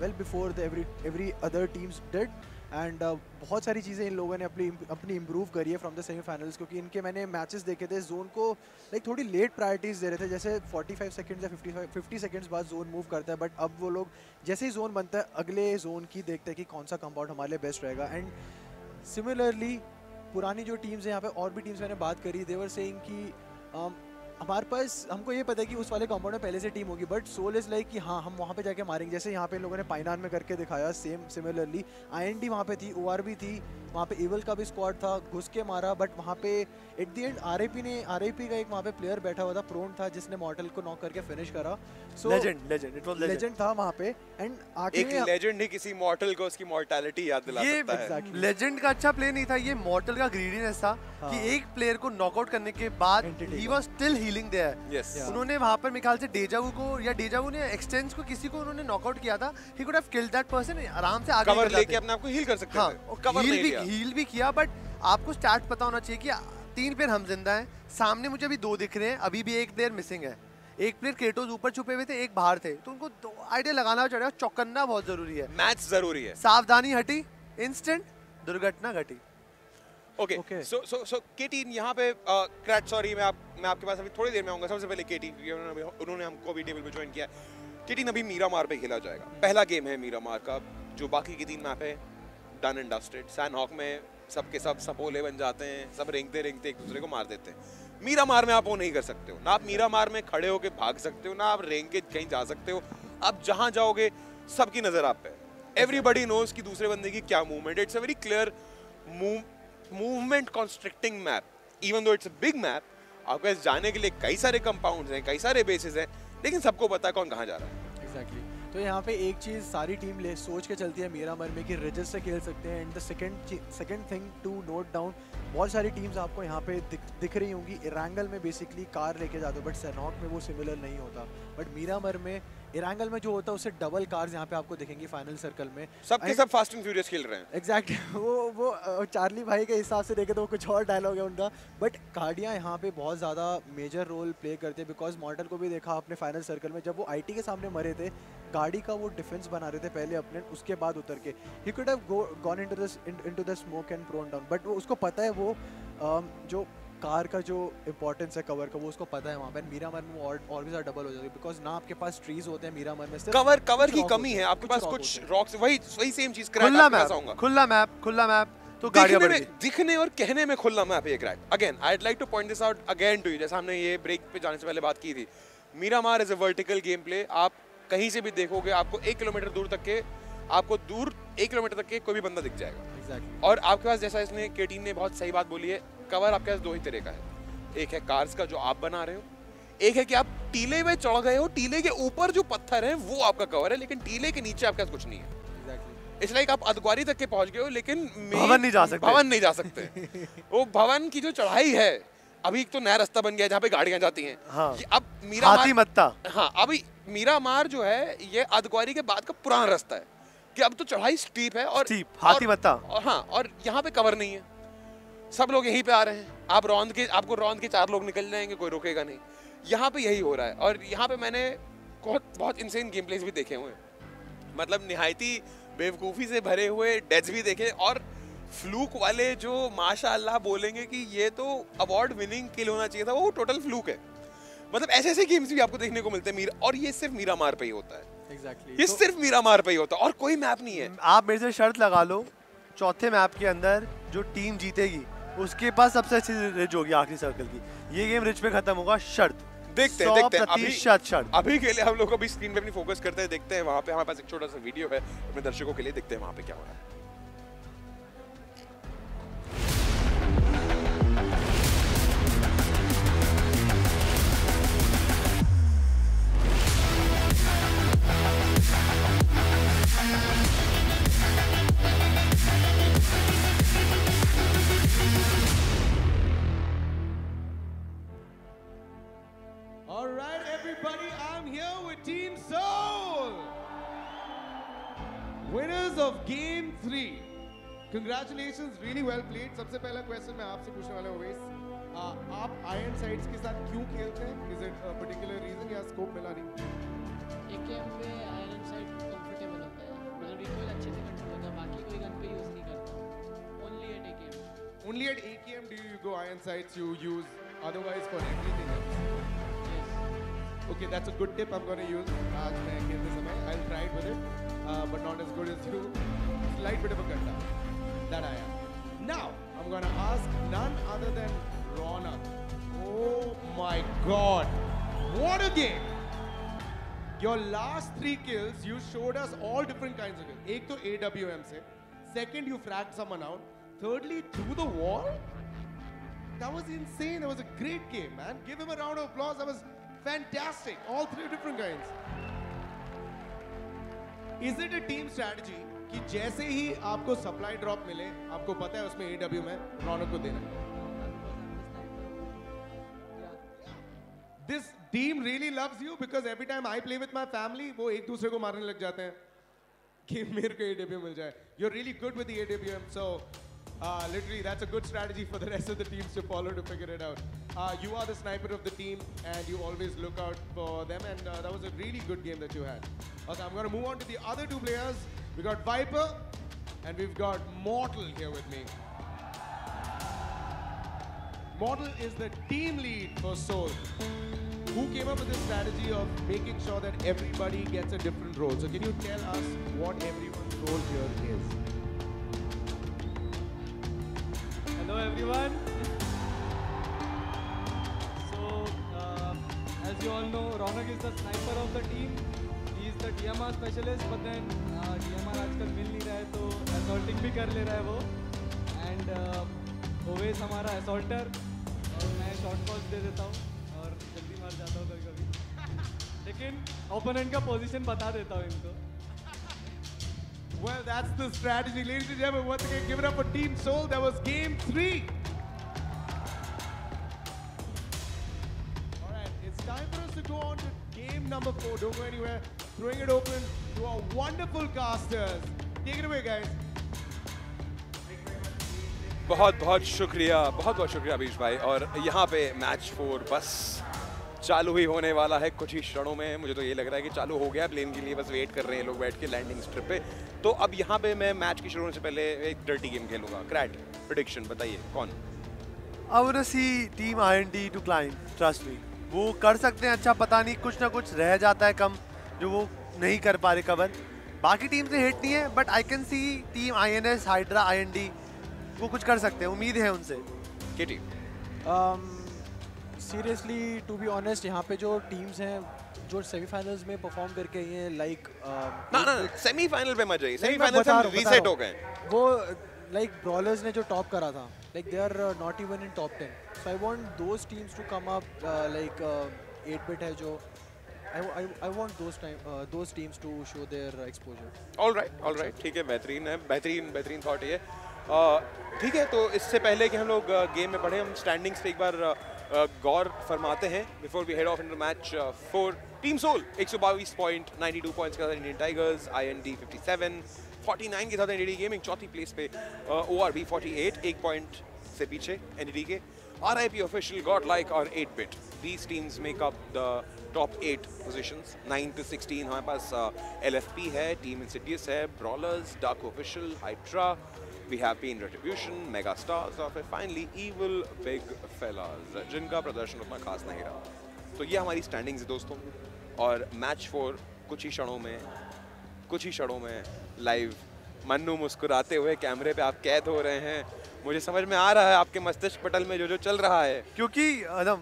well before the every every other teams did and uh, बहुत सारी चीज़ें इन लोगों ने अपनी अपनी इम्प्रूव करी है फ्रॉम द सेमीफाइनल्स क्योंकि इनके मैंने मैचेस देखे थे जोन को लाइक थोड़ी लेट प्रायोरिटीज़ दे रहे थे जैसे 45 सेकंड्स या 55 50 सेकंड्स बाद जोन मूव करता है बट अब वो लोग जैसे ही जोन बनता है अगले जोन की देखते हैं कि कौन सा कंपाउंड हमारे लिए बेस्ट रहेगा। एंड सिमिलरली पुरानी जो टीम्स हैं यहाँ पे और भी टीम्स मैंने बात करी देवर सेइंग कि हमारे पास हमको ये पता है कि उस वाले कंपाउंड में पहले से टीम होगी बट सोल इज़ लाइक कि हाँ हम वहाँ पे जाके मारेंगे। जैसे यहाँ पे लोगों ने पाइनान में करके दिखाया same similarly I N D वहाँ पे थी ओ भी थी वहाँ पे इवल का भी स्क्वाड था घुस के मारा बट वहाँ पे एट दी एंड आर ने आर का एक वहाँ पे प्लेयर बैठा हुआ था प्रोन था जिसने मॉडल को नॉक करके फिनिश करा। So legend legend it was legend था वहाँ पे एंड एक लेजेंड ही किसी मॉर्टल को उसकी मॉर्टैलिटी याद दिला ये सकता है। लेजेंड का अच्छा प्ले नहीं था ये मॉर्टल का ग्रीडीनेस था हाँ। कि एक प्लेयर को नॉकआउट करने के बाद he was still healing there yes उन्होंने वहाँ पर मेरे से डेजावू को या डेजावू ने एक्सटेंस को किसी को उन्होंने नॉकआउट किया था he could have killed that person आराम से आगे कवर लेके अपने आप को हील कर सकते हाँ, थे। और कवर हील भी हील भी किया बट आपको स्टार्ट पता होना चाहिए कि तीन प्लेयर हम ज़िंदा हैं सामने मुझे अभी दो दिख रहे हैं अभी भी एक प्लेयर मिसिंग है। एक प्लेयर क्रेटोस ऊपर छुपे हुए थे एक बाहर थे तो उनको दो आइडिया लगाना चढ़ेगा चौकन्ना बहुत ज़रूरी है। मैच ज़रूरी है। सावधानी हटी इंस्टेंट दुर्घटना घटी। ओके सो सो सो के टीम यहाँ पे क्रैट सॉरी मैं आप मैं आपके पास अभी थोड़ी देर में आऊँगा। सबसे पहले के टीम उन्होंने हमको भी टेबल पे ज्वाइन किया। के टीम अभी मीरा मार पे खेला जाएगा। पहला गेम है मीरा मार का जो बाकी के तीन मैप है done and dusted Sanhok में सबके सब सपोले बन जाते हैं सब रेंगते रेंगते एक दूसरे को मार देते हैं। मीरा मार में आप वो नहीं कर सकते हो। ना आप मीरा मार में खड़े होके भाग सकते हो ना आप रेंग के कहीं जा सकते हो। आप जहाँ जाओगे सबकी नज़र आप पे एवरीबडी नोज़ कि दूसरे बंदे की क्या movement it's a very clear movement constricting map even though it's big map आपके पास जाने के लिए कई सारे कंपाउंड्स हैं कई सारे बेसिस हैं लेकिन सबको पता है कौन कहाँ जा रहा है। Exactly exactly. तो यहाँ पे एक चीज़ सारी टीम ले सोच के चलती है मेरा मन में कि रिजस से खेल सकते हैं। And the second second thing to note down बहुत सारी टीम्स आपको यहाँ पे दिख, दिख रही होंगी। इरांगल में बेसिकली कार लेके जाते हो बट सैनॉक में वो सिमिलर नहीं होता। बट मीरामर में इरांगल में जो होता है उससे डबल कार्स यहाँ पे आपको दिखेंगी फाइनल सर्कल में। सबके सब फास्ट एंड फ्यूरियस खेल रहे हैं। एग्जैक्टली (laughs) वो वो चार्ली भाई के हिसाब से देखे तो कुछ और डायलॉग है उनका। बट गाड़ियाँ यहाँ पे बहुत ज़्यादा मेजर रोल प्ले करते हैं बिकॉज़ मॉडल को भी देखा आपने फाइनल सर्कल में। जब वो आईटी के सामने मरे थे गाड़ी का वो डिफेंस बना रहे थे पहले अपने उसके बाद उतर के। He could have gone into the smoke and prone down but वो उसको पता है वो जो कार का जो इंपॉर्टेंस है कवर का वो उसको पता है वहाँ पे। मीरा मन में और, और भी ज़्यादा डबल हो जाती है। बिकॉज़ ना आपके पास ट्रीज होते हैं मीरा मन में कवर कवर की कमी है। आपके पास कुछ रॉक्स वही वही सेम चीज़ खुला मैप खुला मैप खुला मैप तो दिखने में दिखने और कहने में खुला मैप ये crack again I like to point this out again to you जैसे हमने ये ब्रेक पे जाने से पहले बात की थी। Miramar is a vertical game play आप कहीं से भी देखोगे आपको एक किलोमीटर दूर तक के आपको दूर एक किलोमीटर तक के कोई भी बंदा दिख जाएगा। Exactly. और आपके पास जैसा इसने केटीन ने बहुत सही बात बोली है कवर आपके पास दो ही तरह का है। एक है कार्स का जो आप बना रहे हो एक है कि आप टीले में चढ़ गए हो टीले के ऊपर जो पत्थर है वो आपका कवर है लेकिन टीले के नीचे आपके पास कुछ नहीं है। इट्स लाइक आप अदगवारी तक के पहुँच गए हो लेकिन भवन नहीं जा सकते। भवन नहीं जा सकते। (laughs) वो भवन की जो चढ़ाई है अभी एक तो नया रास्ता बन गया जहाँ पे गाड़ियाँ जाती हैं। हाँ। अब मीरा हाथी मत्ता हाँ अभी मीरा मार जो है ये अदगवारी के बाद का पुराना रास्ता है कि अब तो चढ़ाई स्टीप है और Steep, हाथी और- मत्ता। और हाँ और यहाँ पे कवर नहीं है। सब लोग यहीं पे आ रहे हैं। आप रौंद के आपको रौंद के चार लोग निकल जाएँगे कोई रुकेगा नहीं। यहाँ पे यही हो रहा है और यहाँ पे मैंने बहुत बहुत इंसेन गेम प्लेस भी देखे हुए हैं। मतलब नहायती बेवकूफ़ी से भरे हुए डेथ्स भी देखे और फ्लूक वाले जो माशाल्लाह बोलेंगे कि ये तो अवार्ड विनिंग किल होना चाहिए था वो टोटल फ्लूक है। मतलब ऐसे ऐसे गेम्स भी आपको देखने को मिलते हैं मीरा और ये सिर्फ़ मीरा मार पे ही होता है। Exactly. ये तो, सिर्फ़ मीरा मार पे ही होता है और कोई मैप नहीं है। आप मेरे से शर्त लगा लो चौथे मैप के अंदर जो टीम जीतेगी उसके पास सबसे अच्छी रिच होगी आखिरी सर्कल की। ये गेम रिच पे खत्म होगा शर्त। देखते हैं देखते हैं। अभी शर्त। अभी के लिए हम लोग अभी स्क्रीन पे अपनी फोकस करते हैं देखते हैं वहाँ पे हमारे पास एक छोटा सा वीडियो है अपने दर्शकों के लिए देखते हैं वहाँ पे क्या हो रहा है। right, everybody, I'm here with Team Soul. Winners of Game 3. Congratulations, really well played. सबसे पहला क्वेश्चन मैं आपसे पूछने वाला हूँ ओवेस आ, आप आयरन साइड्स के साथ क्यों खेलते हैं इज इट पर्टिकुलर रीजन या स्कोप मिला नहीं एक गेम पे आयरन साइड कंफर्टेबल होता है मतलब रिकॉइल अच्छे से कंट्रोल होता है बाकी कोई गन पे यूज नहीं करता only at a game Only at AKM do you go iron sights you use, otherwise for everything else. Okay, that's a good tip I'm going to use. आज मैं खेलते समय I'll try it with it, uh, but not as good as you. Slight bit of a ganda. That I am. Now, I'm going to ask none other than Ronak. Oh my God. What a game. Your last three kills, you showed us all different kinds of kills. एक तो AWM से. Second, you fragged someone out. Thirdly, through the wall? That was insane. That was a great game, man. Give him a round of applause. That was fantastic. All three different kinds. Is it a team strategy कि जैसे ही आपको supply drop मिले आपको पता है उसमें एडब्ल्यू में रौनक को देना है This team really loves you because every time I play with my family, वो एक दूसरे को मारने लग जाते हैं कि मेरे को AWM मिल जाए. You're really good with the AWM, so uh, literally that's a good strategy for the (laughs) rest of the teams to follow to figure it out. Uh, you are the sniper of the team, and you always look out for them, and uh, that was a really good game that you had. Okay, I'm going to move on to the other two players. We got Viper, and we've got Mortal here with me. Mortal is the team lead for Soul. Who came up with this strategy of making sure that everybody gets a different role? So can you tell us what everyone's role here is? Hello everyone. So, uh, as you all know, Ronak is the sniper of the team. He is the DMR specialist, but then uh, DMR आजकल मिल नहीं रहा है तो assaulting भी कर ले रहा है वो. And uh, ओवेस हमारा assaulter और मैं short calls दे देता हूँ और जल्दी मार जाता हूँ कभी कभी. लेकिन opponent का position बता देता हूँ इनको. Well, that's the strategy. Ladies and gentlemen, once again, give it up for Team Soul. That was game three. All right, it's time for us to go on to game number four. Don't go anywhere. Throwing it open to our wonderful casters. Take it away, guys. बहुत बहुत शुक्रिया बहुत बहुत शुक्रिया अभीश भाई और यहाँ पे मैच फोर बस चालू ही होने वाला है कुछ ही क्षणों में। मुझे तो ये लग रहा है कि चालू हो गया प्लेन के लिए बस वेट कर रहे हैं लोग बैठ के लैंडिंग स्ट्रिप पे। तो अब यहाँ पे मैं मैच की शुरू होने से पहले एक डर्टी गेम खेलूँगा। क्रैट प्रिडिक्शन बताइए कौन? to see Team IND to climb. Trust me. वो कर सकते हैं अच्छा पता नहीं कुछ ना कुछ रह जाता है कम जो वो नहीं कर पा रहे कवर बाकी टीम से हिट नहीं है but I can see team I N S Hydra I N D वो कुछ कर सकते हैं उम्मीद है उनसे। KT seriously to be honest यहाँ पे जो टीम्स हैं जो सेमीफाइनल्स में परफॉर्म करके आई हैं लाइक ना ना सेमीफाइनल पे मत जाइए। सेमीफाइनल से रीसेट हो गए। वो लाइक ब्रॉलर्स ने जो टॉप करा था like they are not even in top 10 so I want those teams to come up like 8 bit है जो I I want those time those teams to show their exposure all right all right ठीक है बेहतरीन है बेहतरीन बेहतरीन thought ये। ठीक है तो इससे पहले कि हम लोग गेम में बढ़े हम स्टैंडिंग्स पे एक बार गौर फरमाते हैं before we head off in match four team Soul एक सौ बाईस पॉइंट, नाइनटी टू पॉइंट्स के साथ Indian Tigers I N D fifty seven forty nine के साथ एन डी गेमिंग चौथी प्लेस पे O R B forty eight एक पॉइंट से पीछे एन डी के। R I P official god like और eight bit these teams make up the top eight position nine to sixteen हमारे पास L F P है team Insidious है Brawlers डाक official Hydra We have Pain Retribution, Mega Stars और फिर finally Evil Big Fellas. जिनका प्रदर्शन उतना खास नहीं रहा. तो ये हमारी स्टैंडिंग्स है दोस्तों। और मैच फोर कुछ ही क्षणों में कुछ ही क्षणों में लाइव मन्नू मुस्कुराते हुए कैमरे पे आप कैद हो रहे हैं। मुझे समझ में आ रहा है आपके मस्तिष्क पटल में जो जो चल रहा है। क्योंकि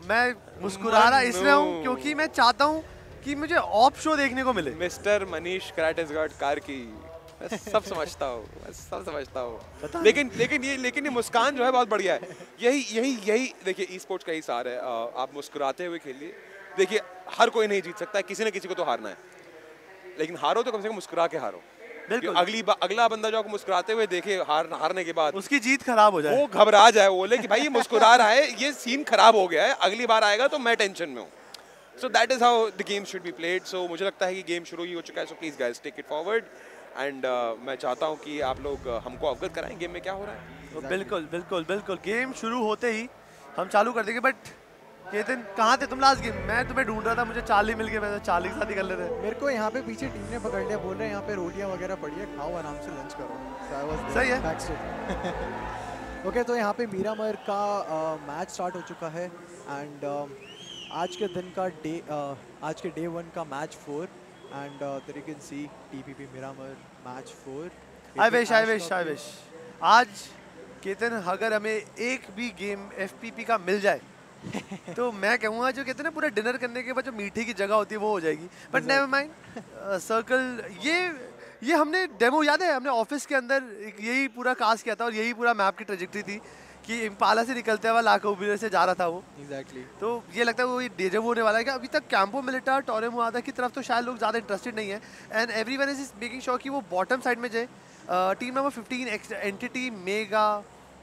मैं मुस्कुरा रहा इसलिए हूँ क्योंकि मैं चाहता हूँ कि मुझे ऑफ़ शो देखने को मिले। मिस्टर मनीष क्रैटिसगढ़ कार की। मैं सब समझता हूँ मैं सब समझता हूँ। लेकिन लेकिन ये लेकिन ये मुस्कान जो है बहुत बढ़िया है। यही यही यही देखिए ई स्पोर्ट्स का ही सार है। आप मुस्कुराते हुए खेलिए। देखिए हर कोई नहीं जीत सकता है किसी न किसी को तो हारना है। लेकिन हारो तो कम से कम मुस्कुरा के हारो। बिल्कुल। अगली बा, अगला बंदा जो आपको मुस्कुराते हुए देखे हार हारने के बाद उसकी जीत खराब हो जाए। वो घबरा जाए वो बोले कि भाई ये मुस्कुरा रहा है ये सीन खराब हो गया है अगली बार आएगा तो मैं टेंशन में हूँ। So that is how the game should be played so मुझे लगता है कि गेम शुरू ही हो चुका है so please guys take it forward and मैं चाहता हूँ कि आप लोग uh, हमको अवगत कराएँ गेम में क्या हो रहा है। बिल्कुल बिल्कुल बिल्कुल। गेम शुरू होते ही हम चालू कर देंगे बट केतन कहाँ थे तुम लास्ट गेम मैं तुम्हें ढूंढ रहा था मुझे चार्ली मिल गया मैं तो चार्ली के साथ ही कर लेते मेरे को यहाँ पे पीछे टीम ने पकड़ लिया बोल रहे हैं यहाँ पे रोटियाँ वगैरह पड़ी है खाओ आराम से लंच करो। So सही है। ओके (laughs) तो यहाँ पे मीरामर का मैच स्टार्ट हो चुका है एंड आज के दिन का डे आज के डे वन का match four and there you can see TPP Miramar match four I wish I wish I wish आज केतन अगर हमें एक भी गेम एफपीपी का मिल जाए (laughs) तो मैं कहूँगा जो कहते हैं ना पूरा डिनर करने के बाद जो मीठे की जगह होती है वो हो जाएगी। बट नेवर माइंड सर्कल ये ये हमने डेमो याद है हमने ऑफ़िस के अंदर यही पूरा कास्ट किया था और यही पूरा मैप की ट्रेजेक्ट्री थी। कि इम्पाला से निकलते हुआ लाखो उबीर से जा रहा था वो। एग्जैक्टली तो ये लगता है वो डेजव होने वाला है कि अभी तक कैंपो मिलिटा टोरे मुआदा की तरफ़ तो शायद लोग ज़्यादा इंटरेस्टेड नहीं है। And everyone is making sure कि वो बॉटम साइड में जाए। Team number fifteen Entity Mega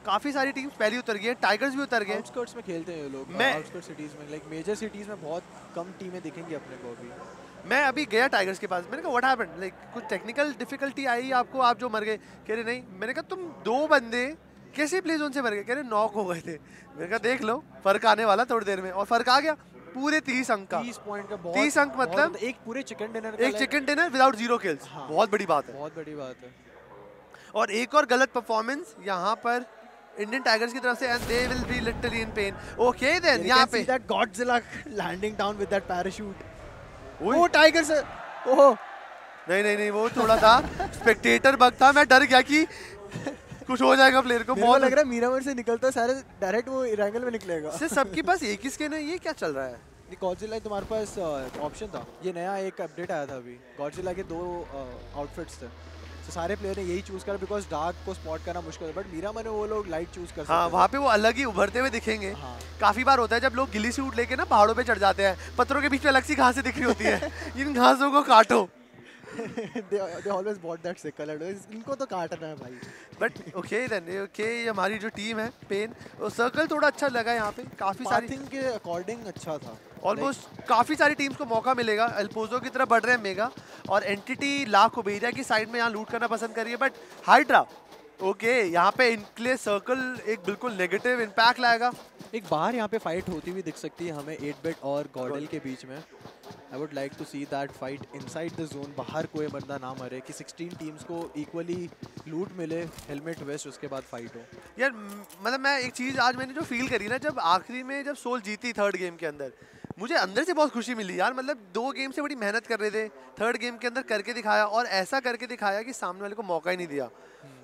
काफ़ी सारी टीम्स पहले उतर गई है। टाइगर्स भी उतर गए आउटस्कर्ट्स में खेलते हैं ये लोग। मैं- आउटस्कर्ट सिटीज़ में लाइक मेजर सिटीज़ में बहुत कम टीमें दिखेंगी अपने को अभी। मैं अभी गया टाइगर्स के पास। मैंने कहा व्हाट हैपेंड लाइक कुछ टेक्निकल डिफिकल्टी आई आपको? आप जो मर गए। कह रहे नहीं। मैंने कहा तुम दो बंदे कैसे प्ले जोन से मर गए? कह रहे नॉक हो गए थे। मैंने कहा देख लो फ़र्क आने वाला थोड़ी देर में। और फ़र्क आ गया पूरे तीस अंक का। 30 पॉइंट का तीस अंक मतलब एक पूरे चिकन डिनर एक chicken dinner without zero kills बहुत बड़ी बात है। बहुत बड़ी बात है। और एक और गलत परफॉर्मेंस यहाँ पर इंडियन टाइगर्स की तरफ़ से and they will be literally in pain okay then यहाँ पे। That Godzilla landing down with that parachute वो टाइगर्स ओह। नहीं नहीं नहीं वो थोड़ा था। स्पेक्टेटर बग था। मैं डर गया कि कुछ हो जाएगा प्लेयर को मेरे बहुत लग रहा है मीरामर से निकलता सारे डायरेक्ट वो इरेंगल में निकलेगा। से सबके पास एक ही स्किन है ये क्या चल रहा है? गॉडजिला तुम्हारे पास ऑप्शन था। ये नया एक अपडेट आया था अभी। गॉडजिला के दो आउटफिट्स थे। तो सारे प्लेयर ने यही चूज़ करा बिकॉज़ डार्क को स्पॉट करना मुश्किल है। बट मीरामर में वो लोग लाइट चूज़ कर हाँ वहाँ पे वो अलग ही उभरते हुए दिखेंगे। हाँ। काफ़ी बार होता है जब लोग गिली सूट लेके ना पहाड़ों पे चढ़ जाते हैं पत्थरों के बीच में अलग सी घासें दिख रही होती है। (laughs) इन घासों को काटो। (laughs) they they always bought that sickle इनको तो काटना है भाई। बट ओके देन ओके हमारी जो टीम है पेन वो सर्कल थोड़ा अच्छा लगा यहाँ पे। काफ़ी सारी पार्थिंग के अकॉर्डिंग अच्छा था। ऑलमोस्ट like, काफ़ी सारी टीम्स को मौका मिलेगा। एल्पोजो की तरफ़ बढ़ रहे हैं मेगा और एंटिटी लाख को भेजा की साइड में यहाँ लूट करना पसंद करिए। बट हाइड्रा ओके यहाँ पे इनके सर्कल एक बिल्कुल नेगेटिव इम्पैक्ट लाएगा। एक बाहर यहाँ पे फाइट होती हुई दिख सकती है हमें 8 बिट और गॉर्डल के बीच में। I would like to see that fight inside the zone बाहर कोई बंदा ना मरे, कि 16 टीम्स को इक्वली लूट मिले हेलमेट वेस्ट उसके बाद फाइट हो। यार मतलब मैं एक चीज़ आज मैंने जो फील करी ना, जब आखिरी में जब सोल जीती थर्ड गेम के अंदर, मुझे अंदर से बहुत खुशी मिली यार। मतलब दो गेम से बड़ी मेहनत कर रहे थे थर्ड गेम के अंदर करके दिखाया और ऐसा करके दिखाया कि सामने वाले को मौका ही नहीं दिया।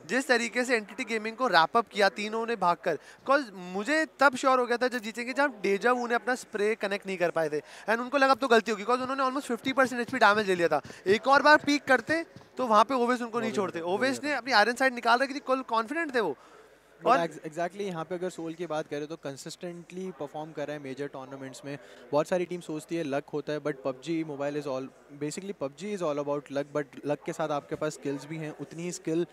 जिस तरीके से एंटिटी गेमिंग को रैप अप किया तीनों ने भागकर। बिकॉज़ मुझे तब श्योर हो गया था जब जीतेंगे जब डेजा ने अपना स्प्रे कनेक्ट नहीं कर पाए थे। एंड उनको लगा अब तो गलती होगी बिकॉज़ उन्होंने almost fifty percent H damage ले लिया था। एक और बार पीक करते तो वहाँ पे ओवेस उनको नहीं छोड़ते। ओवेस ने अपनी आयरन साइड निकाल रखी थी कल कॉन्फिडेंट थे वो। और एग्जैक्टली यहाँ पे अगर सोल की बात करें तो कंसिस्टेंटली परफॉर्म कर रहे हैं मेजर टूर्नामेंट्स में। बहुत सारी टीम सोचती है लक होता है but PUBG mobile is all basically PUBG is all about luck but luck के साथ आपके पास स्किल्स भी हैं। उतनी ही स्किल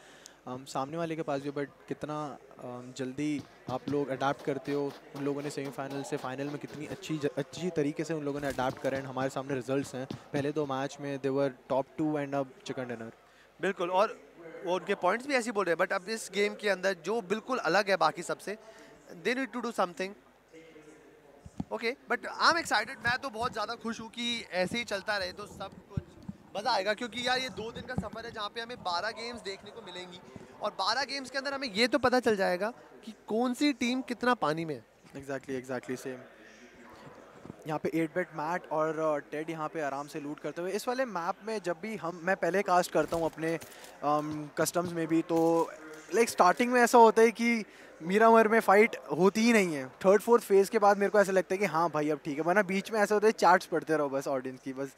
सामने वाले के पास भी बट कितना um, जल्दी आप लोग अडाप्ट करते हो उन लोगों ने सेमीफाइनल से फाइनल में कितनी अच्छी अच्छी तरीके से उन लोगों ने अडाप्ट करें हमारे सामने रिजल्ट्स हैं। पहले दो मैच में they were top two and अब चिकन डिनर बिल्कुल और वो उनके पॉइंट्स भी ऐसे बोल रहे हैं बट अब इस गेम के अंदर जो बिल्कुल अलग है बाकी सबसे they need to do something okay but I am excited मैं तो बहुत ज़्यादा खुश हूँ कि ऐसे ही चलता रहे तो सब कुछ मज़ा आएगा क्योंकि यार ये दो दिन का सफ़र है जहाँ पे हमें 12 गेम्स देखने को मिलेंगी। और 12 गेम्स के अंदर हमें ये तो पता चल जाएगा कि कौन सी टीम कितना पानी में है। एग्जैक्टली एग्जैक्टली सेम यहाँ पे 8 बेट मैट और टेड यहाँ पे आराम से लूट करते हुए। इस वाले मैप में जब भी हम, मैं पहले कास्ट करता हूँ अपने कस्टम्स में भी तो लाइक स्टार्टिंग में ऐसा होता है कि मीरामर में फाइट होती ही नहीं है। थर्ड फोर्थ फ़ेज़ के बाद मेरे को ऐसा लगता है कि हाँ भाई, अब ठीक है। वरना बीच में ऐसा होता है चार्ट्स पढ़ते रहो बस ऑडियंस की, बस।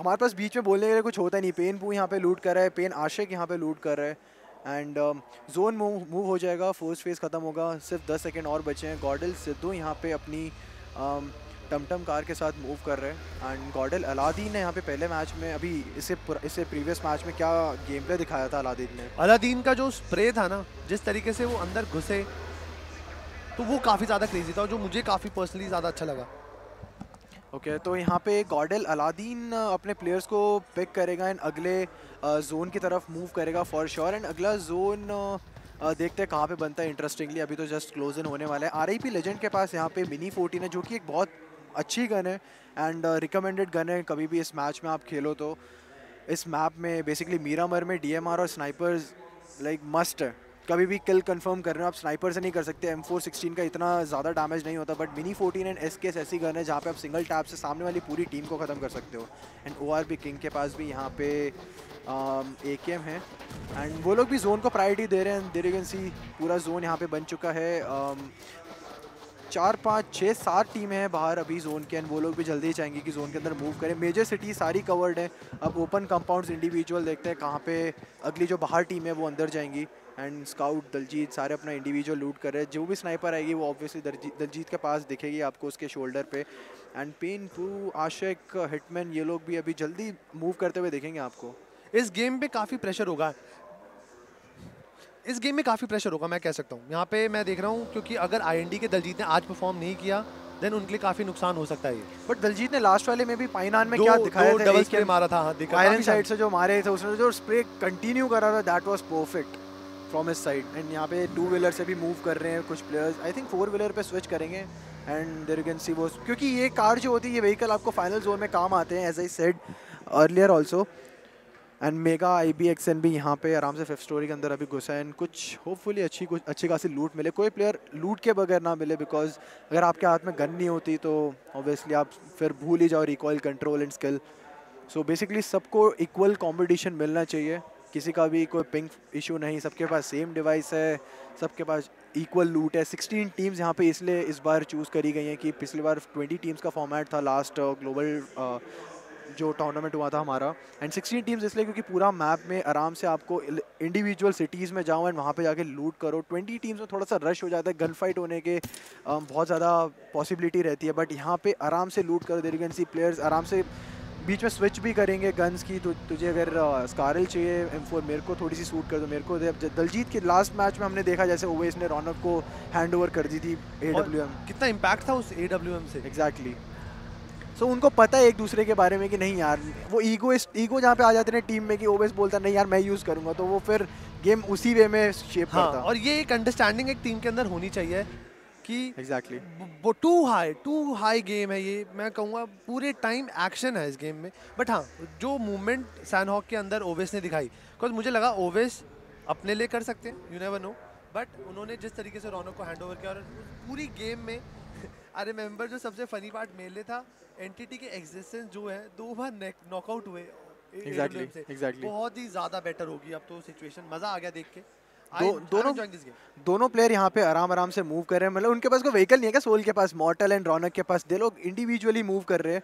हमारे पास बीच में बोलने के लिए कुछ होता नहीं। पेन पू यहाँ पे लूट कर रहा है, पेन आशिक यहाँ पे लूट कर रहा है। एंड जोन मूव मूव हो जाएगा फ़र्स्ट फ़ेज़ खत्म होगा, सिर्फ़ 10 सेकंड और बचे हैं। गॉडल सिद्धू यहाँ पे अपनी टमटम कार के साथ मूव कर रहे हैं। एंड गॉडल अलादीन ने यहाँ पे पहले मैच में, अभी इससे पुर- इससे प्रीवियस मैच में क्या गेम प्ले दिखाया था अलादीन ने? अलादीन का जो स्प्रे था ना, जिस तरीके से वो अंदर घुसे तो वो काफ़ी ज़्यादा क्रेजी था और जो मुझे काफ़ी पर्सनली ज़्यादा अच्छा लगा। ओके तो यहाँ पे गॉडल अलादीन अपने प्लेयर्स को पिक करेगा एंड अगले जोन की तरफ़ मूव करेगा फॉर श्योर एंड अगला जोन देखते हैं कहाँ पे बनता है इंटरेस्टिंगली अभी तो जस्ट क्लोज इन होने वाला है। आर आई पी लेजेंड के पास यहाँ पे मिनी फोर्टीन है, जो कि एक बहुत अच्छी गन है एंड रिकमेंडेड गन है कभी भी इस मैच में आप खेलो तो। इस मैप में बेसिकली मीरामर में डीएमआर और स्नाइपर्स लाइक मस्ट है। कभी भी किल कंफर्म कर रहे हो आप स्नाइपर से नहीं कर सकते एम फोर सिक्सटीन का इतना ज़्यादा डैमेज नहीं होता but mini fourteen and SKS ऐसी गन है जहाँ पे आप सिंगल टैप से सामने वाली पूरी टीम को ख़त्म कर सकते हो। And O R P king के पास भी यहाँ पे ए के एम है। एंड वो लोग भी जोन को प्रायोरिटी दे रहे हैं देर सी पूरा जोन यहाँ पे बन चुका है। um, चार पाँच छः सात टीमें हैं बाहर अभी जोन के एंड वो लोग भी जल्दी ही चाहेंगे कि जोन के अंदर मूव करें। मेजर सिटी सारी कवर्ड है। अब ओपन कंपाउंड्स इंडिविजुअल देखते हैं कहाँ पे अगली जो बाहर टीम है वो अंदर जाएँगी। एंड स्काउट दलजीत सारे अपना इंडिविजुअल लूट कर रहे हैं। जो भी स्नाइपर आएगी वो ऑब्वियसली दलजीत के पास दिखेगी आपको उसके शोल्डर पे। एंड पेन पू आशिक हिटमैन ये लोग भी अभी जल्दी मूव करते हुए देखेंगे आपको। इस गेम पे काफ़ी प्रेशर होगा। इस गेम में काफ़ी प्रेशर होगा मैं कह सकता हूँ। यहाँ पे मैं देख रहा हूँ क्योंकि अगर आईएनडी के दलजीत ने आज परफॉर्म नहीं किया देन उनके लिए काफ़ी नुकसान हो सकता है ये। बट दलजीत ने लास्ट वाले में भी पाइनान में क्या दिखाया था? एक spray मारा था, हाँ, दिखा- साइड से जो मारे थे उसने जो स्प्रे कंटिन्यू करा था that was perfect from his side and यहाँ पे टू व्हीलर से भी मूव कर रहे हैं कुछ players I think four wheeler पे स्विच करेंगे. एंड देर कैन सी वो क्योंकि ये कार जो होती है, ये व्हीकल आपको फाइनल जोन में काम आते हैं as I said earlier also and mega I B X N भी यहाँ पे आराम से फिफ्थ स्टोरी के अंदर अभी घुसा है. एंड कुछ होपफुली अच्छी कुछ, अच्छी खासी लूट मिले. कोई प्लेयर लूट के बगैर ना मिले बिकॉज़ अगर आपके हाथ में गन नहीं होती तो ऑब्वियसली आप फिर भूल ही जाओ recoil control and skill so basically सबको इक्वल कॉम्पिटिशन मिलना चाहिए. किसी का भी कोई पिंक इशू नहीं, सबके पास सेम डिवाइस है, सबके पास इक्वल लूट है। 16 टीम्स यहाँ पे इसलिए इस बार चूज़ करी गई हैं कि पिछली बार 20 टीम्स का फॉर्मेट था लास्ट ग्लोबल जो टूर्नामेंट हुआ था हमारा। एंड 16 टीम्स इसलिए क्योंकि पूरा मैप में आराम से आपको इंडिविजुअल सिटीज़ में जाओ एंड वहाँ पे जाके लूट करो। 20 टीम्स में थोड़ा सा रश हो जाता है गन फाइट होने के बहुत ज़्यादा पॉसिबिलिटी रहती है। बट यहाँ पे आराम से लूट करो देर सी प्लेयर्स आराम से बीच में स्विच भी करेंगे गन्स की तो तुझे अगर स्कारल चाहिए एम फोर मेरे को थोड़ी सी सूट कर दो मेरे को दलजीत के लास्ट मैच में हमने देखा जैसे ओवेस ने रौनक को हैंड ओवर कर दी थी ए डब्ल्यू एम कितना इम्पैक्ट था उस ए डब्ल्यू एम से? एग्जैक्टली सो उनको पता है एक दूसरे के बारे में कि नहीं यार वो ईगो ईगो जहाँ पे आ जाते हैं टीम में कि ओवेस बोलता नहीं यार मैं यूज़ करूँगा। तो वो फिर गेम उसी वे में शेप हाँ करता। और ये एक अंडरस्टैंडिंग एक टीम के अंदर होनी चाहिए कि एग्जैक्टली वो too high too high game है ये। मैं कहूँगा पूरे टाइम एक्शन है इस गेम में। बट हाँ जो मूवमेंट सैनहॉक के अंदर ओवेस ने दिखाई बिकॉज़ मुझे लगा ओवेस अपने लिए कर सकते हैं यू नेवर नो बट उन्होंने जिस तरीके से रौनक को हैंड ओवर किया और पूरी गेम में (laughs) आई रिमेंबर जो सबसे फनी पार्ट मेरे लिए था एनटीटी के एग्जिस्टेंस जो है दो बार नॉकआउट हुए एग्जैक्टली Exactly, exactly. बहुत ही ज़्यादा बेटर होगी अब तो सिचुएशन मज़ा आ गया देख के। दो, दोनों दोनों प्लेयर यहाँ पे आराम आराम से मूव कर रहे हैं। मतलब उनके पास कोई व्हीकल नहीं है क्या? सोल के पास मॉर्टल एंड रौनक के पास। दे लोग इंडिविजुअली मूव कर रहे हैं।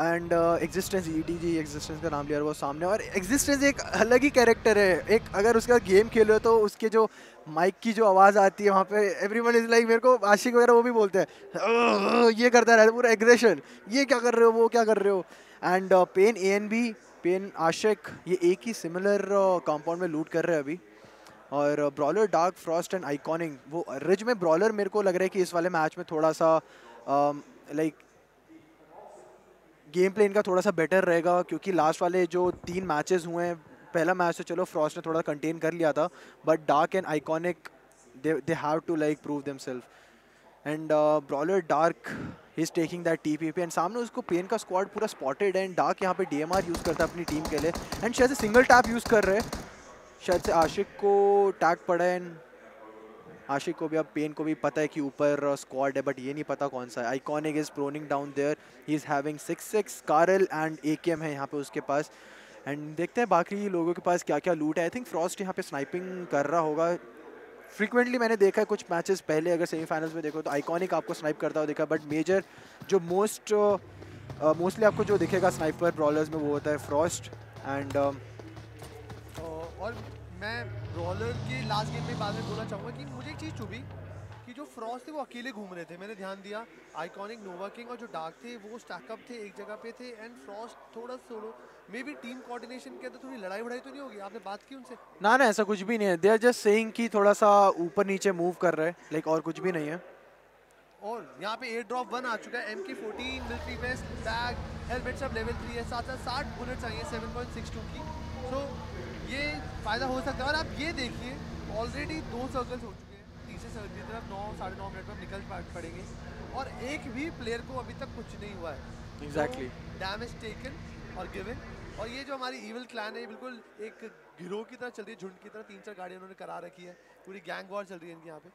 And existence E T G existence का नाम लिया वो सामने। और एग्जिस्टेंस एक अलग ही कैरेक्टर है। एक अगर उसका गेम खेलो तो उसके जो माइक की जो आवाज़ आती है वहाँ पे एवरीवन इज़ लाइक मेरे को आशिक वगैरह वो भी बोलते हैं। ये करता रहता है पूरा एग्रेशन ये क्या कर रहे हो वो क्या कर रहे हो? And Pain A N B Pain Aashiq ये एक ही सिमिलर कंपाउंड में लूट कर रहे हैं अभी। और Brawler Dark Frost and Iconic वो रिज में ब्रॉलर मेरे को लग रहा है कि इस वाले मैच में थोड़ा सा लाइक गेम प्ले इनका थोड़ा सा बेटर रहेगा, क्योंकि लास्ट वाले जो तीन मैचेस हुए हैं, पहला मैच तो चलो फ्रॉस्ट ने थोड़ा कंटेन कर लिया था but Dark and Iconic they have to like prove themselves and Brawler Dark is taking that T P P and सामने उसको पेन का स्क्वाड पूरा स्पॉटेड एंड डार्क यहाँ पे डी एम आर यूज़ करता है अपनी टीम के लिए एंड शायद सिंगल टैप यूज़ कर रहे हैं। शायद से आशिक को टैग पड़ा है आशिक को भी अब पेन को भी पता है कि ऊपर स्क्वाड है बट ये नहीं पता कौन सा है। Iconic is proning down there he is having six six scarl and a है यहाँ पे उसके पास। एंड देखते हैं बाकी लोगों के पास क्या क्या लूट है। आई थिंक फ्रॉस्ट यहाँ पे स्नाइपिंग कर रहा होगा। फ्रीक्वेंटली मैंने देखा है कुछ मैचेस पहले, अगर सेमीफाइनल्स में देखो तो आइकॉनिक आपको स्नाइप करता हुआ देखा बट मेजर जो मोस्ट मोस्टली आपको जो दिखेगा स्नाइपर ब्रॉलर्स में वो होता है फ्रॉस्ट एंड और मैं रोलर के लास्ट गेम में बाद में बोलना चाहूँगा कि मुझे एक चीज़ चुभी कि जो फ्रॉस्ट थे वो अकेले घूम रहे थे मैंने ध्यान दिया। आइकॉनिक नोवा किंग और जो डार्क थे वो स्टैकअप थे एक जगह पे थे एंड फ्रॉस्ट थोड़ा solo may be team coordination के अंदर थोड़ी लड़ाई वड़ाई तो नहीं होगी? आपने बात की उनसे? ना ना ऐसा कुछ भी नहीं है। दे आर जस्ट सेइंग कि थोड़ा सा ऊपर नीचे मूव कर रहे हैं लाइक और कुछ भी नहीं है। और यहाँ पे एयर ड्रॉप वन आ चुका है। M K fourteen military vest bag helmet सब लेवल थ्री है। साथ साथ साठ बुलेट्स आई है सेवन पॉइंट सिक्स टू की। तो ये फ़ायदा हो सकता है। और आप ये देखिए ऑलरेडी दो सर्कल्स हो चुके हैं। तीसरे सर्कल की तरफ़ नौ साढ़े नौ मिनट में निकल पड़ेंगे। और एक भी प्लेयर को अभी तक कुछ नहीं हुआ है। Exactly. डैमेज टेकन और गिवन और ये जो हमारी इवल क्लैन है ये बिल्कुल एक गिरोह की तरह चल रही है झुंड की तरह। तीन चार गाड़ियाँ उन्होंने करा रखी है। पूरी गैंग वॉर चल रही है इनकी यहाँ पे।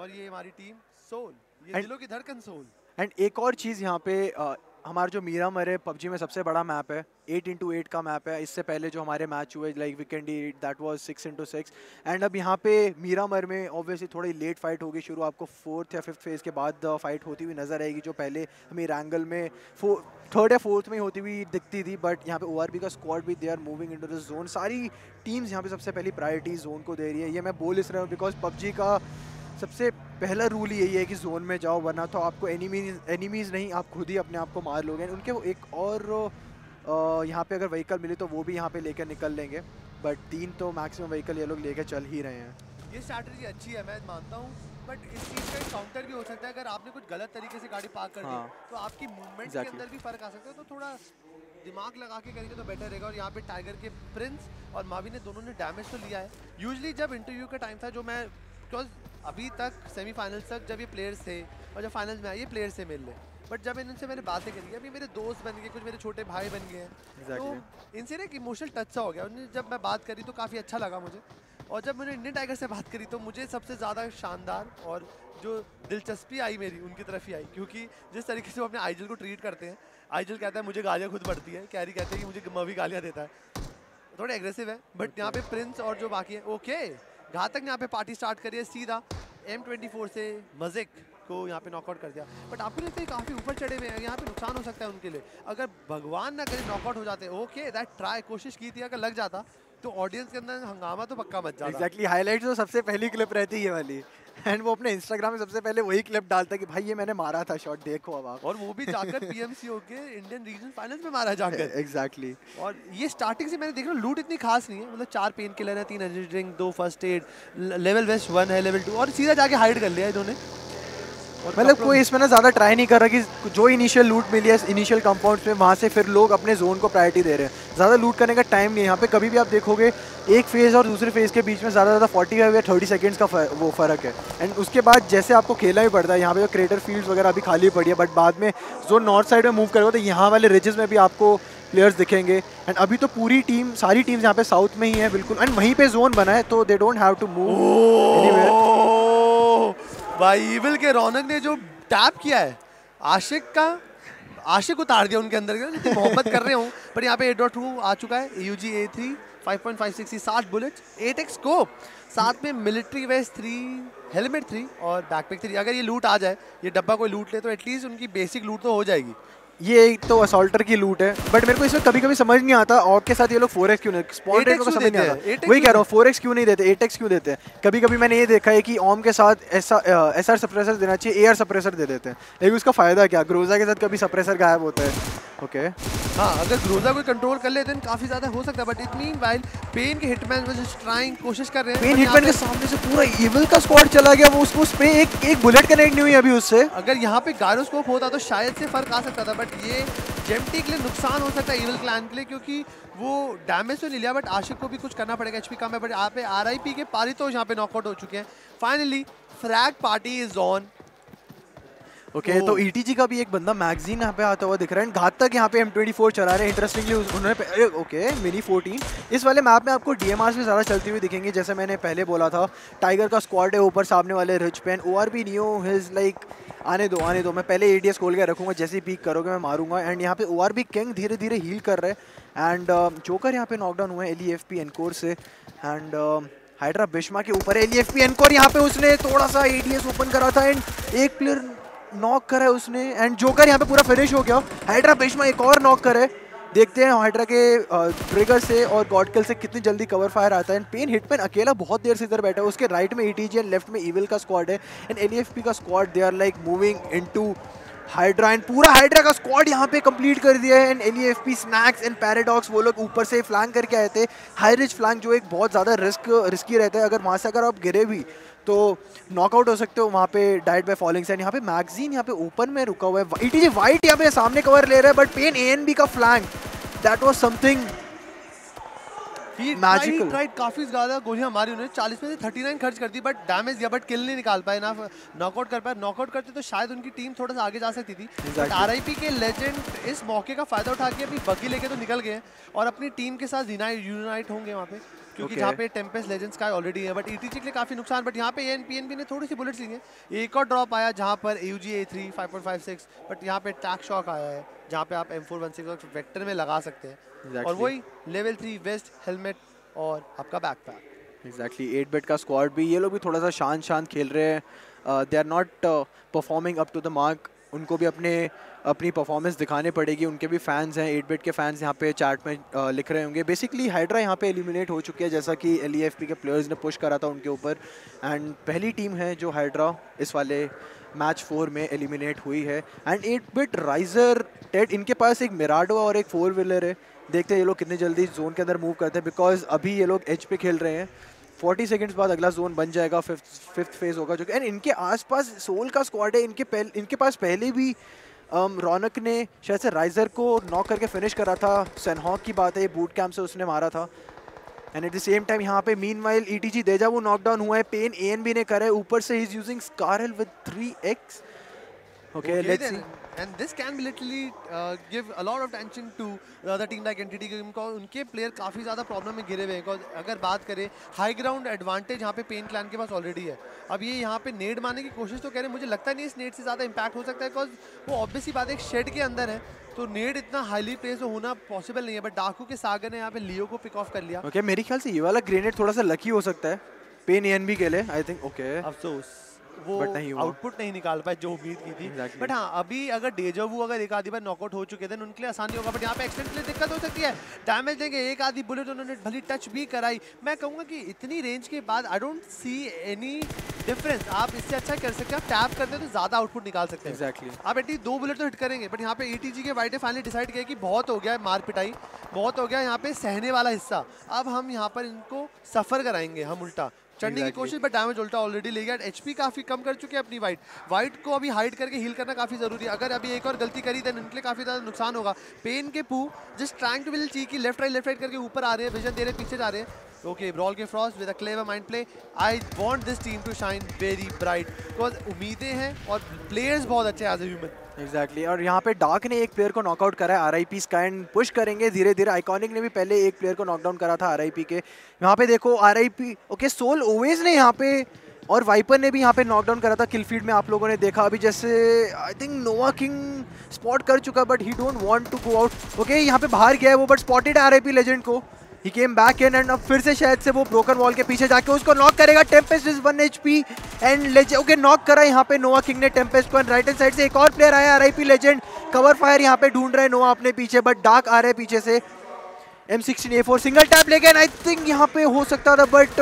और ये हमारी टीम सोल ये दिलों की धड़कन सोल एंड एक और चीज़ यहाँ पे हमारा जो मीरा मरे, पबजी में सबसे बड़ा मैप है एट इंटू एट का मैप है। इससे पहले जो हमारे मैच हुए like Vikendi that was six into six and अब यहाँ पे मीरा मर में ऑब्वियसली थोड़ी लेट फाइट होगी, शुरू आपको फोर्थ या फिफ्थ फ़ेज़ के बाद फाइट होती हुई नज़र आएगी, जो पहले हमें रैंगल में थर्ड या फोर्थ में होती हुई दिखती थी बट यहाँ पे ओआरबी का स्क्वाड भी they are moving into the zone सारी टीम्स यहाँ पे सबसे पहली प्रायोरिटी जोन को दे रही है। ये मैं बोल इस रहा हूँ बिकॉज़ पबजी का सबसे पहला रूल यही है कि जोन में जाओ वरना तो आपको एनिमीज एनिमीज नहीं आप खुद ही अपने आप को मार लोगे। उनके वो एक और यहाँ पे अगर व्हीकल मिले तो वो भी यहाँ पे लेकर निकल लेंगे। बट तीन तो मैक्सिमम व्हीकल ये लोग लेकर चल ही रहे हैं। ये स्ट्रैटेजी अच्छी है मैं मानता हूँ। बट इस चीज़ का काउंटर भी हो सकता है। अगर आपने कुछ गलत तरीके से गाड़ी पार्क कर दी हाँ। तो आपकी मूवमेंट के अंदर भी फ़र्क आ सकता है। तो थोड़ा दिमाग लगा के करेंगे तो बेटर रहेगा। और यहाँ पे टाइगर के प्रिंस और मावी ने दोनों ने डैमेज तो लिया है। यूजली जब इंटरव्यू का टाइम था जो मैं बिकॉज़ अभी तक सेमीफाइनल्स तक जब ये प्लेयर्स थे और जब फाइनल्स में आए ये प्लेयर्स से मिल रहे बट जब इनसे मैंने बातें करी अभी मेरे दोस्त बन गए कुछ मेरे छोटे भाई बन गए हैं। तो इनसे ना एक इमोशनल टच सा हो गया। उन्हें जब मैं बात करी तो काफ़ी अच्छा लगा मुझे। और जब मैंने इंडियन टाइगर से बात करी तो मुझे सबसे ज़्यादा शानदार और जो दिलचस्पी आई मेरी उनकी तरफ़ ही आई। क्योंकि जिस तरीके से वो अपने आइजल को ट्रीट करते हैं आइजल कहता है मुझे गालियाँ खुद पड़ती है। कैरी कहते हैं कि मुझे मवी गालियाँ देता है। थोड़े एग्रेसिव है बट यहाँ पे प्रिंस और जो बाकी है ओके घातक ने यहाँ पे पार्टी स्टार्ट करी है सीधा। एम ट्वेंटी फोर से मजिक को यहाँ पे नॉकआउट कर दिया। बट आपको लगता है काफ़ी ऊपर चढ़े हुए हैं, यहाँ पे नुकसान हो सकता है उनके लिए। अगर भगवान ना करें नॉकआउट हो जाते ओके दैट ट्राई कोशिश की थी, अगर लग जाता तो ऑडियंस के अंदर हंगामा तो पक्का मच जाता। एग्जैक्टली हाईलाइट तो सबसे पहली क्लिप रहती है वाली। एंड वो अपने इंस्टाग्राम में सबसे पहले वही क्लिप डालता है कि भाई ये मैंने मारा था शॉट देखो अब आप। और वो भी जाकर पीएमसी होके इंडियन रीजन फाइनल्स में मारा जाकर। Exactly (laughs) exactly. और ये स्टार्टिंग से मैंने देखा लूट इतनी खास नहीं है मतलब चार पेन किलर है तीन एनर्जी ड्रिंक दो first aid level vest one है लेवल टू और सीधा जाके हाइड कर लिया इन्होंने। मतलब कोई इसमें ना ज़्यादा ट्राई नहीं कर रहा कि जो इनिशियल लूट मिली है इनिशियल कंपाउंड्स में वहाँ से फिर लोग अपने जोन को प्रायोरिटी दे रहे हैं। ज़्यादा लूट करने का टाइम नहीं है। यहाँ पे कभी भी आप देखोगे एक फ़ेज़ और दूसरे फ़ेज़ के बीच में ज़्यादा ज़्यादा फोर्टी फाइव या थर्टी सेकेंड्स का फ- वो फ़र्क है। एंड उसके बाद जैसे आपको खेलना ही पड़ता है यहाँ पे जो क्रेटर फ़ील्ड वगैरह अभी खाली पड़ी है बट बाद में जो नॉर्थ साइड में मूव करेगा तो यहाँ वाले रिजेस में भी आपको प्लेयर्स दिखेंगे। एंड अभी तो पूरी टीम सारी टीम्स यहाँ पे साउथ में ही है बिल्कुल। एंड वहीं पे जोन बना है तो they don't have to move भाई इविल के रौनक ने जो टैप किया है, आशिक का, आशिक उतार दिया उनके अंदर मोहब्बत कर रहे हूँ, पर यहाँ पे ए डॉट टू आ चुका है U G A three five point five six साठ बुलेट एट एक्स को साथ में military vest three helmet three और बैकपैक थ्री अगर ये लूट आ जाए, ये डब्बा कोई लूट ले तो एटलीस्ट उनकी बेसिक लूट तो हो जाएगी। ये एक तो असॉल्टर की लूट है बट मेरे को इसमें कभी कभी समझ नहीं आता और के साथ ये लोग फोर क्यों नहीं स्पॉट 8x रेट को समझ नहीं आता। वही कह रहा हूँ फोर क्यों नहीं देते एट क्यों देते हैं? कभी कभी मैंने ये देखा है कि ओम के साथ ऐसा एस आर सप्रेसर देना चाहिए ए आर सप्रेसर दे देते हैं। लेकिन उसका फ़ायदा क्या? ग्रोजा के साथ कभी सप्रेसर गायब होता है। ओके हाँ अगर ग्रोजा को कंट्रोल कर ले देन काफ़ी ज़्यादा हो सकता है but it meanwhile pen के हिटमैन वो जस्ट ट्राइंग कोशिश कर रहे हैं पेन हिटमैन के सामने से पूरा इविल का स्क्वाड चला गया वो उसको स्प्रे एक एक बुलेट कनेक्ट नहीं हुई अभी उससे। अगर यहाँ पे गायरोस्कोप होता तो शायद से फ़र्क आ सकता था बट ये जेमटी के लिए नुकसान हो सकता है इविल क्लैन के लिए क्योंकि वो डैमेज तो नहीं लिया बट आशिक को भी कुछ करना पड़ेगा एचपी कम है बट यहाँ पे आरआईपी के पारी तो यहाँ पे नॉकआउट हो चुके हैं। Finally frag party is on okay okay, तो ईटीजी का भी एक बंदा मैगजीन यहाँ पे आता हुआ दिख रहा है घातक यहाँ पे एम ट्वेंटी फोर चला रहे हैं। इंटरेस्टिंगली उन्होंने ओके मिनी फोर्टीन इस वाले मैप में आपको डीएमआर भी ज़्यादा चलती हुई दिखेंगी जैसे मैंने पहले बोला था। टाइगर का स्क्वाड है ऊपर सामने वाले reach Pain O R B Neo his like आने दो आने दो। मैं पहले एडीएस खोल के रखूँगा, जैसे ही पीक करोगे मैं मारूँगा। एंड यहाँ पे ओ आर बी किंग धीरे धीरे हील कर रहे हैं। एंड जोकर यहाँ पे नॉकडाउन हुए है L E F P Encore से। एंड हाइड्रा बिश्मा के ऊपर L E F P Encore यहाँ पे उसने थोड़ा सा ए डी एस ओपन करा था एंड एक प्लेयर नॉक करा है उसने। एंड जोकर यहाँ पे पूरा फिनिश हो गया। हाइड्रा बिश्मा एक और नॉक करे। देखते हैं हाइड्रा के ट्रिगर से और गॉडकिल से कितनी जल्दी कवर फायर आता है। एंड पेन हिटमैन अकेला बहुत देर से इधर बैठा है। उसके राइट में ईटीजी एंड लेफ़्ट में इविल का स्क्वाड है। एंड एल का squad they are like moving into Hydra and पूरा हाइड्रा का स्क्वाड यहाँ पे कंप्लीट कर दिया है। And L Snakes and Paradox वो लोग ऊपर से फ्लैंग करके आए थे। हाई रिच फ्लैंग जो एक बहुत ज़्यादा रिस्क रिस्की रहता है। अगर वहाँ से अगर आप गिरे भी तो नॉकआउट हो सकते हो वहाँ पे डाइट बाय फॉलिंग सैंड यहाँ पे मैगजीन यहाँ पे ओपन में रुका हुआ है। ईटीजी वाइट यहाँ पे सामने कवर ले रहा है but Pain A N B का flank that was something magical right काफ़ी ज़्यादा गोलियाँ मारी उन्होंने 40 में से 39 खर्च कर दी बट डैमेज दिया बट किल नहीं निकाल पाए ना नॉकआउट कर पाए। नॉकआउट करते तो शायद उनकी टीम थोड़ा सा आगे जा सकती थी। Exactly. आरआईपी के लेजेंड इस मौके का फ़ायदा उठा के अपनी बग्गी लेके तो निकल गए और अपनी टीम के साथ यूनाइट होंगे वहाँ पे। क्योंकि Okay. जहाँ पे टेम्पेस्ट लेजेंड स्काई ऑलरेडी है बट ईटीजी के लिए काफ़ी नुकसान बट यहाँ पे एन पीएनबी ने थोड़ी सी बुलेट्स ली हैं। एक और ड्रॉप आया जहाँ पर UG A three five point five six but यहाँ पे टैक शॉक आया है जहाँ पे आप M four one six vector में लगा सकते हैं। exactly. और वही लेवल थ्री वेस्ट हेलमेट और आपका बैकपैक एग्जैक्टली एट बेट का स्क्वाड भी ये लोग भी थोड़ा सा शांत शांत खेल रहे हैं। They are not performing up to the mark उनको भी अपने अपनी परफॉर्मेंस दिखाने पड़ेगी। उनके भी फैंस हैं एट बेट के फैंस यहाँ पे चार्ट में लिख रहे होंगे। बेसिकली हाइड्रा यहाँ पे एलिमिनेट हो चुकी है, जैसा कि एलईएफपी के प्लेयर्स ने पुश करा था उनके ऊपर। एंड पहली टीम है जो हाइड्रा इस वाले मैच फोर में एलिमिनेट हुई है। And eight bit Riser Ted इनके पास एक मिराडो और एक फोर व्हीलर है। देखते हैं ये लोग कितनी जल्दी जोन के अंदर मूव करते हैं बिकॉज़ अभी ये लोग एच पे खेल रहे हैं। 40 सेकंड्स बाद अगला जोन बन जाएगा फिफ्थ फिफ्थ फ़ेज़ होगा, जो कि एंड इनके आसपास सोल का स्क्वाड है, इनके पहले इनके पास पहले भी रौनक ने शायद से राइजर को नॉक करके फिनिश करा था। सनहॉक की बात है बूट कैम्प से उसने मारा था। And at the same time यहाँ पे meanwhile E T G Deja वो नॉकडाउन हुआ है। पेन ए एन बी ने करा है। ऊपर से is using scarl with three X okay let's see And this can be literally uh, give a lot of tension to the other team like NTT क्योंकि उनके player काफ़ी ज़्यादा problem में गिरे हुए हैं। Because अगर बात करें हाई ग्राउंड एडवांटेज यहाँ पे पेन क्लैन के पास ऑलरेडी है। अब ये यहाँ पे नेड मारने की कोशिश तो कह रहे हैं मुझे लगता नहीं इस नेड से ज़्यादा इम्पैक्ट हो सकता है बिकॉज़ वो ऑब्वियस बात एक शेड के अंदर है। तो नेड इतना हाईली प्लेस होना पॉसिबल नहीं है बट डाकू के सागर ने यहाँ पे लियो को पिक ऑफ़ कर लिया। ओके okay, मेरे ख्याल से ये वाला ग्रेनेड थोड़ा सा लकी हो सकता है। पेन एन बी के लिए आई थिंक ओके अफसोस वो आउटपुट नहीं निकाल पाए जो उम्मीद की थी। Exactly. बट हाँ अभी अगर डेजोवू अगर एक आधी बार नॉकआउट हो चुके थे उनके लिए आसानी होगा बट यहाँ पे एक्सटेंड के लिए दिक्कत हो सकती है। डैमेज देंगे एक आधी बुलेट उन्होंने भली टच भी कराई। मैं कहूँगा कि इतनी रेंज के बाद I don't see any difference आप इससे अच्छा कर सकते हैं आप टैप करते हैं तो ज़्यादा आउटपुट निकाल सकते हैं। Exactly. आप एटलीस्ट दो बुलेट तो हिट करेंगे बट यहाँ पे एटीजी के वाइट फाइनली डिसाइड किया कि बहुत हो गया है मार पिटाई बहुत हो गया यहाँ पे सहने वाला हिस्सा। अब हम यहाँ पर इनको सफ़र कराएँगे हम उल्टा। चढ़ने की कोशिश बट डैमेज उल्टा ऑलरेडी ले गया एचपी काफ़ी कम कर चुके हैं अपनी वाइट वाइट को अभी हाइड करके हील करना काफ़ी ज़रूरी है। अगर अभी एक और गलती करी तो इनके लिए काफ़ी ज़्यादा नुकसान होगा। पेन के पू जिस ट्राइंग टू बिल ची की लेफ़्ट राइट लेफ़्ट राइट करके ऊपर आ रहे हैं विजन दे रहे पीछे जा रहे हैं। ओके ब्रॉल के Frost with a clever mind play I want this team to shine very bright because उम्मीदें हैं और प्लेयर्स बहुत अच्छे हैं as a human exactly exactly. और यहाँ पे डार्क ने एक प्लेयर को नॉकआउट करा है आरआईपी स्काइन पुश करेंगे धीरे धीरे आइकॉनिक ने भी पहले एक प्लेयर को नॉकडाउन करा था आरआईपी के। यहाँ पे देखो आरआईपी ओके सोल ओवेज ने यहाँ पे, और वाइपर ने भी यहाँ पे नॉकडाउन करा था किलफील्ड में। आप लोगों ने देखा अभी जैसे I think Nova King spot कर चुका but he don't want to go out okay यहाँ पे बाहर गया है वो बट स्पॉटेड आरआईपी लेजेंड को। He came back in and अब फिर से शायद से वो ब्रोकन वॉल के पीछे जाके उसको नॉक करेगा Tempest is one HP and Legend okay knock करा यहाँ पे नोवा किंग ने टेम्पेस्ट को एंड राइट हैंड साइड से एक और प्लेयर आया आरआईपी लेजेंड कवर फायर यहाँ पे ढूंढ रहे नोवा अपने पीछे बट डार्क आ रहे पीछे से। M sixteen A four single tap लेके आई थिंक यहाँ पे हो सकता था but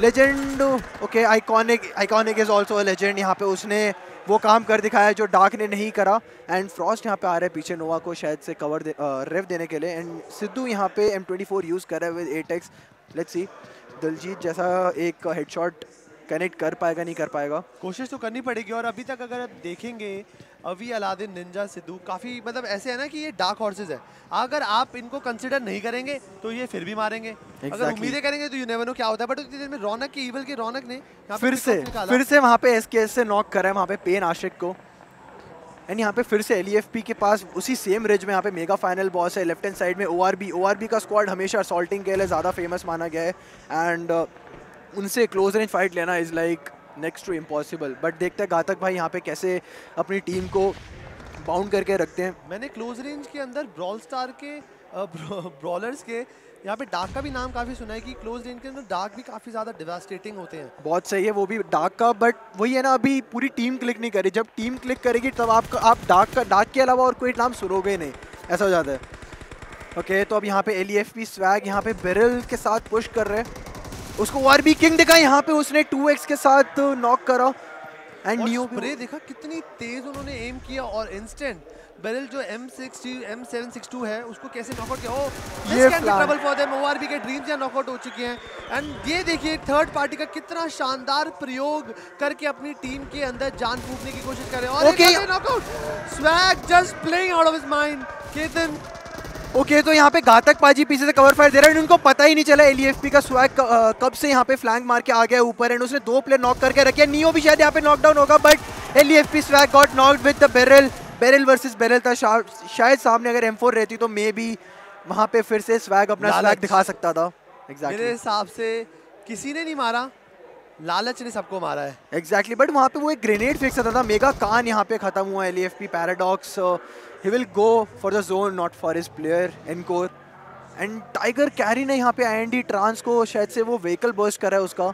Legend okay Iconic Iconic is also Legend यहाँ पे उसने वो काम कर दिखाया जो डार्क ने नहीं करा। एंड फ्रॉस्ट यहाँ पे आ रहे हैं पीछे नोवा को शायद से कवर दे, रेव देने के लिए। एंड सिद्धू यहाँ पे एम ट्वेंटी फोर यूज़ कर रहा है with eight X let's see Diljeet जैसा एक हेडशॉट कनेक्ट कर पाएगा नहीं कर पाएगा। कोशिश तो करनी पड़ेगी। और अभी तक अगर आप देखेंगे अभी अलादीन निंजा सिद्धू काफ़ी मतलब ऐसे है ना कि ये डार्क हॉर्सेज है। अगर आप इनको कंसिडर नहीं करेंगे तो ये फिर भी मारेंगे। exactly. अगर उम्मीदें करेंगे तो यू नेवर नो क्या होता है। बट उतनी देर में रौनक की ईवल की रौनक ने फिर से फिर से वहाँ पे एस से नॉक करा है वहाँ पे पेन आशिक को। एंड यहाँ पे फिर से एल के पास उसी सेम रिज में यहाँ पे मेगा फाइनल बॉस है लेफ़्ट हैंड साइड में ओ आर का स्क्वाड हमेशा असॉल्टिंग के लिए ज़्यादा फ़ेमस माना गया है। एंड उनसे क्लोज रेंज फाइट लेना is like next to impossible but देखते हैं घातक भाई यहाँ पे कैसे अपनी टीम को बाउंड करके रखते हैं। मैंने क्लोज रेंज के अंदर ब्रॉल स्टार के ब्रॉलर्स के यहाँ पे डार्क का भी नाम काफ़ी सुना है कि क्लोज रेंज के अंदर डार्क भी काफ़ी ज़्यादा डिवास्टेटिंग होते हैं। बहुत सही है वो भी डार्क का बट वही है ना अभी पूरी टीम क्लिक नहीं करी। जब टीम क्लिक करेगी तब आप आप डार्क का डार्क के अलावा और कोई नाम सुनोगे नहीं। ऐसा हो जाता है। ओके तो अब यहाँ पे L E F P Swag यहाँ पे बेरल के साथ पुश कर रहे हैं। उसको आर बी किंग दिखा यहाँ पे उसने टू एक्स के साथ नॉक करा। एंड नियो स्प्रे देखा कितनी तेज उन्होंने एम किया और इंस्टेंट बेरिल जो M60 M762 है उसको कैसे नॉकआउट किया? ओ ये this can be trouble for them ORB के ड्रीम्स यहाँ नॉकआउट हो चुके हैं। एंड ये देखिए थर्ड पार्टी का कितना शानदार प्रयोग करके अपनी टीम के अंदर जान फूकने की कोशिश कर रहे हैं। और Okay. Knockout Swag just playing out of his mind Ketan okay okay, तो यहाँ पे घातक पाजी पीछे से कवर फायर दे रहा है। उनको पता ही नहीं चला एलईएफपी का स्वैग कब से यहाँ पे फ्लैंक मार के आ गया ऊपर एंड उसने दो प्लेयर नॉक करके रखे नियो भी शायद यहाँ पे नॉकडाउन होगा but LEFP Swag got knocked with the Barrel Barrel versus Barrel था शायद सामने अगर एम रहती तो मे बी वहाँ पे फिर से स्वैग अपना स्वैग दिखा सकता था। मेरे एग्जैक्टली हिसाब से किसी ने नहीं मारा लालच ने सबको मारा है। एग्जैक्टली बट वहाँ पे वो एक ग्रेनेड फेंक सकता था। मेगा कान यहाँ पे खत्म हुआ L F P Paradox he will go for the zone not for his player Encore and Tiger Carry ने यहाँ पे आई ट्रांस को शायद से वो व्हीकल बर्स्ट करा है उसका।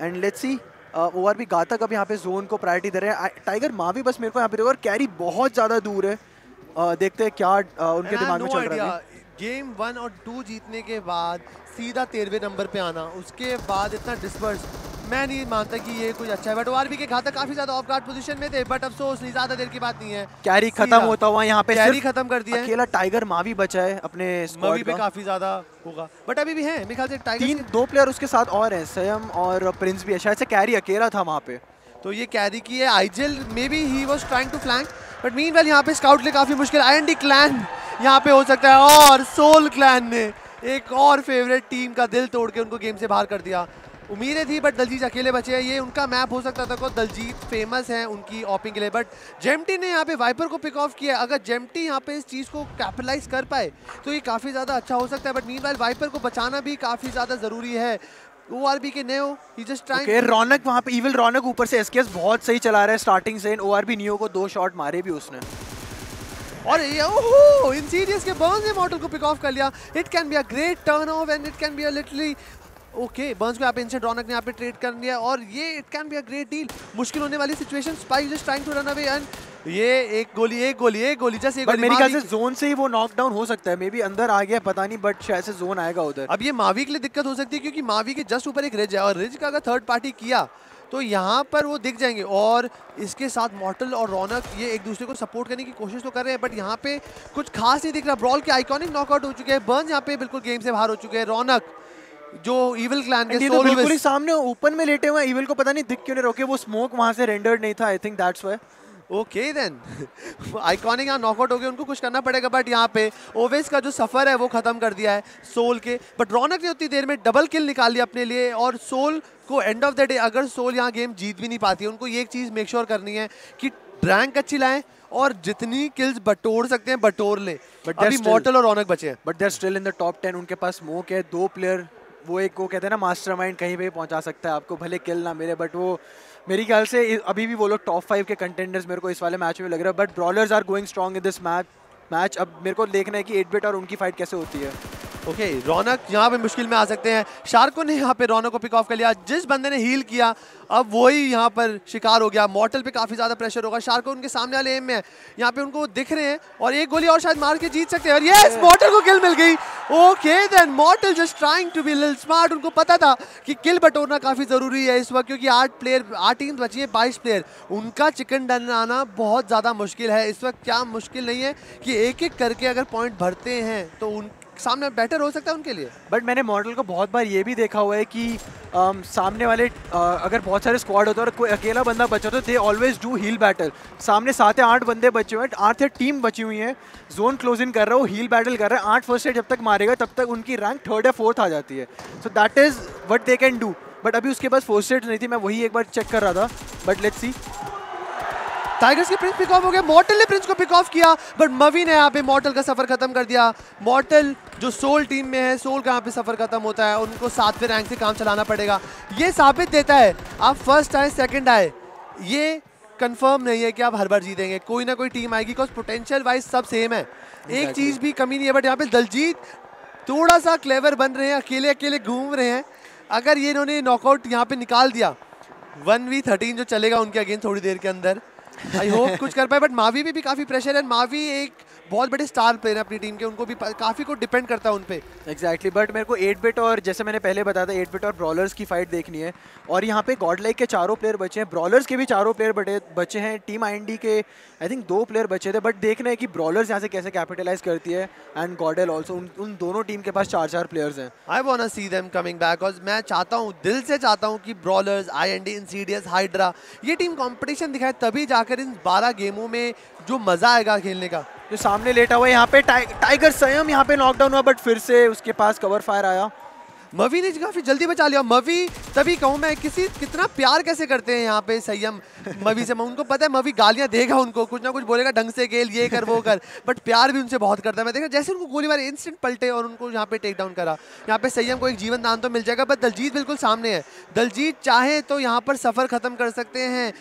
And let's see O R भी घातक अब यहाँ पे जोन को प्रायोरिटी दे रहे हैं। टाइगर माँ भी बस मेरे को यहाँ पे और कैरी बहुत ज़्यादा दूर है। Uh, देखते हैं क्या uh, उनके दिमाग में चल रहा है। गेम वन और टू जीतने के बाद सीधा तेरहवें नंबर पे आना उसके बाद इतना डिस्पर्स मैं नहीं मानता कि ये कुछ अच्छा है। बट आरबी के घातक काफ़ी ज़्यादा ऑफ़ गार्ड पोजीशन में थे बट अफसोस नहीं ज़्यादा देर की बात नहीं है। कैरी खत्म होता हुआ यहाँ पे कैरी खत्म कर दिया अकेला टाइगर माँ भी बचा है अपने मवी पे काफ़ी ज़्यादा होगा। बट अभी भी है मेरे ख्याल से टाइगर तीन दो प्लेयर उसके साथ और हैं संयम और प्रिंस भी है। शायद से कैरी अकेला था वहाँ पे। तो ये कैरी की है. Eye gel may be he was trying to flank but meanwhile यहाँ पे स्काउट लिए काफ़ी मुश्किल आईएनडी क्लैन यहाँ पे हो सकता है और सोल क्लैन ने एक और फेवरेट टीम का दिल तोड़ के उनको गेम से बाहर कर दिया. उम्मीदें थी बट दलजीत अकेले बचे हैं. ये उनका मैप हो सकता था को दलजीत फ़ेमस है उनकी ऑपिंग के लिए बट जेमटी ने यहाँ पे वाइपर को पिक ऑफ़ किया अगर जेमटी यहाँ पे इस चीज़ को कैपिटलाइज कर पाए तो ये काफ़ी ज़्यादा अच्छा हो सकता है बट मीनवाइल वाइपर को बचाना भी काफ़ी ज़्यादा ज़रूरी है. ओआरबी के नेओ ही जस्ट ओके रौनक वहाँ पे इविल रौनक ऊपर से एसकेएस बहुत सही चला रहा है स्टार्टिंग से ओआरबी नियो को दो शॉट मारे भी उसने। और ये ओहो इंसीडियस के बर्न्स ने मॉडल को पिक ऑफ़ कर लिया। It can be a great turn off and it can be a literally okay Burns को यहाँ पे इंसेंट रौनक ने यहाँ पे ट्रेड कर लिया और ये it can be a great deal मुश्किल होने वाली situation Spy just trying to run away and ये एक गोली एक गोली एक गोली जस्ट एक मेरे ख्याल से जोन से ही वो नॉक डाउन हो सकता है. मे बी अंदर आ गया पता नहीं बट शायद से जोन आएगा उधर. अब ये मावी के लिए दिक्कत हो सकती है क्योंकि मावी के जस्ट ऊपर एक रिज है और रिज का अगर थर्ड पार्टी किया तो यहाँ पर वो दिख जाएँगे और इसके साथ मॉटल और रौनक ये एक दूसरे को सपोर्ट करने की कोशिश तो कर रहे हैं बट यहाँ पे कुछ खास नहीं दिख रहा. ब्रॉल के आइकॉनिक नॉकआउट हो चुके हैं. बर्न यहाँ पे बिल्कुल गेम से बाहर हो चुके हैं. रौनक जो इविल क्लैन के तो सोल बिल्कुल ही सामने ओपन में लेटे हुए इविल को पता नहीं दिख क्यों नहीं रोके वो स्मोक वहाँ से रेंडर्ड नहीं था I think that's why okay then Iconic यहाँ नॉकआउट हो गए उनको कुछ करना पड़ेगा बट यहाँ पे ओवेस का जो सफ़र है वो खत्म कर दिया है सोल के। बट रौनक ने उतनी देर में डबल किल निकाल लिया अपने लिए और सोल को एंड ऑफ़ द डे अगर सोल यहाँ गेम जीत भी नहीं पाती है उनको ये एक चीज़ मेक श्योर करनी है कि रैंक अच्छी लाएँ और जितनी किल्स बटोर सकते हैं बटोर लें। बट अभी मॉर्टल और रौनक बचे हैं। But they are still in the top 10 उनके पास स्मोक है दो प्लेयर वो एक वो कहते हैं ना मास्टर माइंड कहीं पर पहुँचा सकता है आपको, भले किल ना मिले बट वो मेरी ख्याल से अभी भी वो लोग टॉप फाइव के कंटेंडर्स मेरे को इस वाले मैच में लग रहा है but Brawlers are going strong in this match match अब मेरे को देखना है कि 8 बिट और उनकी फाइट कैसे होती है। ओके रौनक यहाँ पे मुश्किल में आ सकते हैं। शार्को ने यहाँ पे रौनक को पिक ऑफ़ कर लिया। जिस बंदे ने हील किया अब वही यहाँ पर शिकार हो गया। मॉर्टल पे काफ़ी ज़्यादा प्रेशर होगा। शार्को उनके सामने वाले एम में है। यहाँ पे उनको दिख रहे हैं और एक गोली और शायद मार के जीत सकते हैं। और यस मॉर्टल को किल मिल गई। Okay then Mortal just trying to be little smart उनको पता था कि किल बटोरना काफ़ी ज़रूरी है इस वक्त क्योंकि आठ प्लेयर आठ टीम बची है बाईस प्लेयर उनका चिकन डन आना बहुत ज़्यादा मुश्किल है। इस वक्त क्या मुश्किल नहीं है कि एक एक करके अगर पॉइंट भरते हैं तो उन सामने बेटर हो सकता है उनके लिए। बट मैंने मॉडल को बहुत बार ये भी देखा हुआ है कि अम, सामने वाले अ, अगर बहुत सारे स्क्वाड होते हैं और कोई अकेला बंदा बचा तो they always do heal battle सामने सात या आठ बंदे बचे हुए हैं आठ या टीम बची हुई है जोन क्लोज इन कर रहा है हील बैटल कर रहा है आठ फ़र्स्ट एड जब तक मारेगा तब तक उनकी रैंक थर्ड या फोर्थ आ जाती है। So that is what they can do but अभी उसके पास फ़र्स्ट एड नहीं थी मैं वही एक बार चेक कर रहा था बट लेट्स सी टाइगर्स के प्रिंस पिक ऑफ़ हो गए मॉर्टल ने प्रिंस को पिक ऑफ़ किया बट मवी ने यहाँ पे मॉर्टल का सफ़र खत्म कर दिया। मॉर्टल जो सोल टीम में है सोल का यहाँ पे सफ़र खत्म होता है उनको सातवें रैंक से काम चलाना पड़ेगा। ये साबित देता है आप फ़र्स्ट आए सेकंड आए। ये कंफर्म नहीं है कि आप हर बार जीतेंगे। कोई ना कोई टीम आएगी बिकॉज़ पोटेंशियल वाइज सब सेम है। एक चीज़ भी कमी नहीं है बट यहाँ पे दलजीत थोड़ा सा क्लेवर बन रहे हैं अकेले अकेले घूम रहे हैं। अगर ये इन्होंने नॉकआउट यहाँ पे निकाल दिया वन वी थर्टीन जो चलेगा उनके अगेंस्ट थोड़ी देर के अंदर आई होप कुछ कर पाए बट मावी पे भी काफ़ी प्रेशर है। मावी एक बहुत बड़े स्टार प्लेयर हैं अपनी टीम के उनको भी काफ़ी को डिपेंड करता है उन पे। एग्जैक्टली बट मेरे को एट बिट और जैसे मैंने पहले बताया था एट बिट और ब्रॉलर्स की फाइट देखनी है। और यहाँ पे गॉड लाइक के चारों प्लेयर बचे हैं। ब्रॉलर्स के भी चारों प्लेयर बटे बचे हैं। टीम आईएनडी के आई थिंक दो प्लेयर बचे थे बट देखना है कि ब्रॉलर्स यहाँ से कैसे कैपिटलाइज करती है एंड गॉडेल ऑल्सो उन, उन दोनों टीम के पास चार चार प्लेयर्स हैं। I want see them coming back और मैं चाहता हूँ दिल से चाहता हूँ कि Brawlers I N D Insidious Hydra ये टीम कॉम्पिटिशन दिखाए तभी जाकर इन 12 गेमों में जो मज़ा आएगा खेलने का। जो सामने लेटा हुआ है यहाँ पे टाइ, टाइगर संयम यहाँ पे नॉकडाउन हुआ बट फिर से उसके पास कवर फायर आया। मवी ने काफ़ी जल्दी बचा लिया। मवी तभी कहूँ मैं किसी कितना प्यार कैसे करते हैं यहाँ पे संयम मवी से? उनको पता है मवी गालियाँ देगा उनको कुछ ना कुछ बोलेगा ढंग से खेल ये कर वो कर। बट प्यार भी उनसे बहुत करता है। मैं देखा जैसे उनको गोली मारी इंस्टेंट पलटे और उनको यहाँ पे टेक डाउन करा। यहाँ पे संयम को एक जीवन दान तो मिल जाएगा बट दलजीत बिल्कुल सामने है। दलजीत चाहे तो यहाँ पर सफ़र खत्म कर सकते हैं।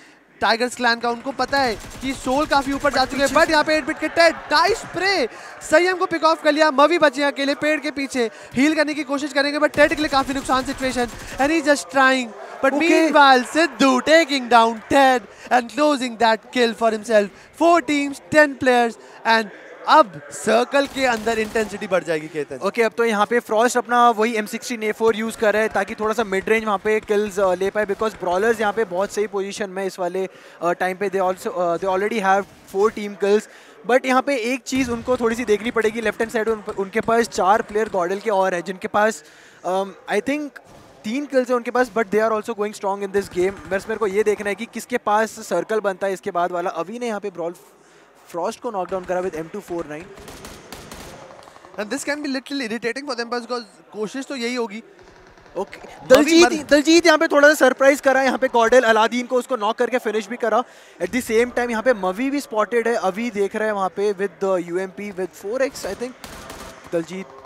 टाइगर्स क्लैन का उनको पता है कि सोल काफ़ी ऊपर जा चुके हैं बट यहाँ पे एट बिट के टेड नाइस प्रे संयम को पिक ऑफ़ कर लिया मवी बचे अकेले पेड़ के पीछे। हील करने की कोशिश करेंगे बट टेड के लिए काफ़ी नुकसान situation and he just trying but Okay. meanwhile Sidhu taking down Ted and closing that kill for himself. Four teams 10 players and अब सर्कल के अंदर इंटेंसिटी बढ़ जाएगी केतन। ओके अब तो यहाँ पे फ्रॉस्ट अपना वही M sixteen A four use कर रहा है ताकि थोड़ा सा मिड रेंज वहाँ पे किल्स ले पाए बिकॉज़ ब्रॉलर्स यहाँ पे बहुत सही पोजीशन में इस वाले टाइम पे they already have four team kills but यहाँ पे एक चीज़ उनको थोड़ी सी देखनी पड़ेगी लेफ़्ट हैंड साइड उन, उनके पास चार प्लेयर गॉडल के और है जिनके पास आई um, थिंक तीन किल्स है उनके पास but they are also going strong in this game बस मेरे को ये देखना है कि किसके पास सर्कल बनता है इसके बाद वाला। अभी ने यहाँ पे ब्रॉल फ्रॉस्ट को नॉकडाउन करा with M two four nine and this can be little irritating for them because कोशिश तो यही होगी। ओके दलजीत दलजीत यहाँ पे थोड़ा सा सरप्राइज़ करा यहाँ पे गॉडल अलादीन को उसको नॉक करके फिनिश भी करा। एट द सेम टाइम यहाँ पे मवी भी स्पॉटेड है अभी देख रहा है वहाँ पे with U M P with four X I think Daljeet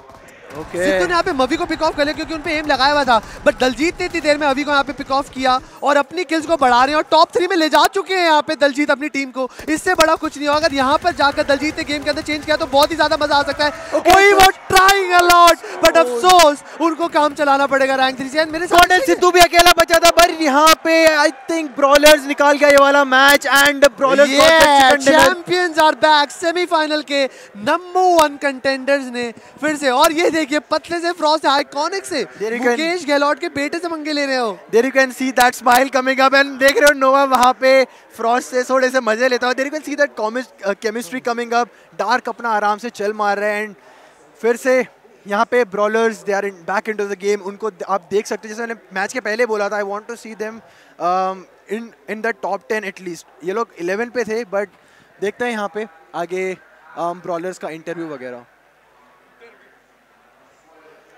okay Sidhu ने यहाँ पे मवी को पिक ऑफ़ कर लिया क्योंकि उन पे एम लगाया हुआ था। बट दलजीत ने इतनी देर में अभी को यहाँ पे पिक ऑफ़ किया और अपनी किल्स को बढ़ा रहे हैं और टॉप थ्री में ले जा चुके हैं यहाँ पे दलजीत अपनी टीम को। इससे बड़ा कुछ नहीं होगा। अगर यहाँ पर जाकर दलजीत ने गेम के अंदर चेंज किया तो बहुत ही ज़्यादा मज़ा आ सकता है। कोई वो ट्राइंग अ लॉट बट अफसोस उनको काम चलाना पड़ेगा रैंक थ्री से। मेरे साथ सिद्धू भी अकेला बचा था पर यहाँ पे आई थिंक ब्रॉलर्स निकाल गया ये वाला match and Brawlers champions are back semifinal के नंबर वन कंटेंडर्स ने फिर से। और ये देखिए पतले से फ्रॉस्ट आइकॉनिक से मुकेश गहलोत के बेटे से मंगे ले रहे हो। There you can see that smile coming up and देख रहे हो नोवा वहाँ पे फ्रॉस्ट से थोड़े से मज़े लेता हुआ there you can see that chemistry coming up Dark अपना आराम से चल मार रहे हैं। एंड फिर से यहाँ पे Brawlers they are in back into the game उनको आप देख सकते हो जैसे मैंने मैच के पहले बोला था I want to see them in in the top ten at least ये लोग 11 पे थे बट देखते हैं यहाँ पे आगे ब्रॉलर्स um, का इंटरव्यू वगैरह।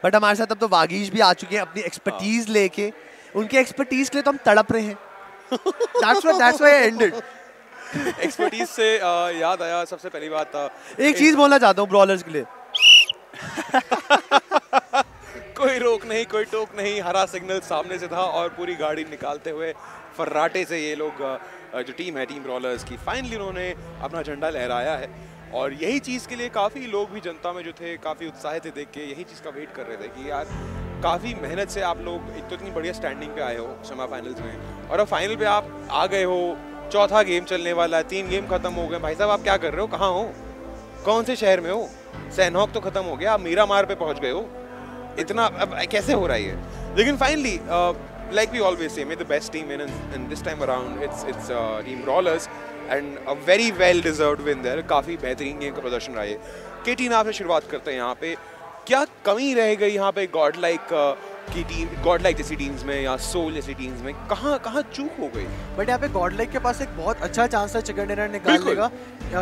बट हमारे साथ अब तो वागीश भी आ चुके हैं अपनी एक्सपर्टीज लेके। उनके एक्सपर्टीज के लिए तो हम तड़प रहे हैं। That's why that's why I ended. (laughs) Expertise से अ, याद आया सबसे पहली बात अ, एक चीज़ बोलना चाहता हूँ ब्रॉलर्स के लिए। (laughs) कोई रोक नहीं कोई टोक नहीं हरा सिग्नल सामने से था और पूरी गाड़ी निकालते हुए फर्राटे से ये लोग जो टीम है टीम ब्रॉलर्स की फाइनली उन्होंने अपना झंडा लहराया है। और यही चीज़ के लिए काफ़ी लोग भी जनता में जो थे, काफ़ी उत्साहित थे देख के, यही चीज़ का वेट कर रहे थे कि यार, काफ़ी मेहनत से आप लोग इत- तो इतनी बढ़िया स्टैंडिंग पे आए हो सेमा फाइनल्स में। और अब फाइनल पे आप आ गए हो, चौथा गेम चलने वाला है, तीन गेम खत्म हो गए भाई साहब, आप क्या कर रहे हो? कहाँ हो? कौन से शहर में हो? सैनहॉक तो खत्म हो गया, आप मीरा मार पे पहुँच गए हो। इतना अब कैसे हो रहा है ये? लेकिन finally like we always say may the best team in in this time around it's it's team Brawlers and uh very well deserved win there काफ़ी बेहतरीन गेम का प्रदर्शन रहा है के टीम आपसे शुरुआत करते हैं यहाँ पे। क्या कमी रह गई यहाँ पे गॉड लाइक की टीम गॉड लाइक जैसी टीम्स में या सोल जैसी टीम्स में? कहाँ कहाँ चूक हो गई? बट यहाँ पे गॉड लाइक के पास एक बहुत अच्छा चांस था चिकन डिनर का।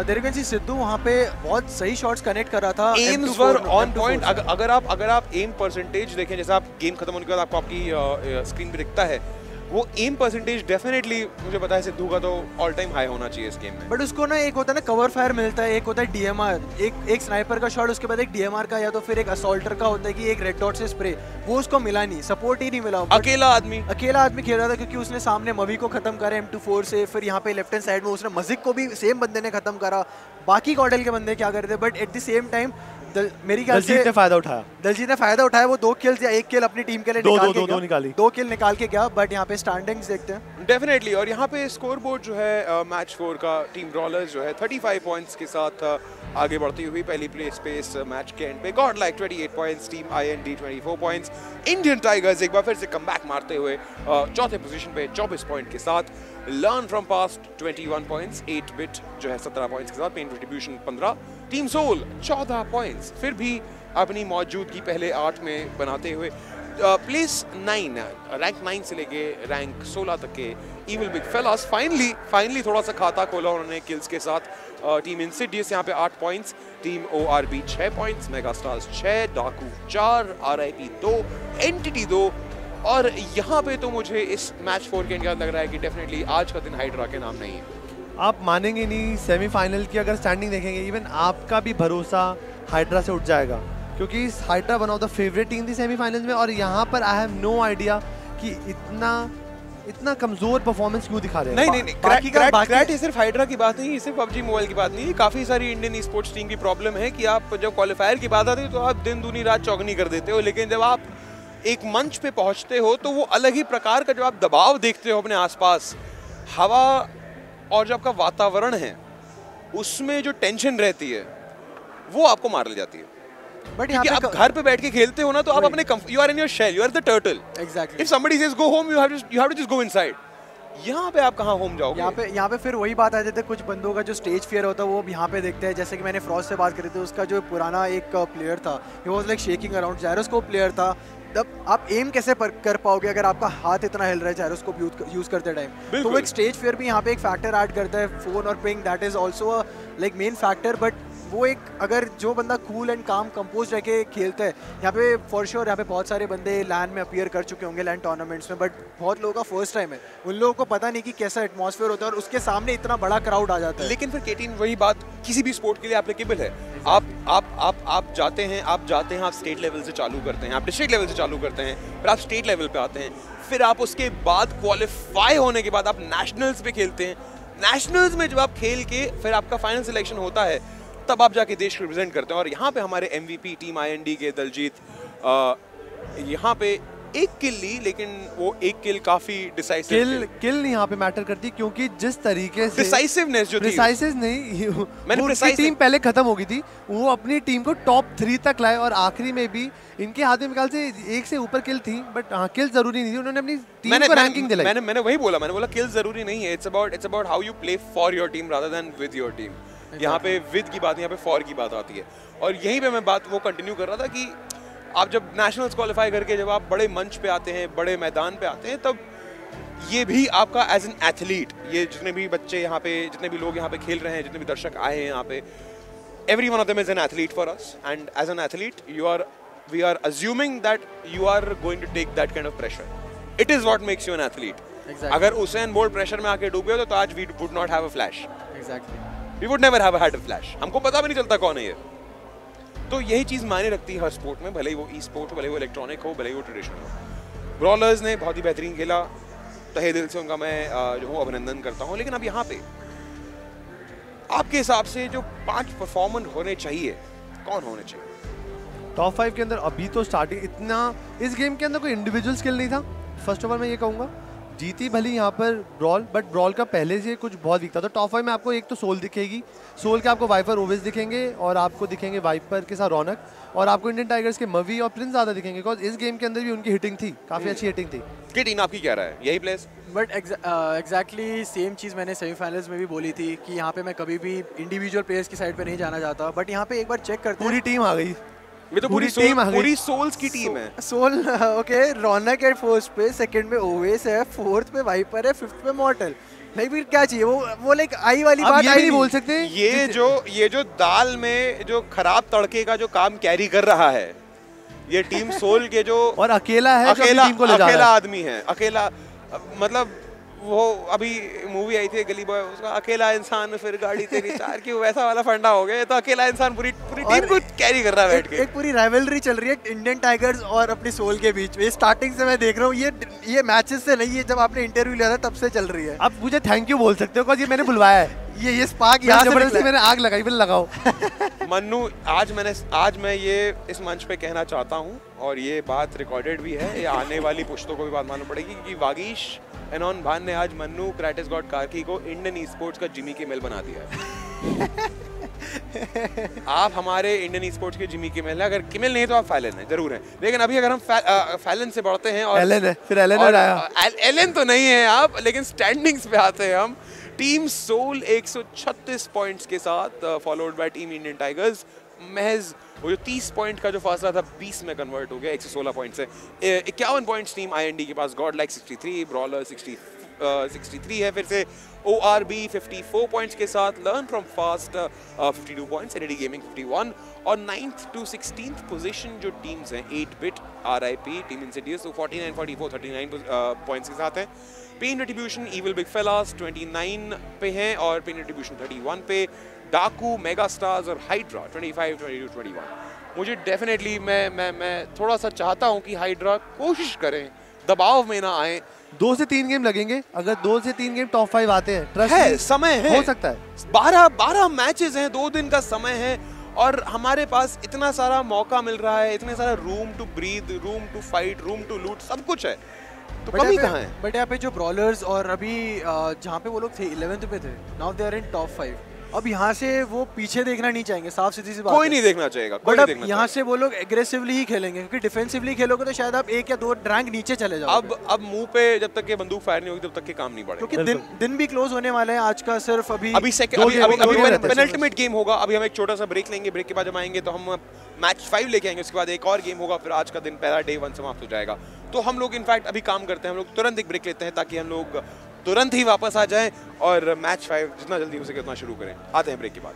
देयर यू सिद्धू वहाँ पे बहुत सही शॉट्स कनेक्ट कर रहा था। एम्स वर ऑन पॉइंट अगर आप अगर आप एम परसेंटेज देखें जैसे आप गेम खत्म होने के बाद आपको आपकी स्क्रीन पे दिखता है वो एम परसेंटेज डेफिनेटली मुझे पता है सिद्धू का तो ऑल टाइम हाई होना चाहिए इस गेम में। बट उसको ना एक होता है ना कवर फायर मिलता है एक होता है डीएमआर एक एक स्नाइपर का शॉट उसके बाद एक डीएमआर का या तो फिर एक असॉल्टर का होता है कि एक रेड डॉट से स्प्रे वो उसको मिला नहीं सपोर्ट ही नहीं मिला। अकेला आदमी। अकेला आदमी खेल रहा था क्योंकि उसने सामने मवी को खत्म करा एम टू फोर से फिर यहाँ पे लेफ़्ट हैंड साइड में उसने मजिक को भी सेम बंदे ने खत्म करा। बाकी कॉडल के बंदे क्या कर रहे थे? But at the same time दल, मेरी ख्याल से दलजीत ने फ़ायदा उठाया। दलजीत ने फ़ायदा उठाया वो दो किल्स या एक किल अपनी टीम के लिए दो- निकाल दो- के दो- दो निकाली। दो किल निकाल के गया बट यहाँ पे स्टैंडिंग्स देखते हैं। डेफिनेटली और यहाँ पे स्कोर बोर्ड जो है मैच फोर का टीम ब्रॉलर्स जो है 35 पॉइंट्स के साथ आगे बढ़ती हुई पहली प्लेस पे इस मैच के एंड पे। God like 28 points team IND 24 points Indian Tigers एक बार फिर से कमबैक मारते हुए चौथे पोजीशन पे 24 पॉइंट के साथ। Learn from past 21 points 8 bit जो है 17 पॉइंट्स के साथ pain distribution 15 team Soul 14 points फिर भी अपनी मौजूदगी पहले आठ में बनाते हुए प्लेस नाइन रैंक नाइन से लेके रैंक सोलह तक के Evil Big Fellas finally finally थोड़ा सा खाता खोला उन्होंने किल्स के साथ। टीम इंसिडियस यहाँ पे आठ points team O R B छः पॉइंट्स मेगा स्टार्स छः डाकू चार आर आई पी दो एंटिटी दो। और यहाँ पे तो मुझे इस मैच फोर के बाद लग रहा है कि डेफिनेटली आज का दिन हाइड्रा के नाम नहीं है। आप मानेंगे नहीं सेमीफाइनल की अगर स्टैंडिंग देखेंगे इवन आपका भी भरोसा हाइड्रा से उठ जाएगा। क्योंकि Hydra one of the favourite team थी सेमीफाइनल में और यहाँ पर आई हैव नो आइडिया कि इतना इतना कमज़ोर परफॉर्मेंस क्यों दिखा रहे हैं। नहीं नहीं नहीं बाकी का बाकी ये सिर्फ़ हाइड्रा की बात नहीं है सिर्फ़ पबजी मोबाइल की बात नहीं है काफ़ी सारी इंडियन स्पोर्ट्स टीम की प्रॉब्लम है कि आप जब क्वालिफायर की बात आती है तो आप दिन दूनी रात चौगनी कर देते हो लेकिन जब आप एक मंच पे पहुँचते हो तो वो अलग ही प्रकार का जब आप दबाव देखते हो अपने आसपास हवा और जो आपका वातावरण है उसमें जो टेंशन रहती है वो आपको मार ले जाती है। बट क्योंकि आप घर पे बैठ के खेलते हो ना तो आप अपने you are in your shell you are the turtle exactly if says go home you have to you have to just go inside. यहाँ पे आप कहाँ होम जाओगे? यहाँ पे यहाँ पे फिर वही बात आ जाती है कुछ बंदों का जो स्टेज फियर होता है वो यहाँ पे देखते हैं। जैसे कि मैंने फ्रॉस्ट से बात करी थी उसका जो पुराना एक प्लेयर था he was like shaking around gyroscope player था। तब आप एम कैसे पर, कर पाओगे अगर आपका हाथ इतना हिल रहा है उसको यूज़ यूज़ करते टाइम तो एक स्टेज फेयर भी यहाँ पे एक फैक्टर ऐड करता है फ़ोन और ping that is also like main factor but वो एक अगर जो बंदा कूल एंड काम कंपोज रह के खेलता है यहाँ पे फॉर श्योर यहाँ पे बहुत सारे बंदे लैंड में अपियर कर चुके होंगे लैंड टूर्नामेंट्स में बट बहुत लोगों का फ़र्स्ट टाइम है। उन लोगों को पता नहीं कि कैसा एटमॉस्फेयर होता है और उसके सामने इतना बड़ा क्राउड आ जाता है। लेकिन फिर केटीन वही बात किसी भी स्पोर्ट के लिए एप्लीकेबल है। आप आप आप आप जाते हैं आप जाते हैं आप स्टेट लेवल से चालू करते हैं आप डिस्ट्रिक्ट लेवल से चालू करते हैं फिर आप स्टेट लेवल पे आते हैं फिर आप उसके बाद क्वालिफाई होने के बाद आप नेशनल्स पे खेलते हैं। नेशनल्स में जब आप खेल के फिर आपका फाइनल सिलेक्शन होता है तब आप जाके देश को रिप्रेजेंट करते हैं। और यहाँ पे हमारे एमवीपी टीम आईएनडी के दलजीत यहाँ पे एक किल ली लेकिन वो एक किल काफ़ी डिसाइसिव किल किल नहीं यहाँ पे मैटर करती क्योंकि जिस तरीके से Decisiveness जो थी। Decisive नहीं मैंने उनकी टीम पहले खत्म हो गई थी वो अपनी टीम को टॉप थ्री तक लाए और आखिरी में भी इनके हाथ में ख्याल से एक से ऊपर किल थी बट हाँ किल ज़रूरी नहीं थी उन्होंने अपनी टीम मैंने को रैंकिंग दिलाई। मैंने मैंने वही बोला मैंने बोला किल ज़रूरी नहीं है it's about it's about how you play for your team rather than with your team यहाँ पे विद की बात यहाँ पे फॉर की बात आती है। और यहीं पे मैं बात वो कंटिन्यू कर रहा था कि आप जब नेशनल्स क्वालिफाई करके जब आप बड़े मंच पे आते हैं बड़े मैदान पे आते हैं तब ये भी आपका एज एन एथलीट ये जितने भी बच्चे यहाँ पे जितने भी लोग यहाँ पे खेल रहे हैं जितने भी दर्शक आए हैं यहाँ पे every one of them is an athlete for us and as an athlete you are we are assuming that you are going to take that kind of pressure it is what makes you an athlete. अगर Usain Bolt pressure में आके डूबे हो तो आज we would not have a flash exactly we would never have had a flash हमको पता भी नहीं चलता कौन है ये। तो यही चीज़ मायने रखती है हर स्पोर्ट में, भले ही वो ई स्पोर्ट हो, भले वो इलेक्ट्रॉनिक हो, भले ही वो ट्रेडिशनल हो। ब्रॉलर्स ने बहुत ही बेहतरीन खेला। तहे दिल से उनका मैं जो हूँ, अभिनंदन करता हूँ। लेकिन अब यहाँ पे आपके हिसाब से जो पाँच परफॉर्मर होने चाहिए, कौन होने चाहिए? टॉप फाइव के अंदर अभी तो स्टार्टिंग इतना, इस गेम के अंदर कोई इंडिविजुअल स्किल नहीं था। फ़र्स्ट ऑल मैं ये कहूँगा। जीती भली यहाँ पर ब्रॉल बट ब्रॉल का पहले से कुछ बहुत वीक था तो टॉप फाइव में आपको एक तो सोल दिखेगी। सोल के आपको वाइपर ओवेस दिखेंगे और आपको दिखेंगे वाइपर के साथ रौनक और आपको इंडियन टाइगर्स के मवी और प्रिंस ज़्यादा दिखेंगे बिकॉज़ इस गेम के अंदर भी उनकी हिटिंग थी। काफ़ी अच्छी हिटिंग थी। कि टीम आपकी क्या रहा है? यही प्लेस बट एग्जैक्टली सेम चीज़ मैंने सेमीफाइनल्स में भी बोली थी कि यहाँ पे मैं कभी भी इंडिविजुअल प्लेयर्स की साइड पे नहीं जाना चाहता। बट यहाँ पे एक बार चेक करते पूरी टीम आ गई। ये तो पूरी टीम पूरी सोल्स की टीम है। सोल ओके रौनक है फ़र्स्ट पे सेकंड पे ओवेस है फोर्थ पे वाइपर है फिफ्थ पे मॉर्टल लाइक फिर क्या चाहिए? वो वो लाइक आई वाली बात ये आई नहीं बोल सकते। ये जो ये जो दाल में जो खराब तड़के का जो काम कैरी कर रहा है ये टीम (laughs) सोल के जो और अकेला है जो अकेला टीम को ले जा अकेला आदमी है। अकेला मतलब वो अभी मूवी आई थी गली बॉय उसका अकेला इंसान फिर गाड़ी तेरी चार की वैसा वाला फंडा हो गया। तो अकेला इंसान पूरी पूरी टीम को कैरी कर रहा है बैठ के। एक पूरी राइवलरी चल रही है इंडियन टाइगर्स और अपनी सोल के बीच में। स्टार्टिंग से मैं देख रहा हूँ ये ये मैचेस से नहीं है जब आपने इंटरव्यू लिया था तब से चल रही है। आप मुझे थैंक यू बोल सकते हो बिकॉज़ ये मैंने बुलवाया है। ये ये स्पार्क यहाँ से ज़बरदस्ती मैंने आग लगाई बिल लगाओ। (laughs) मन्नू आज मैंने आज मैं ये इस मंच पे कहना चाहता हूँ और ये बात रिकॉर्डेड भी है ये आने वाली पुश्तों को भी बात मालूम पड़ेगी क्योंकि वागीश एनॉन भान ने आज मन्नू क्रैटिस गॉड कार्की को इंडियन ई स्पोर्ट्स का जिमी किमेल बना दिया है। (laughs) आप हमारे इंडियन ई स्पोर्ट्स के जिमी किमेल हैं अगर किमेल नहीं तो आप फैलन हैं ज़रूर हैं। लेकिन अभी अगर हम फै, आ, फैलन से बढ़ते हैं और एलन है, फिर एलन और, आया। एलन तो नहीं है आप लेकिन स्टैंडिंग्स पे आते हैं हम। टीम सोल 136 पॉइंट्स के साथ followed by team Indian Tigers महज, वो जो 30 पॉइंट का जो फासला था 20 में कन्वर्ट हो गया 116 पॉइंट से। इक्यावन पॉइंट्स टीम आईएनडी के पास god like 63 brawler 60 sixty three है फिर से। O R B fifty four points के साथ learn from fast fifty two points ND gaming fifty one और नाइन्थ टू सिक्सटीन पोजीशन जो टीम्स हैं eight bit R I P team nine forty four thirty nine points के साथ हैं। Pen retribution evil big fellas twenty nine पे हैं और pen retribution thirty one पे डाकू मेगा स्टार्स और Hydra twenty five twenty two twenty one मुझे definitely मैं मैं मैं थोड़ा सा चाहता हूँ कि हाइड्रा कोशिश करें दबाव में ना आए। दो से तीन गेम लगेंगे। अगर दो से तीन गेम टॉप फाइव आते हैं ट्रस्ट है समय है। हो सकता है। बारह बारह मैचेस हैं दो दिन का समय है और हमारे पास इतना सारा मौका मिल रहा है इतने सारा room to breathe room to fight room to loot सब कुछ है। तो कमी कहाँ है? बट यहाँ पे जो ब्रॉलर्स और अभी जहाँ पे वो लोग थे 11th पे थे now they are in top five अब यहाँ से वो पीछे देखना नहीं चाहेंगे साफ़ सीधी सी बात कोई नहीं देखना चाहेगा बट अब यहाँ से वो लोग एग्रेसिवली ही खेलेंगे क्योंकि डिफेंसिवली खेलोगे तो शायद आप एक या दो रैंक नीचे चले जाओ अब अब मुँह पे जब तक ये बंदूक फायर नहीं होगी तब तक के काम नहीं बढ़ेगा। क्योंकि दिन दिन भी क्लोज होने वाले हैं आज का सिर्फ़ अभी अभी। पेनल्टीमेट गेम होगा अभी हम एक छोटा सा ब्रेक लेंगे ब्रेक के बाद जब आएँगे तो हम मैच फाइव लेके आएँगे उसके बाद एक और गेम होगा फिर आज का दिन पहला डे वन समाप्त हो जाएगा। तो हम लोग इनफैक्ट अभी काम करते हैं हम लोग तुरंत एक ब्रेक लेते हैं ताकि हम लोग तुरंत ही वापस आ जाएँ और मैच फाइव जितना जल्दी हो सके उतना शुरू करें। आते हैं ब्रेक के बाद।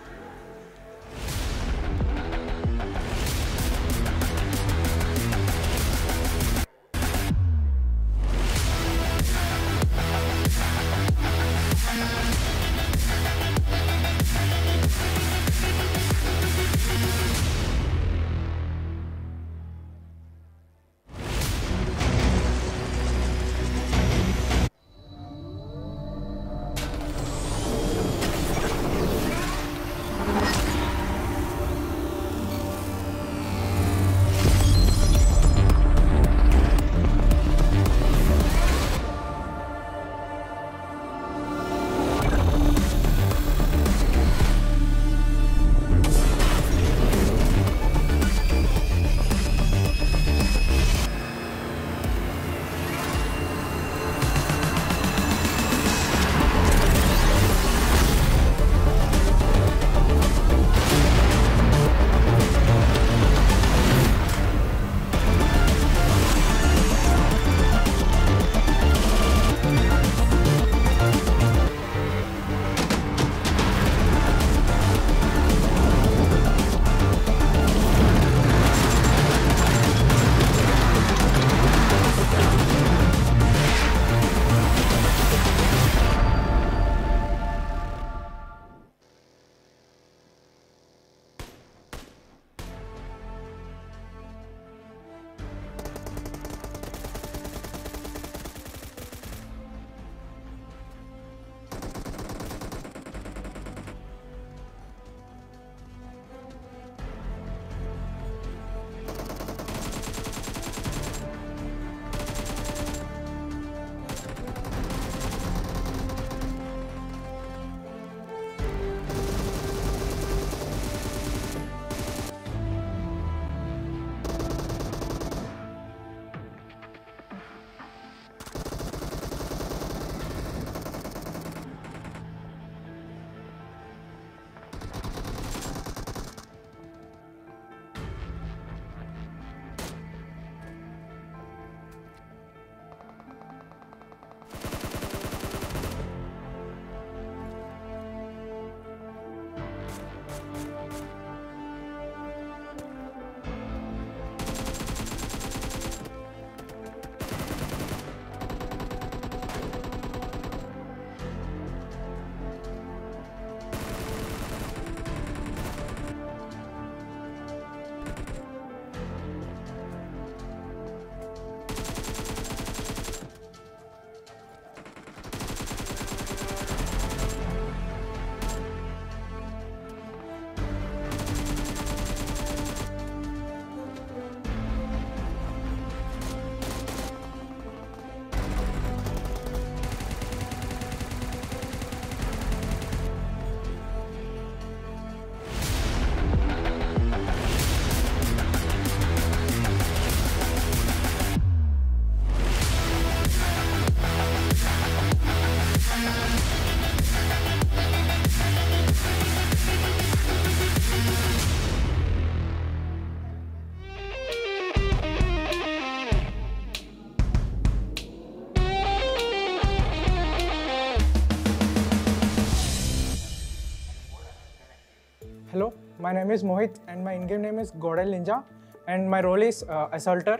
Name is Mohit, and my in-game name is Godel Ninja, and my role is uh, assaulter,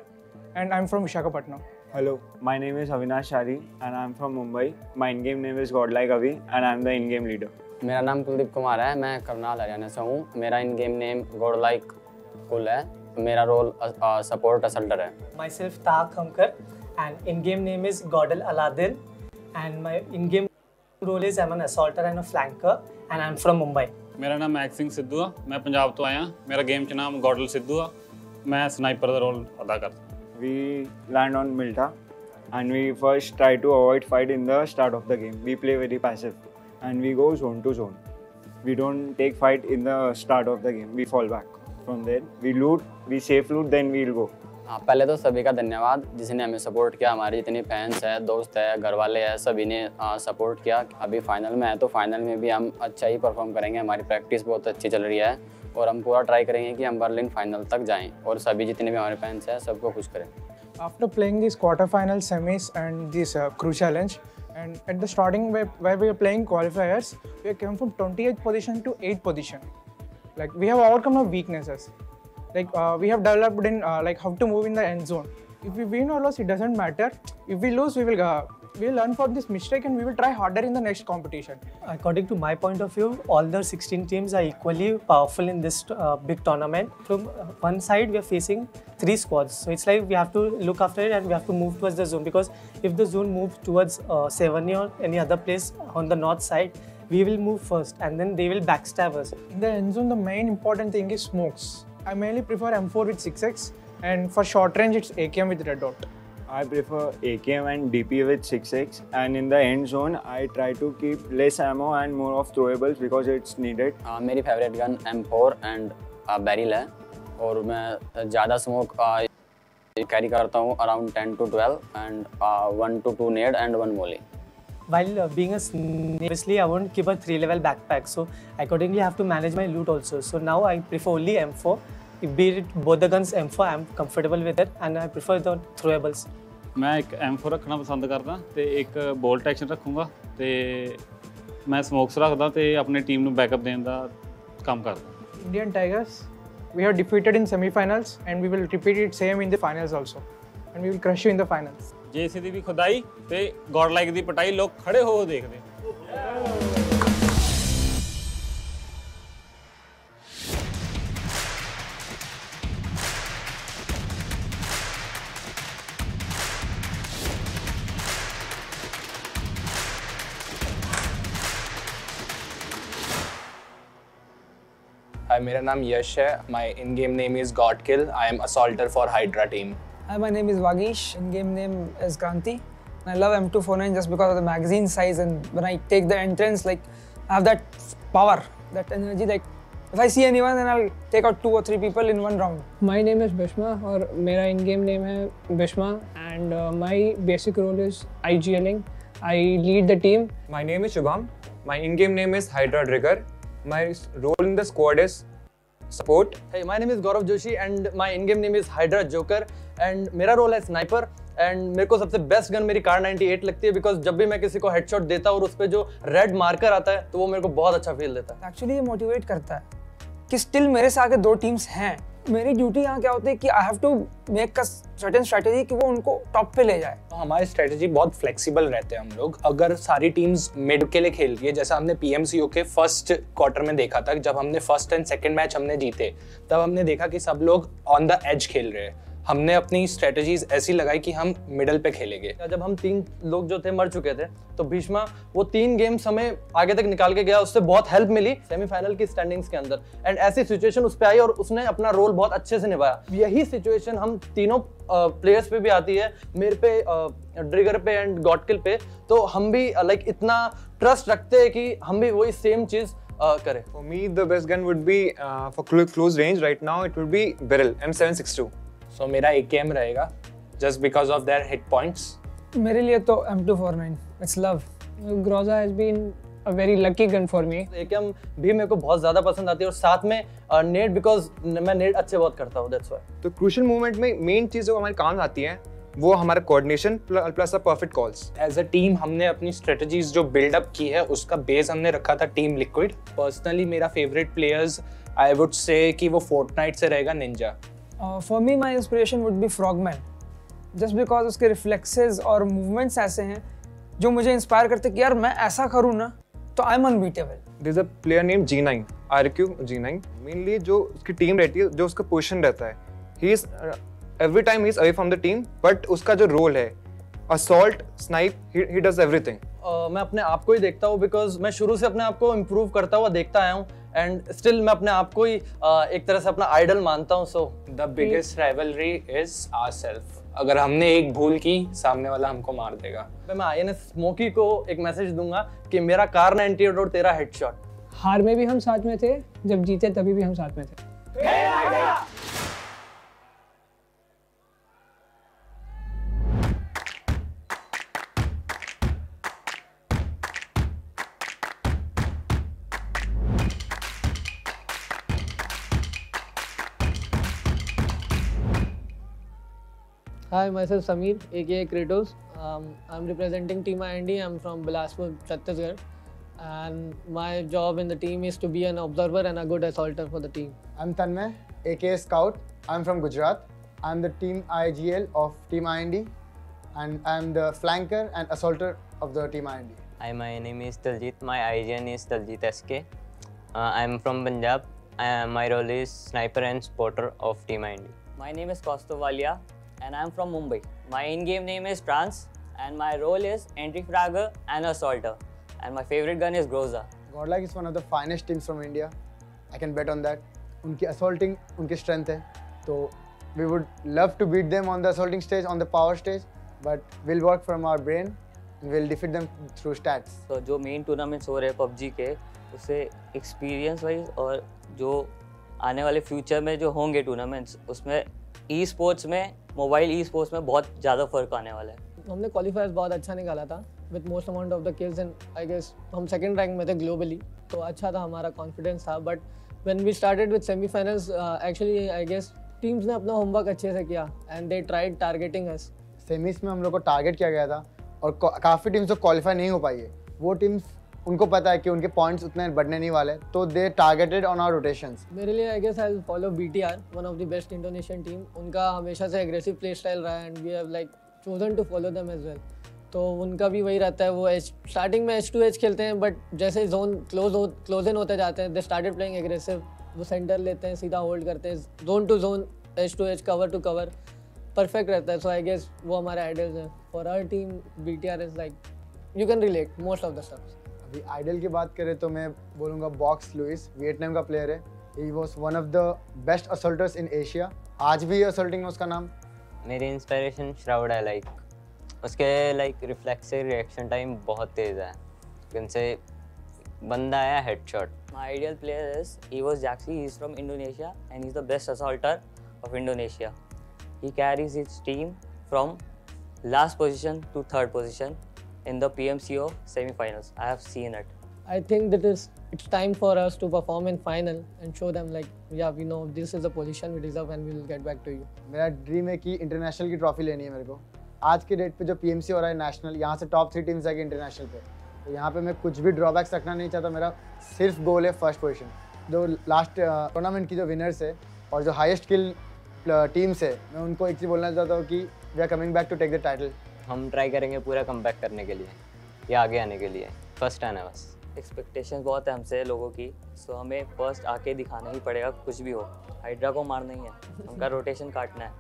and I'm from Visakhapatnam. Hello, my name is Avinash Shari and I'm from Mumbai. My in-game name is Godlike Avi and I'm the in-game leader. मेरा नाम कुलदीप कुमार है मैं करनाल हरियाणा से हूँ मेरा in game name godlike cool है मेरा role support assaulter है Myself Taha Khamkar and in-game name is Godel Aladdin and my in-game role is I'm an assaulter and a flanker and I'm from Mumbai. ਮੇਰਾ ਨਾਮ ਮੈਕ ਸਿੰਘ ਸਿੱਧੂ ਆ ਮੈਂ ਪੰਜਾਬ ਤੋਂ ਆਇਆ ਮੇਰਾ ਗੇਮ 'ਚ ਨਾਮ ਗੋਡਲ ਸਿੱਧੂ ਆ ਮੈਂ ਸਨਾਈਪਰ ਦਾ ਰੋਲ ਅਦਾ ਕਰਦਾ We land on Milta and we first try to avoid fight in the start of the game. We play very passive and we go zone to zone. We don't take fight in the start of the game. We fall back. From there, we loot, we safe loot, then we'll go. हाँ पहले तो सभी का धन्यवाद जिसने हमें support किया हमारे इतनी फैंस है दोस्त है घर वाले हैं सभी ने हाँ, आ, सपोर्ट किया। अभी फाइनल में है तो फाइनल में भी हम अच्छा ही परफॉर्म करेंगे। हमारी प्रैक्टिस बहुत अच्छी चल रही है और हम पूरा ट्राई करेंगे कि हम बर्लिन फाइनल तक जाएँ और सभी जितने भी हमारे फैंस हैं सबको खुश करें। After playing this quarter final semis and this crew challenge and at the starting playing qualifiers we came from twenty eight position to eight position like we have overcome a weaknesses Like uh, we have developed in uh, like how to move in the end zone. If we win or lose, it doesn't matter. If we lose, we will uh, we will learn from this mistake and we will try harder in the next competition. According to my point of view, all the 16 teams are equally powerful in this uh, big tournament. From uh, one side, we are facing three squads. So it's like we have to look after it and we have to move towards the zone because if the zone moves towards uh, Sevani or any other place on the north side, we will move first and then they will backstab us. In the end zone, the main important thing is smokes. I mainly prefer M4 with 6x, and for short range, it's AKM with red dot. I prefer AKM and DP with 6x and in the end zone I try to keep less ammo and more of throwables because it's needed. uh, मेरी favourite gun M4 and barrel है और मैं ज़्यादा smoke carry करता हूँ around 10 to 12 and one to two nade and one molly While uh, being a snake, obviously I won't keep a three level backpack. So accordingly I have to manage my loot also. So now I prefer only M4. If be it both the guns M4, I'm comfortable with it and I prefer the throwables. ਮੈਂ ਇੱਕ M4 ਰੱਖਣਾ ਪਸੰਦ ਕਰਦਾ ਤੇ ਇੱਕ bolt action ਰੱਖੂੰਗਾ ਤੇ ਮੈਂ ਸਮੋਕਸ ਰੱਖਦਾ ਤੇ ਆਪਣੀ ਟੀਮ ਨੂੰ ਬੈਕਅਪ ਦੇਣ ਦਾ ਕੰਮ ਕਰਦਾ Indian Tigers, we have defeated in semi-finals, and we will repeat it same in the finals also, and we will crush you in the finals. ਜੇ ਇਸੇ ਦੀ ਵੀ ਖੁਦਾਈ ਤੇ ਗੋਡ ਲਾਈਕ ਦੀ ਪਟਾਈ ਲੋਕ ਖੜੇ ਹੋ ਹੋ ਦੇਖਦੇ Hi, मेरा नाम यश है My in-game name is Godkill. I am assaulter for Hydra team. Hi, my name is Vagish. In-game name is Kanti. I love M249 just because of the magazine size and when I take the entrance, like I have that power, that energy. Like if I see anyone, then I'll take out two or three people in one round. My name is Bishma और मेरा in game name है Bishma and uh, my basic role is IGLing. I lead the team. My name is Shubham. My in-game name is Hydra Trigger. My role in the squad is support. Hey, my name is Gaurav Joshi and my in-game name is Hydra Joker. And मेरा role है sniper and मेरे को सबसे best gun मेरी car 98 लगती है because जब भी मैं किसी को हेडशॉट देता हूँ और उस पर जो रेड मार्कर आता है तो वो मेरे को बहुत अच्छा फील देता है। एक्चुअली ये मोटिवेट करता है कि स्टिल मेरे से आगे दो टीम्स हैं। मेरी ड्यूटी यहाँ क्या होती है कि I have to make certain strategy कि वो उनको टॉप पे ले जाए। तो हमारी स्ट्रेटेजी बहुत फ्लेक्सिबल रहते हैं हम लोग। अगर सारी टीम्स मिड के लिए खेल रही है, जैसा हमने पीएमसीओ के फ़र्स्ट क्वार्टर में देखा था, जब हमने फ़र्स्ट एंड सेकेंड मैच हमने जीते, तब हमने देखा कि सब लोग ऑन द एज खेल रहे हैं। हमने अपनी स्ट्रेटेजीज ऐसी लगाई कि हम मिडल पे खेलेंगे जब हम तीन लोग जो थे मर चुके थे तो भीष्मा वो तीन गेम्स हमें आगे तक निकाल के गया उससे बहुत हेल्प मिली सेमीफाइनल की स्टैंडिंग्स के अंदर एंड ऐसी सिचुएशन उस पर आई और उसने अपना रोल बहुत अच्छे से निभाया यही सिचुएशन हम तीनों प्लेयर्स पे भी आती है मेरे पे ड्रिगर पे एंड गॉटकिल पे तो हम भी लाइक इतना ट्रस्ट रखते हैं कि हम भी वही सेम चीज़ करें For me, the best gun would be uh, for clo- close range. Right now, it would be Beryl M762. So मेरा एकेएम रहेगा just because of their hit points मेरे लिए तो M249 it's love Groza has been a very lucky gun for me. AKM भी मेरे को बहुत ज़्यादा पसंद आती है और साथ में नेट बिकॉज़ मैं नेट अच्छे बहुत करता हूँ दैट्स व्हाई तो क्रूशल मूवमेंट में मेन चीज़ जो हमारे काम आती है वो हमारा coordination plus a perfect calls as a team हमने अपनी स्ट्रेटजीज जो बिल्डअप की है उसका बेस हमने रखा था टीम लिक्विड पर्सनली मेरा favourite players I would say कि वो फोर्टनाइट से रहेगा Ninja for me my inspiration would be Frogman just because उसके रिफ्लेक्सेज और मूवमेंट्स ऐसे हैं जो मुझे इंस्पायर करते कि यार मैं ऐसा करूँ ना तो I am unbeatable this a player name G nine R Q G nine mainly जो उसकी टीम रहती है जो उसका पोजिशन रहता है he is every time is away from the team but उसका जो रोल है assault snipe he does everything मैं अपने आप को ही देखता हूँ बिकॉज़ मैं शुरू से अपने आप को इम्प्रूव करता हुआ देखता आया हूँ एंड स्टिल मैं अपने आप को ही एक तरह से अपना आइडल मानता हूँ so the biggest rivalry is our self अगर हमने एक भूल की सामने वाला हमको मार देगा। मैं आई एन स्मोकी को एक मैसेज दूँगा कि मेरा कार 98 और तेरा हेडशॉट हार में भी हम साथ में थे जब जीते तभी भी हम साथ में थे। Hi, myself Samir, aka Kratos. Um, I'm representing Team IND. I'm from Bilaspur, Chhattisgarh. And my job in the team is to be an observer and a good assaulter for the team. I'm Tanmay, aka Scout. I'm from Gujarat. I'm the team IGL of Team IND and I'm the flanker and assaulter of the Team IND. Hi, my name is Daljit. My IGN is Daljit SK. Uh, I'm from Punjab. Uh, my role is sniper and spotter of Team IND. My name is Kaustav Walia and I'm from Mumbai. My in-game name is Trans and my role is entry fragger and assaulter. And my favorite gun is Groza. Godlike is one of the finest teams from India. I can bet on that. उनकी assaulting उनकी strength है तो we would love to beat them on the assaulting stage on the power stage but we'll work from our brain and we'll defeat them through stats. तो जो main tournaments हो रहे हैं PUBG के उससे एक्सपीरियंस वाइज और जो आने वाले फ्यूचर में जो होंगे टूर्नामेंट्स उसमें ई स्पोर्ट्स में मोबाइल ई स्पोर्ट्स में बहुत ज़्यादा फ़र्क आने वाला है। हमने क्वालिफायर्स बहुत अच्छा निकाला था with most amount of the kills and I guess हम सेकंड रैंक में थे ग्लोबली तो अच्छा था हमारा कॉन्फिडेंस था but when we started with semifinals actually I guess teams ने अपना होमवर्क अच्छे से किया and they tried targeting us semis में हम लोग को टारगेट किया गया था और काफ़ी टीम्स जो क्वालिफाई नहीं हो पाई है। वो टीम्स उनको पता है कि उनके पॉइंट्स उतने बढ़ने नहीं वाले तो they targeted on our rotations मेरे लिए I guess I follow B T R one of the best Indonesian team उनका हमेशा से एग्रेसिव प्ले स्टाइल रहा है and we have like chosen to follow them as well तो उनका भी वही रहता है, वो एच स्टार्टिंग में एच टू एच खेलते हैं बट जैसे जोन क्लोज हो क्लोज इन होते जाते हैं दे स्टार्टेड प्लेइंग एग्रेसिव वो सेंटर लेते हैं, सीधा होल्ड करते हैं zone to zone H to H cover to cover perfect रहता है. सो आई गेस वो हमारे आइडल्स हैं. For our team B T R is like you can relate most of the stuffs अभी आइडल की बात करें तो मैं बोलूँगा बॉक्स लुइस वियतनाम का प्लेयर है। He was one of the best assaulters in Asia आज भी असल्टिंग में उसका नाम। मेरी इंस्पिरेशन श्राउड है लाइक उसके लाइक रिफ्लेक्सिव रिएक्शन टाइम बहुत तेज़ है। उनसे बंदा आया headshot My ideal player is Evo Jaxi. He's from Indonesia and he's the best assaulter of Indonesia. He carries his team from last position to third position in the PMCO semi-finals. I have seen it. I think that is it's time for us to perform in final and show them like yeah we know this is the position we deserve and we'll get back to you. मेरा dream है कि international की trophy लेनी है मेरे को आज के डेट पे जो पीएमसी हो रहा है नेशनल यहाँ से टॉप थ्री टीम्स आएगी इंटरनेशनल पे तो यहाँ पे मैं कुछ भी ड्रॉबैक्स रखना नहीं चाहता मेरा सिर्फ़ गोल है फ़र्स्ट पोजीशन जो लास्ट टूर्नामेंट की जो विनर्स है और जो हाईएस्ट किल टीम्स है मैं उनको एक चीज़ बोलना चाहता हूँ कि we are coming back to take the title हम ट्राई करेंगे पूरा कम करने के लिए या आगे आने के लिए फ़र्स्ट आना है बस। एक्सपेक्टेशन बहुत है हमसे लोगों की सो हमें फ़र्स्ट आके दिखाना ही पड़ेगा कुछ भी हो। हाइड्रा को मारना ही है उनका रोटेशन काटना है।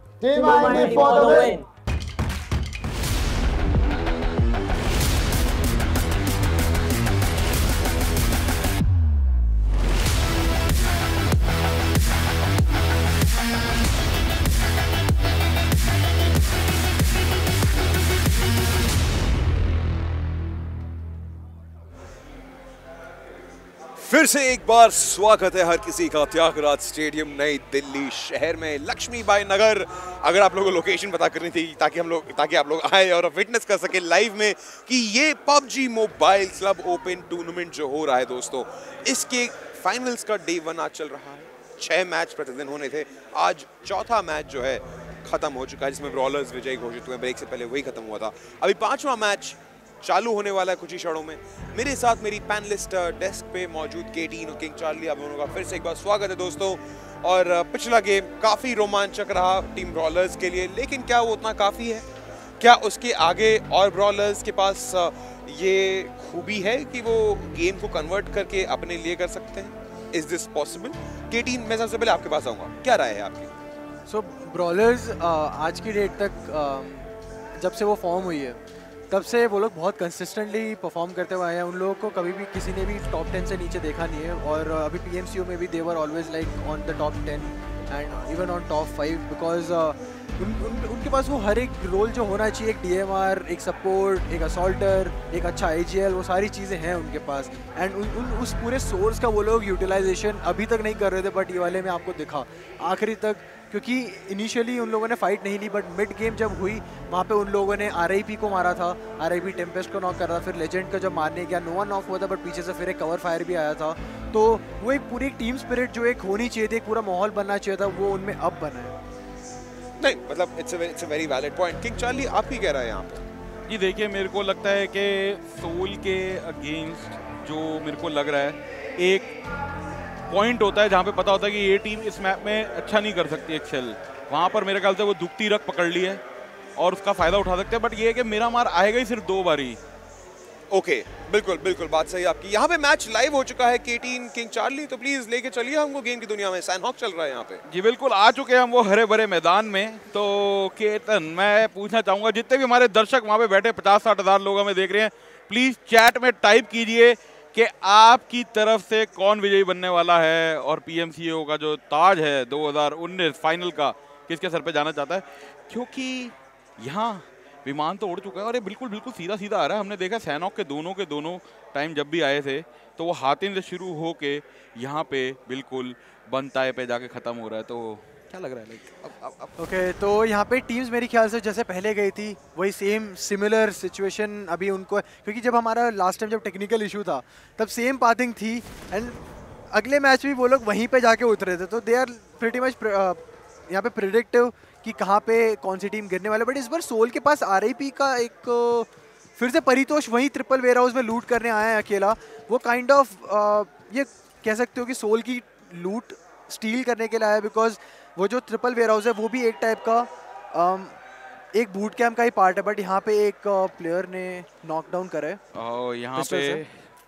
फिर से एक बार स्वागत है हर किसी का त्यागराज स्टेडियम, नई दिल्ली शहर में लक्ष्मी बाई नगर। अगर आप लोगों को लोकेशन पता करनी थी, ताकि हम लोग, ताकि आप लोग आए और विटनेस कर सके लाइव में कि ये PUBG mobile club open tournament जो हो रहा है दोस्तों, इसके फाइनल्स का डे वन आज चल रहा है। छह मैच प्रतिदिन होने थे। आज चौथा मैच जो है, खत्म हो चुका है, जिसमें ब्रॉलर्स विजयी घोषित हुए ब्रेक से पहले वही खत्म हुआ था। अभी पांचवा मैच चालू होने वाला है कुछ ही क्षणों में। मेरे साथ मेरी पैनलिस्ट डेस्क पे मौजूद के टीन और किंग चार्ली आप दोनों का फिर से एक बार स्वागत है दोस्तों। और पिछला गेम काफ़ी रोमांचक रहा टीम ब्रॉलर्स के लिए लेकिन क्या वो उतना काफ़ी है? क्या उसके आगे और ब्रॉलर्स के पास ये खूबी है कि वो गेम को कन्वर्ट करके अपने लिए कर सकते हैं? इज़ दिस पॉसिबल के टीम मैं सबसे पहले आपके पास आऊँगा। क्या राय है आपकी? सो so, ब्रॉलर्स आज की डेट तक uh, जब से वो फॉर्म हुई है तब से वो लोग बहुत कंसिस्टेंटली परफॉर्म करते हुए आए हैं, उन लोगों को कभी भी किसी ने भी टॉप टेन से नीचे देखा नहीं है और अभी पी में भी they're always like on the top ten and even on top five because उन, उन, उनके पास वो हर एक रोल जो होना चाहिए एक डीएमआर एक सपोर्ट एक असॉल्टर एक अच्छा आई वो सारी चीज़ें हैं उनके पास। एंड उन, उन उस पूरे सोर्स का वो लोग यूटिलाइजेशन अभी तक नहीं कर रहे थे बट ये वाले में आपको दिखा। आखिरी तक क्योंकि इनिशियली उन लोगों ने फाइट नहीं ली बट मिड गेम जब हुई वहाँ पे उन लोगों ने आरआईपी को मारा था। आर आई टेम्पेस्ट को नॉक करा था फिर लेजेंड का जब मारने गया नो वन नॉक हुआ था बट पीछे से फिर एक कवर फायर भी आया था। तो वो एक पूरी टीम स्पिरिट जो एक होनी चाहिए थी पूरा माहौल बनना चाहिए था वो उनमें अब बना है। नहीं मतलब it's it's a very valid point king Charlie आप ही कह रहा है यहाँ पे। जी, देखिए, मेरे को लगता है कि सोल के अगेंस्ट जो मेरे को लग रहा है, एक पॉइंट होता है जहाँ पे पता होता है कि ये टीम इस मैप में अच्छा नहीं कर सकती एक्सेल वहाँ पर मेरे ख्याल से वो दुखती रख पकड़ ली है और उसका फ़ायदा उठा सकते हैं। बट ये है कि मेरा मार आएगा ही सिर्फ़ दो बारी ओके बिल्कुल बिल्कुल, बात सही आपकी। यहाँ पे मैच लाइव हो चुका है केटीन किंग चार्ली तो प्लीज़ लेके चलिए हमको गेम की दुनिया में। सैनहॉक चल रहा है यहाँ पे। जी, बिल्कुल, आ चुके हैं हम वो हरे भरे मैदान में। तो केतन मैं पूछना चाहूँगा, जितने भी हमारे दर्शक वहाँ पे बैठे पचास साठ हज़ार लोग हमें देख रहे हैं प्लीज़ चैट में टाइप कीजिए कि आपकी तरफ़ से कौन विजयी बनने वाला है। और पीएमसीओ का जो ताज है 2019 फाइनल का, किसके सर पे जाना चाहता है? क्योंकि यहाँ विमान तो उड़ चुका है और ये बिल्कुल बिल्कुल सीधा सीधा आ रहा है। हमने देखा सैनॉक के दोनों के दोनों टाइम जब भी आए थे तो वो हाथिन से शुरू हो के यहाँ पे बिल्कुल बनताए पे जाके ख़त्म हो रहा है तो क्या लग रहा है? लाइक ओके तो यहाँ पे टीम्स मेरे ख्याल से जैसे पहले गई थी, वही सेम सिमिलर सिचुएशन अभी उनको क्योंकि जब हमारा लास्ट टाइम जब टेक्निकल इशू था, तब सेम पाथिंग थी एंड अगले मैच भी वो लोग वहीं पे जाके उतरे थे तो दे आर प्रिटी मच यहाँ पे प्रिडिक्टिव कि कहाँ पे कौन सी टीम गिरने वाले बट इस बार सोल के पास आर का एक फिर से परितोष वहीं ट्रिपल वेयर हाउस में लूट करने आया है अकेला। वो काइंड kind ऑफ़ of, ये कह सकते हो कि सोल की लूट स्टील करने के लिए आया बिकॉज़ वो जो ट्रिपल वेयर हाउस है वो भी एक टाइप का अम, एक बूट कैम्प का ही पार्ट है। बट यहाँ पे एक प्लेयर ने नॉकडाउन करा है। यहाँ पे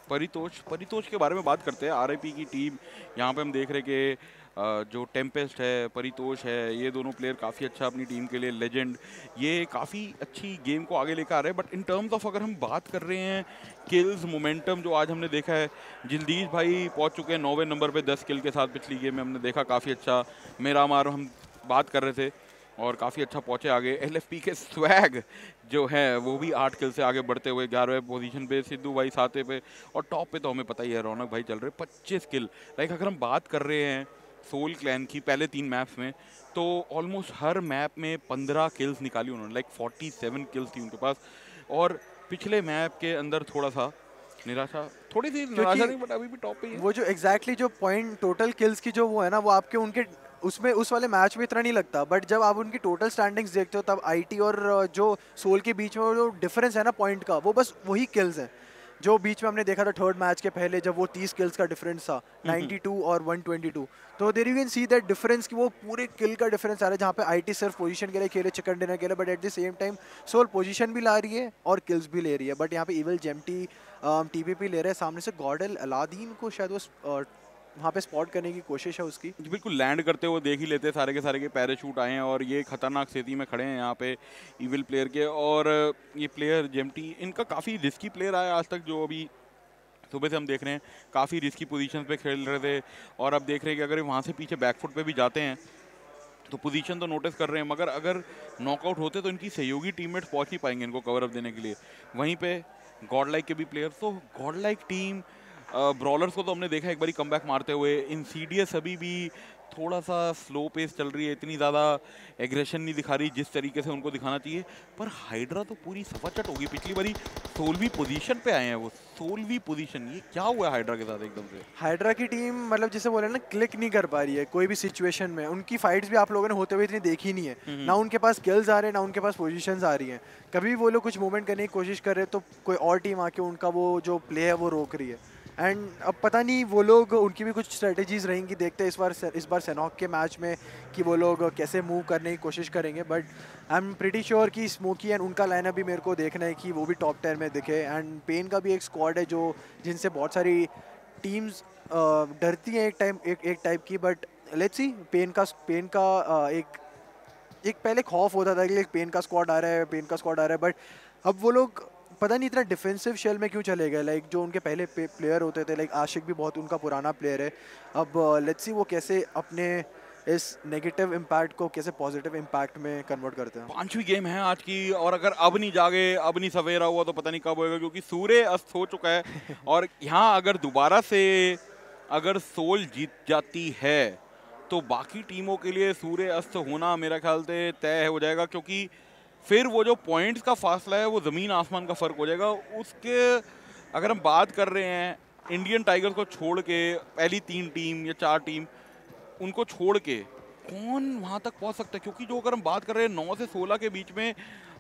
परितोष परितोष के बारे में बात करते हैं। आरआईपी की टीम यहाँ पे हम देख रहे कि जो टेम्पेस्ट है, परितोष है, ये दोनों प्लेयर काफ़ी अच्छा अपनी टीम के लिए लेजेंड ये काफ़ी अच्छी गेम को आगे लेकर आ रहे हैं बट इन टर्म्स ऑफ़ अगर हम बात कर रहे हैं किल्स मोमेंटम जो आज हमने देखा है, जल्दीज भाई पहुँच चुके हैं नौवे नंबर पे, दस किल के साथ पिछली गेम में हमने देखा काफ़ी अच्छा. मेरा मार, हम बात कर रहे थे और काफ़ी अच्छा पहुँचे आगे. एलएफपी के स्वैग जो है, वो भी आठ किल से आगे बढ़ते हुए ग्यारहवें पोजीशन पे, सिद्धू भाई सातवें पे. और टॉप पे तो हमें पता ही है, रौनक भाई चल रहे पच्चीस किल लाइक अगर हम बात कर रहे हैं सोल क्लैन की पहले तीन मैप्स में तो ऑलमोस्ट हर मैप में पंद्रह किल्स निकाली उन्होंने लाइक फोर्टी सेवन किल्स थी उनके पास। और पिछले मैप के अंदर थोड़ा सा निराशा थोड़ी सी निराशा नहीं बट अभी भी टॉप पे ही वो जो एग्जैक्टली exactly जो पॉइंट टोटल किल्स की जो वो है ना वो आपके उनके उसमें उस वाले मैच में इतना नहीं लगता। बट जब आप उनकी टोटल स्टैंडिंग्स देखते हो तब आईटी और जो सोल के बीच में जो डिफरेंस है ना पॉइंट का वो बस वही किल्स हैं। जो बीच में हमने देखा था थर्ड मैच के पहले जब वो 30 किल्स का डिफरेंस था 92 और 122 तो there you can see that difference कि वो पूरे किल का डिफरेंस आ रहा है जहाँ पे आईटी सिर्फ़ पोजीशन के लिए खेले चिकन डिनर के लिए but at the same time Soul position भी ला रही है और किल्स भी ले रही है। बट यहाँ पे इवल जेमटी टीपीपी ले रहे हैं सामने से गॉडल अलादीन को शायद वो अ, वहाँ पे स्पॉट करने की कोशिश है उसकी। बिल्कुल लैंड करते हुए देख ही लेते हैं, सारे के सारे के पैराशूट आए हैं और ये खतरनाक स्थिति में खड़े हैं यहाँ पे इविल प्लेयर के और ये प्लेयर जेमटी इनका काफ़ी रिस्की प्लेयर आया आज तक जो अभी सुबह से हम देख रहे हैं, काफ़ी रिस्की पोजीशन पे खेल रहे थे और अब देख रहे हैं कि अगर वहाँ से पीछे बैकफुट पे भी जाते हैं तो पोजीशन तो नोटिस कर रहे हैं, मगर अगर नॉकआउट होते तो इनकी सहयोगी टीममेट्स पहुँच ही पाएँगे इनको कवर अप देने के लिए। वहीं पे गॉड लाइक के भी प्लेयर्स तो गॉड लाइक टीम ब्रॉलर्स को तो हमने देखा एक बारी कम मारते हुए। इन सीडीएस अभी भी थोड़ा सा स्लो पेस चल रही है इतनी ज़्यादा एग्रेशन नहीं दिखा रही जिस तरीके से उनको दिखाना चाहिए। पर हाइड्रा तो पूरी सफाचट होगी। पिछली बारी सोलहवीं पोजीशन पे आए हैं वो। सोलहवीं पोजीशन ये क्या हुआ है हाइड्रा के साथ एकदम से? हाइड्रा की टीम मतलब जैसे बोले ना क्लिक नहीं कर पा रही है कोई भी सिचुएशन में। उनकी फाइट्स भी आप लोगों ने होते हुए इतनी देखी नहीं है। ना उनके पास स्किल्स आ रहे हैं ना उनके पास पोजिशन आ रही हैं। कभी वो लोग कुछ मूवमेंट करने की कोशिश कर रहे हैं तो कोई और टीम आके उनका वो जो प्ले है वो रोक रही है। एंड अब पता नहीं वो लोग, उनकी भी कुछ स्ट्रेटजीज रहेंगी, देखते हैं इस बार इस बार सेनॉक के मैच में कि वो लोग कैसे मूव करने की कोशिश करेंगे। But I am pretty sure कि स्मोकी एंड उनका लाइनअप भी मेरे को देखना है कि वो भी टॉप टेन में दिखे। एंड पेन का भी एक स्क्वाड है जो, जिनसे बहुत सारी टीम्स डरती हैं एक टाइम एक एक टाइप की। बट लेट्स सी पेन का पेन का एक एक पहले खौफ होता था कि पेन का स्क्वाड आ रहा है पेन का स्क्वाड आ रहा है। बट अब वो लोग पता नहीं इतना डिफेंसिव शेल में क्यों चले गए? लाइक जो उनके पहले प्लेयर होते थे लाइक आशिक भी बहुत उनका पुराना प्लेयर है। अब लेट्स सी वो कैसे अपने इस नेगेटिव इम्पैक्ट को कैसे पॉजिटिव इम्पैक्ट में कन्वर्ट करते हैं। पांचवी गेम है आज की और अगर अब नहीं जागे अब नहीं सवेरा हुआ तो पता नहीं कब होएगा क्योंकि सूर्य अस्त हो चुका है। (laughs) और यहाँ अगर दोबारा से अगर सोल जीत जाती है तो बाकी टीमों के लिए सूर्य अस्त होना मेरा ख्याल से तय हो जाएगा क्योंकि फिर वो जो पॉइंट्स का फासला है, वो ज़मीन आसमान का फ़र्क हो जाएगा। उसके अगर हम बात कर रहे हैं इंडियन टाइगर्स को छोड़ के, पहली तीन टीम या चार टीम उनको छोड़ के, कौन वहाँ तक पहुँच सकता है? क्योंकि जो अगर हम बात कर रहे हैं, नौ से सोलह के बीच में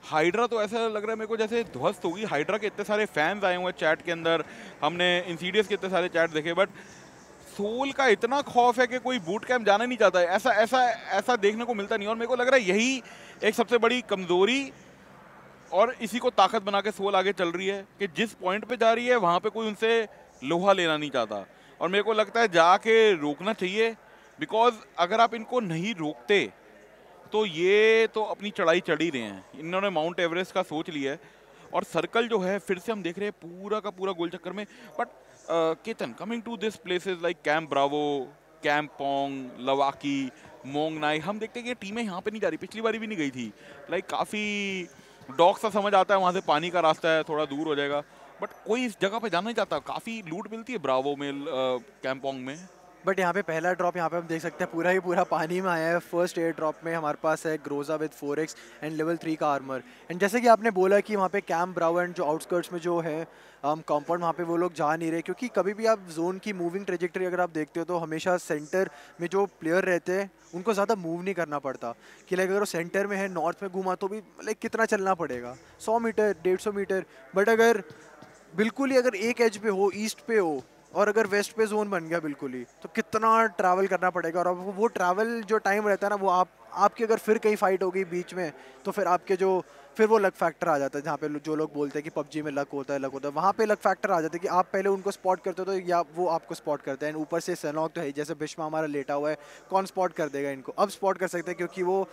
हाइड्रा तो ऐसा लग रहा है मेरे को जैसे ध्वस्त होगी। हाइड्रा के इतने सारे फैंस आए हुए हैं चैट के अंदर। हमने इंसीडियस के इतने सारे चैट देखे बट सोल का इतना खौफ है कि कोई बूट कैंप जाना नहीं चाहता है। ऐसा ऐसा ऐसा देखने को मिलता नहीं और मेरे को लग रहा है यही एक सबसे बड़ी कमज़ोरी और इसी को ताकत बना के सोल आगे चल रही है कि जिस पॉइंट पे जा रही है, वहाँ पे कोई उनसे लोहा लेना नहीं चाहता। और मेरे को लगता है जाके रोकना चाहिए बिकॉज़ अगर आप इनको नहीं रोकते तो ये तो अपनी चढ़ाई चढ़ ही रहे हैं। इन्होंने माउंट एवरेस्ट का सोच लिया है। और सर्कल जो है, फिर से हम देख रहे हैं पूरा का पूरा गोल चक्कर में। But Ketan coming to this these like like Bravo Bravo, पोंग लवाकी मोंग नाई हम देखते हैं कि टीमें यहाँ पे नहीं जा रही। पिछली बारी भी नहीं गई थी। लाइक काफ़ी डॉग सा समझ आता है वहाँ से पानी का रास्ता है थोड़ा दूर हो जाएगा। बट कोई इस जगह पे जाना नहीं चाहता। काफ़ी लूट मिलती है ब्रावो में कैंपोंग में। बट यहाँ पे पहला ड्रॉप यहाँ पे हम देख सकते हैं, पूरा ही पूरा पानी में आया है। फ़र्स्ट एयर ड्रॉप में हमारे पास है Groza with four X and level three का आर्मर एंड जैसे कि आपने बोला कि वहाँ पे कैम्प ब्राउ एंड जो आउटस्कर्ट्स में जो है कंपाउंड वहाँ पे वो लोग जा नहीं रहे, क्योंकि कभी भी आप जोन की मूविंग ट्रेजेक्टरी अगर आप देखते हो तो हमेशा सेंटर में जो प्लेयर रहते हैं, उनको ज़्यादा मूव नहीं करना पड़ता। कि लाइक अगर वो सेंटर में है नॉर्थ में घूमा तो भी लाइक कितना चलना पड़ेगा? सौ मीटर, डेढ़ सौ मीटर बट अगर बिल्कुल ही अगर एक एज पे हो ईस्ट पे हो और अगर वेस्ट पे जोन बन गया बिल्कुल ही तो कितना ट्रैवल करना पड़ेगा? और वो ट्रैवल जो टाइम रहता है ना, वो आप, आपकी अगर फिर कहीं फाइट होगी बीच में तो फिर आपके जो, फिर वो लक फैक्टर आ जाता है, जहाँ पे जो लोग बोलते हैं कि पबजी में लक होता है लक होता है, वहाँ पे लक फैक्टर आ जाता है कि आप पहले उनको स्पॉट करते हो तो या वो आपको स्पॉट करते हैं। ऊपर से सनॉक तो है जैसे भीष्मा हमारा लेटा हुआ है, कौन स्पॉट कर देगा इनको? अब स्पॉट कर सकते हैं, क्योंकि वो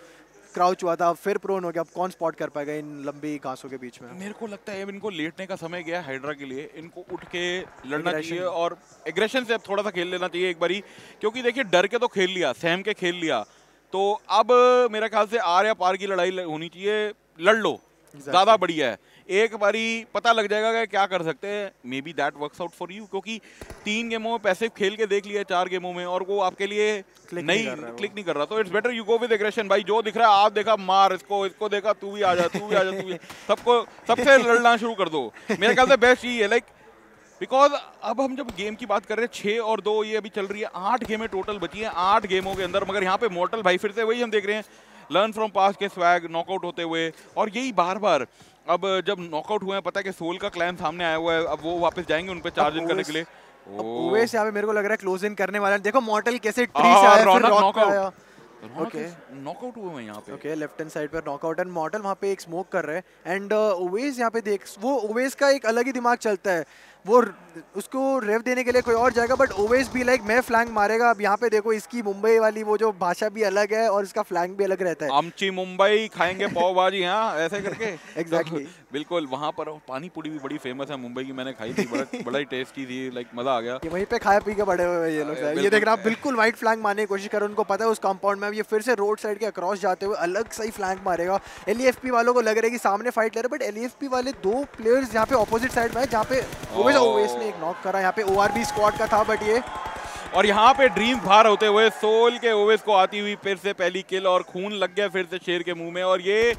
क्राउच हुआ था फिर प्रोन हो गया अब कौन स्पॉट कर पाएगा इन लंबी घासों के बीच में? मेरे को लगता है अब इनको लेटने का समय गया हाइड्रा के लिए। इनको उठ के लड़ना चाहिए और एग्रेशन से अब थोड़ा सा खेल लेना चाहिए एक बारी क्योंकि देखिए डर के तो खेल लिया सहम के खेल लिया। तो अब मेरे ख्याल से आर या पार की लड़ाई होनी चाहिए लड़ लो। ज़्यादा बढ़िया है। एक बारी पता लग जाएगा कि क्या कर सकते हैं। Maybe that works out for you क्योंकि तीन गेमों में पैसे खेल के देख लिया चार गेमों में और वो आपके लिए क्लिक नहीं नहीं क्लिक नहीं कर रहा। तो it's better you go with aggression भाई जो दिख रहा है आप देखा मार इसको इसको देखा तू भी आ जा तू भी आ जा तू भी सबको सबसे (laughs) लड़ना शुरू कर दो। मेरे ख्याल से बेस्ट यही है लाइक बिकॉज़ अब हम जब गेम की बात कर रहे हैं छः और दो ये अभी चल रही है आठ गेमें टोटल बची हैं आठ गेमों के अंदर। मगर यहाँ पे मोर्टल भाई फिर से वही हम देख रहे हैं लर्न फ्रॉम पास के स्वैग नॉकआउट होते हुए और यही बार बार अब जब नॉकआउट हुए हैं पता है कि सोल का क्लैन सामने आया हुआ है अब वो वापस जाएँगे उन पर चार्ज इन करने के लिए। ओवेस यहाँ पे मेरे को लग रहा है क्लोज इन करने वाला है। देखो मॉर्टल कैसे ट्री से आया फिर नॉकआउट पे ओके नॉकआउट हुए हैं यहाँ पे। ओके लेफ़्ट हैंड साइड पर नॉकआउट एंड मॉडल वहाँ पे एक स्मोक कर रहे हैं। एंड ओवेज यहाँ पे देख वो ओवेज का एक अलग ही दिमाग चलता है। वो उसको रेव देने के लिए कोई और जाएगा बट ओवेज भी लाइक मैं फ्लैंक मारेगा। अब यहाँ पे देखो इसकी मुंबई वाली वो जो भाषा भी अलग है और इसका फ्लैंग भी अलग रहता है। आमची मुंबई खाएँगे पाव भाजी हाँ ऐसे करके। Exactly (laughs) Exactly. तो (laughs) बिल्कुल वहाँ पर पानी पूरी भी बड़ी फ़ेमस है मुंबई की मैंने खाई थी बड़ा (laughs) बड़ा ही टेस्टी थी लाइक मज़ा आ गया। वहीं पे खाया पी के बड़े हुए ये लोग। ये देख रहे आप बिल्कुल। वाइट फ्लैंक मारने की कोशिश कर हैं उनको पता है उस कंपाउंड में। अब ये फिर से रोड साइड के अक्रॉस जाते हुए अलग सही फ्लैंक मारेगा। एल वालों को लग रहा है कि सामने फाइट ले रहे बट एल वाले दो प्लेयर्स यहाँ पे ऑपोजिट साइड में है जहाँ पे ओवेस ओवेस ने एक नॉक करा यहाँ पे ओ स्क्वाड का था बट ये और यहाँ पे ड्रीम बाहर होते हुए सोल के ओवेस को आती हुई फिर से पहली किल और खून लग गया फिर से शेर के मुँह में और ये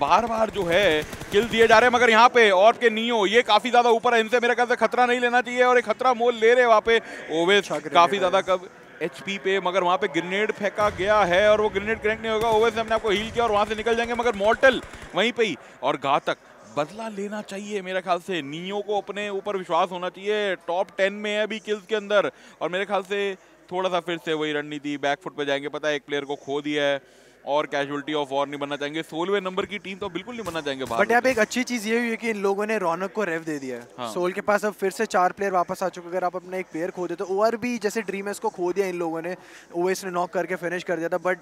बार बार जो है किल दिए जा रहे हैं मगर यहाँ पे और के नियो ये काफ़ी ज़्यादा ऊपर है। इनसे मेरे ख्याल से खतरा नहीं लेना चाहिए और एक खतरा मोल ले रहे वहाँ पे ओवेस काफ़ी ज़्यादा कब एच पे मगर वहाँ पे ग्रेनेड फेंका गया है और वो ग्रेनेड क्रैंक नहीं होगा। ओवेस ने अपने आपको हील किया और वहाँ से निकल जाएँगे मगर मॉर्टल वहीं पे ही और घातक बदला लेना चाहिए मेरे ख्याल से। नियो को अपने ऊपर विश्वास होना चाहिए। टॉप टेन में है अभी किल्स के अंदर। और मेरे ख्याल से थोड़ा सा फिर से वही रणनीति बैक फुट पे जाएँगे। पता है एक प्लेयर को खो दिया है और कैजुअलिटी ऑफ़ वॉर नहीं बनना चाहेंगे। सोलवे नंबर की टीम तो बिल्कुल नहीं बनना चाहेंगे बट यहाँ पे एक अच्छी चीज़ ये हुई है कि इन लोगों ने रौनक को रेव दे दिया है। हाँ। सोल के पास अब फिर से चार प्लेयर वापस आ चुके अगर आप अपना एक प्लेयर खो दे तो ओवर भी जैसे ड्रीमर्स को खो दिया इन लोगों ने। ओएस ने नॉक करके फिनिश कर दिया था। बट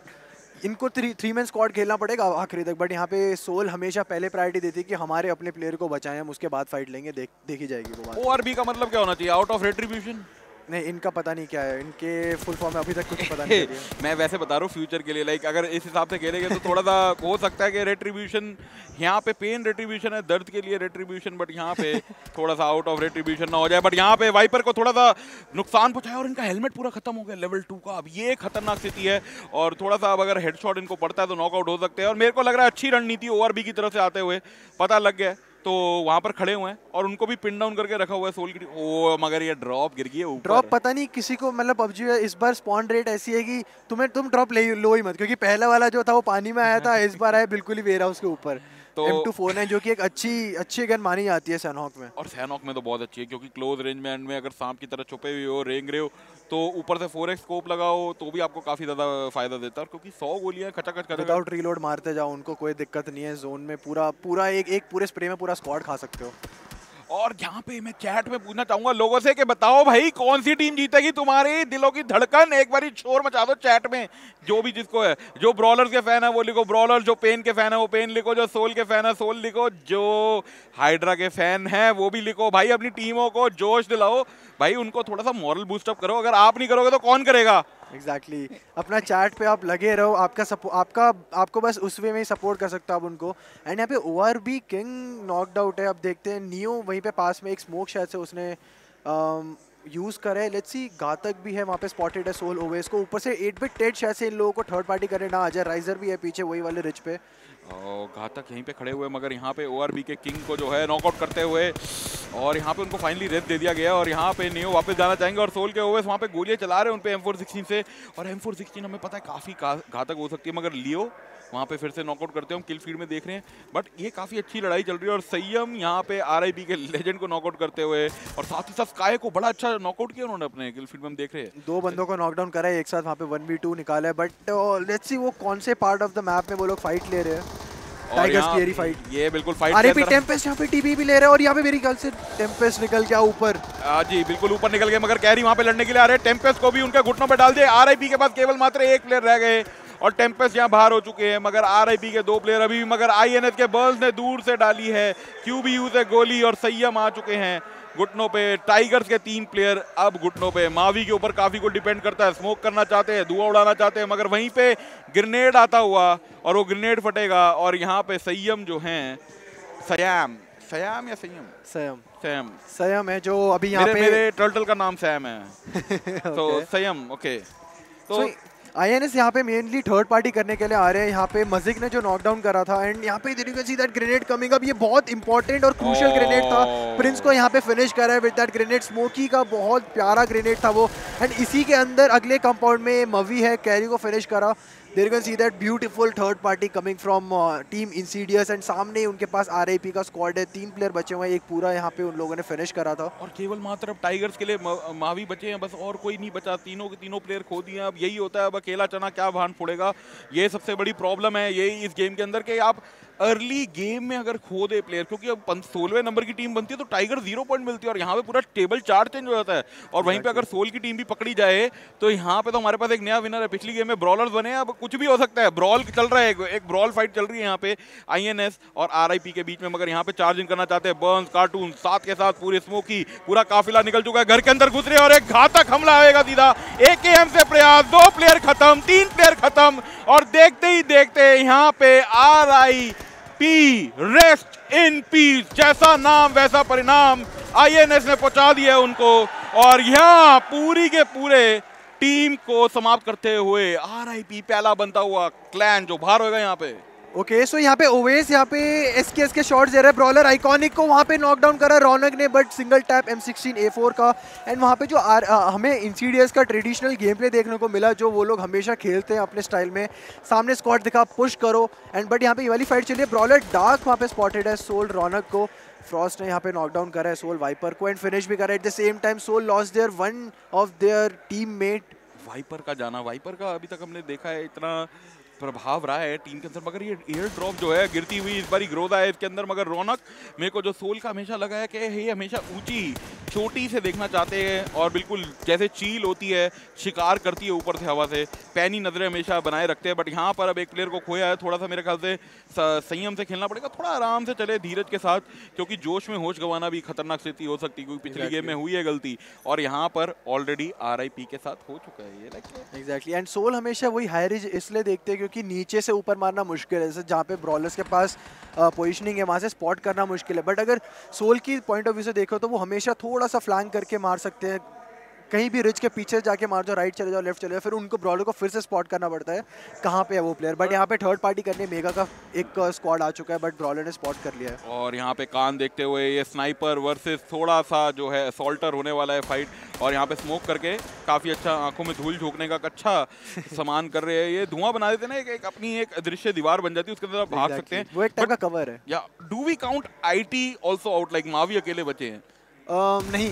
इनको थ्री थ्री मैन स्क्वाड खेलना पड़ेगा आखिरी तक बट यहाँ पे सोल हमेशा पहले प्रायोरिटी देती है कि हमारे अपने प्लेयर को बचाएँ, हम उसके बाद फाइट लेंगे, देख, देखी जाएगी वो आर बी का मतलब क्या होना चाहिए? आउट ऑफ़ रेट्रीब्यूशन नहीं, इनका पता नहीं क्या है। इनके फुल फॉर्म में अभी तक कुछ पता नहीं (laughs) मैं वैसे बता रहा हूँ फ्यूचर के लिए लाइक अगर इस हिसाब से खेलेंगे तो थोड़ा सा हो सकता है कि रेट्रीब्यूशन यहाँ पे पेन रेट्रीब्यूशन है, दर्द के लिए रेट्रीब्यूशन बट यहाँ पे थोड़ा सा आउट ऑफ़ रेट्रीब्यूशन ना हो जाए। बट यहाँ पे वाइपर को थोड़ा सा नुकसान पहुँचाया और इनका हेलमेट पूरा खत्म हो गया लेवल टू का। अब ये खतरनाक स्थिति है और थोड़ा सा अब अगर हेडशॉट इनको पड़ता है तो नॉकआउट हो सकते हैं। और मेरे को लग रहा है अच्छी रणनीति ओआरबी की तरफ़ से आते हुए पता लग गया तो वहाँ पर खड़े हुए हैं और उनको भी पिन डाउन करके रखा हुआ है सोल की ओ मगर ये ड्रॉप गिर गई है ऊपर। ड्रॉप पता नहीं किसी को मतलब पबजी इस बार स्पॉन रेट ऐसी है कि तुम्हें तुम ड्रॉप ले लो ही मत क्योंकि पहला वाला जो था वो पानी में आया था इस बार आया बिल्कुल ही वेरा उसके ऊपर। तो- एम टू फोर जो कि एक अच्छी अच्छी गन मानी जाती है सैनहॉक में। और सैनॉक में तो बहुत अच्छी है क्योंकि क्लोज रेंज में एंड में अगर सांप की तरह छुपे हुए हो रेंग रहे हो तो ऊपर से फोर स्कोप लगाओ तो भी आपको काफ़ी ज़्यादा फ़ायदा देता है। क्योंकि सौ गोलियाँ खचाखच कर विदाउट रीलोड मारते जाओ, उनको कोई दिक्कत नहीं है जोन में पूरा पूरा एक एक पूरे स्प्रे में पूरा स्क्वाड खा सकते हो। और यहाँ पे मैं चैट में पूछना चाहूँगा लोगों से कि बताओ भाई, कौन सी टीम जीतेगी तुम्हारी? दिलों की धड़कन, एक बार शोर मचा दो चैट में। जो भी जिसको है, जो ब्रॉलर के फ़ैन है वो लिखो ब्रॉलर जो पेन के फ़ैन है वो पेन लिखो, जो सोल के फ़ैन है सोल लिखो, जो हाइड्रा के फ़ैन है वो भी लिखो। भाई, अपनी टीमों को जोश दिलाओ। भाई, उनको थोड़ा सा मॉरल बूस्टअप करो। अगर आप नहीं करोगे तो कौन करेगा? Exactly exactly. अपना चैट पे आप लगे रहो आपका सपो, आपका आपको बस उस वे में ही सपोर्ट कर सकते हो आप उनको। एंड यहाँ पे O R B king knocked out है। अब देखते हैं नियो वहीं पे पास में एक स्मोक शायद से उसने यूज़ करे लेट्स सी घातक भी है वहाँ पे स्पॉटेड है सोल ओवेस को। ऊपर से एट बिट टेड शायद से इन लोगों को थर्ड पार्टी करने ना आ जाए। राइजर भी है पीछे वही वाले रिच पे। और घातक यहीं पे खड़े हुए, मगर यहाँ पे ओआरबी के किंग को जो है नॉकआउट करते हुए, और यहाँ पे उनको फाइनली रेत दे दिया गया और यहाँ पे नियो वापस जाना चाहेंगे, और सोल के ओवेस वहाँ पे गोलियाँ चला रहे हैं उन पर एम से, और एम हमें पता है काफ़ी घातक हो सकती है, मगर लियो वहाँ पे फिर से नॉकआउट करते हैं हम किल फ़ीड में देख रहे हैं। बट ये काफ़ी अच्छी लड़ाई चल रही है और संयम यहाँ पे आर के लेजेंड को नॉकआउट करते हुए और साथ ही साथ स्काई को बड़ा अच्छा नॉकआउट किया उन्होंने अपने किल फ़ीड में हम देख रहे हैं। दो बंदों को नॉकडाउन करा है एक साथ वहाँ पे वन बी टू निकाला है बट लेट्स सी वो कौन से पार्ट ऑफ़ द मैप में वो लोग फाइट ले रहे हैं। टाइगर्स की फाइट ये बिल्कुल फाइट आरएपी टेम्पेस्ट यहाँ पे टीबी भी ले रहे हैं और यहाँ पे मेरी ख्याल से टेम्पेस्ट निकल गया ऊपर। जी बिल्कुल ऊपर निकल गए मगर कैरी वहाँ पे लड़ने के लिए आ रहे हैं। टेम्पेस्ट को भी उनके घुटनों पे डाल दिए। आरआईपी के पास केवल मात्र एक प्लेयर रह गए। और टेम्पस यहाँ बाहर हो चुके हैं मगर आरआईपी के दो प्लेयर अभी मगर आईएनएस के बर्ल्स ने दूर से डाली है। क्यूबीयू से गोली और संयम आ चुके हैं। घुटनों पे टाइगर्स के तीन प्लेयर अब घुटनों पे। मावी के ऊपर काफ़ी को डिपेंड करता है। स्मोक करना चाहते हैं धुआँ उड़ाना चाहते हैं मगर वहीं पे ग्रेनेड आता हुआ और वो ग्रेनेड फटेगा और यहाँ पे संयम जो हैं सयाम सयाम या संयम सयम सयम सयम है जो अभी यहाँ पे मेरे टर्टल का नाम सैम है। तो संयम ओके तो आईएनएस यहाँ पे मेनली थर्ड पार्टी करने के लिए आ रहे हैं। यहाँ पे मजिक ने जो नॉकडाउन करा था एंड यहाँ पे can see that grenade coming up ये बहुत इंपॉर्टेंट और क्रूशल ग्रेनेड था। प्रिंस को यहाँ पे फिनिश करा है विद दैट ग्रेनेड स्मोकी का बहुत प्यारा ग्रेनेड था वो। एंड इसी के अंदर अगले कंपाउंड में मवी है कैरी को फिनिश करा। There can see that beautiful third party coming from team Insidious and सामने उनके पास आर का स्क्वाड है। तीन प्लेयर बचे हुए हैं, एक पूरा यहाँ पे उन लोगों ने फिनिश करा था। और केवल मात्र अब टाइगर्स के लिए मावी बचे हैं, बस और कोई नहीं बचा। तीनों के तीनों प्लेयर खो दिए अब यही होता है, अब अकेला चना क्या भान फोड़ेगा? ये सबसे बड़ी प्रॉब्लम है यही इस गेम के अंदर कि आप अर्ली गेम में अगर खो दे प्लेयर क्योंकि अब सोलहवें नंबर की टीम बनती है तो टाइगर ज़ीरो पॉइंट मिलती है और यहाँ पे पूरा टेबल चार्ट चेंज हो जाता है। और वहीं पे अगर सोल की टीम भी पकड़ी जाए तो यहाँ पे तो हमारे पास एक नया विनर है। पिछली गेम में ब्रॉलर बने अब कुछ भी हो सकता है। ब्रॉल चल रहा है एक ब्रॉल फाइट चल रही है यहाँ पे आईएनएस और आरआईपी के बीच में मगर यहाँ पे चार्जिंग करना चाहते हैं बर्न्स कार्टून साथ के साथ पूरे स्मोकी पूरा काफिला निकल चुका है। घर के अंदर घुस रहे और एक घातक हमला आएगा सीधा। एक से प्रयास दो प्लेयर खत्म तीन प्लेयर खत्म और देखते ही देखते यहाँ पे R I P rest in peace जैसा नाम, वैसा परिणाम आईएनएस ने पहुँचा दिया उनको। और यहाँ पूरी के पूरे टीम को समाप्त करते हुए आरआईपी पहला बनता हुआ क्लैन जो बाहर होगा यहाँ पे। ओके सो यहाँ पे ओवेस यहाँ पे एस के एस के शॉट दे रहे हैं ब्रॉलर आइकॉनिक को वहाँ पे नॉकडाउन करा रौनक ने but single tap M sixteen A four का। एंड वहाँ पे जो आर आ, हमें इंसीडियस का ट्रेडिशनल गेम प्ले देखने को मिला जो वो लोग हमेशा खेलते हैं अपने स्टाइल में। सामने स्क्वाड दिखा पुश करो। एंड बट यहाँ पे ये वाली फाइट चलिए ब्रॉलर डार्क वहाँ पे स्पॉटेड है सोल रौनक को। फ्रॉस्ट ने यहाँ पे नॉकडाउन करा है सोल वाइपर को। एंड फिनिश भी करा at the same time Soul loss their one of their team Viper का जाना वाइपर का अभी तक हमने देखा है इतना प्रभाव रहा है टीम के अंदर मगर ये एयर ड्रॉप जो है गिरती हुई इस बारी ग्रोथ है इसके अंदर मगर रौनक मेरे को जो सोल का हमेशा लगा है कि ये हमेशा ऊँची छोटी से देखना चाहते हैं और बिल्कुल जैसे चील होती है शिकार करती है ऊपर से हवा से पैनी नज़रें हमेशा बनाए रखते हैं बट यहाँ पर अब एक प्लेयर को खोया है थोड़ा सा मेरे ख्याल से संयम से खेलना पड़ेगा थोड़ा आराम से चले धीरज के साथ क्योंकि जोश में होश गंवाना भी खतरनाक स्थिति हो सकती है क्योंकि पिछली गेम में हुई है गलती और यहाँ पर ऑलरेडी आरआईपी के साथ हो चुका है ये एग्जैक्टली एंड सोल हमेशा वही हाई इसलिए देखते हैं क्योंकि नीचे से ऊपर मारना मुश्किल है, जैसे जहाँ पे ब्रॉलर्स के पास पोजिशनिंग है, वहाँ से स्पॉट करना मुश्किल है। बट अगर सोल की पॉइंट ऑफ़ व्यू से देखो तो वो हमेशा थोड़ा सा फ्लैंग करके मार सकते हैं। कहीं भी रिच के पीछे जाके मार जाओ राइट चले जाओ लेफ़्ट चले जाओ फिर उनको ब्रॉलर को फिर से स्पॉट करना पड़ता है कहाँ पे है वो प्लेयर बट यहाँ पे थर्ड पार्टी करने मेगा का एक स्क्वाड आ चुका है बट ब्रॉलर ने स्पॉट कर लिया है। और यहाँ पे कान देखते हुए ये स्नाइपर वर्सेस थोड़ा सा जो है सॉल्टर होने वाला है फाइट और यहाँ पे स्मोक करके काफ़ी अच्छा आँखों में धूल झोंकने का अच्छा (laughs) सामान कर रहे हैं। ये धुआँ बना देते ना एक, अपनी एक दृश्य दीवार बन जाती है उसके अंदर आप भाग सकते हैं। वो एक टाइप का कवर है। या do we count it also out like Mavi अकेले बचे हैं? नहीं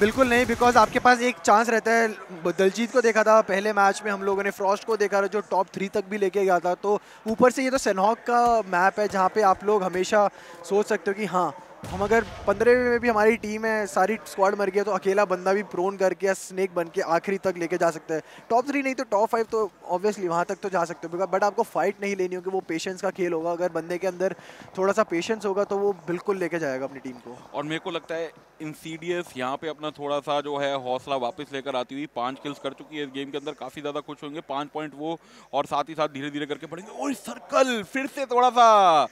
बिल्कुल नहीं बिकॉज़ आपके पास एक चांस रहता है। दलजीत को देखा था पहले मैच में, हम लोगों ने फ्रॉस्ट को देखा था, जो टॉप थ्री तक भी लेके गया था। तो ऊपर से ये तो सेनहॉक का मैप है, जहाँ पे आप लोग हमेशा सोच सकते हो कि हाँ हम अगर पंद्रह में भी हमारी टीम है, सारी स्क्वाड मर गया तो अकेला बंदा भी प्रोन करके या स्नेक बन के आखिरी तक लेके जा सकता है। टॉप थ्री नहीं तो टॉप फाइव तो ऑब्वियसली वहाँ तक तो जा सकते हो बट आपको फाइट नहीं लेनी होगी, वो पेशेंस का खेल होगा। अगर बंदे के अंदर थोड़ा सा पेशेंस होगा तो वो बिल्कुल लेके जाएगा अपनी टीम को। और मेरे को लगता है इंसीडियस यहाँ पे अपना थोड़ा सा जो है हौसला वापस लेकर आती हुई पाँच किल्स कर चुकी है इस गेम के अंदर, काफ़ी ज़्यादा खुश होंगे। पाँच पॉइंट वो और साथ ही साथ धीरे धीरे करके पड़ेंगे और सर्कल फिर से थोड़ा सा।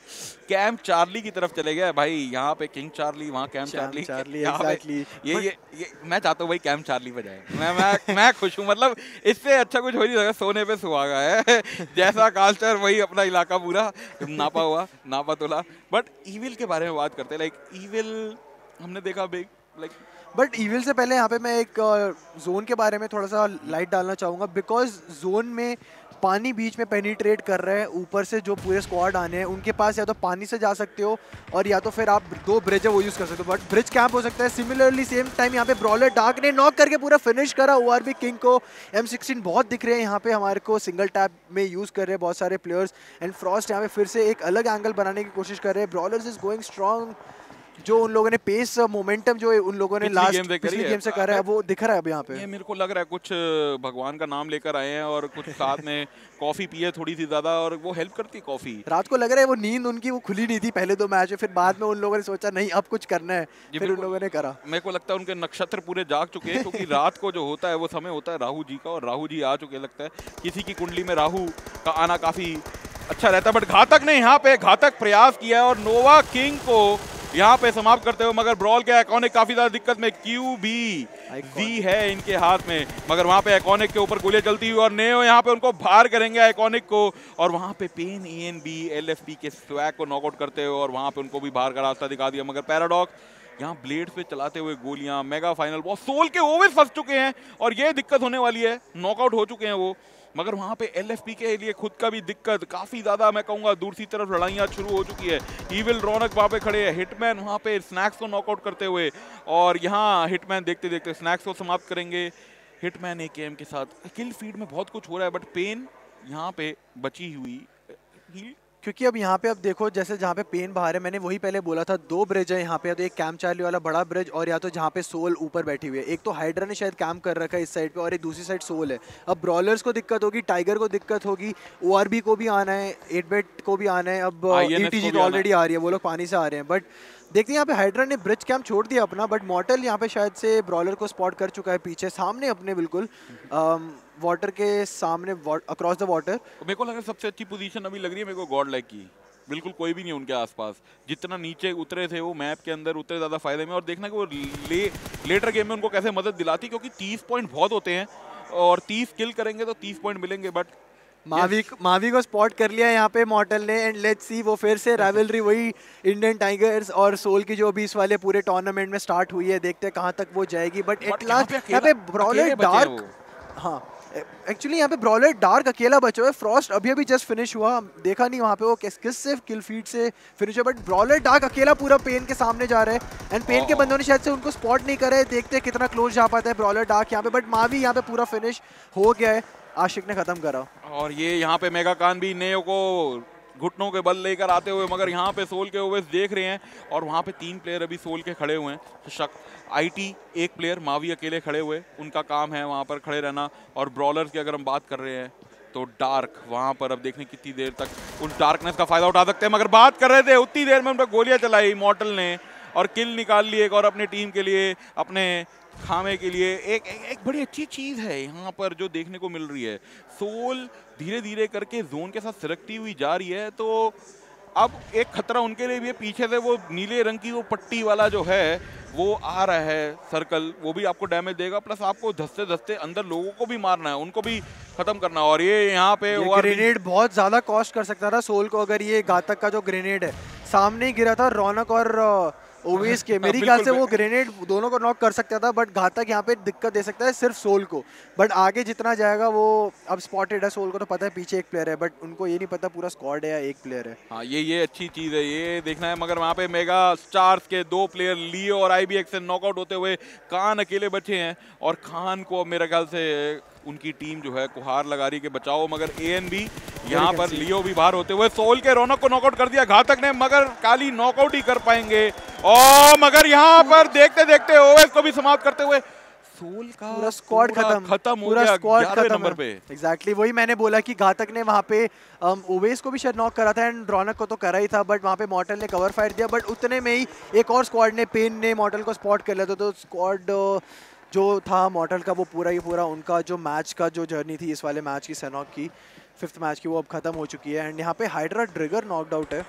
कैंप चार्ली की तरफ़ चले गए भाई, यहाँ पे किंग चार्ली वहाँ कैंप चार्ली चार्ली exactly. ये, ये ये मैं चाहता हूँ भाई कैंप चार्ली पे जाए मैं मैं मैं खुश हूँ मतलब इससे अच्छा कुछ हो नहीं सकता सोने पे सुहागा है। (laughs) जैसा कल्चर वही अपना इलाका पूरा नापा हुआ नापा तोला। बट ईविल के बारे में बात करते लाइक ईविल हमने देखा बिग लाइक बट ईविल से पहले यहाँ पे मैं एक जोन के बारे में थोड़ा सा लाइट डालना चाहूँगा बिकॉज़ जोन में पानी बीच में पेनीट्रेट कर रहे हैं, ऊपर से जो पूरे स्क्वाड आने हैं, उनके पास या तो पानी से जा सकते हो और या तो फिर आप दो ब्रिज है, वो यूज़ कर सकते हो। बट ब्रिज कैंप हो सकता है। सिमिलरली सेम टाइम यहाँ पे ब्रॉलर डार्क ने नॉक करके पूरा फिनिश करा। ओ आर किंग को एम बहुत दिख रहे हैं। यहाँ पे हमारे को सिंगल टैप में यूज़ कर रहे हैं बहुत सारे प्लेयर्स एंड फ्रॉस्ट यहाँ पे फिर से एक अलग एंगल बनाने की कोशिश कर रहे हैं। ब्रॉलर्स इज़ गोइंग स्ट्रॉन्ग जो उन लोगों ने पेस मोमेंटम जो उन लोगों ने लास्ट गेम पिछली गेम से कर रहा है वो दिख रहा है अब यहाँ पे। ये मेरे को लग रहा है कुछ भगवान का नाम लेकर आए हैं और कुछ साथ में कॉफ़ी पिए थोड़ी सी ज़्यादा और वो हेल्प करती कॉफ़ी रात को लग रहा है वो नींद उनकी वो खुली नहीं थी पहले दो मैच में फिर बाद में उन लोगों ने सोचा नहीं अब कुछ करना है। फिर उन लोगों ने करा। मेरे को लगता है उनके नक्षत्र पूरे जाग चुके हैं क्योंकि रात को जो होता है वो समय होता है राहु जी का और राहु जी आ चुके लगता है। किसी की कुंडली में राहु का आना काफ़ी अच्छा रहता है बट घातक ने यहाँ पे घातक प्रयास किया है और नोवा किंग को यहाँ पे समाप्त करते हो मगर ब्रॉल के आइकॉनिक काफ़ी ज़्यादा दिक्कत में क्यू भी दी है इनके हाथ में। मगर वहाँ पे आइकॉनिक के ऊपर गोलियाँ चलती हुई और नेओ यहाँ पे उनको बाहर करेंगे आइकॉनिक को। और वहाँ पे pen E N B L F P के स्वैग को नॉकआउट करते हो और वहाँ पे उनको भी बाहर का रास्ता दिखा दिया। मगर पैराडॉक यहाँ ब्लेड पे चलाते हुए गोलियाँ मेगा फाइनल बहुत सोल के ओवर फंस चुके हैं। और ये दिक्कत होने वाली है नॉकआउट हो चुके हैं वो। मगर वहाँ पे एलएफपी के लिए खुद का भी दिक्कत। काफ़ी ज़्यादा मैं कहूँगा दूसरी तरफ़ लड़ाइयाँ शुरू हो चुकी है। ईविल रौनक वहाँ पे खड़े हैं। हिटमैन वहाँ पे स्नैक्स को नॉकआउट करते हुए और यहाँ हिटमैन देखते देखते स्नैक्स को समाप्त करेंगे। हिटमैन ए के के साथ किल फ़ीड में बहुत कुछ हो रहा है बट पेन यहाँ पे बची हुई क्योंकि अब यहाँ पे अब देखो जैसे जहाँ पे पेन बाहर है मैंने वही पहले बोला था दो ब्रिज है यहाँ पे तो एक कैंप चार्ली वाला बड़ा ब्रिज और या तो जहाँ पे सोल ऊपर बैठी हुई है। एक तो हाइड्रा ने शायद कैंप कर रखा है इस साइड पे और एक दूसरी साइड सोल है। अब ब्रॉलर्स को दिक्कत होगी टाइगर को दिक्कत होगी ओ को भी आना है एट बेट को भी आना है अब ई तो ऑलरेडी आ रही है वो लोग पानी से आ रहे हैं। बट देखते हैं यहाँ पे हाइड्रा ने ब्रिज कैंप छोड़ दिया अपना बट मॉटल यहाँ पे शायद से ब्रॉलर को स्पॉट कर चुका है पीछे सामने अपने बिल्कुल। वाटर के सामने अक्रॉस द वाटर मेरे को लगा सबसे अच्छी पोजीशन अभी लग रही है मेरे को गॉड लाइक की। बिल्कुल कोई भी नहीं उनके आसपास। जितना नीचे उतरे थे वो मैप के अंदर उतरे ज़्यादा फ़ायदे में। और देखना कि वो ले लेटर गेम में उनको कैसे मदद दिलाती क्योंकि तीस पॉइंट बहुत होते हैं। और 30 किल करेंगे तो 30 पॉइंट मिलेंगे बट मावी मावी को स्पॉट कर लिया यहाँ पे मॉडल ने एंड लेट्स सी वो फिर से राइवलरी वही इंडियन टाइगर्स और सोल की जो अभी इस वाले पूरे टूर्नामेंट में स्टार्ट हुई है देखते हैं कहाँ तक वो जाएगी। बट एट लास्ट यहाँ पे ब्रॉलर डार्क हाँ। एक्चुअली यहाँ पे ब्रॉलर डार्क अकेला बचा हुआ है। फ्रॉस्ट अभी अभी जस्ट फिनिश हुआ। देखा नहीं वहाँ पे वो किस किस से किल फ़ीड से फिनिश हुआ बट ब्रॉलर डार्क अकेला पूरा पेन के सामने जा रहे हैं। एंड पेन के बंदों ने शायद से उनको स्पॉट नहीं करे देखते हैं कितना क्लोज जा पाता है ब्रॉलर डार्क यहाँ पे बट मावी यहाँ पे पूरा फिनिश हो गया है। आशिक ने खत्म करा। और ये यहाँ पे मेगा कान भी नेयो को घुटनों के बल लेकर आते हुए मगर यहाँ पे सोल के ओवेस देख रहे हैं। और वहाँ पे तीन प्लेयर अभी सोल के खड़े हुए हैं। शक आईटी एक प्लेयर मावी अकेले खड़े हुए उनका काम है वहाँ पर खड़े रहना और ब्रॉलर्स की अगर हम बात कर रहे हैं तो डार्क वहाँ पर अब देखने कितनी देर तक उन डार्कनेस का फ़ायदा उठा सकते हैं। मगर बात कर रहे थे उतनी देर में उन पर गोलियाँ चलाई मॉटल ने और किल निकाल ली एक और अपनी टीम के लिए अपने खामे के लिए। एक, एक एक बड़ी अच्छी चीज़ है यहाँ पर जो देखने को मिल रही है। सोल धीरे धीरे करके जोन के साथ सिरकती हुई जा रही है तो अब एक खतरा उनके लिए भी है। पीछे से वो नीले रंग की वो पट्टी वाला जो है वो आ रहा है सर्कल वो भी आपको डैमेज देगा। प्लस आपको धसते धसते अंदर लोगों को भी मारना है उनको भी खत्म करना है। और ये यहाँ पे ग्रेनेड बहुत ज़्यादा कॉस्ट कर सकता था। सोल को अगर ये घातक का जो ग्रेनेड है सामने ही गिरा था। रौनक और ओवेस के मेरी ख्याल से वो ग्रेनेड दोनों को नॉक कर सकता था बट घातक यहाँ पे दिक्कत दे सकता है सिर्फ़ सोल को। बट आगे जितना जाएगा वो अब स्पॉटेड है सोल को तो पता है पीछे एक प्लेयर है बट उनको ये नहीं पता पूरा स्क्वाड है या एक प्लेयर है। हाँ ये ये अच्छी चीज़ है ये देखना है मगर वहाँ पे मेगा स्टार्स के दो प्लेयर लियो और आईबीएक्स से नॉकआउट होते हुए कान अकेले बचे हैं और खान को मेरे ख्याल से उनकी टीम जो है कुहार लगा रही के बचाओ मगर ए एन बी यहाँ पर लियो भी बाहर होते हुए सोल के रौनक को नॉकआउट कर दिया घातक ने मगर काली नॉकआउट ही कर पाएँगे। और मगर यहाँ पर देखते देखते ओवेस को भी समाप्त करते हुए सोल का पूरा स्क्वाड खत्म खत्म पूरा स्क्वाड खत्म नंबर पे। एग्जैक्टली वही मैंने बोला कि घातक ने वहाँ पे ओवेस को भी शायद नॉक करा था एंड रौनक को तो करा ही था बट वहाँ पे मॉडल ने कवर फायर दिया बट उतने में ही एक और स्क्वाड ने पेन ने मॉडल को स्पॉट कर लिया था तो स्क्वाड जो था मॉडल का, वो पूरा ही पूरा उनका जो मैच का जो जर्नी थी, इस वाले मैच की सनॉक की फिफ्थ मैच की, वो अब खत्म हो चुकी है। एंड यहाँ पे हाइड्रा ड्रिगर नॉकड आउट है।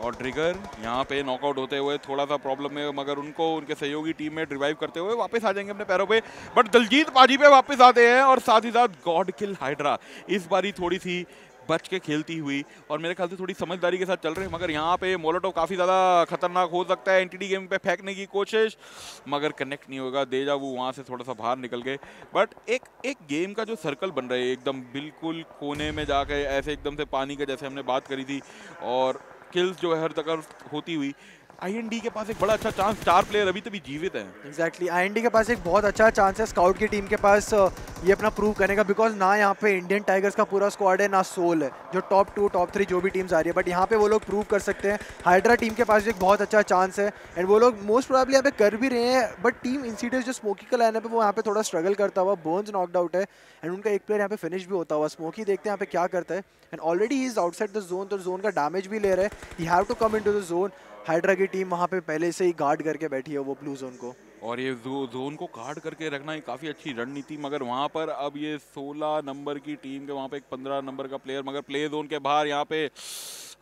और ड्रिगर यहाँ पे नॉकआउट होते हुए थोड़ा सा प्रॉब्लम है मगर उनको, उनके सहयोगी टीम में रिवाइव करते हुए वापस आ जाएँगे अपने पैरों पे। बट दलजीत पाजी पे वापस आते हैं और साथ ही साथ गॉड किल हाइड्रा इस बारी थोड़ी सी बच के खेलती हुई और मेरे ख्याल से थोड़ी समझदारी के साथ चल रहे हैं, मगर यहाँ पे मोलोटो काफ़ी ज़्यादा खतरनाक हो सकता है एंटीडी गेम पे फेंकने की कोशिश, मगर कनेक्ट नहीं होगा। दे जा वो वहाँ से थोड़ा सा बाहर निकल गए। बट एक एक गेम का जो सर्कल बन रहा है, एकदम बिल्कुल कोने में जा ऐसे एकदम से पानी का जैसे हमने बात करी थी और किल्स जो है हर तक होती हुई आईएनडी के पास एक बड़ा अच्छा चांस चार प्लेयर अभी तभी जीवित हैं। एग्जैक्टली. आईएनडी के पास एक बहुत अच्छा चांस है स्काउट की टीम के पास ये अपना प्रूव करने का बिकॉज़ ना यहाँ पे इंडियन टाइगर्स का पूरा स्क्वाड है, ना सोल है, जो टॉप टू टॉप थ्री जो भी टीम्स आ रही है। बट यहाँ पे वो लोग प्रूव कर सकते हैं। हाइड्रा टीम के पास एक बहुत अच्छा चांस है एंड वो लोग मोस्ट प्रोबेबली यहाँ पे कर भी रहे हैं बट टीम इंसीडियस जो स्मोकी का लाइन है, वो यहाँ पे थोड़ा स्ट्रगल करता हुआ बोन्स नॉकड आउट है एंड उनका एक प्लेयर यहाँ पे फिनिश भी होता हुआ। स्मोकी देखते हैं यहाँ पे क्या करता है and already is outside the zone तो जोन का डैमेज भी ले रहा है। You have to come in the zone Hydra की टीम वहाँ पे पहले से ही गार्ड करके बैठी है वो ब्लू जोन को। और ये जो जोन को गार्ड करके रखना ही काफ़ी अच्छी रणनीति, मगर वहाँ पर अब ये 16 नंबर की टीम के, वहाँ पे एक 15 नंबर का प्लेयर मगर प्ले जोन के बाहर यहाँ पे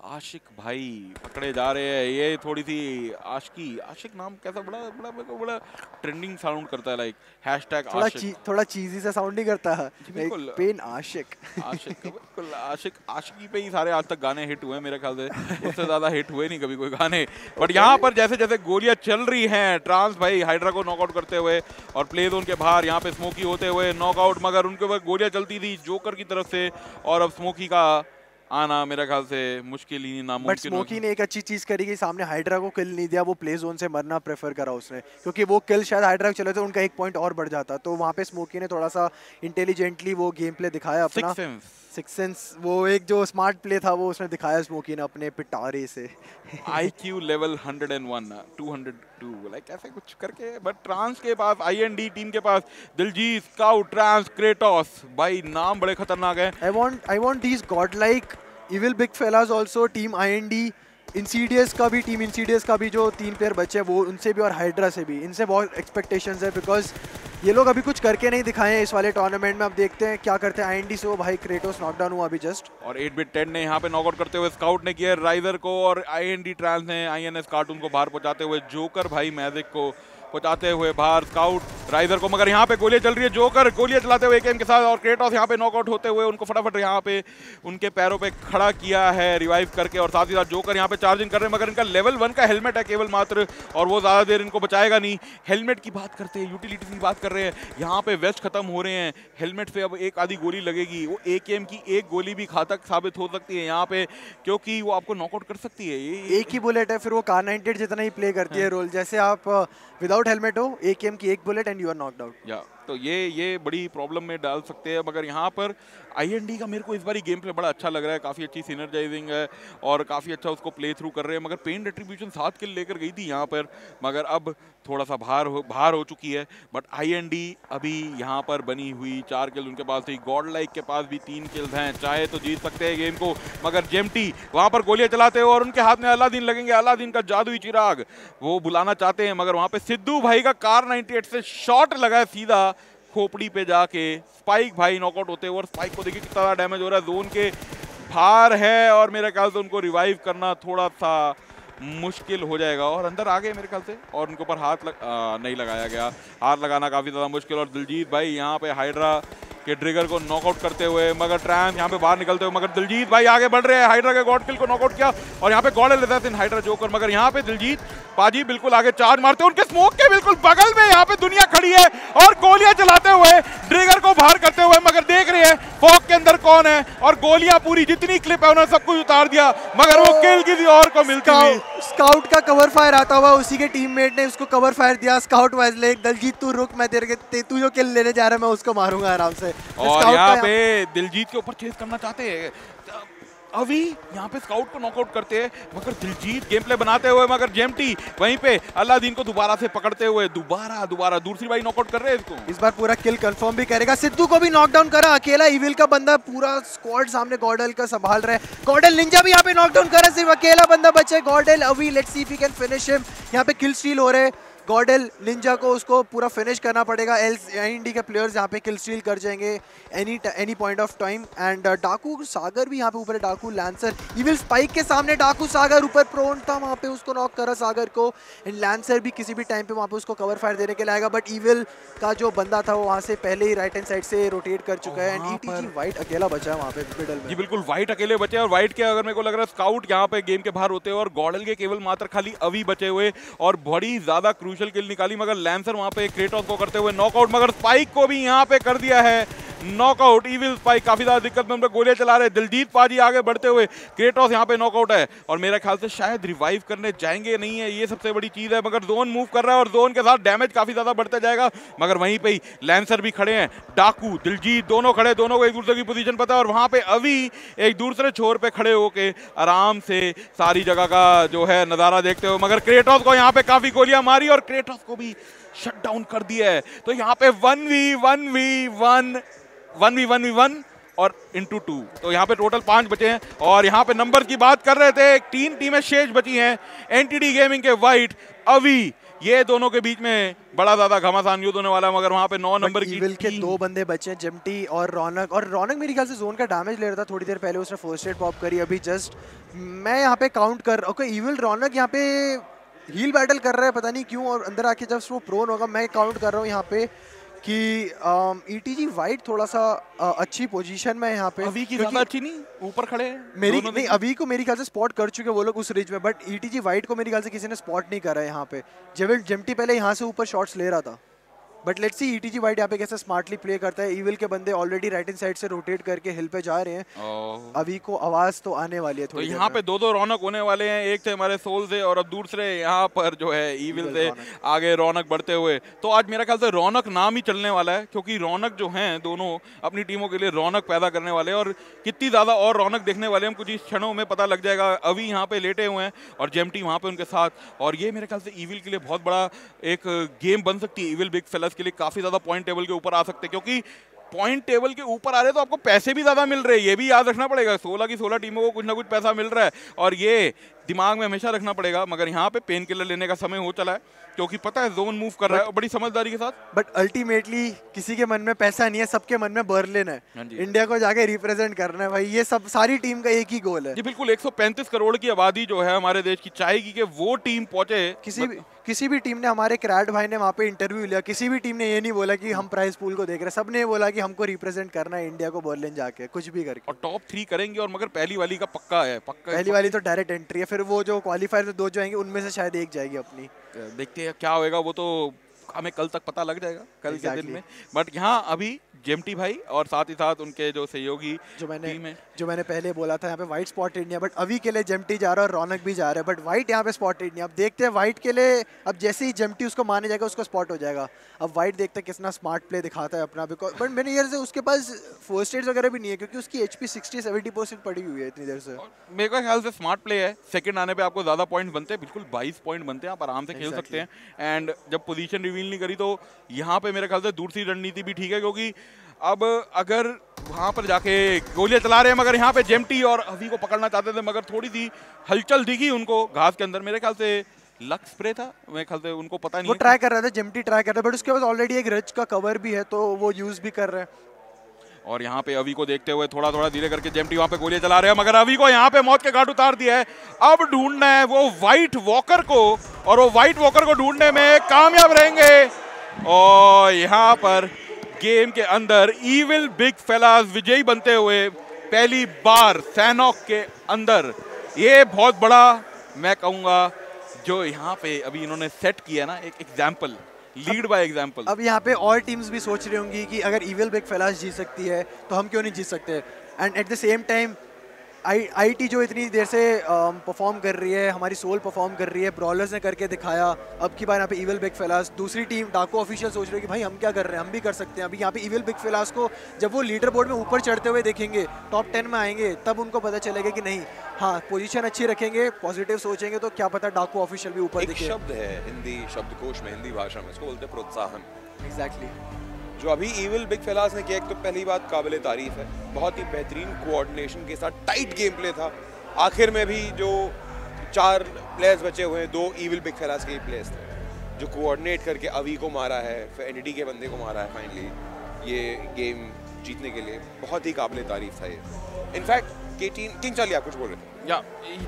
आशिक भाई पकड़े जा रहे हैं। ये थोड़ी सी आशिकी आशिक नाम कैसा बड़ा बड़ा मेरे को बड़ा ट्रेंडिंग साउंड करता है लाइक हैशटैग थोड़ा आशिक। ची, थोड़ा चीजी सा साउंड ही करता है। बिल्कुल। पेन आशिक। आशिक बिल्कुल। आशिक आशिकी पे ही सारे आज तक गाने हिट हुए मेरे ख्याल से। उससे ज़्यादा हिट हुए नहीं कभी कोई गाने। बट यहाँ पर जैसे जैसे गोलियाँ चल रही हैं ट्रांस भाई हाइड्रा को नॉकआउट करते हुए और प्ले जोन के बाहर यहाँ पे स्मोकी होते हुए नॉकआउट मगर उनके ऊपर गोलियाँ चलती थी जोकर की तरफ़ से। और अब स्मोकी का आना मेरे ख्याल से मुश्किल ही नामुमकिन बट स्मोकी ने एक अच्छी चीज़ करी कि सामने हाइड्रा को किल नहीं दिया वो प्ले जोन से मरना प्रेफर करा उसने। क्योंकि वो किल शायद हाइड्रा चले तो उनका एक पॉइंट और बढ़ जाता। तो वहाँ पे स्मोकी ने थोड़ा सा इंटेलिजेंटली वो गेम प्ले दिखाया अपना। सिक्स सेंस वो एक जो स्मार्ट प्ले था वो उसने दिखाया स्मोकी ने अपने पिटारे से। आईक्यू लेवल 101 202 लाइक ऐसे कुछ करके बट ट्रांस के पास आईएनडी टीम के पास दिलजीत स्काउट ट्रांस क्रेटोस भाई नाम बड़े खतरनाक है। I want I want these god like evil big fellas also team IND Insidious का भी टीम इंसीडियस का भी जो तीन प्लेयर बचे हैं, वो उनसे भी और हाइड्रा से भी। इनसे बहुत एक्सपेक्टेशंस है बिकॉज़ ये लोग अभी कुछ करके नहीं दिखाए हैं इस वाले टूर्नामेंट में। अब देखते हैं क्या करते हैं। आईएनडी से वो भाई क्रेटोस नॉकडाउन हुआ अभी जस्ट और एट बिट टेन ने यहाँ पे नॉकआउट करते हुए स्काउट ने किया राइजर को और आई आईएनडी ट्रांस ने आईएनएस कार्टून को बाहर पहुंचाते हुए जोकर भाई मैजिक को पहुंचाते हुए बाहर स्काउट राइजर को मगर यहाँ पे गोलियाँ चल रही है। जोकर गोलियाँ चलाते हुए एकेएम के साथ और क्रेटॉस यहाँ पे नॉकआउट होते हुए उनको फटाफट यहाँ पे उनके पैरों पे खड़ा किया है रिवाइव करके और साथ ही साथ जोकर यहाँ पे चार्जिंग कर रहे हैं मगर इनका लेवल वन का हेलमेट है केवल मात्र और वो ज़्यादा देर इनको बचाएगा नहीं। हेलमेट की बात करते हैं यूटिलिटी की बात कर रहे हैं। यहाँ पे वेस्ट खत्म हो रहे हैं। हेलमेट से अब एक आधी गोली लगेगी। वो ए की एक गोली भी घातक साबित हो सकती है यहाँ पे क्योंकि वो आपको नॉकआउट कर सकती है। एक ही बुलेट है फिर वो कार नाइनटेड जितना ही प्ले करती है रोल जैसे आप विदाउट हेलमेट हो एक एम की एक bullet and you are knocked out तो ये ये बड़ी प्रॉब्लम में डाल सकते हैं। मगर यहाँ पर आईएनडी का मेरे को इस बारी गेम प्ले बड़ा अच्छा लग रहा है। काफ़ी अच्छी सिनर्जाइजिंग है और काफ़ी अच्छा उसको प्ले थ्रू कर रहे हैं। मगर पेन डिस्ट्रीब्यूशन सात किल लेकर गई थी यहाँ पर। मगर अब थोड़ा सा भार हो भार हो चुकी है। बट आई अभी यहाँ पर बनी हुई चार किल उनके पास थी। गॉड लाइक के पास भी तीन किल्स हैं। चाहे तो जीत सकते हैं गेम को। मगर जेमटी वहाँ पर गोलियाँ चलाते हैं और उनके हाथ में अलादीन लगेंगे। अलादीन का जादुई चिराग। वो बुलाना चाहते हैं, मगर वहाँ पे सिद्धू भाई का कार 98 से शॉट लगा है सीधा। खोपड़ी पे जाके स्पाइक भाई नॉकआउट होते हुए और स्पाइक को देखिए कितना डैमेज हो रहा है। जोन के भार है और मेरे ख्याल से उनको रिवाइव करना थोड़ा सा मुश्किल हो जाएगा। और अंदर आ गए मेरे ख्याल से और उनके ऊपर हाथ लग, आ, नहीं लगाया गया। हाथ लगाना काफ़ी ज़्यादा मुश्किल और दिलजीत भाई यहाँ पे हाइड्रा के ड्रिगर को नॉकआउट करते हुए, मगर ट्रैम यहाँ पे बाहर निकलते हुए, मगर दिलजीत भाई आगे बढ़ रहे हैं। हाइड्रा के गॉड किल को नॉकआउट किया और यहाँ पे गॉड लेता है हाइड्रा जोकर मगर यहाँ पे दिलजीत, पाजी बिल्कुल आगे चार्ज मारते हैं, उनके स्मोक के बिल्कुल बगल में यहाँ पे दुनिया खड़ी है और गोलियाँ चलाते हुए ड्रिगर को बाहर करते हुए, मगर देख रहे हैं फॉक के अंदर कौन है? और गोलियाँ पूरी जितनी क्लिप है उन्होंने सब कुछ उतार दिया मगर वो किल किसी और को मिलता हुई स्काउट का कवर फायर आता हुआ उसी के टीममेट ने उसको कवर फायर दिया। स्काउट वाइज ले दलजीत तू रुक मैं तेरे के तू जो किल लेने जा रहा है मैं उसको मारूँगा आराम से. और यहाँ पे दिलजीत के ऊपर चेस करना चाहते हैं। अभी यहाँ पे स्काउट को नॉकआउट करते हैं, मगर दिलजीत गेम प्ले बनाते हुए, मगर जेमटी वहीं पे अल्लादीन को दोबारा से पकड़ते हुए, दोबारा दोबारा, दूसरी बारी नॉकआउट कर रहे हैं इसको। इस बार पूरा किल कंफर्म भी करेगा। सिद्धू को भी नॉकडाउन करा, अकेला इविल का बंदा पूरा स्क्वाड सामने गॉडल का संभाल रहा है। गॉडल निंजा भी यहाँ पे नॉकडाउन करा सिर्फ़ अकेला बंदा बचे गॉडल अभी let's see if he can finish him यहाँ पे किल स्टील हो रहे गॉडल निंजा को उसको पूरा फिनिश करना पड़ेगा। एल डी के प्लेयर्स यहाँ पे किल स्टील कर जाएँगे any any point of time and Daku Sagar भी यहाँ पे ऊपर है डाकू लैंसर इविल स्पाइक के सामने डाकू सागर ऊपर प्रोन था वहाँ पे उसको नॉक करा सागर को। एंड लैंसर भी किसी भी टाइम पे वहाँ पे उसको कवर फायर देने के लिए आएगा बट इविल का जो बंदा था वो वहाँ से पहले ही राइट हैंड साइड से रोटेट कर चुका है। एंड ईटीजी व्हाइट अकेला बचा है वहाँ पे मिडल में। जी बिल्कुल व्हाइट अकेले बचे और व्हाइट के अगर मेरे को लग रहा है स्काउट यहाँ पे गेम के बाहर होते हैं और गॉडल के केवल मात्र खाली अभी बचे हुए और बड़ी ज़्यादा क्रूशल किल निकाली, मगर लैंसर वहाँ पे क्रेटॉस को करते हुए नॉकआउट मगर स्पाइक को भी यहाँ पे कर दिया है नॉकआउट इविल स्पाइक काफ़ी ज़्यादा दिक्कत में हम गोलियाँ चला रहे दिलजीत पाजी आगे बढ़ते हुए क्रेटॉस यहाँ पे नॉकआउट है। और मेरे ख्याल से शायद रिवाइव करने जाएँगे, नहीं है ये सबसे बड़ी चीज़ है, मगर जोन मूव कर रहा है और जोन के साथ डैमेज काफ़ी ज़्यादा बढ़ता जाएगा। मगर वहीं पर ही लैंसर भी खड़े हैं। डाकू दिलजीत दोनों खड़े दोनों को एक दूसरे की पोजिशन पता है। और वहाँ पर अभी एक दूसरे छोर पर खड़े होके आराम से सारी जगह का जो है नज़ारा देखते हुए, मगर क्रेटॉस को यहाँ पे काफ़ी गोलियाँ मारी और क्रेटॉस को भी शट डाउन कर दिया है। तो यहाँ पे one v one v one one v one v one और इंटू टू तो यहाँ पे टोटल पाँच बचे हैं और यहाँ पे नंबर की बात कर रहे थे तीन टीमें शेष बची हैं। एनटीडी गेमिंग के वाइट अवी ये दोनों के बीच में बड़ा ज़्यादा घमासान युद्ध होने वाला है मगर वहाँ पे नौ नंबर की के दो बंदे बचे हैं जिमटी और रौनक और रौनक मेरे ख्याल से जोन का डैमेज ले रहा था थोड़ी देर पहले उसने फ़र्स्ट एड पॉप करी अभी जस्ट मैं यहाँ पे काउंट कर ओके इविल रौनक यहाँ पे हील बैटल कर रहा है पता नहीं क्यों और अंदर आके जब वो प्रोन होगा मैं काउंट कर रहा हूँ यहाँ पे कि ई टी जी वाइट थोड़ा सा आ, अच्छी पोजीशन में यहाँ पे। अभी की ज़्यादा अच्छी नहीं ऊपर खड़े मेरी नहीं अभी को मेरी ख्याल से स्पॉट कर चुके वो लोग उस रेंज में but E T G white को मेरी ख्याल से किसी ने स्पॉट नहीं करा है यहाँ पे। जेविल जेमटी पहले यहाँ से ऊपर शॉट्स ले रहा था। But let's see ETG white यहाँ पे कैसे स्मार्टली प्ले करता है। ईविल के बंदे ऑलरेडी राइट हैंड साइड से रोटेट करके हिल पे जा रहे हैं। अभी को आवाज़ तो आने वाली है तो यहाँ पे दो दो रौनक होने वाले हैं। एक थे हमारे सोल से और अब दूसरे यहाँ पर जो है ईविल से आगे रौनक बढ़ते हुए। तो आज मेरा ख्याल से रौनक नाम ही चलने वाला है क्योंकि रौनक जो है दोनों अपनी टीमों के लिए रौनक पैदा करने वाले हैं। और कितनी ज़्यादा और रौनक देखने वाले हम कुछ इस क्षणों में पता लग जाएगा। अभी यहाँ पे लेटे हुए हैं और जेमटी वहाँ पे उनके साथ। और ये मेरे ख्याल से ईविल के लिए बहुत बड़ा एक गेम बन सकती है। ईविल बिग फेलस के लिए काफ़ी ज़्यादा पॉइंट टेबल के ऊपर आ सकते हैं क्योंकि पॉइंट टेबल के ऊपर आ रहे तो आपको पैसे भी ज़्यादा मिल रहे हैं ये भी याद रखना पड़ेगा। सोलह की सोलह टीमों को कुछ ना कुछ पैसा मिल रहा है और ये दिमाग में हमेशा रखना पड़ेगा मगर यहाँ पे पेन किलर लेने का समय हो चला है क्योंकि पता है जोन मूव कर रहा है और बड़ी समझदारी के साथ। बट अल्टीमेटली किसी के मन में पैसा नहीं है सबके मन में बर्लिन है। हाँ इंडिया को जाके रिप्रेजेंट करना है भाई ये सब सारी टीम का एक ही गोल है। जी बिल्कुल 135 करोड़ की आबादी जो है हमारे देश की चाहेगी कि वो टीम पहुँचे। किसी भी किसी भी टीम ने हमारे क्रैड भाई ने वहाँ पे इंटरव्यू लिया किसी भी टीम ने ये नहीं बोला कि हम प्राइस पूल को देख रहे सबने ये बोला कि हमको रिप्रेजेंट करना है इंडिया को बर्लिन जाके कुछ भी करके। और टॉप थ्री करेंगे और मगर पहली वाली का पक्का है पक्का पहली वाली तो डायरेक्ट एंट्री है फिर वो जो क्वालिफायर में दो जो आएँगे उनमें से शायद एक जाएगी अपनी। देखते हैं क्या होएगा वो तो हमें कल तक पता लग जाएगा कल के दिन में। बट यहाँ अभी जेमटी भाई और साथ ही साथ उनके जो सहयोगी जो मैंने टीम है। जो मैंने पहले बोला था यहाँ पे व्हाइट स्पॉटेड नहीं है बट अभी के लिए जेमटी जा रहा है और रौनक भी जा रहा है। बट व्हाइट यहाँ पे स्पॉटेड नहीं है अब देखते हैं व्हाइट के लिए अब जैसे ही जेमटी उसको माने जाएगा उसको स्पॉट हो जाएगा। अब व्हाइट देखते हैं कितना स्मार्ट प्ले दिखाता है अपना बिकॉज़ बट मैंने ईयर से उसके पास फ़र्स्ट एड्स वगैरह भी नहीं है क्योंकि उसकी H P sixty seventy percent पड़ी हुई है इतनी देर से। मेरे को ख्याल से स्मार्ट प्ले है। सेकंड आने पे आपको ज़्यादा पॉइंट बनते हैं बिल्कुल 22 पॉइंट बनते हैं आप आराम से खेल सकते हैं। एंड जब पोजीशन रिवील नहीं करी तो यहाँ पे मेरे ख्याल से दूसरी रणनीति भी ठीक है क्योंकि अब अगर वहाँ पर जाके गोलियाँ चला रहे हैं मगर यहाँ पे जेमटी और अभी को पकड़ना चाहते थे मगर थोड़ी सी हलचल दिखी उनको घास के अंदर। मेरे ख्याल से लक स्प्रे था मेरे ख्याल से उनको पता नहीं वो ट्राई कर रहा था जेमटी ट्राई कर रहा है बट उसके पास ऑलरेडी एक रच का कवर भी है तो वो यूज़ भी कर रहे हैं। और यहाँ पे अभी को देखते हुए थोड़ा थोड़ा धीरे करके जेमटी वहाँ पे गोलियाँ चला रहे हैं मगर अभी को यहाँ पे मौत के घाट उतार दिया है। अब ढूंढना है वो व्हाइट वॉकर को और वो व्हाइट वॉकर को ढूँढने में कामयाब रहेंगे। और यहाँ पर गेम के अंदर ईविल बिग फेलास विजयी बनते हुए पहली बार सैनॉक के अंदर। ये बहुत बड़ा, मैं कहूँगा, जो यहाँ पे अभी इन्होंने सेट किया ना, एक एग्ज़ाम्पल लीड बाय एग्ज़ाम्पल अब यहाँ पे और टीम्स भी सोच रही होंगी कि अगर इविल बिग फेलास जीत सकती है तो हम क्यों नहीं जीत सकते? And at the same time I I T जो इतनी देर से परफॉर्म कर रही है हमारी सोल परफॉर्म कर रही है ब्रॉलर्स ने करके दिखाया अब की बार यहाँ पे इविल बिग फेलास दूसरी टीम डाको ऑफिशियल सोच रही है कि भाई हम क्या कर रहे हैं हम भी कर सकते हैं। अभी यहाँ पे इविल बिग फेलास को जब वो लीडर बोर्ड में ऊपर चढ़ते हुए देखेंगे टॉप टेन में आएँगे तब उनको पता चलेगा कि नहीं हाँ पोजीशन अच्छी रखेंगे पॉजिटिव सोचेंगे तो क्या पता डाको ऑफिशियल भी ऊपर शब्द है हिंदी शब्दकोश में हिंदी भाषा में इसको बोलते प्रोत्साहन। एग्जैक्टली जो अभी इविल बिग फेलास ने किया, एक तो पहली बात काबिल तारीफ़ है। बहुत ही बेहतरीन कोऑर्डिनेशन के साथ टाइट गेम प्ले था। आखिर में भी जो चार प्लेयर्स बचे हुए हैं, दो ईविल बिग फेलास के प्लेयर्स थे। जो कोऑर्डिनेट करके अवी को मारा है, फिर एनडी के बंदे को मारा है फाइनली ये गेम जीतने के लिए। बहुत ही काबिल तारीफ़ था ये। इनफैक्ट किंग चालिया कुछ बोल रहे थे? या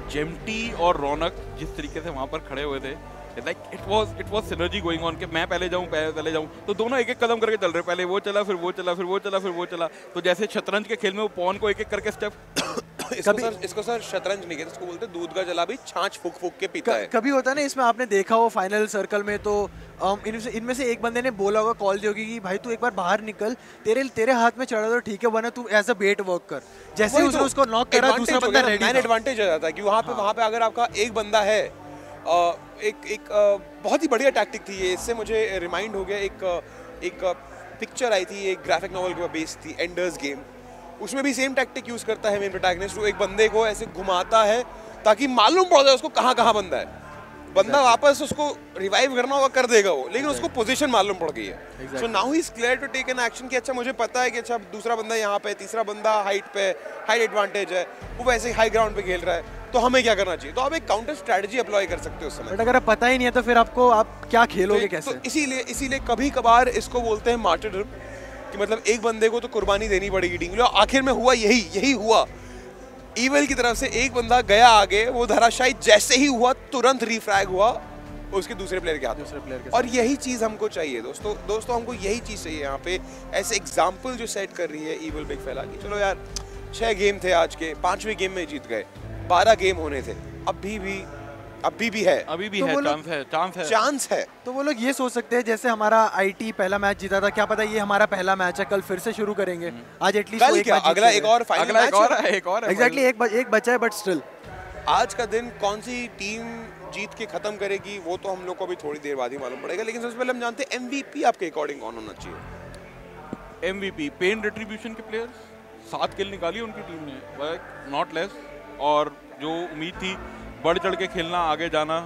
जेमटी और रौनक जिस तरीके से वहाँ पर खड़े हुए थे like it was it was synergy going on कि मैं पहले जाऊँ पहले पहले जाऊँ। तो दोनों एक एक कदम करके चल रहे पहले वो चला फिर वो चला फिर वो चला फिर वो चला। तो जैसे शतरंज के खेल में वो पॉन को एक एक करके स्टेप (coughs) इसको सर इसको सर शतरंज नहीं कहते इसको बोलते दूध का जला भी छाछ फूक फूक के पीता है। कभी होता है ना इसमें आपने देखा हो फाइनल सर्कल में तो इनमें से इनमें से एक बंदे ने बोला होगा कॉल दी होगी कि भाई तू एक बार बाहर निकल तेरे तेरे हाथ में चढ़ा तो ठीक है वरना तू एज अ बेट वर्क कर। जैसे उसने तो, उसको नॉक करा दूसरा बंदा रेडी एडवांटेज हो जाता है कि वहाँ पे वहाँ पे अगर आपका एक बंदा है एक एक बहुत ही बढ़िया टैक्टिक थी ये। इससे मुझे रिमाइंड हो गया एक एक पिक्चर आई थी एक ग्राफिक नॉवल के बेस्ड थी एंडर्स गेम उसमें भी सेम टैक्टिक यूज़ करता है मेन प्रोटैगनिस्ट वो एक बंदे को ऐसे घुमाता है ताकि मालूम पड़ जाए उसको कहाँ कहाँ बंदा है। बंदा वापस उसको रिवाइव करना होगा कर देगा वो लेकिन उसको पोजीशन मालूम पड़ गई है। So now he is clear to take an action कि अच्छा मुझे पता है कि अच्छा दूसरा बंदा यहाँ पे तीसरा बंदा हाइट पे हाइट एडवांटेज है वो वैसे हाई ग्राउंड पे खेल रहा है। तो हमें क्या करना चाहिए? तो आप एक काउंटर स्ट्रेटजी अप्लाई कर सकते हो उस समय। बट अगर पता ही नहीं है तो फिर आपको आप क्या खेलोगे तो- कैसे? तो इसीलिए इसीलिए कभी कभार इसको बोलते हैं मार्टरडम कि मतलब एक बंदे को तो कुर्बानी देनी पड़ेगी टीम के आखिर में हुआ यही यही हुआ। ईवेल की तरफ़ से एक बंदा गया आगे वो धराशायी जैसे ही हुआ तुरंत रिफ्रैग हुआ उसके दूसरे प्लेयर के हाथ दूसरे प्लेयर के और यही चीज़ हमको चाहिए दोस्तों। दोस्तों हमको यही चीज़ चाहिए यहाँ पे। ऐसे एग्ज़ाम्पल जो सेट कर रही है ईवल बिग फैला की। चलो यार छह गेम थे आज के पांचवी गेम में जीत गए बारह गेम होने थे अभी भी अभी भी है। अभी भी तो है वो लोग- चांस है चांस है। चांस है। तो वो लोग ये सोच सकते हैं जैसे हमारा आईटी पहला मैच जीता था क्या पता ये हमारा पहला मैच है कल फिर से शुरू करेंगे। आज एटलीस्ट कल क्या? अगला एक और final अगला एक और है। एक और एग्जैक्टली एक एक बचा है बट स्टिल आज का दिन कौन सी टीम जीत के खत्म करेगी वो तो हम लोग को अभी थोड़ी देर बाद ही मालूम पड़ेगा लेकिन सबसे पहले हम जानते हैं एमवीपी आपके अकॉर्डिंग कौन होना चाहिए? एमवीपी पेन रिट्रीब्यूशन के प्लेयर्स सात किल निकाली उनकी टीम ने बट नॉट लेस और जो उम्मीद थी बढ़ चढ़ के खेलना आगे जाना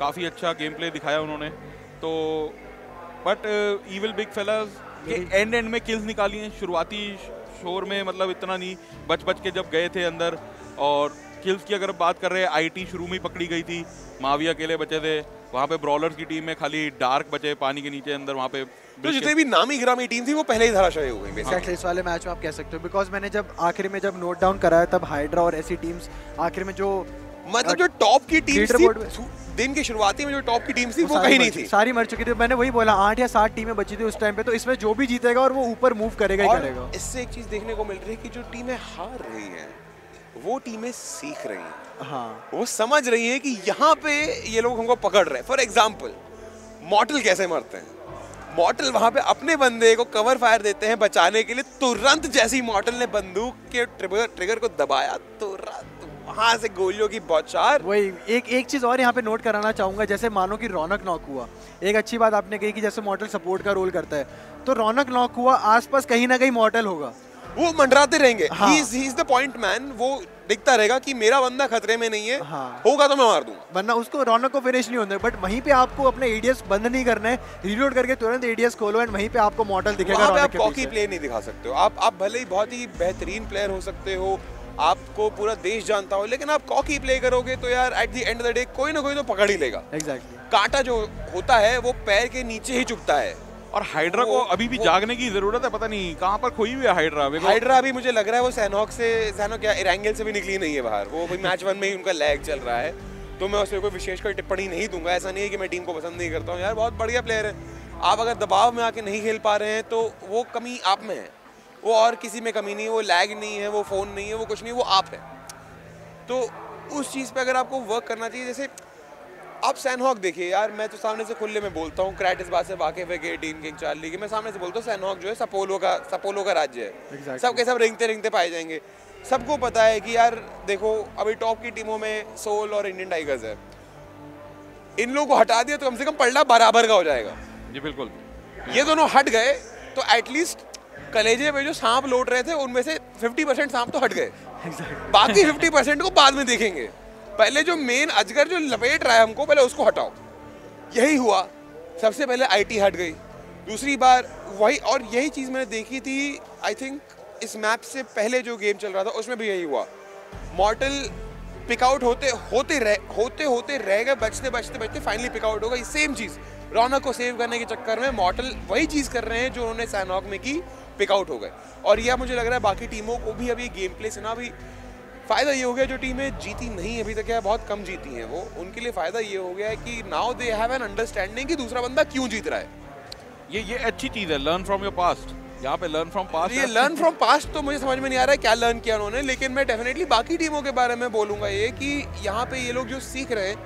काफ़ी अच्छा गेम प्ले दिखाया उन्होंने। तो बट ईविल बिग फेलर्स के एंड एंड में किल्स निकाली हैं शुरुआती शोर में मतलब इतना नहीं बच बच के जब गए थे अंदर और किल्स की अगर बात कर रहे हैं आईटी शुरू में ही पकड़ी गई थी। माविया अकेले बचे थे। वहाँ पे ब्रॉलर्स की टीम में खाली डार्क बचे पानी के नीचे अंदर वहाँ पे तो जितने भी नामी गिरामी टीम थी वो पहले ही धराशायी हो गई Exactly, इस वाले मैच में आप कह सकते हो। बिकॉज़ मैंने जब आखिर में जब नोट डाउन कराया तब हाइड्रा और ऐसी टीम्स आखिर में जो मतलब जो टॉप की टीम थी दिन की शुरुआती में जो टॉप की टीम थी वो सारी कहीं मर नहीं चुकी- थी। सारी मर चुकी थी। मैंने वही बोला आठ या सात टीमें बची थी उस टाइम पे तो इसमें जो भी जीतेगा और वो ऊपर मूव करेगा ही करेगा। इससे एक चीज़ देखने को मिल रही है कि जो टीमें हार रही हैं। वो टीमें सीख रही हैं। हाँ। वो समझ रही है कि यहाँ पे ये लोग हमको पकड़ रहे हैं। फॉर एग्ज़ाम्पल मॉडल कैसे मरते हैं? मॉडल वहाँ पे अपने बंदे को कवर फायर देते हैं बचाने के लिए। तुरंत जैसी मॉडल ने बंदूक के ट्रिगर ट्रिगर को दबाया तुरंत वहाँ से गोलियों की बौछार। वही एक एक चीज़ और यहाँ पे नोट कराना चाहूँगा जैसे मानो कि रौनक नॉक हुआ। एक अच्छी बात आपने कही कि जैसे मॉडल सपोर्ट का रोल करता है। तो रौनक नॉक हुआ आसपास कहीं ना कहीं मॉडल होगा। वो मंडराते रहेंगे हाँ। ही पॉइंट मैन वो दिखता रहेगा कि मेरा बंदा खतरे में नहीं है हाँ। होगा तो मैं मार दूँगा वरना उसको रौनक को फिनिश नहीं होना बट वहीं पे आपको अपने एडीएस बंद नहीं करना है रीलोड करके तुरंत एडीएस खोलो एंड वहीं पे आपको मॉडल दिखेगा आप कॉकी पीछे। प्ले नहीं दिखा सकते हो आप आप भले ही बहुत ही बेहतरीन प्लेयर हो सकते हो आपको पूरा देश जानता हो लेकिन आप कॉकी प्ले करोगे तो यार at the end of the day कोई ना कोई तो पकड़ ही लेगा एग्जैक्टली exactly. कांटा जो होता है वो पैर के नीचे ही चुपता है और हाइड्रा को अभी भी जागने की ज़रूरत है पता नहीं कहाँ पर खोई हुई है हाइड्रा को- हाइड्रा अभी मुझे लग रहा है वो सैनॉक से सैनॉक क्या इरेंगल से भी निकली नहीं है बाहर। वो भाई मैच वन में ही उनका लैग चल रहा है। तो मैं उसमें कोई विशेष कोई टिप्पणी नहीं दूँगा। ऐसा नहीं है कि मैं टीम को पसंद नहीं करता हूँ। यार बहुत बढ़िया प्लेयर है। आप अगर दबाव में आके नहीं खेल पा रहे हैं तो वो कमी आप में है। वो और किसी में कमी नहीं है वो लैग नहीं है वो फ़ोन नहीं है वो कुछ नहीं वो आप है। तो उस चीज़ पे अगर आपको वर्क करना चाहिए जैसे आप सैनहॉक देखिए यार मैं तो सामने से खुले में बोलता हूँ क्रैट इस बात से वाकिफ है कि टीम किंग चार्ली की मैं सामने से बोलता हूँ सैनहॉक जो है सपोलो का सपोलो का राज्य है। Exactly. सबके सब रिंगते रिंगते पाए जाएँगे। सबको पता है कि यार देखो अभी टॉप की टीमों में सोल और इंडियन टाइगर्स है। इन लोगों को हटा दिया तो कम से कम पलड़ा बराबर का हो जाएगा। जी बिल्कुल। ये दोनों हट गए तो एटलीस्ट कलेजे में जो सांप लौट रहे थे उनमें से 50 परसेंट सांप तो हट गए। बाकी 50 परसेंट को बाद में देखेंगे। पहले जो मेन अजगर जो लपेट रहा है हमको, पहले उसको हटाओ। यही हुआ। सबसे पहले आईटी हट गई। दूसरी बार वही और यही चीज़ मैंने देखी थी आई थिंक इस मैप से पहले जो गेम चल रहा था, उसमें भी यही हुआ। मॉर्टल पिकआउट होते होते रह, होते होते रह गए, बचते बचते बचते फाइनली पिकआउट हो गई। सेम चीज़, रौनक को सेव करने के चक्कर में मॉर्टल वही चीज़ कर रहे हैं जो उन्होंने सैनॉक में की पिकआउट हो गए। और यह मुझे लग रहा है बाकी टीमों को भी अभी गेम प्ले से ना भी फ़ायदा ये हो गया जो टीमें जीती नहीं अभी तक है बहुत कम जीती हैं वो उनके लिए फ़ायदा ये हो गया है कि now they have an understanding कि दूसरा बंदा क्यों जीत रहा है। ये ये अच्छी चीज़ है लर्न फ्रॉम योर पास्ट यहाँ पे लर्न फ्रॉम पास्ट ये लर्न फ्रॉम पास्ट तो मुझे समझ में नहीं आ रहा है क्या लर्न किया उन्होंने लेकिन मैं डेफिनेटली बाकी टीमों के बारे में बोलूँगा ये कि यहाँ पे ये लोग जो सीख रहे हैं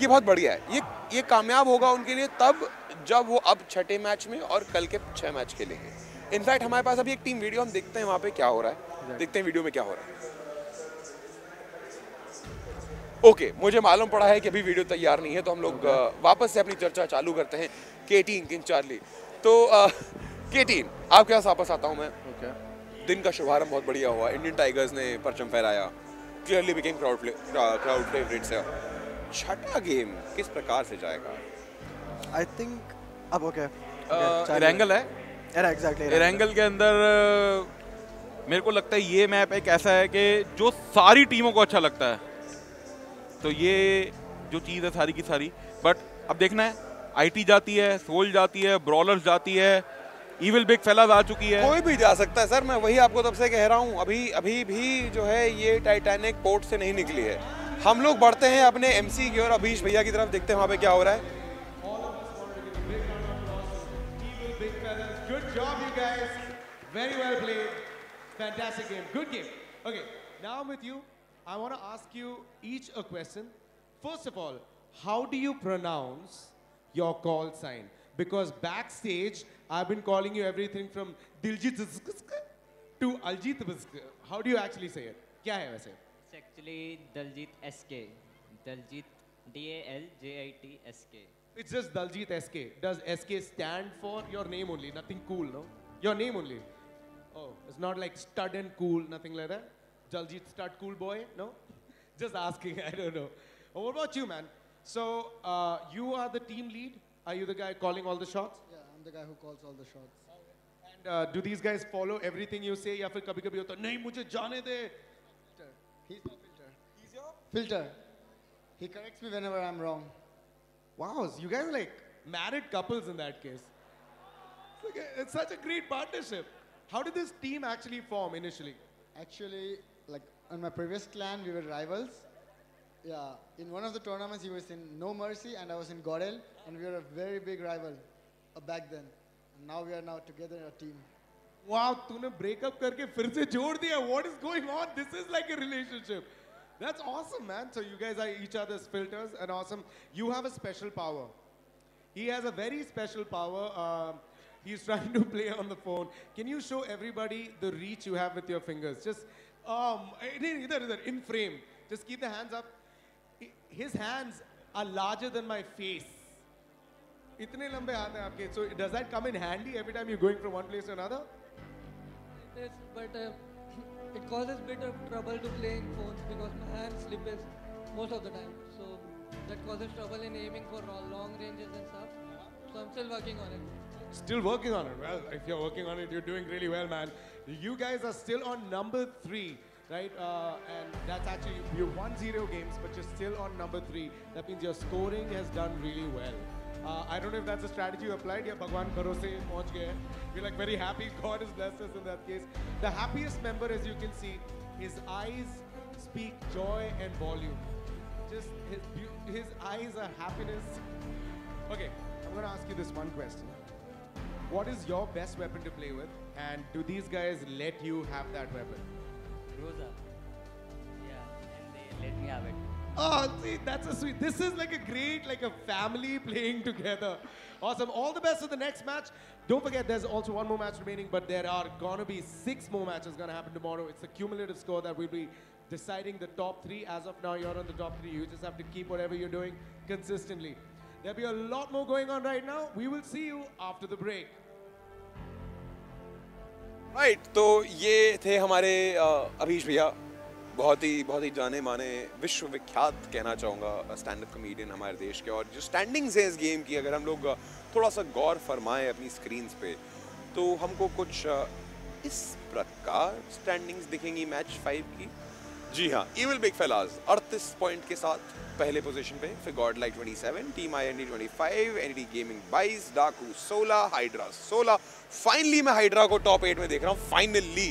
ये बहुत बढ़िया है। ये ये कामयाब होगा उनके लिए तब जब वो अब छठे मैच में और कल के छह मैच खेलेंगे। इनफैक्ट हमारे पास अभी एक टीम वीडियो हम देखते हैं वहाँ पे क्या हो रहा है। देखते हैं वीडियो में क्या हो रहा है। ओके okay, मुझे मालूम पड़ा है कि अभी वीडियो तैयार नहीं है तो हम लोग अ, वापस से अपनी चर्चा चालू करते हैं के टीन किंग चार्ली तो के टीन आपके पास वापस आता हूँ मैं। Okay. दिन का शुभारंभ बहुत बढ़िया हुआ। इंडियन टाइगर्स ने परचम फहराया। Clearly became crowd crowd favourite से। छठा गेम किस प्रकार से जाएगा? आई थिंक अब ओके एरेंगल है? एग्जैक्टली एरेंगल के अंदर मेरे को लगता है ये मैप एक ऐसा है कि जो सारी टीमों को अच्छा लगता है। तो ये जो चीज़ है सारी की सारी बट अब देखना है आईटी जाती है सोल जाती है ब्रॉलर्स जाती है इविल बिग फेलाज आ चुकी है कोई भी जा सकता है सर मैं वही आपको तब से कह रहा हूँ अभी अभी भी जो है ये टाइटैनिक पोर्ट से नहीं निकली है हम लोग बढ़ते हैं अपने एमसी की और अभीश भैया की तरफ़ देखते हैं वहाँ पे क्या हो रहा है. Very well played. Fantastic game. Good game. Okay, now I'm with you. I want to ask you each a question. First of all, how do you pronounce your call sign? Because backstage, I've been calling you everything from Diljit to Aljit How do you actually say it? Kya hai वैसे? It's actually Daljit SK. Daljit D-A-L-J-I-T-S-K. It's just Daljit SK. Does SK stand for your name only? Nothing cool, no? Your name only? Oh, it's not like stud and cool, nothing like that? Daljit stud cool boy, no? Just asking, I (laughs) don't know. Oh, what about you, man? So uh, you are the team lead. Are you the guy calling all the shots? Yeah, I'm the guy who calls all the shots. And uh, do these guys follow everything you say? या फिर कभी कभी होता है नहीं मुझे जाने दे. He's no filter. Filter. He corrects me whenever I'm wrong. Wow, so you guys are like married couples in that case. It's, like a- it's such a great partnership. How did this team actually form initially? Actually, like on my previous clan, we were rivals. Yeah, in one of the tournaments, he was in No Mercy and I was in Godel, and we were a very big rival uh, back then. And now we are now together a team. Wow, तूने breakup करके फिर से जोड़ दिया. What is going on? This is like a relationship. That's awesome, man. So you guys are each other's filters and awesome. You have a special power. He has a very special power. Um, he's trying to play (laughs) on the phone. Can you show everybody the reach you have with your fingers? Just um, नहीं, इधर इधर in frame. Just keep the hands up. Hi- His hands are larger than my face. इतने लंबे हाथ हैं आपके. So does that come in handy every time you're going from one place to another? It is, but uh, (clears throat) it causes bit of trouble to play in phones because my hand slips most of the time. So that causes trouble in aiming for ro- long ranges and stuff. So I'm still working on it. Still working on it. Well, if you're working on it, you're doing really well, man. You guys are still on number three, right? Uh, and that's actually, you won zero games, but you're still on number three. That means your scoring has done really well. Uh, I don't know if that's a strategy you applied. Yeah, Bhagwan gaye. We're like very happy. God has blessed us in that case. The happiest member, as you can see, his eyes speak joy and volume. Just his, his eyes are happiness. Okay, I'm going to ask you this one question. What is your best weapon to play with? And do these guys let you have that weapon? Rosa. Yeah, and they let me have it. Oh, see, that's a sweet. This is like a great, like a family (laughs) playing together. Awesome. All the best for the next match. Don't forget, there's also one more match remaining, but there are gonna be six more matches gonna happen tomorrow. It's a cumulative score that will be deciding the top three. As of now, you're on the top three. You just have to keep whatever you're doing consistently. There'll be a lot more going on right now. We will see you after the break. Right तो ये थे हमारे अभीश भैया। बहुत ही बहुत ही जाने माने विश्वविख्यात कहना चाहूँगा स्टैंड अप कॉमेडियन हमारे देश के। और जो स्टैंडिंग्स हैं इस गेम की अगर हम लोग थोड़ा सा गौर फरमाएँ अपनी स्क्रीन्स पे तो हमको कुछ इस प्रकार स्टैंडिंग्स दिखेंगी मैच फाइव की। जी हाँ। इविल बिग फेलाज अड़तीस पॉइंट के साथ। पहले पोजीशन पे फिर God like 27 team I N D twenty five N D gaming बाईस डाकू 16 हाइड्रा 16 फाइनली मैं हाइड्रा को टॉप एट में देख रहा हूँ फाइनली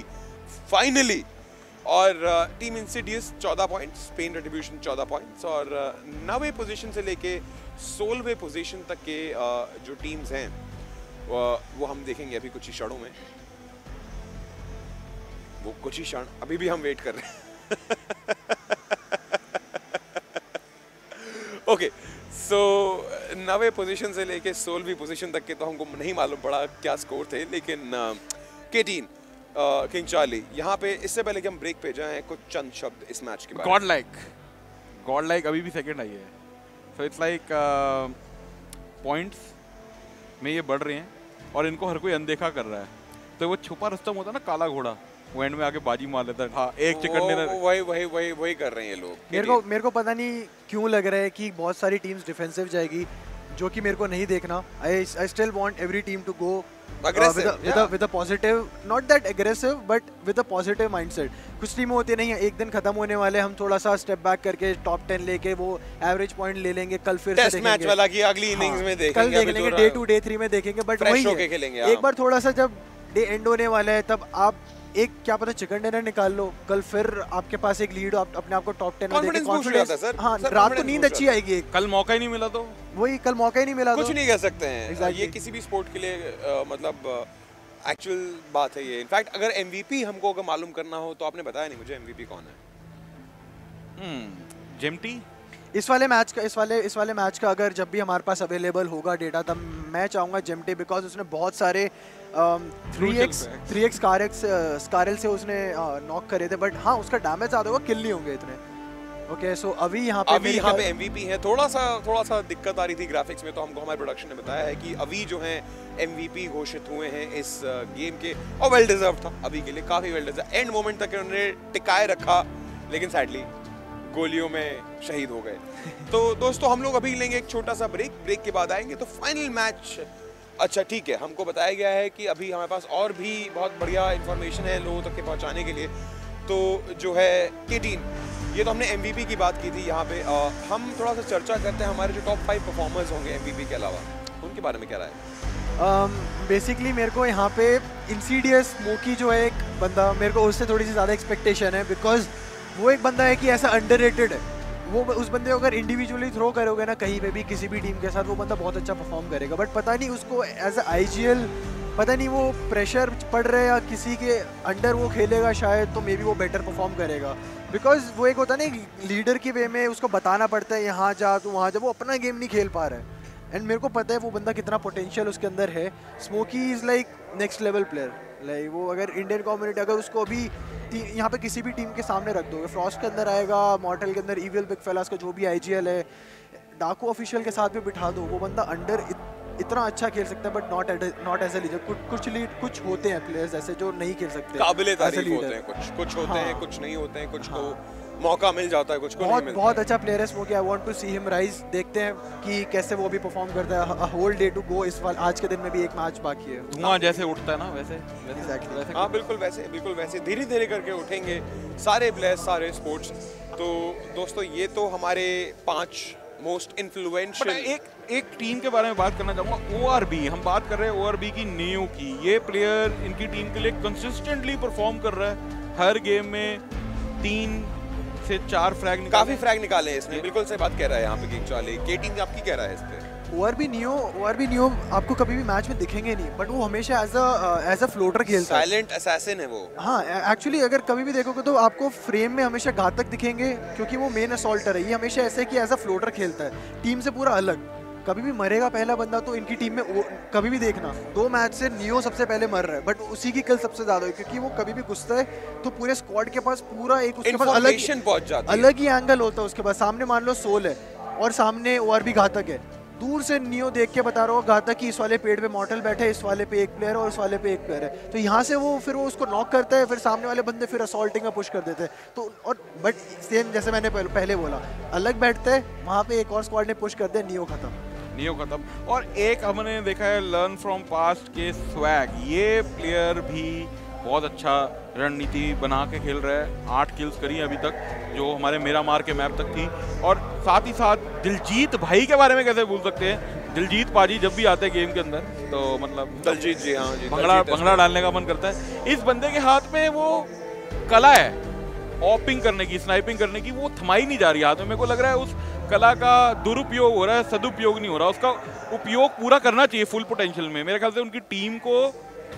फाइनली और team Insidious 14 points Spain retribution 14 points और uh, नवे पोजीशन से लेके सोलहवें पोजीशन तक के uh, जो टीम्स हैं uh, वो हम देखेंगे अभी कुछ ही क्षणों में। वो कुछ ही क्षण अभी भी हम वेट कर रहे हैं। (laughs) ओके सो नवे पोजीशन से लेके सोलहवीं पोजीशन तक के तो हमको नहीं मालूम पड़ा क्या स्कोर थे, लेकिन के टीन किंग चार्ली यहाँ पे इससे पहले कि हम ब्रेक पे जाएँ, कुछ चंद शब्द इस मैच के गॉड लाइक गॉड लाइक अभी भी सेकंड आई है। सो इट्स लाइक पॉइंट्स में ये बढ़ रहे हैं और इनको हर कोई अनदेखा कर रहा है। तो वो छुपा रुस्तम होता है ना, काला घोड़ा। वो एंड में आके बाजी मार लेता है हाँ एक चिकन डिनर वही वही वही वही कर रहे हैं ये लोग मेरे को मेरे को पता नहीं क्यों लग रहा है कि बहुत सारी टीम्स डिफेंसिव जाएगी जो कि मेरे को नहीं देखना। I I still want every team to go with a positive not that aggressive but with a positive mindset कुछ टीमें होती नहीं है एक दिन खत्म होने वाले हम थोड़ा सा स्टेप बैक करके टॉप 10 लेके वो एवरेज पॉइंट ले लेंगे कल फिर देखेंगे match वाला कि अगली innings में देखेंगे, कल देख लेंगे डे टू डे थ्री में देखेंगे बट वही होके है। खेलेंगे, एक हाँ। बार थोड़ा सा जब डे एंड होने वाला है तब आप एक क्या पता चिकन डिनर निकाल लो कल फिर आपके पास एक लीड आप अपने आप को टॉप 10 में देखे Confidence boost हो रात को नींद अच्छी आएगी कल मौका ही नहीं मिला तो? वही कल मौका ही नहीं मिला कुछ तो। नहीं कह सकते हैं। ये किसी भी स्पोर्ट के लिए मतलब एक्चुअल बात है ये। इनफैक्ट अगर एमवीपी हमको अगर मालूम करना हो तो आपने बताया नहीं मुझे एमवीपी कौन है। जेमटी इस वाले मैच का इस वाले इस वाले मैच का अगर जब भी हमारे पास अवेलेबल होगा डेटा तब मैं चाहूँगा जेमटे बिकॉज़ उसने बहुत सारे three x three x car x scar L से उसने नॉक करे थे बट हाँ उसका डैमेज ज़्यादा होगा किल नहीं होंगे इतने। ओके सो अभी यहाँ पे अभी यहाँ पे एमवीपी है थोड़ा सा थोड़ा सा दिक्कत आ रही थी ग्राफिक्स में तो हमको हमारे प्रोडक्शन ने बताया है कि अभी जो है एमवीपी घोषित हुए हैं इस गेम के। और वेल डिजर्व था अभी के लिए काफ़ी वेल डिजर्व एंड मोमेंट तक उन्होंने टिकाए रखा लेकिन सैडली गोलियों में शहीद हो गए। (laughs) तो दोस्तों हम लोग अभी लेंगे एक छोटा सा ब्रेक ब्रेक के बाद आएँगे तो फाइनल मैच अच्छा ठीक है। हमको बताया गया है कि अभी हमारे पास और भी बहुत बढ़िया इन्फॉर्मेशन है लोगों तक के पहुँचाने के लिए। तो जो है के ये तो हमने एमवीपी की बात की थी यहाँ पे। अ, हम थोड़ा सा चर्चा करते हैं हमारे जो टॉप फाइव परफॉर्मर्स होंगे एमवीपी के अलावा उनके बारे में क्या राय बेसिकली um, मेरे को यहाँ पे इंसीडियस मोकी जो है एक बंदा मेरे को उससे थोड़ी सी ज़्यादा एक्सपेक्टेशन है बिकॉज़ वो एक बंदा है कि ऐसा अंडर है। वो उस बंदे को अगर इंडिविजुअली थ्रो करोगे ना कहीं पे भी, किसी भी टीम के साथ, वो बंदा बहुत अच्छा परफॉर्म करेगा। बट पता नहीं उसको एज अ पता नहीं वो प्रेशर पड़ रहा है या किसी के अंडर वो खेलेगा शायद तो मे बी वो बेटर परफॉर्म करेगा। बिकॉज़ वो एक होता है ना लीडर की वे में उसको बताना पड़ता है, यहाँ जा तो वहाँ जा, वो अपना गेम नहीं खेल पा रहा है। एंड मेरे को पता है वो बंदा कितना पोटेंशियल उसके अंदर है। Smoky is like next level player like वो अगर इंडियन कम्युनिटी अगर उसको अभी यहाँ पे किसी भी टीम के सामने रख दोगे फ्रॉस्ट के अंदर आएगा मॉर्टल के अंदर ईविल बिग फेलास का जो भी आईजीएल है डाकू ऑफिशियल के साथ भी बिठा दो वो बंदा अंडर इत, इतना अच्छा खेल सकता है but not not as a leader कुछ कुछ लीड कुछ होते हैं प्लेयर्स ऐसे जो नहीं खेल सकते काबिले। होते हैं कुछ कुछ होते हाँ। हैं कुछ नहीं होते हैं कुछ को मौका मिल जाता है कुछ को बहुत मिलता बहुत अच्छा प्लेयर है Smoky I want to see him rise देखते हैं कि कैसे वो अभी परफॉर्म करता है। होल डे टू गो इस वाल आज के दिन में भी एक मैच बाकी है। धुआँ जैसे उठता है ना वैसे Exactly. हाँ बिल्कुल वैसे बिल्कुल वैसे धीरे धीरे करके उठेंगे सारे प्लेयर्स सारे स्पोर्ट्स तो दोस्तों ये तो हमारे पाँच मोस्ट इन्फ्लुएंशियल एक एक टीम के बारे में बात करना चाहूँगा ओ आर बी हम बात कर रहे हैं ओ आर बी की नीव की। ये प्लेयर इनकी टीम के लिए कंसिस्टेंटली परफॉर्म कर रहा है। हर गेम में तीन से चार फ्रैग काफ़ी फ्रैग निकाले इसमें इसने। बिल्कुल सही बात कह रहा है यहाँ पे किंग चार्ली के टीम आपकी कह रहा है इस पर ओवर भी नियो ओवर भी नियो आपको कभी भी मैच में दिखेंगे नहीं बट वो हमेशा as a as a floater खेलता है। साइलेंट असैसिन है वो। हाँ एक्चुअली अगर कभी भी देखोगे तो आपको फ्रेम में हमेशा घातक दिखेंगे क्योंकि वो मेन असोल्टर है। ये हमेशा ऐसे कि एज अ फ्लोटर खेलता है। टीम से पूरा अलग। कभी भी मरेगा पहला बंदा तो इनकी टीम में कभी भी देखना। दो मैच से नियो सबसे पहले मर रहा है बट उसी की कल सबसे ज़्यादा है क्योंकि वो कभी भी घुसता है तो पूरे स्क्वाड के पास पूरा एक उसके पास अलग पहुँच जाती है। अलग ही एंगल होता है उसके पास। सामने मान लो सोल है और सामने और भी घातक है। दूर से नियो देख के बता रहा हूँ घातक कि इस वाले पेड़ पे मॉडल बैठे इस वाले पे एक प्लेयर है और इस वाले पे एक प्लेयर है। तो यहाँ से वो फिर वो उसको नॉक करता है फिर सामने वाले बंदे फिर असॉल्टिंग में पुश कर देते हैं। तो और बट सेम जैसे मैंने पहले पहले बोला अलग बैठते हैं वहाँ पे एक और स्क्वाड ने पुश कर दिया नियो खत्म। नियो खत्म। और एक हमने देखा है लर्न फ्रॉम पास्ट के स्वैग ये प्लेयर भी बहुत अच्छा रणनीति बना के खेल रहा है। आठ किल्स करी हैं अभी तक जो हमारे मेरा मार के मैप तक थी। और साथ ही साथ दिलजीत भाई के बारे में कैसे भूल सकते हैं? दिलजीत पाजी जब भी आते हैं गेम के अंदर तो मतलब दिलजीत जी हाँ जी भंगड़ा भंगड़ा डालने का मन करता है। इस बंदे के हाथ में वो कला है ऑपिंग करने की स्नाइपिंग करने की वो थमाई नहीं जा रही हाथ में। मेरे को लग रहा है उस कला का दुरुपयोग हो रहा है सदुपयोग नहीं हो रहा उसका उपयोग पूरा करना चाहिए फुल पोटेंशियल में। मेरे ख्याल से उनकी टीम को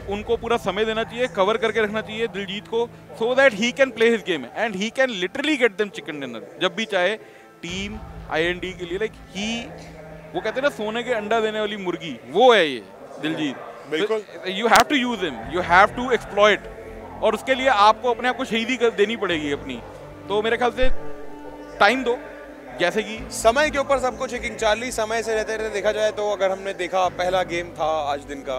उनको पूरा समय देना चाहिए कवर करके रखना चाहिए दिलजीत को so that he can play his game and he can literally get them chicken dinner जब भी चाहे टीम आईएनडी के लिए लाइक ही वो कहते हैं ना सोने के अंडा देने वाली मुर्गी वो है ये दिलजीत। बिल्कुल। You have to use him you have to exploit और उसके लिए आपको अपने आप को शहीदी कर देनी पड़ेगी अपनी। तो मेरे ख्याल से टाइम दो। जैसे कि समय के ऊपर सब कुछ है किंग चार्ली समय से रहते रहते देखा जाए तो अगर हमने देखा पहला गेम था आज दिन का।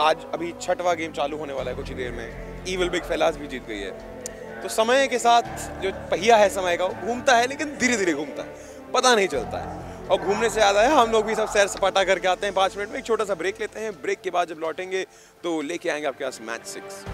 आज अभी छठवा गेम चालू होने वाला है कुछ ही देर में। ईवल बिग फैलास भी जीत गई है। तो समय के साथ जो पहिया है समय का वो घूमता है लेकिन धीरे धीरे घूमता है। पता नहीं चलता है। और घूमने से याद आया हम लोग भी सब सैर सपाटा करके आते हैं। पाँच मिनट में एक छोटा सा ब्रेक लेते हैं। ब्रेक के बाद जब लौटेंगे तो लेके आएँगे आपके पास मैच सिक्स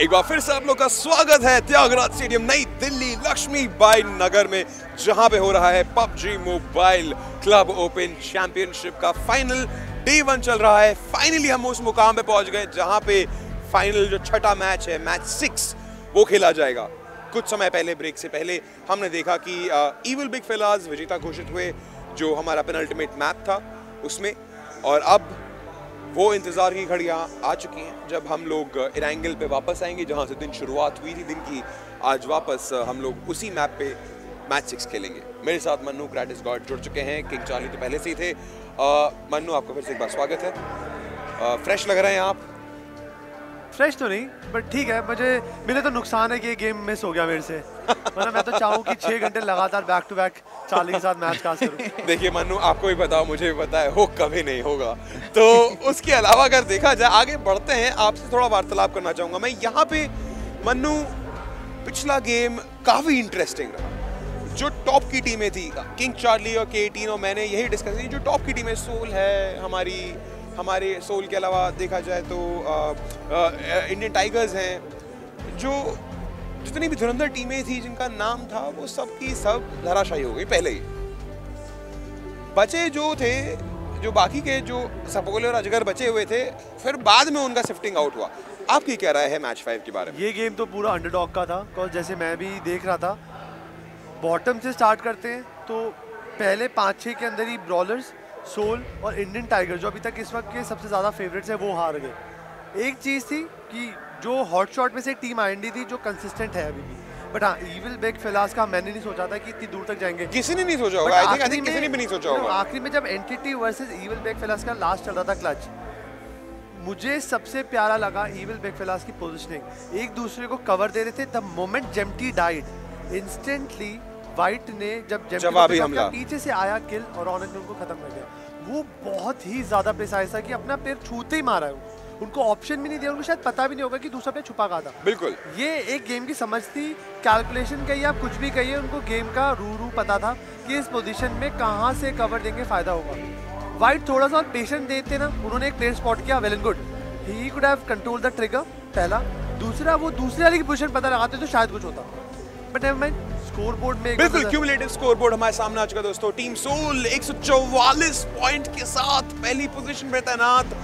एक बार फिर से आप लोग का स्वागत है त्यागराज स्टेडियम, नई दिल्ली, लक्ष्मी बाई नगर में, जहाँ पे हो रहा है PUBG mobile club open championship का फाइनल। डे वन चल रहा है, फाइनली हम उस मुकाम पे पहुँच गए जहाँ पे फाइनल जो छठा मैच है, मैच सिक्स, वो खेला जाएगा। कुछ समय पहले, ब्रेक से पहले हमने देखा कि इविल बिग फिलाज विजेता घोषित हुए, जो हमारा पेनल्टीमेट मैप था, उसमें। और अब वो इंतज़ार की घड़ियाँ आ चुकी हैं जब हम लोग इरेंगल पे वापस आएँगे जहाँ से दिन शुरुआत हुई थी दिन की आज वापस हम लोग उसी मैप पे मैच सिक्स खेलेंगे। मेरे साथ मन्नू क्रैटिस गॉड जुड़ चुके हैं किंग चार्ली तो पहले से ही थे। आ, मन्नू आपका फिर से एक बार स्वागत है। फ्रेश लग रहे हैं आप? फ्रेश तो नहीं बट ठीक है मुझे मेरे तो नुकसान है कि ये गेम मिस हो गया मेरे से। वरना मैं तो चाहूँ कि छः घंटे लगातार बैक टू बैक चार्ली के साथ मैच कास्ट करूँ। देखिए, मन्नू, आपको भी पता मुझे भी पता है, हो कभी नहीं होगा। तो उसके अलावा अगर देखा जाए, आगे बढ़ते हैं। आपसे थोड़ा वार्तालाप करना चाहूँगा मैं। यहाँ पे, मन्नू, पिछला गेम काफ़ी इंटरेस्टिंग रहा। जो टॉप की टीमें थी किंग चार्ली और के और मैंने यही डिस्कस की जो टॉप की टीमें सोल है, हमारी, हमारे सोल के अलावा देखा जाए तो इंडियन टाइगर्स हैं। जो जितनी भी धुरंधर टीमें थी, जिनका नाम था, वो सब की सब धराशायी हो गई, पहले ही। बचे जो थे, जो बाकी के जो सपोले और अजगर बचे हुए थे, फिर बाद में उनका शिफ्टिंग आउट हुआ। आपकी क्या राय है मैच फाइव के बारे में? ये गेम तो पूरा अंडरडॉग का था जैसे मैं भी देख रहा था बॉटम से स्टार्ट करते हैं तो पहले पाँच छः के अंदर ही ब्रॉलर्स सोल और इंडियन टाइगर जो अभी तक इस वक्त के सबसे ज़्यादा फेवरेट्स है, वो हार गए। एक चीज़ थी कि जो हॉट शॉट में से एक टीम आईएनडी थी जो कंसिस्टेंट है अभी भी। बट हाँ इविल बेक फिलास का मैंने नहीं सोचा था कि इतनी दूर तक जाएँगे। किसी ने नहीं सोचा होगा। आई थिंक किसी ने भी नहीं सोचा होगा। आखिरी में जब एंटिटी वर्सेस इविल बेक फिलास का लास्ट चल रहा था क्लच मुझे सबसे प्यारा लगा इविल बेक फिलास की पोजीशनिंग एक दूसरे को कवर दे रहे थे। द मोमेंट जेम्टी डाइड इंस्टेंटली वाइट ने जब जवाबी हमला। पीछे से आया किल और ऑनर ने उनको खत्म कर दिया। वो बहुत ही ज़्यादा प्रिसाइज था कि अपना पैर छूते ही मारा है उनको ऑप्शन भी नहीं दिया उनको शायद पता भी नहीं होगा कि दूसरा प्लेयर छुपा कहा था। बिल्कुल। ये एक गेम की समझ थी कैलकुलेशन कहिए आप कुछ भी कहिए उनको गेम का रू रू पता था कि इस पोजीशन में कहाँ से कवर देंगे फ़ायदा होगा। वाइट थोड़ा सा पेशेंट देते ना उन्होंने एक प्लेयर स्पॉट किया well and good he could have control the trigger पहला। दूसरा वो दूसरे वाले की पोजीशन पता लगाते तो शायद कुछ होता। But never mind scoreboard में बिल्कुल क्यूमुलेटिव स्कोर बोर्ड हमारे सामने आ चुका दोस्तों। टीम सोल 144 पॉइंट के साथ पहली पोजीशन पे तैनात।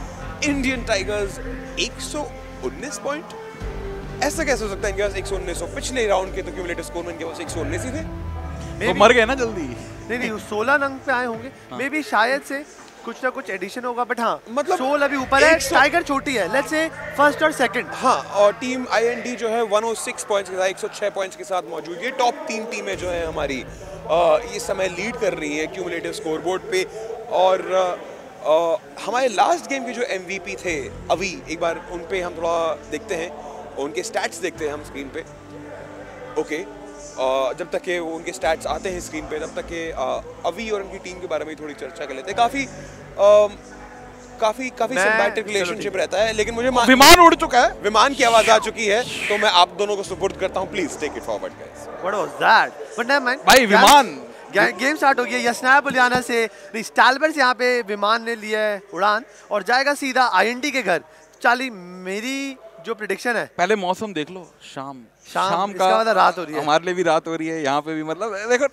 इंडियन टाइगर्स 119 पॉइंट ऐसा कैसे हो सकता है इनके पास 119 हो? पिछले राउंड के तो क्यूमुलेटिव स्कोर में इनके पास 119 ही थे। वो मर गए ना जल्दी। नहीं नहीं 16 रंग पे आए होंगे। मे बी शायद से कुछ ना कुछ एडिशन होगा बट हाँ मतलब सोल अभी ऊपर है। टाइगर छोटी है। लेट्स से फ़र्स्ट और सेकंड हाँ और टीम आईएनडी जो है 106 पॉइंट्स के साथ 106 पॉइंट्स के साथ मौजूद। है टॉप तीन टीमें जो है हमारी आ, ये समय लीड कर रही है क्यूमुलेटिव स्कोर बोर्ड पे। और आ, हमारे लास्ट गेम के जो एमवीपी थे अभी एक बार उन पे हम थोड़ा देखते हैं उनके स्टैट्स देखते हैं हम स्क्रीन पे। ओके जब तक के वो उनके स्टैट्स आते हैं स्क्रीन पे तब तक के अभी और उनकी टीम के बारे में थोड़ी चर्चा कर लेते हैं। काफ़ी काफ़ी काफ़ी सिम्बैटिक रिलेशनशिप रहता है लेकिन मुझे विमान उड़ चुका है। विमान की आवाज़ आ चुकी है तो मैं आप दोनों को सपोर्ट करता हूँ। Please take it forward guys what was that but never mind भाई विमान गेम स्टार्ट हो गया यशना बुलियाना से स्टालबर्स यहाँ पे विमान ने लिया है उड़ान और जाएगा सीधा आईएनटी के घर। चाली मेरी जो प्रिडिक्शन है। पहले मौसम देख लो शाम। शाम, शाम का मतलब रात हो रही है। हमारे लिए भी रात हो रही है यहाँ पे भी मतलब देखो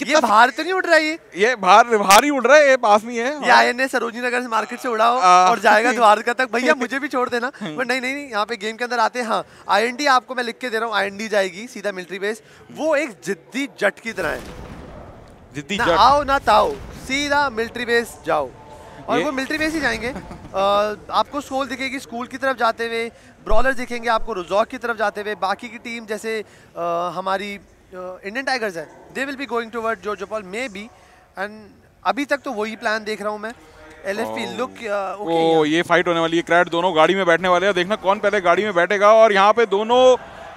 ये बाहर तो नहीं उड़ रहा ये? ये बाहर बाहर ही उड़ रहा है ये पास में है ये आईएनए सरोजनी नगर से मार्केट से उड़ाओ और जाएगा (laughs) द्वारका तक। भैया मुझे भी छोड़ देना (laughs) बट नहीं नहीं नहीं यहाँ पे गेम के अंदर आते हैं। हाँ आईएनडी आपको मैं लिख के दे रहा हूँ आईएनडी जाएगी सीधा मिलिट्री बेस वो एक जिद्दी जट की तरह है। जिद्दी ना आओ ना ताओ सीधा मिलिट्री बेस जाओ। और वो मिलिट्री बेस ही जाएँगे। आपको स्कूल दिखेगी स्कूल की तरफ़ जाते हुए ब्रॉलर दिखेंगे आपको रुजॉक की तरफ़ जाते हुए। बाकी की टीम जैसे हमारी इंडियन टाइगर्स है। They will be going toward जो जोपॉल मे बी एंड अभी तक तो वही प्लान देख रहा हूँ मैं। L LFP look oh. ये फाइट होने वाली है। क्रैट दोनों गाड़ी में बैठने वाले हैं। देखना कौन पहले गाड़ी में बैठेगा। और यहाँ पे दोनों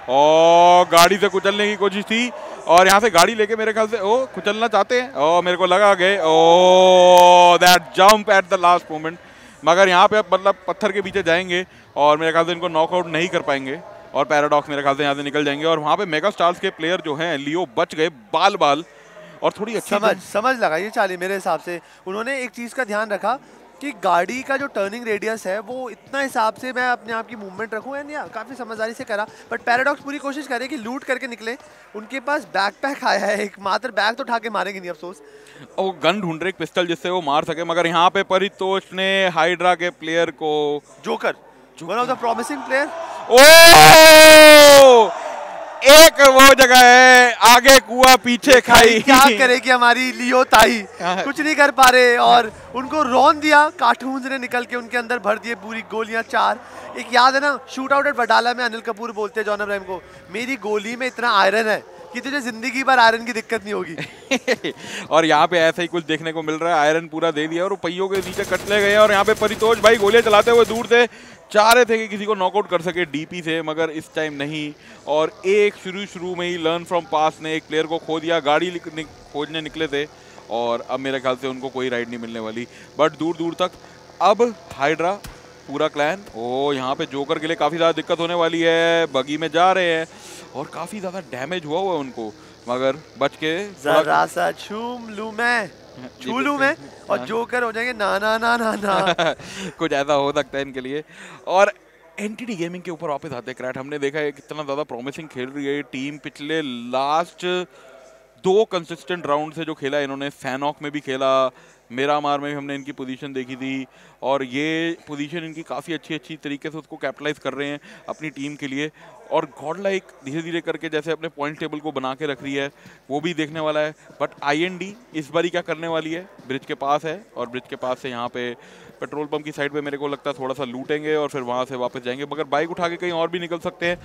और गाड़ी से कुचलने की कोशिश थी और यहाँ से गाड़ी लेके मेरे ख्याल से ओ कुचलना चाहते हैं? ओ मेरे को लगा गए ओ that jump at the last moment मगर यहाँ पे मतलब पत्थर के पीछे जाएँगे और मेरे ख्याल से इनको नॉकआउट नहीं कर पाएँगे और पैराडॉक्स मेरे ख्याल से यहाँ से निकल जाएँगे। और वहाँ पे मेगा स्टार्स के प्लेयर जो हैं लियो बच गए बाल बाल और थोड़ी अच्छी समझ समझ लगा ये चाली मेरे हिसाब से। उन्होंने एक चीज़ का ध्यान रखा कि गाड़ी का जो टर्निंग रेडियस है वो इतना हिसाब से मैं अपने आप की मूवमेंट रखूँ। एंड या काफ़ी समझदारी से करा। बट पैराडॉक्स पूरी कोशिश करे कि लूट करके निकले। उनके पास बैकपैक आया है एक मात्र बैग तो उठा के मारेंगे नहीं अफसोस। और वो गन ढूंढ रहे एक पिस्टल जिससे वो मार सके मगर यहाँ पे परितोष ने हाइड्रा के प्लेयर को Joker one of the promising player oh एक वो जगह है आगे कुआ पीछे खाई। क्या करेगी हमारी लियो ताई? कुछ नहीं कर पा रहे और उनको रोन दिया कार्टून्स ने निकल के उनके अंदर भर दिए पूरी गोलियाँ चार। एक याद है ना शूट आउट एट वडाला में अनिल कपूर बोलते हैं जॉन अब्राहिम को मेरी गोली में इतना आयरन है कि तुझे ज़िंदगी भर आयरन की दिक्कत नहीं होगी। (laughs) और यहाँ पे ऐसा ही कुछ देखने को मिल रहा है आयरन पूरा दे दिया और पहियों के नीचे कटले गए और यहाँ पे परितोष भाई गोलियाँ चलाते हुए दूर से चाह रहे थे कि किसी को नॉकआउट कर सके डीपी से मगर इस टाइम नहीं। और एक शुरू शुरू में ही लर्न फ्रॉम पास ने एक प्लेयर को खो दिया गाड़ी खोजने निकले थे और अब मेरे ख्याल से उनको कोई राइड नहीं मिलने वाली। बट दूर दूर तक अब हाइड्रा पूरा क्लैन ओ यहाँ पे जोकर के लिए काफ़ी ज़्यादा दिक्कत होने वाली है बगी में जा रहे हैं और काफ़ी ज़्यादा डैमेज हुआ हुआ है उनको। मगर बच के जरा सा छूम लू मैं। (laughs) छू लू मैं? और जोकर हो जाएँगे ना ना ना ना ना। (laughs) कुछ ऐसा हो सकता है इनके लिए। और एनटीडी गेमिंग के ऊपर वापस आते क्रैट हमने देखा है कितना ज़्यादा प्रॉमिसिंग खेल रही है टीम पिछले लास्ट दो कंसिस्टेंट राउंड से जो खेला इन्होंने फैनॉक में भी खेला मेरा मार में भी हमने इनकी पोजीशन देखी थी और ये पोजीशन इनकी काफ़ी अच्छी अच्छी तरीके से उसको कैपिटलाइज कर रहे हैं अपनी टीम के लिए और गॉड लाइक धीरे धीरे करके जैसे अपने पॉइंट टेबल को बना के रख रही है, वो भी देखने वाला है। बट आईएनडी इस बारी क्या करने वाली है? ब्रिज के पास है और ब्रिज के पास से यहाँ पे पेट्रोल पंप की साइड पे मेरे को लगता है थोड़ा सा लूटेंगे और फिर वहाँ से वापस जाएँगे। मगर बाइक उठा के कहीं और भी निकल सकते हैं।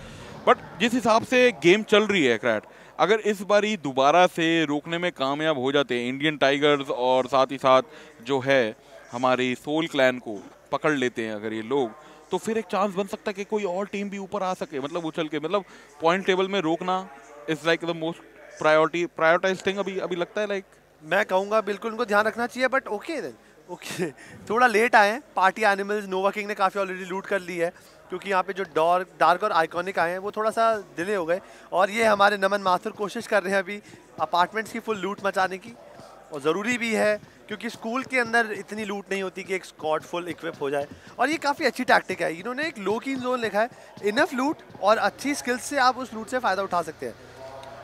बट जिस हिसाब से गेम चल रही है क्रैट अगर इस बारी दोबारा से रोकने में कामयाब हो जाते इंडियन टाइगर्स और साथ ही साथ जो है हमारी सोल क्लैन को पकड़ लेते हैं अगर ये लोग तो फिर एक चांस बन सकता है कि कोई और टीम भी ऊपर आ सके मतलब उछल के मतलब पॉइंट टेबल में रोकना is like the most priority prioritize thing अभी अभी लगता है लाइक मैं कहूँगा बिल्कुल उनको ध्यान रखना चाहिए बट ओके ओके थोड़ा लेट आए पार्टी एनिमल्स नोवा किंग ने काफ़ी ऑलरेडी लूट कर ली है। क्योंकि यहाँ पे जो डार्क डार्क और आइकॉनिक आए हैं वो थोड़ा सा डिले हो गए। और ये हमारे नमन माथुर कोशिश कर रहे हैं अभी अपार्टमेंट्स की फुल लूट मचाने की। और ज़रूरी भी है क्योंकि स्कूल के अंदर इतनी लूट नहीं होती कि एक स्कॉट फुल इक्विप हो जाए। और ये काफ़ी अच्छी टैक्टिक है। इन्होंने एक लो की जोन लिखा है इनफ लूट और अच्छी स्किल्स से आप उस लूट से फ़ायदा उठा सकते हैं।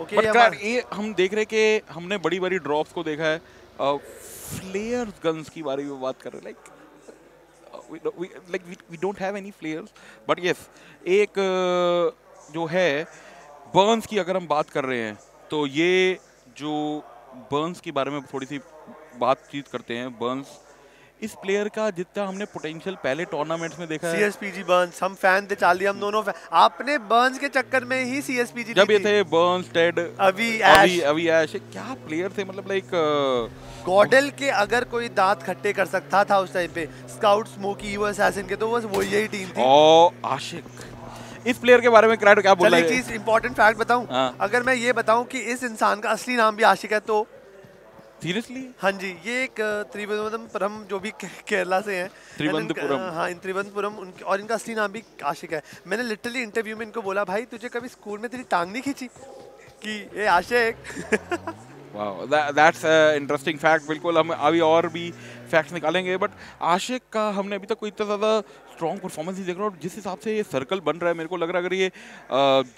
ओके okay, ये हम देख रहे कि हमने बड़ी बड़ी ड्रॉप्स को देखा है फ्लेयर गन्स की बारे में बात कर रहे हैं like we, we like we, we don't but yes एक जो है बर्न्स की अगर हम बात कर रहे हैं तो ये जो बर्न्स के बारे में थोड़ी सी बातचीत करते हैं बर्न्स इस प्लेयर का जितना हमने पोटेंशियल पहले टूर्नामेंट्स में देखा है। सीएसपीजी बर्न्स हम फ़ैन थे चार्ली हम दोनों आपने बर्न्स के चक्कर में ही सीएसपीजी जब ये थे बर्न्स टेड अभी अभी अभी ऐश क्या प्लेयर थे? मतलब लाइक गॉडल के अगर कोई दांत खट्टे कर सकता था उस टाइम पे स्काउट स्मोकी ईवो असैसिन के तो बस वो यही टीम थी। ओ आशिक। इस प्लेयर के बारे में क्या बोल रहा है? एक चीज़ इंपॉर्टेंट फैक्ट बताऊँ। हाँ। अगर मैं ये बताऊँ कि इस इंसान का असली नाम भी आशिक है तो सीरियसली हाँ जी ये एक त्रिवेंद्रपुरम जो भी केरला से हैं त्रिवेंद्रपुरम हाँ इन त्रिवेंद्रपुरम और इनका असली नाम भी आशिक है। मैंने लिटरली इंटरव्यू में इनको बोला भाई तुझे कभी स्कूल में तेरी टांग नहीं खींची? कि ये Ashiq. Wow that's interesting fact बिल्कुल हम अभी और भी फैक्ट्स निकालेंगे बट आशिक का हमने अभी तक कोई इतना ज़्यादा स्ट्रॉन्ग परफॉर्मेंस नहीं देख रहा और जिस हिसाब से ये सर्कल बन रहा है मेरे को लग रहा है अगर ये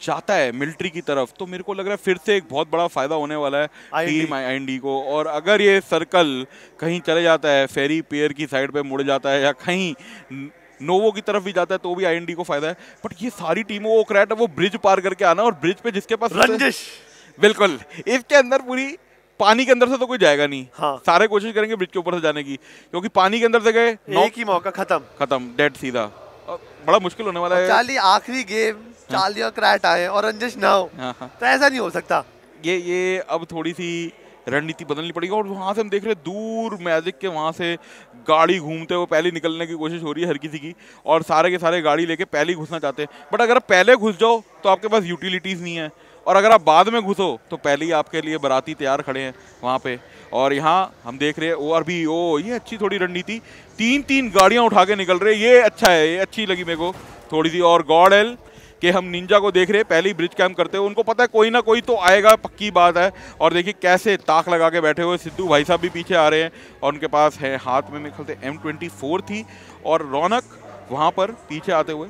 जाता है मिलिट्री की तरफ़ तो मेरे को लग रहा है फिर से एक बहुत बड़ा फ़ायदा होने वाला है टीम आई को। और अगर ये सर्कल कहीं चले जाता है फेरी पेयर की साइड पर मुड़ जाता है या कहीं नोवो की तरफ़ भी जाता है तो भी आईएनडी को फ़ायदा है। बट ये सारी टीमों को क्रैट है वो ब्रिज पार करके आना और ब्रिज पे जिसके पास रंजिश। बिल्कुल इसके अंदर पूरी पानी के अंदर से तो कोई जाएगा नहीं। हाँ। सारे कोशिश करेंगे ब्रिज के ऊपर से जाने की क्योंकि पानी के अंदर से गए एक ही मौका खत्म। खत्म डेड सीधा। बड़ा मुश्किल होने वाला है। चाली आखिरी गेम चाली और क्रैट आए और रंजिश ना हो। हाँ, हाँ। तो ऐसा नहीं हो सकता। ये ये अब थोड़ी सी रणनीति बदलनी पड़ेगी और वहाँ से हम देख रहे हैं दूर मैजिक के वहाँ से गाड़ी घूमते हुए पहले निकलने की कोशिश हो रही है हर किसी की और सारे के सारे गाड़ी लेके पहले ही घुसना चाहते हैं। बट अगर आप पहले घुस जाओ तो आपके पास यूटिलिटीज़ नहीं है। और अगर आप बाद में घुसो तो पहले ही आपके लिए बराती तैयार खड़े हैं वहाँ पे। और यहाँ हम देख रहे हैं, ओ आर ओ, ये अच्छी थोड़ी रणनीति। तीन तीन गाड़ियाँ उठा के निकल रहे ये अच्छा है, ये अच्छी लगी मेरे को थोड़ी सी। और गॉड एल, कि हम निंजा को देख रहे हैं, पहले ही ब्रिज कैम्प करते हुए उनको पता है कोई ना कोई तो आएगा, पक्की बात है। और देखिए कैसे ताक लगा के बैठे हुए सिद्धू भाई साहब भी पीछे आ रहे हैं और उनके पास है हाथ में से एम ट्वेंटी फोर थी। और रौनक वहाँ पर पीछे आते हुए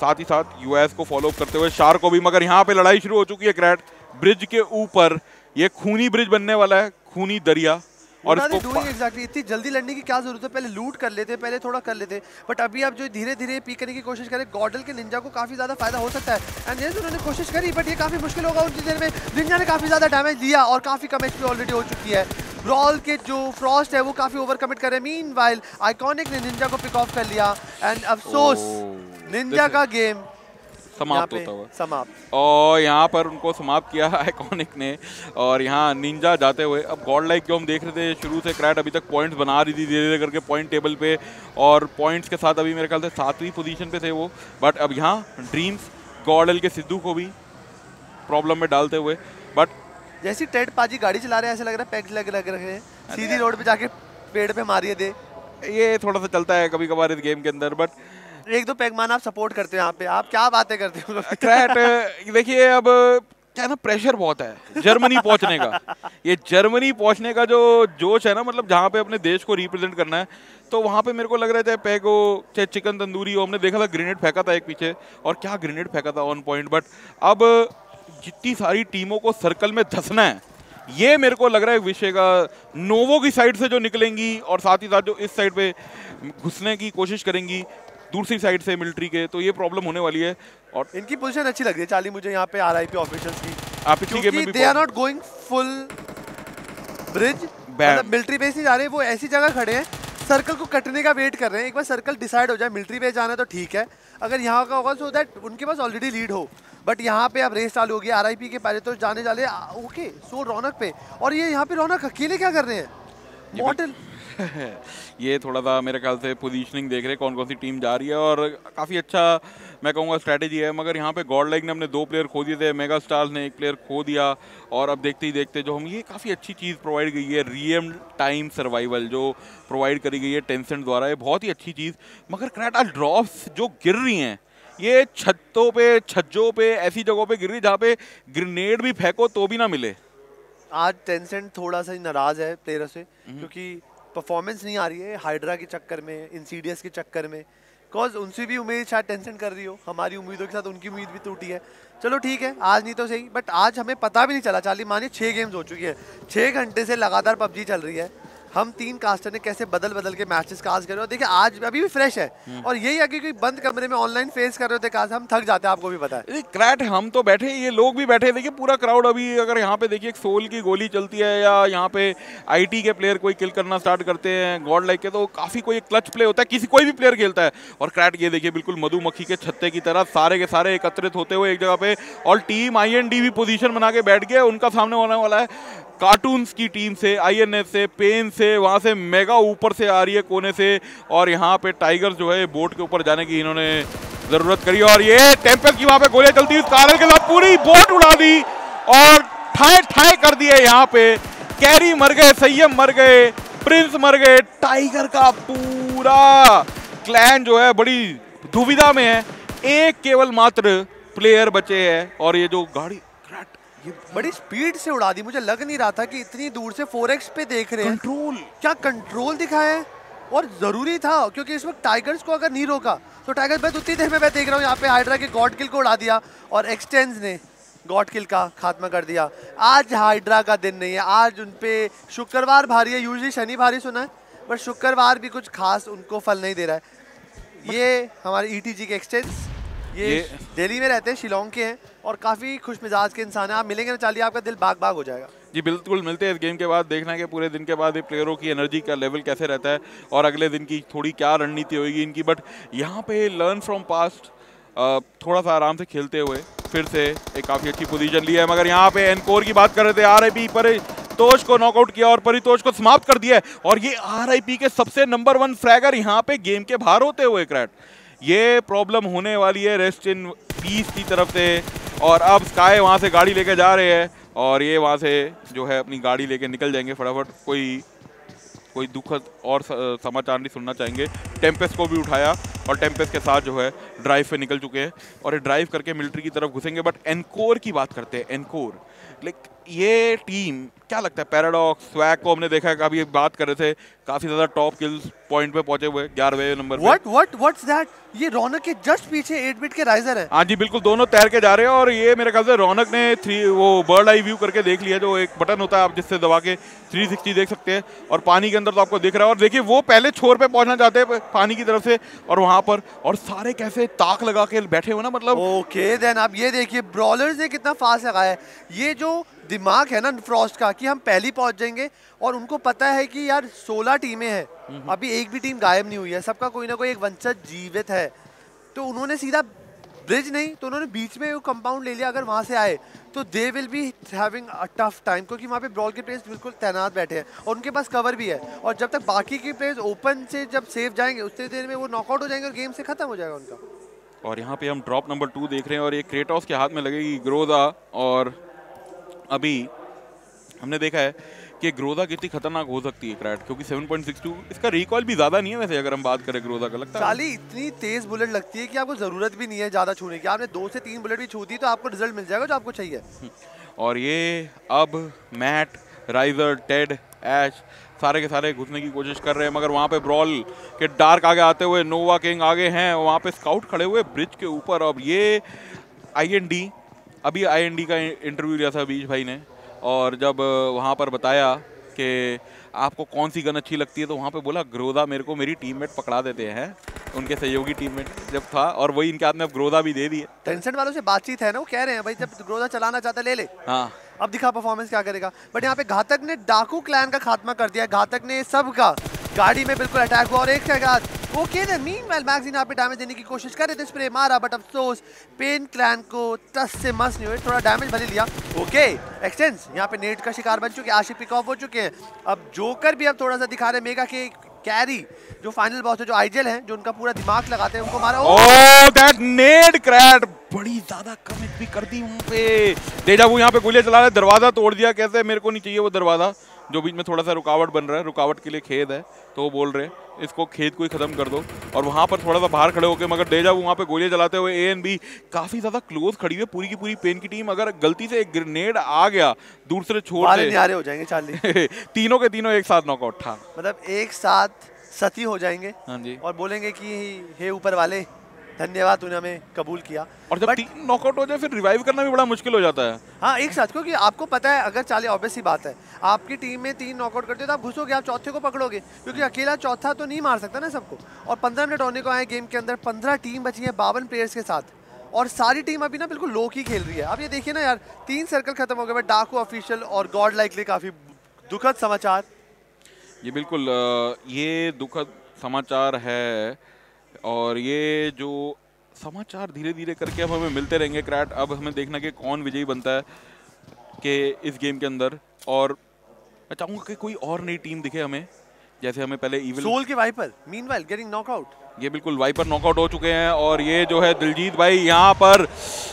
साथ ही साथ यूएस को फॉलो करते हुए शार को भी मगर यहाँ पे लड़ाई शुरू हो चुकी है क्रैट ब्रिज के ऊपर। ये खूनी ब्रिज बनने वाला है खूनी दरिया। और इसको डूइंग इतनी जल्दी लड़ने की क्या ज़रूरत है? पहले लूट कर लेते पहले थोड़ा कर लेते। बट अभी आप जो धीरे धीरे पी करने की कोशिश करें गॉडल के निंजा को काफ़ी ज़्यादा फ़ायदा हो सकता है। एंड यस उन्होंने कोशिश करी बट ये काफ़ी मुश्किल होगा उनकी देर में। निंजा ने काफ़ी ज़्यादा डैमेज दिया और काफ़ी कम एचपी ऑलरेडी हो चुकी है। ब्रॉल के जो फ्रॉस्ट है वो काफ़ी ओवर कमिट कर रहे हैं। मीन वाइल आइकॉनिक ने निंजा को पिक ऑफ़ कर लिया। एंड अफसोस निंजा का गेम समाप्त होता हुआ। समाप्त। और यहाँ पर उनको समाप्त किया आइकॉनिक ने। और यहाँ निंजा जाते हुए अब गॉड लाइक जो हम देख रहे थे शुरू से क्रैट अभी तक पॉइंट्स बना रही थी धीरे धीरे करके पॉइंट टेबल पे। और पॉइंट्स के साथ अभी मेरे ख्याल से सातवीं पोजीशन पे थे वो। बट अब यहाँ ड्रीम्स गॉडल के सिद्धू को भी प्रॉब्लम में डालते हुए। बट जैसी टेड पाजी गाड़ी चला रहे हैं ऐसे लग रहा है पैक लग लग रहे हैं। सीधी रोड पे जाके पेड़ पे मारिए दे। ये थोड़ा सा चलता है कभी कभार इस गेम के अंदर। बट एक दो पैगमान आप सपोर्ट करते हो यहाँ पे। आप क्या बातें करते हो? (laughs) देखिए, अब क्या ना प्रेशर बहुत है जर्मनी पहुँचने का। ये जर्मनी पहुँचने का जो जोश है ना मतलब जहाँ पे अपने देश को रिप्रेजेंट करना है तो वहाँ पे मेरे को लग रहा है चाहे पैग हो चाहे चिकन तंदूरी हो, हमने देखा था ग्रेनेड फेंका था एक पीछे, और क्या ग्रेनेड फेंका था ऑन पॉइंट बट अब जितनी सारी टीमों को सर्कल में धसना है, ये मेरे को लग रहा है विषय का नोवो की साइड से जो निकलेंगी, और साथ ही साथ जो इस साइड पे घुसने की कोशिश करेंगी दूसरी साइड से मिलिट्री के तो ये प्रॉब्लम होने वाली है। और इनकी पोजीशन अच्छी लग रही है चाली मुझे यहाँ पे आरआईपी ऑफिशियल्स की। आप they are not going full bridge मतलब मिलिट्री बेस नहीं जा रहे वो ऐसी जगह खड़े हैं सर्कल को कटने का वेट कर रहे हैं। एक बार सर्कल डिसाइड हो जाए मिलिट्री बेस जाना है तो ठीक है। अगर यहाँ का होगा सो दैट उनके पास ऑलरेडी लीड हो। बट यहाँ पे अब रेस चालू होगी आरआईपी के पहले तो जाने जाले ओके सो रौनक पे। और ये यहाँ पे रौनक अकेले क्या कर रहे हैं? मॉडल (laughs) ये थोड़ा सा मेरे ख्याल से पोजीशनिंग देख रहे हैं कौन कौन सी टीम जा रही है और काफ़ी अच्छा मैं कहूँगा स्ट्रैटेजी है मगर यहाँ पे गॉड लाइक ने अपने दो प्लेयर खो दिए थे मेगा स्टार्स ने एक प्लेयर खो दिया और अब देखते ही देखते जो हम ये काफ़ी अच्छी चीज़ प्रोवाइड गई है रियल टाइम सर्वाइवल जो प्रोवाइड करी गई है टेंसेंट द्वारा ये बहुत ही अच्छी चीज़ मगर क्रैटा ड्रॉप्स जो गिर रही हैं ये छतों पे छज्जों पे ऐसी जगहों पे गिर रही जहाँ पे ग्रेनेड भी फेंको तो भी ना मिले। आज टेंसेंट थोड़ा सा नाराज़ है प्लेयर से क्योंकि परफॉर्मेंस नहीं आ रही है हाइड्रा के चक्कर में इंसीडियस के चक्कर में। बिकॉज़ उनसे भी उम्मीद, शायद टेंशन कर रही हो। हमारी उम्मीदों के साथ उनकी उम्मीद भी टूटी है। चलो ठीक है, आज नहीं तो सही बट आज हमें पता भी नहीं चला। चाली मानिए छः गेम्स हो चुकी है। छः घंटे से लगातार पबजी चल रही है। हम तीन कास्टर ने कैसे बदल बदल के मैचेस कास्ट करे और देखिए आज अभी भी फ्रेश है। और यही है क्योंकि बंद कमरे में ऑनलाइन फेस कर रहे थे कास्ट हम थक जाते हैं आपको भी पता है। क्रैट हम तो बैठे ये लोग भी बैठे देखिए पूरा क्राउड अभी अगर यहाँ पे देखिए एक सोल की गोली चलती है या यहाँ पे आईटी के प्लेयर कोई किल करना स्टार्ट करते हैं गॉड लाइक के तो काफ़ी कोई क्लच प्ले होता है किसी कोई भी प्लेयर खेलता है। और क्रैट ये देखिए बिल्कुल मधुमक्खी के छत्ते की तरह सारे के सारे एकत्रित होते हुए एक जगह पे और टीम आई एन डी भी पोजिशन बना के बैठ गए उनका सामने होने वाला है। कार्टून्स की टीम से आईएनएस से पेन से, वहाँ से मेगा ऊपर से आ रही है कोने से और यहाँ पे टाइगर जो है बोट के ऊपर जाने की इन्होंने ज़रूरत करी और ये टेंपल की वहाँ पे गोलियाँ चलती कारल के साथ पूरी बोट उड़ा दी और ठाए ठाए कर दिए यहाँ पे। कैरी मर गए सैयम मर गए प्रिंस मर गए टाइगर का पूरा क्लैन जो है बड़ी दुविधा में है। एक केवल मात्र प्लेयर बचे हैं और ये जो गाड़ी बड़ी स्पीड से उड़ा दी। मुझे लग नहीं रहा था कि इतनी दूर से फोर पे देख रहे हैं। कंट्रोल। क्या कंट्रोल दिखाया है? और ज़रूरी था क्योंकि इस वक्त टाइगर्स को अगर नहीं रोका तो टाइगर्स मैं उतनी देर में मैं देख रहा हूँ यहाँ पे हाइड्रा के गॉड किल को उड़ा दिया और एक्सटेंस ने गॉड किल का खात्मा कर दिया। आज हाइड्रा का दिन नहीं है आज उन पे शुक्रवार भारी है यूजली शनि भारी सुना है बट शुक्रवार भी कुछ खास उनको फल नहीं दे रहा है। ये हमारे ईटीजी के एक्सटेंस। ये, ये दिल्ली में रहते हैं शिलोंग के हैं और काफ़ी खुश मिजाज के इंसान हैं। आप मिलेंगे ना चालिए आपका दिल बाग बाग हो जाएगा। जी बिल्कुल मिलते हैं इस गेम के बाद देखना है कि पूरे दिन के बाद ये प्लेयरों की एनर्जी का लेवल कैसे रहता है और अगले दिन की थोड़ी क्या रणनीति होगी इनकी। बट यहाँ पे लर्न फ्रॉम पास्ट थोड़ा सा आराम से खेलते हुए फिर से एक काफ़ी अच्छी पोजीशन ली है। मगर यहाँ पे एनकोर की बात कर रहे थे आर पर तोष को नॉकआउट किया और परितोष को समाप्त कर दिया और ये आरआईपी के सबसे नंबर वन फ्रैगर यहाँ पे गेम के बाहर होते हुए क्रैट ये प्रॉब्लम होने वाली है रेस्ट इन पीस की तरफ़ से। और अब स्काई वहाँ से गाड़ी लेके जा रहे हैं और ये वहाँ से जो है अपनी गाड़ी लेके निकल जाएँगे फटाफट। कोई कोई दुखद और समाचार नहीं सुनना चाहेंगे। टेम्पेस्ट को भी उठाया और टेम्पेस्ट के साथ जो है ड्राइव पे निकल चुके हैं। और ये ड्राइव करके मिलिट्री की तरफ़ घुसेंगे। बट एनकोर की बात करते हैं। एनकोर लाइक ये टीम क्या लगता है पैराडॉक्स स्वैग को हमने देखा है अभी बात कर रहे थे काफ़ी ज़्यादा टॉप किल्स पॉइंट पे पहुँचे हुए ग्यारहवें number what what what's that ये रौनक के जस्ट पीछे 8 बिट के राइजर है। हाँ जी बिल्कुल दोनों तैर के जा रहे हैं और ये मेरे ख्याल से रौनक ने थ्री वो बर्ड आई व्यू करके देख लिया जो एक बटन होता है आप जिससे दबा के 360 देख सकते हैं और पानी के अंदर तो आपको दिख रहा है और देखिए वो पहले छोर पे पहुँचना चाहते हैं पानी की तरफ़ से और वहाँ पर और सारे कैसे ताक लगा के बैठे हुए ना मतलब। ओके देन आप ये देखिए ब्रॉलर्स ने कितना फास्ट लगाया है। ये जो दिमाग है ना फ्रॉस्ट का कि हम पहली पहुँच जाएँगे और उनको पता है कि यार 16 टीमें हैं। अभी एक भी टीम गायब नहीं हुई है। सबका कोई ना कोई एक वंशज जीवित है। तो उन्होंने सीधा ब्रिज नहीं तो उन्होंने बीच में वो कंपाउंड ले लिया अगर वहाँ से आए तो they will be having a tough time क्योंकि वहाँ पे ब्रॉल के प्लेयर्स बिल्कुल तैनात बैठे हैं और उनके पास कवर भी है। और जब तक बाकी के प्लेयर्स ओपन से जब सेफ़ जाएँगे उतनी देर में वो नॉकआउट हो जाएँगे और गेम से खत्म हो जाएगा उनका। और यहाँ पे हम ड्रॉप नंबर टू देख रहे हैं और ये क्रेटॉस के हाथ में लगेगी ग्रोदा और अभी हमने देखा है कि ग्रोदा कितनी खतरनाक हो सकती है क्रैट क्योंकि 7.62 इसका रिकॉल भी ज़्यादा नहीं है वैसे अगर हम बात करें ग्रोदा का लगता है। इतनी तेज बुलेट लगती है कि आपको ज़रूरत भी नहीं है ज़्यादा छूने की। आपने दो से तीन बुलेट भी छू दी तो आपको रिज़ल्ट मिल जाएगा जो आपको चाहिए। (laughs) और ये अब मैट राइजर टेड एश सारे के सारे घुसने की कोशिश कर रहे हैं मगर वहाँ पे ब्रॉल के डार्क आगे आते हुए नोवा किंग आगे हैं वहाँ पे स्काउट खड़े हुए ब्रिज के ऊपर। अब ये आईएनडी अभी आईएनडी का इंटरव्यू लिया था बीज भाई ने और जब वहाँ पर बताया कि आपको कौन सी गन अच्छी लगती है तो वहाँ पे बोला ग्रोदा मेरे को मेरी टीममेट पकड़ा देते हैं उनके सहयोगी टीममेट जब था और वही इनके हाथ में अब ग्रोदा भी दे दिए टेंशन वालों से बातचीत है ना वो कह रहे हैं भाई जब ग्रोदा चलाना चाहता ले ले। हाँ। अब दिखा परफॉर्मेंस क्या करेगा। बट यहाँ पे घातक ने डाकू क्लैन का खात्मा कर दिया घातक ने सबका गाड़ी में बिल्कुल अटैक हुआ और एक के बाद ओके ने मीनवाइल मैगजीन यहाँ पे डैमेज देने की कोशिश कर रहे थे स्प्रे मारा बट अफसोस पेन क्लैन को टस से मस नहीं हुए, थोड़ा डैमेज भले लिया। ओके एक्सटेंस यहाँ पे नेट का शिकार बन चुके हैं आशिक पिक ऑफ़ हो चुके हैं। अब जोकर भी अब थोड़ा सा दिखा रहे मेगा के कैरी जो फाइनल बॉस है, जो आईजेल है, जो उनका पूरा दिमाग लगाते हैं, उनको मारा। ओह दैट नेड क्रैट बड़ी ज़्यादा कमिट भी कर दी वहाँ पे। डेजावू यहाँ पे गोलियाँ चला रहे दरवाज़ा तोड़ दिया, कैसे? मेरे को नहीं चाहिए वो दरवाज़ा। जो बीच में थोड़ा सा रुकावट बन रहा है रुकावट के लिए खेद है तो वो बोल रहे हैं इसको खेद को ही खत्म कर दो। और वहाँ पर थोड़ा सा बाहर खड़े होकर मगर डेजा वहाँ पे गोलियाँ चलाते हुए ए एन बी काफ़ी ज़्यादा क्लोज खड़ी हुई पूरी की पूरी पेन की टीम अगर गलती से एक ग्रेनेड आ गया दूसरे छोर से हो जाएँगे चार्ली। (laughs) तीनों के तीनों एक साथ नॉकआउट था मतलब एक साथ सती हो जाएँगे हाँ जी। और बोलेंगे कि हे ऊपर वाले धन्यवाद तूने हमें कबूल किया। और जब तीन नॉकआउट हो जाए फिर रिवाइव करना भी बड़ा मुश्किल हो जाता है। हाँ एक साथ क्योंकि आपको पता है अगर चाले ऑब्वियस ही बात है आपकी टीम में तीन नॉकआउट करते हो तो आप घुसोगे आप चौथे को पकड़ोगे क्योंकि अकेला चौथा तो नहीं मार सकता ना सबको। और पंद्रह मिनट होने को आए गेम के अंदर पंद्रह टीम बची है बावन प्लेयर्स के साथ। और सारी टीम अभी ना बिल्कुल लो की खेल रही है। अब ये देखिए ना यार तीन सर्कल खत्म हो गए डाकू ऑफिशियल और गॉड लाइक लाइकली काफ़ी दुखद समाचार। ये बिल्कुल ये दुखद समाचार है और ये जो समाचार धीरे धीरे करके अब हमें मिलते रहेंगे क्रैट। अब हमें देखना कि कौन विजयी बनता है कि इस गेम के अंदर। और मैं चाहूँगा कि कोई और नई टीम दिखे हमें जैसे हमें पहले इविल सोल के वाइपर मीनवाइल गेटिंग नॉकआउट ये बिल्कुल वाइपर नॉकआउट हो चुके हैं और ये जो है दिलजीत भाई यहाँ पर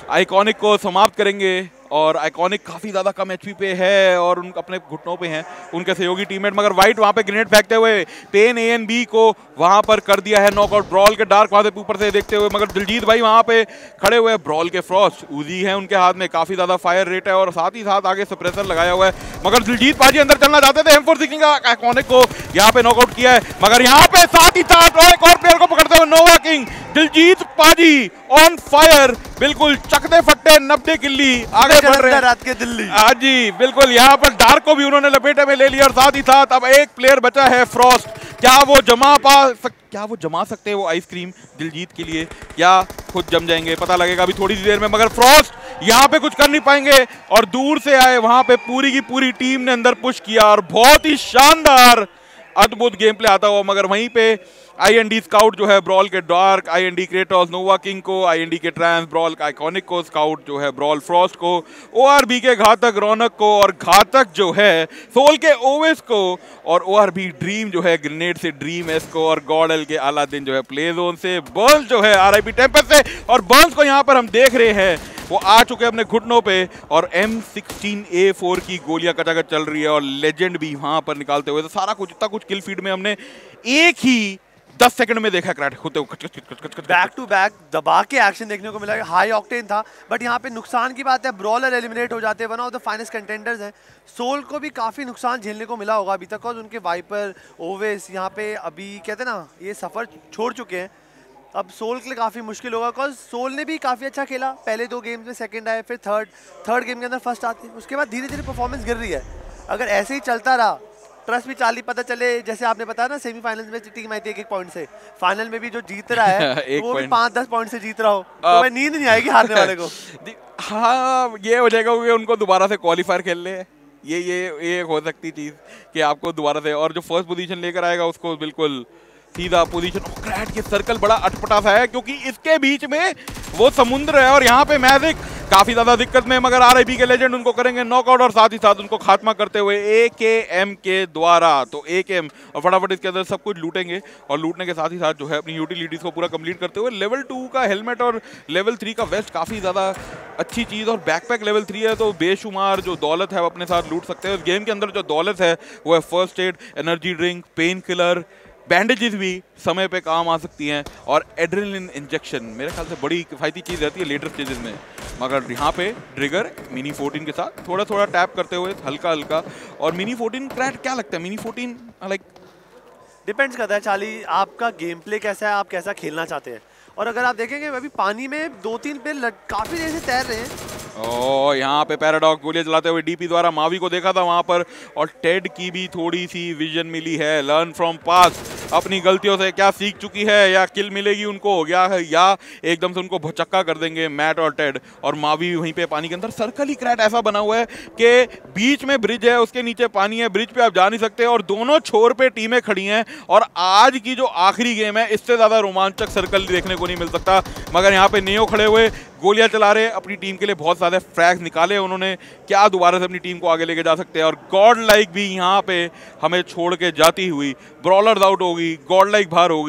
आइकॉनिक को समाप्त करेंगे। और आइकॉनिक काफ़ी ज़्यादा कम एचपी पे है और उन अपने घुटनों पे हैं, उनके सहयोगी टीममेट मगर वाइट वहाँ पे ग्रेनेड फेंकते हुए पेन ए एन बी को वहाँ पर कर दिया है नॉकआउट ब्रॉल के डार्क वादे ऊपर से देखते हुए, मगर दिलजीत भाई वहाँ पे खड़े हुए ब्रॉल के फ्रॉस्ट उजी है उनके हाथ में, काफ़ी ज़्यादा फायर रेट है और साथ ही साथ आगे सप्रेसर लगाया हुआ है, मगर दिलजीत पाजी अंदर चलना चाहते थे एम फोर आइकॉनिक को यहाँ पे नॉकआउट किया है, मगर यहाँ पे साथ ही साथ एक और प्लेयर को पकड़ते हुए नोवा किंग दिलजीत पाजी ऑन फायर बिल्कुल चकते फट्टे, नब्बे किल्ली आगे रहे हैं। रात के दिल्ली। हाँ जी बिल्कुल यहाँ पर डार्क को भी उन्होंने लपेटे में ले लिया और साथ ही साथ अब एक प्लेयर बचा है फ्रॉस्ट क्या वो जमा पा सक, क्या वो जमा सकते हैं वो आइसक्रीम दिलजीत के लिए या खुद जम जाएँगे? पता लगेगा अभी थोड़ी सी देर में मगर फ्रॉस्ट यहाँ पे कुछ कर नहीं पाएँगे और दूर से आए वहाँ पे पूरी की पूरी टीम ने अंदर पुश किया और बहुत ही शानदार अद्भुत गेम प्ले आता हुआ मगर वहीं पे आईएनडी स्काउट जो है ब्रॉल के dark I N D Kratos Nova King को आई एन डी के ट्रांस ब्रॉल का आइकॉनिक को स्काउट जो है ब्रॉल फ्रॉस्ट को ओ आर बी के घातक रौनक को और घातक जो है सोल के ओवेस को और ओ आर बी ड्रीम जो है ग्रेनेड से ड्रीम एस को और गॉडल के आला दिन जो है प्ले जोन से बर्न्स जो है आरआईपी टेंपल से और बर्न्स को यहाँ पर हम देख रहे हैं, वो आ चुके हैं अपने घुटनों पे और एम सिक्सटीन ए फोर की गोलियाँ कचाकच चल रही है और लेजेंड भी वहाँ पर निकालते हुए तो सारा कुछ, इतना कुछ किल फ़ीड में हमने एक ही दस सेकंड में देखा क्रैट होते बैक टू बैक दबा के एक्शन देखने को मिला। हाई ऑक्टेन था बट यहाँ पे नुकसान की बात है ब्रॉलर एलिमिनेट हो जाते हैं one of the finest contenders हैं। सोल को भी काफ़ी नुकसान झेलने को मिला होगा अभी तक, और उनके वाइपर ओवेस यहाँ पे अभी कहते हैं ना, ये सफ़र छोड़ चुके हैं। अब सोल के लिए काफ़ी मुश्किल होगा बिकॉज़ सोल ने भी काफ़ी अच्छा खेला, पहले दो गेम्स में सेकंड आए, फिर थर्ड थर्ड गेम के अंदर फ़र्स्ट आते उसके बाद धीरे धीरे परफॉर्मेंस गिर रही है। अगर ऐसे ही चलता रहा ट्रस्ट भी चाली पता चले जैसे आपने बताया ना सेमीफाइनल में टीम आई थी एक एक पॉइंट से। फाइनल में भी जो जीत रहा है (laughs) वो भी पाँच दस पॉइंट से जीत रहा हो। तो मैं नींद नहीं आएगी हारने वाले को। (laughs) हाँ ये हो जाएगा क्योंकि उनको दोबारा से क्वालिफायर खेल ले ये ये ये हो सकती चीज़ कि आपको दोबारा से और जो फ़र्स्ट पोजीशन लेकर आएगा उसको बिल्कुल सीधा पोजीशन क्रैट के सर्कल बड़ा अटपटा सा है, क्योंकि इसके बीच में वो समुद्र है और यहाँ पे मैजिक काफ़ी ज़्यादा दिक्कत में, मगर आर के लेजेंड उनको करेंगे नॉकआउट और साथ ही साथ उनको खात्मा करते हुए ए के एम के द्वारा। तो ए के एम और फटाफट इसके अंदर सब कुछ लूटेंगे और लूटने के साथ ही साथ जो है अपनी यूटिलिटीज को पूरा कंप्लीट करते हुए लेवल टू का हेलमेट और लेवल थ्री का वेस्ट काफ़ी ज़्यादा अच्छी चीज़ और बैकपैक लेवल थ्री है तो बेशुमार जो दौलत है वो अपने साथ लूट सकते हैं। इस गेम के अंदर जो दौलत है, वो है first aid energy drink painkiller bandages भी समय पे काम आ सकती हैं और एड्रेलिन इंजेक्शन मेरे ख्याल से बड़ी किफ़ायती चीज़ रहती है लेटर स्टेजेस में। मगर यहाँ पे ड्रिगर मिनी 14 के साथ थोड़ा थोड़ा टैप करते हुए हल्का हल्का और मिनी 14 क्रैट क्या लगता है? मिनी 14 लाइक डिपेंड्स करता है, चाली, आपका गेम प्ले कैसा है? आप कैसा खेलना चाहते हैं? और अगर आप देखेंगे, अभी पानी में दो तीन प्लेयर काफ़ी देर से तैर रहे हैं। ओ यहाँ पे पैराडॉक गोलियाँ चलाते हुए डीपी द्वारा मावी को देखा था वहाँ पर, और टेड की भी थोड़ी सी विजन मिली है। लर्न फ्रॉम पास अपनी गलतियों से क्या सीख चुकी है, या किल मिलेगी उनको है या एकदम से उनको भचक्का कर देंगे मैट और टेड। और मावी वहीं पे पानी के अंदर सर्कल ही क्रैट ऐसा बना हुआ है कि बीच में ब्रिज है, उसके नीचे पानी है, ब्रिज पे आप जा नहीं सकते, और दोनों छोर पे टीमें खड़ी हैं। और आज की जो आखिरी गेम है, इससे ज़्यादा रोमांचक सर्कल देखने को नहीं मिल सकता। मगर यहाँ पे नियो खड़े हुए, गोलियाँ चला रहे अपनी टीम के लिए बहुत सारे फ्रैग्स निकाले उन्होंने। क्या दोबारा से अपनी टीम को आगे लेके जा सकते हैं? और गॉड लाइक भी यहाँ पे हमें छोड़ के जाती हुई ब्रॉलर्स आउट होगी गॉड लाइक बाहर हो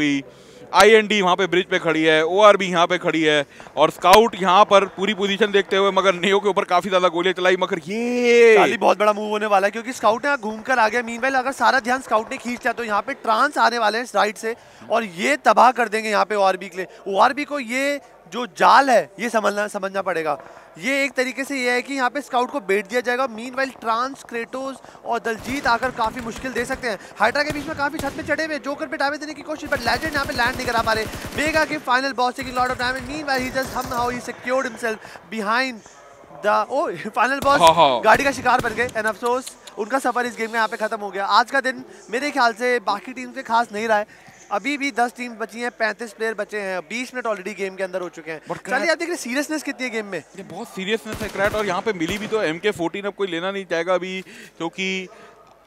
गई आई एन डी वहाँ पे ब्रिज पे खड़ी है ओ आर भी यहाँ पे खड़ी है, और स्काउट यहाँ पर पूरी पोजीशन देखते हुए मगर नेयो के ऊपर काफ़ी ज़्यादा गोलियाँ चलाई मगर ये बहुत बड़ा मूव होने वाला है क्योंकि स्काउट यहाँ घूम कर आ गया मीन अगर सारा ध्यान स्काउट ने खींच लिया तो यहाँ पे ट्रांस आने वाले हैं राइट से, और ये तबाह कर देंगे यहाँ पे ओआरबी के लिए। ओआरबी को ये जो जाल है ये समझना समझना पड़ेगा। ये एक तरीके से ये है कि यहाँ पे स्काउट को बेट दिया जाएगा। मीन वाइल ट्रांस क्रेटोस और दलजीत आकर काफ़ी मुश्किल दे सकते हैं। हाइड्रा के बीच में काफ़ी छत में चढ़े हुए जोकर पे डैमेज देने की कोशिश बट लेजेंड यहाँ पे लैंड नहीं करा पा रहे। मेगा के final boss taking lot of damage meanwhile he just hmm how he secured himself behind the oh final boss. गाड़ी का शिकार बन गए। एंड अफसोस उनका सफ़र इस गेम में यहाँ पे खत्म हो गया। आज का दिन मेरे ख्याल से बाकी टीम से खास नहीं रहा है। अभी भी 10 टीम बची हैं 35 प्लेयर बचे हैं। 20 मिनट ऑलरेडी गेम के अंदर हो चुके हैं। चलिए आप देख रहे सीरियसनेस कितनी है गेम में? ये बहुत सीरियसनेस है क्रैट और यहाँ पे मिली भी तो एम के फोर्टीन अब कोई लेना नहीं चाहेगा अभी क्योंकि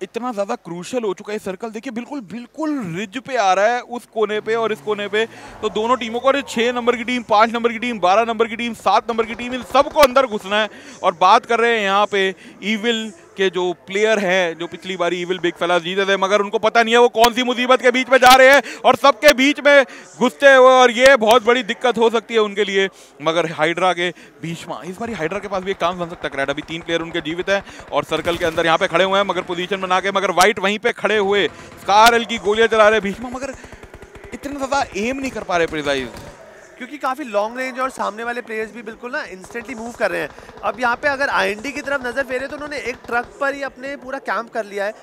इतना ज़्यादा क्रूशल हो चुका है सर्कल देखिए बिल्कुल बिल्कुल रिज पे आ रहा है उस कोने पे और इस कोने पे। तो दोनों टीमों को अरे छह नंबर की टीम पाँच नंबर की टीम बारह नंबर की टीम सात नंबर की टीम इन सबको अंदर घुसना है। और बात कर रहे हैं यहाँ पे ईविल के जो प्लेयर हैं, जो पिछली बारी इविल बिग फेलास जीते थे, मगर उनको पता नहीं है वो कौन सी मुसीबत के बीच में जा रहे हैं और सबके बीच में घुसते हुए और ये बहुत बड़ी दिक्कत हो सकती है उनके लिए। मगर हाइड्रा के भीष्मा इस बारी हाइड्रा के पास भी एक चांस बन सकता है। अभी तीन प्लेयर उनके जीवित हैं और सर्कल के अंदर यहाँ पे खड़े हुए हैं, मगर पोजीशन बना के, मगर वाइट वहीं पे खड़े हुए। एल की गोलियाँ चला रहे भीष्मा मगर इतना ज़्यादा एम नहीं कर पा रहे प्रिजाइज क्योंकि काफ़ी लॉन्ग रेंज और सामने वाले प्लेयर्स भी बिल्कुल ना इंस्टेंटली मूव कर रहे हैं। अब यहाँ पे अगर आईएनडी की तरफ़ नज़र फेरे तो उन्होंने एक ट्रक पर ही अपने पूरा कैंप कर लिया है।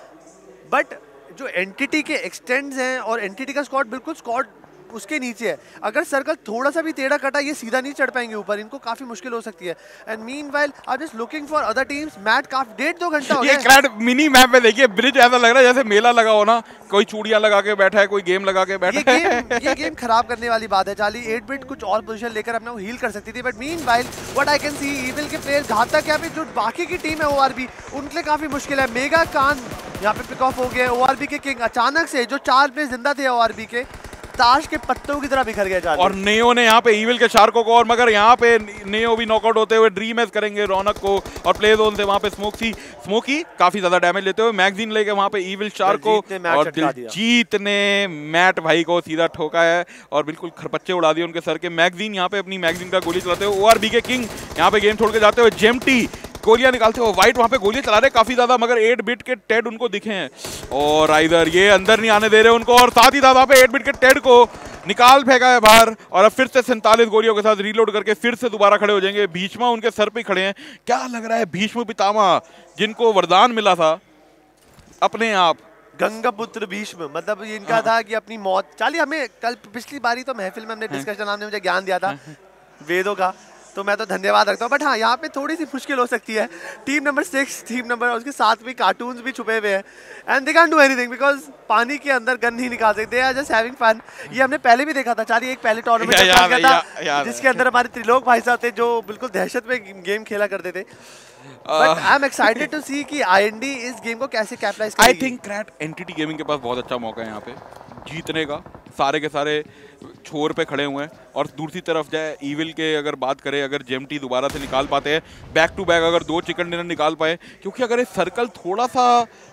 बट जो एंटिटी के एक्सटेंड्स हैं और एंटिटी का स्कॉट बिल्कुल स्क्वाड उसके नीचे है। अगर सर्कल थोड़ा सा भी टेढ़ा कटा ये सीधा नहीं चढ़ पाएँगे ऊपर। इनको काफ़ी मुश्किल हो सकती है। And meanwhile I just looking for other teams mat काफ़ी डेढ़ दो घंटा ये क्रैड मिनी मैप में देखिए ब्रिज ऐसा लग रहा है जैसे मेला लगा हो ना। कोई चूड़ियाँ लगा के बैठा है कोई गेम लगा के ये बैठा है। गेम ये गेम खराब करने वाली बात है। चाली 8 बिट कुछ और पोजीशन लेकर अपना को हील कर सकती थी but meanwhile what I can see Evil के प्लेयर घातक यहाँ पे जो बाकी की टीम है ओआरबी उनके लिए काफ़ी मुश्किल है। मेगा कान यहाँ पे पिक ऑफ़ हो गए ओआरबी के किंग अचानक से जो चार प्लेयर ज़िंदा थे ओआरबी के ताश के पत्तों की तरह बिखर चार और नेयो ने यहाँ पे ईविल के शार्कों को और मगर यहाँ पे नेयो भी नॉकआउट होते हुए ड्रीम एस करेंगे रौनक को और प्ले जोन से वहाँ पे स्मोकी स्मोकी काफ़ी ज़्यादा डैमेज लेते हुए मैगजीन लेके वहाँ पे ईविल शार्को और। दिलजीत ने मैट भाई को सीधा ठोका है और बिल्कुल खरपच्चे उड़ा दिए उनके सर के मैगजीन यहाँ पे अपनी मैगजीन का गोली चलाते हुए ओ के किंग यहाँ पे गेम छोड़ के जाते हुए जेमटी गोलियाँ निकालते हो वाइट वहाँ पे गोलियाँ चला रहे काफ़ी ज़्यादा मगर एट बिट के टेड उनको दिखे हैं। और इधर ये अंदर नहीं आने दे रहे उनको और साथ ही साथ वहाँ पे एट बिट के टेड को निकाल फेंका है बाहर और अब फिर से सैंतालीस गोलियों के साथ रीलोड करके फिर से दोबारा खड़े हो जाएँगे। भीष्मा उनके सर पे खड़े हैं। क्या लग रहा है भीष्म पितामा जिनको वरदान मिला था अपने आप? गंगा पुत्र भीष्म मतलब इनका था कि अपनी मौत। चाली हमें कल पिछली बारी तो महफिल में हमने डिस्कशन आपने मुझे ज्ञान दिया था। वेदों का। तो मैं तो धन्यवाद रखता हूँ। बट हाँ यहाँ पे थोड़ी सी मुश्किल हो सकती है। Team number six team number उसके साथ भी कार्टून्स भी छुपे हुए हैं। And they can do anything because पानी के अंदर गन नहीं निकाल सकते। आर जस्ट हैविंग फन ये हमने पहले भी देखा था चाली एक पहले टूर्नामेंट। जिसके अंदर हमारे त्रिलोक भाई साहब थे जो बिल्कुल दहशत में गेम खेला करते थे। But I am excited to see कि आईएनडी इस गेम को कैसे कैपिटलाइज आई करेगी। थिंक क्रैट एंटिटी गेमिंग के पास बहुत अच्छा मौका है यहाँ पे। जीतने का सारे के सारे छोर पे खड़े हुए हैं। और दूसरी तरफ़ जाए ईविल के अगर बात करें अगर जेमटी दोबारा से निकाल पाते हैं बैक टू बैक अगर दो चिकन डिनर निकाल पाए क्योंकि अगर ये सर्कल थोड़ा सा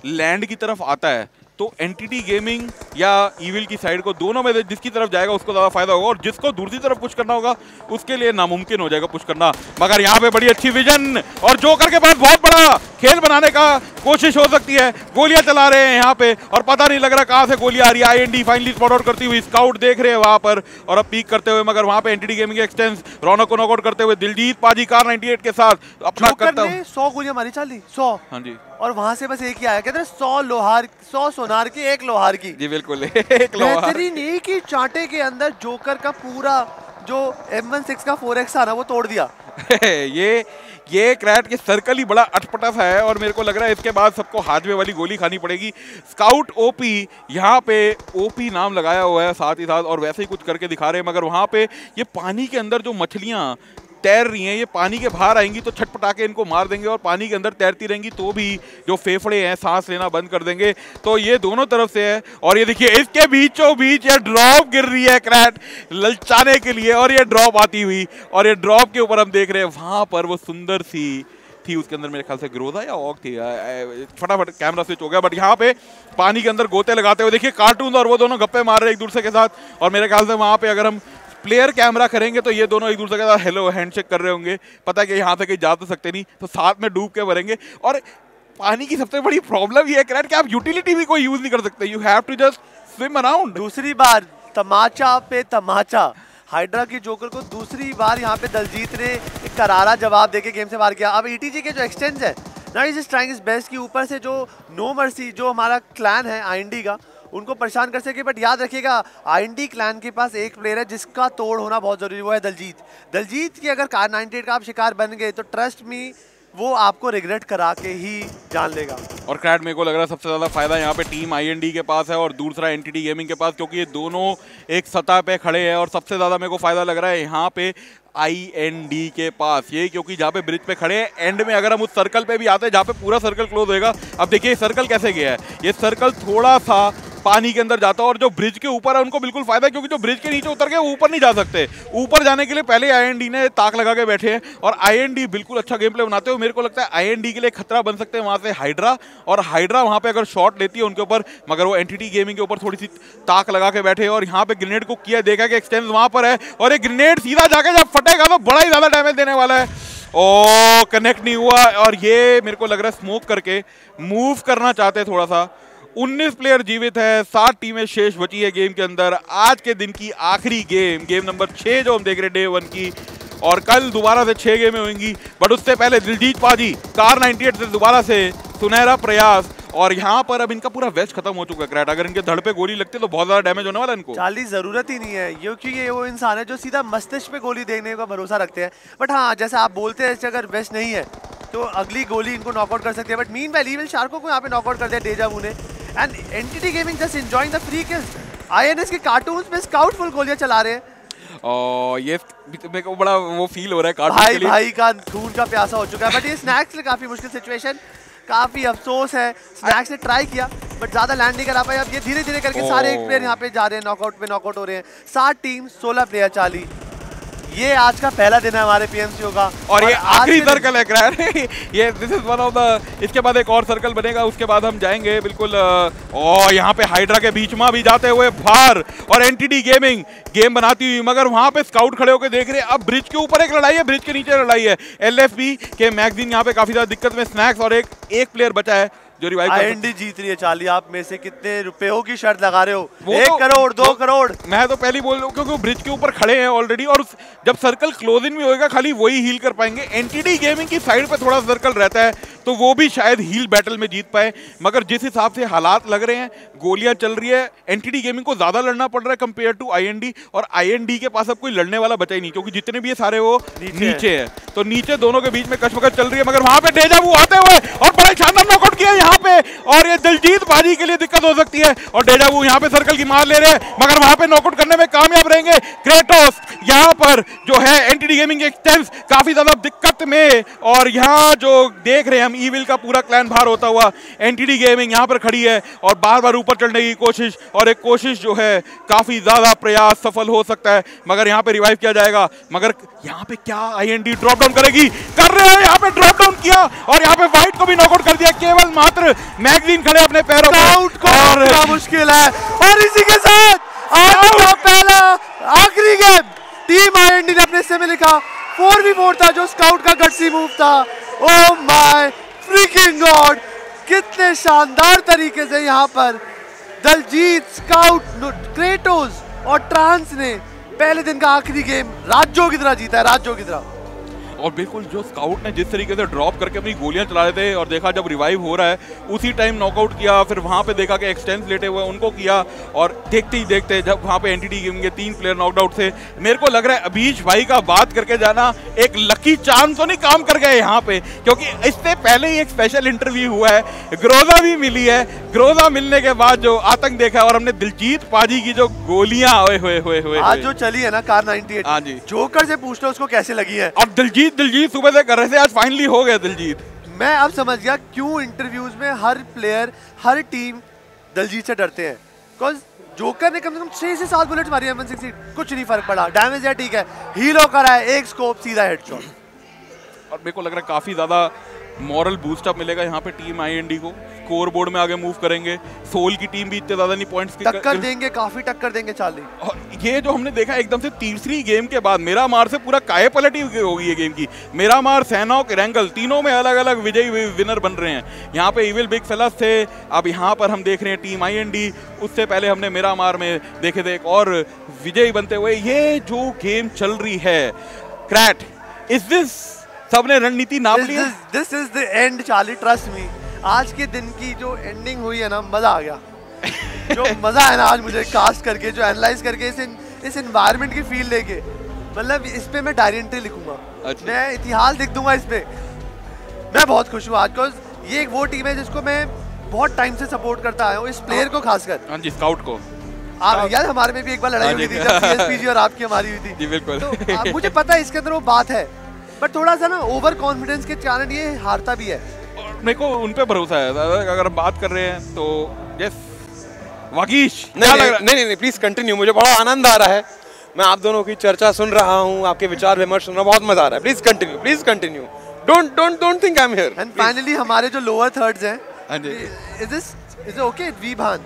लैंड की तरफ़ आता है तो एंटिटी गेमिंग या ईविल की साइड को दोनों में जिसकी तरफ़ जाएगा उसको ज़्यादा फ़ायदा होगा और जिसको दूसरी तरफ़ पुश करना होगा उसके लिए नामुमकिन हो जाएगा पुश करना। मगर यहाँ पे बड़ी अच्छी विजन और जोकर के पास बहुत बड़ा खेल बनाने का कोशिश हो सकती है। गोलियाँ चला रहे हैं यहाँ पे और पता नहीं लग रहा कहाँ से गोलियाँ आ रही है। आईएनडी फाइनली स्पॉट आउट करती हुई स्काउट देख रहे हैं वहाँ पर और अब पीक करते हुए मगर वहाँ पे एंटिटी गेमिंग एक्सटेंस रौनक को नॉकआउट करते हुए दिलजीत पाजी कार 98 के साथ अपना करता ने सौ गोलियाँ मारी चाली सौ। हाँ जी। और वहाँ से बस एक ही आया। कहते हैं सौ लोहार सौ सोनार की एक लोहार की। जी बिल्कुल (laughs) एक लोहार। बेहतरीन एक ही चांटे के अंदर जोकर का पूरा जो M16 का 4x था ना वो तोड़ दिया। (laughs) ये ये क्रैट के सर्कल ही बड़ा अटपटा सा है और मेरे को लग रहा है इसके बाद सबको हाजमे वाली गोली खानी पड़ेगी। स्काउट ओपी यहाँ पे ओपी नाम लगाया हुआ है साथ ही साथ और वैसे ही कुछ करके दिखा रहे हैं मगर वहाँ पे ये पानी के अंदर जो मछलियाँ तैर रही हैं, ये पानी के बाहर आएँगी तो छटपटा के इनको मार देंगे और पानी के अंदर तैरती रहेंगी तो भी जो फेफड़े हैं, सांस लेना बंद कर देंगे। तो ये दोनों तरफ़ से है और ये देखिए, इसके बीचों बीच ये ड्रॉप गिर रही है क्रैट ललचाने के लिए और ये ड्रॉप आती हुई और ये ड्रॉप के ऊपर हम देख रहे हैं, वहाँ पर वो सुंदर सी थी, उसके अंदर मेरे ख्याल से ग्रोदा या ऑक थी? फटाफट कैमरा स्विच हो गया बट यहाँ पे पानी के अंदर गोते लगाते हुए देखिए कार्टून और वो दोनों गप्पे मार रहे एक दूसरे के साथ और मेरे ख्याल से वहाँ पे अगर हम प्लेयर कैमरा करेंगे तो ये दोनों एक दूसरे के साथ हेलो हैंडशेक कर रहे होंगे। पता है कि यहाँ से कहीं जा तो सकते नहीं तो साथ में डूब के भरेंगे और पानी की सबसे बड़ी प्रॉब्लम ये है कि आप यूटिलिटी भी कोई यूज़ नहीं कर सकते। You have to just swim around दूसरी बार, तमाचा पे तमाचा। हाइड्रा के जोकर को दूसरी बार यहाँ पे दलजीत ने एक करारा जवाब देके गेम से बाहर किया। अब ईटीजी के जो एक्सटेंस है ना इज़ ट्राइंग इज़ बेस्ट की ऊपर से जो नो मर्सी जो हमारा क्लैन है आईएनडी का उनको परेशान कर सके बट याद रखिएगा आईएनडी क्लैन के पास एक प्लेयर है जिसका तोड़ होना बहुत ज़रूरी वो है, दलजीत। दलजीत की अगर कार 98 का आप शिकार बन गए तो ट्रस्ट मी वो आपको रिग्रेट करा के ही जान लेगा। और क्रैट मेरे को लग रहा है सबसे ज़्यादा फ़ायदा यहाँ पे टीम आईएनडी के पास है और दूसरा एनटीटी गेमिंग के पास, क्योंकि ये दोनों एक सतह पे खड़े हैं और सबसे ज़्यादा मेरे को फ़ायदा लग रहा है यहाँ पे आईएनडी के पास। ये क्योंकि जहाँ पे ब्रिज पे खड़े हैं एंड में अगर हम उस सर्कल पे भी आते हैं, जहाँ पे पूरा सर्कल क्लोज होएगा, अब देखिए सर्कल कैसे गया है। ये सर्कल थोड़ा सा पानी के अंदर जाता है और जो ब्रिज के ऊपर है, उनको बिल्कुल फ़ायदा है, क्योंकि जो ब्रिज के नीचे उतर वो ऊपर नहीं जा सकते। ऊपर जाने के लिए पहले आईएनडी ने ताक लगा के बैठे हैं और आईएनडी बिल्कुल अच्छा गेम प्ले बनाते हो मेरे को लगता है आईएनडी के लिए खतरा बन सकते हैं वहाँ से हाइड्रा और हाइड्रा वहाँ पे अगर शॉट लेती है उनके ऊपर, मगर वो एंटिटी गेमिंग के ऊपर थोड़ी सी ताक लगा के बैठे और यहाँ पे ग्रेनेड को किया, देखा कि एक्सटेंस वहाँ पर है, और ये ग्रेनेड सीधा जाके जब फटेगा तो बड़ा ही ज़्यादा डैमेज देने वाला है। ओ कनेक्ट नहीं हुआ, और ये मेरे को लग रहा है स्मोक करके मूव करना चाहते हैं थोड़ा सा। 19 प्लेयर जीवित है, सात टीमें शेष बची है गेम के अंदर। आज के दिन की आखिरी गेम गेम नंबर छः जो हम देख रहे हैं डे वन की। और कल दोबारा से छह गेमें होंगी बट उससे पहले दिलजीत पाजी कार 98 से दोबारा से सुनहरा प्रयास। और यहाँ पर अब इनका पूरा वेस्ट खत्म हो चुका है क्रैट अगर इनके धड़ पे गोली लगती है तो बहुत ज़्यादा डैमेज होने वाला इनको। चाली ज़रूरत ही नहीं है, क्योंकि ये वो इंसान है जो सीधा मस्तिष्क पे गोली देखने का भरोसा रखते हैं। बट हाँ जैसे आप बोलते हैं, अगर वेस्ट नहीं है तो अगली गोली इनको नॉकआउट कर सकते हैं। बट मीन वैली शार्को को यहाँ पे नॉकआउट कर दिया डेजावू ने। And NTT gaming just enjoying the free kills INS के कार्टून्स में स्काउट फुल गोलियाँ चला रहे हैं। और ये मेरे को बड़ा वो फील हो रहा है कार्टून भाई के लिए। भाई का खून का प्यासा हो चुका है बट ये स्नैक्स लिए काफ़ी मुश्किल सिचुएशन काफ़ी अफसोस है। स्नैक्स ने ट्राई किया बट ज़्यादा लैंड नहीं करा पाए अब ये धीरे धीरे करके सारे एक प्लेयर यहाँ पे जा रहे हैं नॉकआउट पे नॉकआउट हो रहे हैं। सात टीम सोलह प्लेयर चाली। ये आज का पहला दिन है हमारे पीएमसीओ का। और और (laughs) ये आखिरी सर्कल है क्रैर ये this is one of the इसके बाद एक और सर्कल बनेगा उसके बाद हम जाएँगे बिल्कुल और यहाँ पे हाइड्रा के बीच में भी जाते हुए बाहर। और एनटीडी गेमिंग गेम बनाती हुई मगर वहाँ पे स्काउट खड़े होकर देख रहे हैं। अब ब्रिज के ऊपर एक लड़ाई है ब्रिज के नीचे लड़ाई है। एलएफबी के मैगजीन यहाँ पे काफ़ी ज़्यादा दिक्कत में स्नैक्स और एक एक प्लेयर बचा है। जो रिवाइव आईएनडी जीत रही है चाली। आप में से कितने रुपयों की शर्त लगा रहे हो? एक तो- करोड़ दो करोड़। मैं तो पहले बोल रहा हूँ क्योंकि ब्रिज के ऊपर खड़े हैं ऑलरेडी और जब सर्कल क्लोज इन भी होएगा खाली वही हील कर पाएँगे। एनटीडी गेमिंग की साइड पे थोड़ा सर्कल रहता है तो वो भी शायद हील बैटल में जीत पाए। मगर जिस हिसाब से हालात लग रहे हैं गोलियाँ चल रही है एनटीडी गेमिंग को ज़्यादा लड़ना पड़ रहा है कंपेयर टू आईएनडी और आईएनडी के पास अब कोई लड़ने वाला बचा ही नहीं क्योंकि जितने भी ये सारे वो नीचे नीचे है। तो नीचे दोनों के बीच में कशमकश चल रही है मगर वहाँ पे डेजा वो आते हुए और बड़ा शानदार नॉकआउट किया यहाँ पे, और ये दिलजीत बाजी के लिए दिक्कत हो सकती है। और डेजा वो यहाँ पे सर्कल की मार ले रहे हैं, मगर वहाँ पे नॉकआउट करने में कामयाब रहेंगे। क्रेटोस यहाँ पर जो है एंटीडी गेमिंग एक्सटेंस काफ़ी ज़्यादा दिक्कत में, और यहाँ जो देख रहे हैं हम ईविल का पूरा क्लैन बाहर होता हुआ एंटीडी गेमिंग यहाँ पर खड़ी है, और बार बार ऊपर चढ़ने की कोशिश, और एक कोशिश जो है काफ़ी ज़्यादा प्रयास सफल हो सकता है, मगर यहाँ पे रिवाइव किया जाएगा। मगर यहाँ पे क्या आईएनडी ड्रॉप डाउन करेगी? कर रहे हैं यहाँ पे ड्रॉप डाउन किया और यहाँ पे व्हाइट को भी नॉकआउट कर दिया। केवल मात्र मैगजीन खड़े अपने पैरों आउट को रोकना मुश्किल है। और इसी के साथ आज का पहला आखिरी गेम टीम आईएनडी ने अपने हिस्से में लिखा फोर वी फोर था जो स्काउट का गट्सी मूव था। ओ माय फ्रीकिंग गॉड कितने शानदार तरीके से यहाँ पर दलजीत स्काउट क्रेटोस और ट्रांस ने पहले दिन का आखिरी गेम राज्यों की तरह जीता है राज्यों की तरह और बिल्कुल जो स्काउट ने जिस तरीके से ड्रॉप करके अपनी गोलियाँ चला रहे थे और देखा जब रिवाइव हो रहा है उसी टाइम नॉकआउट किया फिर वहाँ पे देखा कि एक्सटेंस लेटे हुए उनको किया और देखते ही देखते जब वहाँ पे एनटीडी गेम के तीन प्लेयर नॉकआउट थे। मेरे को लग रहा है अभीश भाई का बात करके जाना एक लकी चांस तो नहीं काम कर गए यहाँ पे क्योंकि इससे पहले ही एक स्पेशल इंटरव्यू हुआ है। ग्रोजा भी मिली है। ग्रोजा मिलने के बाद जो आतंक देखा और हमने दिलजीत पाजी की जो गोलियाँ हुए हुए हुए हुए आज जो चली है ना कार 98 हाँ जी। जोकर से पूछ लो उसको कैसे लगी है? और दिलजीत दिलजीत सुबह से कर रहे थे आज फाइनली हो गया दिलजीत। मैं अब समझ गया क्यों इंटरव्यूज़ में हर प्लेयर हर टीम दलजीत से डरते हैं। बिकॉज़ जोकर ने कम से कम छह से सात बुलेट मारी है कुछ नहीं फ़र्क पड़ा। डैमेज है ठीक है। हीरो करा है एक स्कोप सीधा हेडशॉट और मेरे को लग रहा है काफ़ी ज़्यादा मॉरल बूस्टअप मिलेगा यहाँ पे टीम आईएनडी को। स्कोर बोर्ड में आगे मूव करेंगे। सोल की टीम भी इतने ज़्यादा नहीं पॉइंट्स टक्कर देंगे काफ़ी टक्कर देंगे चार्ली और ये जो हमने देखा एकदम से तीसरी गेम के बाद मेरा मार से पूरा काय पलटी होगी ये गेम की। मेरा मार सैनॉक रैंगल तीनों में अलग अलग विजयी विनर बन रहे हैं। यहाँ पे इविल बिग फेलस थे। अब यहाँ पर हम देख रहे हैं टीम आईएनडी उससे पहले हमने मेरा मार में देखे थे एक और विजयी बनते हुए। ये जो गेम चल रही है क्रैट इज़ दिस सबने रणनीति नाप ली this is the end Charlie trust me आज के दिन की जो एंडिंग हुई है ना मज़ा आ गया। (laughs) जो मज़ा है ना आज मुझे कास्ट करके जो एनालाइज करके इस इस एनवायरनमेंट की फील लेके। मतलब इस पे मैं डायरी एंट्री लिखूँगा। अच्छा। मैं इतिहास लिख दूँगा इस पे। मैं बहुत खुश हूँ आज बिकॉज़ ये एक वो टीम है जिसको मैं बहुत टाइम से सपोर्ट करता आया हूँ इस प्लेयर को खासकर। हाँ जी स्काउट को। आप यार हमारे में भी एक बार लड़ाई हाँ हुई थी जब (laughs) सीएसपीजी और आपकी हमारी हुई थी। जी बिल्कुल। तो मुझे पता है इसके अंदर वो बात है। बट थोड़ा सा ना ओवर कॉन्फिडेंस के कारण ये हारता भी है। मेरे को उन पे भरोसा है अगर हम बात कर रहे हैं तो यस वाकीश नहीं नहीं, नहीं नहीं नहीं प्लीज़ कंटिन्यू मुझे बड़ा आनंद आ रहा है। मैं आप दोनों की चर्चा सुन रहा हूँ आपके विचार विमर्श सुन रहा बहुत मज़ा आ रहा है। Please continue please continue don't don't don't think I am here and finally हमारे जो लोअर थर्ड्स हैं हाँ is this is okay we भान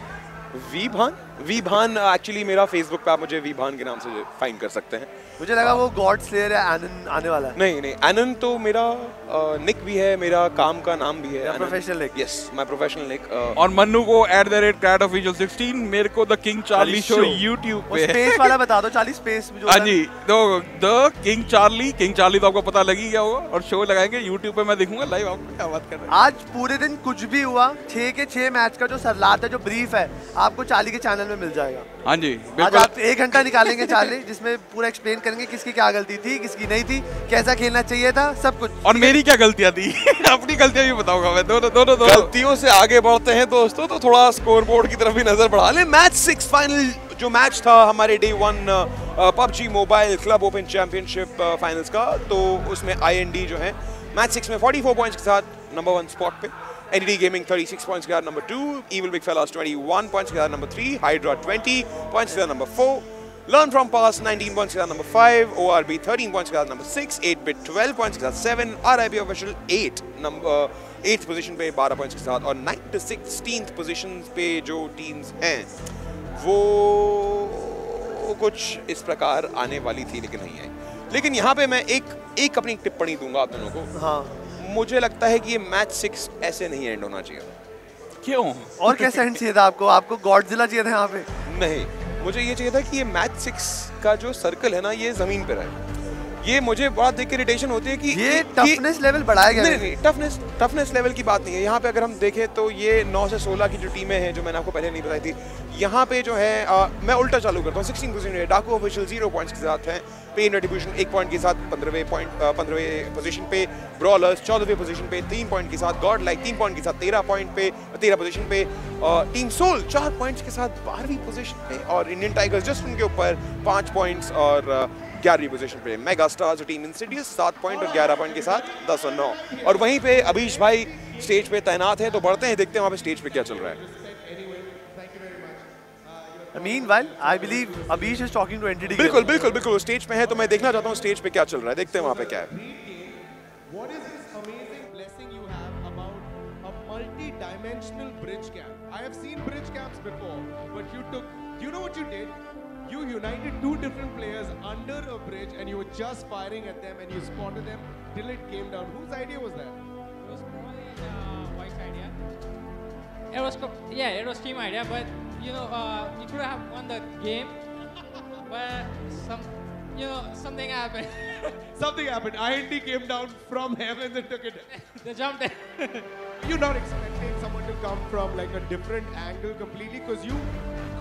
वी भान वी भान एक्चुअली मेरा फेसबुक पे आप मुझे वी भान के नाम से फाइंड कर सकते हैं। मुझे लगा वो गॉड स्लेयर है आनंद आने वाला है। नहीं नहीं आनंद तो मेरा निक भी है मेरा काम का नाम भी है professional nick. Yes my professional nick और मन्नू को एट द रेट क्रैट ऑफिशियल 16 मेरे को the king Charlie show YouTube पे। स्पेस वाला बता दो चार्ली स्पेस जो हाँ जी तो the king Charlie king Charlie तो आपको पता लगी गया होगा और शो लगाएँगे यूट्यूब पे मैं दिखूँगा लाइव आपको क्या बात कर रहे हैं। आज पूरे दिन कुछ भी हुआ छह के छह मैच का जो सरलात है जो ब्रीफ है आपको चार्ली के चैनल में मिल जाएगा। हाँ जी आज आप एक घंटा निकालेंगे चार्ली जिसमें पूरा एक्सप्लेन करेंगे किसकी क्या गलती थी किसकी नहीं थी कैसा खेलना चाहिए था सब कुछ। और मेरी क्या गलतियाँ थी? (laughs) अपनी गलतियाँ भी बताऊँगा मैं। दोनों दोनों दोनों। गलतियों से आगे बढ़ते हैं दोस्तों तो थोड़ा स्कोर बोर्ड की तरफ़ भी नज़र बढ़ा ले। मैच सिक्स फाइनल जो मैच था हमारे day one PUBG mobile club open championship finals का तो उसमें आईएनडी जो है मैच सिक्स में 44 पॉइंट्स के साथ नंबर वन स्पॉट पे। एनडी गेमिंग 36 पॉइंट्स के साथ number two Evil big 21 points के साथ नंबर थ्री 20 पॉइंट्स के साथ number Learn from past 19 points के number 5, ORB 13 points के number 6, 8-bit 12 points के 7, RIP official 8 number 8th position पे 12 points के साथ. और 9th to 16th positions पे जो teams हैं वो कुछ इस प्रकार आने वाली थी लेकिन नहीं आई लेकिन यहाँ पे मैं एक एक अपनी टिप्पणी दूँगा आप दोनों को। हाँ। मुझे लगता है कि ये मैच सिक्स ऐसे नहीं एंड होना चाहिए। क्यों? और कैसे एंड चाहिए था आपको? आपको गॉड जिला चाहिए था यहाँ पे। नहीं मुझे ये चाहिए था कि ये मैच सिक्स का जो सर्कल है ना ये ज़मीन पर रहे। ये मुझे बहुत देख के इरिटेशन होती है कि ये टफनेस लेवल बढ़ाया गया नहीं नहीं टफनेस टफनेस लेवल की बात नहीं है। यहाँ पे अगर हम देखें तो ये 9 से 16 की जो टीमें हैं जो मैंने आपको पहले नहीं बताई थी यहाँ पे जो है आ, मैं उल्टा चालू करता हूँ। सिक्सटीन पोजिशन डाकू ऑफिशियल ज़ीरो पॉइंट्स के साथ हैं। पेन रेडिब्यूशन एक पॉइंट के साथ पंद्रहवें पॉइंट पंद्रहवें पोजीशन पे। ब्रॉलर्स चौदहवें पोजीशन पे तीन पॉइंट के साथ। गॉड लाइक तीन पॉइंट के साथ तेरह पॉइंट पे तेरह पोजीशन पे। टीम सोल चार पॉइंट्स के साथ बारहवीं पोजीशन पे। और इंडियन टाइगर्स जस्ट उनके ऊपर पाँच पॉइंट्स और ग्यारहवीं पोजीशन पे मेगा स्टार्स टीम इंसिडियस सात पॉइंट और ग्यारह पॉइंट के साथ दस और नौ और वहीं पे अभीश भाई स्टेज पे तैनात हैं तो बढ़ते हैं देखते हैं वहाँ पे स्टेज पे क्या चल रहा है Meanwhile, I believe Abish is talking to NTD. बिल्कुल बिल्कुल बिल्कुल स्टेज पे है तो मैं देखना चाहता हूँ स्टेज पे क्या चल रहा है देखते हैं वहाँ पे क्या है What is this amazing blessing you have about a multi-dimensional bridge camp? I have seen bridge camps before, but you took, you know what you did? You united two different players and you were just firing at them and you spotted them till it came down. Whose idea was that? It was probably uh, White's idea. It was, yeah, it was team idea, but you know, uh, we could have won the game, but some, you know, something happened. (laughs) Something happened. IND came down from heaven and took it. (laughs) they jumped in. (laughs) You're not expecting someone to come from like a different angle completely because you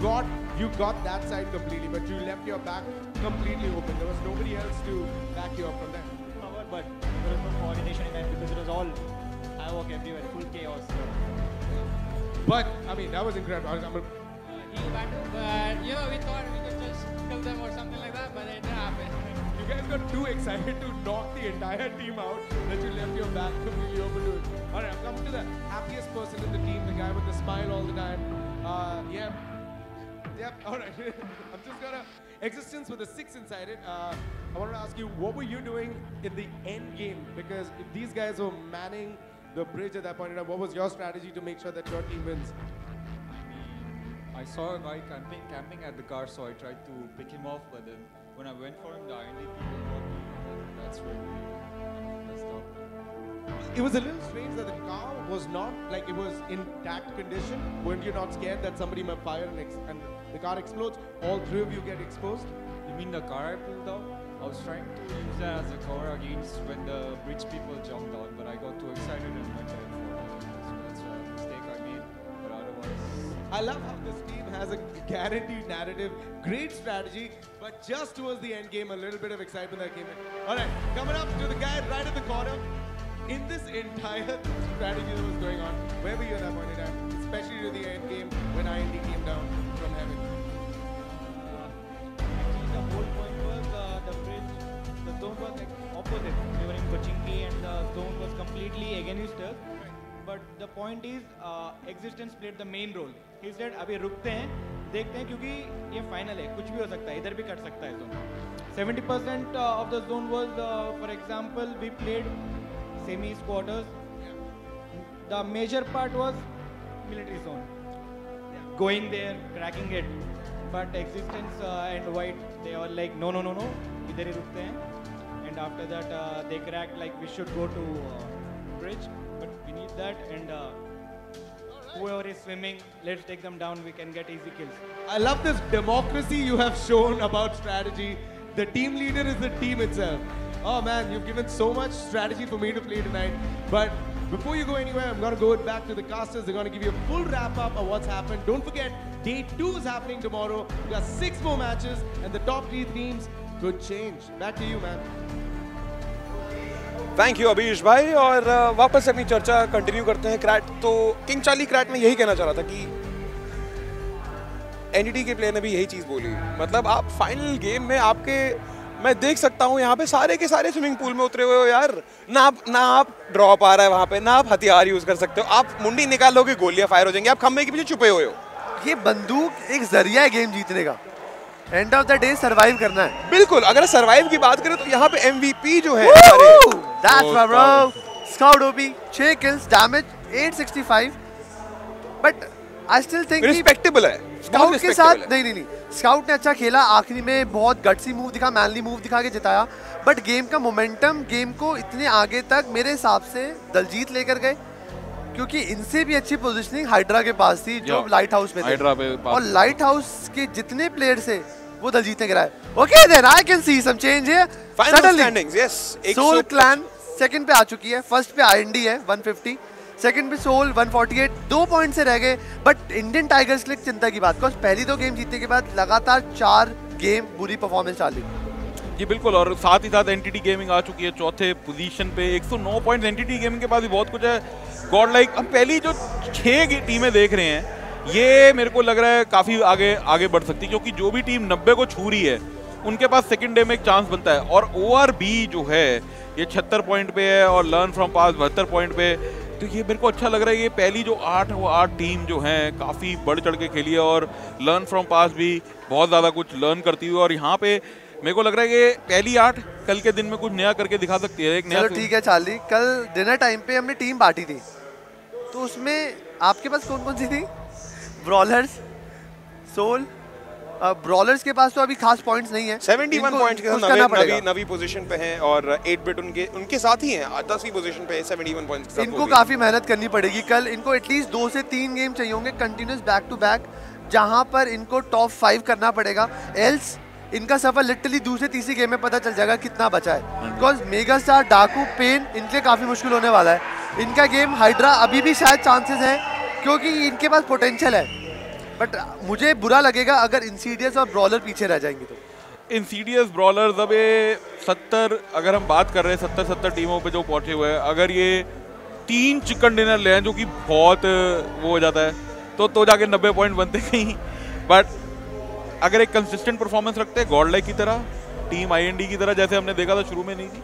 got you got that side completely, but you left your back completely open. There was nobody else to back you up from there. cover, but there was no coordination in that because it was all havoc everywhere, full chaos. But I mean, that was incredible. I was- I'm uh, a- Heal battle, but you know, we thought we could just kill them or something like that, but it didn't happen. You guys got too excited to knock the entire team out that you left your back completely open to it. All right, I'm coming to the happiest person in the team, the guy with the smile all the time. Uh, yeah. Yep, (laughs) all right. I'm just gonna existence with a six inside it. Uh, I wanted to ask you, what were you doing in the end game? Because if these guys were manning the bridge at that point in time, what was your strategy to make sure that your team wins? I mean I saw a guy camping, camping at the car, so I tried to pick him off. But then when I went for him, the IND people got me. And that's where we messed up. It was a little strange that the car was not like it was in intact condition. Weren't you not scared that somebody might fire and, ex- and the car explodes? All three of you get exposed? You mean the car I pulled out? I was trying to use that as a cover against when the bridge people jumped on, but I got too excited and went it. So that's a mistake I made. But otherwise, I love how this team has a guaranteed narrative, great strategy, but just towards the end game, a little bit of excitement that came in. All right, coming up to the guy right at the corner. In this entire (laughs) strategy that was going on, where were you at that point in time? Especially to the end game when IND came down from heaven. Actually, the whole point was uh, the bridge, the zone was like opposite. We were in Pochinki and the zone was completely against us. But the point is, uh, existence played the main role. अभी रुकते हैं, देखते हैं क्योंकि ये final है, कुछ भी हो सकता है, इधर भी कट सकता है zone 70% percent of the zone was for example we played semi quarters the major part was military zone going there cracking it but existence and white they are like no no no no इधर ही रुकते हैं. And after that they crack like we should go to bridge but we need that and whoever is swimming, let's take them down. We can get easy kills. I love this democracy you have shown about strategy. The team leader is the team itself. Oh man, you've given so much strategy for me to play tonight. But before you go anywhere, I'm gonna go back to the casters. They're gonna give you a full wrap up of what's happened. Don't forget, day two is happening tomorrow. We got six more matches, and the top three teams could change. Back to you, man. Thank you Abhish भाई। और वापस अपनी चर्चा continue करते हैं। Crate तो king Charlie crate में यही कहना चाह रहा था कि एनडीटी के प्लेयर ने भी यही चीज़ बोली। मतलब आप फाइनल गेम में आपके, मैं देख सकता हूँ यहाँ पे सारे के सारे स्विमिंग पूल में उतरे हुए हो यार। ना आप ना आप ड्रॉप आ रहा है वहाँ पे, ना आप हथियार यूज़ कर सकते हो। आप मुंडी निकाल लोगे गोलियाँ फायर हो जाएँगी। आप खंभे के पीछे छुपे हुए हो। ये बंदूक एक ज़रिया है गेम जीतने का। End of the day survive करना है। बिल्कुल अगर सरवाइव की बात करें तो यहाँ पे एमवीपी जो है that's my bro scout OP 6 kills damage 865 but I still think respectable है। स्काउट के साथ नहीं नहीं नहीं। स्काउट ने अच्छा खेला आखिरी में बहुत गट्सी मूव दिखा मैनली मूव दिखा के जिताया। बट गेम का मोमेंटम गेम को इतने आगे तक मेरे हिसाब से दलजीत लेकर गए। क्योंकि इनसे भी अच्छी पोजीशनिंग हाइड्रा के पास थी जो लाइट हाउस में थे। हाइड्रा पे और लाइट हाउस के जितने प्लेयर से वो दलजीत ने गिराए। Okay then I can see some change here Final standings, yes. Soul clan second पे आ चुकी है। फ़र्स्ट पे आईएनडी है 150 सेकंड पे सोल 148 दो पॉइंट से रह गए। बट इंडियन टाइगर्स के लिए चिंता की बात बिकॉज़ पहली दो गेम जीतने के बाद लगातार चार गेम बुरी परफॉर्मेंस डाली। जी, बिल्कुल, और साथ ही साथ एनटीटी गेमिंग आ चुकी है चौथे पोजीशन पे। 109 पॉइंट्स एनटीटी गेमिंग के पास भी बहुत कुछ है। गॉड लाइक हम पहली जो छह टीमें देख रहे हैं, ये मेरे को लग रहा है काफ़ी आगे आगे बढ़ सकती है, क्योंकि जो भी टीम 90 को छू रही है, उनके पास सेकेंड डे में एक चांस बनता है। और ओ जो है, ये छहत्तर पॉइंट पे है और लर्न फ्रॉम पास बहत्तर पॉइंट पे। तो ये मेरे को अच्छा लग रहा है, ये पहली जो आठ, वो आठ टीम जो हैं, काफ़ी बढ़ चढ़ के खेली है और लर्न फ्रॉम पास भी बहुत ज़्यादा कुछ लर्न करती हुई और यहाँ पे मेरे को लग रहा है कि पहली आठ कल के दिन में कुछ नया करके दिखा सकती है एक नया ठीक है चार्ली कल डिनर टाइम पे हमने टीम बांटी थी। तो उसमें आपके पास कौन कौन सी थी? ब्रॉलर्स सोल ब्रॉलर्स के पास तो अभी खास पॉइंट्स नहीं है। 71 इनको पॉइंट्स के साथ नवी पड़ेगा। नवी नवी पोजीशन पे हैं और 8 बिट उनके उनके साथ ही हैं। 10वीं पोजीशन पे 71 पॉइंट्स के साथ इनको काफ़ी मेहनत करनी पड़ेगी। कल इनको एटलीस्ट दो से तीन गेम चाहिए होंगे कंटिन्यूस बैक टू बैक जहाँ पर इनको टॉप फाइव करना पड़ेगा। एल्स इनका सफ़र लिटरली दूसरे तीसरी गेम में पता चल जाएगा कितना बचा है। बिकॉज़ मेगा स्टार डाकू पेन इनके लिए काफ़ी मुश्किल होने वाला है। इनका गेम हाइड्रा अभी भी शायद चांसेस है क्योंकि इनके पास पोटेंशियल है। बट मुझे बुरा लगेगा अगर इंसीडियस और ब्रॉलर पीछे रह जाएँगे तो। इंसीडियस ब्रॉलर्स अब ये सत्तर अगर हम बात कर रहे हैं सत्तर सत्तर टीमों पे जो पहुँचे हुए हैं अगर ये तीन चिकन डिनर ले जो कि बहुत वो हो जाता है तो तो जाके नब्बे पॉइंट बनते कहीं। बट अगर एक कंसिस्टेंट परफॉर्मेंस रखते हैं गॉड लाइक की तरह टीम आईएनडी की तरह जैसे हमने देखा था शुरू में नहीं थी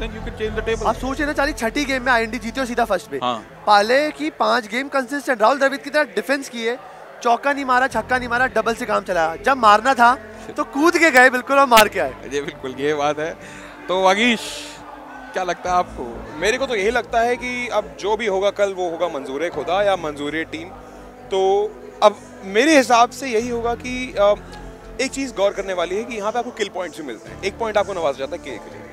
then you can change the table आप सोचिए ना चाली छठी गेम में आईएनडी जीते और सीधा फ़र्स्ट पे। हाँ। पाले की पाँच गेम कंसिस्टेंट राहुल द्रविड की तरह डिफेंस किए चौका नहीं मारा छक्का नहीं मारा डबल से काम चलाया जब मारना था तो कूद के गए बिल्कुल और मार के आए। ये बिल्कुल ये बात है। तो वागीश क्या लगता है आपको? मेरे को तो यही लगता है कि अब जो भी होगा कल वो होगा मंजूर खुदा या मंजूर टीम। तो अब मेरे हिसाब से यही होगा कि एक चीज़ गौर करने वाली है कि यहाँ पे आपको किल पॉइंट्स भी मिलते हैं। एक पॉइंट आपको नवाजा जाता है के लिए।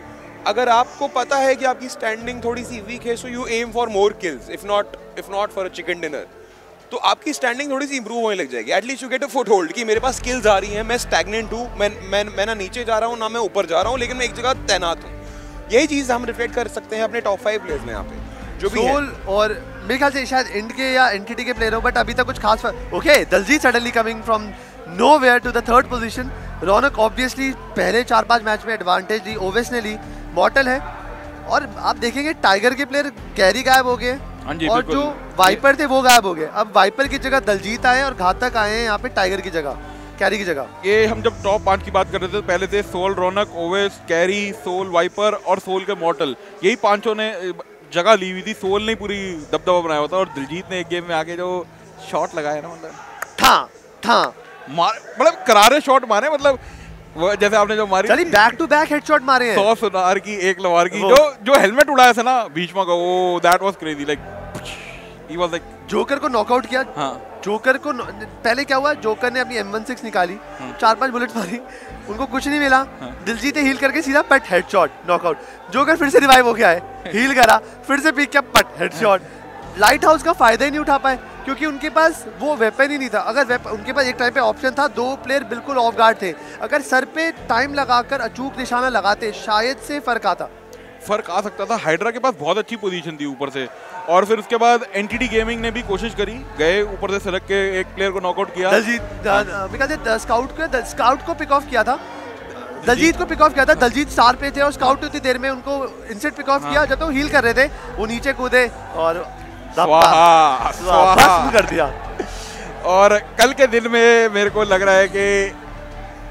अगर आपको पता है कि आपकी स्टैंडिंग थोड़ी सी वीक है so you aim for more kills if not if not for a chicken dinner तो आपकी स्टैंडिंग थोड़ी सी इंप्रूव होने लग जाएगी। At least you get a foothold कि मेरे पास स्किल्स आ रही हैं, मैं स्टैगनेंट हूँ, मैं मैं मैं ना नीचे जा रहा हूँ, ना मैं ऊपर जा रहा हूँ, लेकिन मैं एक जगह तैनात हूँ। यही चीज़ हम रिफ्लेक्ट कर सकते हैं अपने टॉप फाइव प्लेयर्स में यहाँ पे। जो भी सोल और मेरे ख्याल से शायद इंड के या एनटीटी के प्लेयर हो बट अभी तक कुछ खास okay Daljeet suddenly coming from nowhere to the third position Raunak obviously पहले चार पाँच मैच में एडवांटेज ली ओवेस ने ली मॉटल है। और आप देखेंगे टाइगर के प्लेयर कैरी गायब हो गए। हाँ और जो वाइपर थे वो गायब हो गए। अब वाइपर की जगह दलजीत आए और घातक आए हैं यहाँ पे टाइगर की जगह कैरी की जगह। ये हम जब टॉप पाँच की बात कर रहे थे तो पहले थे Soul Raunak Owais carry Soul viper और सोल के मॉटल यही पाँचों ने जगह ली हुई थी सोल ने पूरी दबदबा बनाया था और दिलजीत ने एक गेम में आके जो शॉट लगाया ना मतलब। था था। मार मतलब करारे शॉट मारे मतलब वो जैसे आपने जो मारी चली बैक टू बैक हेडशॉट मारे हैं। सौ सुनार की एक लवार की जो जो हेलमेट उड़ाया था ना भीष्मा का वो that was crazy like he was like joker को नॉकआउट किया। हाँ। जोकर को पहले क्या हुआ? जोकर ने अपनी M16 निकाली चार पाँच बुलेट मारी उनको कुछ नहीं मिला। दिलजीत ने हील करके सीधा पट हेडशॉट नॉकआउट जोकर फिर से रिवाइव हो गया है हील करा फिर से पीक किया पट हेडशॉट लाइट हाउस का फ़ायदा ही नहीं उठा पाए क्योंकि उनके पास वो वेपन ही नहीं था। अगर वेपन उनके पास एक टाइम पे ऑप्शन था दो प्लेयर बिल्कुल ऑफ़ गार्ड थे। अगर सर पे टाइम लगाकर अचूक निशाना लगाते शायद से फ़र्क आता। फ़र्क आ सकता था। हाइड्रा के पास बहुत अच्छी पोजीशन थी ऊपर से। और फिर उसके बाद एनटीटी गेमिंग ने भी कोशिश करी गए ऊपर से सड़क के एक प्लेयर को नॉकआउट किया। दलजीत स्काउट को स्काउट को पिक ऑफ़ किया था। दलजीत। को पिक ऑफ़ किया था। दलजीत स्टार पे थे और स्काउट उतनी देर में उनको इंस्टेंट पिक ऑफ़ हाँ। किया जब तो हील कर रहे थे वो नीचे कूदे और स्वाहा स्वाहा। कर दिया। और कल के दिन में मेरे को लग रहा है कि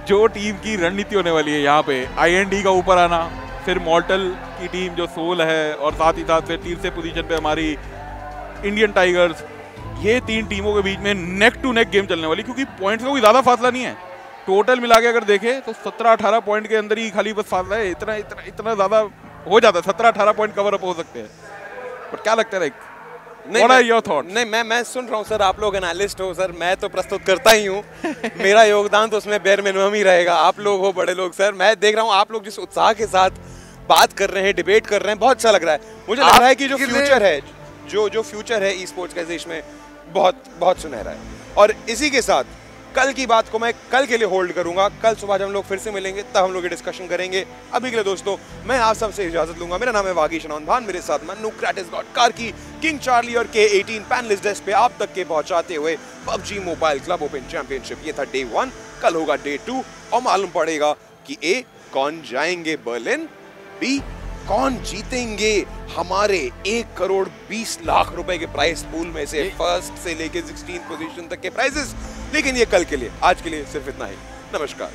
जो टीम की रणनीति होने वाली है यहाँ पे आईएनडी का ऊपर आना फिर मॉर्टल की टीम जो सोल है और साथ ही साथ फिर तीसरे पोजीशन पे हमारी इंडियन टाइगर्स ये तीन टीमों के बीच में नेक टू नेक गेम चलने वाली क्योंकि पॉइंट्स का कोई ज़्यादा फासला नहीं है। टोटल मिला के अगर देखें तो 17-18 पॉइंट के अंदर ही खाली बस फासला है इतना इतना इतना ज़्यादा हो जाता है 17-18 पॉइंट कवर अप हो सकते हैं। बट क्या लगता है लाइक नहीं मैं- your thoughts? नहीं मैं मैं सुन रहा हूँ सर आप लोग एनालिस्ट हो सर मैं तो प्रस्तुत करता ही हूँ। मेरा योगदान तो उसमें बेर मिनिमम ही रहेगा। आप लोग हो बड़े लोग सर मैं देख रहा हूँ आप लोग जिस उत्साह के साथ बात कर रहे हैं डिबेट कर रहे हैं बहुत अच्छा लग रहा है। मुझे लग रहा है कि जो फ्यूचर है जो जो फ्यूचर है ई स्पोर्ट्स का देश में बहुत बहुत सुनहरा है। और इसी के साथ कल की बात को मैं कल के लिए होल्ड करूँगा। कल सुबह जब हम लोग फिर से मिलेंगे तब हम लोग ये डिस्कशन करेंगे। अभी के लिए दोस्तों मैं आप सबसे इजाज़त लूँगा। मेरा नाम है वागीश अनौन भान मेरे साथ मन्नू क्रैटिस गॉड कार की किंग चार्ली और के 18 पैनलिस्ट डेस्क पे आप तक के पहुंचाते हुए PUBG mobile club open championship ये था डे वन कल होगा डे टू और मालूम पड़ेगा कि ए कौन जाएँगे बर्लिन बी कौन जीतेंगे? हमारे एक करोड़ बीस लाख रुपए के प्राइस पूल में से फ़र्स्ट से लेके सिक्सटीन पोजीशन तक के प्राइजेस लेकिन ये कल के लिए आज के लिए सिर्फ़ इतना ही। नमस्कार।